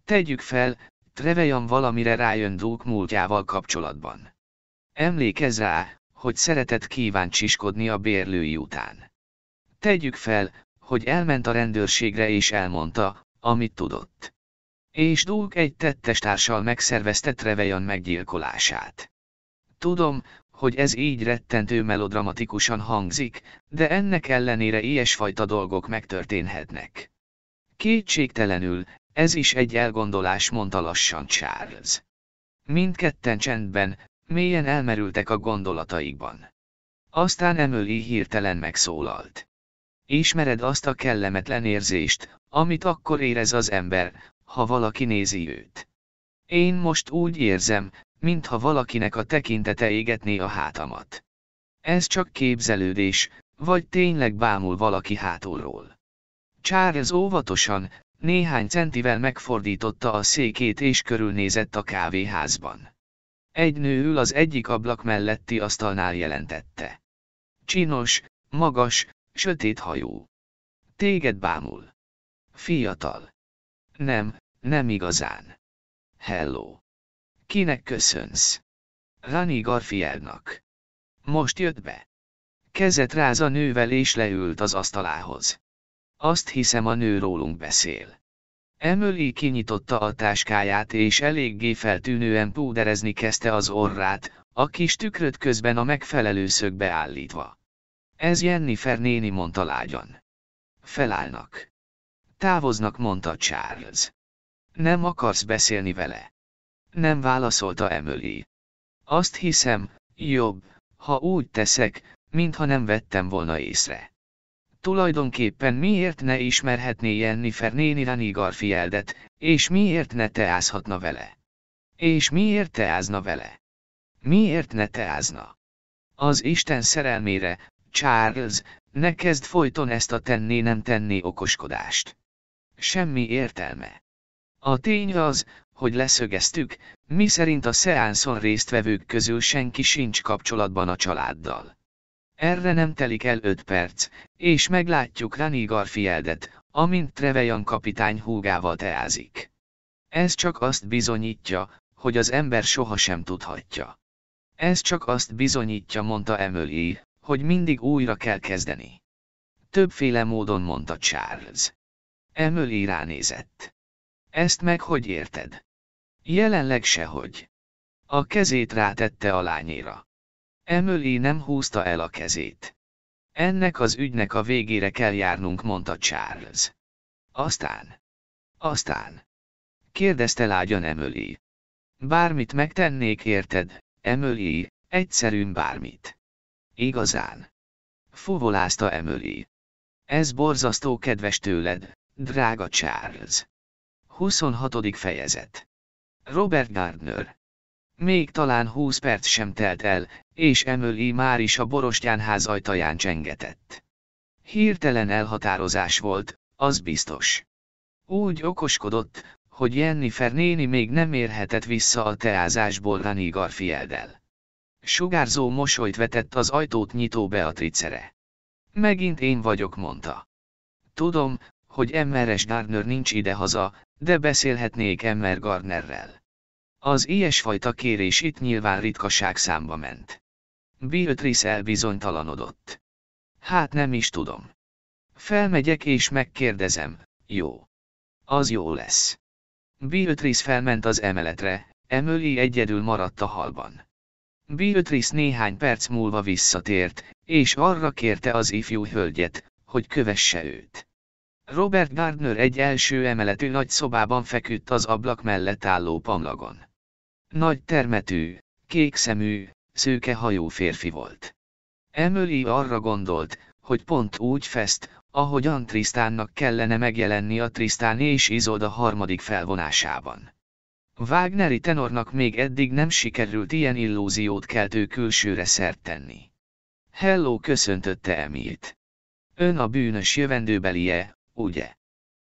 Tegyük fel, Trevejan valamire rájön Duke múltjával kapcsolatban. Emlékezz rá, hogy szeretett kíváncsiskodni a bérlői után. Tegyük fel, hogy elment a rendőrségre és elmondta, amit tudott. És Dulk egy tettestársal megszervezte Trevejan meggyilkolását. Tudom, hogy ez így rettentő melodramatikusan hangzik, de ennek ellenére ilyesfajta dolgok megtörténhetnek. Kétségtelenül, ez is egy elgondolás, mondta lassan Charles. Mindketten csendben, mélyen elmerültek a gondolataikban. Aztán Emily hirtelen megszólalt. Ismered azt a kellemetlen érzést, amit akkor érez az ember, ha valaki nézi őt. Én most úgy érzem, mintha valakinek a tekintete égetné a hátamat. Ez csak képzelődés, Vagy tényleg bámul valaki hátulról. Charles óvatosan, néhány centivel megfordította a székét és körülnézett a kávéházban. Egy nő ül az egyik ablak melletti asztalnál jelentette. Csinos, magas, sötét hajú. Téged bámul. Fiatal. Nem, nem igazán. Hello. Kinek köszönsz? Rani Garfieldnak. Most jött be. Kezet ráz a nővel és leült az asztalához. Azt hiszem a nő rólunk beszél. Emily kinyitotta a táskáját és eléggé feltűnően púderezni kezdte az orrát, a kis tükröt közben a megfelelő szögbe állítva. Ez Jennifer néni mondta lágyan. Felállnak. Távoznak mondta Charles. Nem akarsz beszélni vele? Nem válaszolta Emily. Azt hiszem, jobb, ha úgy teszek, mintha nem vettem volna észre. Tulajdonképpen miért ne ismerhetné Jennifer néni Rani Garfieldet, és miért ne teázhatna vele? És miért teázna vele? Miért ne teázna? Az Isten szerelmére, Charles, ne kezd folyton ezt a tenné nem tenné okoskodást. Semmi értelme. A tény az, hogy leszögeztük, mi szerint a szeánszon résztvevők közül senki sincs kapcsolatban a családdal. Erre nem telik el öt perc, és meglátjuk Rani Garfieldet, amint Trevejan kapitány húgával teázik. Ez csak azt bizonyítja, hogy az ember sohasem tudhatja. Ez csak azt bizonyítja mondta Emily, hogy mindig újra kell kezdeni. Többféle módon mondta Charles. Emily ránézett. Ezt meg hogy érted? Jelenleg sehogy. A kezét rátette a lányéra. Emily nem húzta el a kezét. Ennek az ügynek a végére kell járnunk, mondta Charles. Aztán. Aztán. Kérdezte lágyan Emily. Bármit megtennék érted, Emily, egyszerűen bármit. Igazán. Fuvolázta Emily. Ez borzasztó kedves tőled, drága Charles. 26. fejezet. Robert Gardner. Még talán 20 perc sem telt el, és Emily már is a borostyánház ajtaján csengetett. Hirtelen elhatározás volt, az biztos. Úgy okoskodott, hogy Jennifer néni még nem érhetett vissza a teázásból Rani Garfieldel. Sugárzó mosolyt vetett az ajtót nyitó Beatricere. Megint én vagyok, mondta. Tudom, hogy Emmeres Gardner nincs idehaza, de beszélhetnék Emmer Gardnerrel. Az ilyesfajta kérés itt nyilván ritkaság számba ment. Beatrice elbizonytalanodott. Hát nem is tudom. Felmegyek és megkérdezem, jó. Az jó lesz. Beatrice felment az emeletre, Emily egyedül maradt a halban. Beatrice néhány perc múlva visszatért, és arra kérte az ifjú hölgyet, hogy kövesse őt. Robert Gardner egy első emeletű nagy szobában feküdt az ablak mellett álló pamlagon. Nagy termetű, kék szemű, szőke hajú férfi volt. Emily arra gondolt, hogy pont úgy fest, ahogyan Trisztánnak kellene megjelenni a Trisztán és Izolda harmadik felvonásában. Wagneri tenornak még eddig nem sikerült ilyen illúziót keltő külsőre szert tenni. Hello köszöntötte Emilt. Ön a bűnös jövendőbelie, ugye?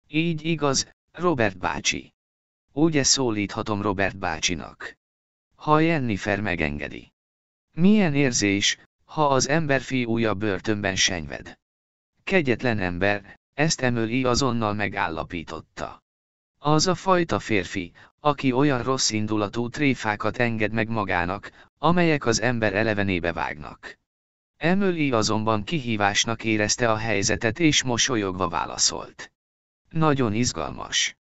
Így igaz, Robert bácsi. Ugye szólíthatom Robert bácsinak. Ha Jennifer megengedi. Milyen érzés, ha az ember fiúja börtönben senyved. Kegyetlen ember, ezt Emily azonnal megállapította. Az a fajta férfi, aki olyan rossz indulatú tréfákat enged meg magának, amelyek az ember elevenébe vágnak. Emily azonban kihívásnak érezte a helyzetet és mosolyogva válaszolt. Nagyon izgalmas.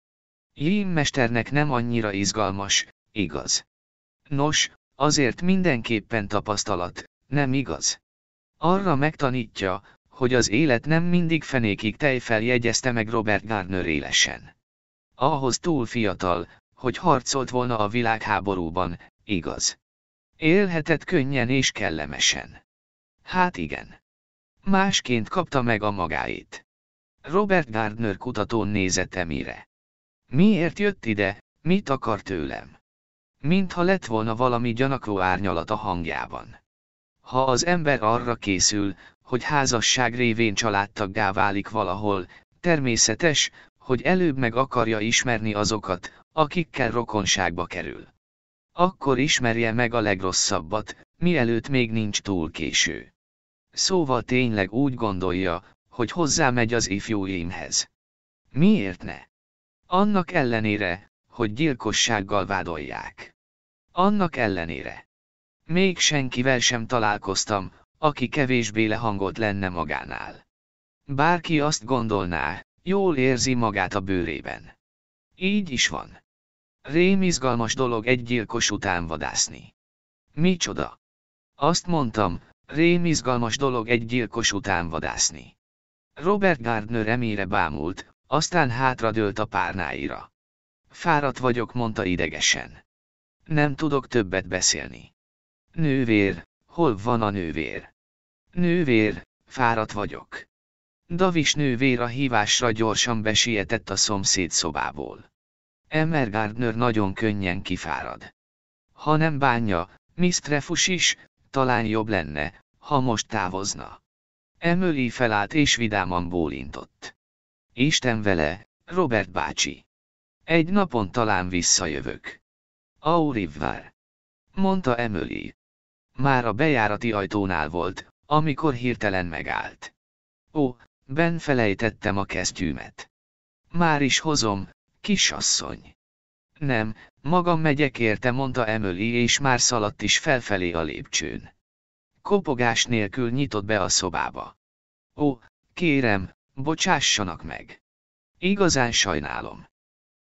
Jim mesternek nem annyira izgalmas, igaz. Nos, azért mindenképpen tapasztalat, nem igaz? Arra megtanítja, hogy az élet nem mindig fenékig tejfel jegyezte meg Robert Gardner élesen. Ahhoz túl fiatal, hogy harcolt volna a világháborúban, igaz. Élhetett könnyen és kellemesen. Hát igen. Másként kapta meg a magáit. Robert Gardner kutatón nézett Emire. Miért jött ide, mit akar tőlem? Mintha lett volna valami gyanakvó árnyalat a hangjában. Ha az ember arra készül, hogy házasság révén családtaggá válik valahol, természetes, hogy előbb meg akarja ismerni azokat, akikkel rokonságba kerül. Akkor ismerje meg a legrosszabbat, mielőtt még nincs túl késő. Szóval tényleg úgy gondolja, hogy hozzámegy az ifjúimhez. Miért ne? Annak ellenére, hogy gyilkossággal vádolják. Annak ellenére. Még senkivel sem találkoztam, aki kevésbé lehangolt lenne magánál. Bárki azt gondolná, jól érzi magát a bőrében. Így is van. Rém izgalmas dolog egy gyilkos után vadászni. Micsoda? Azt mondtam, rém izgalmas dolog egy gyilkos után vadászni. Robert Gardner emére bámult, aztán hátradőlt a párnáira. Fáradt vagyok, mondta idegesen. Nem tudok többet beszélni. Nővér, hol van a nővér? Nővér, fáradt vagyok. Davis nővér a hívásra gyorsan besietett a szomszéd szobából. Emmer Gardner nagyon könnyen kifárad. Ha nem bánja, Miss is, talán jobb lenne, ha most távozna. Emily felállt és vidáman bólintott. Isten vele, Robert bácsi. Egy napon talán visszajövök. Aurivvár. Mondta Emily. Már a bejárati ajtónál volt, amikor hirtelen megállt. Ó, ben felejtettem a kesztyűmet. Már is hozom, kisasszony. Nem, magam megyek érte, mondta Emily és már szaladt is felfelé a lépcsőn. Kopogás nélkül nyitott be a szobába. Ó, kérem, bocsássanak meg. Igazán sajnálom.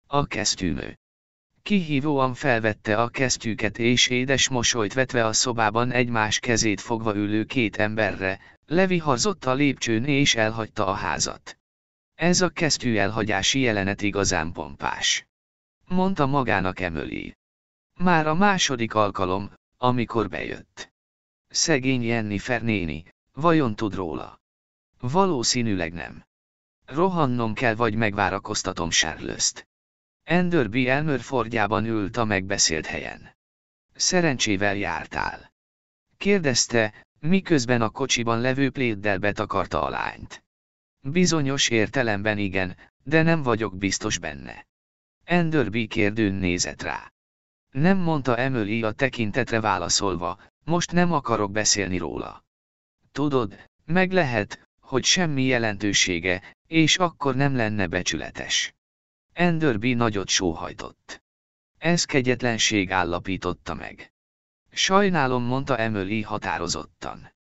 A kesztyűnő. Kihívóan felvette a kesztyűket és édes mosolyt vetve a szobában egymás kezét fogva ülő két emberre, leviharzott a lépcsőn és elhagyta a házat. Ez a kesztyű elhagyási jelenet igazán pompás. Mondta magának Emily. Már a második alkalom, amikor bejött. Szegény Jenny Fernéni, vajon tud róla? Valószínűleg nem. Rohannom kell vagy megvárakoztatom Charles-t. Enderby Elmer Fordjában ült a megbeszélt helyen. Szerencsével jártál. Kérdezte, miközben a kocsiban levő pléddel betakarta a lányt. Bizonyos értelemben igen, de nem vagyok biztos benne. Enderby kérdőn nézett rá. Nem mondta Emily a tekintetre válaszolva, most nem akarok beszélni róla. Tudod, meg lehet, hogy semmi jelentősége, és akkor nem lenne becsületes. Enderby nagyot sóhajtott. Ez kegyetlenség állapította meg. Sajnálom, mondta Emily határozottan.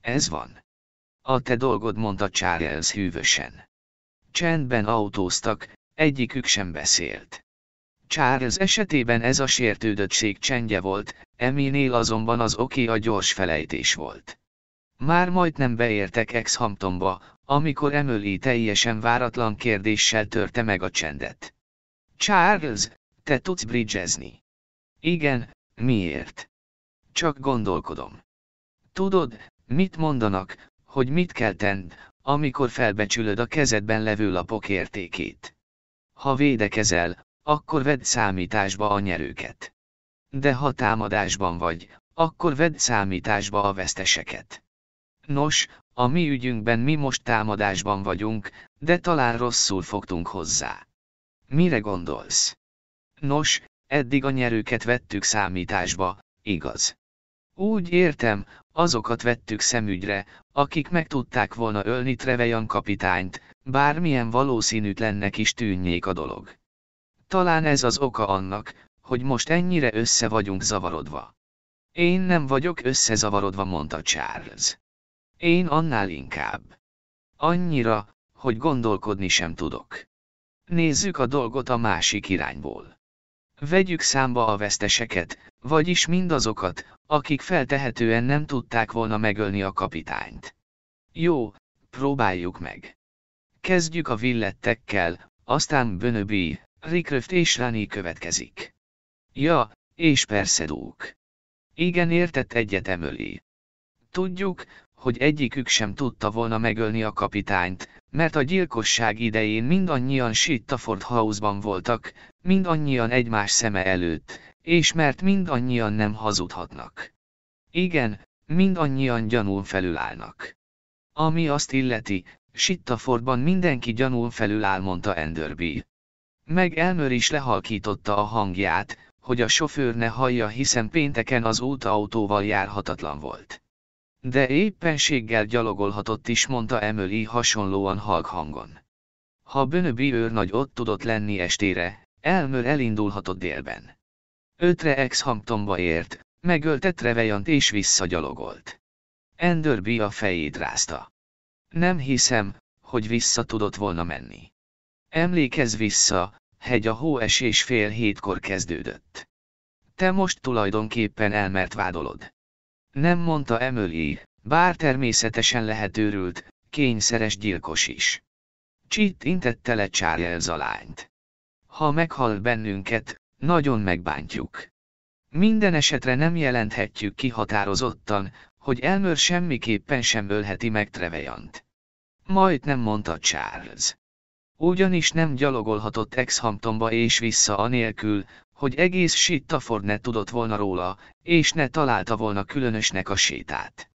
Ez van. A te dolgod, mondta Charles hűvösen. Csendben autóztak, egyikük sem beszélt. Charles esetében ez a sértődöttség csendje volt, Eminél azonban az oké a gyors felejtés volt. Már majdnem beértek Ex-Hamptonba, amikor Emily teljesen váratlan kérdéssel törte meg a csendet. Charles, te tudsz bridgezni? Igen, miért? Csak gondolkodom. Tudod, mit mondanak, hogy mit kell tenned, amikor felbecsülöd a kezedben levő lapok értékét. Ha védekezel, akkor vedd számításba a nyerőket. De ha támadásban vagy, akkor vedd számításba a veszteseket. Nos, a mi ügyünkben mi most támadásban vagyunk, de talán rosszul fogtunk hozzá. Mire gondolsz? Nos, eddig a nyerőket vettük számításba, igaz? Úgy értem, azokat vettük szemügyre, akik meg tudták volna ölni Trevejan kapitányt, bármilyen valószínűtlennek is tűnjék a dolog. Talán ez az oka annak, hogy most ennyire össze vagyunk zavarodva. Én nem vagyok összezavarodva, mondta Charles. Én annál inkább. Annyira, hogy gondolkodni sem tudok. Nézzük a dolgot a másik irányból. Vegyük számba a veszteseket, vagyis mindazokat, akik feltehetően nem tudták volna megölni a kapitányt. Jó, próbáljuk meg. Kezdjük a villettekkel, aztán Bönöbi, Rikröft és Rani következik. Ja, és persze Dúk. Igen értett egyet Emöli. Tudjuk, hogy egyikük sem tudta volna megölni a kapitányt, mert a gyilkosság idején mindannyian Shittaford House-ban voltak, mindannyian egymás szeme előtt, és mert mindannyian nem hazudhatnak. Igen, mindannyian gyanún felülállnak. Ami azt illeti, Sittafordban mindenki gyanún felül áll, mondta Enderby. Meg Elmer is lehalkította a hangját, hogy a sofőr ne hallja, hiszen pénteken az út autóval járhatatlan volt. De éppenséggel gyalogolhatott is, mondta Emily hasonlóan halk hangon. Ha Bönöbi őrnagy ott tudott lenni estére, Elmer elindulhatott délben. Ötre ex-hamptonba ért, megölte Trevejant és visszagyalogolt. Enderby a fejét rázta. Nem hiszem, hogy vissza tudott volna menni. Emlékezz vissza, hegy a hóesés fél hétkor kezdődött. Te most tulajdonképpen elmert vádolod. Nem mondta Emily, bár természetesen lehet őrült, kényszeres gyilkos is. Csitt intette le Charles a lányt. Ha meghal bennünket, nagyon megbántjuk. Minden esetre nem jelenthetjük kihatározottan, hogy Elmer semmiképpen sem ölheti meg Trevejant. Majd nem mondta Charles. Ugyanis nem gyalogolhatott Exhamptonba és vissza anélkül, hogy egész Sittaford ne tudott volna róla, és ne találta volna különösnek a sétát.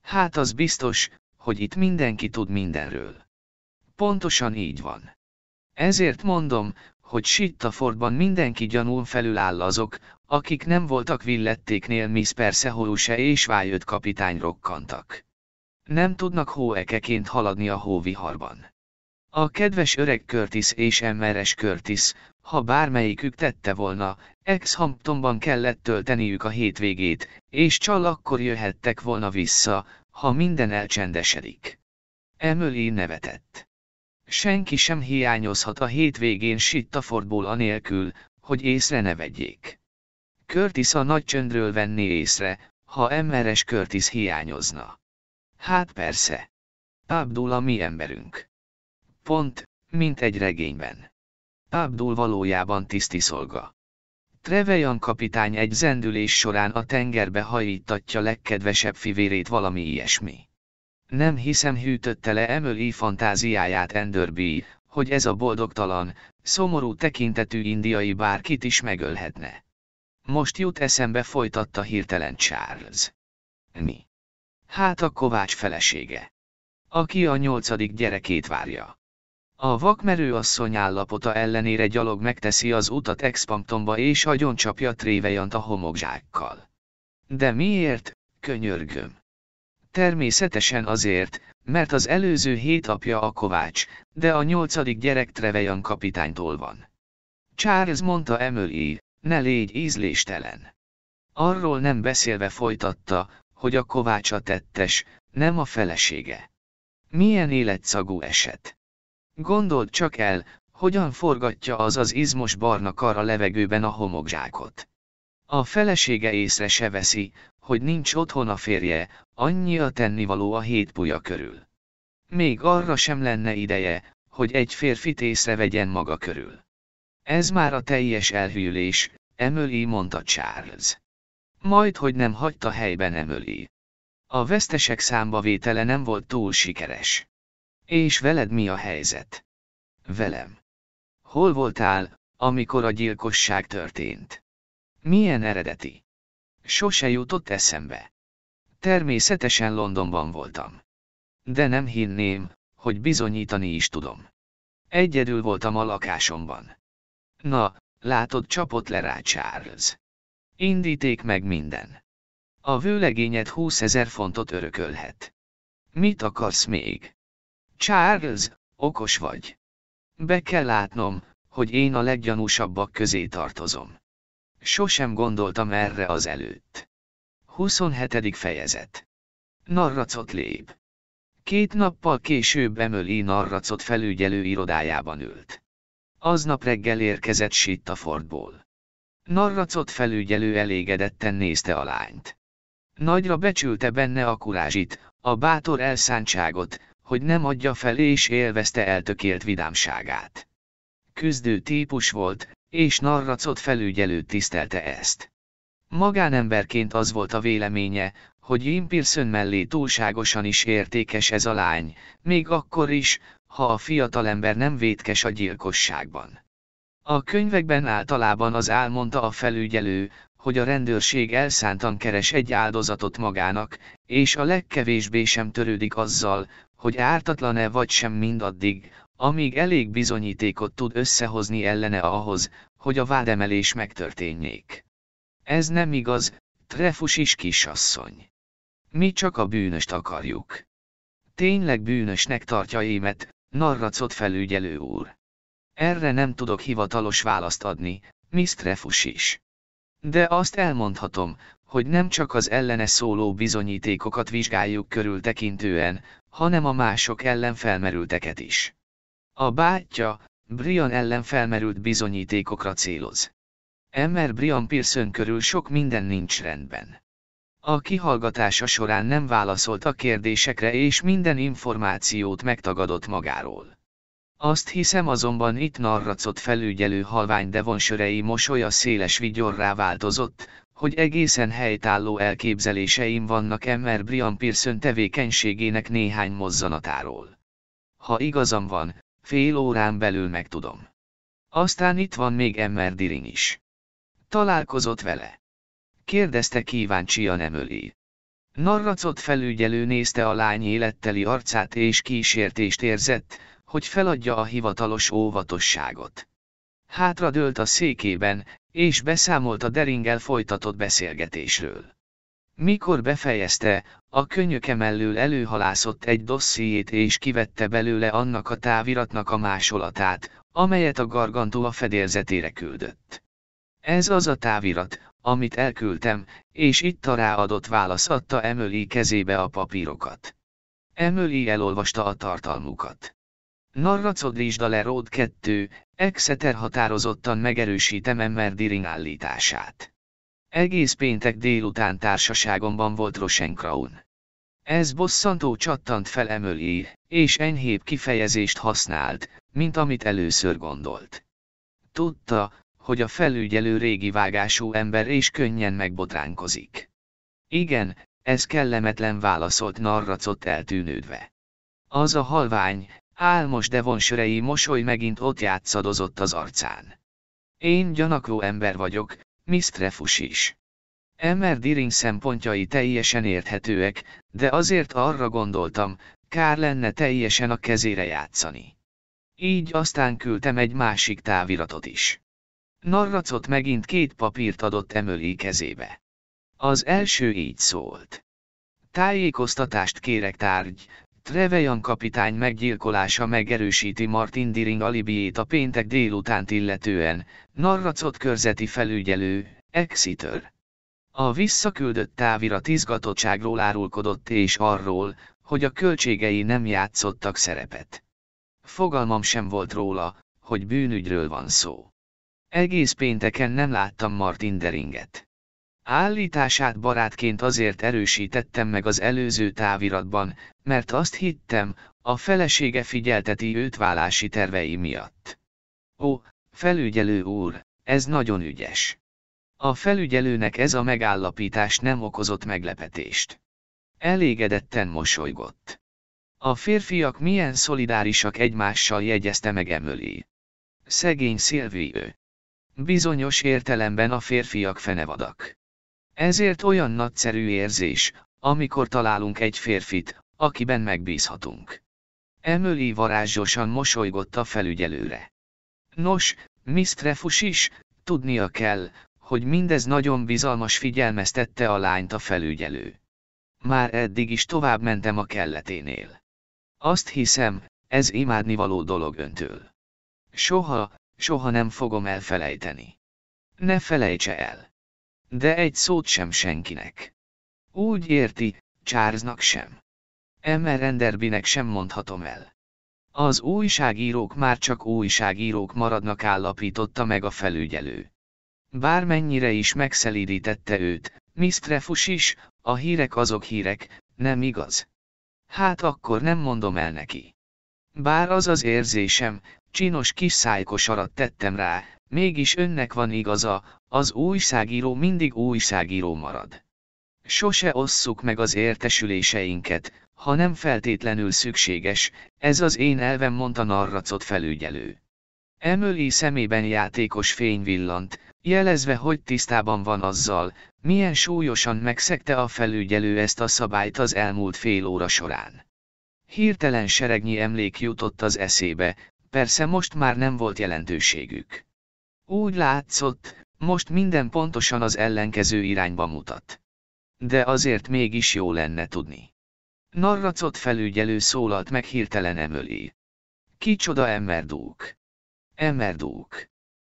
Hát az biztos, hogy itt mindenki tud mindenről. Pontosan így van. Ezért mondom, hogy Sittafordban mindenki gyanún felül áll azok, akik nem voltak villettéknél Miss Persehouse és Vájött kapitány rokkantak. Nem tudnak hóekeként haladni a hóviharban. A kedves öreg Curtis és Emmeres Curtis, ha bármelyikük tette volna, ex-Hamptonban kellett tölteniük a hétvégét, és csal akkor jöhettek volna vissza, ha minden elcsendesedik. Emily nevetett. Senki sem hiányozhat a hétvégén Sittafordból anélkül, hogy észre ne vegyék. Curtis a nagy csöndről venni észre, ha Emmeres Curtis hiányozna. Hát persze. Abdul a mi emberünk. Pont, mint egy regényben. Abdul valójában tiszti szolga. Trevejan kapitány egy zendülés során a tengerbe hajítatja legkedvesebb fivérét valami ilyesmi. Nem hiszem hűtötte le Emily fantáziáját Enderby, hogy ez a boldogtalan, szomorú tekintetű indiai bárkit is megölhetne. Most jut eszembe folytatta hirtelen Charles. Mi? Hát a Kovács felesége. Aki a nyolcadik gyerekét várja. A vakmerő asszony állapota ellenére gyalog megteszi az utat Expamptonba és agyoncsapja Trévejant a homokzsákkal. De miért, könyörgöm? Természetesen azért, mert az előző hét apja a Kovács, de a nyolcadik gyerek Trevejan kapitánytól van. Charles mondta Emily, ne légy ízléstelen. Arról nem beszélve folytatta, hogy a Kovács a tettes, nem a felesége. Milyen életszagú eset. Gondold csak el, hogyan forgatja az az izmos barna kar a levegőben a homokzsákot. A felesége észre se veszi, hogy nincs otthon a férje, annyi a tennivaló a hét puja körül. Még arra sem lenne ideje, hogy egy férfit észrevegyen maga körül. Ez már a teljes elhűlés, Emily mondta Charles. Majd hogy nem hagyta helyben Emily. A vesztesek számbavétele nem volt túl sikeres. És veled mi a helyzet? Velem. Hol voltál, amikor a gyilkosság történt? Milyen eredeti? Sose jutott eszembe. Természetesen Londonban voltam. De nem hinném, hogy bizonyítani is tudom. Egyedül voltam a lakásomban. Na, látod csapott le rá Charles. Indíték meg minden. A vőlegényed 20 ezer fontot örökölhet. Mit akarsz még? Charles, okos vagy. Be kell látnom, hogy én a leggyanúsabbak közé tartozom. Sosem gondoltam erre az előtt. 27. fejezet. Narracot lép. Két nappal később Emily Narracot felügyelő irodájában ült. Aznap reggel érkezett Sittafordból. Narracot felügyelő elégedetten nézte a lányt. Nagyra becsülte benne a kurázsit, a bátor elszántságot, hogy nem adja fel és élvezte eltökélt vidámságát. Küzdő típus volt, és Narracot felügyelő tisztelte ezt. Magánemberként az volt a véleménye, hogy Jim Pearson mellé túlságosan is értékes ez a lány, még akkor is, ha a fiatalember nem vétkes a gyilkosságban. A könyvekben általában az álmondta a felügyelő, hogy a rendőrség elszántan keres egy áldozatot magának, és a legkevésbé sem törődik azzal, hogy ártatlan-e vagy sem mindaddig, amíg elég bizonyítékot tud összehozni ellene ahhoz, hogy a vádemelés megtörténjék. Ez nem igaz, Trefus is kisasszony. Mi csak a bűnöst akarjuk. Tényleg bűnösnek tartja émet, narracot felügyelő úr. Erre nem tudok hivatalos választ adni, Miss Trefus is. De azt elmondhatom, hogy nem csak az ellene szóló bizonyítékokat vizsgáljuk körültekintően, hanem a mások ellen felmerülteket is. A bátyja, Brian ellen felmerült bizonyítékokra céloz. Emmer Brian Pearson körül sok minden nincs rendben. A kihallgatása során nem válaszolt a kérdésekre és minden információt megtagadott magáról. Azt hiszem azonban itt narracot felügyelő halvány devonsörei mosolya széles vigyorrá változott, hogy egészen helytálló elképzeléseim vannak Emmer Brian Pearson tevékenységének néhány mozzanatáról. Ha igazam van, fél órán belül megtudom. Aztán itt van még Emmer Diring is. Találkozott vele. Kérdezte kíváncsian Emöli. Narracot felügyelő nézte a lány életteli arcát és kísértést érzett, hogy feladja a hivatalos óvatosságot. Hátra dőlt a székében, és beszámolt a Deringel folytatott beszélgetésről. Mikor befejezte, a könyöke mellől előhalászott egy dossziét és kivette belőle annak a táviratnak a másolatát, amelyet a gargantó a fedélzetére küldött. Ez az a távirat, amit elküldtem, és itt a ráadott válasz adta Emily kezébe a papírokat. Emily elolvasta a tartalmukat. Narracodlisda le Road 2, Exeter határozottan megerősítem Emmer Diring állítását. Egész péntek délután társaságomban volt Rosenkraun. Ez bosszantó csattant fel Emily, és enyhébb kifejezést használt, mint amit először gondolt. Tudta, hogy a felügyelő régi vágású ember és könnyen megbotránkozik. Igen, ez kellemetlen válaszolt narracott eltűnődve. Az a halvány, álmos devonsörei mosoly megint ott játszadozott az arcán. Én gyanakvó ember vagyok, Mistrefus is. Emmer Diring szempontjai teljesen érthetőek, de azért arra gondoltam, kár lenne teljesen a kezére játszani. Így aztán küldtem egy másik táviratot is. Narracot megint két papírt adott Emöli kezébe. Az első így szólt. Tájékoztatást kérek tárgy, Trevejan kapitány meggyilkolása megerősíti Martin Diring alibiét a péntek délutánt illetően, narracot körzeti felügyelő, Exeter. A visszaküldött távirat izgatottságról árulkodott és arról, hogy a költségei nem játszottak szerepet. Fogalmam sem volt róla, hogy bűnügyről van szó. Egész pénteken nem láttam Martin Deringet. Állítását barátként azért erősítettem meg az előző táviratban, mert azt hittem, a felesége figyelteti őt vállási tervei miatt. Ó, felügyelő úr, ez nagyon ügyes. A felügyelőnek ez a megállapítás nem okozott meglepetést. Elégedetten mosolygott. A férfiak milyen szolidárisak egymással jegyezte meg Emöli. Szegény Szilvi Bizonyos értelemben a férfiak fenevadak. Ezért olyan nagyszerű érzés, amikor találunk egy férfit, akiben megbízhatunk. Emily varázsosan mosolygott a felügyelőre. Nos, Trefus is, tudnia kell, hogy mindez nagyon bizalmas figyelmeztette a lányt a felügyelő. Már eddig is tovább mentem a kelleténél. Azt hiszem, ez imádnivaló dolog öntől. Soha, soha nem fogom elfelejteni. Ne felejtse el. De egy szót sem senkinek. Úgy érti, Charlesnak sem. Emmer Enderbinek sem mondhatom el. Az újságírók már csak újságírók maradnak állapította meg a felügyelő. Bármennyire is megszelídítette őt, Mistrefus is, a hírek azok hírek, nem igaz? Hát akkor nem mondom el neki. Bár az az érzésem, csinos kis szájkosarat tettem rá, mégis önnek van igaza, az újságíró mindig újságíró marad. Sose osszuk meg az értesüléseinket, ha nem feltétlenül szükséges, ez az én elvem mondta narracot felügyelő. Emily szemében játékos fény villant, jelezve, hogy tisztában van azzal, milyen súlyosan megszegte a felügyelő ezt a szabályt az elmúlt fél óra során. Hirtelen seregnyi emlék jutott az eszébe, persze most már nem volt jelentőségük. Úgy látszott, most minden pontosan az ellenkező irányba mutat. De azért mégis jó lenne tudni. Narracot felügyelő szólalt meg hirtelen Emily. Kicsoda Emmerdúk? Emmerdúk.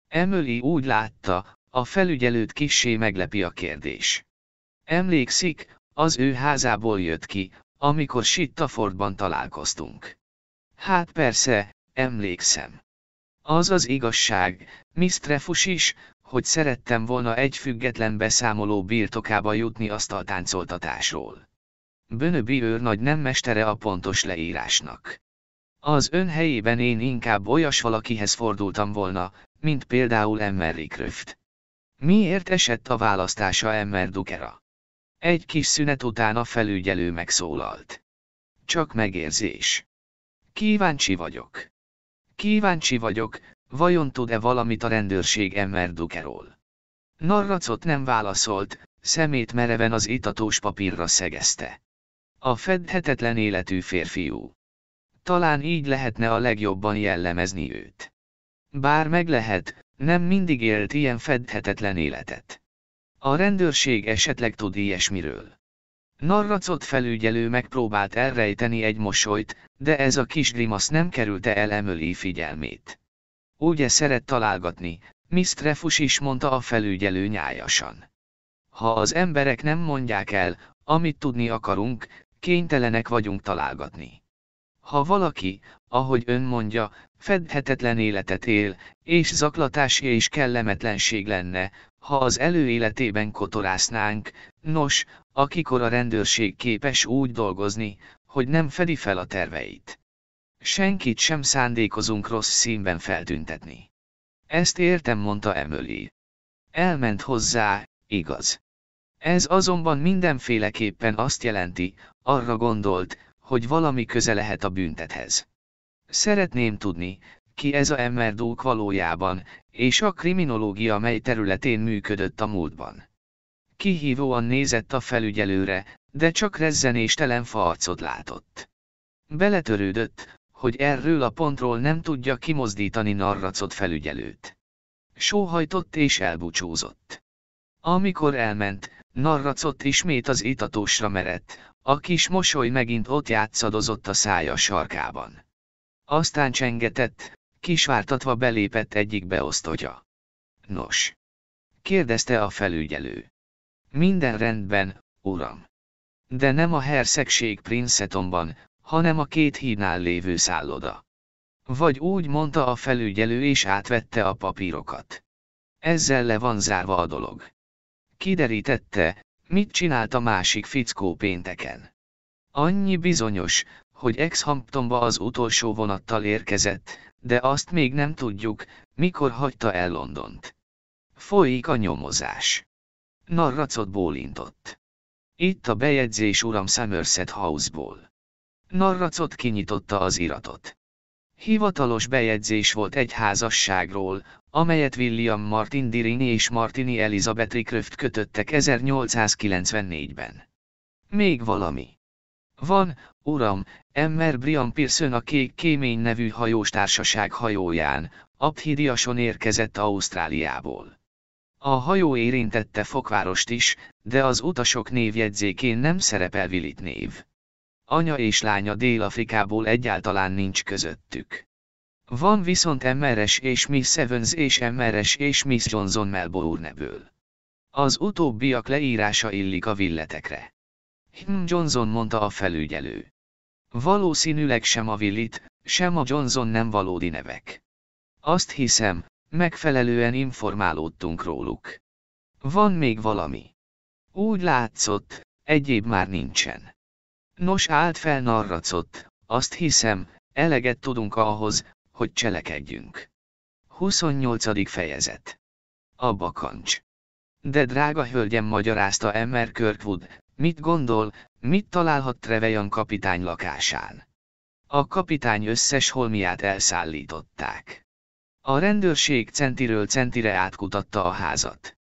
Emily úgy látta, a felügyelőt kissé meglepi a kérdés. Emlékszik, az ő házából jött ki, amikor Sittafordban találkoztunk. Hát persze, emlékszem. Az az igazság, Mistrefus is, hogy szerettem volna egy független beszámoló birtokába jutni asztaltáncoltatásról. Bönöbi őrnagy nem mestere a pontos leírásnak. Az ön helyében én inkább olyas valakihez fordultam volna, mint például Emmer Rikröft. Miért esett a választása Emmer Dukera? Egy kis szünet után a felügyelő megszólalt. Csak megérzés. Kíváncsi vagyok. Kíváncsi vagyok, vajon tud-e valamit a rendőrség Emmer Dukeról? Narracot nem válaszolt, szemét mereven az itatós papírra szegezte. A fedhetetlen életű férfiú. Talán így lehetne a legjobban jellemezni őt. Bár meg lehet, nem mindig élt ilyen fedhetetlen életet. A rendőrség esetleg tud ilyesmiről. Narracot felügyelő megpróbált elrejteni egy mosolyt, de ez a kis grimasz nem kerülte el Emily figyelmét. Ugye szeret találgatni, Miss Trefus is mondta a felügyelő nyájasan. Ha az emberek nem mondják el, amit tudni akarunk, kénytelenek vagyunk találgatni. Ha valaki, ahogy ön mondja, fedhetetlen életet él, és zaklatás és kellemetlenség lenne, ha az előéletében kotorásznánk, nos, akikor a rendőrség képes úgy dolgozni, hogy nem fedi fel a terveit. Senkit sem szándékozunk rossz színben feltüntetni. Ezt értem, mondta Emily. Elment hozzá, igaz. Ez azonban mindenféleképpen azt jelenti, arra gondolt, hogy valami köze lehet a büntethez. Szeretném tudni, ki ez a Emmerdók valójában, és a kriminológia mely területén működött a múltban. Kihívóan nézett a felügyelőre, de csak rezzenéstelen farcot látott. Beletörődött, hogy erről a pontról nem tudja kimozdítani narracot felügyelőt. Sóhajtott és elbúcsúzott. Amikor elment, narracot ismét az itatósra merett, a kis mosoly megint ott játszadozott a szája sarkában. Aztán csengetett, kisvártatva belépett egyik beosztotja. Nos. Kérdezte a felügyelő. Minden rendben, uram. De nem a herszegség Princetonban, hanem a két hídnál lévő szálloda. Vagy úgy mondta a felügyelő és átvette a papírokat. Ezzel le van zárva a dolog. Kiderítette, mit csinált a másik fickó pénteken. Annyi bizonyos, hogy Ex-Hamptonba az utolsó vonattal érkezett, de azt még nem tudjuk, mikor hagyta el Londont. Folyik a nyomozás. Narracot bólintott. Itt a bejegyzés uram Somerset House-ból. Narracot kinyitotta az iratot. Hivatalos bejegyzés volt egy házasságról, amelyet William Martin Dirini és Martini Elizabeth Rickröft kötöttek 1894-ben. Még valami. Van, uram, Emmer Brian Pearson a Kék Kémény nevű hajós társaság hajóján, Abhidiason érkezett Ausztráliából. A hajó érintette Fokvárost is, de az utasok névjegyzékén nem szerepel Vilit név. Anya és lánya Dél-Afrikából egyáltalán nincs közöttük. Van viszont MRS és Miss Evans és MRS és Miss Johnson Melbourne-ből. Az utóbbiak leírása illik a villetekre. Hm Johnson mondta a felügyelő. Valószínűleg sem a Willit, sem a Johnson nem valódi nevek. Azt hiszem, megfelelően informálódtunk róluk. Van még valami. Úgy látszott, egyéb már nincsen. Nos állt fel narracott, azt hiszem, eleget tudunk ahhoz, hogy cselekedjünk. 28. fejezet. A bakancs. De drága hölgyem magyarázta Emmer Kirkwood, mit gondol, mit találhat Trevejan kapitány lakásán. A kapitány összes holmiát elszállították. A rendőrség centiről centire átkutatta a házat.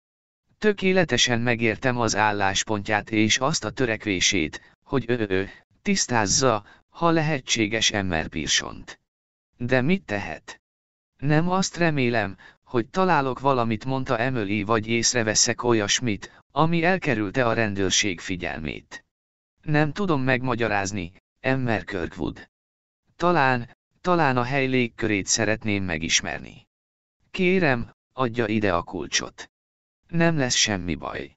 Tökéletesen megértem az álláspontját és azt a törekvését, hogy ő, ő tisztázza, ha lehetséges Emmer Pirsont. De mit tehet? Nem azt remélem, hogy találok valamit mondta Emily vagy észreveszek olyasmit, ami elkerülte a rendőrség figyelmét. Nem tudom megmagyarázni, Emmer Kirkwood. Talán, talán a hely légkörét szeretném megismerni. Kérem, adja ide a kulcsot. Nem lesz semmi baj.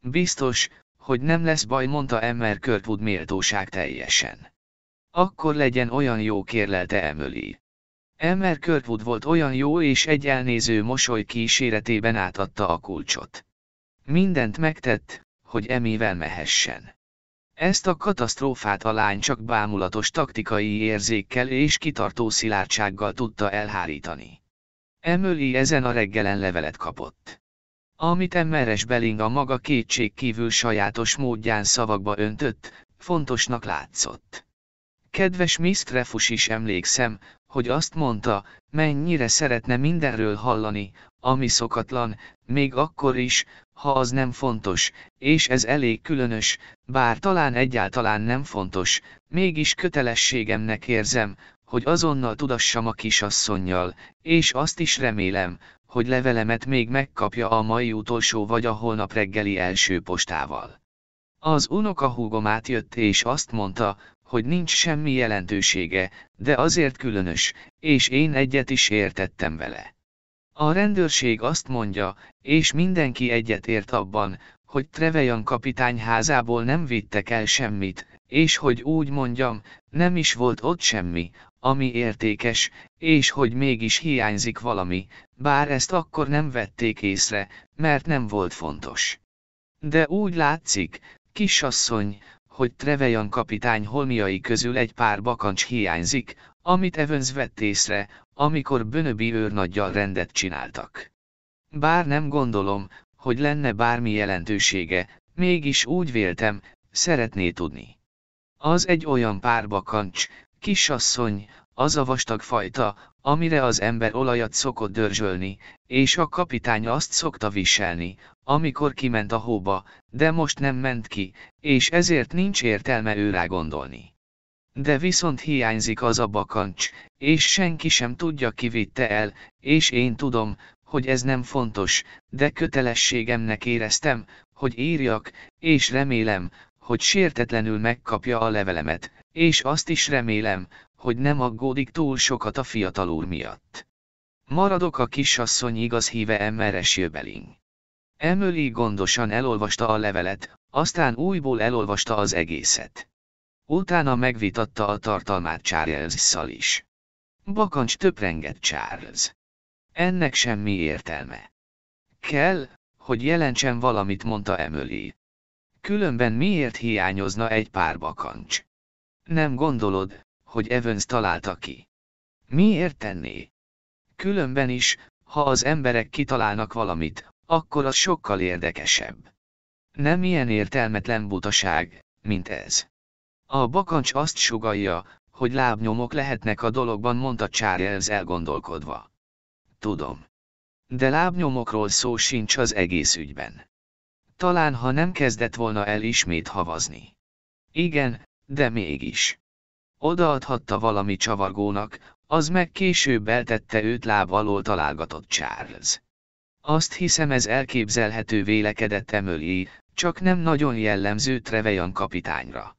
Biztos, hogy nem lesz baj, mondta Emmer Kirkwood méltóság teljesen. Akkor legyen olyan jó kérlelte Emily. Emmer Kirkwood volt olyan jó és egy elnéző mosoly kíséretében átadta a kulcsot. Mindent megtett, hogy Emivel mehessen. Ezt a katasztrófát a lány csak bámulatos taktikai érzékkel és kitartó szilárdsággal tudta elhárítani. Emily ezen a reggelen levelet kapott. Amit Emmeres Belling a maga kétség kívül sajátos módján szavakba öntött, fontosnak látszott. Kedves Miss Trefus is emlékszem, hogy azt mondta, mennyire szeretne mindenről hallani, ami szokatlan, még akkor is, ha az nem fontos, és ez elég különös, bár talán egyáltalán nem fontos, mégis kötelességemnek érzem, hogy azonnal tudassam a kisasszonynal, és azt is remélem, hogy levelemet még megkapja a mai utolsó vagy a holnap reggeli első postával. Az unokahúgom átjött és azt mondta, hogy nincs semmi jelentősége, de azért különös, és én egyet is értettem vele. A rendőrség azt mondja, és mindenki egyet ért abban, hogy Trevejan kapitány házából nem vittek el semmit, és hogy úgy mondjam, nem is volt ott semmi, ami értékes, és hogy mégis hiányzik valami, bár ezt akkor nem vették észre, mert nem volt fontos. De úgy látszik, kisasszony, hogy Trevejan kapitány holmiai közül egy pár bakancs hiányzik, amit Evans vett észre, amikor Bönöbi őrnaggyal rendet csináltak. Bár nem gondolom, hogy lenne bármi jelentősége, mégis úgy véltem, szeretné tudni. Az egy olyan pár bakancs, kisasszony, az a vastag fajta, amire az ember olajat szokott dörzsölni, és a kapitány azt szokta viselni, amikor kiment a hóba, de most nem ment ki, és ezért nincs értelme őrá gondolni. De viszont hiányzik az a bakancs, és senki sem tudja kivitte el, és én tudom, hogy ez nem fontos, de kötelességemnek éreztem, hogy írjak, és remélem, hogy sértetlenül megkapja a levelemet, és azt is remélem, hogy nem aggódik túl sokat a fiatal úr miatt. Maradok a kisasszony igaz híve Emmeres jöbeling. Emily gondosan elolvasta a levelet, aztán újból elolvasta az egészet. Utána megvitatta a tartalmát Charles-szal is. Bakancs töprengett Charles. Ennek semmi értelme. Kell, hogy jelentsen valamit, mondta Emily. Különben miért hiányozna egy pár bakancs? Nem gondolod, hogy Evans találta ki. Miért tenné? Különben is, ha az emberek kitalálnak valamit, akkor az sokkal érdekesebb. Nem ilyen értelmetlen butaság, mint ez. A bakancs azt sugalja, hogy lábnyomok lehetnek a dologban, mondta Charles elgondolkodva. Tudom. De lábnyomokról szó sincs az egész ügyben. Talán ha nem kezdett volna el ismét havazni. Igen, de mégis. Odaadhatta valami csavargónak, az meg később eltette őt láb alól találgatott Charles. Azt hiszem ez elképzelhető vélekedett Emily, csak nem nagyon jellemző Trevejan kapitányra.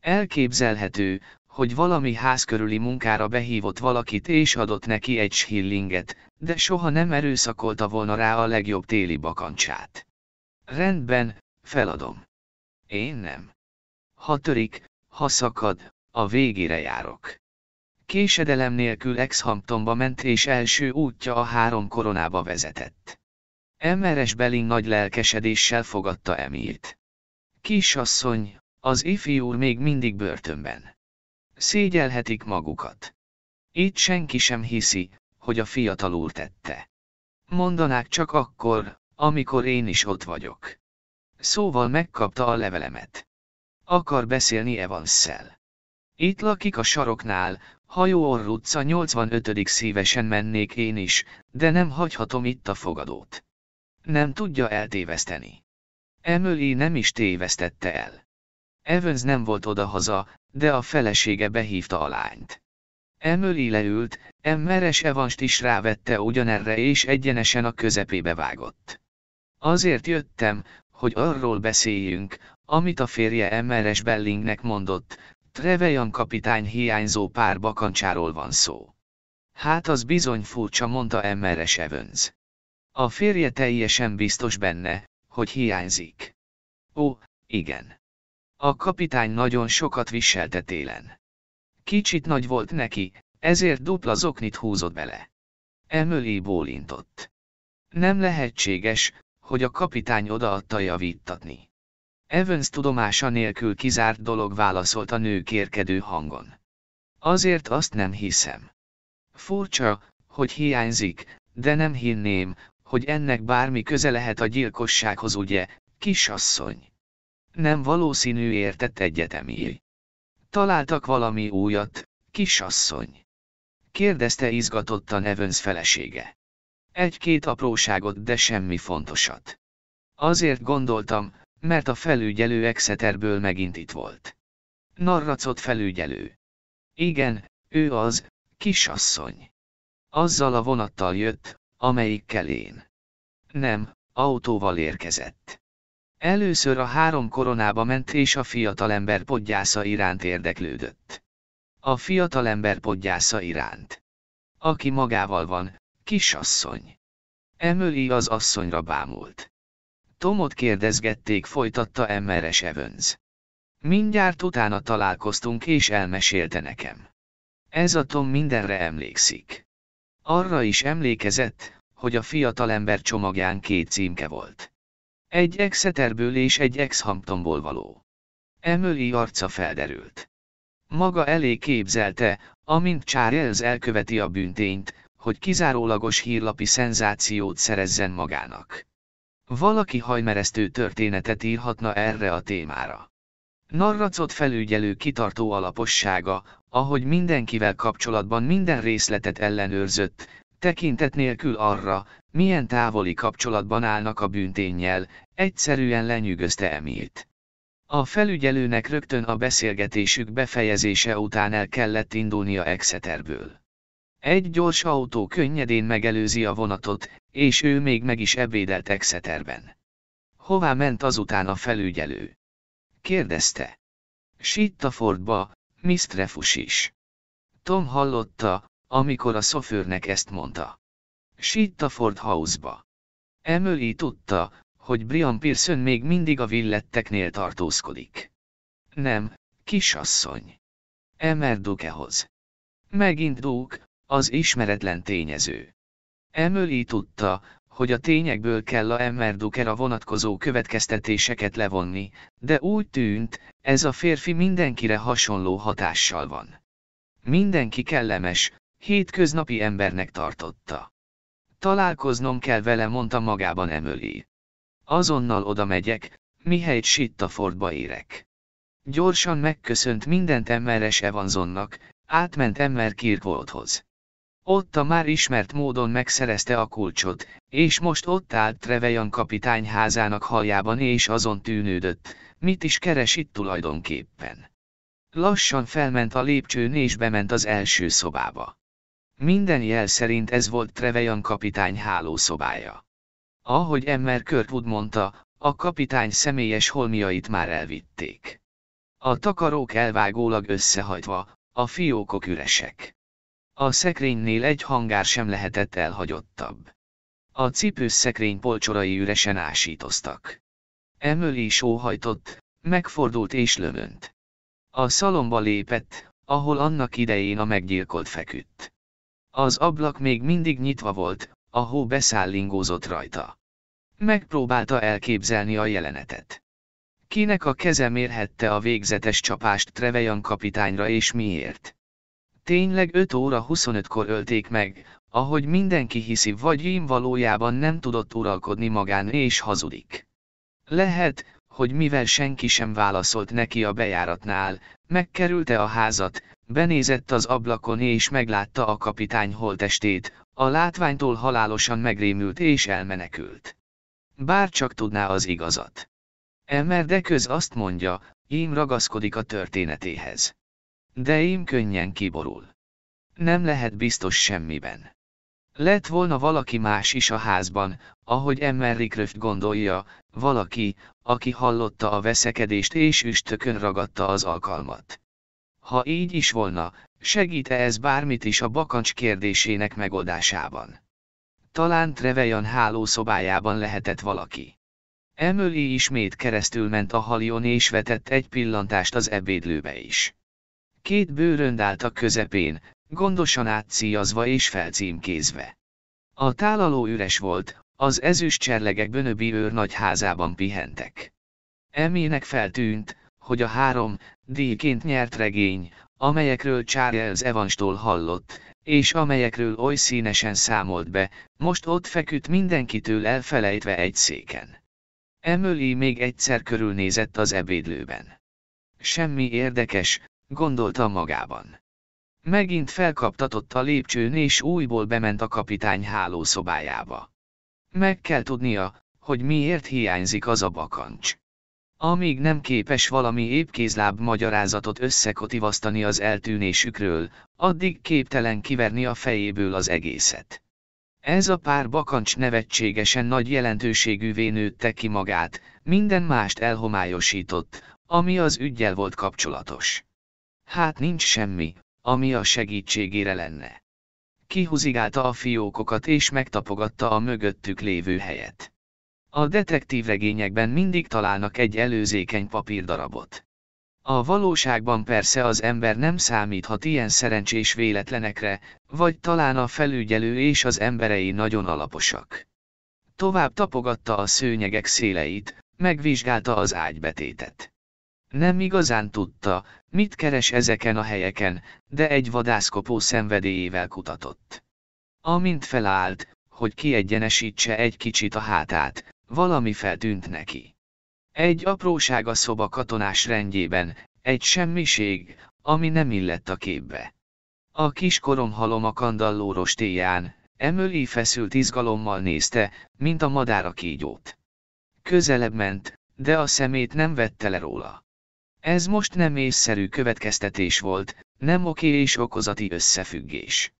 Elképzelhető, hogy valami házkörüli munkára behívott valakit és adott neki egy schillinget, de soha nem erőszakolta volna rá a legjobb téli bakancsát. Rendben, feladom. Én nem. Ha törik, ha szakad, a végére járok. Késedelem nélkül Exhamptonba ment és első útja a három koronába vezetett. Emmeres Belin nagy lelkesedéssel fogadta Emilt. Kisasszony, az ifjú úr még mindig börtönben. Szégyelhetik magukat. Itt senki sem hiszi, hogy a fiatal úr tette. Mondanák csak akkor, amikor én is ott vagyok. Szóval megkapta a levelemet. Akar beszélni Evansszel. Itt lakik a saroknál, Hajó Orrutca 85. szívesen mennék én is, de nem hagyhatom itt a fogadót. Nem tudja eltéveszteni. Emily nem is tévesztette el. Evans nem volt odahaza, de a felesége behívta a lányt. Emily leült, Emmeres Evanst is rávette ugyanerre és egyenesen a közepébe vágott. Azért jöttem, hogy arról beszéljünk, amit a férje Emmeres Bellingnek mondott, Trevejan kapitány hiányzó pár bakancsáról van szó. Hát az bizony furcsa, mondta Emmeres Evans. A férje teljesen biztos benne, hogy hiányzik. Ó, igen. A kapitány nagyon sokat viselte télen. Kicsit nagy volt neki, ezért dupla zoknit húzott bele. Emily bólintott. Nem lehetséges, hogy a kapitány odaadta javítatni. Evans tudomása nélkül kizárt dolog válaszolt a nő kérkedő hangon. Azért azt nem hiszem. Furcsa, hogy hiányzik, de nem hinném, hogy ennek bármi köze lehet a gyilkossághoz ugye, kisasszony. Nem valószínű értett egyetemi. Találtak valami újat, kisasszony. Kérdezte izgatottan Evans felesége. Egy-két apróságot, de semmi fontosat. Azért gondoltam, mert a felügyelő Exeterből megint itt volt. Narracot felügyelő. Igen, ő az, kisasszony. Azzal a vonattal jött, amelyikkel én. Nem, autóval érkezett. Először a három koronába ment és a fiatalember podgyásza iránt érdeklődött. A fiatalember podgyásza iránt. Aki magával van, kisasszony. Emily az asszonyra bámult. Tomot kérdezgették folytatta Emmeres Evans. Mindjárt utána találkoztunk és elmesélte nekem. Ez a Tom mindenre emlékszik. Arra is emlékezett, hogy a fiatalember csomagján két címke volt. Egy Exeterből és egy Exhamptonból való. Emily arca felderült. Maga elé képzelte, amint Charles elköveti a büntényt, hogy kizárólagos hírlapi szenzációt szerezzen magának. Valaki hajmeresztő történetet írhatna erre a témára. Narracot felügyelő kitartó alapossága, ahogy mindenkivel kapcsolatban minden részletet ellenőrzött, tekintet nélkül arra, milyen távoli kapcsolatban állnak a bünténnyel, egyszerűen lenyűgözte Emilt. A felügyelőnek rögtön a beszélgetésük befejezése után el kellett indulnia Exeterből. Egy gyors autó könnyedén megelőzi a vonatot, és ő még meg is ebédelt Exeterben. Hová ment azután a felügyelő? Kérdezte. Sittafordba, Miss Trefus is. Tom hallotta, amikor a szofőrnek ezt mondta. Sittaford House-ba. Emily tudta, hogy Brian Pearson még mindig a villetteknél tartózkodik. Nem, kisasszony. Emer Dukehoz. Megint Duke, az ismeretlen tényező. Emily tudta, hogy a tényekből kell a Emmer Dukera vonatkozó következtetéseket levonni, de úgy tűnt, ez a férfi mindenkire hasonló hatással van. Mindenki kellemes, hétköznapi embernek tartotta. Találkoznom kell vele, mondta magában Emily. Azonnal oda megyek, mihelyt Sittafordba érek. Gyorsan megköszönt mindent Emmeres Evansonnak, átment Emmer Kirkwoldhoz. Ott a már ismert módon megszerezte a kulcsot, és most ott állt Trevejan kapitány házának haljában és azon tűnődött, mit is keres itt tulajdonképpen. Lassan felment a lépcsőn és bement az első szobába. Minden jel szerint ez volt Trevejan kapitány hálószobája. Ahogy Emmer Kirkwood mondta, a kapitány személyes holmiait már elvitték. A takarók elvágólag összehajtva, a fiókok üresek. A szekrénynél egy hangár sem lehetett elhagyottabb. A cipős szekrény polcsorai üresen ásítoztak. Emily sóhajtott, megfordult és lömönt. A szalomba lépett, ahol annak idején a meggyilkolt feküdt. Az ablak még mindig nyitva volt, a hó beszállingózott rajta. Megpróbálta elképzelni a jelenetet. Kinek a keze mérhette a végzetes csapást Trevejan kapitányra és miért? Tényleg 5 óra 25-kor ölték meg, ahogy mindenki hiszi vagy én valójában nem tudott uralkodni magán és hazudik. Lehet, hogy mivel senki sem válaszolt neki a bejáratnál, megkerülte a házat, benézett az ablakon és meglátta a kapitány holtestét, a látványtól halálosan megrémült és elmenekült. Bár csak tudná az igazat. Emmer de köz azt mondja, ím ragaszkodik a történetéhez. De ím könnyen kiborul. Nem lehet biztos semmiben. Lett volna valaki más is a házban, ahogy Emmer Rickröft gondolja, valaki, aki hallotta a veszekedést és üstökön ragadta az alkalmat. Ha így is volna, segít-e ez bármit is a bakancs kérdésének megoldásában? Talán Trevejan hálószobájában lehetett valaki. Emily ismét keresztül ment a halion és vetett egy pillantást az ebédlőbe is. Két bőrönd állt a közepén, gondosan átszíjazva és felcímkézve. A tálaló üres volt, az ezüst cserlegek Bönöbi őr nagy pihentek. Emének feltűnt, hogy a három, díjként nyert regény, amelyekről Charles Evanstól hallott, és amelyekről oly színesen számolt be, most ott feküdt mindenkitől elfelejtve egy széken. Emily még egyszer körülnézett az ebédlőben. Semmi érdekes, gondolta magában. Megint felkaptatott a lépcsőn és újból bement a kapitány hálószobájába. Meg kell tudnia, hogy miért hiányzik az a bakancs. Amíg nem képes valami épkézláb magyarázatot összekotivasztani az eltűnésükről, addig képtelen kiverni a fejéből az egészet. Ez a pár bakancs nevetségesen nagy jelentőségűvé nőtte ki magát, minden mást elhomályosított, ami az ügyel volt kapcsolatos. Hát nincs semmi, ami a segítségére lenne. Kihuzigálta a fiókokat és megtapogatta a mögöttük lévő helyet. A detektív regényekben mindig találnak egy előzékeny papírdarabot. A valóságban persze az ember nem számíthat ilyen szerencsés véletlenekre, vagy talán a felügyelő és az emberei nagyon alaposak. Tovább tapogatta a szőnyegek széleit, megvizsgálta az ágybetétet. Nem igazán tudta, mit keres ezeken a helyeken, de egy vadászkopó szenvedélyével kutatott. Amint felállt, hogy kiegyenesítse egy kicsit a hátát, valami feltűnt neki. Egy apróság a szoba katonás rendjében, egy semmiség, ami nem illett a képbe. A kiskorom halom a kandalló rostéján, Emily feszült izgalommal nézte, mint a madár a kígyót. Közelebb ment, de a szemét nem vette le róla. Ez most nem észszerű következtetés volt, nem oké és okozati összefüggés.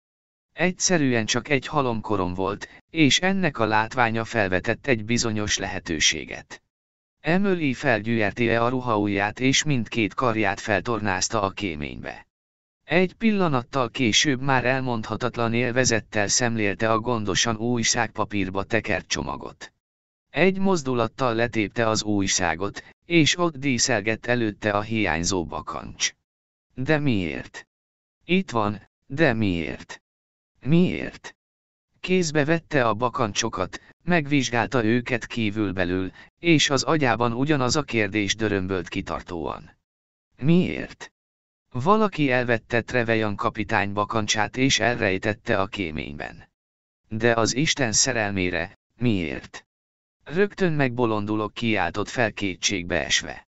Egyszerűen csak egy halomkorom volt, és ennek a látványa felvetett egy bizonyos lehetőséget. Emily felgyűjerte a ruhaujját és mindkét karját feltornázta a kéménybe. Egy pillanattal később már elmondhatatlan élvezettel szemlélte a gondosan újságpapírba tekert csomagot. Egy mozdulattal letépte az újságot, és ott díszelgett előtte a hiányzó bakancs. De miért? Itt van, de miért? Miért? Kézbe vette a bakancsokat, megvizsgálta őket kívülbelül, és az agyában ugyanaz a kérdés dörömbölt kitartóan. Miért? Valaki elvette Trevejan kapitány bakancsát és elrejtette a kéményben. De az Isten szerelmére, miért? Rögtön megbolondulok kiáltott fel kétségbe esve.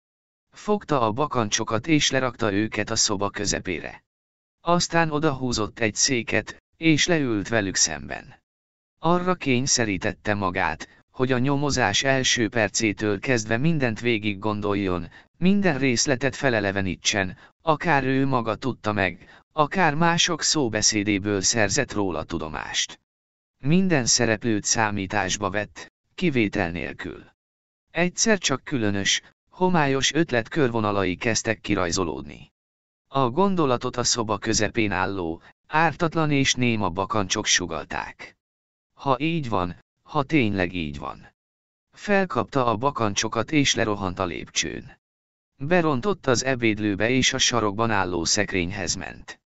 Fogta a bakancsokat és lerakta őket a szoba közepére. Aztán odahúzott egy széket, és leült velük szemben. Arra kényszerítette magát, hogy a nyomozás első percétől kezdve mindent végig gondoljon, minden részletet felelevenítsen, akár ő maga tudta meg, akár mások szóbeszédéből szerzett róla tudomást. Minden szereplőt számításba vett, kivétel nélkül. Egyszer csak különös, homályos ötlet körvonalai kezdtek kirajzolódni. A gondolatot a szoba közepén álló, ártatlan és néma bakancsok sugalták. Ha így van, ha tényleg így van. Felkapta a bakancsokat és lerohant a lépcsőn. Berontott az ebédlőbe és a sarokban álló szekrényhez ment.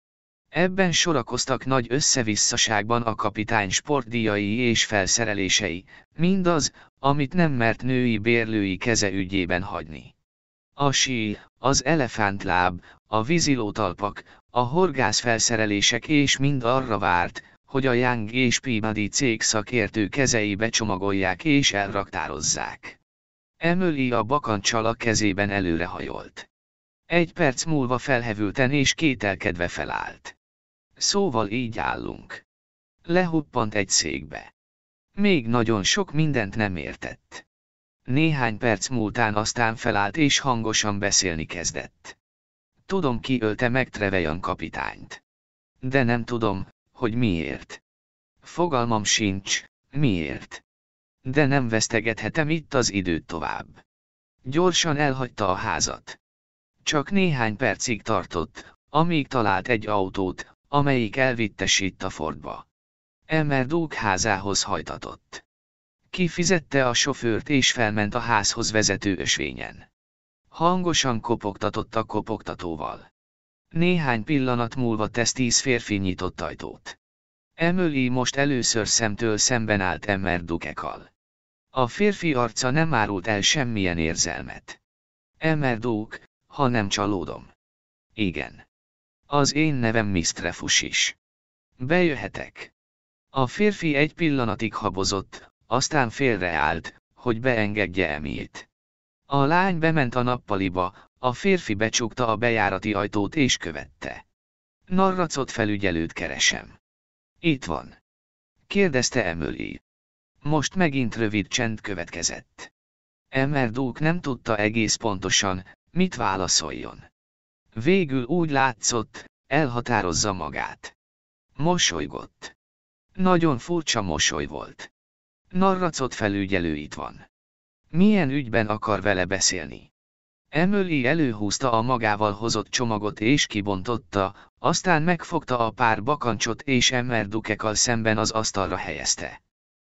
Ebben sorakoztak nagy összevisszaságban a kapitány sportdíjai és felszerelései, mindaz, amit nem mert női bérlői keze ügyében hagyni. A sí, az elefántláb, a vízilótalpak, a horgászfelszerelések és mind arra várt, hogy a Young és Peabody cég szakértő kezeibe csomagolják és elraktározzák. Emily a bakancsal a kezében előrehajolt. Egy perc múlva felhevülten és kételkedve felállt. Szóval így állunk. Lehuppant egy székbe. Még nagyon sok mindent nem értett. Néhány perc múltán aztán felállt és hangosan beszélni kezdett. Tudom ki ölte meg Trevejan kapitányt. De nem tudom, hogy miért. Fogalmam sincs, miért. De nem vesztegethetem itt az időt tovább. Gyorsan elhagyta a házat. Csak néhány percig tartott, amíg talált egy autót, amelyik elvitte Fordba. Emmer Dúk házához hajtatott. Kifizette a sofőrt és felment a házhoz vezető ösvényen. Hangosan kopogtatott a kopogtatóval. Néhány pillanat múlva tesz férfi nyitott ajtót. Emily most először szemtől szemben állt Emmer Dukekal. A férfi arca nem árult el semmilyen érzelmet. Emmer Duke, ha nem csalódom. Igen. Az én nevem Mistrefus is. Bejöhetek. A férfi egy pillanatig habozott, aztán félreállt, hogy beengedje Emét. A lány bement a nappaliba, a férfi becsukta a bejárati ajtót és követte. Narracot felügyelőt keresem. Itt van. Kérdezte Emily. Most megint rövid csend következett. Emmer Duke nem tudta egész pontosan, mit válaszoljon. Végül úgy látszott, elhatározza magát. Mosolygott. Nagyon furcsa mosoly volt. Narracot felügyelő itt van. Milyen ügyben akar vele beszélni? Emily előhúzta a magával hozott csomagot és kibontotta, aztán megfogta a pár bakancsot és Emmer Dukekal szemben az asztalra helyezte.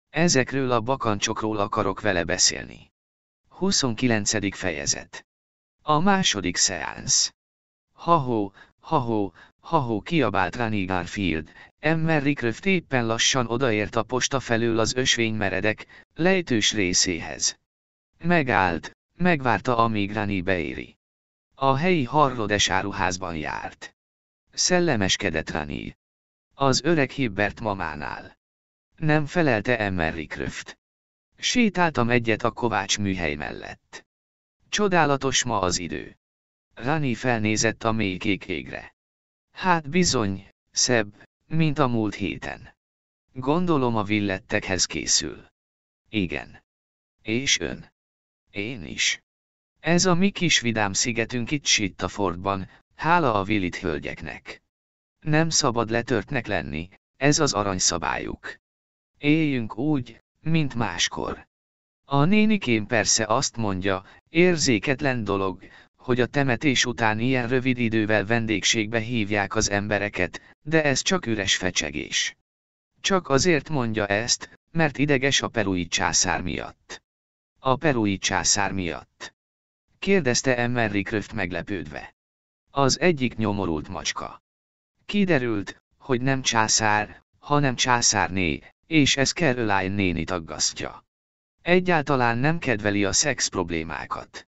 Ezekről a bakancsokról akarok vele beszélni. 29. fejezet A második szeánsz Ha-ho, ha-ho, ha-ho kiabált Rani Garfield, Emmer Rickröft éppen lassan odaért a posta felől az ösvény meredek, lejtős részéhez. Megállt, megvárta amíg Rani beéri. A helyi harrodes áruházban járt. Szellemeskedett Rani. Az öreg Hibbert mamánál. Nem felelte Emmer Rickröft. Sétáltam egyet a kovács műhely mellett. Csodálatos ma az idő. Rani felnézett a mély kék égre. Hát bizony, szebb, mint a múlt héten. Gondolom a villettekhez készül. Igen. És ön? Én is. Ez a mi kis vidám szigetünk itt Sittafordban, hála a Willit hölgyeknek. Nem szabad letörtnek lenni, ez az aranyszabályuk. Éljünk úgy, mint máskor. A nénikém persze azt mondja, érzéketlen dolog, hogy a temetés után ilyen rövid idővel vendégségbe hívják az embereket, de ez csak üres fecsegés. Csak azért mondja ezt, mert ideges a perui császár miatt. A perui császár miatt. Kérdezte Emmer Kröft meglepődve. Az egyik nyomorult macska. Kiderült, hogy nem császár, hanem császárné, és ez Caroline néni taggasztja. Egyáltalán nem kedveli a szex problémákat.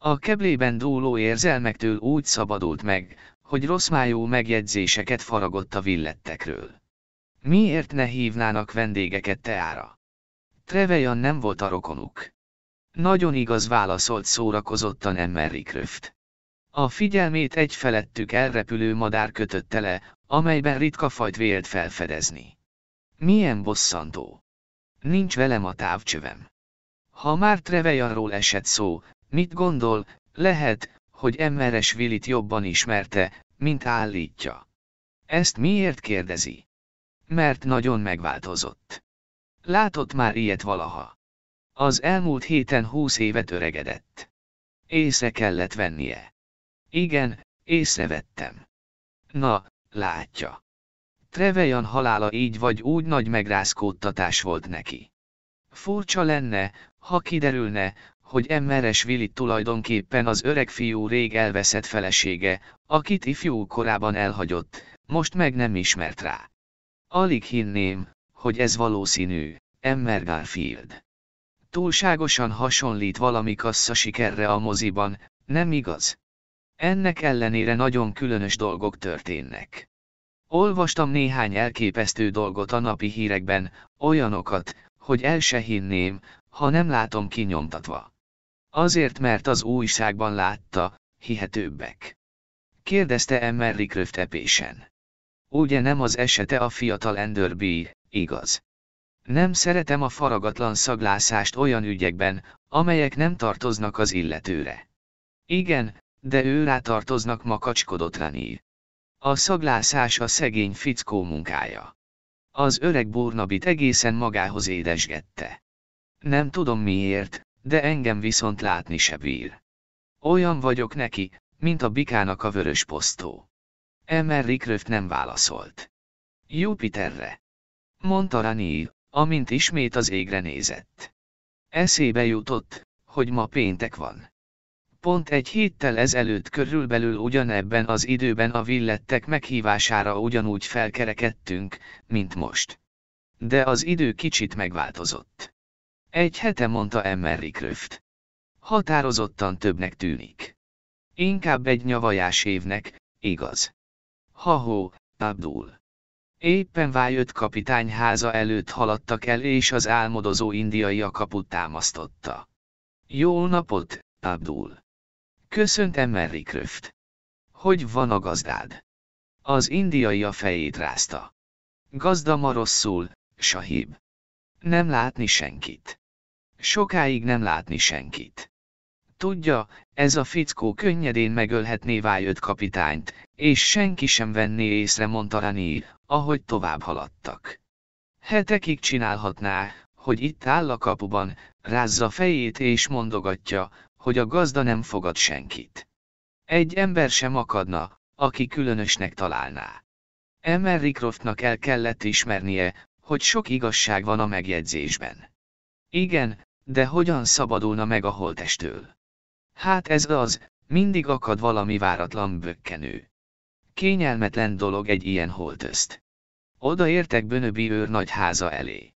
A keblében dúló érzelmektől úgy szabadult meg, hogy rosszmájú megjegyzéseket faragott a villettekről. Miért ne hívnának vendégeket teára? Trevejan nem volt a rokonuk. Nagyon igaz válaszolt szórakozottan Emmery Kröft. A figyelmét egy felettük elrepülő madár kötötte le, amelyben ritka fajt vélt felfedezni. Milyen bosszantó. Nincs velem a távcsövem. Ha már Trevejanról esett szó, Mit gondol, lehet, hogy Emmeres Willit jobban ismerte, mint állítja. Ezt miért kérdezi? Mert nagyon megváltozott. Látott már ilyet valaha. Az elmúlt héten húsz évet öregedett. Észre kellett vennie. Igen, észrevettem. Na, látja. Trevejan halála így vagy úgy nagy megrázkódtatás volt neki. Furcsa lenne, ha kiderülne, hogy Emmeres Willi tulajdonképpen az öreg fiú rég elveszett felesége, akit ifjú korában elhagyott, most meg nem ismert rá. Alig hinném, hogy ez valószínű, Emmer Garfield. Túlságosan hasonlít valami kassza sikerre a moziban, nem igaz? Ennek ellenére nagyon különös dolgok történnek. Olvastam néhány elképesztő dolgot a napi hírekben, olyanokat, hogy el se hinném, ha nem látom kinyomtatva. Azért mert az újságban látta, hihetőbbek. Kérdezte Emmer Rickröft epésen. Ugye nem az esete a fiatal Enderby, igaz? Nem szeretem a faragatlan szaglászást olyan ügyekben, amelyek nem tartoznak az illetőre. Igen, de ő rá tartoznak makacskodott Rani. A szaglászás a szegény fickó munkája. Az öreg Burnabit egészen magához édesgette. Nem tudom miért, de engem viszont látni se bír. Olyan vagyok neki, mint a bikának a vörös posztó. Emmer Rickröft nem válaszolt. Jupiterre. Mondta Rani, amint ismét az égre nézett. Eszébe jutott, hogy ma péntek van. Pont egy héttel ezelőtt körülbelül ugyanebben az időben a villettek meghívására ugyanúgy felkerekedtünk, mint most. De az idő kicsit megváltozott. Egy hete mondta Emmerich Kröft. Határozottan többnek tűnik. Inkább egy nyavajás évnek, igaz. Ha-ho, Abdul. Éppen vájött kapitány háza előtt haladtak el és az álmodozó indiai a kaput támasztotta. Jó napot, Abdul. Köszönt Emery Kröft. Hogy van a gazdád? Az indiai a fejét rázta. Gazda ma rosszul, Sahib. Nem látni senkit. Sokáig nem látni senkit. Tudja, ez a fickó könnyedén megölhetné vájött kapitányt, és senki sem venné észre mondta Rani, ahogy tovább haladtak. Hetekig csinálhatná, hogy itt áll a kapuban, rázza fejét és mondogatja, hogy a gazda nem fogad senkit. Egy ember sem akadna, aki különösnek találná. Emmer Ricroftnak el kellett ismernie, hogy sok igazság van a megjegyzésben. Igen, de hogyan szabadulna meg a holtestől? Hát ez az, mindig akad valami váratlan bökkenő. Kényelmetlen dolog egy ilyen holtözt. Oda értek Bönöbi háza elé.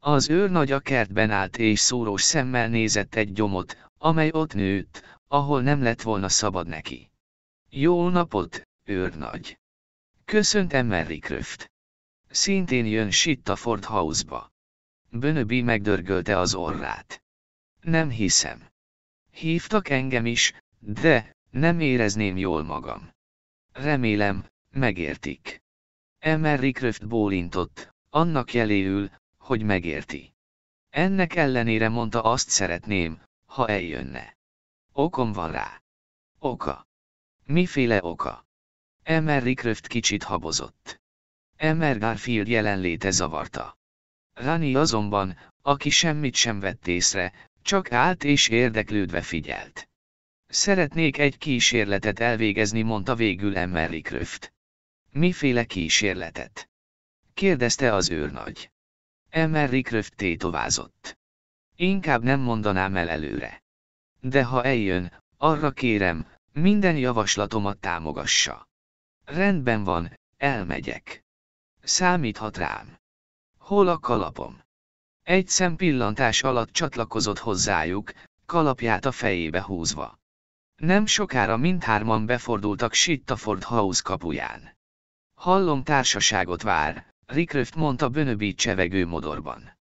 Az őrnagy a kertben állt és szúrós szemmel nézett egy gyomot, amely ott nőtt, ahol nem lett volna szabad neki. Jó napot, őrnagy! Köszönt Emery Kröft. Szintén jön Sitta Ford House-ba. Bönöbi megdörgölte az orrát. Nem hiszem. Hívtak engem is, de, nem érezném jól magam. Remélem, megértik. Emery Kröft bólintott, annak jeléül, hogy megérti. Ennek ellenére mondta azt szeretném, ha eljönne. Okom van rá. Oka. Miféle oka? Emmer Rickröft kicsit habozott. Emmer Garfield jelenléte zavarta. Rani azonban, aki semmit sem vett észre, csak állt és érdeklődve figyelt. Szeretnék egy kísérletet elvégezni, mondta végül Emmer Rickröft. Miféle kísérletet? kérdezte az őrnagy. Emmer Rickröft tétovázott. Inkább nem mondanám el előre. De ha eljön, arra kérem, minden javaslatomat támogassa. Rendben van, elmegyek. Számíthat rám. Hol a kalapom? Egy szempillantás alatt csatlakozott hozzájuk, kalapját a fejébe húzva. Nem sokára mindhárman befordultak Sittaford House kapuján. Hallom társaságot vár, Rickröft mondta Bönöbi csevegő modorban.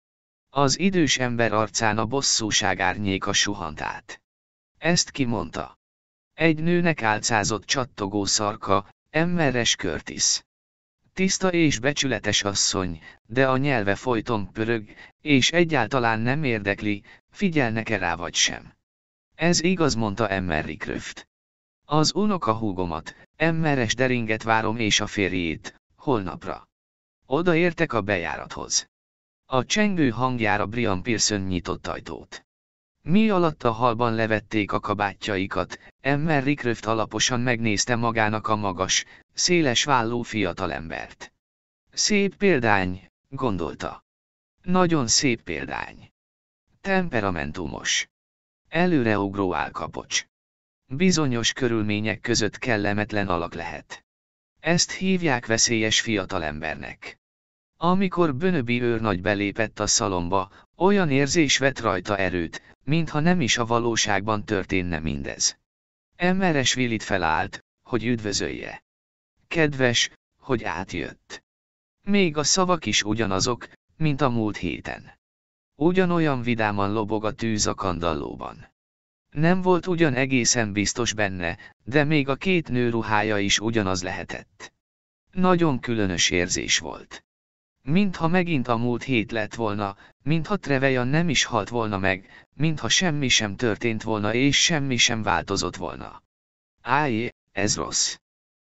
Az idős ember arcán a bosszúság árnyéka suhant át. Ezt kimondta. Egy nőnek álcázott csattogó szarka, Emmeres Curtis. Tiszta és becsületes asszony, de a nyelve folyton pörög, és egyáltalán nem érdekli, figyelnek-e rá vagy sem. Ez igaz, mondta Emmer Kröft. Az unoka húgomat, Emmeres deringet várom és a férjét, holnapra. Odaértek a bejárathoz. A csengő hangjára Brian Pearson nyitott ajtót. Mi alatt a halban levették a kabátjaikat, Emmer Rickröft alaposan megnézte magának a magas, széles válló fiatalembert. Szép példány, gondolta. Nagyon szép példány. Temperamentumos. Előreugró álkapocs. Bizonyos körülmények között kellemetlen alak lehet. Ezt hívják veszélyes fiatalembernek. Amikor Bönöbi őrnagy belépett a szalomba, olyan érzés vett rajta erőt, mintha nem is a valóságban történne mindez. Emmeres Willit felállt, hogy üdvözölje. Kedves, hogy átjött. Még a szavak is ugyanazok, mint a múlt héten. Ugyanolyan vidáman lobog a tűz a kandallóban. Nem volt ugyan egészen biztos benne, de még a két nő ruhája is ugyanaz lehetett. Nagyon különös érzés volt. Mintha megint a múlt hét lett volna, mintha Treveja nem is halt volna meg, mintha semmi sem történt volna és semmi sem változott volna. Ájé, ez rossz.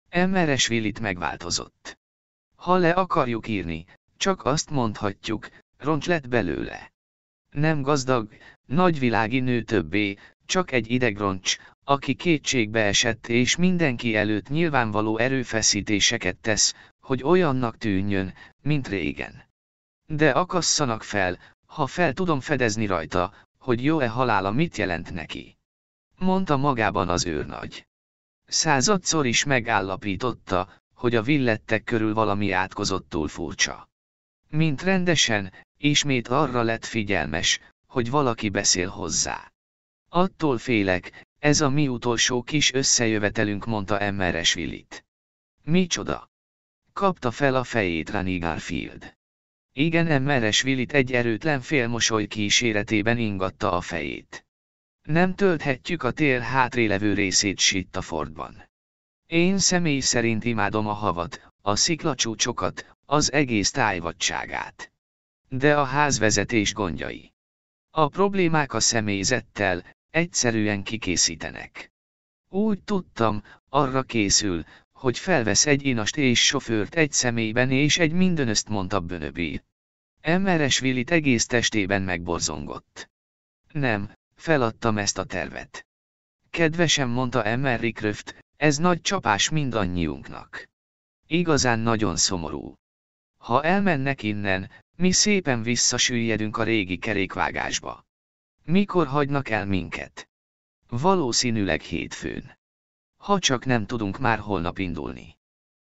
Emmeres Willit megváltozott. Ha le akarjuk írni, csak azt mondhatjuk, roncs lett belőle. Nem gazdag, nagyvilági nő többé, csak egy idegroncs, aki kétségbe esett és mindenki előtt nyilvánvaló erőfeszítéseket tesz, hogy olyannak tűnjön, mint régen. De akasszanak fel, ha fel tudom fedezni rajta, hogy jó-e halála mit jelent neki. Mondta magában az őrnagy. Századszor is megállapította, hogy a villettek körül valami átkozottul furcsa. Mint rendesen, ismét arra lett figyelmes, hogy valaki beszél hozzá. Attól félek, ez a mi utolsó kis összejövetelünk, mondta Emmeres Willit. Micsoda? Kapta fel a fejét Rani Garfield. Igen, Emmeres Willit egy erőtlen félmosoly kíséretében ingatta a fejét. Nem tölthetjük a tér hátrélevő részét Sittafordban. Én személy szerint imádom a havat, a sziklacsúcsokat, az egész tájvadságát. De a házvezetés gondjai. A problémák a személyzettel, egyszerűen kikészítenek. Úgy tudtam, arra készül, hogy felvesz egy inast és sofőrt egy személyben és egy mindönözt mondta Bönöbi. Emmeres Willit egész testében megborzongott. Nem, feladtam ezt a tervet. Kedvesem mondta Emmer Kröft, ez nagy csapás mindannyiunknak. Igazán nagyon szomorú. Ha elmennek innen, mi szépen visszasüllyedünk a régi kerékvágásba. Mikor hagynak el minket? Valószínűleg hétfőn. Ha csak nem tudunk már holnap indulni.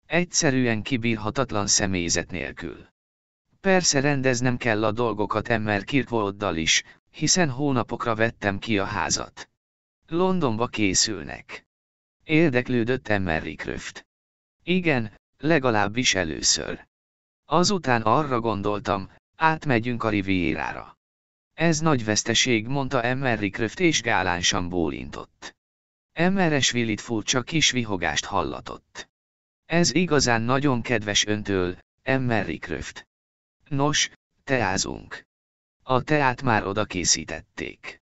Egyszerűen kibírhatatlan személyzet nélkül. Persze rendeznem kell a dolgokat Emmer Kirkwoddal is, hiszen hónapokra vettem ki a házat. Londonba készülnek. Érdeklődött Emmer Kröft. Igen, legalábbis először. Azután arra gondoltam, átmegyünk a Rivierára. Ez nagy veszteség, mondta Emmer Kröft és gálánsan bólintott. Emmeres Willit furcsa kis vihogást hallatott. Ez igazán nagyon kedves öntől, Emmer Kröft. Nos, teázunk. A teát már oda készítették.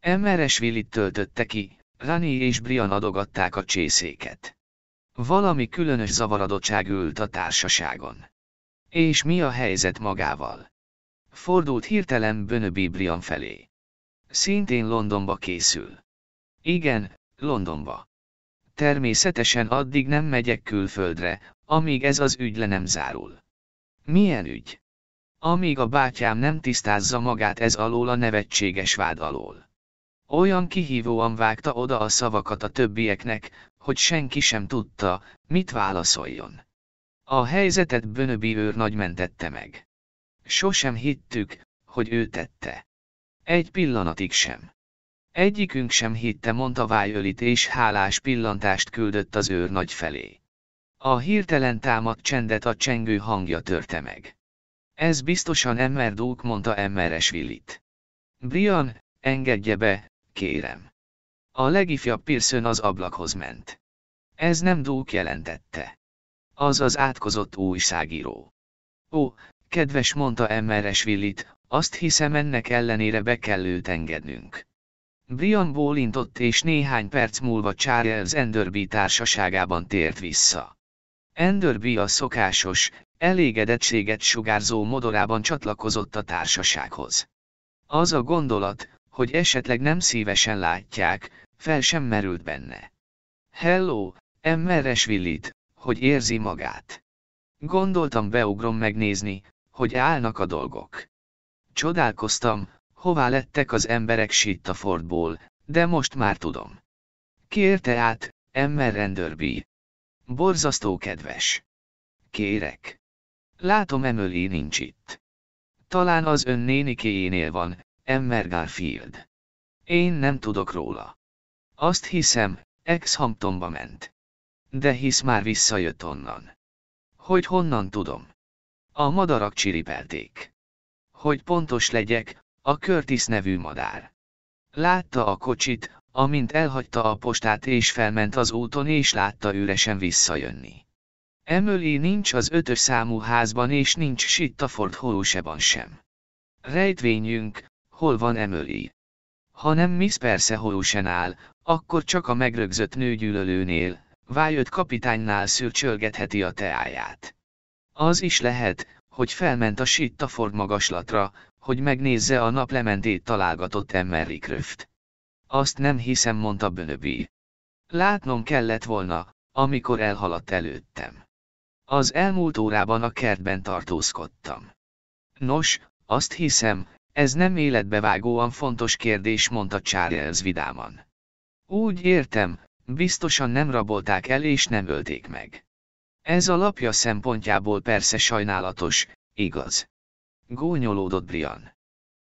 Emmeres Willit töltötte ki, Rani és Brian adogatták a csészéket. Valami különös zavaradottság ült a társaságon. És mi a helyzet magával? Fordult hirtelen Bönöbi Brian felé. Szintén Londonba készül. Igen, Londonba. Természetesen addig nem megyek külföldre, amíg ez az ügy le nem zárul. Milyen ügy? Amíg a bátyám nem tisztázza magát ez alól a nevetséges vád alól. Olyan kihívóan vágta oda a szavakat a többieknek, hogy senki sem tudta, mit válaszoljon. A helyzetet Bönöbi őr mentette meg. Sosem hittük, hogy ő tette. Egy pillanatig sem. Egyikünk sem hitte, mondta Vájölit és hálás pillantást küldött az őr nagy felé. A hirtelen támadt csendet a csengő hangja törte meg. Ez biztosan Emmer Dúk, mondta Emmeres Willit. Brian, engedje be, kérem. A legifjabb Pearson az ablakhoz ment. Ez nem Dúk jelentette. Az az átkozott újságíró. Ó, kedves mondta Emmeres Willit, azt hiszem ennek ellenére be kell őt engednünk. Brian bólintott és néhány perc múlva Charles Enderby társaságában tért vissza. Enderby a szokásos, elégedettséget sugárzó modorában csatlakozott a társasághoz. Az a gondolat, hogy esetleg nem szívesen látják, fel sem merült benne. Hello, Emmeres Willit, hogy érzi magát. Gondoltam beugrom megnézni, hogy állnak a dolgok. Csodálkoztam, hová lettek az emberek Sittafordból, de most már tudom. Kérte át, Emmer Renderby. Borzasztó kedves. Kérek. Látom Emily nincs itt. Talán az ön nénikéjénél van, Emmer Garfield. Én nem tudok róla. Azt hiszem, ex-Hamptonba ment. De hisz már visszajött onnan. Hogy honnan tudom? A madarak csiripelték. Hogy pontos legyek, a Curtis nevű madár. Látta a kocsit, amint elhagyta a postát és felment az úton és látta üresen visszajönni. Emily nincs az ötös számú házban és nincs Sittaford Holuseban sem. Rejtvényünk, hol van Emily? Ha nem Miss persze Holusen áll, akkor csak a megrögzött nőgyűlölőnél, Vájött kapitánynál szürcsölgetheti a teáját. Az is lehet, hogy felment a Sittaford magaslatra, hogy megnézze a naplementét találgatott Emery Kröft. Azt nem hiszem, mondta Bönöbi. Látnom kellett volna, amikor elhaladt előttem. Az elmúlt órában a kertben tartózkodtam. Nos, azt hiszem, ez nem életbevágóan fontos kérdés, mondta Charles vidáman. Úgy értem, biztosan nem rabolták el és nem ölték meg. Ez a lapja szempontjából persze sajnálatos, igaz. Gónyolódott Brian.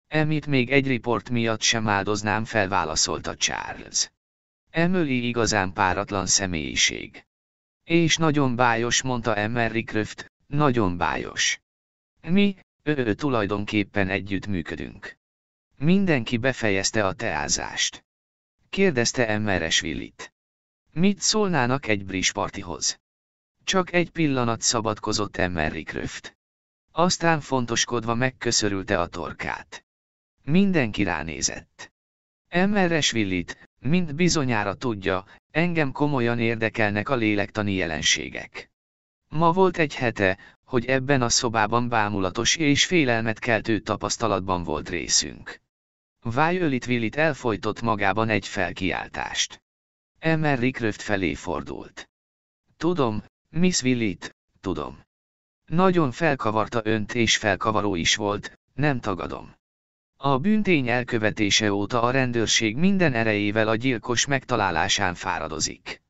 Emit még egy riport miatt sem áldoznám fel, válaszolta Charles. Emily igazán páratlan személyiség. És nagyon bájos, mondta Emery Kröft, nagyon bájos. Mi, ő, ő tulajdonképpen együtt működünk. Mindenki befejezte a teázást. Kérdezte Emmeres Willit. Mit szólnának egy bris partihoz? Csak egy pillanat szabadkozott Emery Kröft. Aztán fontoskodva megköszörülte a torkát. Mindenki ránézett. Emmeres Willit, mint bizonyára tudja, engem komolyan érdekelnek a lélektani jelenségek. Ma volt egy hete, hogy ebben a szobában bámulatos és félelmet keltő tapasztalatban volt részünk. Violet Willit elfolytott magában egy felkiáltást. Emmer Rickröft felé fordult. Tudom, Miss Willit, tudom. Nagyon felkavarta önt és felkavaró is volt, nem tagadom. A bűntény elkövetése óta a rendőrség minden erejével a gyilkos megtalálásán fáradozik.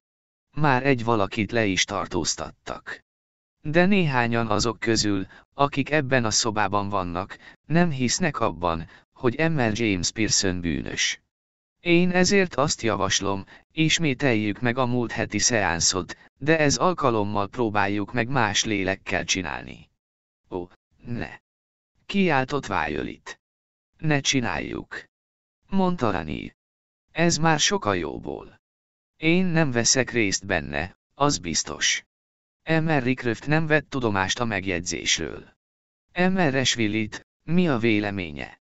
Már egy valakit le is tartóztattak. De néhányan azok közül, akik ebben a szobában vannak, nem hisznek abban, hogy Emmer James Pearson bűnös. Én ezért azt javaslom, ismételjük meg a múlt heti szeánszot, de ez alkalommal próbáljuk meg más lélekkel csinálni. Ó, ne! Kiáltott Violet. Ne csináljuk. Mondta Rani. Ez már sokkal jóból. Én nem veszek részt benne, az biztos. Emmer Rickröft nem vett tudomást a megjegyzésről. Emmeres Willit, mi a véleménye?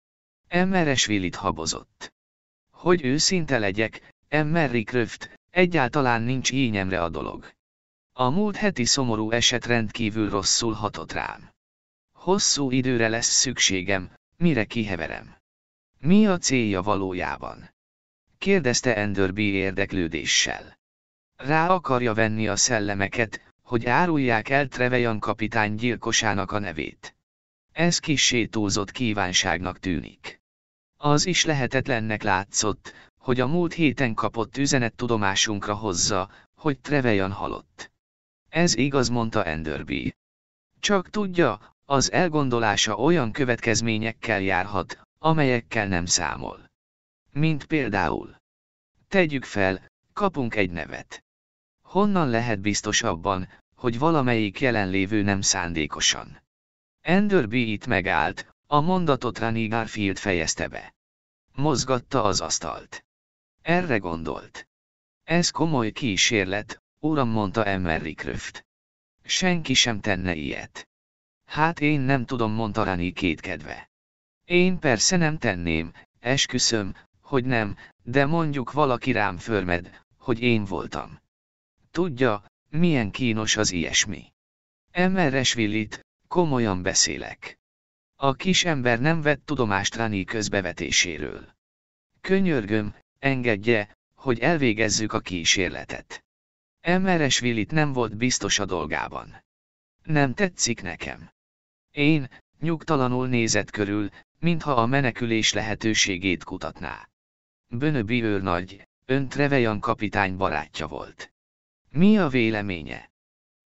Emmeres Willit habozott. Hogy őszinte legyek, Emmer Kröft, egyáltalán nincs ínyemre a dolog. A múlt heti szomorú eset rendkívül rosszul hatott rám. Hosszú időre lesz szükségem, mire kiheverem. Mi a célja valójában? kérdezte Enderby érdeklődéssel. Rá akarja venni a szellemeket, hogy árulják el Trevejan kapitány gyilkosának a nevét. Ez kissé túlzott kívánságnak tűnik. Az is lehetetlennek látszott, hogy a múlt héten kapott üzenet tudomásunkra hozza, hogy Trevejan halott. Ez igaz, mondta Enderby. Csak tudja, az elgondolása olyan következményekkel járhat, amelyekkel nem számol. Mint például. Tegyük fel, kapunk egy nevet. Honnan lehet biztos abban, hogy valamelyik jelenlévő nem szándékosan? Enderby itt megállt, a mondatot Rani Garfield fejezte be. Mozgatta az asztalt. Erre gondolt. Ez komoly kísérlet, uram mondta Emery Kröft. Senki sem tenne ilyet. Hát én nem tudom, mondta Rani kétkedve. Én persze nem tenném, esküszöm, hogy nem, de mondjuk valaki rám förmed, hogy én voltam. Tudja, milyen kínos az ilyesmi. Emeres Willit, komolyan beszélek. A kis ember nem vett tudomást Rani közbevetéséről. Könyörgöm, engedje, hogy elvégezzük a kísérletet. Emeres Willit nem volt biztos a dolgában. Nem tetszik nekem. Én, nyugtalanul nézett körül, mintha a menekülés lehetőségét kutatná. Bönöbi őrnagy, ön Trevejan kapitány barátja volt. Mi a véleménye?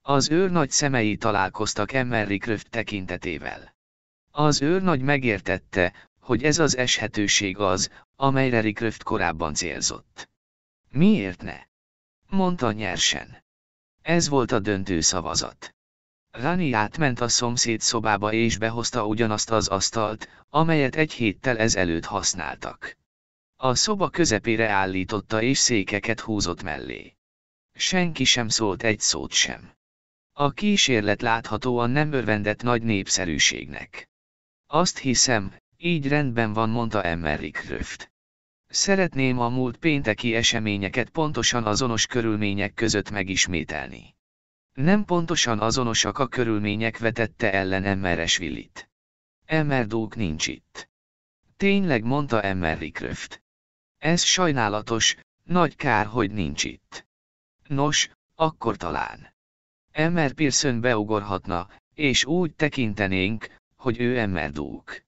Az őrnagy szemei találkoztak Emery Kröft tekintetével. Az őrnagy megértette, hogy ez az eshetőség az, amelyre Rikröft korábban célzott. Miért ne? Mondta nyersen. Ez volt a döntő szavazat. Rani átment a szomszéd szobába és behozta ugyanazt az asztalt, amelyet egy héttel ezelőtt használtak. A szoba közepére állította és székeket húzott mellé. Senki sem szólt egy szót sem. A kísérlet láthatóan nem örvendett nagy népszerűségnek. Azt hiszem, így rendben van, mondta Emmerich Röft. Szeretném a múlt pénteki eseményeket pontosan azonos körülmények között megismételni. Nem pontosan azonosak a körülmények vetette ellen Emmeresvillit. Emmerdók nincs itt. Tényleg mondta Emmerich Röft. Ez sajnálatos, nagy kár, hogy nincs itt. Nos, akkor talán. Emmer Pearson beugorhatna, és úgy tekintenénk, hogy ő Emmerdók.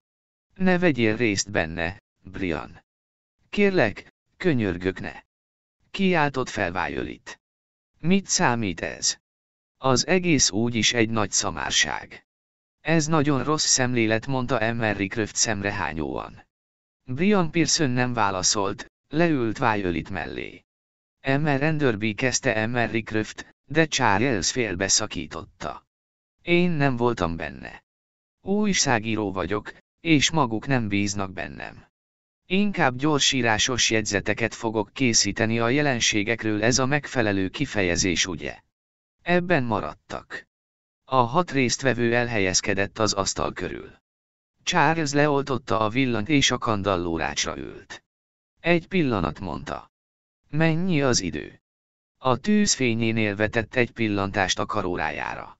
Ne vegyél részt benne, Brian. Kérlek, könyörgök ne. Kiáltott fel Violet. Mit számít ez? Az egész úgyis egy nagy szamárság. Ez nagyon rossz szemlélet, mondta Emmerich Röft szemrehányóan. Brian Pearson nem válaszolt, leült Violet mellé. Emmer Enderby kezdte Emmerich Röft, de Charles félbeszakította. Én nem voltam benne. Újságíró vagyok, és maguk nem bíznak bennem. Inkább gyorsírásos jegyzeteket fogok készíteni a jelenségekről ez a megfelelő kifejezés ugye. Ebben maradtak. A hat résztvevő elhelyezkedett az asztal körül. Charles leoltotta a villanyt és a kandallórácsra ült. Egy pillanat mondta. Mennyi az idő? A tűzfényénél vetett egy pillantást a karórájára.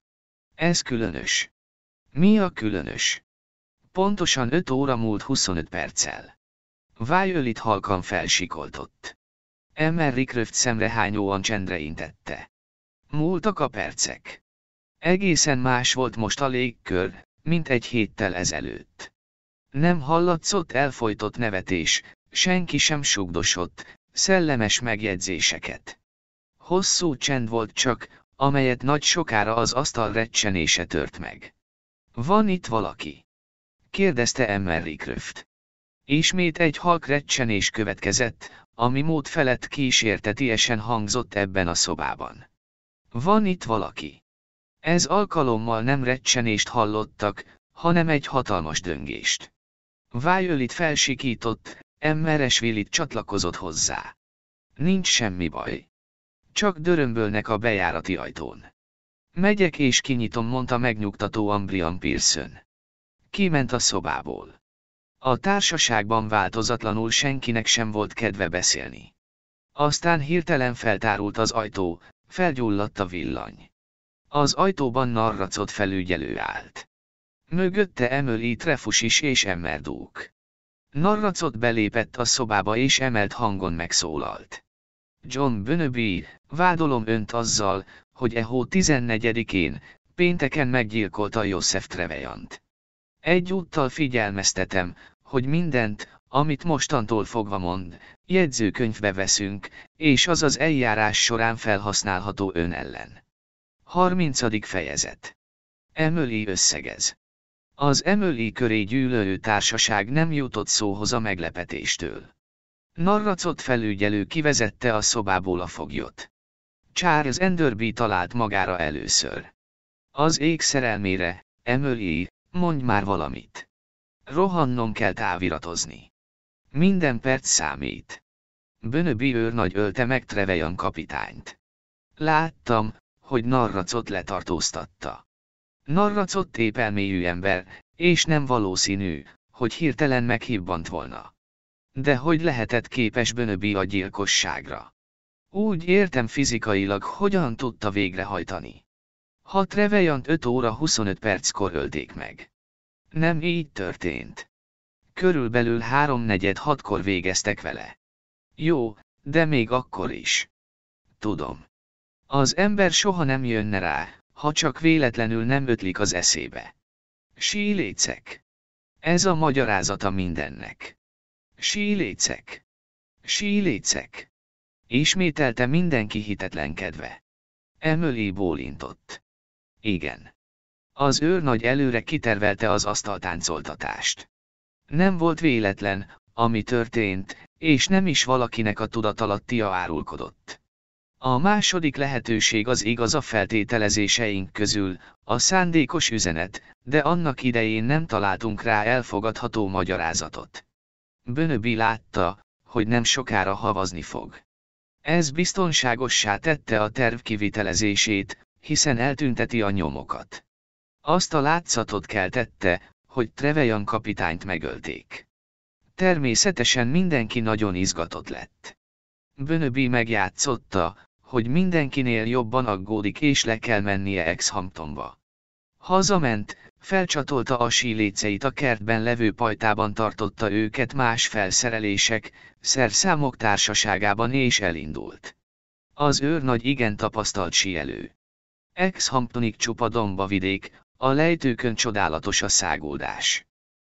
Ez különös. Mi a különös? Pontosan 5 óra múlt 25 perccel. Violet halkan felsikoltott. Emmerich röft szemrehányóan csendre intette. Múltak a percek. Egészen más volt most a légkör, mint egy héttel ezelőtt. Nem hallatszott elfolytott nevetés, senki sem sugdosott, szellemes megjegyzéseket. Hosszú csend volt csak, amelyet nagy sokára az asztal recsenése tört meg. Van itt valaki? kérdezte Emmerich Röft. Ismét egy halk recsenés következett, ami mód felett kísértetiesen hangzott ebben a szobában. Van itt valaki? Ez alkalommal nem recsenést hallottak, hanem egy hatalmas döngést. Violet felsikított, Emmeresvillit csatlakozott hozzá. Nincs semmi baj. Csak dörömbölnek a bejárati ajtón. Megyek és kinyitom, mondta megnyugtató Ambrian Pearson. Kiment a szobából. A társaságban változatlanul senkinek sem volt kedve beszélni. Aztán hirtelen feltárult az ajtó, felgyulladt a villany. Az ajtóban narracot felügyelő állt. Mögötte Emily Trefus is és Emmerdók. Narracot belépett a szobába és emelt hangon megszólalt. John Bönöbi, vádolom önt azzal, hogy e hó 14-én, pénteken meggyilkolta József Trevejant. Egyúttal figyelmeztetem, hogy mindent, amit mostantól fogva mond, jegyzőkönyvbe veszünk, és az az eljárás során felhasználható ön ellen. 30. fejezet. Emöli összegez. Az Emöli köré gyűlölő társaság nem jutott szóhoz a meglepetéstől. Narracot felügyelő kivezette a szobából a foglyot. Charles Enderby talált magára először. Az ég szerelmére, Emily, mondj már valamit. Rohannom kell táviratozni. Minden perc számít. Bönöbi őrnagy ölte meg Trevejan kapitányt. Láttam, hogy Narracot letartóztatta. Narracot tépelméjű ember, és nem valószínű, hogy hirtelen meghibbant volna. De hogy lehetett képes Bönöbi a gyilkosságra? Úgy értem fizikailag, hogyan tudta végrehajtani. Ha Trevejant 5 óra 25 perckor ölték meg. Nem így történt. Körülbelül háromnegyed hatkor végeztek vele. Jó, de még akkor is. Tudom. Az ember soha nem jönne rá, ha csak véletlenül nem ötlik az eszébe. Sílécek. Ez a magyarázata mindennek. Sílécek. Sílécek. Ismételte mindenki hitetlenkedve. Emily bólintott. Igen. Az őrnagy előre kitervelte az asztaltáncoltatást. Nem volt véletlen, ami történt, és nem is valakinek a tudatalattia árulkodott. A második lehetőség az igaz a feltételezéseink közül, a szándékos üzenet, de annak idején nem találtunk rá elfogadható magyarázatot. Bönöbi látta, hogy nem sokára havazni fog. Ez biztonságossá tette a terv kivitelezését, hiszen eltünteti a nyomokat. Azt a látszatot keltette, hogy Trevejan kapitányt megölték. Természetesen mindenki nagyon izgatott lett. Bönöbi megjátszotta, hogy mindenkinél jobban aggódik és le kell mennie Exhamptonba. Hazament, felcsatolta a síléceit a kertben levő pajtában tartotta őket más felszerelések, szerszámok társaságában és elindult. Az őrnagy igen tapasztalt síelő. Exhamptonig csupa dombavidék, a lejtőkön csodálatos a száguldás.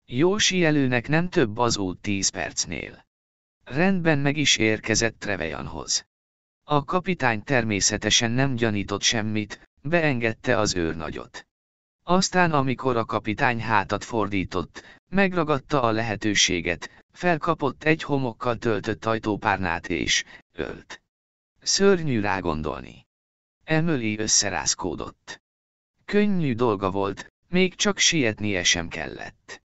Jó síelőnek nem több az út 10 percnél. Rendben meg is érkezett Trevejanhoz. A kapitány természetesen nem gyanított semmit, beengedte az őrnagyot. Aztán amikor a kapitány hátat fordított, megragadta a lehetőséget, felkapott egy homokkal töltött ajtópárnát és ölt. Szörnyű rágondolni. Emily összerázkódott. Könnyű dolga volt, még csak sietnie sem kellett.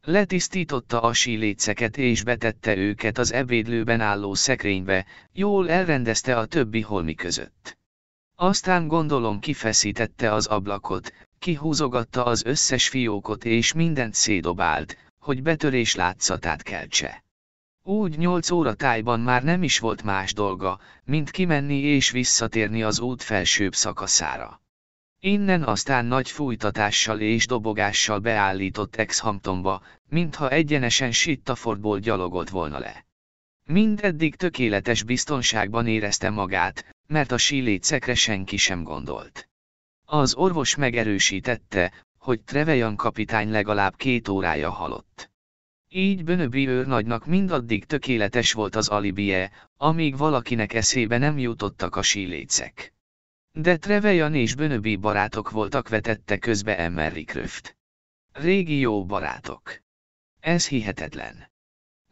Letisztította a síléceket és betette őket az ebédlőben álló szekrénybe, jól elrendezte a többi holmi között. Aztán gondolom kifeszítette az ablakot, kihúzogatta az összes fiókot és mindent szédobált, hogy betörés látszatát keltse. Úgy nyolc óra tájban már nem is volt más dolga, mint kimenni és visszatérni az út felsőbb szakaszára. Innen aztán nagy fújtatással és dobogással beállított Exhamptonba, mintha egyenesen Sittafordból gyalogolt volna le. Mindeddig tökéletes biztonságban érezte magát, mert a sílécekre senki sem gondolt. Az orvos megerősítette, hogy Trevejan kapitány legalább két órája halott. Így Bönöbi őrnagynak mindaddig tökéletes volt az alibie, amíg valakinek eszébe nem jutottak a sílécek. De Trevejan és Bönöbi barátok voltak vetette közbe Emery Kröft. Régi jó barátok. Ez hihetetlen.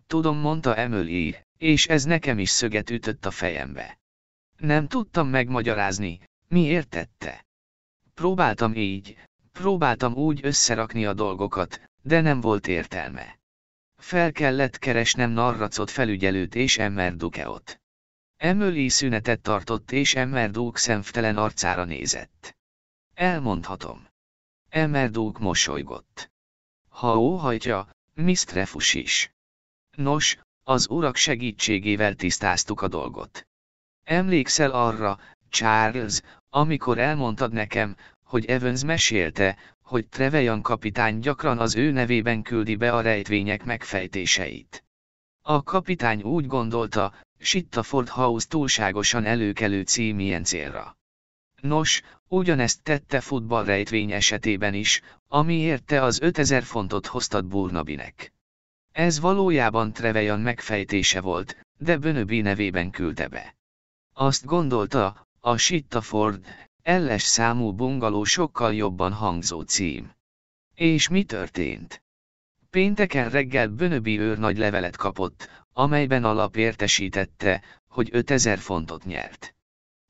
Tudom mondta Emily, és ez nekem is szöget ütött a fejembe. Nem tudtam megmagyarázni, miért tette. Próbáltam így, próbáltam úgy összerakni a dolgokat, de nem volt értelme. Fel kellett keresnem Narracot felügyelőt és Emmer Dukeot. Emily szünetet tartott és Emmer Duke szemtelen arcára nézett. Elmondhatom. Emmer Duke mosolygott. Ha óhajtja, Miss Trefus is. Nos, az urak segítségével tisztáztuk a dolgot. Emlékszel arra, Charles, amikor elmondtad nekem, hogy Evans mesélte, hogy Trevejan kapitány gyakran az ő nevében küldi be a rejtvények megfejtéseit. A kapitány úgy gondolta, Sittaford House túlságosan előkelő cím ilyen célra. Nos, ugyanezt tette futballrejtvény esetében is, amiért te az 5000 fontot hoztad Burnabinek. Ez valójában Trevejan megfejtése volt, de Bönöbi nevében küldte be. Azt gondolta, a Sittaford, elles számú bungaló sokkal jobban hangzó cím. És mi történt? Pénteken reggel Bönöbi őr nagy levelet kapott, amelyben alap értesítette, hogy 5000 fontot nyert.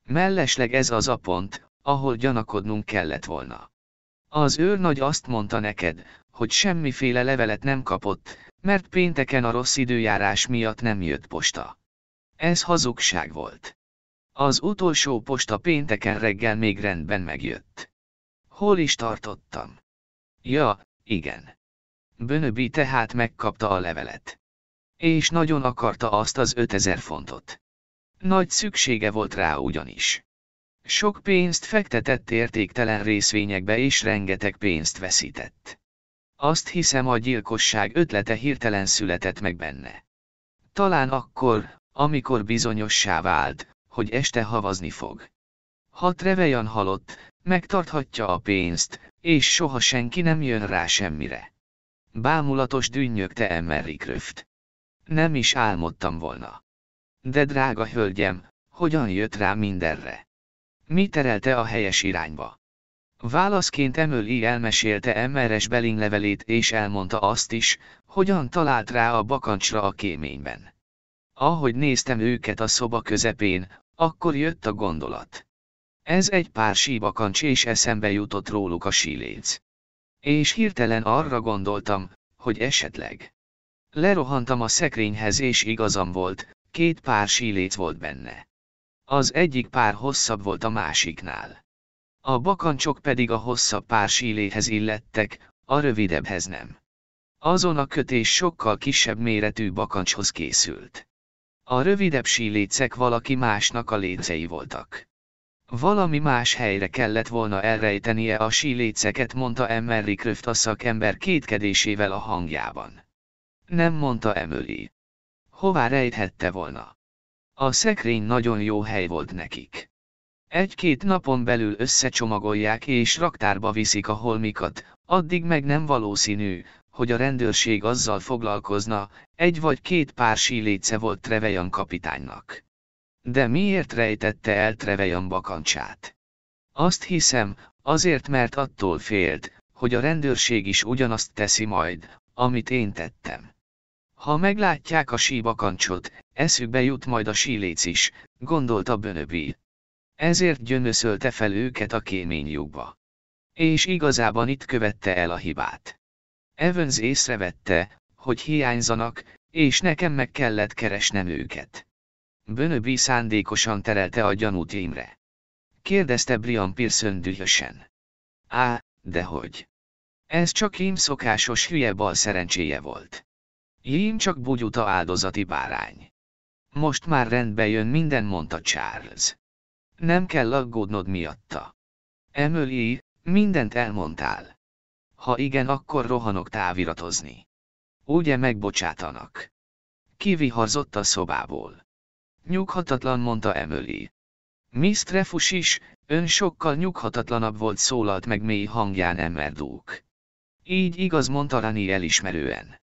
Mellesleg ez az a pont, ahol gyanakodnunk kellett volna. Az őrnagy azt mondta neked, hogy semmiféle levelet nem kapott, mert pénteken a rossz időjárás miatt nem jött posta. Ez hazugság volt. Az utolsó posta pénteken reggel még rendben megjött. Hol is tartottam? Ja, igen. Bönöbi tehát megkapta a levelet. És nagyon akarta azt az 5000 fontot. Nagy szüksége volt rá ugyanis. Sok pénzt fektetett értéktelen részvényekbe és rengeteg pénzt veszített. Azt hiszem a gyilkosság ötlete hirtelen született meg benne. Talán akkor, amikor bizonyossá vált, hogy este havazni fog. Ha Trevejan halott, megtarthatja a pénzt, és soha senki nem jön rá semmire. Bámulatos dünnyögte Emery Kröft. Nem is álmodtam volna. De drága hölgyem, hogyan jött rá mindenre? Mi terelte a helyes irányba? Válaszként Emily elmesélte Emmeres Belling levelét és elmondta azt is, hogyan talált rá a bakancsra a kéményben. Ahogy néztem őket a szoba közepén, akkor jött a gondolat. Ez egy pár síbakancs és eszembe jutott róluk a síléc. És hirtelen arra gondoltam, hogy esetleg. Lerohantam a szekrényhez és igazam volt, két pár síléc volt benne. Az egyik pár hosszabb volt a másiknál. A bakancsok pedig a hosszabb pár síléhez illettek, a rövidebbhez nem. Azon a kötés sokkal kisebb méretű bakancshoz készült. A rövidebb sílécek valaki másnak a lécei voltak. Valami más helyre kellett volna elrejtenie a síléceket, mondta Emery Kröft a szakember kétkedésével a hangjában. Nem mondta Emily. Hová rejthette volna? A szekrény nagyon jó hely volt nekik. Egy-két napon belül összecsomagolják és raktárba viszik a holmikat, addig meg nem valószínű, hogy a rendőrség azzal foglalkozna, egy vagy két pár síléce volt Trevejan kapitánynak. De miért rejtette el Trevejan bakancsát? Azt hiszem, azért mert attól félt, hogy a rendőrség is ugyanazt teszi majd, amit én tettem. Ha meglátják a síbakancsot, eszükbe jut majd a síléc is, gondolta Bönöbi. Ezért gyönöszölte fel őket a kéményjukba. És igazában itt követte el a hibát. Evans észrevette, hogy hiányzanak, és nekem meg kellett keresnem őket. Bönöbi szándékosan terelte a gyanút Imre. Kérdezte Brian Pearson dühösen. Á, dehogy. Ez csak én szokásos hülye bal szerencséje volt. Jím csak bugyuta áldozati bárány. Most már rendbe jön minden, mondta Charles. Nem kell aggódnod miatta. Emily, mindent elmondtál. Ha igen, akkor rohanok táviratozni. Ugye megbocsátanak. Kiviharzott a szobából. Nyughatatlan, mondta Emily. Miss Trefus is, ön sokkal nyughatatlanabb volt szólalt meg mély hangján Emmerdúk. Így igaz, mondta Rani elismerően.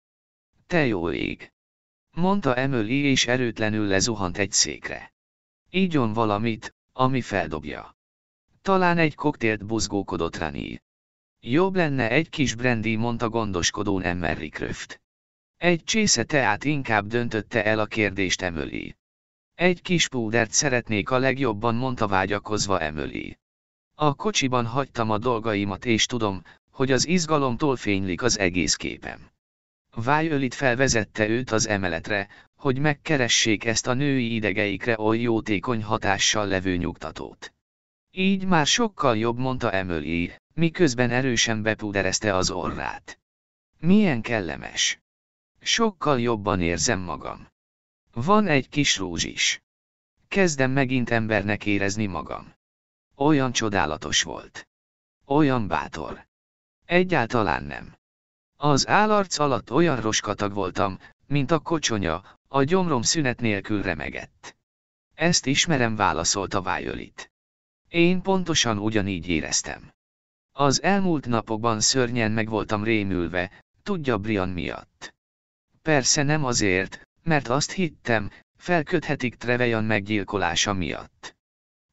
Te jó ég! Mondta Emily és erőtlenül lezuhant egy székre. Ígyon valamit, ami feldobja. Talán egy koktélt buzgókodott Rani. Jobb lenne egy kis brandy, mondta gondoskodón Emery Kröft. Egy csésze teát inkább döntötte el a kérdést Emily. Egy kis púdert szeretnék a legjobban, mondta vágyakozva Emily. A kocsiban hagytam a dolgaimat és tudom, hogy az izgalomtól fénylik az egész képem. Vájölit felvezette őt az emeletre, hogy megkeressék ezt a női idegeikre oly jótékony hatással levő nyugtatót. Így már sokkal jobb, mondta Emily, miközben erősen bepuderezte az orrát. Milyen kellemes. Sokkal jobban érzem magam. Van egy kis rózs is. Kezdem megint embernek érezni magam. Olyan csodálatos volt. Olyan bátor. Egyáltalán nem. Az állarc alatt olyan roskatag voltam, mint a kocsonya, a gyomrom szünet nélkül remegett. Ezt ismerem válaszolta Violet. Én pontosan ugyanígy éreztem. Az elmúlt napokban szörnyen meg voltam rémülve, tudja Brian miatt. Persze nem azért, mert azt hittem, felköthetik Trevejan meggyilkolása miatt.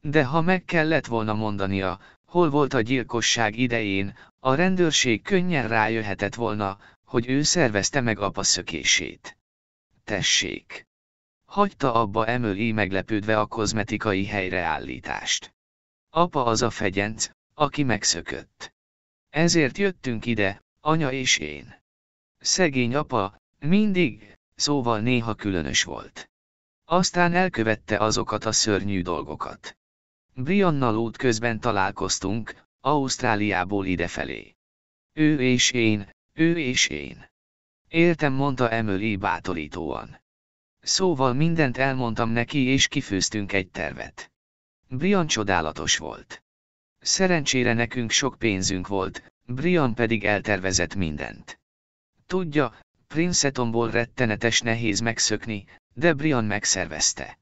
De ha meg kellett volna mondania, hol volt a gyilkosság idején, a rendőrség könnyen rájöhetett volna, hogy ő szervezte meg apa szökését. Tessék! Hagyta abba Emily meglepődve a kozmetikai helyreállítást. Apa az a fegyenc, aki megszökött. Ezért jöttünk ide, anya és én. Szegény apa, mindig, szóval néha különös volt. Aztán elkövette azokat a szörnyű dolgokat. Briannal út közben találkoztunk, Ausztráliából idefelé. Ő és én, ő és én. Értem, mondta Emily bátorítóan. Szóval mindent elmondtam neki és kifőztünk egy tervet. Brian csodálatos volt. Szerencsére nekünk sok pénzünk volt, Brian pedig eltervezett mindent. Tudja, Princetonból rettenetes nehéz megszökni, de Brian megszervezte.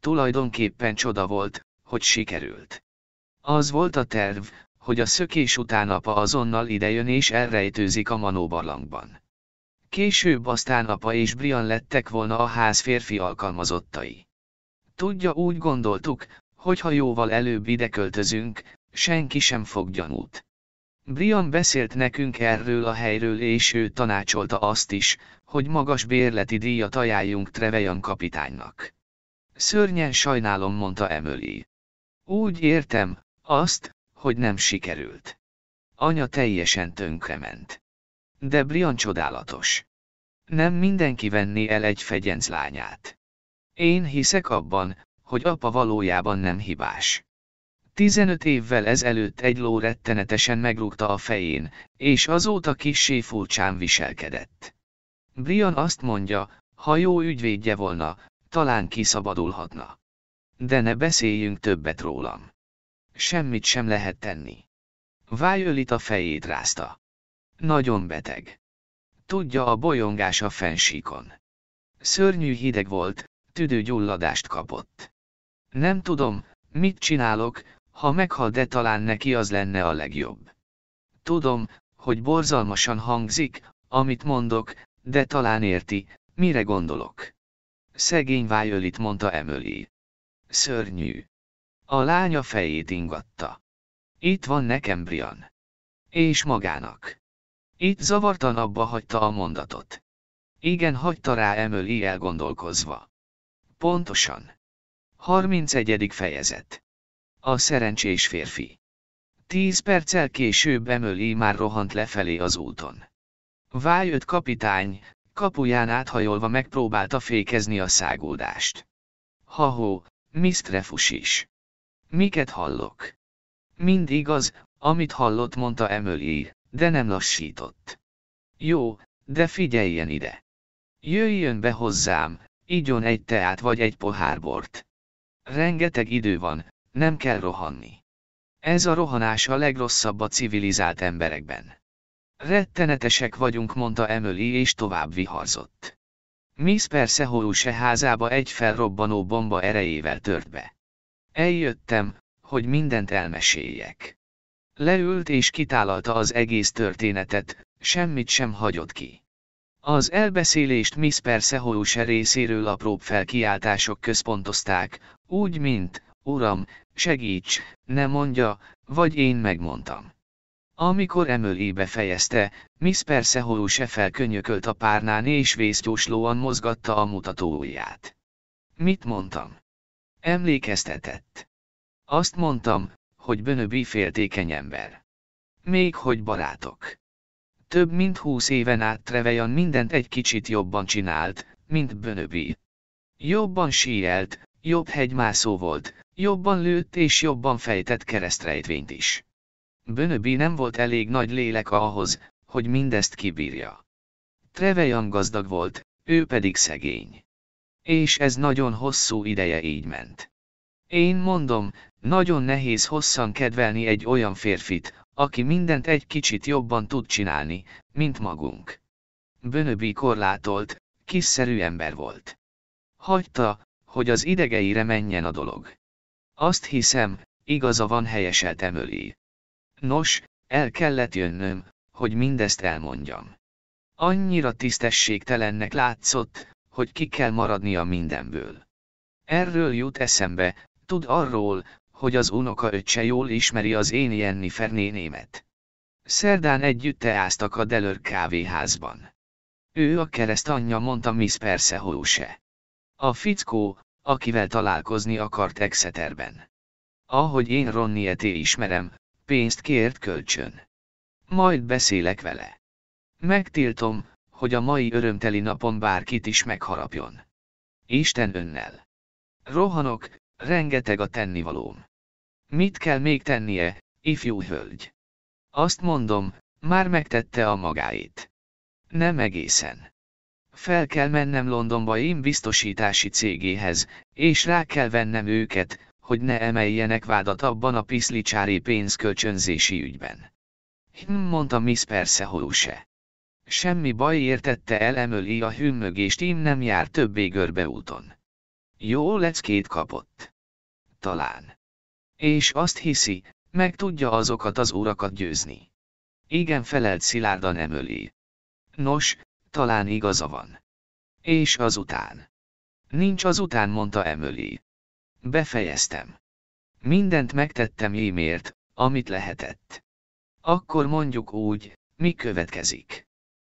Tulajdonképpen csoda volt, hogy sikerült. Az volt a terv, hogy a szökés után apa azonnal idejön és elrejtőzik a manóbarlangban. Később aztán apa és Brian lettek volna a ház férfi alkalmazottai. Tudja, úgy gondoltuk, hogy ha jóval előbb ide költözünk, senki sem fog gyanút. Brian beszélt nekünk erről a helyről és ő tanácsolta azt is, hogy magas bérleti díjat ajánljunk Trevejan kapitánynak. Szörnyen sajnálom, mondta Emily. Úgy értem, azt, hogy nem sikerült. Anya teljesen tönkrement. De Brian csodálatos. Nem mindenki venné el egy fegyenc lányát. Én hiszek abban, hogy apa valójában nem hibás. 15 évvel ezelőtt egy ló rettenetesen megrúgta a fején, és azóta kissé furcsán viselkedett. Brian azt mondja, ha jó ügyvédje volna, talán kiszabadulhatna. De ne beszéljünk többet rólam. Semmit sem lehet tenni. Vájölit a fejét rázta. Nagyon beteg. Tudja a bolyongás a fensíkon. Szörnyű hideg volt, tüdőgyulladást kapott. Nem tudom, mit csinálok, ha meghal de talán neki az lenne a legjobb. Tudom, hogy borzalmasan hangzik, amit mondok, de talán érti, mire gondolok. Szegény Violet mondta Emily. Szörnyű. A lánya fejét ingatta. Itt van nekem Brian. És magának. Itt zavartan abba hagyta a mondatot. Igen hagyta rá Emily elgondolkozva. Pontosan. 31. fejezet. A szerencsés férfi. Tíz perccel később Emily már rohant lefelé az úton. Vájött kapitány, kapuján áthajolva megpróbálta fékezni a szágódást. Ha-ho, Mistrefus is. Miket hallok? Mind igaz, amit hallott mondta Emily, de nem lassított. Jó, de figyeljen ide. Jöjjön be hozzám, igyon egy teát vagy egy pohár bort. Rengeteg idő van, nem kell rohanni. Ez a rohanás a legrosszabb a civilizált emberekben. Rettenetesek vagyunk, mondta Emily és tovább viharzott. Miss se házába egy felrobbanó bomba erejével tört be. Eljöttem, hogy mindent elmeséljek. Leült és kitálalta az egész történetet, semmit sem hagyott ki. Az elbeszélést Miss Persehouse részéről apróbb felkiáltások központozták, úgy mint, uram, segíts, ne mondja, vagy én megmondtam. Amikor Emily befejezte, Miss Persehouse felkönyökölt a párnán és vészgyorslóan mozgatta a mutatóujját. Mit mondtam? Emlékeztetett. Azt mondtam, hogy Bönöbi féltékeny ember. Még hogy barátok. Több mint húsz éven át Trevejan mindent egy kicsit jobban csinált, mint Bönöbi. Jobban síelt, jobb hegymászó volt, jobban lőtt és jobban fejtett keresztrejtvényt is. Bönöbi nem volt elég nagy lélek ahhoz, hogy mindezt kibírja. Trevejan gazdag volt, ő pedig szegény. És ez nagyon hosszú ideje így ment. Én mondom, nagyon nehéz hosszan kedvelni egy olyan férfit, aki mindent egy kicsit jobban tud csinálni, mint magunk. Bönöbi korlátolt, kiszerű ember volt. Hagyta, hogy az idegeire menjen a dolog. Azt hiszem, igaza van helyeselt Emily. Nos, el kellett jönnöm, hogy mindezt elmondjam. Annyira tisztességtelennek látszott, hogy ki kell maradnia mindenből. Erről jut eszembe, tud arról, hogy az unoka öccse jól ismeri az én Jenny Fernénémet. Szerdán együtt teáztak a Delör kávéházban. Ő a kereszt anyja mondta Miss Persehouse. A fickó, akivel találkozni akart Exeterben. Ahogy én Ronnieté ismerem, pénzt kért kölcsön. Majd beszélek vele. Megtiltom, hogy a mai örömteli napon bárkit is megharapjon. Isten önnel. Rohanok, rengeteg a tennivalóm. Mit kell még tennie, ifjú hölgy? Azt mondom, már megtette a magáit. Nem egészen. Fel kell mennem Londonba én biztosítási cégéhez, és rá kell vennem őket, hogy ne emeljenek vádat abban a piszlicsári pénzkölcsönzési ügyben. Hm, mondta Miss Persehouse. Semmi baj értette el Emily a hümmögést én nem jár többé görbeúton. Jó leckét kapott. Talán. És azt hiszi, meg tudja azokat az urakat győzni. Igen felelt szilárdan Emily. Nos, talán igaza van. És azután. Nincs azután mondta Emily. Befejeztem. Mindent megtettem émért, amit lehetett. Akkor mondjuk úgy, mi következik.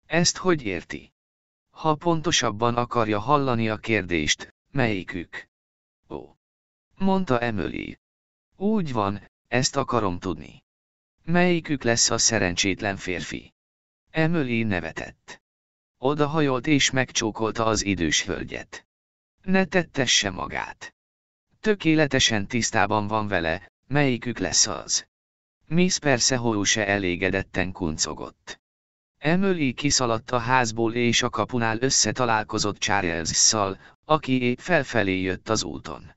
Ezt hogy érti? Ha pontosabban akarja hallani a kérdést, melyikük? Ó. Mondta Emily. Úgy van, ezt akarom tudni. Melyikük lesz a szerencsétlen férfi? Emily nevetett. Odahajolt és megcsókolta az idős hölgyet. Ne tettesse magát. Tökéletesen tisztában van vele, melyikük lesz az. Miss persze se elégedetten kuncogott. Emily kiszaladt a házból és a kapunál összetalálkozott Charles-szal, aki épp felfelé jött az úton.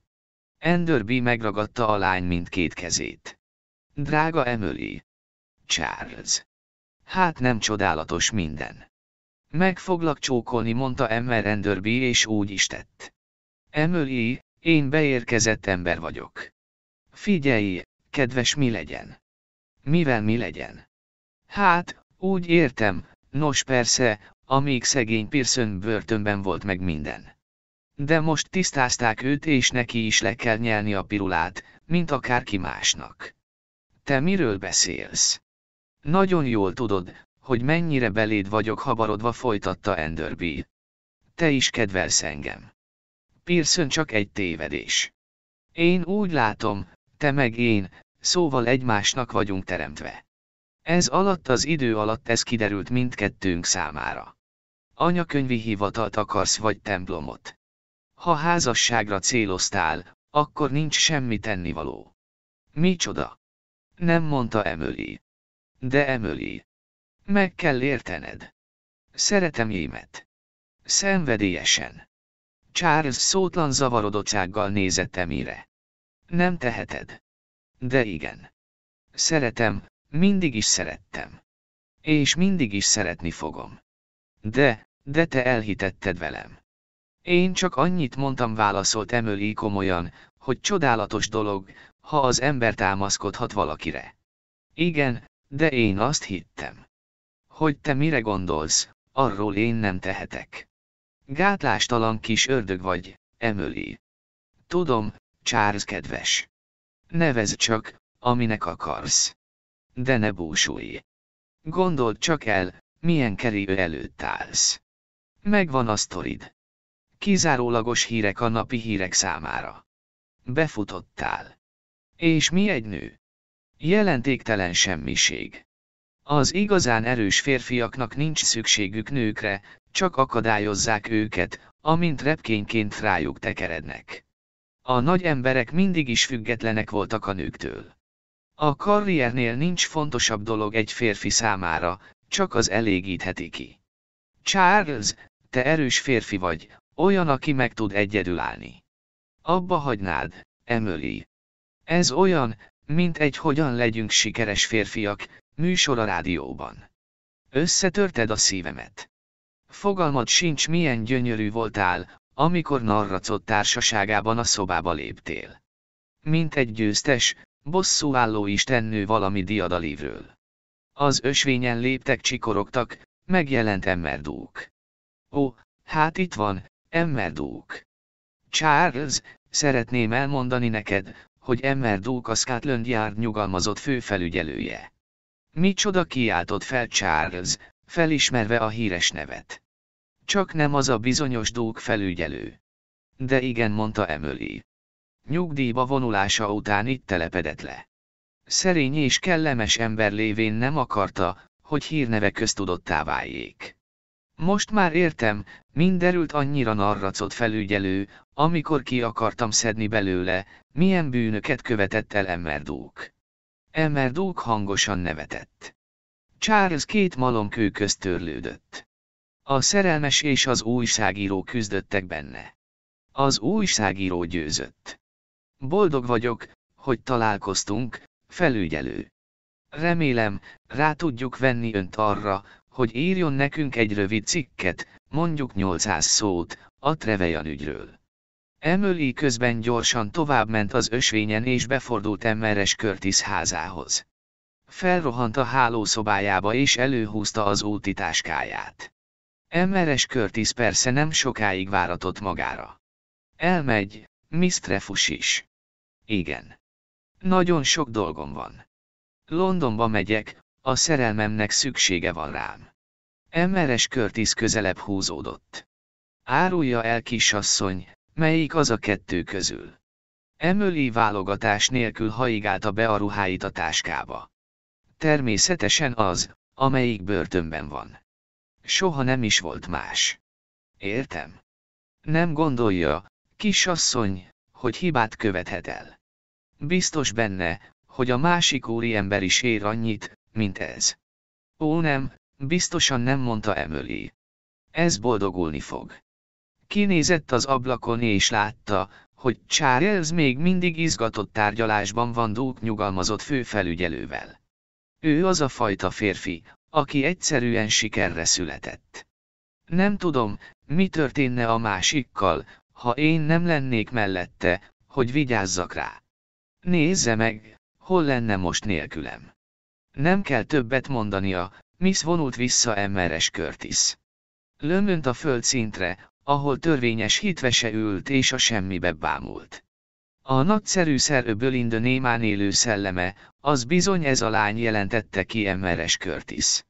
Enderby megragadta a lány mindkét kezét. Drága Emily. Charles. Hát nem csodálatos minden. Meg foglak csókolni, mondta Emmer Enderby és úgy is tett. Emily, én beérkezett ember vagyok. Figyelj, kedves mi legyen. Mivel mi legyen? Hát, úgy értem, nos persze, amíg szegény Pearson börtönben volt meg minden. De most tisztázták őt és neki is le kell nyelni a pirulát, mint akárki másnak. Te miről beszélsz? Nagyon jól tudod, hogy mennyire beléd vagyok habarodva folytatta Enderby. Te is kedvelsz engem. Pearson csak egy tévedés. Én úgy látom, te meg én, szóval egymásnak vagyunk teremtve. Ez alatt az idő alatt ez kiderült mindkettőnk számára. Anyakönyvi hivatalt akarsz vagy templomot. Ha házasságra céloztál, akkor nincs semmi tennivaló. Micsoda? Nem mondta Emily. De Emily. Meg kell értened. Szeretem émet. Szenvedélyesen. Charles szótlan zavarodottsággal nézett Emire. Nem teheted. De igen. Szeretem, mindig is szerettem. És mindig is szeretni fogom. De, de te elhitetted velem. Én csak annyit mondtam válaszolt Emily komolyan, hogy csodálatos dolog, ha az ember támaszkodhat valakire. Igen, de én azt hittem. Hogy te mire gondolsz, arról én nem tehetek. Gátlástalan kis ördög vagy, Emily. Tudom, Charles kedves. Nevezd csak, aminek akarsz. De ne búsulj. Gondold csak el, milyen kerülő előtt állsz. Megvan a sztorid. Kizárólagos hírek a napi hírek számára. Befutottál. És mi egy nő? Jelentéktelen semmiség. Az igazán erős férfiaknak nincs szükségük nőkre, csak akadályozzák őket, amint repkényként rájuk tekerednek. A nagy emberek mindig is függetlenek voltak a nőktől. A karriernél nincs fontosabb dolog egy férfi számára, csak az elégítheti ki. Charles, te erős férfi vagy, olyan, aki meg tud egyedül állni. Abba hagynád, Emily. Ez olyan, mint egy hogyan legyünk sikeres férfiak, műsor a rádióban. Összetörted a szívemet. Fogalmad sincs milyen gyönyörű voltál, amikor narracott társaságában a szobába léptél. Mint egy győztes, bosszúálló istennő valami diadalívről. Az ösvényen léptek csikorogtak, megjelent Emmerdúk. Ó, hát itt van, Emmerdúk. Charles, szeretném elmondani neked, hogy Emmerdúk a Scotland Yard nyugalmazott főfelügyelője. Micsoda kiáltott fel Charles, felismerve a híres nevet. Csak nem az a bizonyos dúk felügyelő. De igen, mondta Emily. Nyugdíjba vonulása után itt telepedett le. Szerény és kellemes ember lévén nem akarta, hogy hírneve köztudottá váljék. Most már értem, derült annyira narracott felügyelő, amikor ki akartam szedni belőle, milyen bűnöket követett el Emmerdúk. Emmerdúk hangosan nevetett. Charles két malomkő közt törlődött. A szerelmes és az újságíró küzdöttek benne. Az újságíró győzött. Boldog vagyok, hogy találkoztunk, felügyelő. Remélem, rá tudjuk venni önt arra, hogy írjon nekünk egy rövid cikket, mondjuk 800 szót, a Trevejan ügyről. Emily közben gyorsan továbbment az ösvényen és befordult Emmeres Curtis házához. Felrohant a hálószobájába és előhúzta az úti táskáját. Emmeres Curtis persze nem sokáig váratott magára. Elmegy, Miss Trefus is. Igen. Nagyon sok dolgom van. Londonba megyek, a szerelmemnek szüksége van rám. Emmeres Curtis közelebb húzódott. Árulja el kisasszony, melyik az a kettő közül. Emily válogatás nélkül haigálta be a ruháit a táskába. Természetesen az, amelyik börtönben van. Soha nem is volt más. Értem. Nem gondolja, kisasszony, hogy hibát követhet el. Biztos benne, hogy a másik úriember is ér annyit, mint ez. Ó nem, biztosan nem mondta Emily. Ez boldogulni fog. Kinézett az ablakon és látta, hogy Charles még mindig izgatott tárgyalásban van Duke nyugalmazott főfelügyelővel. Ő az a fajta férfi, aki egyszerűen sikerre született. Nem tudom, mi történne a másikkal, ha én nem lennék mellette, hogy vigyázzak rá. Nézze meg, hol lenne most nélkülem. Nem kell többet mondania, Miss vonult vissza Emmeres Curtis. Lömönt a földszintre, ahol törvényes hitvese ült és a semmibe bámult. A nagyszerű szerőből indő némán élő szelleme, az bizony ez a lány jelentette ki Emmeres Curtis.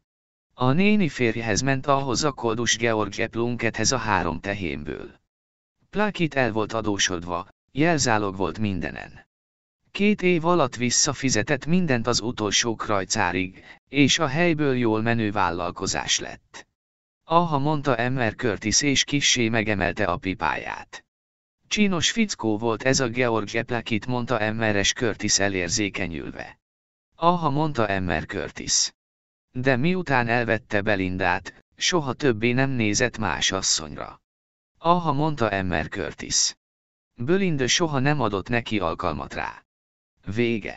A néni férjhez ment ahhoz a koldus George Plunkethez a három tehénből. Plakit el volt adósodva, jelzálog volt mindenen. Két év alatt visszafizetett mindent az utolsó krajcárig, és a helyből jól menő vállalkozás lett. Aha mondta Emmer Curtis és kissé megemelte a pipáját. Csinos fickó volt ez a George Plakit mondta Emmeres Curtis elérzékenyülve. Aha mondta Emmer Curtis. De miután elvette Belindát, soha többé nem nézett más asszonyra. Aha mondta Emmer Curtis. Bölindő soha nem adott neki alkalmat rá. Vége.